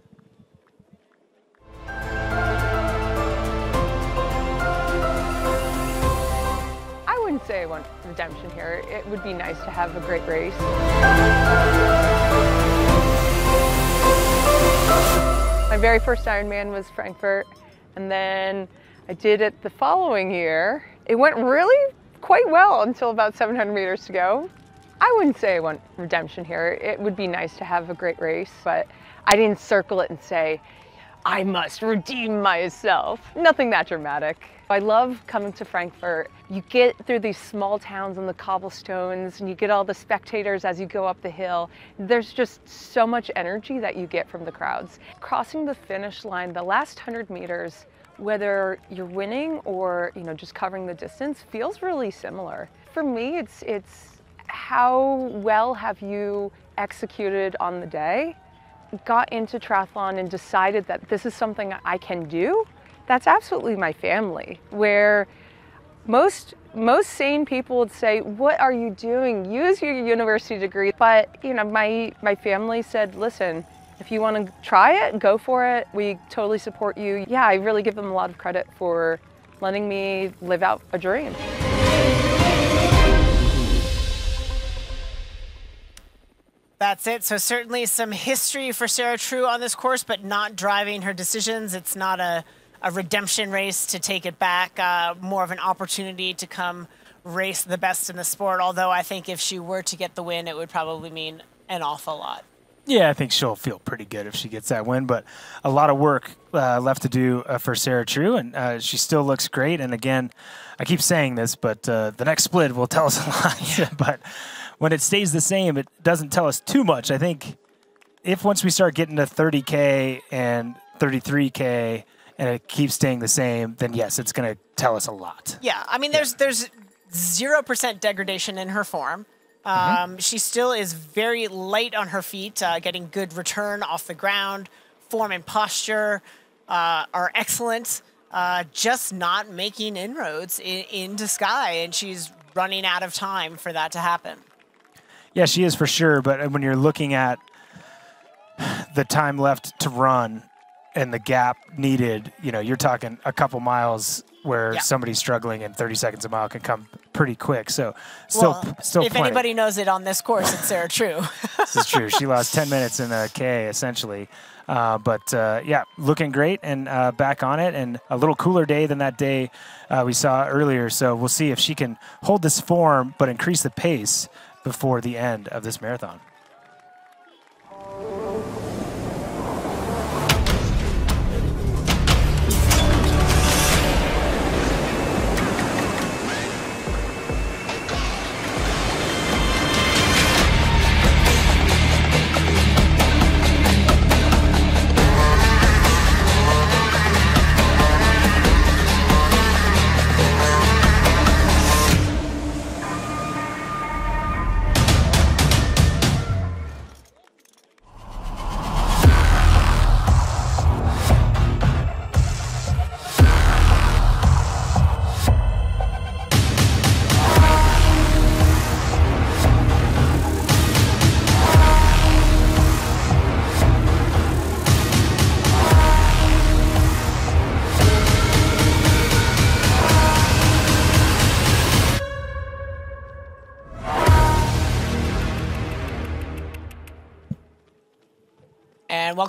I wouldn't say I want redemption here. It would be nice to have a great race. My very first Ironman was Frankfurt, and then I did it the following year. It went really quite well until about 700 meters to go. I wouldn't say I want redemption here. It would be nice to have a great race, but I didn't circle it and say, I must redeem myself. Nothing that dramatic. I love coming to Frankfurt. You get through these small towns on the cobblestones and you get all the spectators as you go up the hill. There's just so much energy that you get from the crowds. Crossing the finish line, the last 100 meters, whether you're winning or you know just covering the distance feels really similar. For me, it's it's how well have you executed on the day? got into triathlon and decided that this is something I can do, that's absolutely my family. Where most most sane people would say, "What are you doing? Use your university degree." But you know, my my family said, "Listen, if you want to try it, go for it. We totally support you." Yeah, I really give them a lot of credit for letting me live out a dream. That's it. So certainly some history for Sarah True on this course, but not driving her decisions. It's not a, a redemption race to take it back, uh, more of an opportunity to come race the best in the sport. Although I think if she were to get the win, it would probably mean an awful lot. Yeah, I think she'll feel pretty good if she gets that win, but a lot of work uh, left to do uh, for Sarah True, and uh, she still looks great. And again, I keep saying this, but uh, the next split will [LAUGHS] tell us a lot. [LAUGHS] but when it stays the same, it doesn't tell us too much. I think if once we start getting to 30K and 33K and it keeps staying the same, then yes, it's going to tell us a lot. Yeah, I mean, there's there's zero percent degradation in her form. Um, She still is very light on her feet, uh, getting good return off the ground. Form and posture uh, are excellent. Uh, just not making inroads in, into Skye, and she's running out of time for that to happen. Yeah, she is for sure. But when you're looking at the time left to run and the gap needed, you know, you're talking a couple miles where Yeah. somebody's struggling and 30 seconds a mile can come pretty quick. So still, well, still if plenty. anybody knows it on this course, it's Sarah True. [LAUGHS] this is true. She lost 10 minutes in a K essentially. Uh, but uh, yeah, looking great and uh, back on it, and a little cooler day than that day uh, we saw earlier. So we'll see if she can hold this form but increase the pace before the end of this marathon.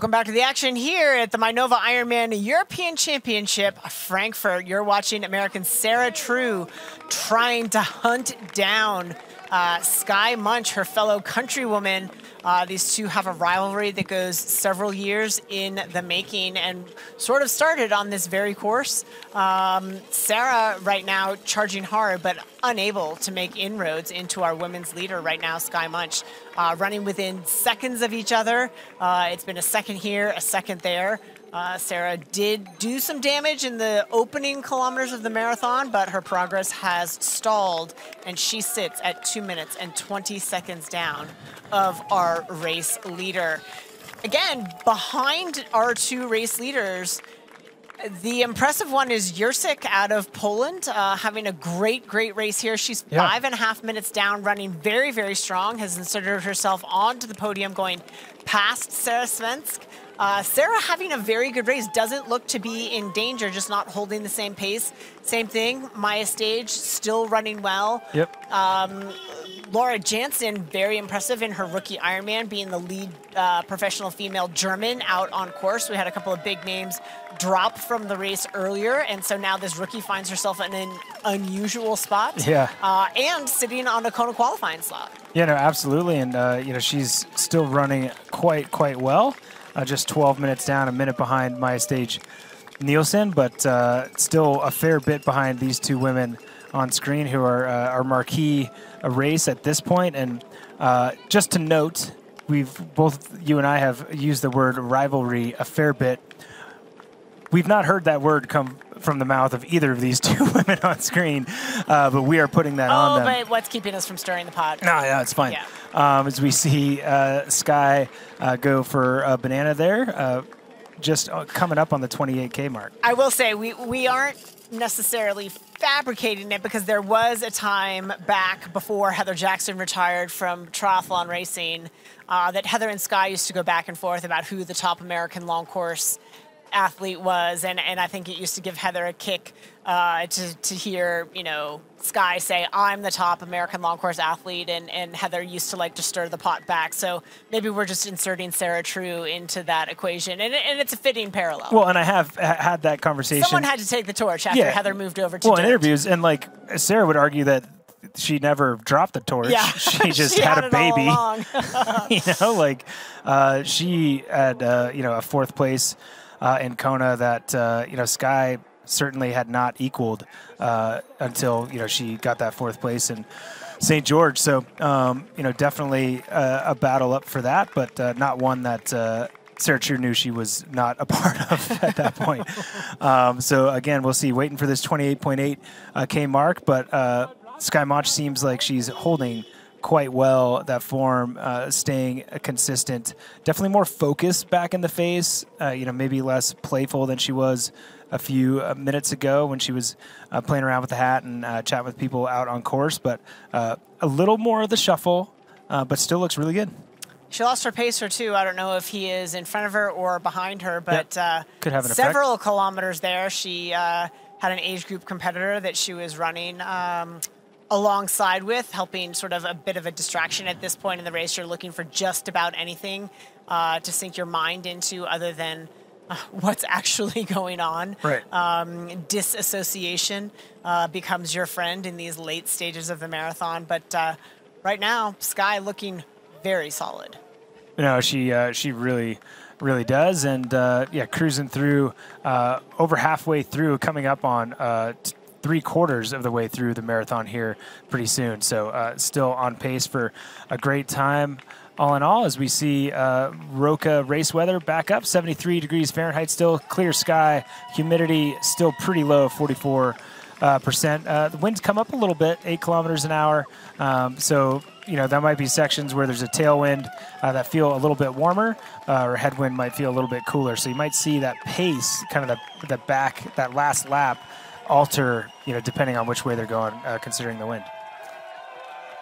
Welcome back to the action here at the Mainova Ironman European Championship, Frankfurt. You're watching American Sarah True trying to hunt down uh, Skye Moench, her fellow countrywoman. Uh, these two have a rivalry that goes several years in the making and sort of started on this very course. Um, Sarah, right now, charging hard, but unable to make inroads into our women's leader right now, Skye Moench, uh, running within seconds of each other. Uh, it's been a second here, a second there. Uh, Sarah did do some damage in the opening kilometers of the marathon, but her progress has stalled, and she sits at two minutes and 20 seconds down of our race leader. Again, behind our two race leaders, the impressive one is Jerzyk out of Poland, uh, having a great, great race here. She's Yeah. five and a half minutes down, running very, very strong, has inserted herself onto the podium, going past Sarah Svensk. Uh, Sarah having a very good race, doesn't look to be in danger, just not holding the same pace. Same thing, Maja Stage still running well. Yep. Um, Laura Jansen, very impressive in her rookie Ironman, being the lead uh, professional female German out on course. We had a couple of big names drop from the race earlier, and so now this rookie finds herself in an unusual spot. Yeah. Uh, and sitting on a Kona qualifying slot. Yeah, no, absolutely, and uh, you know she's still running quite quite well. Uh, just 12 minutes down, a minute behind Maja Stage Nielsen, but uh, still a fair bit behind these two women on screen who are uh, our marquee race at this point. And uh, just to note, we've both you and I have used the word rivalry a fair bit. We've not heard that word come from the mouth of either of these two [LAUGHS] women on screen, uh, but we are putting that on them. Oh, but what's keeping us from stirring the pot? No, no, it's fine. Yeah. Um, as we see uh, Skye uh, go for a banana there, uh, just uh, coming up on the 28K mark. I will say we we aren't necessarily fabricating it because there was a time back before Heather Jackson retired from triathlon racing uh, that Heather and Skye used to go back and forth about who the top American long course athlete was, and, and I think it used to give Heather a kick uh, to, to hear, you know, Skye say, I'm the top American long course athlete, and, and Heather used to like to stir the pot back. So maybe we're just inserting Sarah True into that equation, and, and it's a fitting parallel. Well, and I have ha- had that conversation. Someone had to take the torch after Yeah. Heather moved over to well, in interviews, and like Sarah would argue that she never dropped the torch. Yeah. [LAUGHS] she [LAUGHS] just She had, had a baby. [LAUGHS] you know, like uh, she had uh, you know a fourth place uh, in Kona that uh, you know Skye certainly had not equaled uh, until you know she got that fourth place in St. George. So um, you know definitely uh, a battle up for that, but uh, not one that. Uh, Sarah True knew she was not a [LAUGHS] part of at that point. [LAUGHS] Um, so again, we'll see. Waiting for this 28.8 uh, K mark, but uh, Skye Moench seems like she's holding quite well that form, uh, staying consistent. Definitely more focused back in the face. Uh, you know, maybe less playful than she was a few uh, minutes ago when she was uh, playing around with the hat and uh, chatting with people out on course. But uh, a little more of the shuffle, uh, but still looks really good. She lost her pacer too. I don't know if he is in front of her or behind her, but uh, Could have an effect. several kilometers there. She uh, had an age group competitor that she was running um, alongside with, helping sort of a bit of a distraction at this point in the race. You're looking for just about anything uh, to sink your mind into other than uh, [LAUGHS] what's actually [LAUGHS] going on. Right. Um, disassociation uh, becomes your friend in these late stages of the marathon. But uh, right now, Skye looking very solid. No, she uh, she really really does, and uh, yeah, cruising through uh, over halfway through, coming up on uh, three quarters of the way through the marathon here pretty soon. So uh, still on pace for a great time. All in all, as we see uh, Roka race weather back up, 73 degrees Fahrenheit, still clear sky, humidity still pretty low, 44 uh, percent. Uh, the winds come up a little bit, eight kilometers an hour. Um, so you know that might be sections where there's a tailwind uh, that feel a little bit warmer, uh, or headwind might feel a little bit cooler. So you might see that pace, kind of the, the back, that last lap, alter. You know, depending on which way they're going, uh, considering the wind.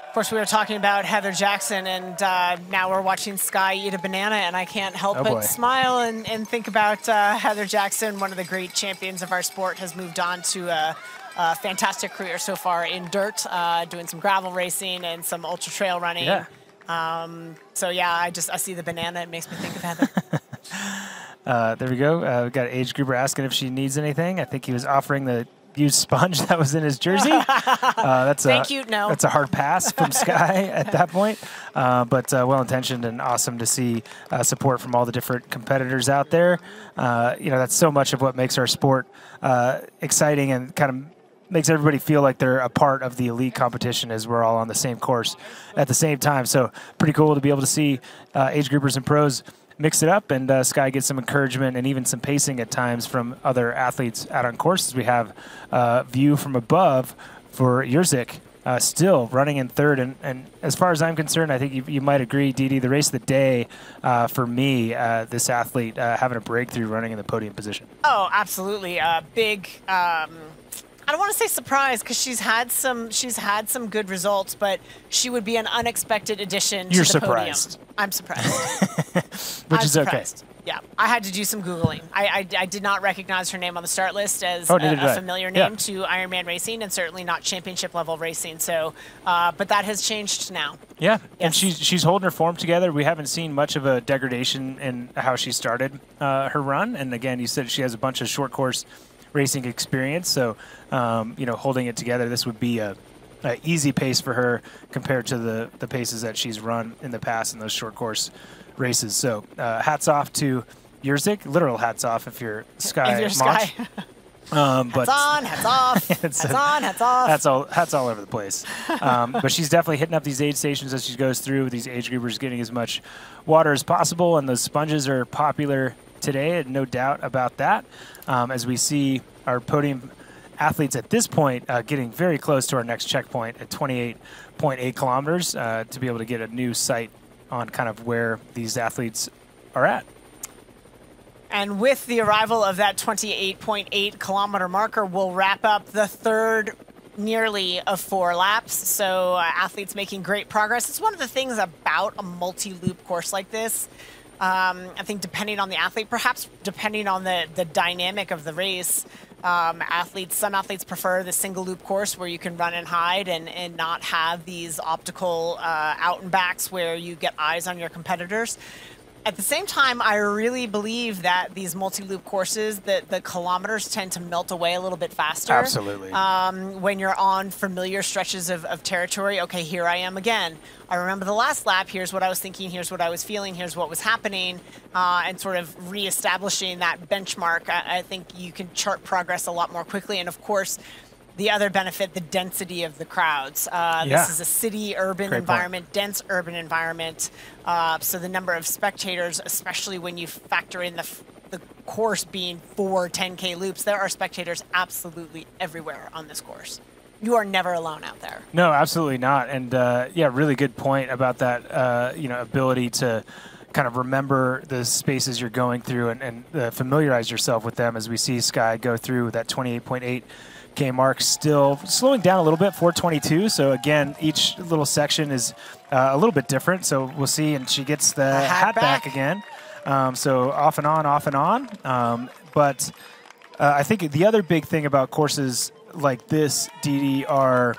Of course, we were talking about Heather Jackson, and uh, now we're watching Skye eat a banana, and I can't help Oh, but smile and, and think about uh, Heather Jackson, one of the great champions of our sport, has moved on to a, a fantastic career so far in dirt, uh, doing some gravel racing and some ultra trail running. Yeah. Um, so yeah, I just I see the banana, it makes me think of Heather. [LAUGHS] Uh, there we go. Uh, we got age grouper asking if she needs anything. I think he was offering the used sponge [LAUGHS] that was in his jersey. [LAUGHS] Uh, that's Thank a, you, no. That's a hard pass from Skye [LAUGHS] at that point. Uh, but uh, well intentioned and awesome to see uh, support from all the different competitors out there. Uh, you know, that's so much of what makes our sport uh, exciting and kind of makes everybody feel like they're a part of the elite competition as we're all on the same course at the same time. So pretty cool to be able to see uh, age groupers and pros mix it up and uh, Skye gets some encouragement and even some pacing at times from other athletes out on courses. We have uh, view from above for Jerzyk. Uh, still running in third, and, and as far as I'm concerned, I think you, you might agree, Dede. The race of the day uh, for me, uh, this athlete uh, having a breakthrough, running in the podium position. Oh, absolutely. Big. Um, I don't want to say surprise because she's had some. She's had some good results, but she would be an unexpected addition You're to the surprised. podium. I'm surprised. [LAUGHS] Which I'm is okay. surprised. Yeah, I had to do some googling. I, I, I did not recognize her name on the start list as Oh, a, a familiar Yeah. name to Ironman racing, and certainly not championship level racing. So, uh, but that has changed now. Yeah, and she's she's holding her form together. We haven't seen much of a degradation in how she started uh, her run. And again, you said she has a bunch of short course racing experience, so um, you know, holding it together, this would be a, a easy pace for her compared to the the paces that she's run in the past in those short course races. So, uh, hats off to Jerzyk. Literal hats off if you're Skye. if you're. Skye, [LAUGHS] Um, but hats on, hats off, [LAUGHS] hats a- on, hats off. That's all. That's all over the place. Um, [LAUGHS] but she's definitely hitting up these aid stations as she goes through. These age groupers getting as much water as possible, and those sponges are popular today, and no doubt about that. Um, as we see our podium athletes at this point uh, getting very close to our next checkpoint at 28.8 kilometers uh, to be able to get a new sight on kind of where these athletes are at. And with the arrival of that 28.8 kilometer marker, we'll wrap up the third nearly of four laps. So uh, athletes making great progress. It's one of the things about a multi-loop course like this. Um, I think depending on the athlete, perhaps depending on the, the dynamic of the race, um, athletes, some athletes prefer the single loop course where you can run and hide and, and not have these optical uh, out and backs where you get eyes on your competitors. At the same time, I really believe that these multi-loop courses, that the kilometers tend to melt away a little bit faster. Absolutely. Um, when you're on familiar stretches of, of territory, okay, here I am again. I remember the last lap. Here's what I was thinking. Here's what I was feeling. Here's what was happening, uh, and sort of reestablishing that benchmark. I, I think you can chart progress a lot more quickly. And of course, the other benefit, the density of the crowds. Uh, Yeah. This is a city urban Great point. environment, dense urban environment. Uh, so the number of spectators, especially when you factor in the, the course being four 10K loops, there are spectators absolutely everywhere on this course. You are never alone out there. No, absolutely not. And uh, yeah, really good point about that. Uh, you know, ability to kind of remember the spaces you're going through and, and uh, familiarize yourself with them as we see Skye go through that 28.8 K mark, still slowing down a little bit, 422. So again, each little section is uh, a little bit different. So we'll see, and she gets the hat hat, back. back. again. Um, so off and on, off and on. Um, but uh, I think the other big thing about courses like this, Dee are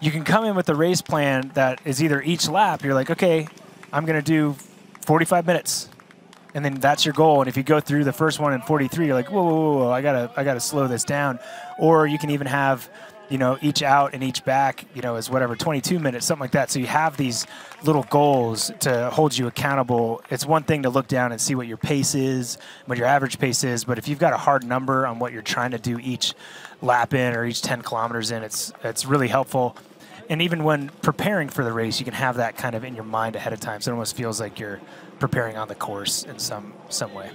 you can come in with a race plan that is either each lap, you're like, okay, I'm going to do 45 minutes. And then that's your goal. And if you go through the first one in 43, you're like, whoa, whoa, whoa, I gotta, I gotta slow this down. Or you can even have, you know, each out and each back, you know, is whatever, 22 minutes, something like that. So you have these little goals to hold you accountable. It's one thing to look down and see what your pace is, what your average pace is, but if you've got a hard number on what you're trying to do each lap in or each 10 kilometers in, it's it's really helpful. And even when preparing for the race, you can have that kind of in your mind ahead of time. So it almost feels like you're preparing on the course in some some way.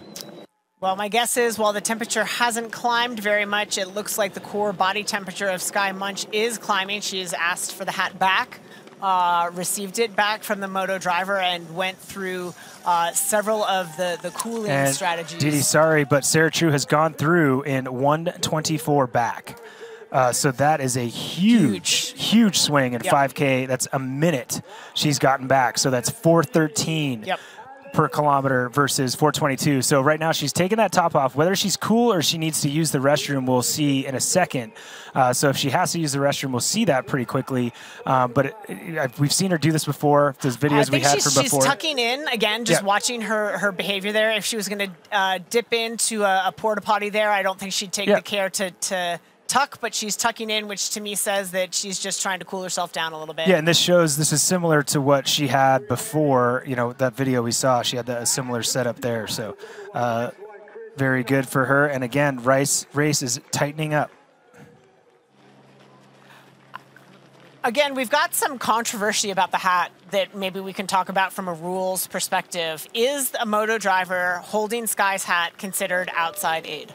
Well, my guess is while the temperature hasn't climbed very much, it looks like the core body temperature of Skye Moench is climbing. She has asked for the hat back, uh, received it back from the moto driver, and went through uh, several of the, the cooling And strategies. Dede, sorry, but Sarah True has gone through in 124 back. Uh, so that is a huge, huge, swing in Yep. 5K. That's a minute she's gotten back. So that's 413 Yep. Per kilometer versus 422. So right now she's taking that top off. Whether she's cool or she needs to use the restroom, we'll see in a second. Uh, so if she has to use the restroom, we'll see that pretty quickly. Um, but it, it, we've seen her do this before. Those videos we had from she's tucking in again, just Yeah. watching her her behavior there. If she was going to uh, dip into a, a porta potty there, I don't think she'd take Yeah. the care to to tuck, but she's tucking in, which to me says that she's just trying to cool herself down a little bit. Yeah, and this shows this is similar to what she had before. You know, that video we saw, she had the, a similar setup there. So, uh, very good for her. And again, Rice race is tightening up. Again, we've got some controversy about the hat that maybe we can talk about from a rules perspective. Is a moto driver holding Skye's hat considered outside aid?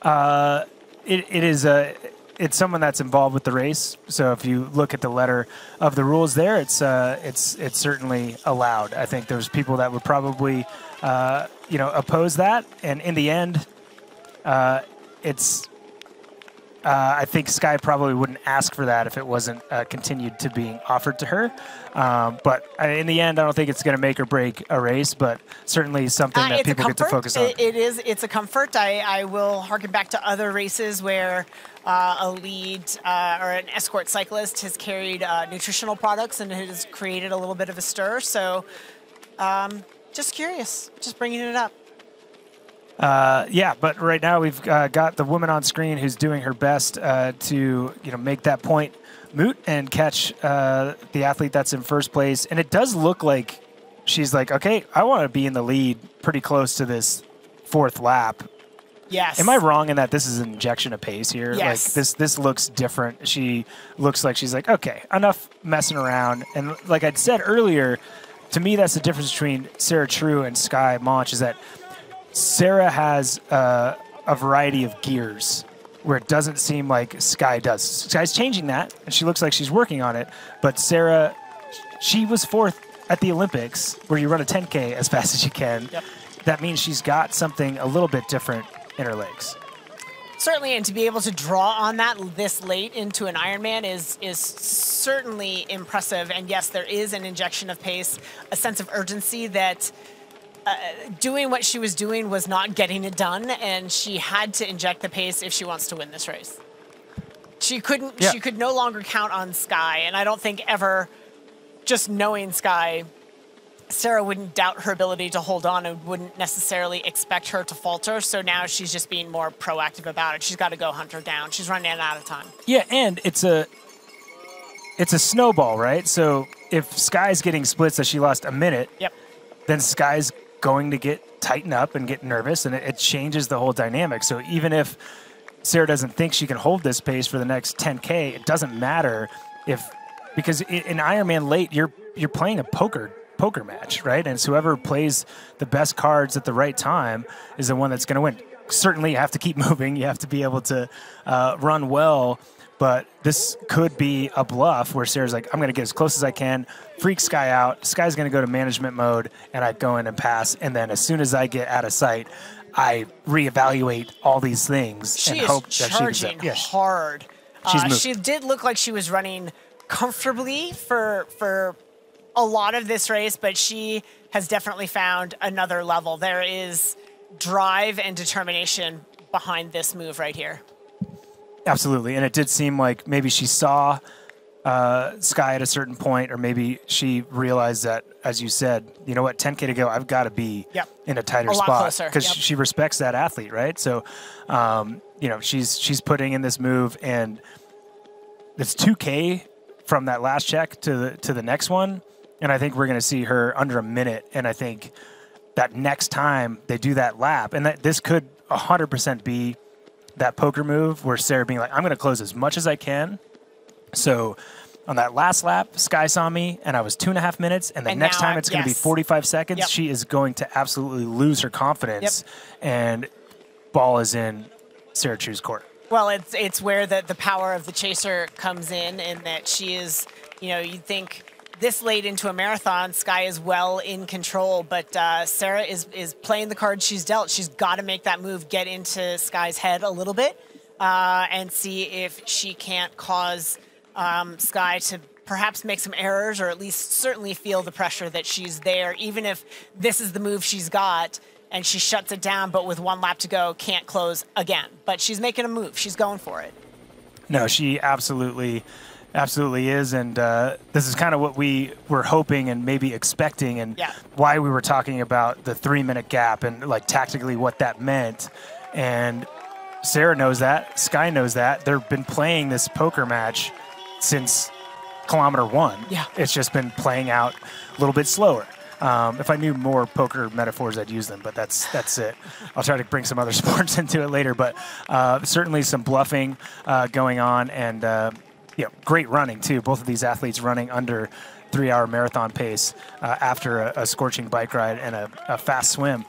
Uh, it, it is a. It's someone that's involved with the race. So if you look at the letter of the rules there, it's uh, it's it's certainly allowed. I think there's people that would probably, uh, you know, oppose that, and in the end, uh, it's. Uh, I think Skye probably wouldn't ask for that if it wasn't uh, continued to being offered to her. Um, but uh, in the end, I don't think it's going to make or break a race, but certainly something Uh, that people get to focus on. It- it is. It's a comfort. I, I will harken back to other races where uh, a lead uh, or an escort cyclist has carried uh, nutritional products and has created a little bit of a stir. So, um, just curious, just bringing it up. Uh, yeah, but right now we've uh, got the woman on screen who's doing her best uh, to you know make that point moot and catch uh, the athlete that's in first place. And it does look like she's like, okay, I want to be in the lead pretty close to this fourth lap. Yes. Am I wrong in that this is an injection of pace here? Yes. Like this this looks different. She looks like she's like, okay, enough messing around. And like I'd said earlier, to me that's the difference between Sarah True and Skye Moench is that Sarah has uh, a variety of gears where it doesn't seem like Skye does. Skye's changing that, and she looks like she's working on it. But Sarah, she was fourth at the Olympics, where you run a 10K as fast as you can. Yep. that means she's got something a little bit different in her legs. Certainly, and to be able to draw on that this late into an Ironman is is certainly impressive. And yes, there is an injection of pace, a sense of urgency that uh, doing what she was doing was not getting it done, and she had to inject the pace if she wants to win this race. She couldn't. Yeah. She could no longer count on Skye, and I don't think ever, just knowing Skye, Sarah wouldn't doubt her ability to hold on and wouldn't necessarily expect her to falter. So now she's just being more proactive about it. She's got to go hunt her down. She's running out of time. Yeah, and it's a it's a snowball, right? So if Skye's getting splits that she lost a minute, Yep. then Skye's going to get tighten up and get nervous, and it, it changes the whole dynamic. So even if Sarah doesn't think she can hold this pace for the next 10k, it doesn't matter if because in Ironman late you're you're playing a poker poker match, right? And it's whoever plays the best cards at the right time is the one that's going to win. Certainly, you have to keep [LAUGHS] moving. You have to be able to uh, run well. But this could be a bluff where Sarah's like, I'm going to get as close as I can, freak Skye out. Skye's going to go to management mode, and I go in and pass. And then as soon as I get out of sight, I reevaluate all these things She and is hope that she charging hard. She's Uh, she did look like she was running comfortably for for a lot of this race, but she has definitely found another level. There is drive and determination behind this move right here. Absolutely, and it did seem like maybe she saw uh, Skye at a certain point, or maybe she realized that, as you said, you know what, 10k to go, I've got to be Yep. in a tighter A spot because yep. she respects that athlete, right? So, um, you know, she's she's putting in this move, and it's 2k from that last check to the to the next one, and I think we're going to see her under a minute, and I think that next time they do that lap, and that this could 100% be that poker move where Sarah being like, I'm going to close as much as I can. So on that last lap, Skye saw me and I was two and a half minutes. And the And next time it's going to be 45 seconds, Yep. she is going to absolutely lose her confidence. Yep. And ball is in Sarah True's court. Well, it's it's where the, the power of the chaser comes in, and that she is, you know, you think this late into a marathon, Skye is well in control, but uh, Sarah is is playing the cards she's dealt. She's got to make that move, get into Skye's head a little bit, uh, and see if she can't cause um, Skye to perhaps make some errors, or at least certainly feel the pressure that she's there, even if this is the move she's got and she shuts it down, but with one lap to go, can't close again. But she's making a move. She's going for it. No, she absolutely, absolutely is, and uh, this is kind of what we were hoping and maybe expecting, and Yeah. why we were talking about the three-minute gap and like tactically what that meant. And Sarah knows that, Skye knows that. They've been playing this poker match since kilometer one. Yeah. it's just been playing out a little bit slower. Um, if I knew more poker metaphors, I'd use them, but that's that's it. I'll try to bring some other [LAUGHS] sports into it later, but uh, certainly some bluffing uh, going on, and uh, you know, great running too. Both of these athletes running under three-hour marathon pace uh, after a, a scorching bike ride and a, a fast swim.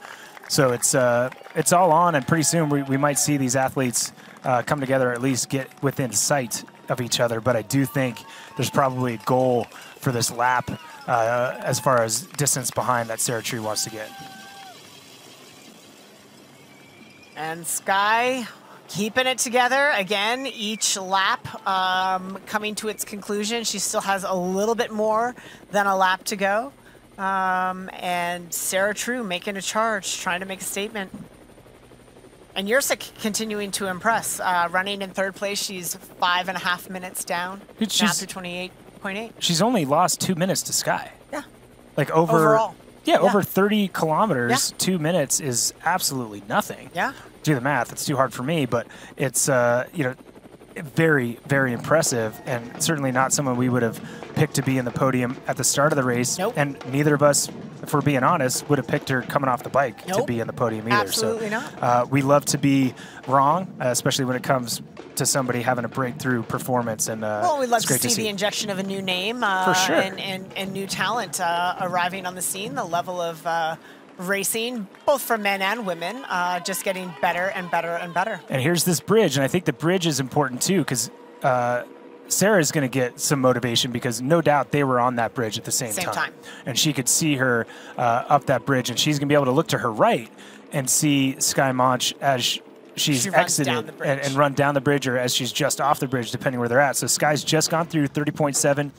So it's uh, it's all on, and pretty soon we, we might see these athletes uh, come together, or at least get within sight of each other. But I do think there's probably a goal for this lap uh, as far as distance behind that Sarah True wants to get. And Skye keeping it together again each lap um, coming to its conclusion. She still has a little bit more than a lap to go. Um, and Sarah True making a charge, trying to make a statement. And Jerzyk continuing to impress. Uh, running in third place, she's five and a half minutes down. Dude, now she's- 28.8. She's only lost two minutes to Skye. Yeah. Like over. Overall. Yeah, Yeah. over 30 kilometers, two minutes is absolutely nothing. Yeah. Do the math. It's too hard for me, but it's, uh, you know, very, very impressive and certainly not someone we would have picked to be in the podium at the start of the race. Nope. And neither of us, if we're being honest, would have picked her coming off the bike to be in the podium either. Absolutely so, not. Uh, we love to be wrong, uh, especially when it comes to somebody having a breakthrough performance. And uh, Well, we'd love to see, to see the injection of a new name uh, For sure. and, and, and new talent uh, arriving on the scene. The level of uh, racing, both for men and women, uh, just getting better and better and better. And here's this bridge, and I think the bridge is important too because uh, Sarah is going to get some motivation because no doubt they were on that bridge at the same, Same time. And she could see her uh, up that bridge, and she's going to be able to look to her right and see Skye Moench as she's She exited and, and run down the bridge or as she's just off the bridge, depending where they're at. So Skye's just gone through 30.7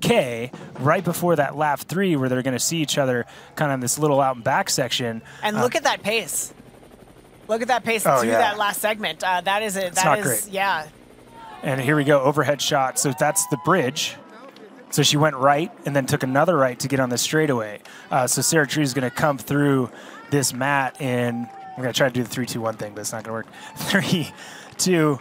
K right before that lap three, where they're going to see each other kind of in this little out and back section. And Uh, look at that pace. Look at that pace Oh, through yeah. that last segment. Uh, that is it. That not is great. yeah. And here we go, overhead shot. So that's the bridge. So she went right and then took another right to get on the straightaway. Uh, so Sarah True is going to come through this mat in. I'm going to try to do the three, two, one thing, but it's not going to work. [LAUGHS] Three, two,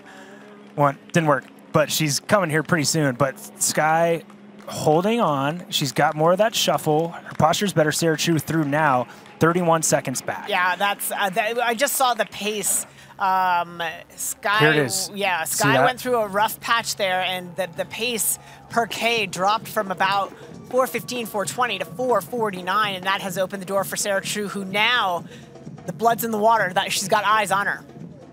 one. Didn't work. But she's coming here pretty soon. But Skye holding on. She's got more of that shuffle. Her posture's better. Sarah True through now, 31 seconds back. Yeah, that's. Uh, that, I just saw the pace. Um, Skye. Here it is. Yeah, Skye went through a rough patch there, and the, the pace per K dropped from about 415, 420 to 449, and that has opened the door for Sarah True, who now the blood's in the water. That she's got eyes on her.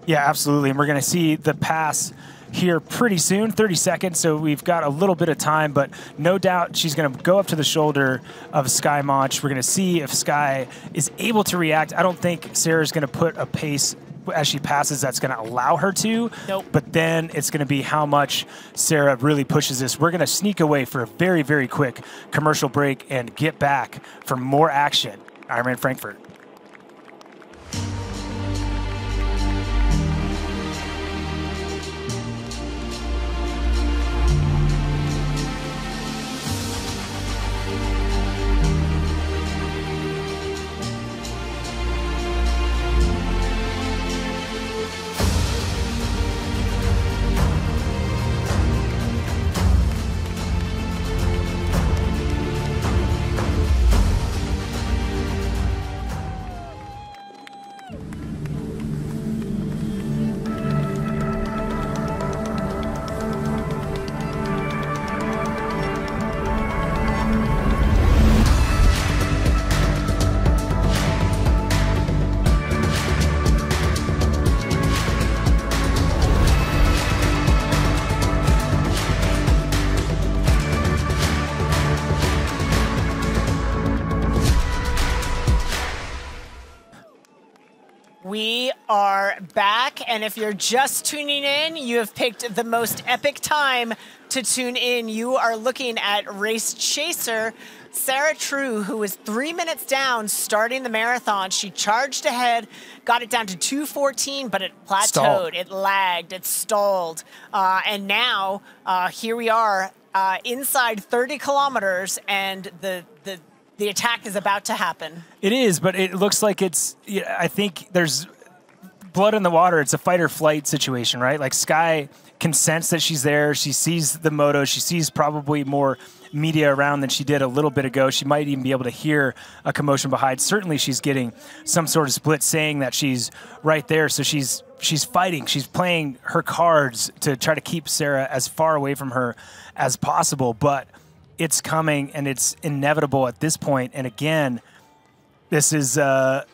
Yeah, absolutely. And we're going to see the pass here pretty soon, 30 seconds. So we've got a little bit of time, but no doubt she's going to go up to the shoulder of Skye Moench. We're going to see if Skye is able to react. I don't think Sarah's going to put a pace as she passes that's going to allow her to. Nope. But then it's going to be how much Sarah really pushes this. We're going to sneak away for a very, very quick commercial break and get back for more action. Ironman Frankfurt. Back, and if you're just tuning in, you have picked the most epic time to tune in. You are looking at Race Chaser. Sarah True, who was three minutes down starting the marathon, she charged ahead, got it down to 214, but it plateaued, Stalled. it lagged, it stalled. Uh, and now, uh, here we are uh, inside 30 kilometers, and the, the, the attack is about to happen. It is, but it looks like it's. I think there's blood in the water. It's a fight or flight situation, right? Like Skye can sense that she's there. She sees the moto. She sees probably more media around than she did a little bit ago. She might even be able to hear a commotion behind. Certainly, she's getting some sort of split saying that she's right there. So she's she's fighting. She's playing her cards to try to keep Sarah as far away from her as possible. But it's coming and it's inevitable at this point. And again, this is uh,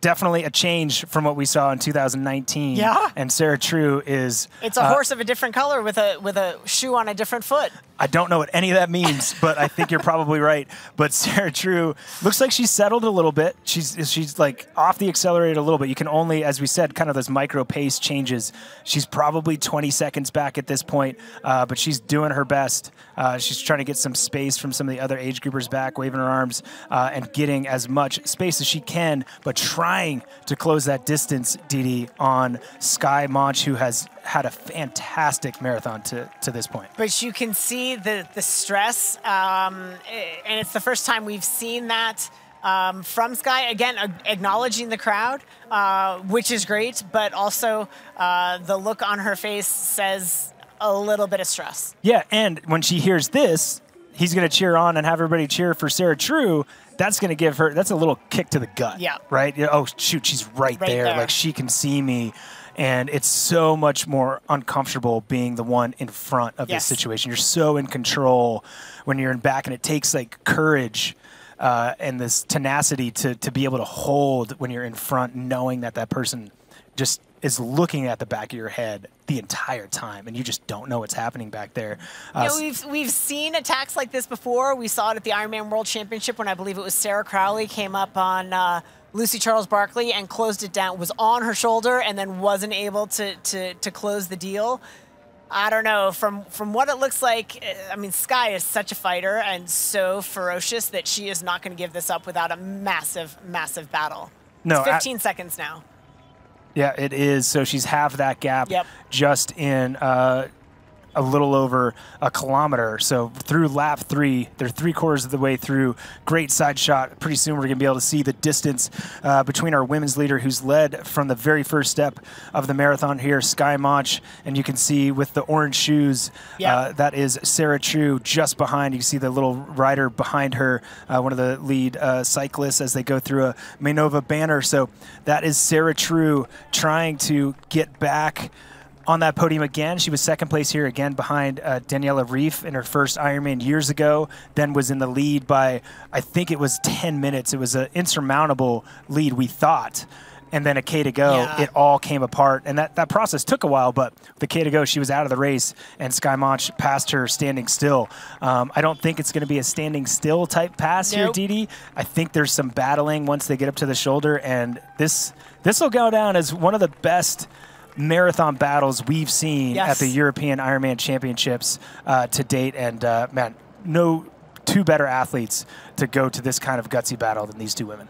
definitely a change from what we saw in 2019. Yeah. And Sarah True is. It's a uh, horse of a different color with a with a shoe on a different foot. I don't know what any of that means, [LAUGHS] but I think you're probably right. But Sarah True looks like she's settled a little bit. She's she's like off the accelerator a little bit. You can only, as we said, kind of those micro pace changes. She's probably 20 seconds back at this point, uh, but she's doing her best. Uh, she's trying to get some space from some of the other age groupers back, waving her arms uh, and getting as much space as she can, but trying to close that distance, Dede, on Skye Moench, who has had a fantastic marathon to, to this point. But you can see the the stress, um, eh, and it's the first time we've seen that. Um, from Skye again, acknowledging the crowd, uh, which is great, but also uh, the look on her face says a little bit of stress. Yeah, and when she hears this, he's going to cheer on and have everybody cheer for Sarah True. That's going to give her that's a little kick to the gut. Yeah. Right? Oh shoot, she's right, Right there. there. Like she can see me. And it's so much more uncomfortable being the one in front of Yes. this situation. You're so in control when you're in back, and it takes like courage uh, and this tenacity to to be able to hold when you're in front, knowing that that person just is looking at the back of your head the entire time, and you just don't know what's happening back there. Uh, you know, we've we've seen attacks like this before. We saw it at the Ironman World Championship when I believe it was Sarah Crowley came up on. Uh, Lucy Charles-Barclay and closed it down, was on her shoulder, and then wasn't able to, to, to close the deal. I don't know. From from what it looks like, I mean, Skye is such a fighter and so ferocious that she is not going to give this up without a massive, massive battle. No, it's 15 seconds now. Yeah, it is. So she's half that gap yep. just in uh, a little over a kilometer. So through lap three, they're three quarters of the way through. Great side shot. Pretty soon we're going to be able to see the distance uh, between our women's leader, who's led from the very first step of the marathon here, Skye Moench, and you can see with the orange shoes, yeah. uh, that is Sarah True just behind. You can see the little rider behind her, uh, one of the lead uh, cyclists as they go through a Mainova banner. So that is Sarah True trying to get back on that podium again. She was second place here again behind uh, Daniela Ryf in her first Ironman years ago. Then was in the lead by I think it was 10 minutes. It was an insurmountable lead we thought. And then a K to go, yeah. it all came apart. And that, that process took a while, but the K to go, she was out of the race, and Skye Moench passed her standing still. Um, I don't think it's going to be a standing still type pass nope. here, Dede. I think there's some battling once they get up to the shoulder, and this this will go down as one of the best marathon battles we've seen yes. at the European Ironman Championships uh, to date. And uh, man, no two better athletes to go to this kind of gutsy battle than these two women.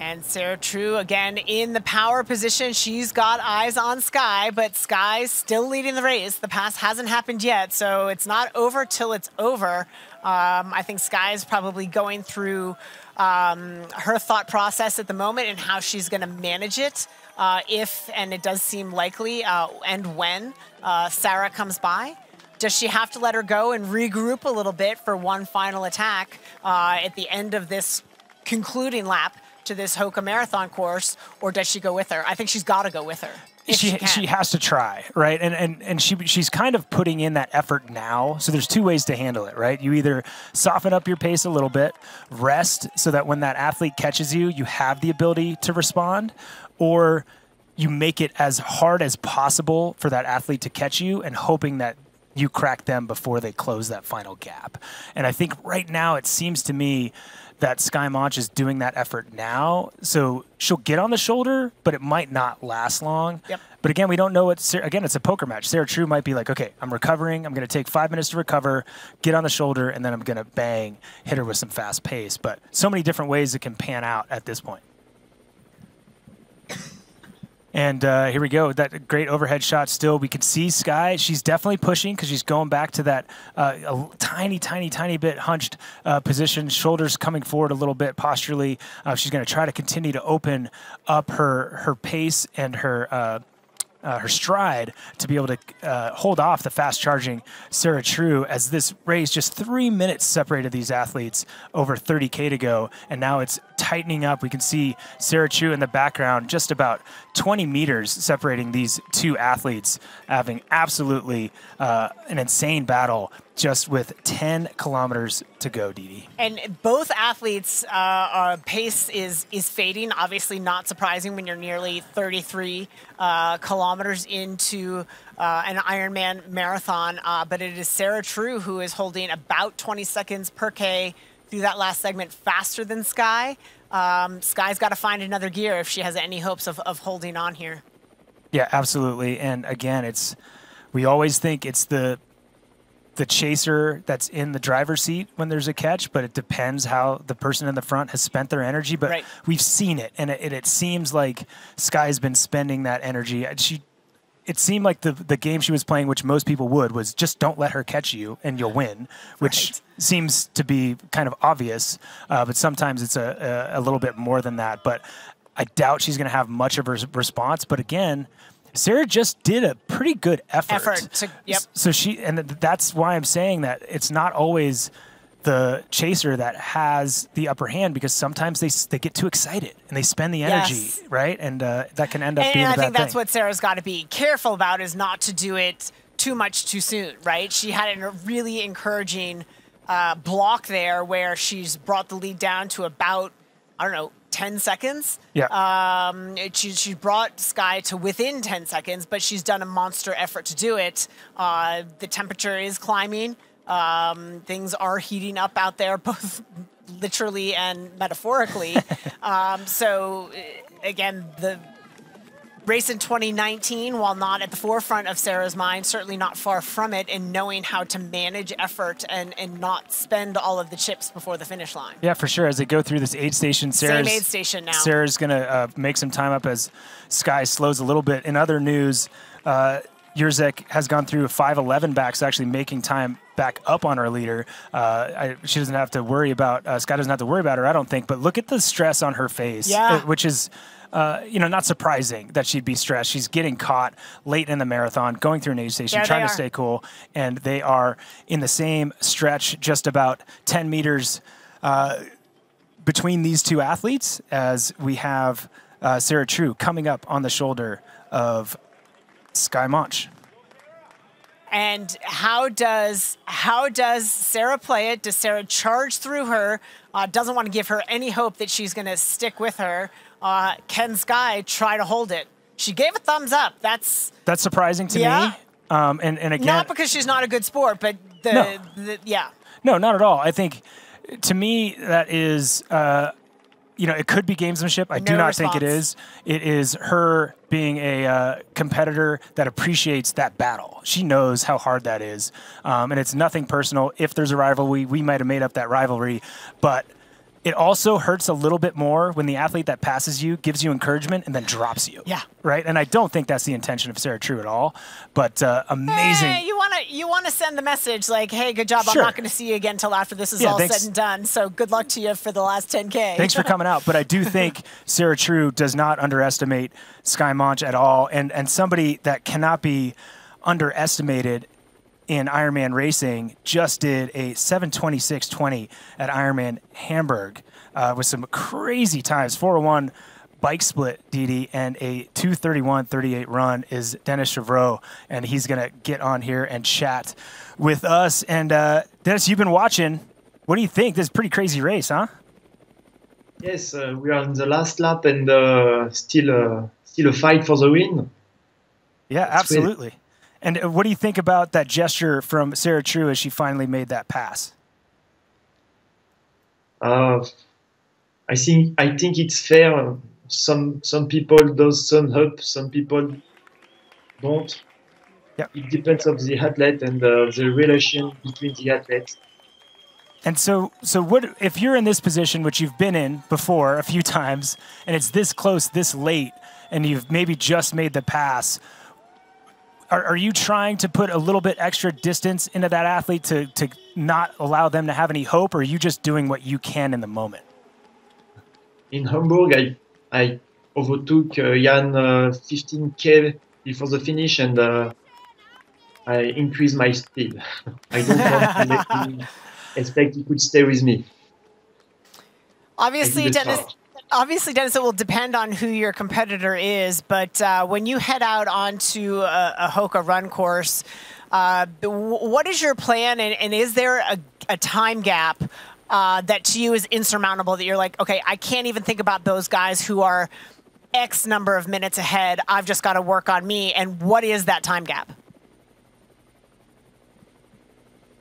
And Sarah True again in the power position. She's got eyes on Skye, but Skye's still leading the race. The pass hasn't happened yet, so it's not over till it's over. Um, I think Skye is probably going through um, her thought process at the moment and how she's going to manage it. Uh, if, and it does seem likely, uh, and when uh, Sarah comes by. Does she have to let her go and regroup a little bit for one final attack uh, at the end of this concluding lap to this Hoka marathon course, or does she go with her? I think she's got to go with her. She, she, she, has to try, right? And and and she she's kind of putting in that effort now. So there's two ways to handle it, right? You either soften up your pace a little bit, rest so that when that athlete catches you, you have the ability to respond, or you make it as hard as possible for that athlete to catch you and hoping that you crack them before they close that final gap. And I think right now it seems to me that Skye Moench is doing that effort now. So she'll get on the shoulder, but it might not last long. Yep. But again, we don't know what. Again, it's a poker match. Sarah True might be like, okay, I'm recovering. I'm going to take five minutes to recover, get on the shoulder, and then I'm going to bang, hit her with some fast pace. But so many different ways it can pan out at this point. And uh, here we go. That great overhead shot. Still, we can see Skye. She's definitely pushing because she's going back to that uh, tiny, tiny, tiny bit hunched uh, position. Shoulders coming forward a little bit posturally. Uh, she's going to try to continue to open up her her pace and her uh, her stride to be able to uh, hold off the fast charging Sarah True as this race just three minutes separated these athletes over 30K to go. And now it's tightening up. We can see Sarah True in the background, just about 20 meters separating these two athletes, having absolutely uh, an insane battle just with 10 kilometers to go, Dede. And both athletes' uh, pace is is fading. Obviously, not surprising when you're nearly 33 uh, kilometers into uh, an Ironman marathon. Uh, but it is Sarah True who is holding about 20 seconds per K through that last segment faster than Skye. Um, Skye's got to find another gear if she has any hopes of, of holding on here. Yeah, absolutely. And again, it's we always think it's the the chaser that's in the driver's seat when there's a catch, but it depends how the person in the front has spent their energy. But right. we've seen it, and it, it, seems like Skye's been spending that energy. She, it seemed like the the game she was playing, which most people would, was just don't let her catch you and you'll win, which right. seems to be kind of obvious. Uh, but sometimes it's a, a, a little bit more than that. But I doubt she's going to have much of a response. But again Sarah just did a pretty good effort. Effort. To, yep. So she, and that's why I'm saying that it's not always the chaser that has the upper hand because sometimes they they get too excited and they spend the energy yes. right, and uh, that can end up and, being. And I think that's thing. what Sarah's got to be careful about is not to do it too much too soon, right? She had a really encouraging uh, block there where she's brought the lead down to about I don't know 10 seconds. Yeah. Um, it- she, she brought Skye to within 10 seconds, but she's done a monster effort to do it. Uh, the temperature is climbing. Um, things are heating up out there, [LAUGHS] both literally and metaphorically. [LAUGHS] um, so, uh, again, the race in 2019, while not at the forefront of Sarah's mind, certainly not far from it in knowing how to manage effort and, and not spend all of the chips before the finish line. Yeah, for sure. As they go through this aid station, Same Sarah's, aid station now. Sarah's going to uh, make some time up as Skye slows a little bit. In other news, uh, Jerzyk has gone through a 5'11 back, so actually making time back up on our leader. Uh, I, she doesn't have to worry about, uh, Skye doesn't have to worry about her, I don't think. But look at the stress on her face, Yeah. uh, which is. Uh, you know, not surprising that she'd be stressed. She's getting caught late in the marathon, going through an aid station, There trying to stay cool, and they are in the same stretch, just about 10 meters uh, between these two athletes as we have uh, Sarah True coming up on the shoulder of Skye Moench. And how does how does Sarah play it? Does Sarah charge through her? Uh, doesn't want to give her any hope that she's going to stick with her. Uh, can Skye try to hold it? She gave a thumbs up. That's That's surprising to Yeah. me. Um, and, and again, not because she's not a good sport, but the, No. the yeah. No, not at all. I think to me that is, uh, you know, it could be gamesmanship. I do No not think it is. It is her being a uh, competitor that appreciates that battle. She knows how hard that is, um, and it's nothing personal. If there's a rivalry, we might have made up that rivalry, but. It also hurts a little bit more when the athlete that passes you gives you encouragement and then drops you. Yeah. Right. And I don't think that's the intention of Sarah True at all. But uh, amazing. Hey, you want to you want to send the message like, "Hey, good job. I'm not going to see you again till after this is Yeah, all thanks. said and done. So good luck to you for the last 10k." Thanks for coming out. But I do [LAUGHS] think Sarah True does not underestimate Skye Moench at all. And, and somebody that cannot be underestimated in Ironman racing just did a 726.20 at Ironman Hamburg uh, with some crazy times 401 bike split, Dede, and a 231.38 run is Denis Chevrot. And he's going to get on here and chat with us. And uh, Denis, you've been watching. What do you think? This is pretty crazy race, huh? Yes, uh, we are in the last lap and uh, still, uh, still a fight for the win. Yeah, That's absolutely. And uh, what do you think about that gesture from Sarah True as she finally made that pass? Uh, I think I think it's fair. Some some people does some up, some people don't. Yeah. It depends of the athlete and uh, the relation between the athletes. And so, so what if you're in this position, which you've been in before a few [LAUGHS] times, and it's this close, this late, and you've maybe just made the pass? Are, are you trying to put a little bit extra distance into that athlete to, to not allow them to have any hope, or are you just doing what you can in the moment? In Hamburg, I I overtook uh, Jan uh, 15k before the finish and uh, I increased my speed. [LAUGHS] I don't want to let [LAUGHS] him expect he could stay with me. Obviously, I did it Denis. fast. Obviously, Denis, it will depend on who your competitor is. But uh, when you head out onto a, a Hoka run course, uh, what is your plan? And, and is there a, a time gap uh, that to you is insurmountable? That you're like, okay, I can't even think about those guys who are X number of minutes ahead. I've just got to work on me. And what is that time gap?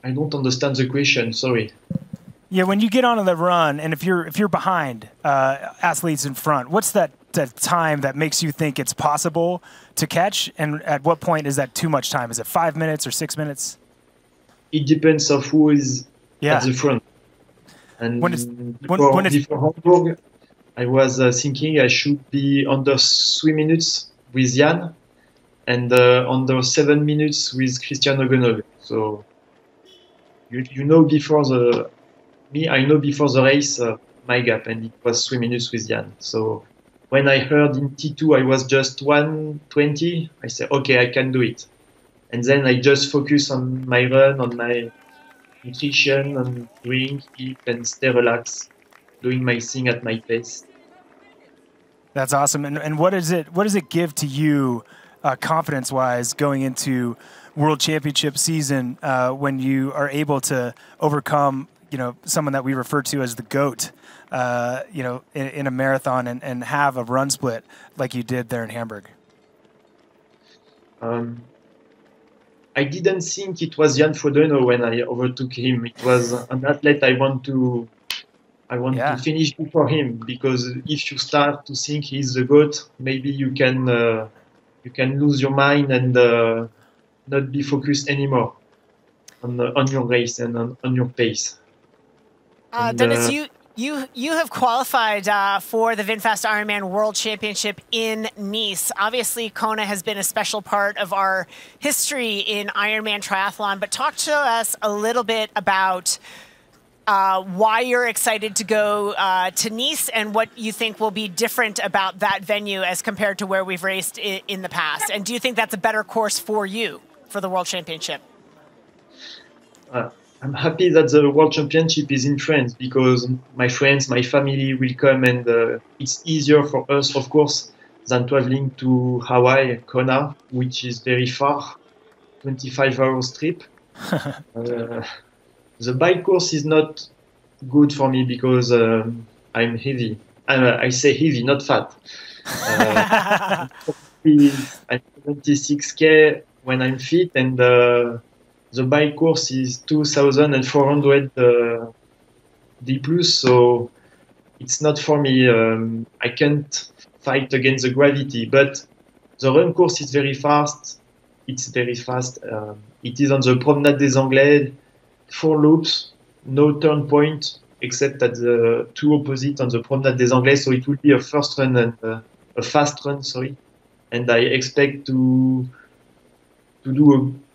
I don't understand the question. Sorry. Yeah, when you get on the run, and if you're if you're behind uh, athletes in front, what's that, that time that makes you think it's possible to catch? And at what point is that too much time? Is it five minutes or six minutes? It depends of who is Yeah. at the front. And When it's- when- before, when it's- before Hamburg, I was uh, thinking I should be under three minutes with Jan and uh, under seven minutes with Kristian Høgenhaug. So you, you know before the me, I know before the race uh, my gap, and it was three minutes with Jan. So when I heard in T2 I was just 120, I said, okay, I can do it. And then I just focus on my run, on my nutrition, on drink, eat, and stay relaxed, doing my thing at my pace. That's awesome. And, and what is it? What does it give to you, uh, confidence-wise, going into World Championship season uh, when you are able to overcome, you know, someone that we refer to as the goat, uh, you know, in, in, a marathon and, and have a run split like you did there in Hamburg? Um, I didn't think it was Jan Frodeno when I overtook him. It was an athlete I want to I want yeah. to finish before him because if you start to think he's the goat, maybe you can uh, you can lose your mind and uh, not be focused anymore on on your race and on, on your pace. Uh, Denis, uh, you you you have qualified uh, for the VinFast Ironman World Championship in Nice. Obviously, Kona has been a special part of our history in Ironman triathlon. But talk to us a little bit about uh, why you're excited to go uh, to Nice and what you think will be different about that venue as compared to where we've raced in, in the past. And do you think that's a better course for you for the World Championship? Uh, I'm happy that the World Championship is in France because my friends, my family will come, and uh, it's easier for us, of course, than traveling to Hawaii, Kona, which is very far, 25 hours trip. [LAUGHS] Uh, the bike course is not good for me because um, I'm heavy. Uh, I say heavy, not fat. [LAUGHS] Uh, I'm 76k when I'm fit, and uh, the bike course is 2,400 uh, D plus, so it's not for me. Um, I can't fight against the gravity, but the run course is very fast. It's very fast. Um, it is on the Promenade des Anglais four loops, no turn point except at the two opposite on the Promenade des Anglais. So it will be a first run and uh, a fast run, sorry. And I expect to to do a, a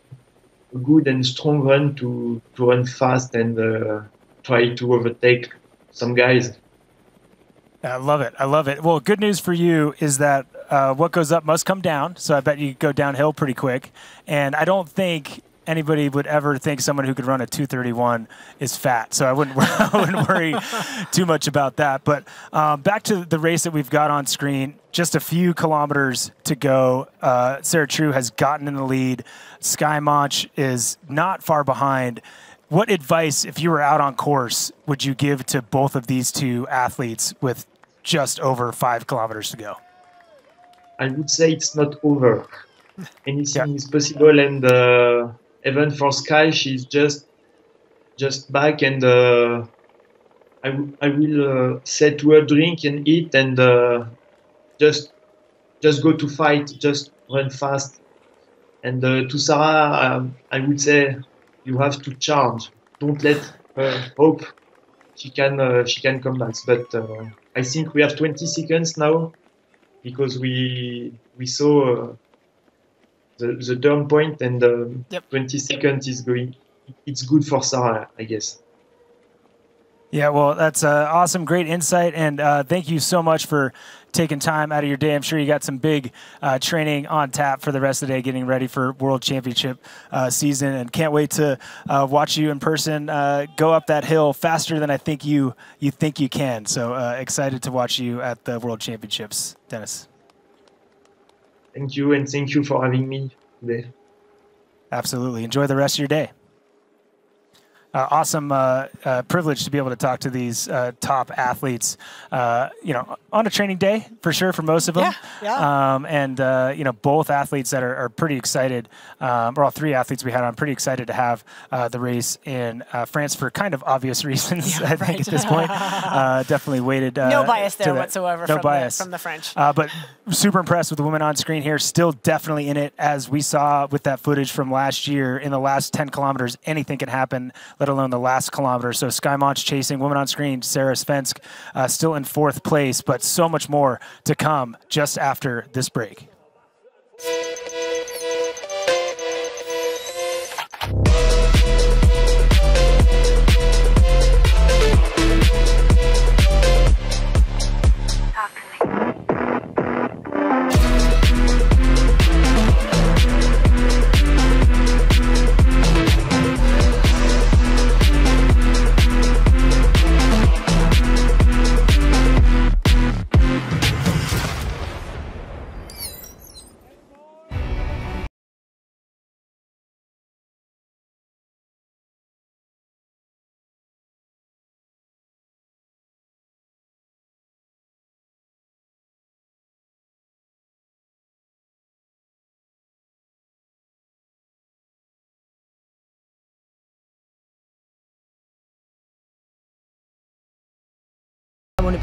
good and strong run to to run fast and uh, try to overtake some guys. I love it. I love it. Well, good news for you is that uh, what goes up must come down. So I bet you go downhill pretty quick. And I don't think anybody would ever think someone who could run a 231 is fat. So I wouldn't, [LAUGHS] I wouldn't worry too much about that. But um, back to the race that we've got on screen, just a few kilometers to go. Uh, Sarah True has gotten in the lead. Skye Moench is not far behind. What advice, if you were out on course, would you give to both of these two athletes with just over five kilometers to go? I would say it's not over. [LAUGHS] Anything yeah. is possible, and uh, even for Skye, she's just just back and uh, I, I will uh, say to her drink and eat and uh, just just go to fight, just run fast. And uh, to Sarah, um, I would say you have to charge. Don't let her hope she can uh, she can come back. But uh, I think we have 20 seconds now because we we saw the, the turn point and um, yep. 20 seconds is going it's good for sarah i guess. Yeah well that's uh, awesome. Great insight. And uh, thank you so much for taking time out of your day. I'm sure you got some big uh, training on tap for the rest of the day getting ready for world championship uh, season. And can't wait to uh, watch you in person uh, go up that hill faster than i think you you think you can. So excited to watch you at the world championships denis Thank you, and thank you for having me today. Absolutely. Enjoy the rest of your day uh, awesome uh, uh, privilege to be able to talk to these uh, top athletes. Uh, you know, on a training day for sure for most of them. Yeah. yeah. Um, and uh, you know, both athletes that are, are pretty excited, um, or all three athletes we had on, pretty excited to have the race in France for kind of obvious [LAUGHS] reasons. Yeah, I think at this point, [LAUGHS] definitely waited. no bias there whatsoever. No from bias the, from the French. but super impressed with the women on screen here. Still definitely in it, as we saw with that footage from last year. In the last 10 kilometers, anything can happen let alone the last kilometer. So Skye Moench chasing, woman on screen, Sara Svensk, uh, still in fourth place, but so much more to come just after this break.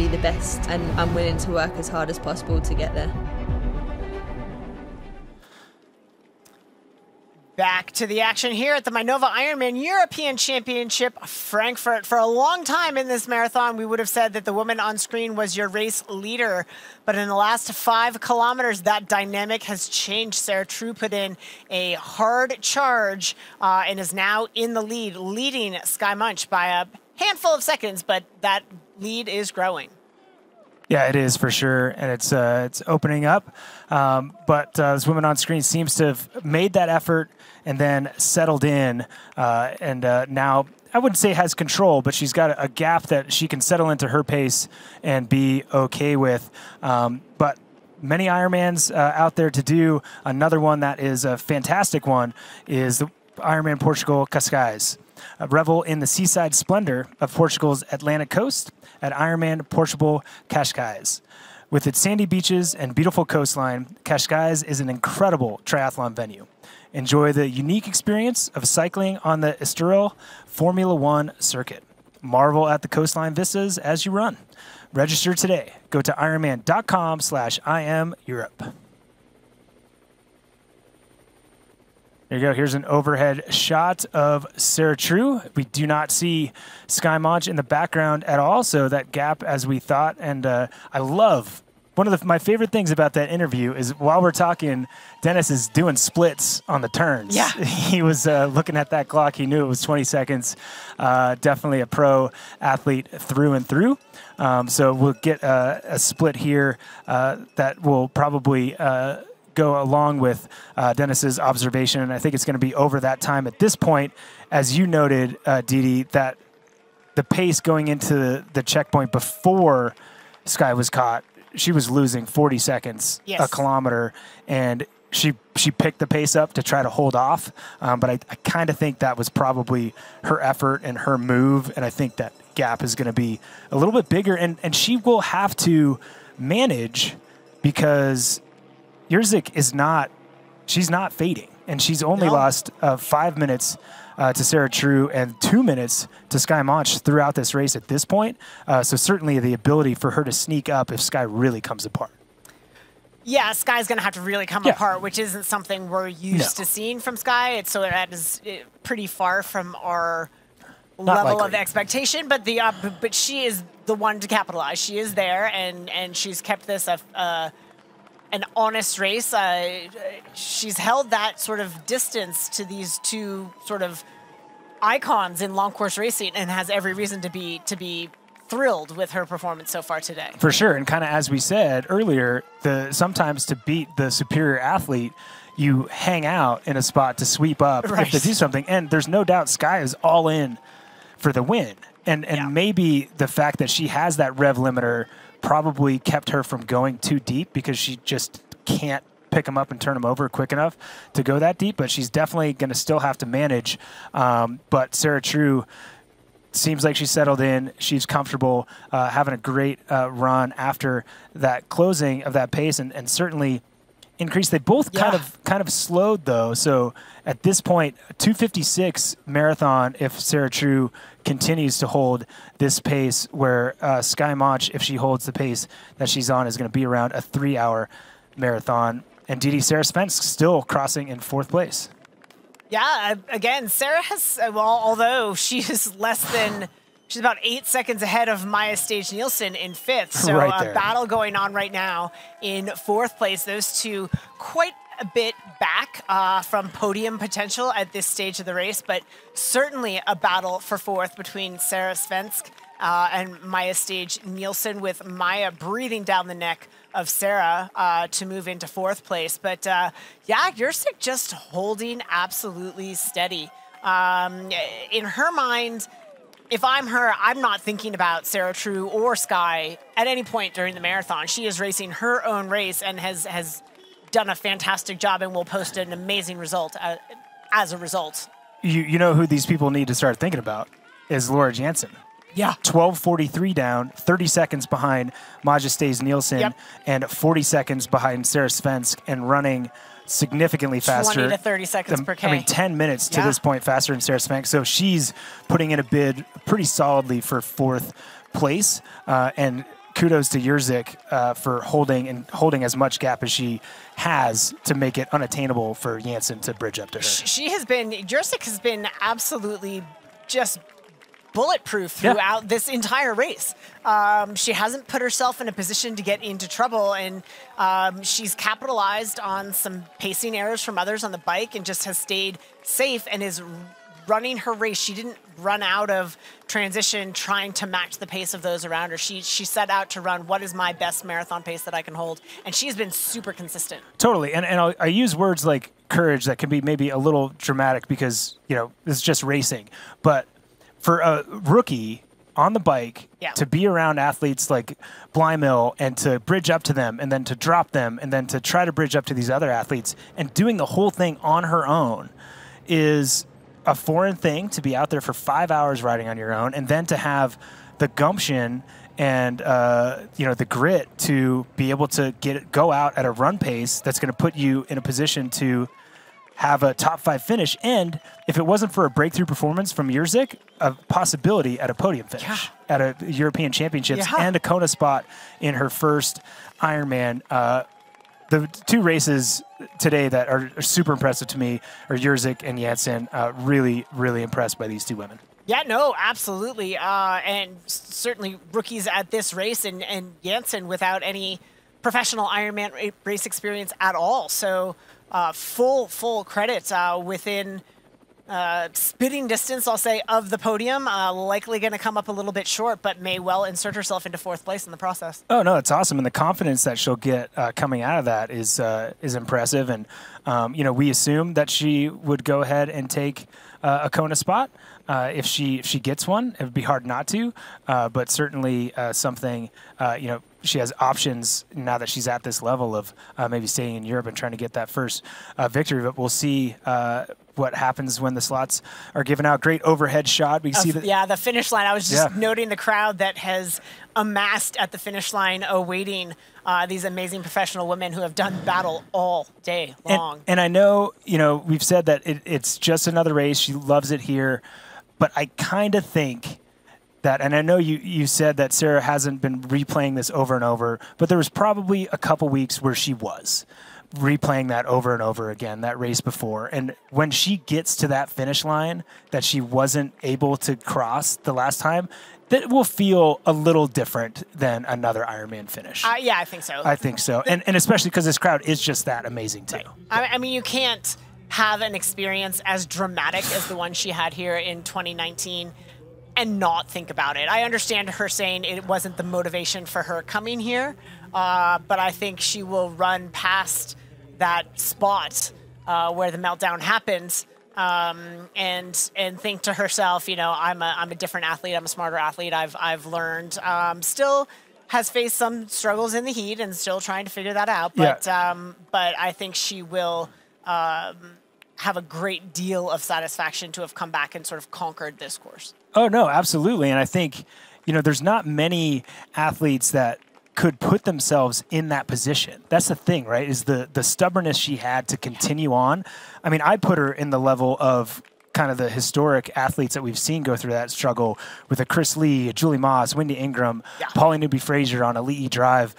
Be the best and I'm willing to work as hard as possible to get there. Back to the action here at the Mainova Ironman European Championship Frankfurt. For a long time in this marathon, we would have said that the woman on screen was your race leader. But in the last five kilometers, that dynamic has changed. Sarah True put in a hard charge uh, and is now in the lead, leading Skye Moench by a handful of seconds, but that lead is growing. Yeah, it is for sure, and it's uh, it's opening up. Um, but uh, this woman on screen seems to have made that effort and then settled in, uh, and uh, now I wouldn't say has control, but she's got a gap that she can settle into her pace and be okay with. Um, but many Ironmans uh, out there to do. Another one that is a fantastic one is the Ironman Portugal Cascais. Revel in the seaside splendor of Portugal's Atlantic coast at Ironman Portugal Cascais. With its sandy beaches and beautiful coastline, Cascais is an incredible triathlon venue. Enjoy the unique experience of cycling on the Estoril Formula One circuit. Marvel at the coastline vistas as you run. Register today. Go to ironman.com slash imeurope. There you go. Here's an overhead shot of Sarah True. We do not see Skye Moench in the background at all, so that gap as we thought. And uh, I love one of the, my favorite things about that interview is while we're talking, Denis is doing splits on the turns. Yeah. [LAUGHS] he was uh, looking at that clock. He knew it was 20 seconds. Uh, definitely a pro athlete through and through. Um, so we'll get a, a split here uh, that will probably uh, go along with uh, Denis's observation. And I think it's going to be over that time at this point. As you noted, uh, Dede, that the pace going into the, the checkpoint before Skye was caught, she was losing 40 seconds Yes. a kilometer. And she she picked the pace up to try to hold off. Um, but I, I kind of think that was probably her effort and her move. And I think that gap is going to be a little bit bigger. And, and she will have to manage because Jerzyk is not, she's not fading. And she's only No. lost uh, five minutes uh, to Sarah True and two minutes to Skye Moench throughout this race at this point. Uh, so certainly the ability for her to sneak up if Skye really comes apart. Yeah, Skye's going to have to really come Yeah. apart, which isn't something we're used No. to seeing from Skye. It's so that is eh, pretty far from our Not level of expectation. But the uh, but she is the one to capitalize. She is there, and and she's kept this a. Uh, an honest race. Uh, she's held that sort of distance to these two sort of icons in long course racing, and has every reason to be to be thrilled with her performance so far today. For sure, and kind of as we said earlier, the sometimes to beat the superior athlete, you hang out in a spot to sweep up if they do something, and there's no doubt Skye is all in for the win, and and maybe the fact that she has that rev limiter probably kept her from going too deep because she just can't pick them up and turn them over quick enough to go that deep, but she's definitely going to still have to manage. Um, but Sarah True seems like she's settled in. She's comfortable, uh, having a great uh, run after that closing of that pace, and, and certainly increased. They both kind of kind of slowed though. So at this point, 256 marathon. If Sarah True continues to hold this pace, where uh, Skye if she holds the pace that she's on, is going to be around a three-hour marathon. And Dede Sara Svensk still crossing in fourth place. Yeah, again, Sarah has, uh, well, although she is less than, she's about eight seconds ahead of Maja Stage Nielsen in fifth. So Right a battle going on right now in fourth place. Those two quite a bit back uh, from podium potential at this stage of the race, but certainly a battle for fourth between Sara Svensk uh, and Maja Stage Nielsen, with Maja breathing down the neck of Sarah uh, to move into fourth place. But uh, yeah, Jerzyk just holding absolutely steady. Um, in her mind, if I'm her, I'm not thinking about Sarah True or Skye at any point during the marathon. She is racing her own race and has has done a fantastic job and will post an amazing result uh, as a result. You you know who these people need to start thinking about is Laura Jansen. Yeah. 12:43 down, 30 seconds behind Maja Stage Nielsen, Yep. and 40 seconds behind Sara Svensk, and running significantly faster. 20 to 30 seconds than- per I mean, 10 minutes to Yeah. this point faster than Sara Svensk. So she's putting in a bid pretty solidly for fourth place, uh, and kudos to Jerzyk uh, for holding and holding as much gap as she has to make it unattainable for Jansen to bridge up to her. She has been, Jerzyk has been absolutely just bulletproof Yeah. throughout this entire race. Um, she hasn't put herself in a position to get into trouble, and um, she's capitalized on some pacing errors from others on the bike and just has stayed safe and is running her race. She didn't run out of transition trying to match the pace of those around her. She she set out to run what is my best marathon pace that I can hold, and she's been super consistent. Totally, and and I'll, I use words like courage that can be maybe a little dramatic because you know it's just racing, but for a rookie on the bike Yeah. to be around athletes like Bleymehl and to bridge up to them and then to drop them and then to try to bridge up to these other athletes and doing the whole thing on her own is a foreign thing to be out there for five hours riding on your own and then to have the gumption and uh, you know the grit to be able to get go out at a run pace that's going to put you in a position to have a top five finish and if it wasn't for a breakthrough performance from Jerzyk, a possibility at a podium finish at a European Championships Yeah. and a Kona spot in her first Ironman. Uh, the two races today that are, are super impressive to me are Jerzyk and Jansen. Uh, really, really impressed by these two women. Yeah, no, absolutely. Uh, and certainly rookies at this race and, and Jansen without any professional Ironman race experience at all. So uh, full, full credit uh, within uh, spitting distance, I'll say, of the podium. Uh, likely going to come up a little bit short, but may well insert herself into fourth place in the process. Oh no, it's awesome, and the confidence that she'll get uh, coming out of that is uh, is impressive. And um, you know, we assume that she would go ahead and take a Kona spot. Uh, if she if she gets one, it would be hard not to. Uh, but certainly uh, something you know she has options now that she's at this level of uh, maybe staying in Europe and trying to get that first uh, victory. But we'll see uh, what happens when the slots are given out. Great overhead shot. We see that. yeah, the finish line. I was just Yeah. noting the crowd that has amassed at the finish line awaiting uh, these amazing professional women who have done battle all day long. And, and I know, you know, we've said that it, it's just another race. She loves it here. But I kind of think that, and I know you, you said that Sarah hasn't been replaying this over and over, but there was probably a couple weeks where she was replaying that over and over again, that race before. And when she gets to that finish line that she wasn't able to cross the last time, that will feel a little different than another Ironman finish. Uh, yeah, I think so. I think so. And, and especially because this crowd is just that amazing, too. I, I mean, you can't have an experience as dramatic as the one she had here in 2019 and not think about it. I understand her saying it wasn't the motivation for her coming here, uh, but I think she will run past that spot uh, where the meltdown happens um, and and think to herself, you know, I'm a I'm a different athlete. I'm a smarter athlete. I've I've learned. Um, still has faced some struggles in the heat and still trying to figure that out. Yeah. But um, but I think she will um, have a great deal of satisfaction to have come back and sort of conquered this course. Oh no, absolutely. And I think, you know, there's not many athletes that could put themselves in that position. That's the thing, right? Is the the stubbornness she had to continue on. I mean, I put her in the level of kind of the historic athletes that we've seen go through that struggle with a Chris Lee, a Julie Moss, Wendy Ingraham, Paulie Newby Frazier on Elite E Drive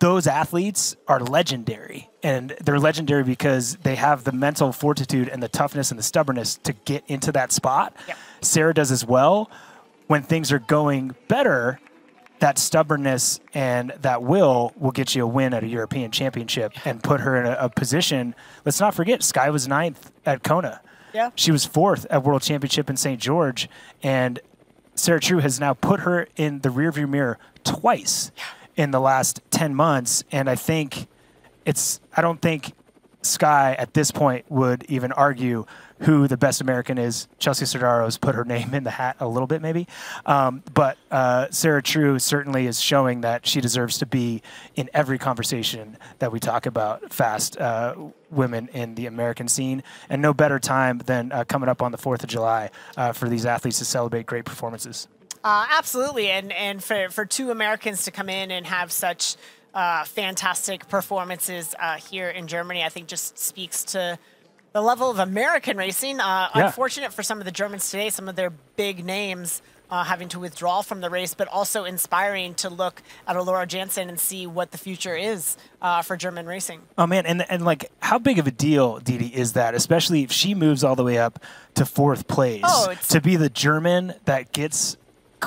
those athletes are legendary and they're legendary because they have the mental fortitude and the toughness and the stubbornness to get into that spot sarah does as well when things are going better that stubbornness and that will will get you a win at a european championship and put her in a, a position let's not forget skye was ninth at kona Yeah. she was fourth at world championship in st george and Sarah True has now put her in the rearview mirror twice in the last 10 months. And I think it's, I don't think Skye at this point would even argue who the best American is. Chelsea Sodaro's put her name in the hat a little bit, maybe. Um, but uh, Sarah True certainly is showing that she deserves to be in every conversation that we talk about fast uh, women in the American scene. And no better time than uh, coming up on the 4th of July uh, for these athletes to celebrate great performances. Uh, absolutely, and and for for two Americans to come in and have such uh, fantastic performances here in Germany, I think just speaks to the level of American racing. Uh, Yeah. Unfortunate for some of the Germans today, some of their big names uh, having to withdraw from the race, but also inspiring to look at Laura Jansen and see what the future is uh, for German racing. Oh man, and and like how big of a deal, Dede, is that? Especially if she moves all the way up to fourth place Oh, to be the German that gets,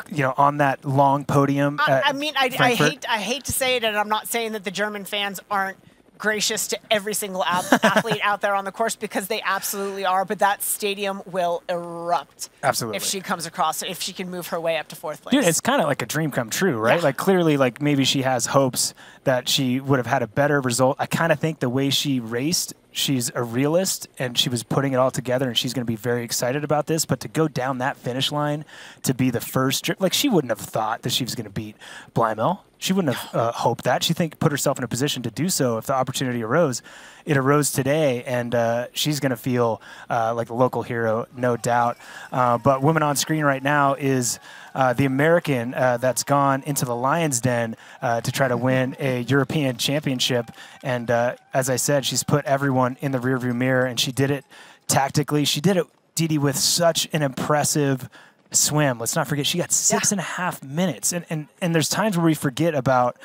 you know, on that long podium. I, I mean, I, I hate I hate to say it, and I'm not saying that the German fans aren't gracious to every single ath- [LAUGHS] athlete out there on the course because they absolutely are. But that stadium will erupt Absolutely. if she comes across if she can move her way up to fourth place. Dude, it's kind of like a dream come true, right? Like clearly, like maybe she has hopes that she would have had a better result. I kind of think the way she raced, she's a realist and she was putting it all together, and she's going to be very excited about this. But to go down that finish line to be the first like she wouldn't have thought that she was going to beat Bleymehl. She wouldn't have uh, hoped that. She think put herself in a position to do so if the opportunity arose. It arose today, and uh, she's going to feel uh, like a local hero, no doubt. Uh, but women on screen right now is uh, the American uh, that's gone into the Lions Den uh, to try to win a European championship. And uh, as I said, she's put everyone in the rearview mirror, and she did it tactically. She did it, Dede, with such an impressive swim. Let's not forget she got six and a half minutes, and and and there's times where we forget about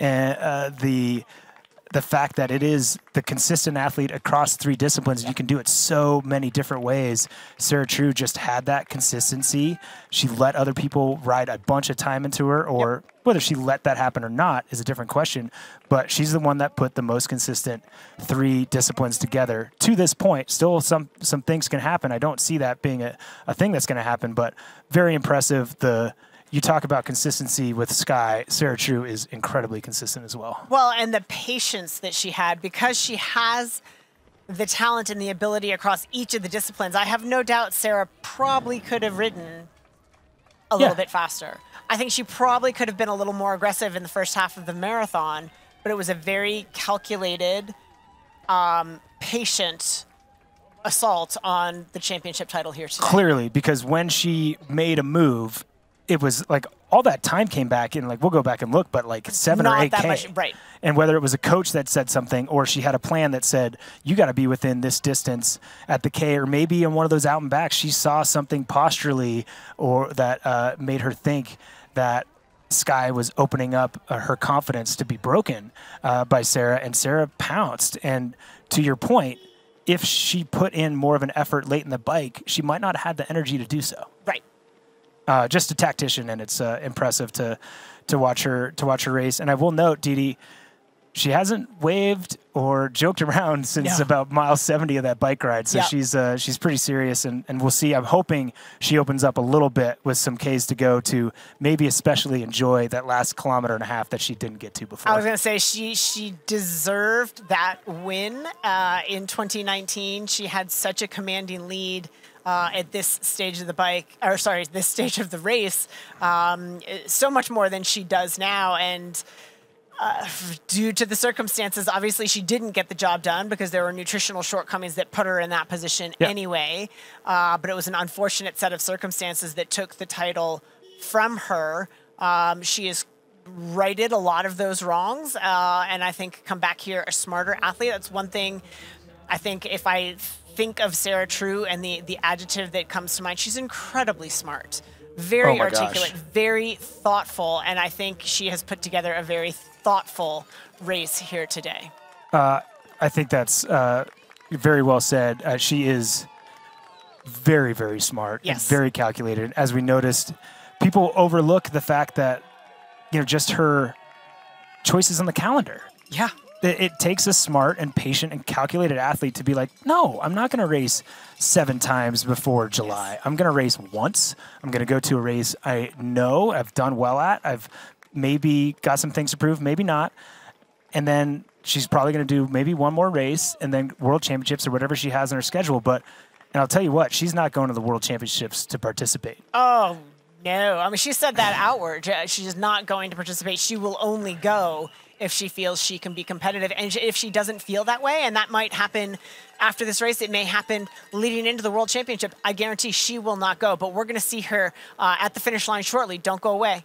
uh, the the fact that it is the consistent athlete across three disciplines. You can do it so many different ways. Sarah True just had that consistency. She let other people ride a bunch of time into her, or whether she let that happen or not is a different question. But she's the one that put the most consistent three disciplines together to this point. Still, some some things can happen. I don't see that being a, a thing that's going to happen, but very impressive. The you talk about consistency with Sky. Sarah True is incredibly consistent as well. Well, and the patience that she had because she has the talent and the ability across each of the disciplines. I have no doubt Sarah probably could have ridden a little bit faster. I think she probably could have been a little more aggressive in the first half of the marathon, but it was a very calculated, um, patient assault on the championship title here today. Clearly, because when she made a move, it was like all that time came back and like we'll go back and look, but like seven Not or eight that K. much- right. And whether it was a coach that said something or she had a plan that said you got to be within this distance at the K, or maybe in one of those out and backs she saw something posturally or that uh, made her think that Skye was opening up uh, her confidence to be broken uh, by Sarah, and Sarah pounced. And to your point, if she put in more of an effort late in the bike, she might not have had the energy to do so. Right. Uh, just a tactician, and it's uh, impressive to to watch her to watch her race. And I will note, Dede, she hasn't waved or joked around since No. about mile 70 of that bike ride. So Yeah. she's uh, she's pretty serious, and, and we'll see. I'm hoping she opens up a little bit with some Ks to go to maybe especially enjoy that last kilometer and a half that she didn't get to before. I was going to say she she deserved that win uh, in 2019. She had such a commanding lead uh, at this stage of the bike, or sorry, this stage of the race. Um, so much more than she does now, and. Uh, due to the circumstances, obviously she didn't get the job done because there were nutritional shortcomings that put her in that position Yeah. anyway. Uh, but it was an unfortunate set of circumstances that took the title from her. Um, she has righted a lot of those wrongs, uh, and I think come back here a smarter athlete. That's one thing. I think if I think of Sarah True and the the adjective that comes to mind, she's incredibly smart, very Oh my gosh. articulate, very thoughtful, and I think she has put together a very thoughtful race here today. Uh, I think that's uh, very well said. Uh, she is very, very smart. and Yes. very calculated. As we noticed, people overlook the fact that you know just her choices on the calendar. Yeah. It, it takes a smart and patient and calculated athlete to be like, no, I'm not going to race seven times before July. I'm going to race once. I'm going to go to a race I know I've done well at. I've maybe got some things to prove, maybe not. And then she's probably going to do maybe one more race and then world championships or whatever she has on her schedule. But, and I'll tell you what, she's not going to the world championships to participate. Oh no! I mean, she said that outward. Uh, She's not going to participate. She will only go if she feels she can be competitive, and if she doesn't feel that way, and that might happen after this race. It may happen leading into the World Championship. I guarantee she will not go. But we're going to see her uh, at the finish line shortly. Don't go away.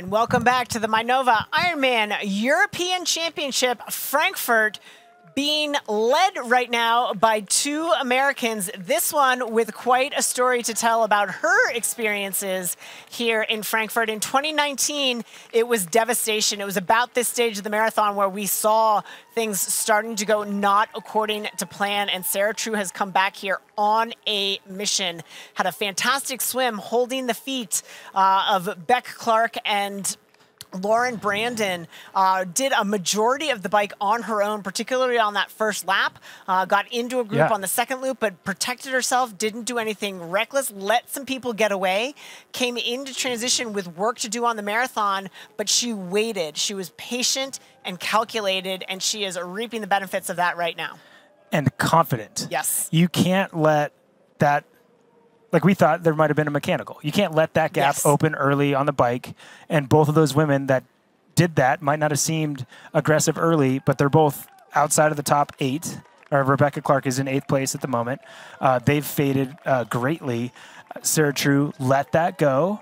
And welcome back to the Mainova Ironman European Championship, Frankfurt being led right now by two Americans. This one with quite a story to tell about her experiences here in Frankfurt. In 2019, it was devastation. It was about this stage of the marathon where we saw things starting to go not according to plan. And Sarah True has come back here on a mission. Had a fantastic swim holding the feet uh, of Beck Clark and Lauren Brandon uh, did a majority of the bike on her own, particularly on that first lap. Uh, got into a group Yeah. on the second loop, but protected herself, didn't do anything reckless, let some people get away, came into transition with work to do on the marathon, but she waited. She was patient and calculated, and she is reaping the benefits of that right now. and confident. Yes. You can't let that like we thought there might have been a mechanical. You can't let that gap Yes. open early on the bike. And both of those women that did that might not have seemed aggressive early, but they're both outside of the top eight. Or Rebecca Clark is in eighth place at the moment. Uh, they've faded uh, greatly. Sarah True let that go.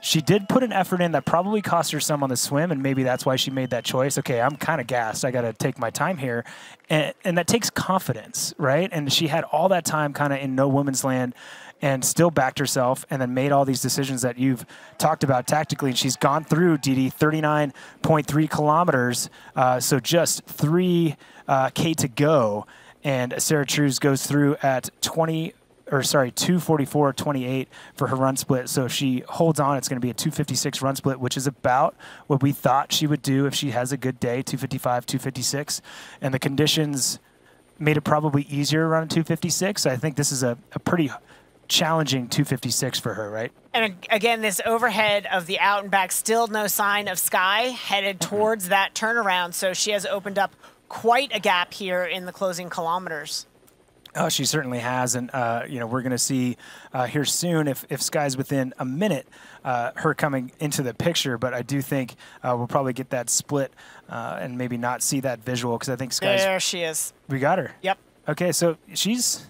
She did put an effort in that probably cost her some on the swim, and maybe that's why she made that choice. Okay, I'm kind of gassed. I got to take my time here. And, and that takes confidence, right? And she had all that time kind of in no woman's land and still backed herself and then made all these decisions that you've talked about tactically. And she's gone through Dede 39.3 kilometers, uh, so just three uh, K to go. And Sarah Trues goes through at 20 or sorry, 244.28 for her run split. So if she holds on, it's going to be a 256 run split, which is about what we thought she would do if she has a good day, 255, 256. And the conditions made it probably easier around 256. I think this is a, a pretty challenging 256 for her, right? And again, this overhead of the out and back, still no sign of Skye headed towards that turnaround. So she has opened up quite a gap here in the closing kilometers. Oh, she certainly has, and uh, you know we're going to see uh, here soon if if Skye's within a minute, uh, her coming into the picture. But I do think uh, we'll probably get that split uh, and maybe not see that visual because I think Skye's. There she is. We got her. Yep. Okay, so she's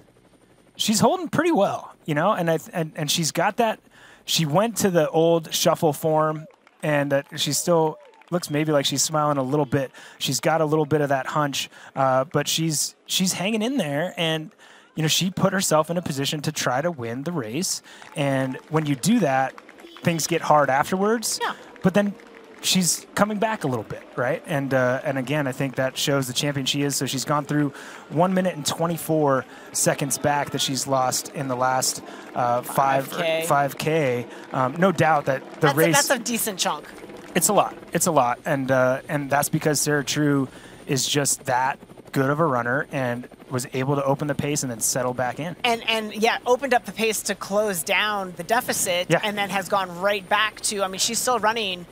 she's holding pretty well, you know, and I and, and she's got that. She went to the old shuffle form, and that she still looks maybe like she's smiling a little bit. She's got a little bit of that hunch, uh, but she's she's hanging in there, and you know she put herself in a position to try to win the race. And when you do that, things get hard afterwards. Yeah. But then she's coming back a little bit, right? And uh, and again, I think that shows the champion she is. So she's gone through one minute and 24 seconds back that she's lost in the last uh, five 5K. 5K. Um, no doubt that the That's a, race that's a decent chunk. it's a lot. It's a lot, and uh, and that's because Sarah True is just that good of a runner and was able to open the pace and then settle back in. And and yeah, opened up the pace to close down the deficit, Yeah. and then has gone right back to. I mean, she's still running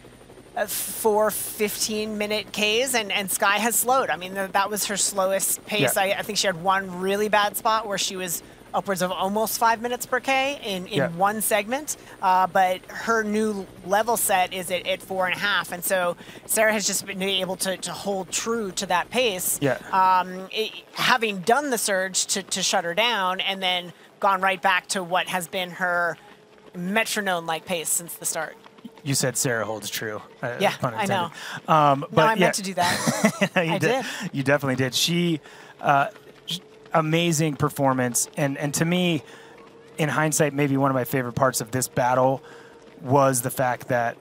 four 15 minute Ks, and, and Skye has slowed. I mean, th- that was her slowest pace. Yeah. I, I think she had one really bad spot where she was upwards of almost five minutes per K in, in Yeah. one segment. Uh, but her new level set is at, at four and a half. And so Sarah has just been able to, to hold true to that pace. Yeah. Um, it, having done the surge to, to shut her down and then gone right back to what has been her metronome like pace since the start. You said Sarah holds true. uh, Yeah, I know. Um, No, but I yeah. meant to do that. [LAUGHS] you I did. You definitely did. She, uh, amazing performance, and and to me, in hindsight, maybe one of my favorite parts of this battle was the fact that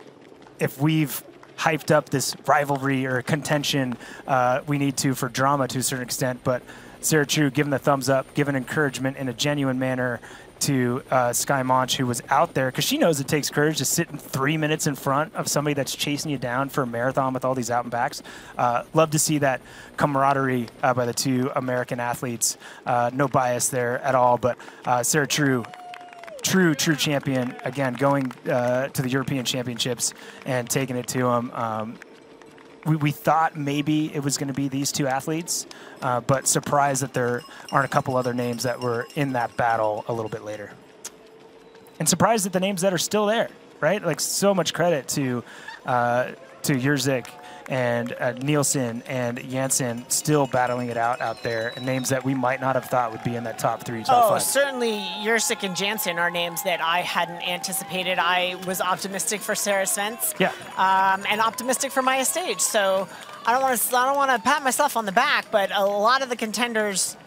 if we've hyped up this rivalry or contention, uh, we need to for drama to a certain extent. But Sarah True giving the thumbs up, giving encouragement in a genuine manner to uh, Skye Moench, who was out there because she knows it takes courage to sit in three minutes in front of somebody that's chasing you down for a marathon with all these out and backs. Uh, love to see that camaraderie uh, by the two American athletes. Uh, no bias there at all, but uh, Sarah True true, true champion. Again, going uh, to the European Championships and taking it to them. Um, we, we thought maybe it was going to be these two athletes, uh, but surprised that there aren't a couple other names that were in that battle a little bit later. And surprised at the names that are still there, right? Like so much credit to uh, to Jerzyk and uh, Nielsen and Jansen still battling it out out there, and names that we might not have thought would be in that top three, top Oh, five. certainly Jerzyk and Jansen are names that I hadn't anticipated. I was optimistic for Sarah Svensk. Yeah. Um, and optimistic for Maja Stage. So I don't want to I don't want to pat myself on the back, but a lot of the contenders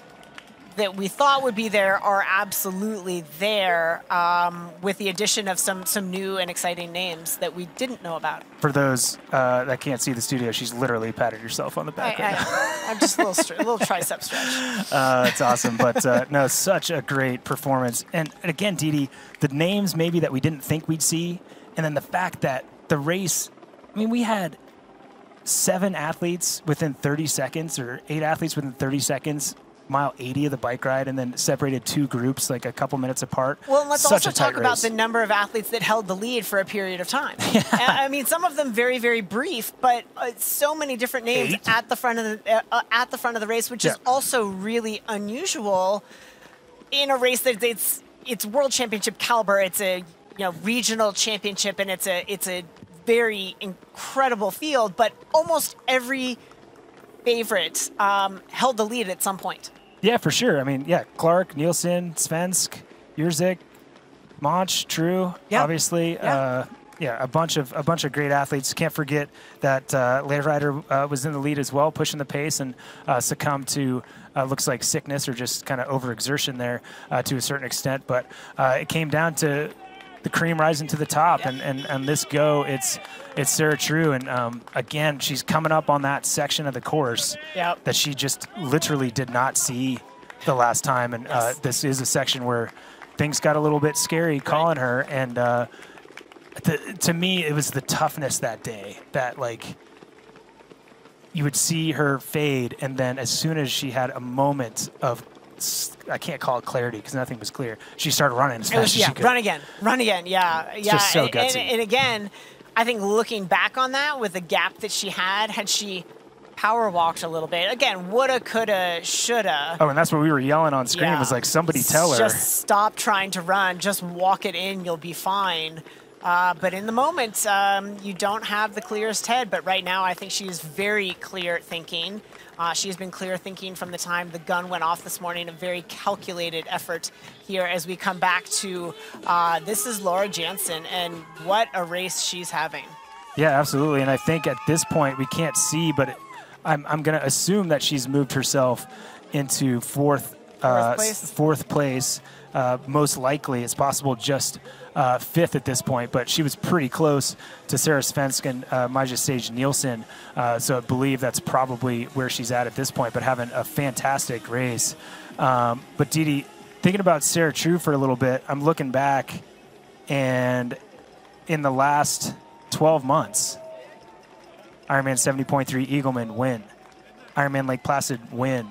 that we thought would be there are absolutely there, um, with the addition of some some new and exciting names that we didn't know about. For those uh, that can't see the studio, she's literally patted herself on the I, back right now. I, I'm just a little a little tricep stretch. [LAUGHS] Uh, it's awesome, but uh, no, such a great performance. And, and again, Dede, the names maybe that we didn't think we'd see, and then the fact that the race. I mean, we had seven athletes within 30 seconds, or eight athletes within 30 seconds. Mile 80 of the bike ride, and then separated two groups like a couple minutes apart. Well, let's Such also talk about the number of athletes that held the lead for a period of time. [LAUGHS] I I mean, some of them very, very brief, but uh, so many different names Eight. at the front of the uh, uh, at the front of the race, which is also really unusual in a race that it's it's world championship caliber. It's a you know regional championship, and it's a it's a very incredible field. But almost every favorite um, held the lead at some point. Yeah, for sure. I mean, yeah, Clark, Nielsen, Svensk, Jerzyk, Moench, True, Yeah. obviously. Yeah. Uh, yeah, a bunch of a bunch of great athletes. Can't forget that uh, Rider uh, was in the lead as well, pushing the pace and uh, succumbed to uh, looks like sickness or just kind of overexertion there uh, to a certain extent. But uh, it came down to the cream rising to the top, and, and, and this go, it's it's Sarah True, and um, again, she's coming up on that section of the course Yep. that she just literally did not see the last time, and uh, this is a section where things got a little bit scary calling her, and uh, the, to me, it was the toughness that day that like you would see her fade, and then as soon as she had a moment of I can't call it clarity because nothing was clear. She started running as fast was, as yeah, she could. run again, run again. Yeah, yeah. just so and, and, and again, I think looking back on that with the gap that she had, had she power walked a little bit, again, woulda, coulda, shoulda. Oh, and that's what we were yelling on screen Yeah. was like, somebody tell her. Just stop trying to run. Just walk it in. You'll be fine. Uh, but in the moment, um, you don't have the clearest head. But right now, I think she is very clear thinking. Uh, she's been clear thinking from the time the gun went off this morning. A very calculated effort here as we come back to uh, this is Laura Jansen, and what a race she's having. Yeah, absolutely. And I think at this point we can't see, but I'm, I'm going to assume that she's moved herself into fourth, uh, place? s- fourth place. Uh, most likely, it's possible just uh, fifth at this point, but she was pretty close to Sarah Svensk and uh, Maja Stage Nielsen. Uh, so I believe that's probably where she's at at this point, but having a fantastic race. Um, but Dede, thinking about Sarah True for a little bit, I'm looking back and in the last 12 months, Ironman 70.3 Eagleman win. Ironman Lake Placid win.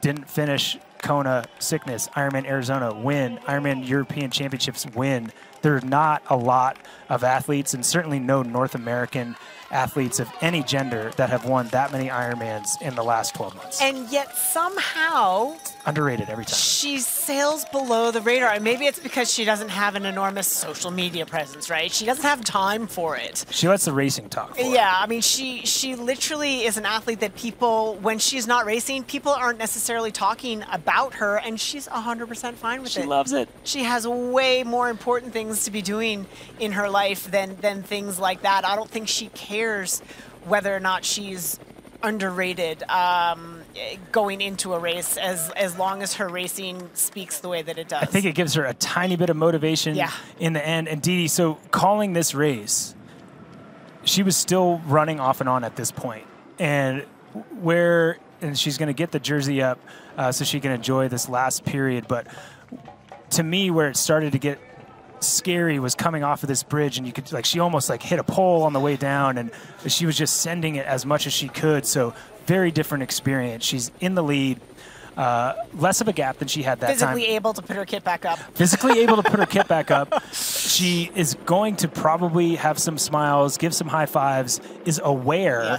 Didn't finish Kona sickness. Ironman Arizona win. Ironman European Championships win. There are not a lot of athletes, and certainly no North American athletes of any gender that have won that many Ironmans in the last 12 months. And yet somehow Underrated every time. she sails below the radar. And maybe it's because she doesn't have an enormous social media presence, right? She doesn't have time for it. She lets the racing talk. for her. Yeah, I mean, she she literally is an athlete that people, when she's not racing, people aren't necessarily talking about her, and she's 100% fine with She it. She loves it. She has way more important things to be doing in her life than than things like that. I don't think she cares whether or not she's underrated um, going into a race, as as long as her racing speaks the way that it does. I think it gives her a tiny bit of motivation Yeah. in the end. And Dede, so calling this race, she was still running off and on at this point. And where, and she's going to get the jersey up uh, so she can enjoy this last period. But to me, where it started to get scary was coming off of this bridge and you could like she almost like hit a pole on the way down and she was just sending it as much as she could so very different experience she's in the lead uh, less of a gap than she had that time physically able to put her kit back up. [LAUGHS] physically able to put her kit back up. She is going to probably have some smiles, give some high fives, is aware.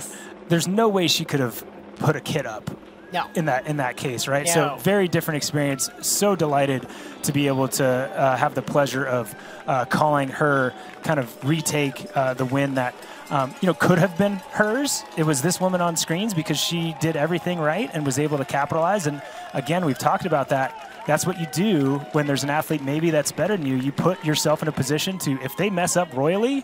There's no way she could have put a kit up No. in that in that case, right? No. So very different experience. So delighted to be able to uh, have the pleasure of uh, calling her kind of retake uh, the win that um, you know could have been hers. It was this woman on screens because she did everything right and was able to capitalize. And again, we've talked about that. That's what you do when there's an athlete maybe that's better than you. You put yourself in a position to, if they mess up royally,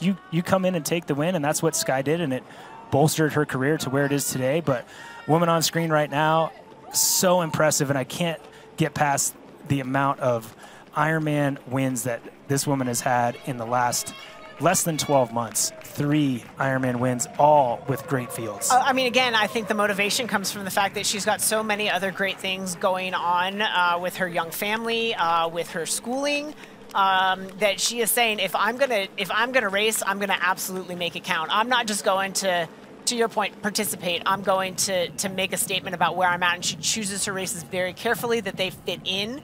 you you come in and take the win, and that's what Skye did, and it bolstered her career to where it is today. But woman on screen right now, so impressive, and I can't get past the amount of Ironman wins that this woman has had in the last less than 12 months. Three Ironman wins, all with great fields. Uh, I mean, again, I think the motivation comes from the fact that she's got so many other great things going on uh, with her young family, uh, with her schooling. Um, that she is saying, if I'm gonna, if I'm gonna race, I'm gonna absolutely make it count. I'm not just going to, to your point, participate. I'm going to to make a statement about where I'm at, and she chooses her races very carefully that they fit in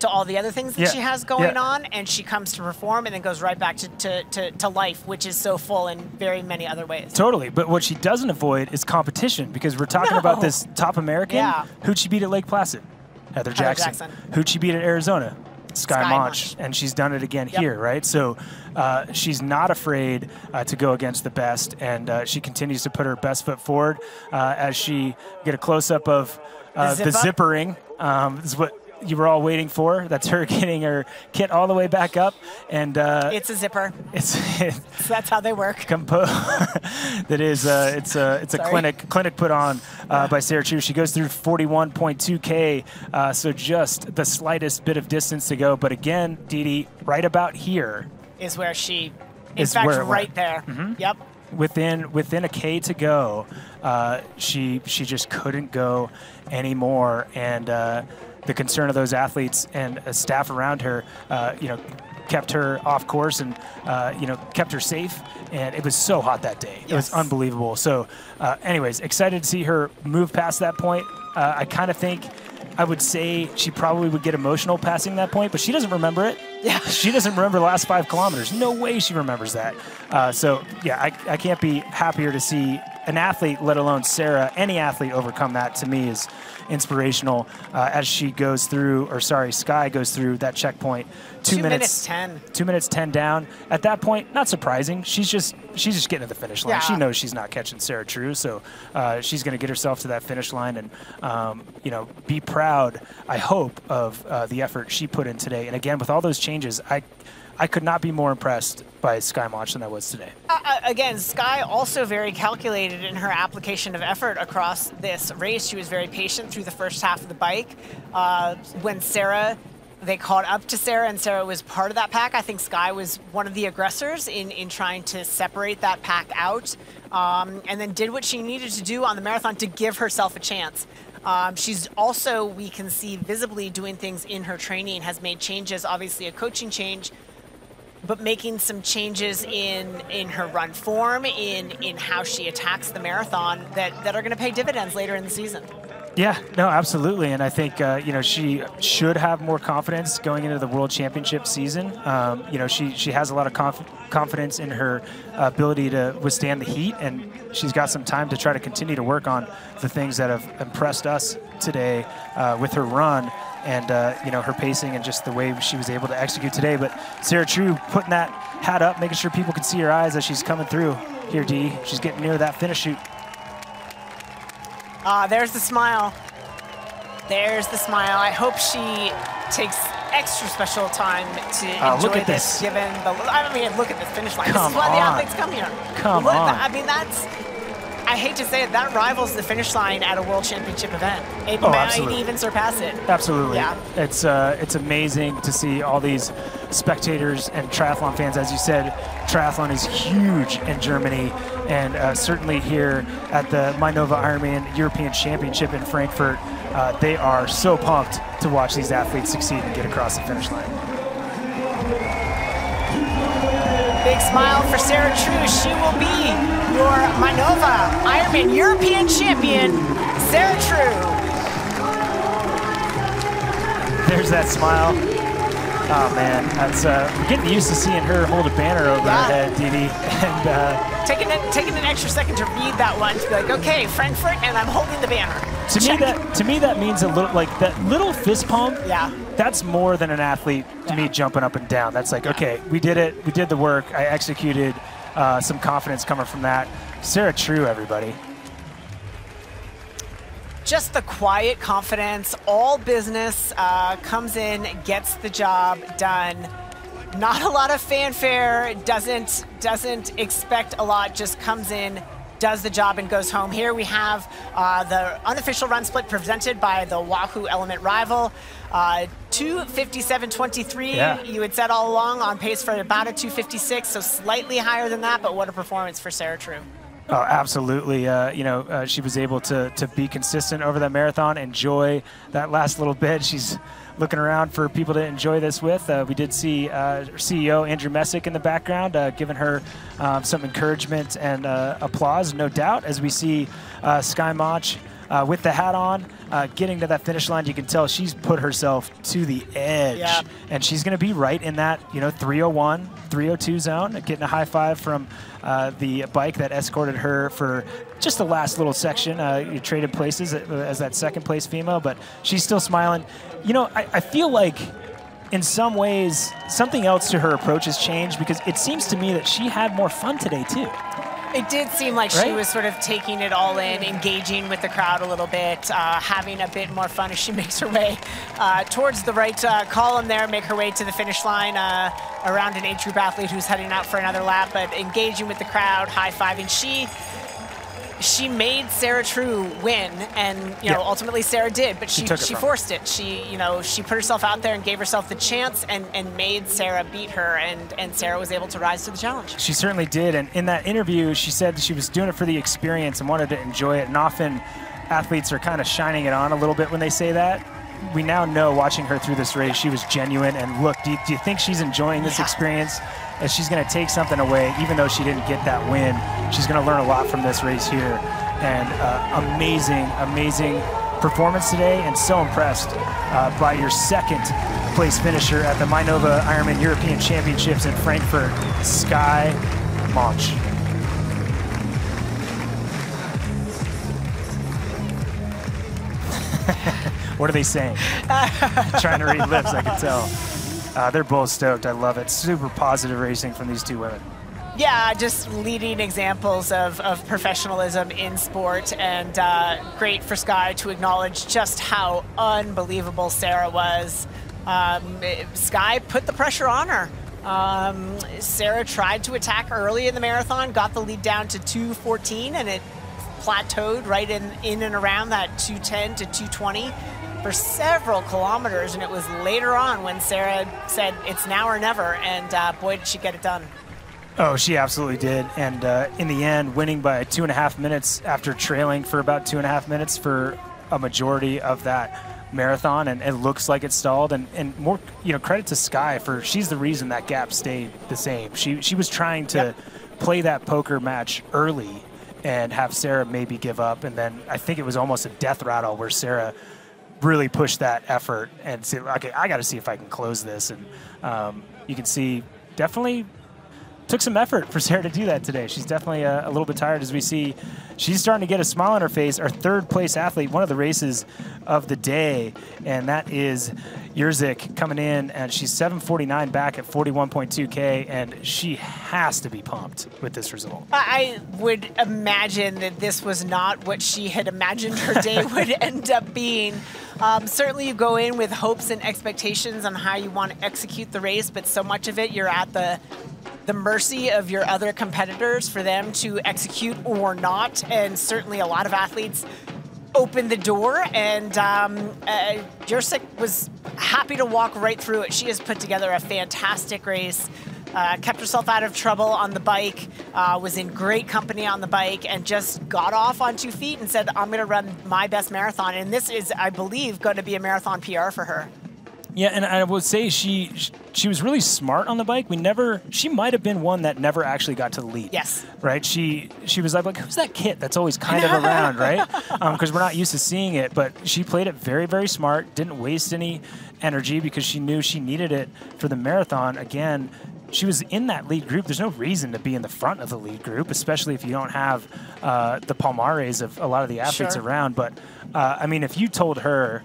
to all the other things that Yeah. she has going Yeah. on, and she comes to perform, and then goes right back to, to, to, to life, which is so full in very many other ways. Totally, but what she doesn't avoid is competition because we're talking about this top American. Yeah. Who'd she beat at Lake Placid? Heather Heather Jackson. Jackson. Who'd she beat at Arizona? Skye, Skye Moench, and she's done it again here, right? So uh, she's not afraid uh, to go against the best, and uh, she continues to put her best foot forward uh, as she get a close up of uh, The the, zip up? zippering. Um, this is what you were all waiting for. That's her [LAUGHS] getting her kit all the way back up, and uh, It's a zipper. it's So [LAUGHS] that's how they work. compo [LAUGHS] that is uh, it's a it's a Sorry. clinic clinic put on uh, by Sarah True. She goes through 41.2k, uh, so just the slightest bit of distance to go. But again, Dede, right about here, Is where she, in Is fact, where right there. Mhm. Yep. within within a k to go, uh, she she just couldn't go anymore, and uh, the concern of those athletes and uh, staff around her, uh, you know. Kept her off course and uh, you know kept her safe, and it was so hot that day. It was unbelievable. So, uh, anyways, excited to see her move past that point. Uh, I kind of think I would say she probably would get emotional passing that point, but she doesn't remember it. Yeah. She doesn't remember the last five kilometers. No way she remembers that. Uh, so, yeah, I, I can't be happier to see an athlete, let alone Sarah, any athlete overcome that to me is inspirational uh, as she goes through, or sorry, Skye goes through that checkpoint. Two, Two minutes 10. Two minutes ten down. At that point, not surprising. She's just she's just getting to the finish line. Yeah. She knows she's not catching Sarah True, so uh, she's going to get herself to that finish line and um, you know be proud. I hope of uh, the effort she put in today. And again, with all those changes, I I could not be more impressed by Skye Moench than I was today. Uh, uh, again, Skye also very calculated in her application of effort across this race. She was very patient through the first half of the bike. Uh, when Sarah, they caught up to Sarah, and Sarah was part of that pack. I think Skye was one of the aggressors in in trying to separate that pack out, um, and then did what she needed to do on the marathon to give herself a chance. Um, she's also, we can see visibly doing things in her training, has made changes, obviously a coaching change, but making some changes in in her run form, in in how she attacks the marathon that that are going to pay dividends later in the season. Yeah, no, absolutely, and I think uh, you know she should have more confidence going into the World Championship season. Um, you know, she she has a lot of conf- confidence in her ability to withstand the heat, and she's got some time to try to continue to work on the things that have impressed us today uh, with her run and uh, you know her pacing and just the way she was able to execute today. But Sarah True putting that hat up, making sure people can see her eyes as she's coming through here. D, she's getting near that finish chute. Ah, there's the smile. There's the smile. I hope she takes extra special time to Oh, enjoy look at this, this. given the. I mean, look at the finish line. Come this is why the on. athletes come here. Come Look, on. I mean, that's. I hate to say it, that rivals the finish line at a world championship event. It Oh, might absolutely. even surpass it. Absolutely. Yeah. It's uh, it's amazing to see all these spectators and triathlon fans. As you said, triathlon is huge in Germany, and uh, certainly here at the Mainova Ironman European Championship in Frankfurt, uh, they are so pumped to watch these athletes succeed and get across the finish line. Big smile for Sarah True. She will be your Mainova Ironman European champion, Sarah True. There's that smile. Oh man, that's uh, we're getting used to seeing her hold a banner over Yeah. her head, Dede, [LAUGHS] and uh, Taking, it, taking an extra second to read that one to be like, okay, Frankfurt, and I'm holding the banner. to Check. me that to me that means a little like that little fist pump. Yeah. That's more than an athlete to me jumping up and down. That's like, okay, we did it, we did the work, I executed. Uh, some confidence coming from that. Sarah True, everybody. just the quiet confidence, all business, uh, comes in, gets the job done. Not a lot of fanfare, doesn't doesn't expect a lot, just comes in, does the job, and goes home. Here we have uh, the unofficial run split presented by the Wahoo Element rival. Uh, 257.23, Yeah. you had said all along, on pace for about a 256, so slightly higher than that, but what a performance for Sarah True. Oh, absolutely. Uh, you know, uh, she was able to, to be consistent over that marathon, enjoy that last little bit. She's looking around for people to enjoy this with. Uh, we did see uh, CEO Andrew Messick in the background, uh, giving her um, some encouragement and uh, applause, no doubt, as we see uh, Skye Moench uh, with the hat on, uh, getting to that finish line. You can tell she's put herself to the edge, Yeah. and she's going to be right in that you know 301, 302 zone, getting a high five from uh, the bike that escorted her for just the last little section. Uh, you traded places as that second place female, but she's still smiling. You know, I, I feel like in some ways something else to her approach has changed because it seems to me that she had more fun today too. It did seem like she was sort of taking it all in, engaging with the crowd a little bit, uh, having a bit more fun as she [LAUGHS] makes her way uh, towards the right uh, column there, make her way to the finish line uh, around an age group athlete who's heading out for another lap, but engaging with the crowd, high fiving. She she made Sarah True win, and you know Yeah. ultimately Sarah did, but She she she forced it. She you know she put herself out there and gave herself the chance, and and made Sarah beat her, and and Sarah was able to rise to the challenge. She certainly did. And in that interview, she said she was doing it for the experience and wanted to enjoy it. And often athletes are kind of shining it on a little bit when they say that. We now know watching her through this race, she was genuine. And look, do you, do you think she's enjoying this Yeah. experience? As she's going to take something away, even though she didn't get that win, she's going to learn a lot from this race here. And uh, amazing, amazing performance today, and so impressed uh, by your second place finisher at the Mainova Ironman European Championships in Frankfurt, Skye Moench. [LAUGHS] what are they saying? [LAUGHS] Trying to read lips, I can tell. Uh, they're both stoked. I love it. Super positive racing from these two women. Yeah, just leading examples of, of professionalism in sport, and uh, great for Skye to acknowledge just how unbelievable Sarah was. Um, Skye put the pressure on her. Um, Sarah tried to attack early in the marathon, got the lead down to 214, and it plateaued right in, in and around that 210 to 220 for several kilometers. And it was later on when Sarah said, It's now or never. And uh, boy, did she get it done. Oh, she absolutely did. And uh, in the end, winning by two and a half minutes after trailing for about two and a half minutes for a majority of that marathon. And it looks like it stalled. And, and more, you know, credit to Skye for she's the reason that gap stayed the same. She, she was trying to play that poker match early and have Sarah maybe give up. And then I think it was almost a death rattle where Sarah really push that effort and said, okay, I got to see if I can close this. And um, you can see definitely took some effort for Sarah to do that today. She's definitely a, a little bit tired as we see she's starting to get a smile on her face. Our third place athlete, one of the races of the day, and that is Jerzyk coming in, and she's 749 back at 41.2K, and she has to be pumped with this result. I would imagine that this was not what she had imagined her day [LAUGHS] would end up being. Um, certainly, you go in with hopes and expectations on how you want to execute the race, but so much of it you're at the the mercy of your other competitors for them to execute or not. And certainly, a lot of athletes opened the door, and um, uh, was happy to walk right through it. She has put together a fantastic race. Uh, kept herself out of trouble on the bike, uh, was in great company on the bike, and just got off on two feet and said, I'm going to run my best marathon. And this is, I believe, going to be a marathon PR for her. Yeah, and I would say she she was really smart on the bike. We never she might have been one that never actually got to the lead. Yes. Right. She she was like, like who's that kid that's always kind of [LAUGHS] around, right? Because um, we're not used to seeing it. But she played it very very smart. Didn't waste any energy because she knew she needed it for the marathon. Again, she was in that lead group. There's no reason to be in the front of the lead group, especially if you don't have uh, the palmares of a lot of the athletes Sure. around. But uh, I mean, if you told her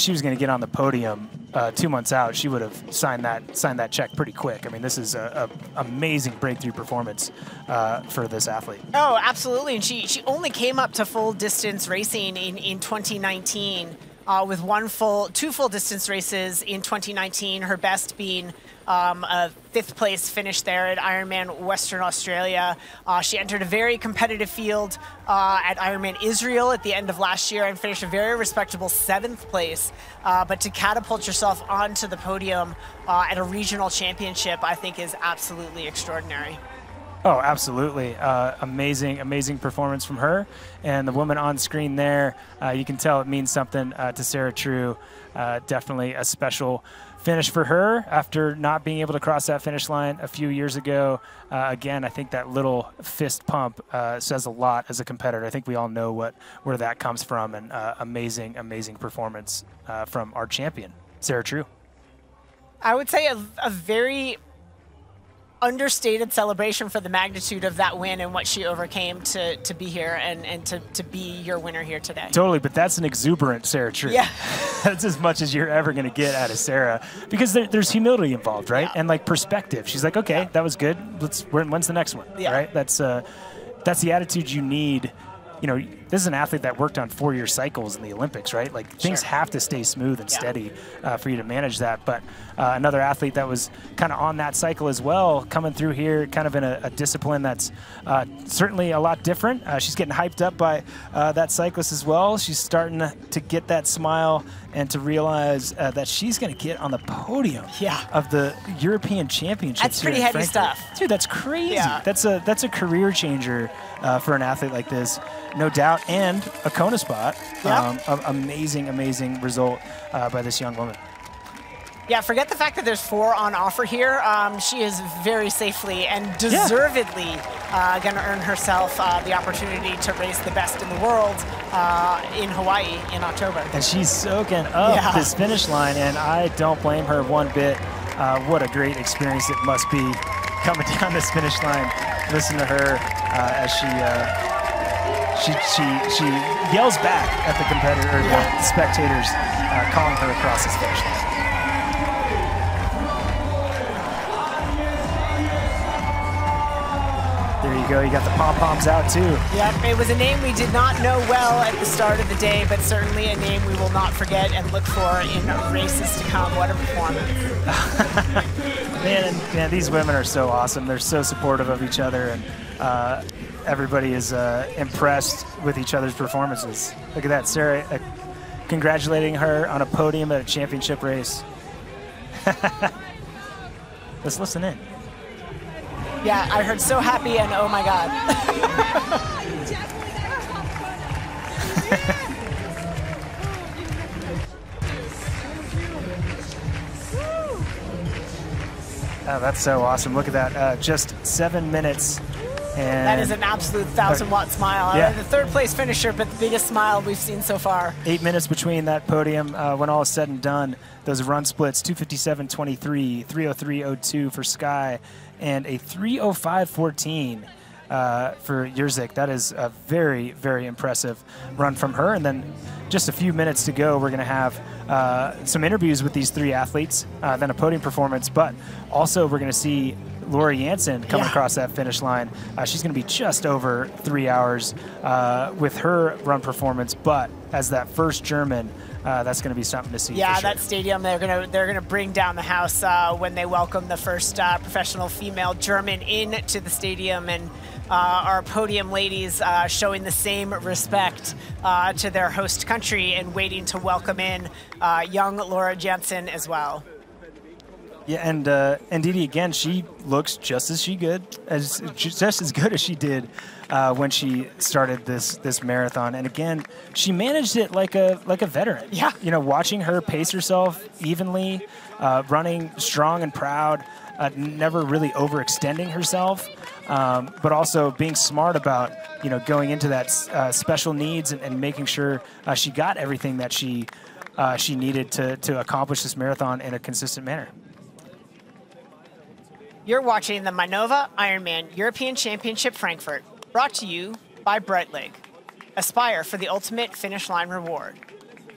she was going to get on the podium uh, two months out, she would have signed that signed that check pretty quick. I mean, this is a, a amazing breakthrough performance uh, for this athlete. Oh, absolutely. And she, she only came up to full distance racing in, in 2019 uh, with one full, two full distance races in 2019, her best being um, a fifth place finish there at Ironman Western Australia. Uh, she entered a very competitive field uh, at Ironman Israel at the end of last year and finished a very respectable seventh place. Uh, but to catapult yourself onto the podium uh, at a regional championship, I think is absolutely extraordinary. Oh, absolutely. Uh, amazing, amazing performance from her. And the woman on screen there, uh, you can tell it means something uh, to Sarah True. Uh, definitely a special finish for her after not being able to cross that finish line a few years ago. Uh, again, I think that little fist pump uh, says a lot as a competitor. I think we all know what where that comes from. And amazing, amazing performance from our champion, Sarah True. I would say a, a very understated celebration for the magnitude of that win and what she overcame to, to be here and, and to, to be your winner here today. Totally, but that's an exuberant Sarah True. Yeah. [LAUGHS] that's as much as you're ever going to get out of Sarah because there, there's humility involved, right? And like perspective. She's like, okay, that was good. Let's. When's the next one? Yeah. Right. That's uh, that's the attitude you need. You know, this is an athlete that worked on four-year cycles in the Olympics, right? Like things Sure. have to stay smooth and Yeah. steady uh, for you to manage that. But uh, another athlete that was kind of on that cycle as well, coming through here, kind of in a, a discipline that's uh, certainly a lot different. Uh, she's getting hyped up by uh, that cyclist as well. She's starting to get that smile and to realize uh, that she's going to get on the podium Yeah. of the European Championships. That's pretty heavy Frankfurt. stuff. dude. That's crazy. Yeah. That's a that's a career changer uh, for an athlete like this, no doubt, and a Kona spot. Yeah. Um, amazing, amazing result uh, by this young woman. Yeah, forget the fact that there's four on offer here. Um, she is very safely and deservedly uh, going to earn herself uh, the opportunity to race the best in the world uh, in Hawaii in October. And she's soaking up Yeah. this finish line, and I don't blame her one bit. Uh, what a great experience it must be [LAUGHS] coming down this finish line. Listen to her uh, as she, uh, she she she yells back at the competitor or the spectators, uh, calling her across the finish line. Go. You got the pom poms out too. Yep, it was a name we did not know well at the start of the day, but certainly a name we will not forget and look for in races to come. What a performance. [LAUGHS] Man, and, man, these women are so awesome. They're so supportive of each other, and uh, everybody is uh, impressed with each other's performances. Look at that, Sarah, uh, congratulating her on a podium at a championship race. [LAUGHS] Let's listen in. Yeah, I heard so happy and oh my God. [LAUGHS] Oh, that's so awesome. Look at that. Uh, just seven minutes. And that is an absolute thousand watt smile. Yeah. The third place finisher, but the biggest smile we've seen so far. eight minutes between that podium uh, when all is said and done. Those run splits 257.23, 303.02 for Skye, and a 305.14 uh, for Jerzyk. That is a very, very impressive run from her. And then just a few minutes to go, we're going to have uh, some interviews with these three athletes, uh, then a podium performance, but also we're going to see Laura Jansen coming Yeah. across that finish line. Uh, she's going to be just over three hours uh, with her run performance, but as that first German, uh, that's going to be something to see. Yeah, sure. that stadium they're gonna they're gonna bring down the house uh, when they welcome the first uh, professional female German into the stadium, and uh, our podium ladies uh, showing the same respect uh, to their host country and waiting to welcome in uh, young Laura Jansen as well. Yeah, and uh, and Dede again, she looks just as she good as just as good as she did uh, when she started this this marathon. And again, she managed it like a like a veteran. Yeah, you know, watching her pace herself evenly, uh, running strong and proud, uh, never really overextending herself, um, but also being smart about you know going into that uh, special needs and, and making sure uh, she got everything that she. she needed to, to accomplish this marathon in a consistent manner. You're watching the Mainova Ironman European Championship Frankfurt, brought to you by Breitling. Aspire for the ultimate finish line reward.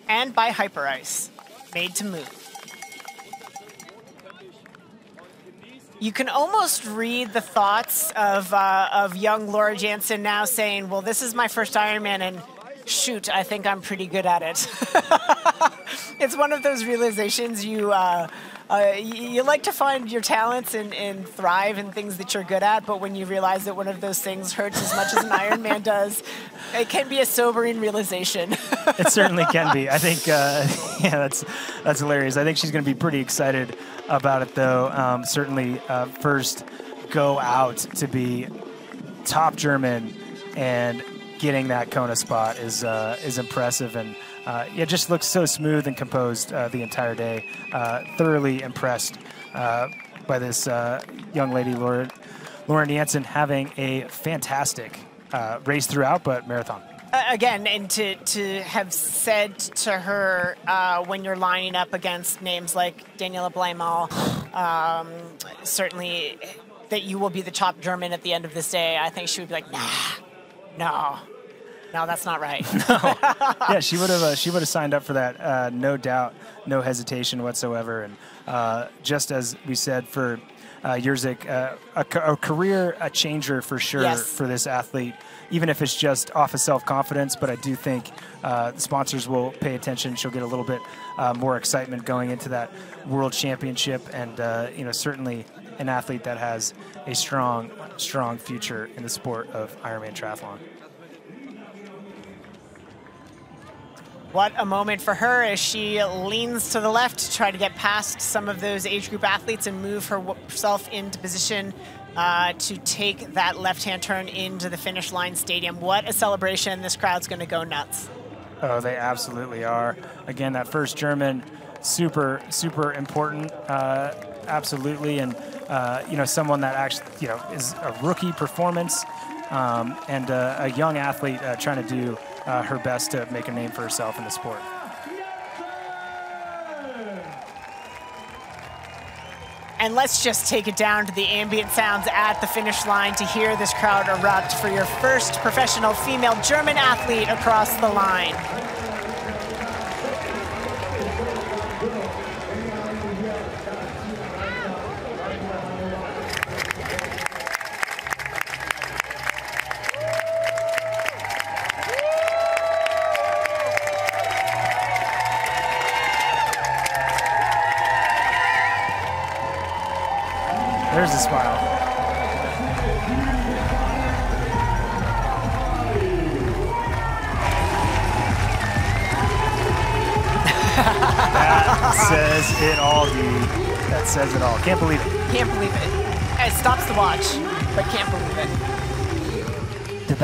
And by Hyperice, made to move. You can almost read the thoughts of, uh, of young Laura Jansen now saying, well, this is my first Ironman, and shoot, I think I'm pretty good at it. [LAUGHS] it's one of those realizations you... Uh, uh, you, like to find your talents and, and, thrive in things that you're good at, but when you realize that one of those things hurts as much as an Ironman [LAUGHS] does, it can be a sobering realization. [LAUGHS] it certainly can be. I think, uh, [LAUGHS] yeah, that's that's hilarious. I think she's going to be pretty excited about it, though. Um, certainly, uh, first go out to be top German and getting that Kona spot is uh, is impressive and uh, it just looks so smooth and composed uh, the entire day. Uh, thoroughly impressed uh, by this uh, young lady, Lauren, Lauren Jansen, having a fantastic uh, race throughout, but marathon. Again, and to, to have said to her when you're lining up against names like Daniela Bleymehl, um, certainly that you will be the top German at the end of this day, I think she would be like, nah, no, no, that's not right. [LAUGHS] no. Yeah, she would have. Uh, she would have signed up for that, uh, no doubt, no hesitation whatsoever. And uh, just as we said for uh, Jerzyk, uh, a, a, career a changer for sure yes. for this athlete. Even if it's just off of self confidence, but I do think uh, the sponsors will pay attention. She'll get a little bit uh, more excitement going into that world championship, and you know certainly an athlete that has a strong, strong future in the sport of Ironman triathlon. What a moment for her as she leans to the left to try to get past some of those age group athletes and move herself into position uh, to take that left-hand turn into the finish line stadium. What a celebration. This crowd's going to go nuts. Oh, they absolutely are. Again, that first German, super, super important. Uh, absolutely. And, uh, you know, someone that actually, you know, is a rookie performance um, and uh, a young athlete uh, trying to do uh, her best to make a name for herself in the sport. And let's just take it down to the ambient sounds at the finish line to hear this crowd erupt for your first professional female German athlete across the line.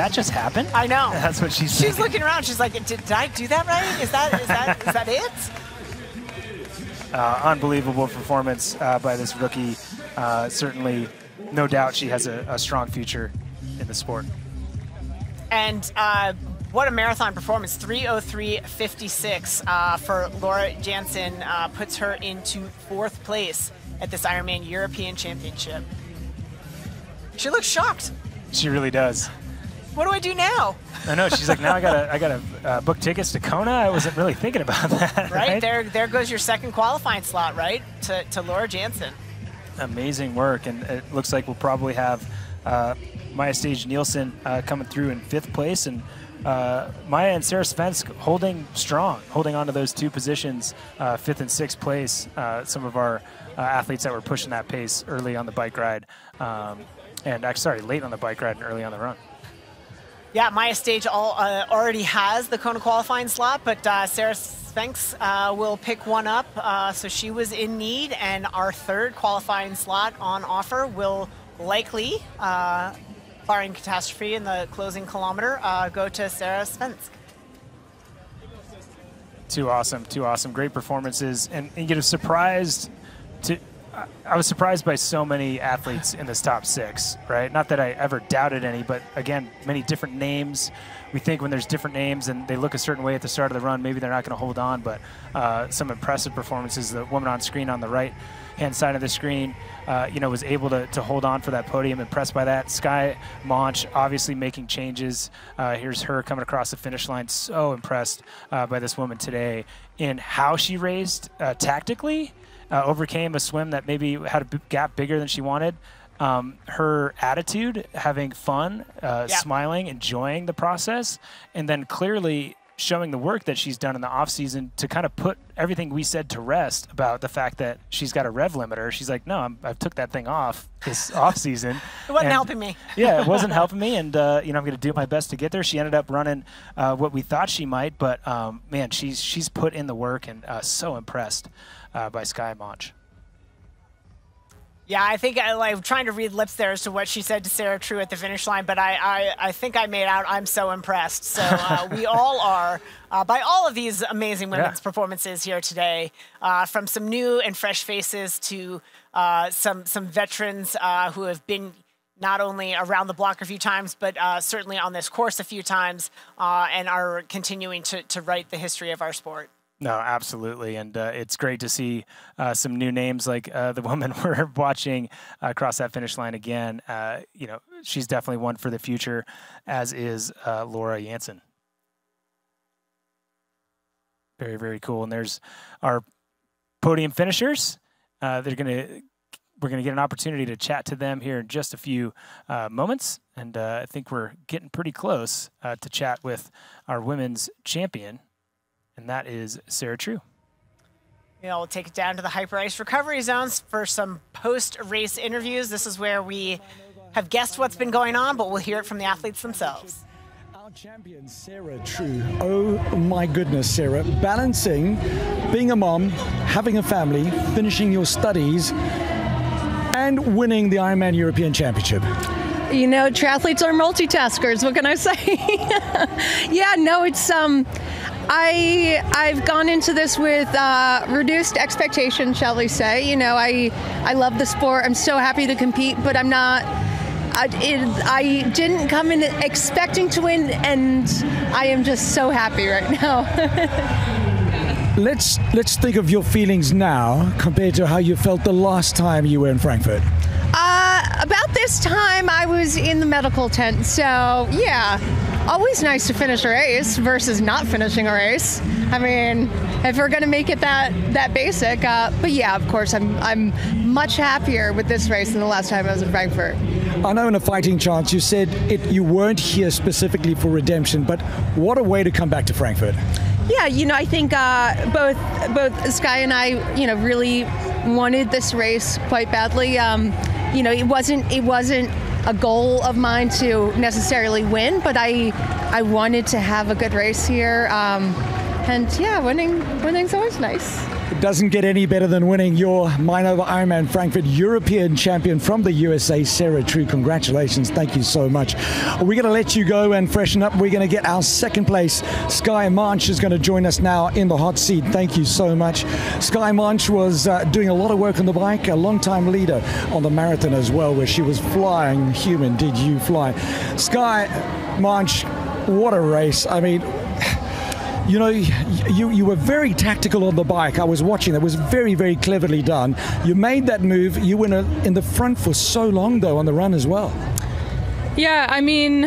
That just happen? I know. [LAUGHS] That's what she's. She's thinking. looking around. She's like, did, did I do that right? Is that is that is that it? Uh, unbelievable performance uh, by this rookie. Uh, certainly, no doubt she has a, a, strong future in the sport. And uh, what a marathon performance. 303.56 uh, for Laura Jansen uh, puts her into fourth place at this Ironman European Championship. She looks shocked. She really does. What do I do now? I know. She's like, now I gotta, I gotta uh, book tickets to Kona. I wasn't really thinking about [LAUGHS] that. Right? right? there, there goes your second qualifying slot, right? To, to Laura Jansen. Amazing work, and it looks like we'll probably have uh, Maja Stage Nielsen uh, coming through in fifth place, and uh, Maja and Sarah Svensk holding strong, holding on to those two positions, uh, fifth and sixth place. Uh, some of our uh, athletes that were pushing that pace early on the bike ride, um, and actually, sorry, late on the bike ride and early on the run. Yeah, Maja Stage all, uh, already has the Kona qualifying slot, but uh, Sarah Svensk uh, will pick one up. Uh, so she was in need, and our third qualifying slot on offer will likely, uh, barring catastrophe in the closing kilometer, uh, go to Sarah Svensk. Too awesome, too awesome. Great performances. And, and you know, surprised to. I was surprised by so many athletes in this top six, right? Not that I ever doubted any, but again, many different names. We think when there's different names and they look a certain way at the start of the run, maybe they're not going to hold on, but uh, some impressive performances. The woman on screen on the right hand side of the screen, uh, you know, was able to, to hold on for that podium. Impressed by that. Skye Moench obviously making changes. Uh, here's her coming across the finish line. So impressed uh, by this woman today in how she raced uh, tactically uh, overcame a swim that maybe had a gap bigger than she wanted. Um, her attitude, having fun, uh, Yeah. smiling, enjoying the process, and then clearly showing the work that she's done in the off season to kind of put everything we said to rest about the fact that she's got a rev limiter. She's like, no, I'm, I took that thing off this [LAUGHS] off season. It wasn't And- helping me. [LAUGHS] yeah, it wasn't [LAUGHS] helping me, and uh, you know I'm going to do my best to get there. She ended up running uh, what we thought she might, but um, man, she's she's put in the work, and uh, so impressed uh, by Skye Moench. Yeah, I think I like trying to read lips there as to what she said to Sarah True at the finish line, but I, I, I think I made out I'm so impressed. So uh, [LAUGHS] we all are uh, by all of these amazing women's Yeah. performances here today, uh, from some new and fresh faces to uh, some some veterans uh, who have been not only around the block a few times, but uh, certainly on this course a few times, uh, and are continuing to, to write the history of our sport. No, absolutely, and uh, it's great to see uh, some new names like uh, the woman [LAUGHS] we're watching cross that finish line again. Uh, you know, she's definitely one for the future, as is uh, Laura Jansen. Very, very cool. And there's our podium finishers. Uh, they're gonna we're gonna get an opportunity to chat to them here in just a few moments, and I think we're getting pretty close to chat with our women's champion, and that is Sarah True. You know, we'll take it down to the Hyperice recovery zones for some post-race interviews. This is where we have guessed what's been going on, but we'll hear it from the athletes themselves. Our champion, Sarah True. Oh my goodness, Sarah. Balancing being a mom, having a family, finishing your studies, and winning the Ironman European Championship. You know, triathletes are multitaskers. What can I say? [LAUGHS] yeah, no, it's um, I I've gone into this with uh, reduced expectations, shall we say? You know, I I love the sport. I'm so happy to compete, but I'm not. I, it, I didn't come in expecting to win, and I am just so happy right [LAUGHS] now. Let's let's think of your feelings now compared to how you felt the last time you were in Frankfurt. Uh, about this time, I was in the medical tent, so yeah, always nice to finish a race versus not finishing a race. I mean, if we're gonna make it that that basic, uh, but yeah, of course, I'm I'm much happier with this race than the last time I was in Frankfurt. I know in a fighting chance you said it you weren't here specifically for redemption, but what a way to come back to Frankfurt. Yeah, you know, I think uh, both both Skye and I, you know, really wanted this race quite badly. Um, you know, it wasn't it wasn't a goal of mine to necessarily win, but I I wanted to have a good race here. Um, and yeah, winning winning's always nice. Doesn't get any better than winning your Mainova Ironman Frankfurt European champion from the USA, Sarah True. Congratulations. Thank you so much. We're going to let you go and freshen up. We're going to get our second place. Skye Moench is going to join us now in the hot seat. Thank you so much. Skye Moench was uh, doing a lot of work on the bike, a long time leader on the marathon as well, where she was flying. Human, did you fly? Skye Moench, what a race. I mean, you know, you, you were very tactical on the bike. I was watching. That was very, very cleverly done. You made that move. You were in, in the front for so long, though, on the run as well. Yeah, I mean,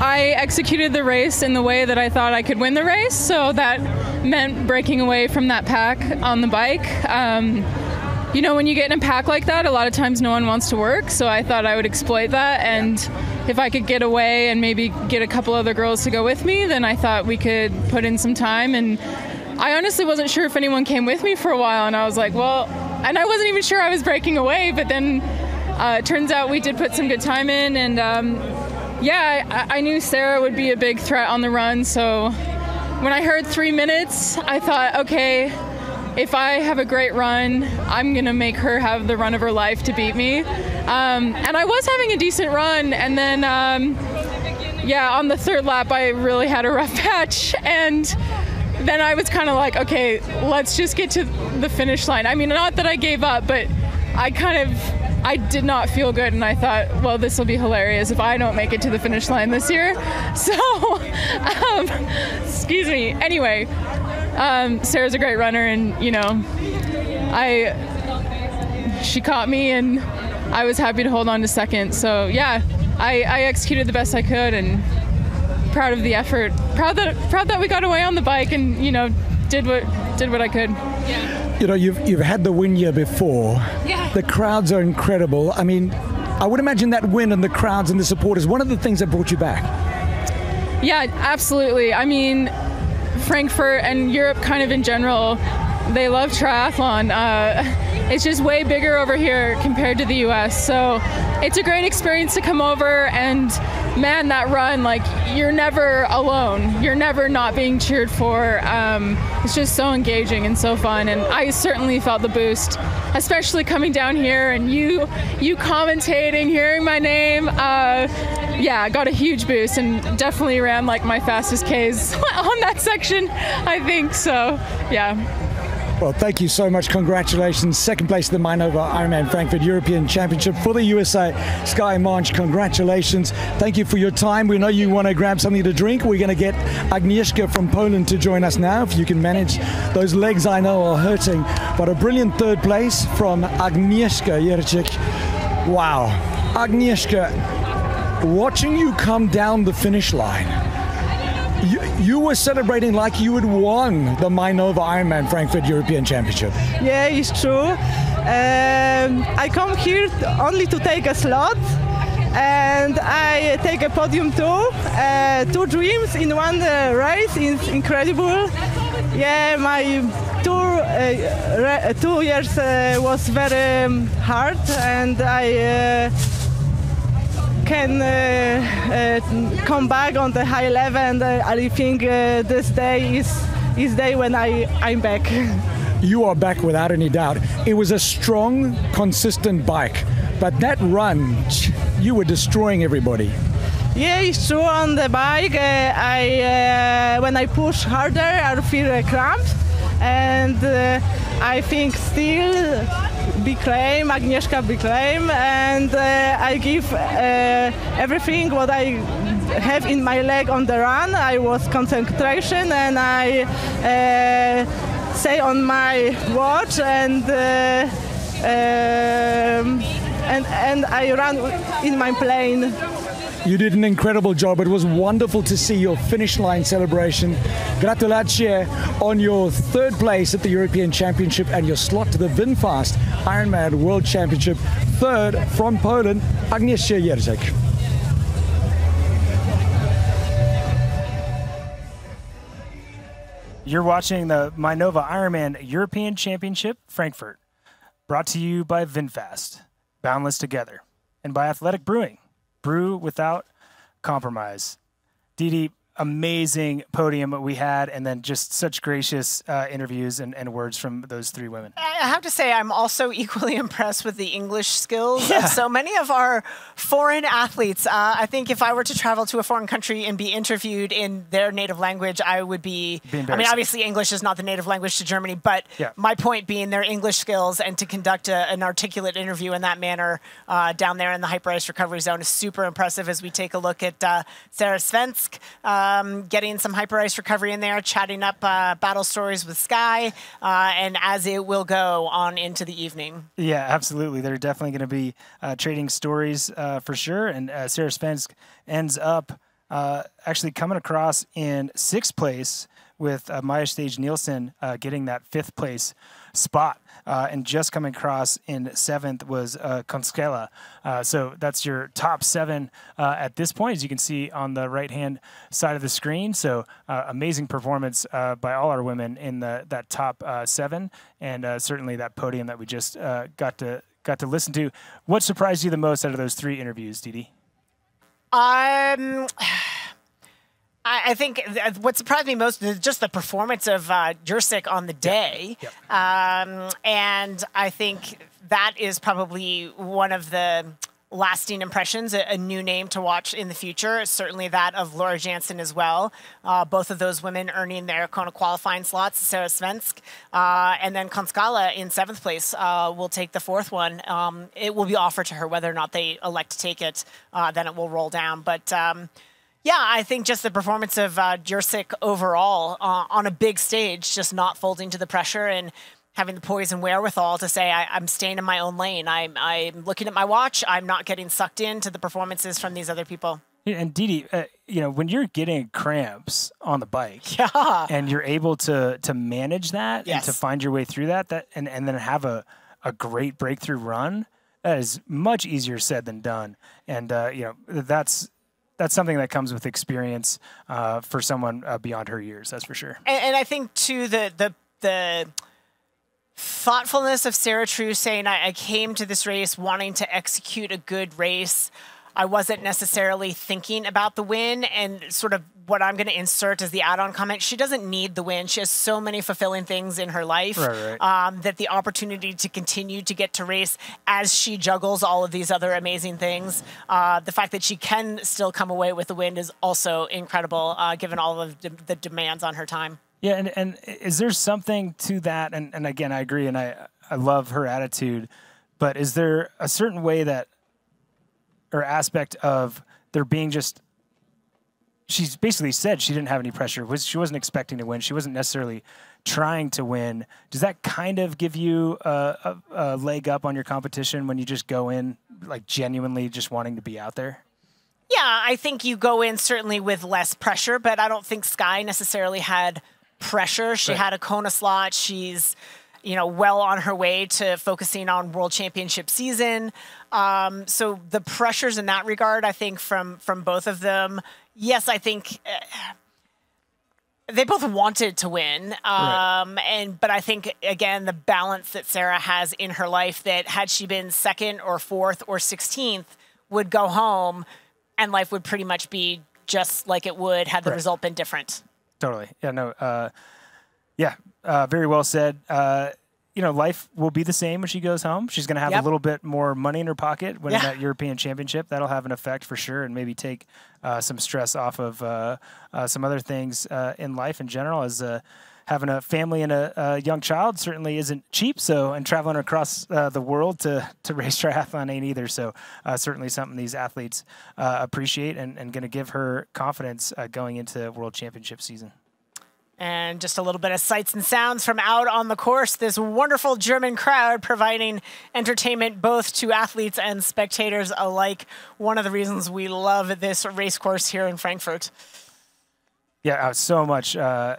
I executed the race in the way that I thought I could win the race, so that meant breaking away from that pack on the bike. Um, you know, when you get in a pack like that, a lot of times no one wants to work, so I thought I would exploit that. And if I could get away and maybe get a couple other girls to go with me, then I thought we could put in some time. And I honestly wasn't sure if anyone came with me for a while, and I was like, well, and I wasn't even sure I was breaking away, but then uh, it turns out we did put some good time in, and um, yeah, I, I knew Sarah would be a big threat on the run, so when I heard three minutes, I thought, okay, if I have a great run, I'm gonna make her have the run of her life to beat me. Um, and I was having a decent run, and then um, yeah, on the third lap, I really had a rough [LAUGHS] patch, and then I was kind of like, okay, let's just get to the finish line. I mean, not that I gave up, but I kind of I did not feel good, and I thought, well, this will be hilarious if I don't make it to the finish line this year. [LAUGHS] So, um, excuse me. Anyway, um, Sarah's a great runner, and you know, I she caught me, and I was happy to hold on to second. So yeah, I, I executed the best I could, and proud of the effort. Proud that proud that we got away on the bike, and you know, did what did what I could. You know, you've you've had the win year before. Yeah. The crowds are incredible. I mean, I would imagine that win and the crowds and the support is one of the things that brought you back. Yeah, absolutely. I mean, Frankfurt and Europe, kind of in general, they love triathlon. Uh, it's just way bigger over here compared to the US. So it's a great experience to come over and man, that run, like you're never alone. You're never not being cheered for. Um, it's just so engaging and so fun. And I certainly felt the boost, especially coming down here and you, you commentating, hearing my name. Uh, yeah, got a huge boost and definitely ran like my fastest Ks [LAUGHS] on that section, I think. So, yeah. Well, thank you so much. Congratulations. Second place in the Mainova Ironman Frankfurt European Championship for the USA. Skye Moench, congratulations. Thank you for your time. We know you want to grab something to drink. We're going to get Agnieszka from Poland to join us now. If you can manage those legs, I know are hurting. But a brilliant third place from Agnieszka Jerzyk. Wow. Agnieszka, watching you come down the finish line, you, you were celebrating like you had won the Mainova Ironman Frankfurt European Championship. Yeah, it's true. Um, I come here only to take a slot, and I take a podium too. Uh, two dreams in one uh, race is incredible. Yeah, my two uh, two years uh, was very um, hard, and I uh, can uh, uh, come back on the high level and uh, I think uh, this day is is day when I I'm back. [LAUGHS] You are back without any doubt. It was a strong, consistent bike, but that run, you were destroying everybody. Yeah, it's true. On the bike, uh, I uh, when I push harder, I feel a cramp, and uh, I think still big claim, Agnieszka big claim, and uh, I give uh, everything what I have in my leg on the run. I was concentration, and I uh, say on my watch, and uh, um, and and I run in my plane. You did an incredible job. It was wonderful to see your finish line celebration. Gratulacie on your third place at the European Championship and your slot to the VinFast Ironman World Championship. Third from Poland, Agnieszka Jerzyk. You're watching the Mainova Ironman European Championship, Frankfurt, brought to you by VinFast, Boundless Together, and by Athletic Brewing, brew without compromise. Dede, amazing podium we had, and then just such gracious uh, interviews and, and words from those three women. I have to say, I'm also [LAUGHS] equally impressed with the English skills of so many of our foreign athletes. Uh, I think if I were to travel to a foreign country and be interviewed in their native language, I would be. Be I mean, obviously, English is not the native language to Germany, but Yeah. my point being their English skills and to conduct a, an articulate interview in that manner uh, down there in the Hyperice recovery zone is super impressive as we take a look at uh, Sarah Svensk um, getting some Hyperice recovery in there, chatting up uh, battle stories with Skye, uh, and as it will go on into the evening. Yeah, absolutely. They're definitely going to be uh, trading stories uh, for sure. And uh, Sarah Svensk ends up uh, actually coming across in sixth place with uh, Maja Stage Nielsen getting that fifth place spot. Uh, and just coming across in seventh was uh, Konskela. Uh, so that's your top seven uh, at this point, as you can see on the right hand side of the screen. So uh, amazing performance uh, by all our women in the, that top seven, and certainly that podium that we just got to got to listen to. What surprised you the most out of those three interviews, Dede? Um, I, I think th- what surprised me most is just the performance of uh, Jerzyk on the day. Um, and I think that is probably one of the lasting impressions, a, a new name to watch in the future. Certainly that of Laura Jansen as well. Uh, both of those women earning their Kona qualifying slots. Sarah Svensk uh, and then Konskala in seventh place uh, will take the fourth one. Um, it will be offered to her whether or not they elect to take it. Uh, then it will roll down. But um, yeah, I think just the performance of uh, Jerzyk overall uh, on a big stage, just not folding to the pressure and having the poise and wherewithal to say, I, am staying in my own lane. I'm, I'm looking at my watch. I'm not getting sucked into the performances from these other people. And Dede, uh, you know, when you're getting cramps on the bike, [LAUGHS] yeah. and you're able to to manage that Yes. and to find your way through that, that and, and then have a, a great breakthrough run, that is much easier said than done. And uh, you know, that's that's something that comes with experience uh, for someone uh, beyond her years. That's for sure. And, and I think too the the the thoughtfulness of Sarah True saying I, I came to this race wanting to execute a good race. I wasn't necessarily thinking about the win and sort of what I'm going to insert as the add-on comment. She doesn't need the win. She has so many fulfilling things in her life Right, right. Um, that the opportunity to continue to get to race as she juggles all of these other amazing things. Uh, the fact that she can still come away with the win is also incredible, uh, given all of the, the demands on her time. Yeah, and, and is there something to that? And, and again, I agree, and I I love her attitude, but is there a certain way that or aspect of there being just she's basically said she didn't have any pressure. Was she wasn't expecting to win. She wasn't necessarily trying to win. Does that kind of give you a, a, a leg up on your competition when you just go in like genuinely just wanting to be out there? Yeah, I think you go in certainly with less pressure, but I don't think Skye necessarily had pressure. She Right. had a Kona slot. She's, you know, well on her way to focusing on World Championship season. Um, so the pressures in that regard, I think from from both of them. Yes, I think. Uh, they both wanted to win, Right. um, and but I think again the balance that Sarah has in her life that had she been second or fourth or sixteenth would go home, and life would pretty much be just like it would had the Right. result been different. Totally. Yeah. No. Uh, yeah. Uh, very well said. You know, life will be the same when she goes home. She's going to have Yep. a little bit more money in her pocket winning Yeah. that European Championship. That'll have an effect for sure, and maybe take uh, some stress off of uh, uh, some other things uh, in life in general. As uh, having a family and a, a young child certainly isn't cheap. So, and traveling across uh, the world to to [LAUGHS] race triathlon ain't either. So, uh, certainly something these athletes uh, appreciate and, and going to give her confidence uh, going into World Championship season. And just a little bit of sights and sounds from out on the course. This wonderful German crowd providing entertainment both to athletes and spectators alike. One of the reasons we love this race course here in Frankfurt. yeah, uh, so much uh,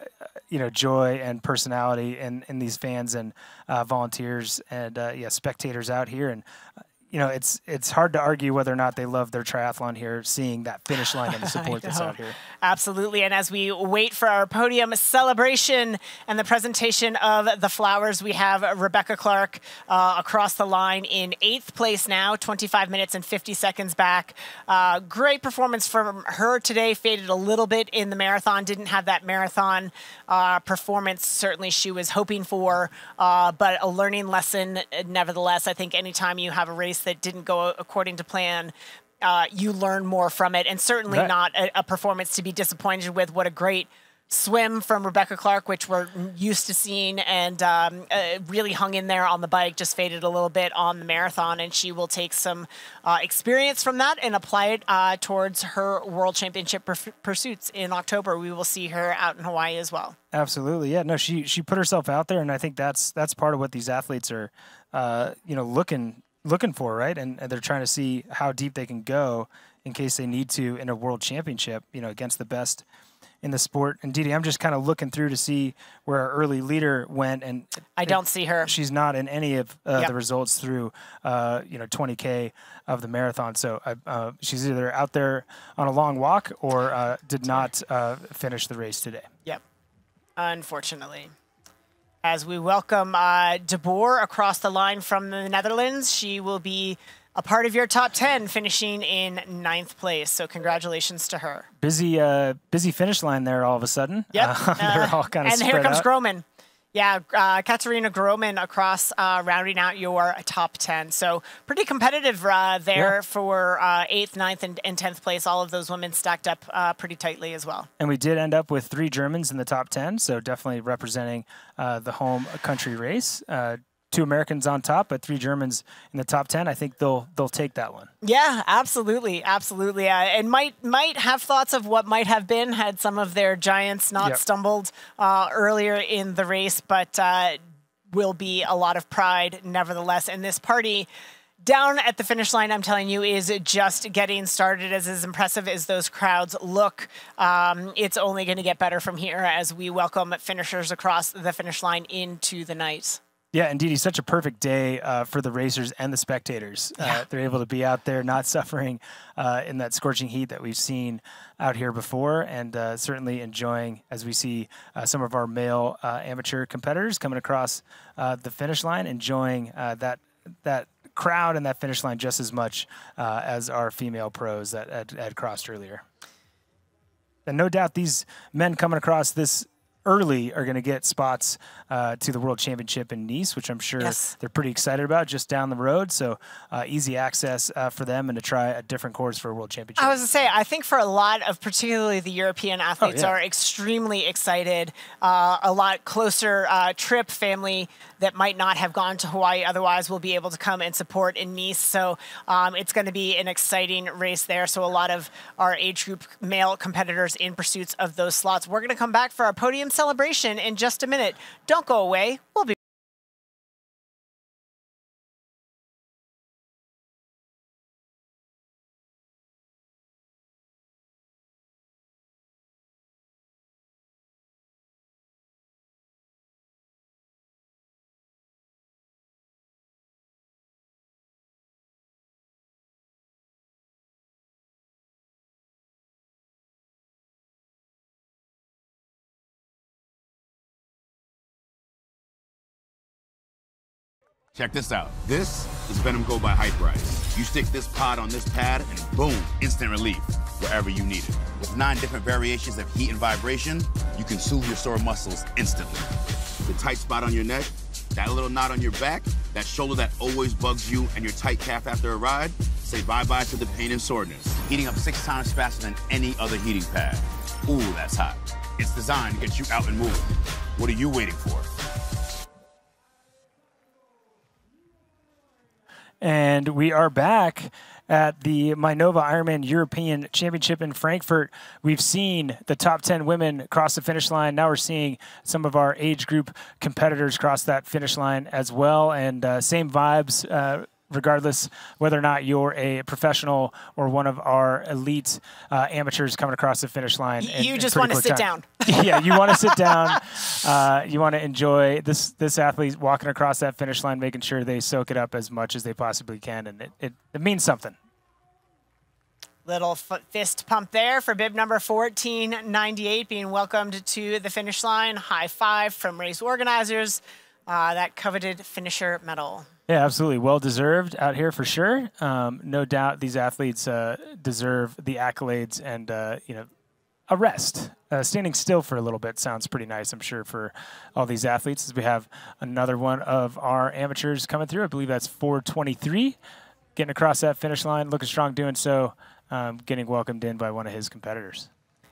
you know joy and personality in, in these fans and uh, volunteers and uh, yeah spectators out here and uh, you know it's it's hard to argue whether or not they love their triathlon here seeing that finish line and the [LAUGHS] support that's out here. Absolutely. And as we wait for our podium celebration and the presentation of the flowers, we have Rebecca Clark uh, across the line in eighth place now, 25 minutes and 50 seconds back. Uh, great performance from her today. Faded a little bit in the marathon, didn't have that marathon uh, performance certainly she was hoping for, uh, but a learning lesson nevertheless. I think anytime you have a race that didn't go according to plan, uh, you learn more from it, and certainly Right. not a, a performance to be disappointed with. What a great swim from Rebecca Clark, which we're used to seeing, and um, uh, really hung in there on the bike. Just faded a little bit on the marathon, and she will take some uh, experience from that and apply it uh, towards her World Championship pur- pursuits in October. We will see her out in Hawaii as well. Absolutely, yeah. No, she she put herself out there, and I think that's that's part of what these athletes are, uh, you know, looking looking for, right? And, and they're trying to see how deep they can go in case they need to in a world championship, you know, against the best in the sport. And Dede, I'm just kind of looking through to see where our early leader went, and I don't see her. She's not in any of uh, Yep. the results through, uh, you know, 20k of the marathon. So uh, she's either out there on a long walk or uh, did not uh, finish the race today. Yep. Unfortunately. As we welcome uh, De Boer across the line from the Netherlands, she will be a part of your top 10, finishing in ninth place. So congratulations to her. Busy, uh, busy finish line there all of a sudden. Yep. Uh, [LAUGHS] they're all kind of and here comes out. Grohmann. Yeah, uh, Katharina Grohmann across, uh, rounding out your top 10. So pretty competitive uh, there Yeah. for uh, eighth, ninth, and, and 10th place. All of those women stacked up uh, pretty tightly as well. And we did end up with three Germans in the top 10, so definitely representing uh, the home country race. Two Americans on top, but three Germans in the top 10. I think they'll they'll take that one. Yeah, absolutely, absolutely, uh, and might might have thoughts of what might have been had some of their giants not Yep. stumbled uh, earlier in the race, but uh, will be a lot of pride nevertheless. And this party down at the finish line, I'm telling you, is just getting started. As as impressive as those crowds look, um, it's only going to get better from here as we welcome finishers across the finish line into the night. Yeah, indeed, it's such a perfect day uh, for the racers and the spectators. Uh, they're able to be out there, not suffering uh, in that scorching heat that we've seen out here before, and uh, certainly enjoying as we see uh, some of our male uh, amateur competitors coming across uh, the finish line, enjoying uh, that that crowd and that finish line just as much uh, as our female pros that had, had crossed earlier. And no doubt these men coming across this early are going to get spots uh, to the World Championship in Nice, which I'm sure Yes. they're pretty excited about just down the road. So uh, easy access uh, for them and to try a different course for a World Championship. I was going to say, I think for a lot of particularly the European athletes Oh, yeah. are extremely excited. Uh, a lot closer uh, trip family that might not have gone to Hawaii otherwise will be able to come and support in Nice. So um, it's going to be an exciting race there. So a lot of our age group male competitors in pursuits of those slots. We're going to come back for our podium celebration in just a minute. Don't go away. We'll be. Check this out. This is Venom Go by Hyperice. You stick this pod on this pad and boom, instant relief wherever you need it. With nine different variations of heat and vibration, you can soothe your sore muscles instantly. The tight spot on your neck, that little knot on your back, that shoulder that always bugs you, and your tight calf after a ride, say bye-bye to the pain and soreness. Heating up six times faster than any other heating pad. Ooh, that's hot. It's designed to get you out and moving. What are you waiting for? And we are back at the Mainova Ironman European Championship in Frankfurt. We've seen the top 10 women cross the finish line. Now we're seeing some of our age group competitors cross that finish line as well. And uh, same vibes. Uh, Regardless whether or not you're a professional or one of our elite uh, amateurs coming across the finish line, in- You just wanna sit time. [LAUGHS] yeah, you want to sit down. Uh, you want to enjoy this this athlete walking across that finish line, making sure they soak it up as much as they possibly can, and it, it, it means something. Little f- fist pump there for bib number 1498 being welcomed to the finish line. High five from race organizers. Uh, that coveted finisher medal. Yeah, absolutely. Well deserved out here for sure. Um, no doubt these athletes uh, deserve the accolades and, uh, you know, a rest. Uh, standing still for a little bit sounds pretty nice, I'm sure, for all these athletes. As we have another one of our amateurs coming through. I believe that's 423, getting across that finish line, looking strong doing so, um, getting welcomed in by one of his competitors.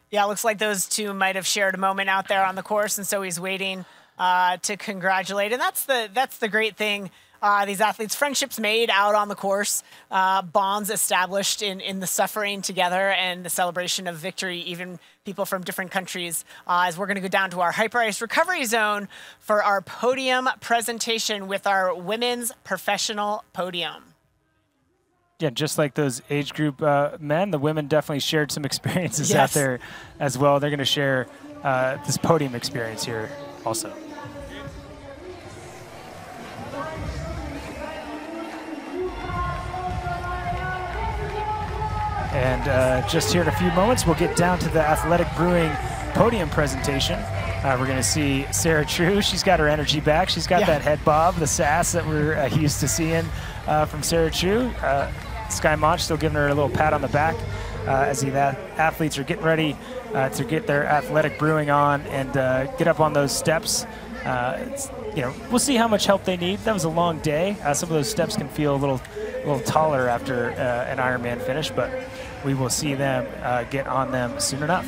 Yeah, looks like those two might have shared a moment out there on the course, and so he's waiting uh, to congratulate. And that's the that's the great thing. Uh, these athletes, friendships made out on the course, uh, bonds established in, in the suffering together and the celebration of victory, even people from different countries. Uh, as we're going to go down to our Hyperice Recovery Zone for our podium presentation with our women's professional podium. Yeah, just like those age group uh, men, the women definitely shared some [LAUGHS] experiences out there as well. They're going to share uh, this podium experience here also. And uh, just here in a few moments, we'll get down to the Athletic Brewing podium presentation. Uh, we're going to see Sarah True. She's got her energy back. She's got Yeah. that head bob, the sass that we're uh, used to seeing uh, from Sarah True. Uh, Skye Moench still giving her a little pat on the back uh, as the athletes are getting ready uh, to get their athletic brewing on and uh, get up on those steps. Uh, you know, we'll see how much help they need. That was a long day. Uh, some of those steps can feel a little, a little taller after uh, an Ironman finish, but we will see them uh, get on them soon enough.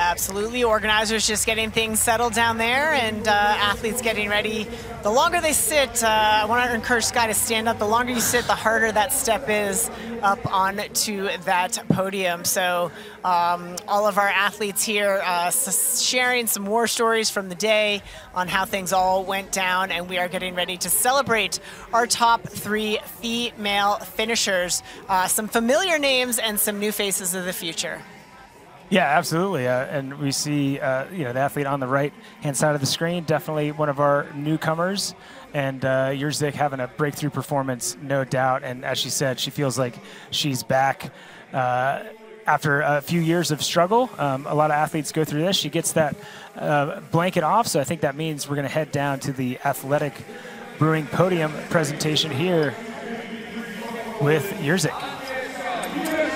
Absolutely. Organizers just getting things settled down there and uh, athletes getting ready. The longer they sit, uh, I want to encourage Skye to stand up. The longer you sit, the harder that step is up onto that podium. So, um, all of our athletes here uh, sharing some war stories from the day on how things all went down. And we are getting ready to celebrate our top three female finishers. Uh, some familiar names and some new faces of the future. Yeah, absolutely. Uh, and we see, uh, you know, the athlete on the right hand side of the screen, definitely one of our newcomers. And uh, Jerzyk having a breakthrough performance, no doubt. And as she said, she feels like she's back uh, after a few years of struggle. Um, a lot of athletes go through this. She gets that uh, blanket off. So I think that means we're going to head down to the athletic brewing podium presentation here with Jerzyk.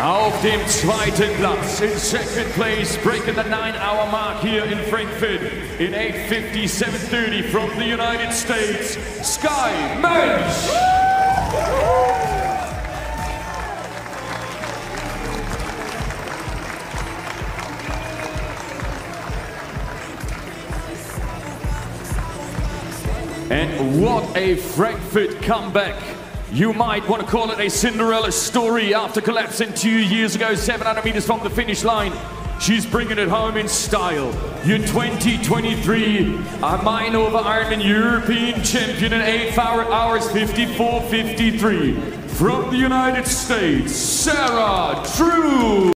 Auf dem zweiten Platz in second place, breaking the nine-hour mark here in Frankfurt in 8:57:30 from the United States, Skye Moench. And what a Frankfurt comeback. You might want to call it a Cinderella story after collapsing two years ago, 700 meters from the finish line. She's bringing it home in style. Your 2023 Mainova Ironman European champion in 8 hour, hours 54.53 from the United States, Sarah True.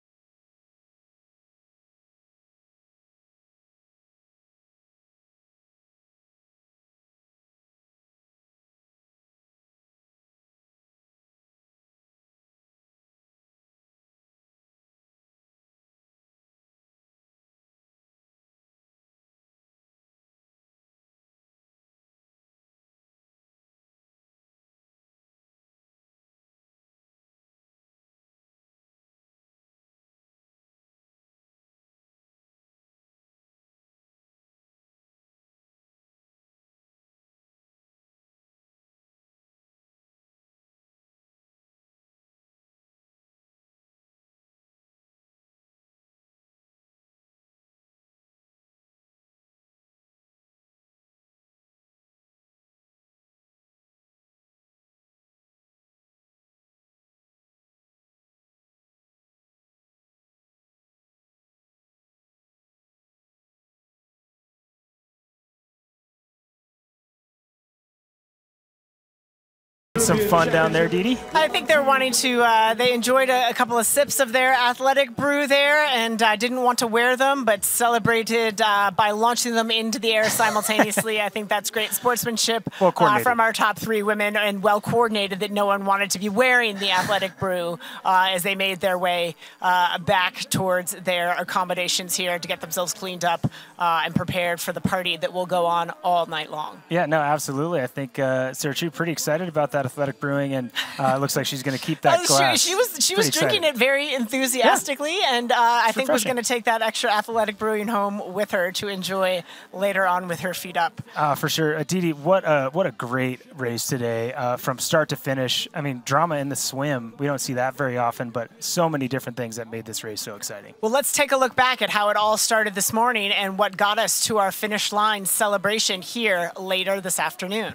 Some fun down there, Dede. I think they're wanting to. Uh, they enjoyed a, a couple of sips of their athletic brew there, and uh, didn't want to wear them, but celebrated uh, by launching them into the air simultaneously. I think that's great sportsmanship Well uh, from our top three women, and well coordinated that no one wanted to be wearing the athletic brew uh, as they made their way uh, back towards their accommodations here to get themselves cleaned up uh, and prepared for the party that will go on all night long. Yeah, no, absolutely. I think uh, Sarah True pretty excited about that athletic brewing, and uh, it looks like she's going to keep that Oh, glass. She, she was she was Pretty drinking excited. it very enthusiastically, and uh, I It's think was going to take that extra athletic brewing home with her to enjoy later on with her feet up. Uh, for sure, uh, Dede, what a what a great race today, uh, from start to finish. I mean, drama in the swim. We don't see that very often, but so many different things that made this race so exciting. Well, let's take a look back at how it all started this morning and what got us to our finish line celebration here later this afternoon.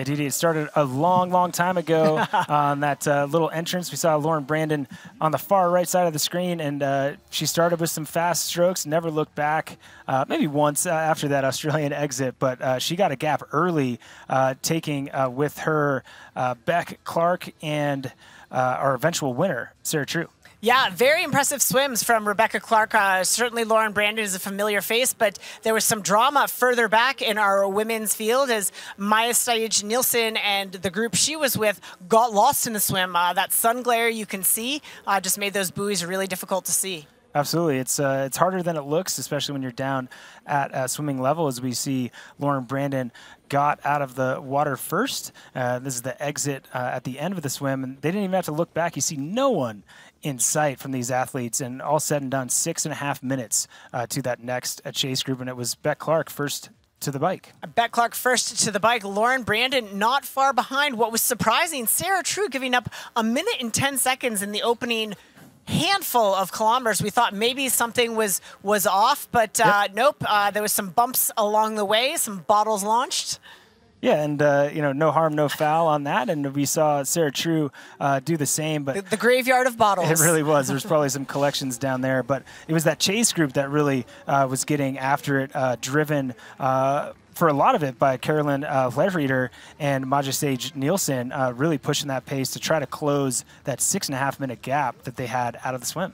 Yeah, Dede, it started a long, long time ago [LAUGHS] on that uh, little entrance. We saw Lauren Brandon on the far right side of the screen, and uh, she started with some fast strokes, never looked back, uh, maybe once uh, after that Australian exit, but uh, she got a gap early, uh, taking uh, with her uh, Beck Clark and uh, our eventual winner, Sarah True. Yeah, very impressive swims from Rebecca Clark. Uh, certainly, Lauren Brandon is a familiar face, but there was some drama further back in our women's field as Maja Stage Nielsen and the group she was with got lost in the swim. Uh, that sun glare you can see uh, just made those buoys really difficult to see. Absolutely, it's uh, it's harder than it looks, especially when you're down at uh, swimming level. As we see, Lauren Brandon got out of the water first. Uh, this is the exit uh, at the end of the swim, and they didn't even have to look back. You see no one in sight from these athletes, and all said and done, six and a half minutes uh, to that next uh, chase group, and it was Beck Clark first to the bike. Beck Clark first to the bike. Lauren Brandon not far behind. What was surprising, Sarah True giving up a minute and 10 seconds in the opening handful of kilometers. We thought maybe something was was off, but uh, Yep. nope. Uh, there was some bumps along the way, some bottles launched. Yeah, and uh, you know, no harm, no foul on that, and we saw Sarah True uh, do the same. But The graveyard of bottles. It really was. There's probably some collections down there, but it was that chase group that really uh, was getting after it, uh, driven uh, for a lot of it by Carolin uh, and Maja Stage Nielsen, uh, really pushing that pace to try to close that six and a half minute gap that they had out of the swim.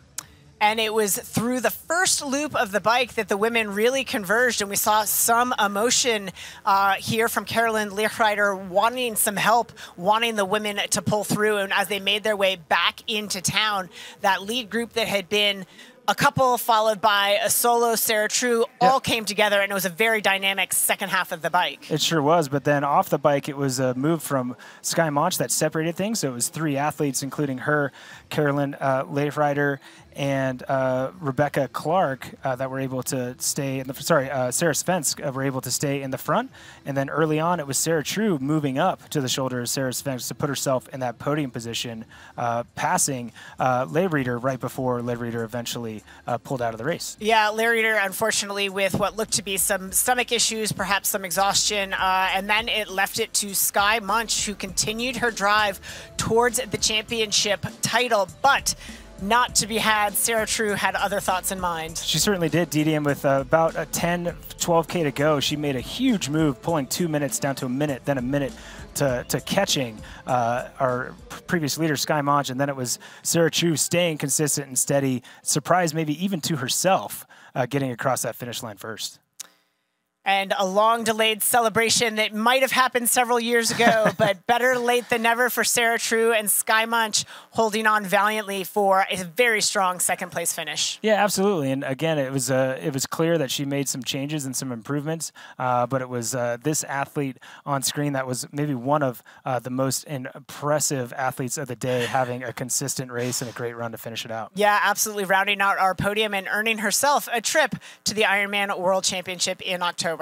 And it was through the first loop of the bike that the women really converged, and we saw some emotion uh, here from Carolin Lehrieder wanting some help, wanting the women to pull through. And as they made their way back into town, that lead group that had been a couple followed by a solo Sarah True all came together, and it was a very dynamic second half of the bike. It sure was, but then off the bike, it was a move from Skye Moench that separated things. So it was three athletes, including her, Carolin uh, Lehrieder, and uh, Rebecca Clark, uh, that were able to stay in the. Sorry, uh, Sarah Svensk uh, were able to stay in the front, and then early on, it was Sarah True moving up to the shoulder of Sarah Svensk to put herself in that podium position, uh, passing uh, Lehrieder right before Lehrieder eventually uh, pulled out of the race. Yeah, Reeder, unfortunately, with what looked to be some stomach issues, perhaps some exhaustion, and then it left it to Skye Moench, who continued her drive towards the championship title, but not to be had. Sarah True had other thoughts in mind. She certainly did, and with uh, about a 10, 12K to go, she made a huge move, pulling two minutes down to a minute, then a minute to, to catching uh, our previous leader, Skye Moench, and then it was Sarah True staying consistent and steady, surprised maybe even to herself, uh, getting across that finish line first. And a long delayed celebration that might have happened several years ago, [LAUGHS] but better late than never for Sarah True and Skye Moench holding on valiantly for a very strong second place finish. Yeah, absolutely. And again, it was uh, it was clear that she made some changes and some improvements, uh, but it was uh, this athlete on screen that was maybe one of uh, the most impressive athletes of the day, [SIGHS] having a consistent race and a great run to finish it out. Yeah, absolutely rounding out our podium and earning herself a trip to the Ironman World Championship in October.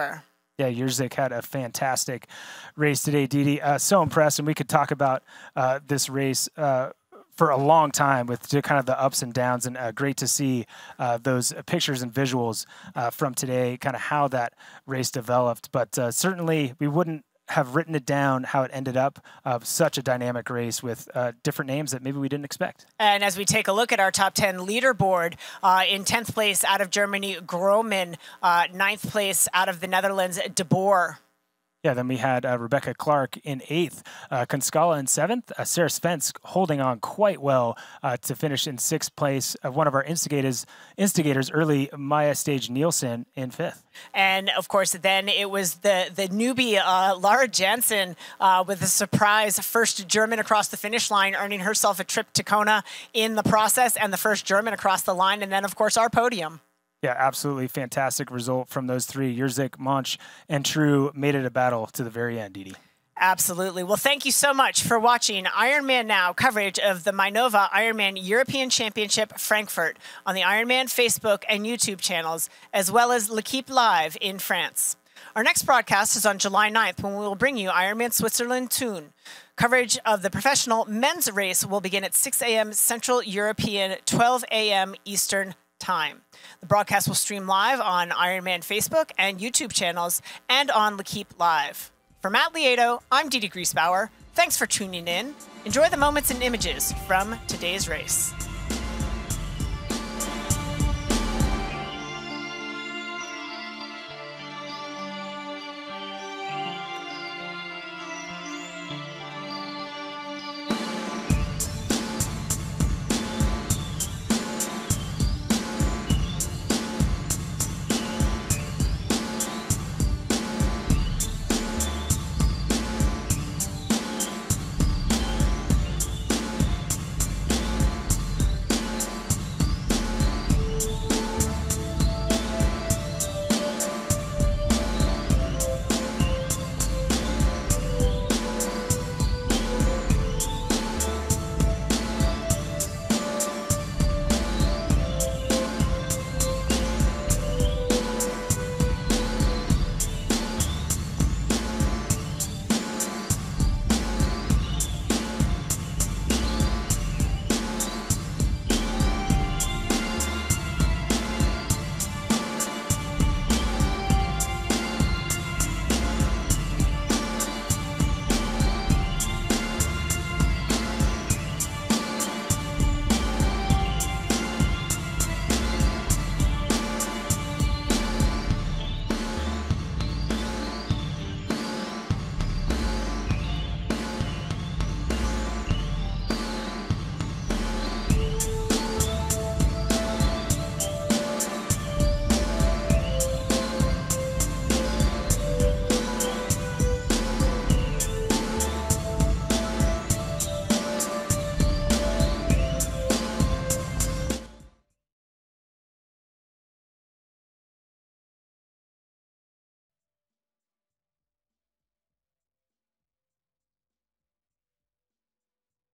Yeah, Jerzyk had a fantastic race today, Dede. Uh, so impressed, and we could talk about uh, this race uh, for a long time with the- kind of the ups and downs, and uh, great to see uh, those pictures and visuals uh, from today, kind of how that race developed. But certainly, we wouldn't have written it down how it ended up. Uh, such a dynamic race with uh, different names that maybe we didn't expect. And as we take a look at our top 10 leaderboard, uh, in 10th place out of Germany, Grohmann, uh, ninth place out of the Netherlands, De Boer. Yeah, then we had uh, Rebecca Clark in eighth, uh, Konskala in seventh, uh, Sarah Svensk holding on quite well uh, to finish in sixth place. Uh, one of our instigators, instigators early, Maja Stage Nielsen in fifth. And of course, then it was the the newbie uh, Lara Jansen uh, with a surprise first German across the finish line, earning herself a trip to Kona in the process, and the first German across the line. And then, of course, our podium. Yeah, absolutely fantastic result from those three. Jerzyk, Moench, and True made it a battle to the very end, Dede. Absolutely. Well, thank you so much for watching Ironman Now coverage of the Mainova Ironman European Championship Frankfurt on the Ironman Facebook and YouTube channels, as well as L'Equipe Live in France. Our next broadcast is on July 9th when we will bring you Ironman Switzerland Thun. Coverage of the professional men's race will begin at 6 a.m. Central European, 12 a.m. Eastern Time. The broadcast will stream live on Ironman Facebook and YouTube channels and on L'Equipe Live. For Matt Lieto, I'm Dede Griesbauer. Thanks for tuning in. Enjoy the moments and images from today's race.